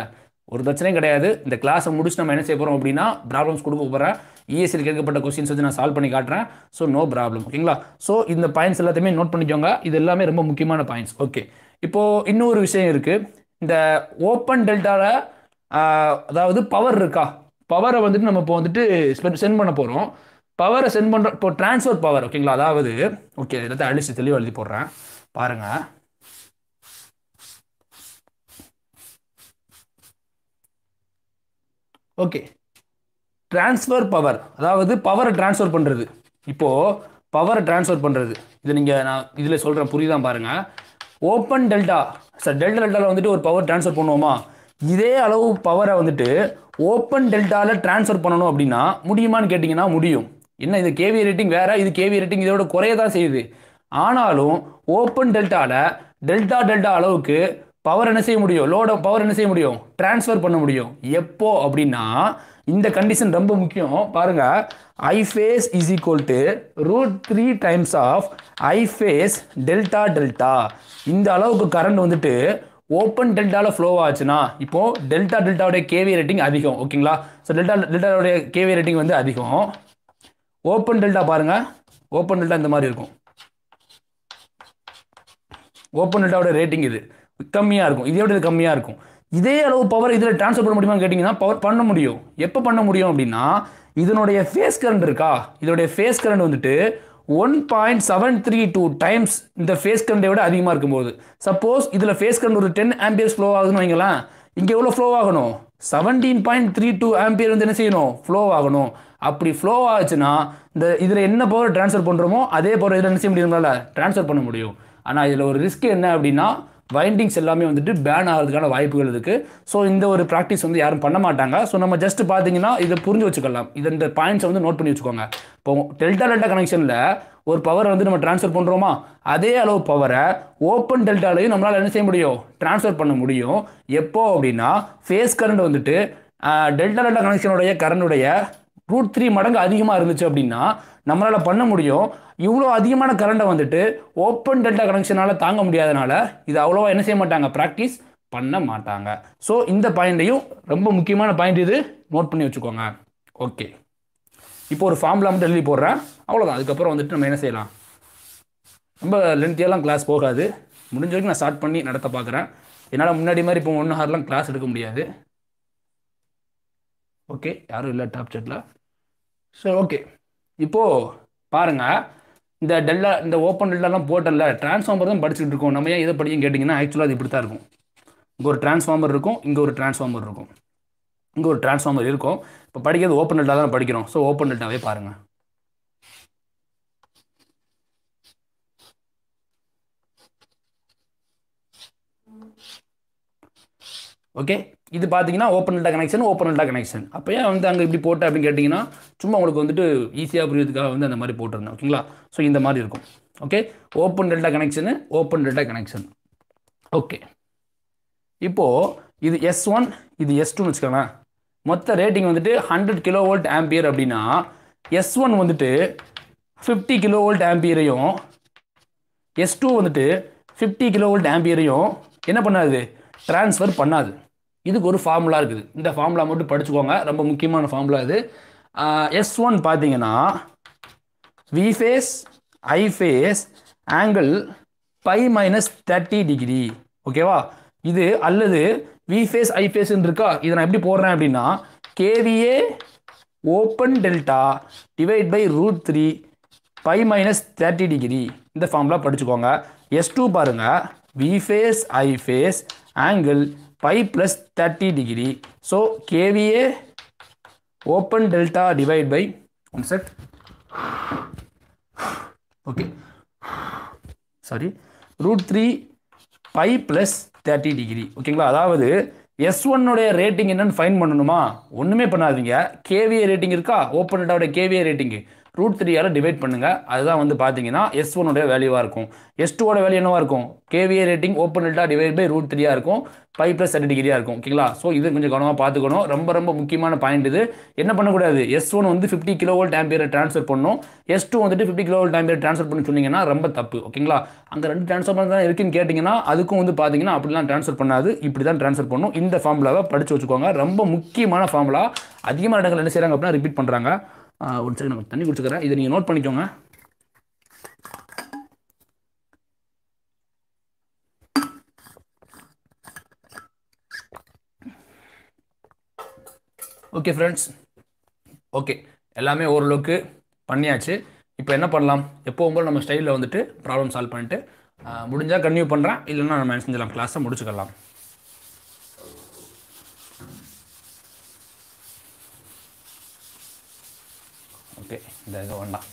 ஒரு பிரச்சனையும் கிடையாது. இந்த கிளாஸை முடிச்சு நம்ம என்ன செய்ய போகிறோம் அப்படின்னா ப்ராப்ளம்ஸ் கொடுக்க போகிறேன் இஎஸ்சியில் கேட்கப்பட்ட கொஸ்டின்ஸ் வந்து நான் சால்வ் பண்ணி காட்டுறேன். ஸோ நோ ப்ராப்ளம் ஓகேங்களா? ஸோ இந்த பாயிண்ட்ஸ் எல்லாத்தையுமே நோட் பண்ணிக்கோங்க. இது எல்லாமே ரொம்ப முக்கியமான பாயிண்ட்ஸ் ஓகே இப்போது இன்னொரு விஷயம் இருக்குது இந்த ஓப்பன் டெல்டாவில் அதாவது பவர் இருக்கா? பவரை வந்துட்டு நம்ம இப்போ வந்துட்டு சென்ட் பண்ண போகிறோம் பவரை சென்ட் பண்ணுற இப்போ ட்ரான்ஸ்ஃபர் பவர் ஓகேங்களா அதாவது ஓகே எல்லாத்தையும் அழிச்சு தெளிவாக எழுதி போடுறேன். பாருங்கள் ஓகே ட்ரான்ஸ்ஃபர் பவர் அதாவது பவரை ட்ரான்ஸ்ஃபர் பண்ணுறது இப்போது பவரை ட்ரான்ஸ்ஃபர் பண்ணுறது இது நீங்கள் நான் இதில் சொல்கிறேன் புரியுதான் பாருங்கள் ஓப்பன் டெல்டா. சார் டெல்டா டெல்டாவில் வந்துட்டு ஒரு பவர் ட்ரான்ஸ்ஃபர் பண்ணுவோமா? இதே அளவு பவரை வந்துட்டு ஓப்பன் டெல்டாவில் ட்ரான்ஸ்ஃபர் பண்ணணும் அப்படின்னா முடியுமான்னு கேட்டிங்கன்னா முடியும். என்ன இது கேவி ரேட்டிங் வேறு? இது கேவி ரேட்டிங் இதோட குறைய தான் செய்யுது. ஆனாலும் ஓப்பன் டெல்டாவில் டெல்டா டெல்டா அளவுக்கு பவர் என்ன செய்ய முடியும்? லோட பவர் என்ன செய்ய முடியும்? ட்ரான்ஸ்ஃபர் பண்ண முடியும். எப்போ? அப்படின்னா இந்த கண்டிஷன் ரொம்ப முக்கியம். பாருங்கள் I phase is equal to root three times of I phase delta delta இந்த அளவுக்கு கரண்ட் வந்துட்டு ஓப்பன் டெல்டாவில் ஃப்ளோ ஆச்சுன்னா இப்போ டெல்டா டெல்டாவுடைய கேவி ரேட்டிங் அதிகம் ஓகேங்களா? ஸோ டெல்டா டெல்டாவுடைய கேவி ரேட்டிங் வந்து அதிகம். ஓப்பன் டெல்டா பாருங்கள் ஓப்பன் டெல்டா இந்த மாதிரி இருக்கும். ஓப்பன் டெல்டாவோட ரேட்டிங் இது. கம்மியாக இருக்கும். இதை இது கம்மியாக இருக்கும். இதே அளவு பவர் இதில் ட்ரான்ஸ்ஃபர் பண்ண முடியுமான்னு கேட்டிங்கன்னா பவர் பண்ண முடியும். எப்போ பண்ண முடியும் அப்படின்னா இதனுடைய ஃபேஸ் கரண்ட் இருக்கா? இதனுடைய ஃபேஸ் கரண்ட் வந்துட்டு one point seven three two times இந்த ஃபேஸ் கரண்டை விட அதிகமாக இருக்கும்போது. சப்போஸ் இதில் ஃபேஸ் கரண்ட் ஒரு டென் ஆம்பியர்ஸ் ஃப்ளோ ஆகுதுன்னு வைங்களேன். இங்கே எவ்வளோ ஃப்ளோ ஆகணும்? Seventeen point three two ampere வந்து என்ன செய்யணும்? ஃப்ளோ ஆகணும். அப்படி ஃப்ளோ ஆச்சுன்னா இந்த இதில் என்ன பவர் ட்ரான்ஸ்ஃபர் பண்ணுறோமோ அதே பவர் இதில் என்ன செய்ய முடியும்னால ட்ரான்ஸ்ஃபர் பண்ண முடியும். ஆனால் இதில் ஒரு ரிஸ்க் என்ன அப்படின்னா வைண்டிங்ஸ் எல்லாமே வந்துட்டு பேன் ஆகிறதுக்கான வாய்ப்புகள் இருக்குது ஸோ இந்த ஒரு ப்ராக்டிஸ் வந்து யாரும் பண்ண மாட்டாங்க. ஸோ நம்ம ஜஸ்ட் பார்த்தீங்கன்னா இதை புரிஞ்சு வச்சுக்கலாம். இது இந்த பாயிண்ட்ஸை வந்து நோட் பண்ணி வச்சுக்கோங்க. இப்போ டெல்டா டெல்டா கனெக்ஷனில் ஒரு பவரை வந்து நம்ம ட்ரான்ஸ்ஃபர் பண்ணுறோமா அதே அளவு பவரை ஓப்பன் டெல்டாலையும் நம்மளால் என்ன செய்ய முடியும்? ட்ரான்ஸ்ஃபர் பண்ண முடியும். எப்போ அப்படின்னா ஃபேஸ் கரண்ட் வந்துட்டு டெல்டா டெல்டா கனெக்ஷனுடைய கரண்டுடைய ரூட் த்ரீ மடங்கு அதிகமாக இருந்துச்சு அப்படின்னா நம்மளால் பண்ண முடியும். இவ்வளோ அதிகமான கரண்ட்டை வந்துட்டு ஓப்பன் டெல்டா கனெக்ஷனால் தாங்க முடியாதனால இது அவ்வளோவா என்ன செய்ய மாட்டாங்க? ப்ராக்டிஸ் பண்ண மாட்டாங்க. ஸோ இந்த பாயிண்ட்டையும் ரொம்ப முக்கியமான பாயிண்ட் இது. நோட் பண்ணி வச்சுக்கோங்க. ஓகே இப்போ ஒரு ஃபார்ம்ல மட்டும் எழுதி போடுறேன். அவ்வளோதான் அதுக்கப்புறம் வந்துட்டு நம்ம என்ன செய்யலாம்? ரொம்ப லென்த்தியெல்லாம் கிளாஸ் போகாது. முடிஞ்ச வரைக்கும் நான் ஸ்டார்ட் பண்ணி நடத்த பார்க்குறேன் என்னால் முன்னாடி மாதிரி இப்போ ஒன்று ஹார்லாம் கிளாஸ் எடுக்க முடியாது. ஓகே யாரும் இல்லை டாப் செட்டில் ஸோ ஓகே இப்போது பாருங்கள் இந்த டெல்லா இந்த ஓப்பன் டெல்லாலாம் போட்டல டிரான்ஸ்ஃபார்மர் தான் படிச்சுட்டு இருக்கோம். நம்ம ஏன் இதை படிக்கும் கேட்டிங்கன்னா ஆக்சுவலாக அது இப்படி தான் இருக்கும். இங்கே ஒரு டிரான்ஸ்ஃபார்மர் இருக்கும் இங்கே ஒரு டிரான்ஸ்ஃபார்மர் இருக்கும். இங்கே ஒரு டிரான்ஸ்ஃபார்மர் இருக்கும். இப்போ படிக்கிறது ஓப்பன் டெல்டா தான் படிக்கிறோம். ஸோ ஓப்பன் டெல்டாவே பாருங்கள் ஓகே இது பார்த்தீங்கன்னா open delta connection open data connection அப்போ ஏன் வந்து அங்கே இப்படி போட்டேன் அப்படின்னு கேட்டிங்கன்னா சும்மா உங்களுக்கு வந்துட்டு ஈஸியாக புரியுறதுக்காக வந்து அந்த மாதிரி போட்டிருந்தேன் ஓகேங்களா ஸோ இந்த மாதிரி இருக்கும். Okay open delta connection open delta connection okay இப்போது இது எஸ் ஒன் இது எஸ் டூன்னு வச்சுக்கோங்களேன். மொத்த ரேட்டிங் வந்துட்டு ஹண்ட்ரட் கிலோ வோல்ட் ஆம்பியர் அப்படின்னா எஸ் ஒன் வந்துட்டு ஃபிஃப்டி கிலோ வோல்ட் ஆம்பியரையும் எஸ் டூ வந்துட்டு ஃபிஃப்டி கிலோ வோல்ட் ஆம்பியரையும் என்ன பண்ணாது? ட்ரான்ஸ்ஃபர் பண்ணாது. இதுக்கு ஒரு ஃபார்முலா இருக்குது. இந்த ஃபார்முலா மட்டும் படிச்சுக்கோங்க. ரொம்ப முக்கியமான ஃபார்முலா இது. எஸ் ஒன் பார்த்தீங்கன்னா V phase I phase angle by minus thirty degree ஓகேவா இது அல்லது வி ஃபேஸ் ஐ ஃபேஸ்ன்னு இருக்கா? இதை நான் எப்படி போடுறேன் அப்படின்னா KVA open delta divide by root three phi minus thirty degree இந்த ஃபார்முலா படிச்சுக்கோங்க. எஸ் டூ பாருங்கள் V phase I phase angle phi plus thirty degree so KVA open delta divide by one set okay sorry root three phi plus thirty degree ஓகேங்களா அதாவது S ஒன்னுடைய rating என்னன்னு find பண்ணணுமா? ஒன்றுமே பண்ணாதீங்க. KVA rating இருக்கா? Open டேட்டாவோட KVA rating root த்ரீயால் டிவைட் பண்ணுங்கள் அதுதான் வந்து பார்த்தீங்கன்னா எஸ் ஒனுடைய வேல்யூவாக இருக்கும். எஸ் டூவோட வேல்யூ என்னவாக இருக்கும்? KVA rating open delta divide by root த்ரீயாக இருக்கும். ஃபைவ் ப்ளஸ் தேர்ட்டி டிகிரியாக இருக்கும். ஓகேங்களா? ஸோ இது கொஞ்சம் கவனமாக பார்த்துக்கணும். ரொம்ப ரொம்ப முக்கியமான பாயிண்ட் இது. என்ன பண்ணக்கூடாது? எஸ் ஒன் வந்து ஃபிஃப்டி கிலோ வோல்ட் ஆம்பியரை ட்ரான்ஸ்ஃபர் பண்ணணும் எஸ் டூ வந்துட்டு fifty kilo volt ampere transfer பண்ணி சொன்னீங்கன்னா ரொம்ப தப்பு. ஓகேங்களா? அங்கே ரெண்டு ட்ரான்ஸ்ஃபர் தான் இருக்குன்னு கேட்டிங்கன்னா அதுக்கும் வந்து பார்த்தீங்கன்னா அப்படிலாம் ட்ரான்ஸ்ஃபர் பண்ணாது. இப்படி தான் ட்ரான்ஸ்ஃபர் பண்ணும். இந்த ஃபார்முலாவை படித்து வச்சுக்கோங்க. ரொம்ப முக்கியமான ஃபார்முலா அதிகமான இடங்கள் என்ன செய்கிறாங்க அப்படின்னா ரிப்பீட் பண்ணுறாங்க ஒரு செகண்ட் நம்ம தண்ணி குடிச்சுக்கிறேன். இதை நீங்கள் நோட் பண்ணிக்கோங்க. ஓகே ஃப்ரெண்ட்ஸ் ஓகே எல்லாமே ஓரளவுக்கு பண்ணியாச்சு. இப்போ என்ன பண்ணலாம்? எப்போவும் போல் நம்ம ஸ்டைலில் வந்துட்டு ப்ராப்ளம் சால்வ் பண்ணிட்டு முடிஞ்சால் கன்டினியூ பண்ணுறேன் இல்லைன்னா நம்ம என்ன செஞ்சலாம் கிளாஸை முடிச்சுக்கலாம் ஓகே இந்த இது வேண்டாம்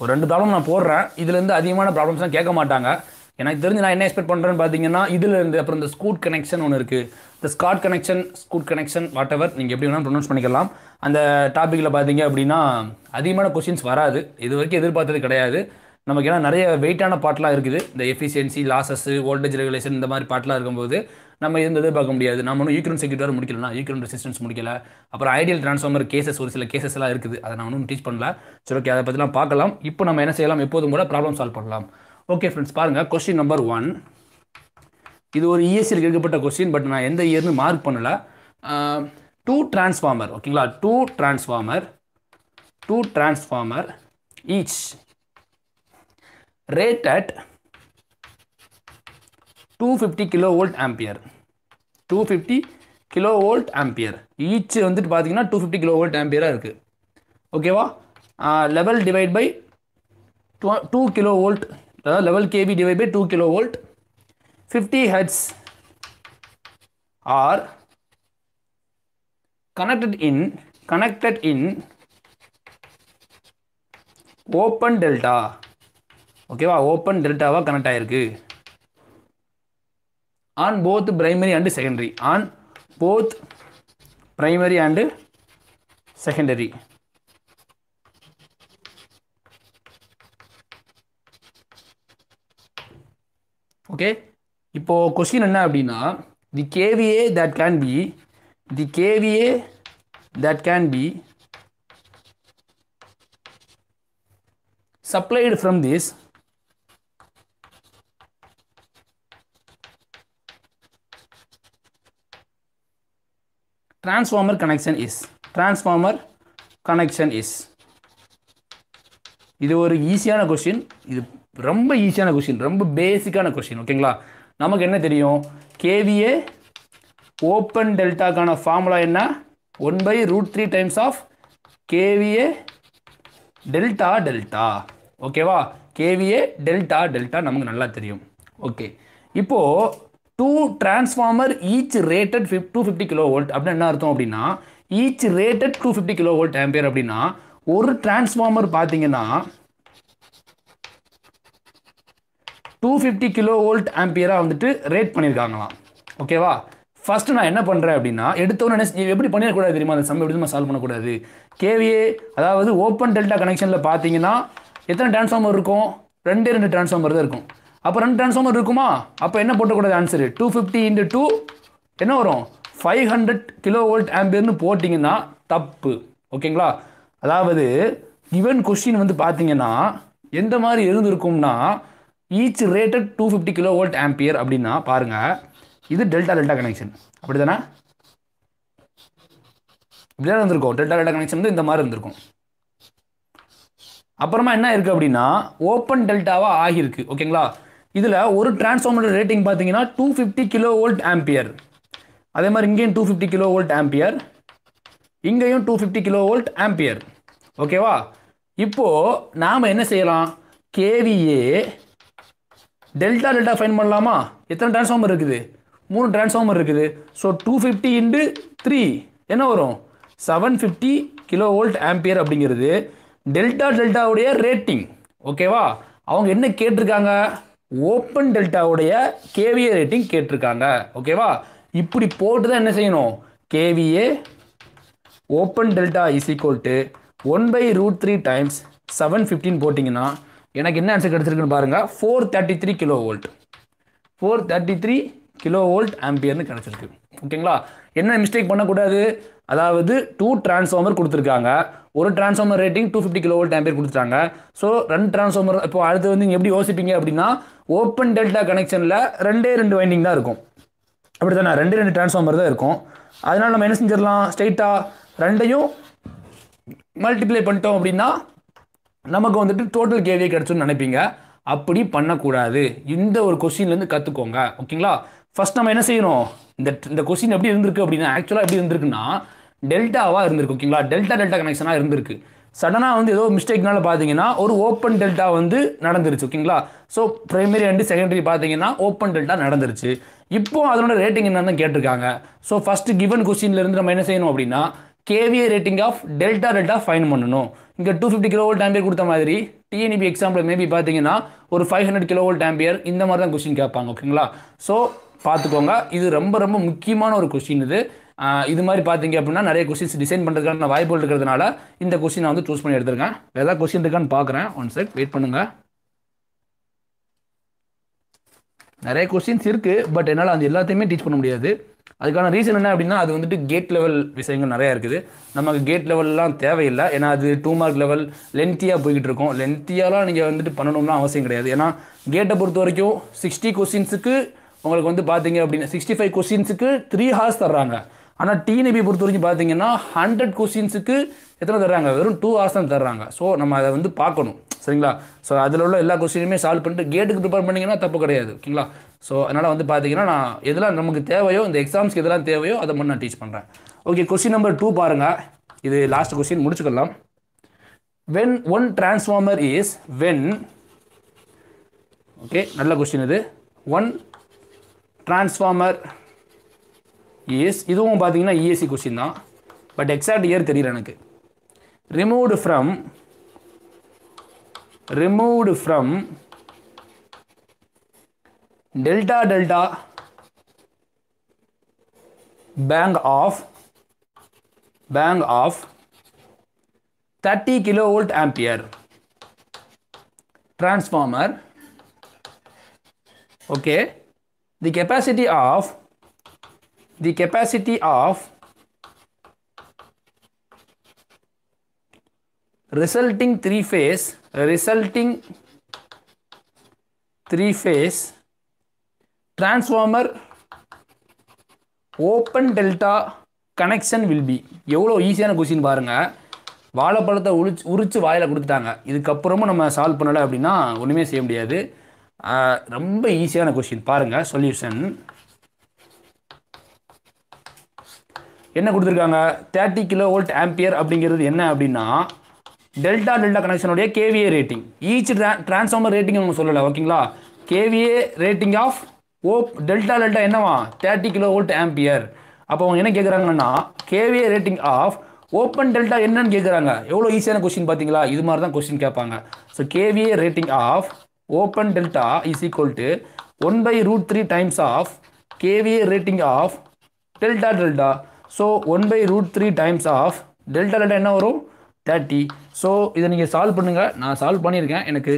ஒரு ரெண்டு ப்ராப்ளம் நான் போடுறேன். இதுலேருந்து அதிகமான ப்ராப்ளம்ஸ்லாம் கேட்க மாட்டாங்க. எனக்கு தெரிஞ்சு நான் என்ன எக்ஸ்பெக்ட் பண்ணுறேன்னு பார்த்தீங்கன்னா இதுலேருந்து அப்புறம் இந்த ஸ்கூட் கனெக்ஷன் ஒன்று இருக்குது இந்த Scott connection Scott connection whatever நீங்கள் எப்படி வேணாலும் ப்ரொனவுன்ஸ் பண்ணிக்கலாம். அந்த டாப்பிக்கில் பார்த்தீங்க அப்படின்னா அதிகமான கொஷின்ஸ் வராது. இது வரைக்கும் எதிர்பார்த்தது கிடையாது. நமக்கு ஏன்னா நிறைய வெயிட்டான பாட்டெலாம் இருக்குது. இந்த எஃபிஷியன்சி லாசஸ் வோல்டேஜ் ரெகுலேஷன் இந்த மாதிரி பாட்டெலாம் இருக்கும்போது நம்ம இருந்து எதிர்பார்க்க முடியாது. நம்ம ஒன்றும் ஈக்ரன் செக்யூட்டர் முடிக்கலனா ஈக்ரன் ரெசிஸ்டன்ஸ் முடிக்கல. அப்புறம் ஐடியல் டிரான்ஸ்ஃபார்மர் கேசஸ் ஒரு சில கேசஸ் எல்லாம் இருக்குது. அதை நான் ஒன்றும் டீச் பண்ணல. சரி ஓகே அதை பற்றிலாம் பார்க்கலாம். இப்போ நம்ம என்ன செய்யலாம்? எப்போதும் கூட ப்ராப்ளம் சால்வ் பண்ணலாம். ஓகே ஃப்ரெண்ட்ஸ் பாருங்கள் கொஸ்டின் நம்பர் ஒன் இது ஒரு இஎஸ்சியில் கேட்கப்பட்ட கொஸ்டின் பட் நான் எந்த இயர்னு மார்க் பண்ணல. டூ டிரான்ஸ்ஃபார்மர் ஓகேங்களா two transformer two transformer each rate at 250 two ampere 250 kilovolt ampere each வந்துட்டு பார்த்தீங்கன்னா டூ ஃபிஃப்டி கிலோ வோல்ட் ஆம்பியராக இருக்குது ஓகேவா level divide by two two kilo volt அதாவது level KV divide by two kilo volt fifty hertz are connected in connected in open delta ஓகேவா open டெல்டாவாக connect ஆகிருக்கு on both primary and secondary on both primary and secondary okay இப்போ question என்ன அப்படின்னா the KVA that can be the KVA that can be supplied from this transformer connection is. Transformer connection is. இது ஒரு ஈஸியான question இது ரொம்ப ஈஸியான question ரொம்ப பேசிக்கான கொஸ்டின் ஓகேங்களா நமக்கு என்ன தெரியும்? கேவிஏ ஓப்பன் டெல்டாக்கான ஃபார்முலா என்ன? One by root three times of KVA delta delta ஓகேவா கேவிஏ டெல்டா டெல்டா நமக்கு நல்லா தெரியும். ஓகே இப்போது two transformer each rated fif two fifty kilo volt அப்படின்னு என்ன அர்த்தம் அப்படின்னா each rated two fifty kilo volt ampere அப்படின்னா ஒரு டிரான்ஸ்ஃபார்மர் பார்த்தீங்கன்னா டூ ஃபிஃப்டி கிலோ வோல்ட் ஆம்பியராக வந்துட்டு ரேட் பண்ணியிருக்காங்களாம் ஓகேவா ஃபஸ்ட்டு நான் என்ன பண்ணுறேன் அப்படின்னா எடுத்தோன்னு எப்படி பண்ணிடக்கூடாது தெரியுமா? அந்த சம் எப்படி நம்ம சால்வ் பண்ணக்கூடாது கேவிஏ அதாவது ஓப்பன் டெல்டா கனெக்ஷனில் பார்த்தீங்கன்னா எத்தனை டிரான்ஸ்ஃபார்மர் இருக்கும்? ரெண்டே ரெண்டு டிரான்ஸ்ஃபார்மர் தான் இருக்கும். அப்போ ரெண்டு டிரான்ஸ்ஃபார்மர் இருக்குமா? அப்போ என்ன போட்டக்கூடாது answer two fifty into two என்ன வரும்? ஃபைவ் ஹண்ட்ரட் கிலோ வோல்ட் ஆம்பியர்னு போட்டிங்கன்னா தப்பு. ஓகேங்களா? அதாவது கிவன் கொஸ்டின் வந்து பார்த்தீங்கன்னா எந்த மாதிரி இருந்திருக்கும்னா each rated two fifty kilo volt ampere அப்படின்னா பாருங்கள் இது டெல்டா டெல்டா கனெக்ஷன் அப்படி தானே இப்படியா இருந்திருக்கும். டெல்டா டெல்டா கனெக்ஷன் வந்து இந்த மாதிரி இருந்திருக்கும். அப்புறமா என்ன இருக்குது அப்படின்னா ஓப்பன் டெல்டாவாக ஆகியிருக்கு. ஓகேங்களா? இதில் ஒரு டிரான்ஸ்ஃபார்மர் ரேட்டிங் பார்த்தீங்கன்னா two fifty kilo volt ampere அதே மாதிரி இங்கேயும் two fifty kilo volt ampere இங்கேயும் two fifty kilo volt ampere ஓகேவா இப்போது நாம் என்ன செய்யலாம்? கேவிஏ டெல்டா டெல்டா ஃபைன் பண்ணலாமா? எத்தனை டிரான்ஸ்ஃபார்மர் இருக்குது? மூணு டிரான்ஸ்ஃபார்மர் இருக்குது. So two fifty into three என்ன வரும்? Seven fifty kilo volt ampere அப்படிங்கிறது டெல்டா டெல்டாவுடைய ரேட்டிங் ஓகேவா அவங்க என்ன கேட்டிருக்காங்க? ஓப்பன் டெல்டாவுடைய கேவிஏ ரேட்டிங் கேட்டிருக்காங்க. ஓகேவா இப்படி போட்டு தான் என்ன செய்யணும்? KVA open delta is equal to one by root three times seven fifteen போட்டிங்கன்னா எனக்கு என்ன ஆன்சர் கிடச்சிருக்குன்னு பாருங்கள் four thirty three kilo volt four thirty three kilo volt ஆம்பியர்னு கிடச்சிருக்கு ஓகேங்களா என்ன மிஸ்டேக் பண்ணக்கூடாது? அதாவது டூ டிரான்ஸ்ஃபார்மர் கொடுத்துருக்காங்க. ஒரு transformer rating two fifty kilo volt ampere கொடுத்துட்டாங்க. ஸோ ரெண்டு டிரான்ஸ்ஃபார்மர் இப்போ அடுத்து வந்து நீங்கள் எப்படி யோசிப்பீங்க அப்படின்னா ஓப்பன் டெல்டா கனெக்ஷனில் ரெண்டே ரெண்டு வைண்டிங் தான் இருக்கும். அப்படி தானே ரெண்டு ரெண்டு டிரான்ஸ்ஃபார்மர் தான் இருக்கும். அதனால் நம்ம என்ன செஞ்சிடலாம்? ஸ்ட்ரைட்டாக ரெண்டையும் மல்டிப்ளை பண்ணிட்டோம் அப்படின்னா நமக்கு வந்துட்டு டோட்டல் கேவியே கிடச்சுன்னு நினைப்பீங்க. அப்படி பண்ணக்கூடாது. இந்த ஒரு கொஸ்டின்லேருந்து கற்றுக்கோங்க ஓகேங்களா? ஃபஸ்ட் நம்ம என்ன செய்யணும்? இந்த இந்த கொஸ்டின் எப்படி இருந்திருக்கு அப்படின்னா ஆக்சுவலாக எப்படி இருந்திருக்குன்னா டெல்டாவாக இருந்திருக்கு ஓகேங்களா டெல்டா டெல்டா கனெக்ஷனாக இருந்திருக்கு. சடனாக வந்து ஏதோ மிஸ்டேக்னால பார்த்தீங்கன்னா ஒரு ஓப்பன் டெல்டா வந்து நடந்துருச்சு ஓகேங்களா ஸோ ப்ரைமரி அண்ட் செகண்டரி பார்த்தீங்கன்னா ஓப்பன் டெல்டா நடந்துருச்சு. இப்போ அதனோட ரேட்டிங் என்னன்னு கேட்டிருக்காங்க. ஸோ ஃபஸ்ட்டு கிவன் கொஸ்டின்லேருந்து நம்ம என்ன செய்யணும் அப்படின்னா KVA rating of delta delta find பண்ணணும். இங்கே two fifty kilo volt ampere கொடுத்த மாதிரி டிஎன்இபி எக்ஸாம்பிள் மேபி பார்த்தீங்கன்னா ஒரு five hundred kilo volt ampere இந்த மாதிரி தான் கொஸ்டின் கேட்பாங்க ஓகேங்களா ஸோ பார்த்துக்கோங்க. இது ரொம்ப ரொம்ப முக்கியமான ஒரு கொஸ்டின் இது. இது மாதிரி பார்த்தீங்க அப்படின்னா நிறைய கொஸ்டின்ஸ் டிசைன் பண்ணுறதுக்கான வாய்ப்புகள் இருக்கிறதுனால இந்த கொஸ்டின் நான் வந்து சூஸ் பண்ணி எடுத்திருக்கேன். வேறு ஏதாவது கொஸ்டின் இருக்கான்னு பார்க்குறேன். ஒன் செக் வெயிட் பண்ணுங்கள் நிறைய கொஸ்டின்ஸ் இருக்குது பட் என்னால் அது எல்லாத்தையுமே டீச் பண்ண முடியாது. அதுக்கான ரீசன் என்ன அப்படின்னா அது வந்துட்டு கேட் லெவல் விஷயங்கள் நிறையா இருக்குது. நமக்கு கேட் லெவல்லாம் தேவையில்லை. ஏன்னா அது டூ மார்க் லெவல் லென்த்தியாக போய்கிட்டு இருக்கும். லென்த்தியாலாம் நீங்கள் வந்துட்டு பண்ணணும்னா அவசியம் கிடையாது. ஏன்னா கேட்டை பொறுத்த வரைக்கும் சிக்ஸ்டி கொஸ்டின்ஸுக்கு உங்களுக்கு வந்து பார்த்தீங்க அப்படின்னா சிக்ஸ்டி ஃபைவ் கொஸ்டின்ஸுக்கு த்ரீ ஹார்ஸ் தர்றாங்க ஆனால் டிஎன்இபி பொறுத்த வரைக்கும் பார்த்தீங்கன்னா ஹண்ட்ரட் கொஸ்டின்ஸுக்கு எத்தனை தர்றாங்க? வெறும் டூ ஹார்ஸ் தான் தர்றாங்க. ஸோ நம்ம அதை வந்து பார்க்கணும். சரிங்களா? ஸோ அதில் உள்ள எல்லா கொஸ்டினுமே சால்வ் பண்ணிட்டு கேட்டுக்கு ப்ரிப்பேர் பண்ணிங்கன்னா தப்பு கிடையாது. ஓகேங்களா? ஸோ அதனால் வந்து பார்த்தீங்கன்னா நான் எதெல்லாம் நமக்கு தேவையோ இந்த எக்ஸாம்ஸ்க்கு எதெல்லாம் தேவையோ அதை மட்டும் நான் டீச் பண்ணுறேன் ஓகே கொஸ்டின் நம்பர் டூ பாருங்கள் இது லாஸ்ட் கொஸ்டின் முடிச்சுக்கலாம். When one transformer is when okay நல்ல கொஸ்டின் இது. ஒன் டிரான்ஸ்ஃபார்மர் இஸ் இதுவும் பார்த்தீங்கன்னா இஎஸ்சி கொஸ்டின் தான். பட் எக்ஸாக்ட் இயர் தெரியல எனக்கு. Removed from removed from delta delta bank of bank of thirty kilo volt ampere transformer. Okay. The capacity of the capacity of resulting three phase resulting three phase transformer open delta connection will be எவ்வளோ ஈஸியான question பாருங்க. வாழைப்பழத்தை உரிச்சு உரிச்சு வாயில் கொடுத்துட்டாங்க. இதுக்கப்புறமும் நம்ம சால்வ் பண்ணலை அப்படின்னா ஒன்றுமே செய்ய முடியாது. ரொம்ப ஈஸியான கொஸ்டின். பாருங்க சொல்யூஷன். என்ன கொடுத்துருக்காங்க? தேர்ட்டி கிலோ வோல்ட் ஆம்பியர் அப்படிங்கிறது என்ன அப்படின்னா delta delta கனெக்ஷனுடைய KVA rating each transformer rating அவங்க சொல்லலை ஓகேங்களா KVA rating of O delta delta என்னவா? Thirty kilo volt ampere. அப்போ அவங்க என்ன கேட்குறாங்கன்னா KVA rating of open delta என்னன்னு கேட்குறாங்க எவ்வளோ ஈஸியான கொஸ்டின் பார்த்தீங்களா இது மாதிரி தான் கொஸ்டின் கேட்பாங்க. So KVA rating of open delta is equal to one by root three times of KVA rating of delta delta so one by root three times of delta delta என்ன வரும்? Thirty so இதை நீங்கள் solve பண்ணுங்கள் நான் solve பண்ணியிருக்கேன். எனக்கு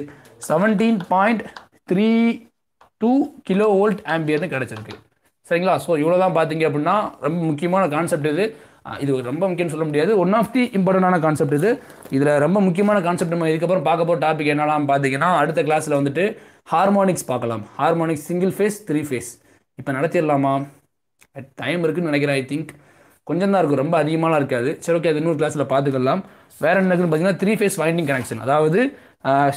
seventeen point three two kilo volt ஆம்பியர்னு கிடச்சிருக்கு. சரிங்களா? ஸோ இவ்வளோ தான் பார்த்தீங்க அப்படின்னா ரொம்ப முக்கியமான கான்செப்ட் இது. இது ரொம்ப முக்கியம்னு சொல்ல முடியாது. ஒன் ஆஃப் தி இம்பார்ட்டண்டான கான்செப்ட் இது. இதில் ரொம்ப முக்கியமான கான்செப்ட் நம்ம இதுக்கப்புறம் பார்க்க போகிற டாபிக் என்னலாம் பார்த்தீங்கன்னா அடுத்த கிளாஸில் வந்துட்டு ஹார்மோனிக்ஸ் பார்க்கலாம். Harmonics single phase three phase இப்போ நடத்திடலாமா? டைம் இருக்குன்னு நினைக்கிறேன் ஐ திங்க் கொஞ்சம் தான் இருக்கும். ரொம்ப அதிகமாகலாம் இருக்காது. சரி ஓகே அது இன்னொரு கிளாஸில் பார்த்துக்கலாம். வேறு என்ன இருக்குன்னு பார்த்தீங்கன்னா த்ரீ ஃபேஸ் வைண்டிங் கனெக்ஷன் அதாவது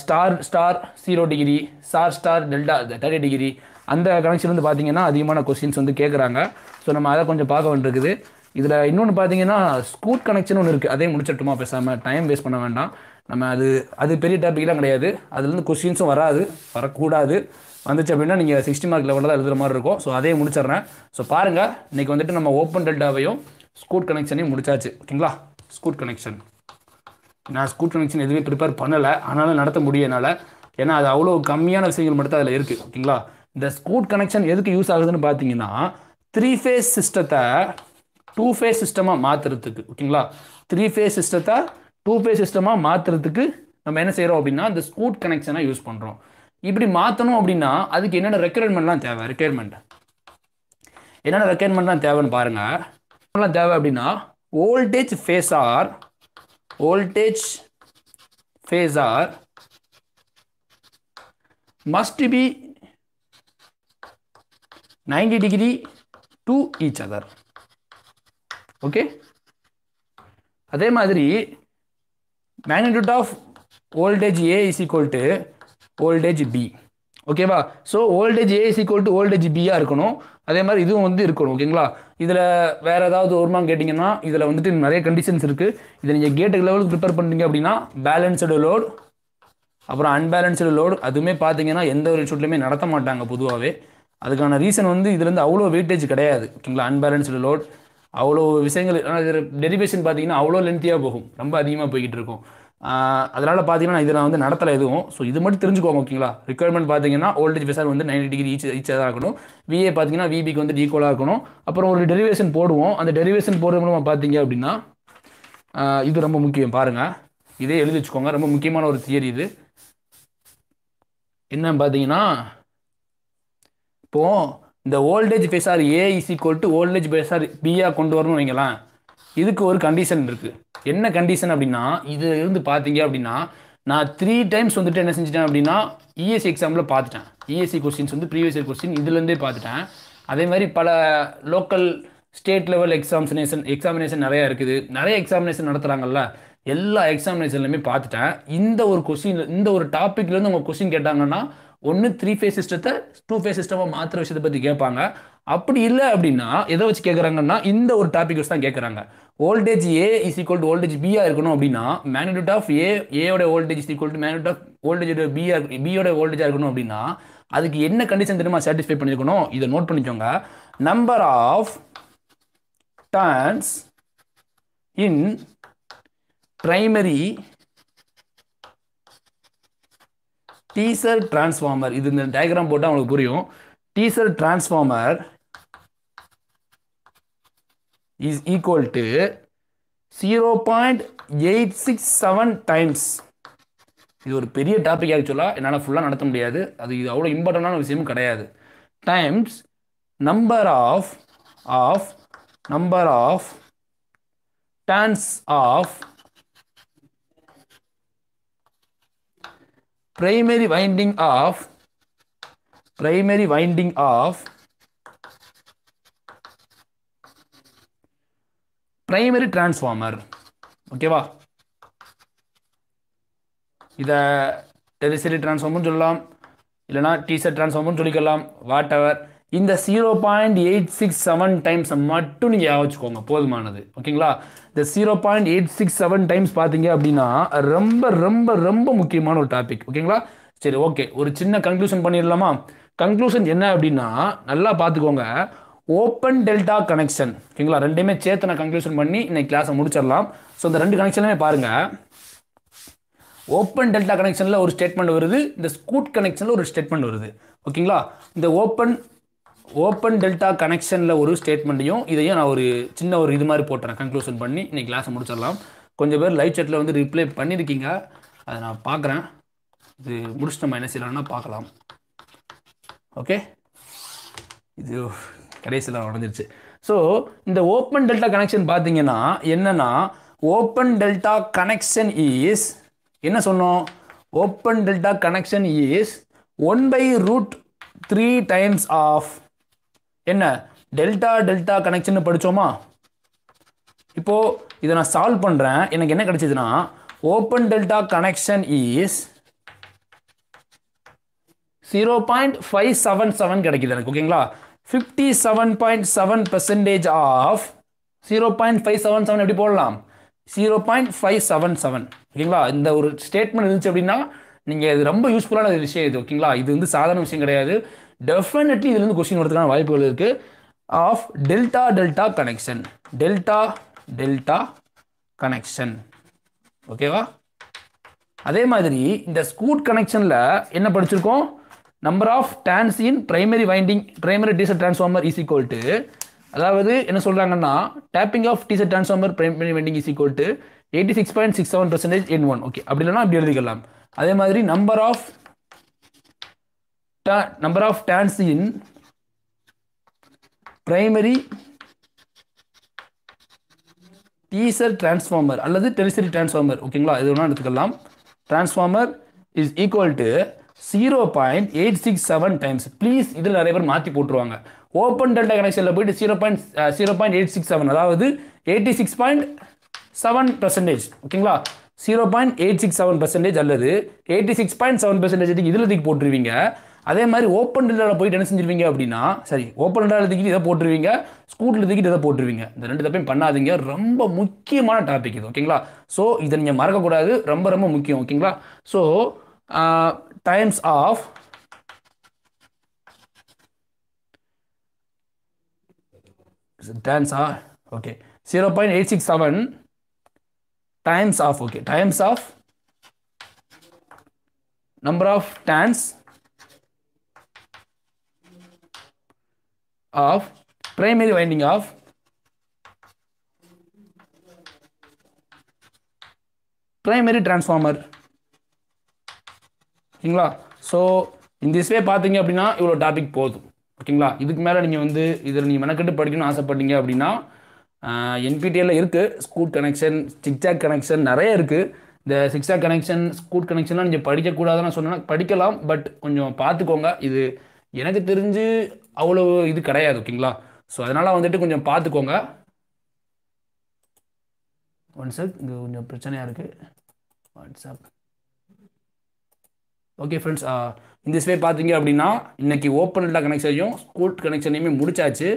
star star zero degree star star delta thirty degree அந்த கனெக்ஷன் வந்து பார்த்தீங்கன்னா அதிகமான கொஸ்டின்ஸ் வந்து கேட்குறாங்க ஸோ நம்ம அதை கொஞ்சம் பார்க்க வேண்டியிருக்குது. இதில் இன்னொன்று பார்த்தீங்கன்னா ஸ்கூட் கனெக்ஷன் ஒன்று இருக்குது அதே முடிச்சிட்டுமா பேசாமல் டைம் வேஸ்ட் பண்ண வேண்டாம். நம்ம அது அது பெரிய டாபிக்லாம் கிடையாது. அதுலேருந்து கொஸ்டின்ஸும் வராது வரக்கூடாது. வந்துச்சு அப்படின்னா நீங்கள் சிக்ஸ்டி மார்க் லெவலில் தான் எழுதுகிற மாதிரி இருக்கும். ஸோ அதையும் முடிச்சிடுறேன். ஸோ பாருங்கள் இன்றைக்கி வந்துட்டு நம்ம ஓப்பன் டெல்டாவையும் ஸ்கூட் கனெக்ஷனையும் முடிச்சாச்சு. ஓகேங்களா? ஸ்கூட் கனெக்ஷன் நான் ஸ்கூட் கனெக்ஷன் எதுவுமே ப்ரிப்பேர் பண்ணலை. ஆனாலும் நடத்த முடியும் என்னால். ஏன்னா அது அவ்வளோ கம்மியான விஷயங்கள் மட்டும் அதில் இருக்குது ஓகேங்களா? இந்த ஸ்கூட் கனெக்ஷன் எதுக்கு யூஸ் ஆகுதுன்னு பார்த்தீங்கன்னா த்ரீ ஃபேஸ் சிஸ்டத்தை டூ ஃபேஸ் சிஸ்டமாக மாற்றுறதுக்கு ஓகேங்களா? த்ரீ ஃபேஸ் சிஸ்டத்தை டூ ஃபேஸ் சிஸ்டமாக மாற்றுறதுக்கு நம்ம என்ன செய்கிறோம் அப்படின்னா இந்த ஸ்கூட் கனெக்ஷனை யூஸ் பண்ணுறோம் இப்படி மாற்றணும் அப்படின்னா அதுக்கு என்னென்ன ரெக்குயர்மெண்ட்லாம் தேவை? ரெக்குயர்மெண்ட் என்னென்ன ரெக்குயர்மெண்ட்லாம் தேவைன்னு பாருங்கள் தேவை அப்படின்னா voltage phasor voltage are must be 90 degree to each other. Okay? அதே மாதிரி magnitude of voltage A is equal to voltage B ஓகேவா? So voltage A is equal to voltage பியாக இருக்கணும். அதே மாதிரி இதுவும் வந்து இருக்கணும் ஓகேங்களா? இதில் வேறு ஏதாவது வருமானு கேட்டிங்கன்னா இதில் வந்துட்டு நிறைய கண்டிஷன்ஸ் இருக்குது இதை நீங்கள் கேட்டுக்கு லெவலுக்கு ப்ரிப்பேர் பண்ணுறீங்க அப்படின்னா பேலன்ஸ்டு லோடு அப்புறம் அன்பேலன்ஸ்டு லோடு அதுவுமே பார்த்தீங்கன்னா எந்த ஒரு இன்ஸ்டியூட்லையுமே நடத்த மாட்டாங்க பொதுவாகவே அதுக்கான ரீசன் வந்து இதுலேருந்து அவ்வளோ வெயிட்டேஜ் கிடையாது ஓகேங்களா? அன்பேலன்ஸ்டு லோட் அவ்வளோ விஷயங்கள் டெரிவேஷன் பார்த்தீங்கன்னா அவ்வளோ லென்த்தியாக போகும். ரொம்ப அதிகமாக போய்கிட்டு இருக்கும். அதனால் பார்த்தீங்கன்னா இதில் நான் வந்து நடத்தலை எதுவும். ஸோ இது மட்டும் தெரிஞ்சுக்கோங்க ஓகேங்களா ரிக்குவயர்மெண்ட் பார்த்தீங்கன்னா வோல்டேஜ் ஃபெசார் வந்து நைன்டி டிகிரி ஈச் ஈச்சாக இருக்கணும். விஏ பார்த்தீங்கன்னா விபிக்கு வந்து ஈக்குவலாக இருக்கணும். அப்புறம் ஒரு டெரிவேஷன் போடுவோம். அந்த டெரிவேஷன் போடுறது மூலமாக பார்த்தீங்க அப்படின்னா இது ரொம்ப முக்கியம். பாருங்கள் இதே எழுதி வச்சுக்கோங்க. ரொம்ப முக்கியமான ஒரு தியரி இது. என்ன பார்த்தீங்கன்னா இப்போது இந்த voltage phasor A is equal to voltage phasor பிஆ கொண்டு வரணும் வைங்களேன். இதுக்கு ஒரு கண்டிஷன் இருக்குது என்ன கண்டிஷன் அப்படின்னா இது இருந்து பார்த்தீங்க அப்படின்னா நான் த்ரீ டைம்ஸ் வந்துட்டு என்ன செஞ்சிட்டேன் அப்படின்னா இஎஸ்சி எக்ஸாமில் பார்த்துட்டேன் இஎஸ்சி கொஸ்டின்ஸ் வந்து ப்ரீவியஸ் இயர் கொஸ்டின் இதுலேருந்தே பார்த்துட்டேன் அதே மாதிரி பல local state level examination examination நிறையா இருக்குது. நிறைய எக்ஸாமினேஷன் நடத்துகிறாங்கல்ல எல்லா எக்ஸாமினேஷன்லையுமே பார்த்துட்டேன் இந்த ஒரு கொஸ்டின் இந்த ஒரு டாப்பிக்லேருந்து உங்கள் கொஸ்டின் கேட்டாங்கன்னா ஒன்று த்ரீ ஃபேஸ் சிஸ்டத்தை டூ ஃபேஸ் சிஸ்டமாக மாற்றுற விஷயத்தை பற்றி கேட்பாங்க அப்படி இல்லை அப்படின்னா எதை வச்சு கேட்குறாங்கன்னா இந்த ஒரு டாபிக் வச்சு தான் கேட்குறாங்க voltage A is equal to voltage பியாக இருக்கணும் அப்படின்னா magnitude of A ஏயோட voltage is equal to magnitude of வோல்டேஜோட பிஆ பியோட வோல்டேஜாக இருக்கணும் அப்படின்னா அதுக்கு என்ன கண்டிஷன் தெரியுமா சாட்டிஸ்ஃபை பண்ணியிருக்கணும் இதை நோட் பண்ணிக்கோங்க. Number of turns in primary teaser transformer. இது இந்த டயக்ராம் போட்டால் உங்களுக்கு புரியும். Teaser transformer is equal to zero point eight six seven times இது ஒரு பெரிய டாபிக் ஆக்சுவலாக என்னால் ஃபுல்லாக நடத்த முடியாது. அது இது அவ்வளோ இம்பார்ட்டண்டான விஷயமும் கிடையாது. Times number of of number of turns of primary winding of primary winding of primary transformer. ஓகேவா இதை டெரிசரி டிரான்ஸ்ஃபார்மர்னு சொல்லலாம். இல்லைனா டீசர் டிரான்ஸ்ஃபார்மர்னு சொல்லிக்கலாம். வாட் எவர் இந்த zero point eight six seven டைம்ஸை மட்டும் நீங்கள் ஞாபகம் வச்சுக்கோங்க போதுமானது. ஓகேங்களா? இந்த zero point eight six seven times பார்த்தீங்க அப்படின்னா ரொம்ப ரொம்ப ரொம்ப முக்கியமான ஒரு டாபிக் ஓகேங்களா? சரி ஓகே ஒரு சின்ன கன்க்ளூஷன் பண்ணிடலாமா? கன்க்ளூஷன் என்ன அப்படின்னா நல்லா பார்த்துக்கோங்க. ஓப்பன் டெல்டா கனெக்ஷன் ஓகேங்களா? ரெண்டையுமே சேர்த்து நான் கன்க்ளூஷன் பண்ணி இன்னைக்கு கிளாஸை முடிச்சிடலாம். ஸோ இந்த ரெண்டு கனெக்ஷனுமே பாருங்கள் ஓப்பன் டெல்டா கனெக்ஷனில் ஒரு ஸ்டேட்மெண்ட் வருது. இந்த ஸ்கூட் கனெக்ஷனில் ஒரு ஸ்டேட்மெண்ட் வருது. ஓகேங்களா? இந்த ஓப்பன் ஓப்பன் டெல்டா கனெக்ஷனில் ஒரு ஸ்டேட்மெண்ட்டையும் இதையும் நான் ஒரு சின்ன ஒரு இது மாதிரி போட்டுறேன் கன்க்ளூஷன் பண்ணி. இன்னைக்கு கிளாஸை முடிச்சிடலாம். கொஞ்சம் பேர் லைவ் செட்டில் வந்து ரிப்ளை பண்ணியிருக்கீங்க. அதை நான் பார்க்குறேன். இது முடிச்சுட்டு நம்ம என்ன செய்யலாம்னா பார்க்கலாம். ஓகே இது கடைசியில் நடந்துருச்சு. ஸோ இந்த ஓப்பன் டெல்டா கனெக்ஷன் பார்த்தீங்கன்னா என்னென்னா ஓப்பன் டெல்டா கனெக்ஷன் இஸ் என்ன சொன்னோம்? Open delta connection is one by root three times of என்ன டெல்டா டெல்டா கனெக்ஷன் படித்தோமா இப்போ இதை நான் சால்வ் பண்ணுறேன் எனக்கு என்ன கிடைச்சதுன்னா open delta connection is zero point five seven seven கிடைக்குது எனக்கு ஓகேங்களா? Fifty seven point seven percentage of zero point five seven seven எப்படி போடலாம்? Zero point five seven seven ஓகேங்களா? இந்த ஒரு ஸ்டேட்மெண்ட் இருந்துச்சு அப்படின்னா நீங்கள் இது ரொம்ப யூஸ்ஃபுல்லான விஷயம் இது ஓகேங்களா? இது வந்து சாதாரண விஷயம் கிடையாது. டெஃபினெட்லி இதுலேருந்து கொஸ்டின் வரதுக்கான வாய்ப்புகள் இருக்குது of delta delta connection delta delta connection ஓகேவா அதே மாதிரி இந்த ஸ்கூட் கனெக்ஷனில் என்ன படிச்சிருக்கோம்? Number of turns in primary winding primary teaser transformer is equal to அதாவது என்ன சொல்கிறாங்கன்னா tapping of teaser transformer primary winding is equal to eighty six point six seven percentage N one okay அப்படி இல்லைனா அப்படி எழுதிக்கலாம். அதே மாதிரி number of number of turns in primary teaser transformer அல்லது டெரிசரி டிரான்ஸ்ஃபார்மர் ஓகேங்களா இது வேணால் எடுத்துக்கலாம். Transformer is equal to zero point eight six seven times please இதில் நிறைய பேர் மாற்றி போட்டுருவாங்க. ஓப்பன் டெல்டா கனெக்ஷனில் போயிட்டு zero point zero point eight six seven அதாவது eighty six point seven percentage ஓகேங்களா zero point eight six seven percentage அல்லது eighty six point seven percentage இதில் தூக்கி போட்டுருவீங்க. அதே மாதிரி ஓப்பன் டெல்டாவில் போயிட்டு என்ன செஞ்சிருவீங்க அப்படின்னா சரி ஓப்பன் டெல்டாவில் தூக்கிட்டு இதை போட்டுருவீங்க ஸ்கூட்டில் தூக்கிட்டு இதை போட்டுருவீங்க. இந்த ரெண்டு தப்பையும் பண்ணாதீங்க. ரொம்ப முக்கியமான டாபிக் இது ஓகேங்களா ஸோ இதை நீங்கள் மறக்கக்கூடாது. ரொம்ப ரொம்ப முக்கியம் ஓகேங்களா so times of times okay zero point eight six seven times of okay times of number of turns of primary winding of primary transformer. ஓகேங்களா? ஸோ இந்த இஸ்வே பார்த்தீங்க அப்படின்னா இவ்வளோ டாபிக் போதும். ஓகேங்களா? இதுக்கு மேலே நீங்கள் வந்து இதில் நீங்கள் மெனக்கெட்டு படிக்கணும்னு ஆசைப்பட்டீங்க அப்படின்னா என்பிடிஎல்ல இருக்குது ஸ்கூட் கனெக்ஷன் சிக்ஜாக் கனெக்ஷன் நிறைய இருக்குது இந்த சிக்ஸாக் கனெக்ஷன் ஸ்கூட் கனெக்ஷன்லாம் நீங்கள் படிக்கக்கூடாதுன்னு சொன்னால் படிக்கலாம் பட் கொஞ்சம் பார்த்துக்கோங்க. இது எனக்கு தெரிஞ்சு அவ்வளோ இது கிடையாது ஓகேங்களா ஸோ அதனால் வந்துட்டு கொஞ்சம் பார்த்துக்கோங்க ஒன் செக் இங்கே கொஞ்சம் பிரச்சனையாக இருக்குது வாட்ஸ்அப் ஓகே ஃப்ரெண்ட்ஸ் uh, இந்த ஸ்வே பார்த்தீங்க அப்படின்னா இன்னைக்கு ஓப்பன் எல்லா கனெக்ஷனையும் ஸ்கூல் கனெக்ஷனையுமே முடிச்சாச்சு.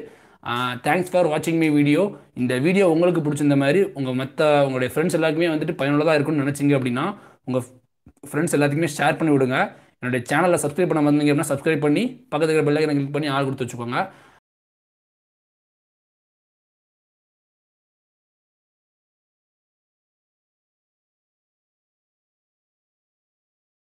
தேங்க்ஸ் ஃபார் வாட்சிங் மை வீடியோ இந்த வீடியோ உங்களுக்கு பிடிச்சிருந்த மாதிரி உங்கள் மற்ற உங்களுடைய ஃப்ரெண்ட்ஸ் எல்லாருக்குமே வந்துட்டு பயனுள்ளதாக இருக்கும்னு நினச்சிங்க அப்படின்னா உங்கள் ஃப்ரெண்ட்ஸ் எல்லாத்துக்குமே ஷேர் பண்ணி விடுங்க என்னுடைய சேனலில் சப்ஸ்கிரைப் பண்ண வந்தீங்க அப்படின்னா சப்ஸ்கிரைப் பண்ணி பக்கத்துக்கு பெல்லைக்கனை கிளிக் பண்ணி ஆள் கொடுத்து வச்சுக்கோங்க.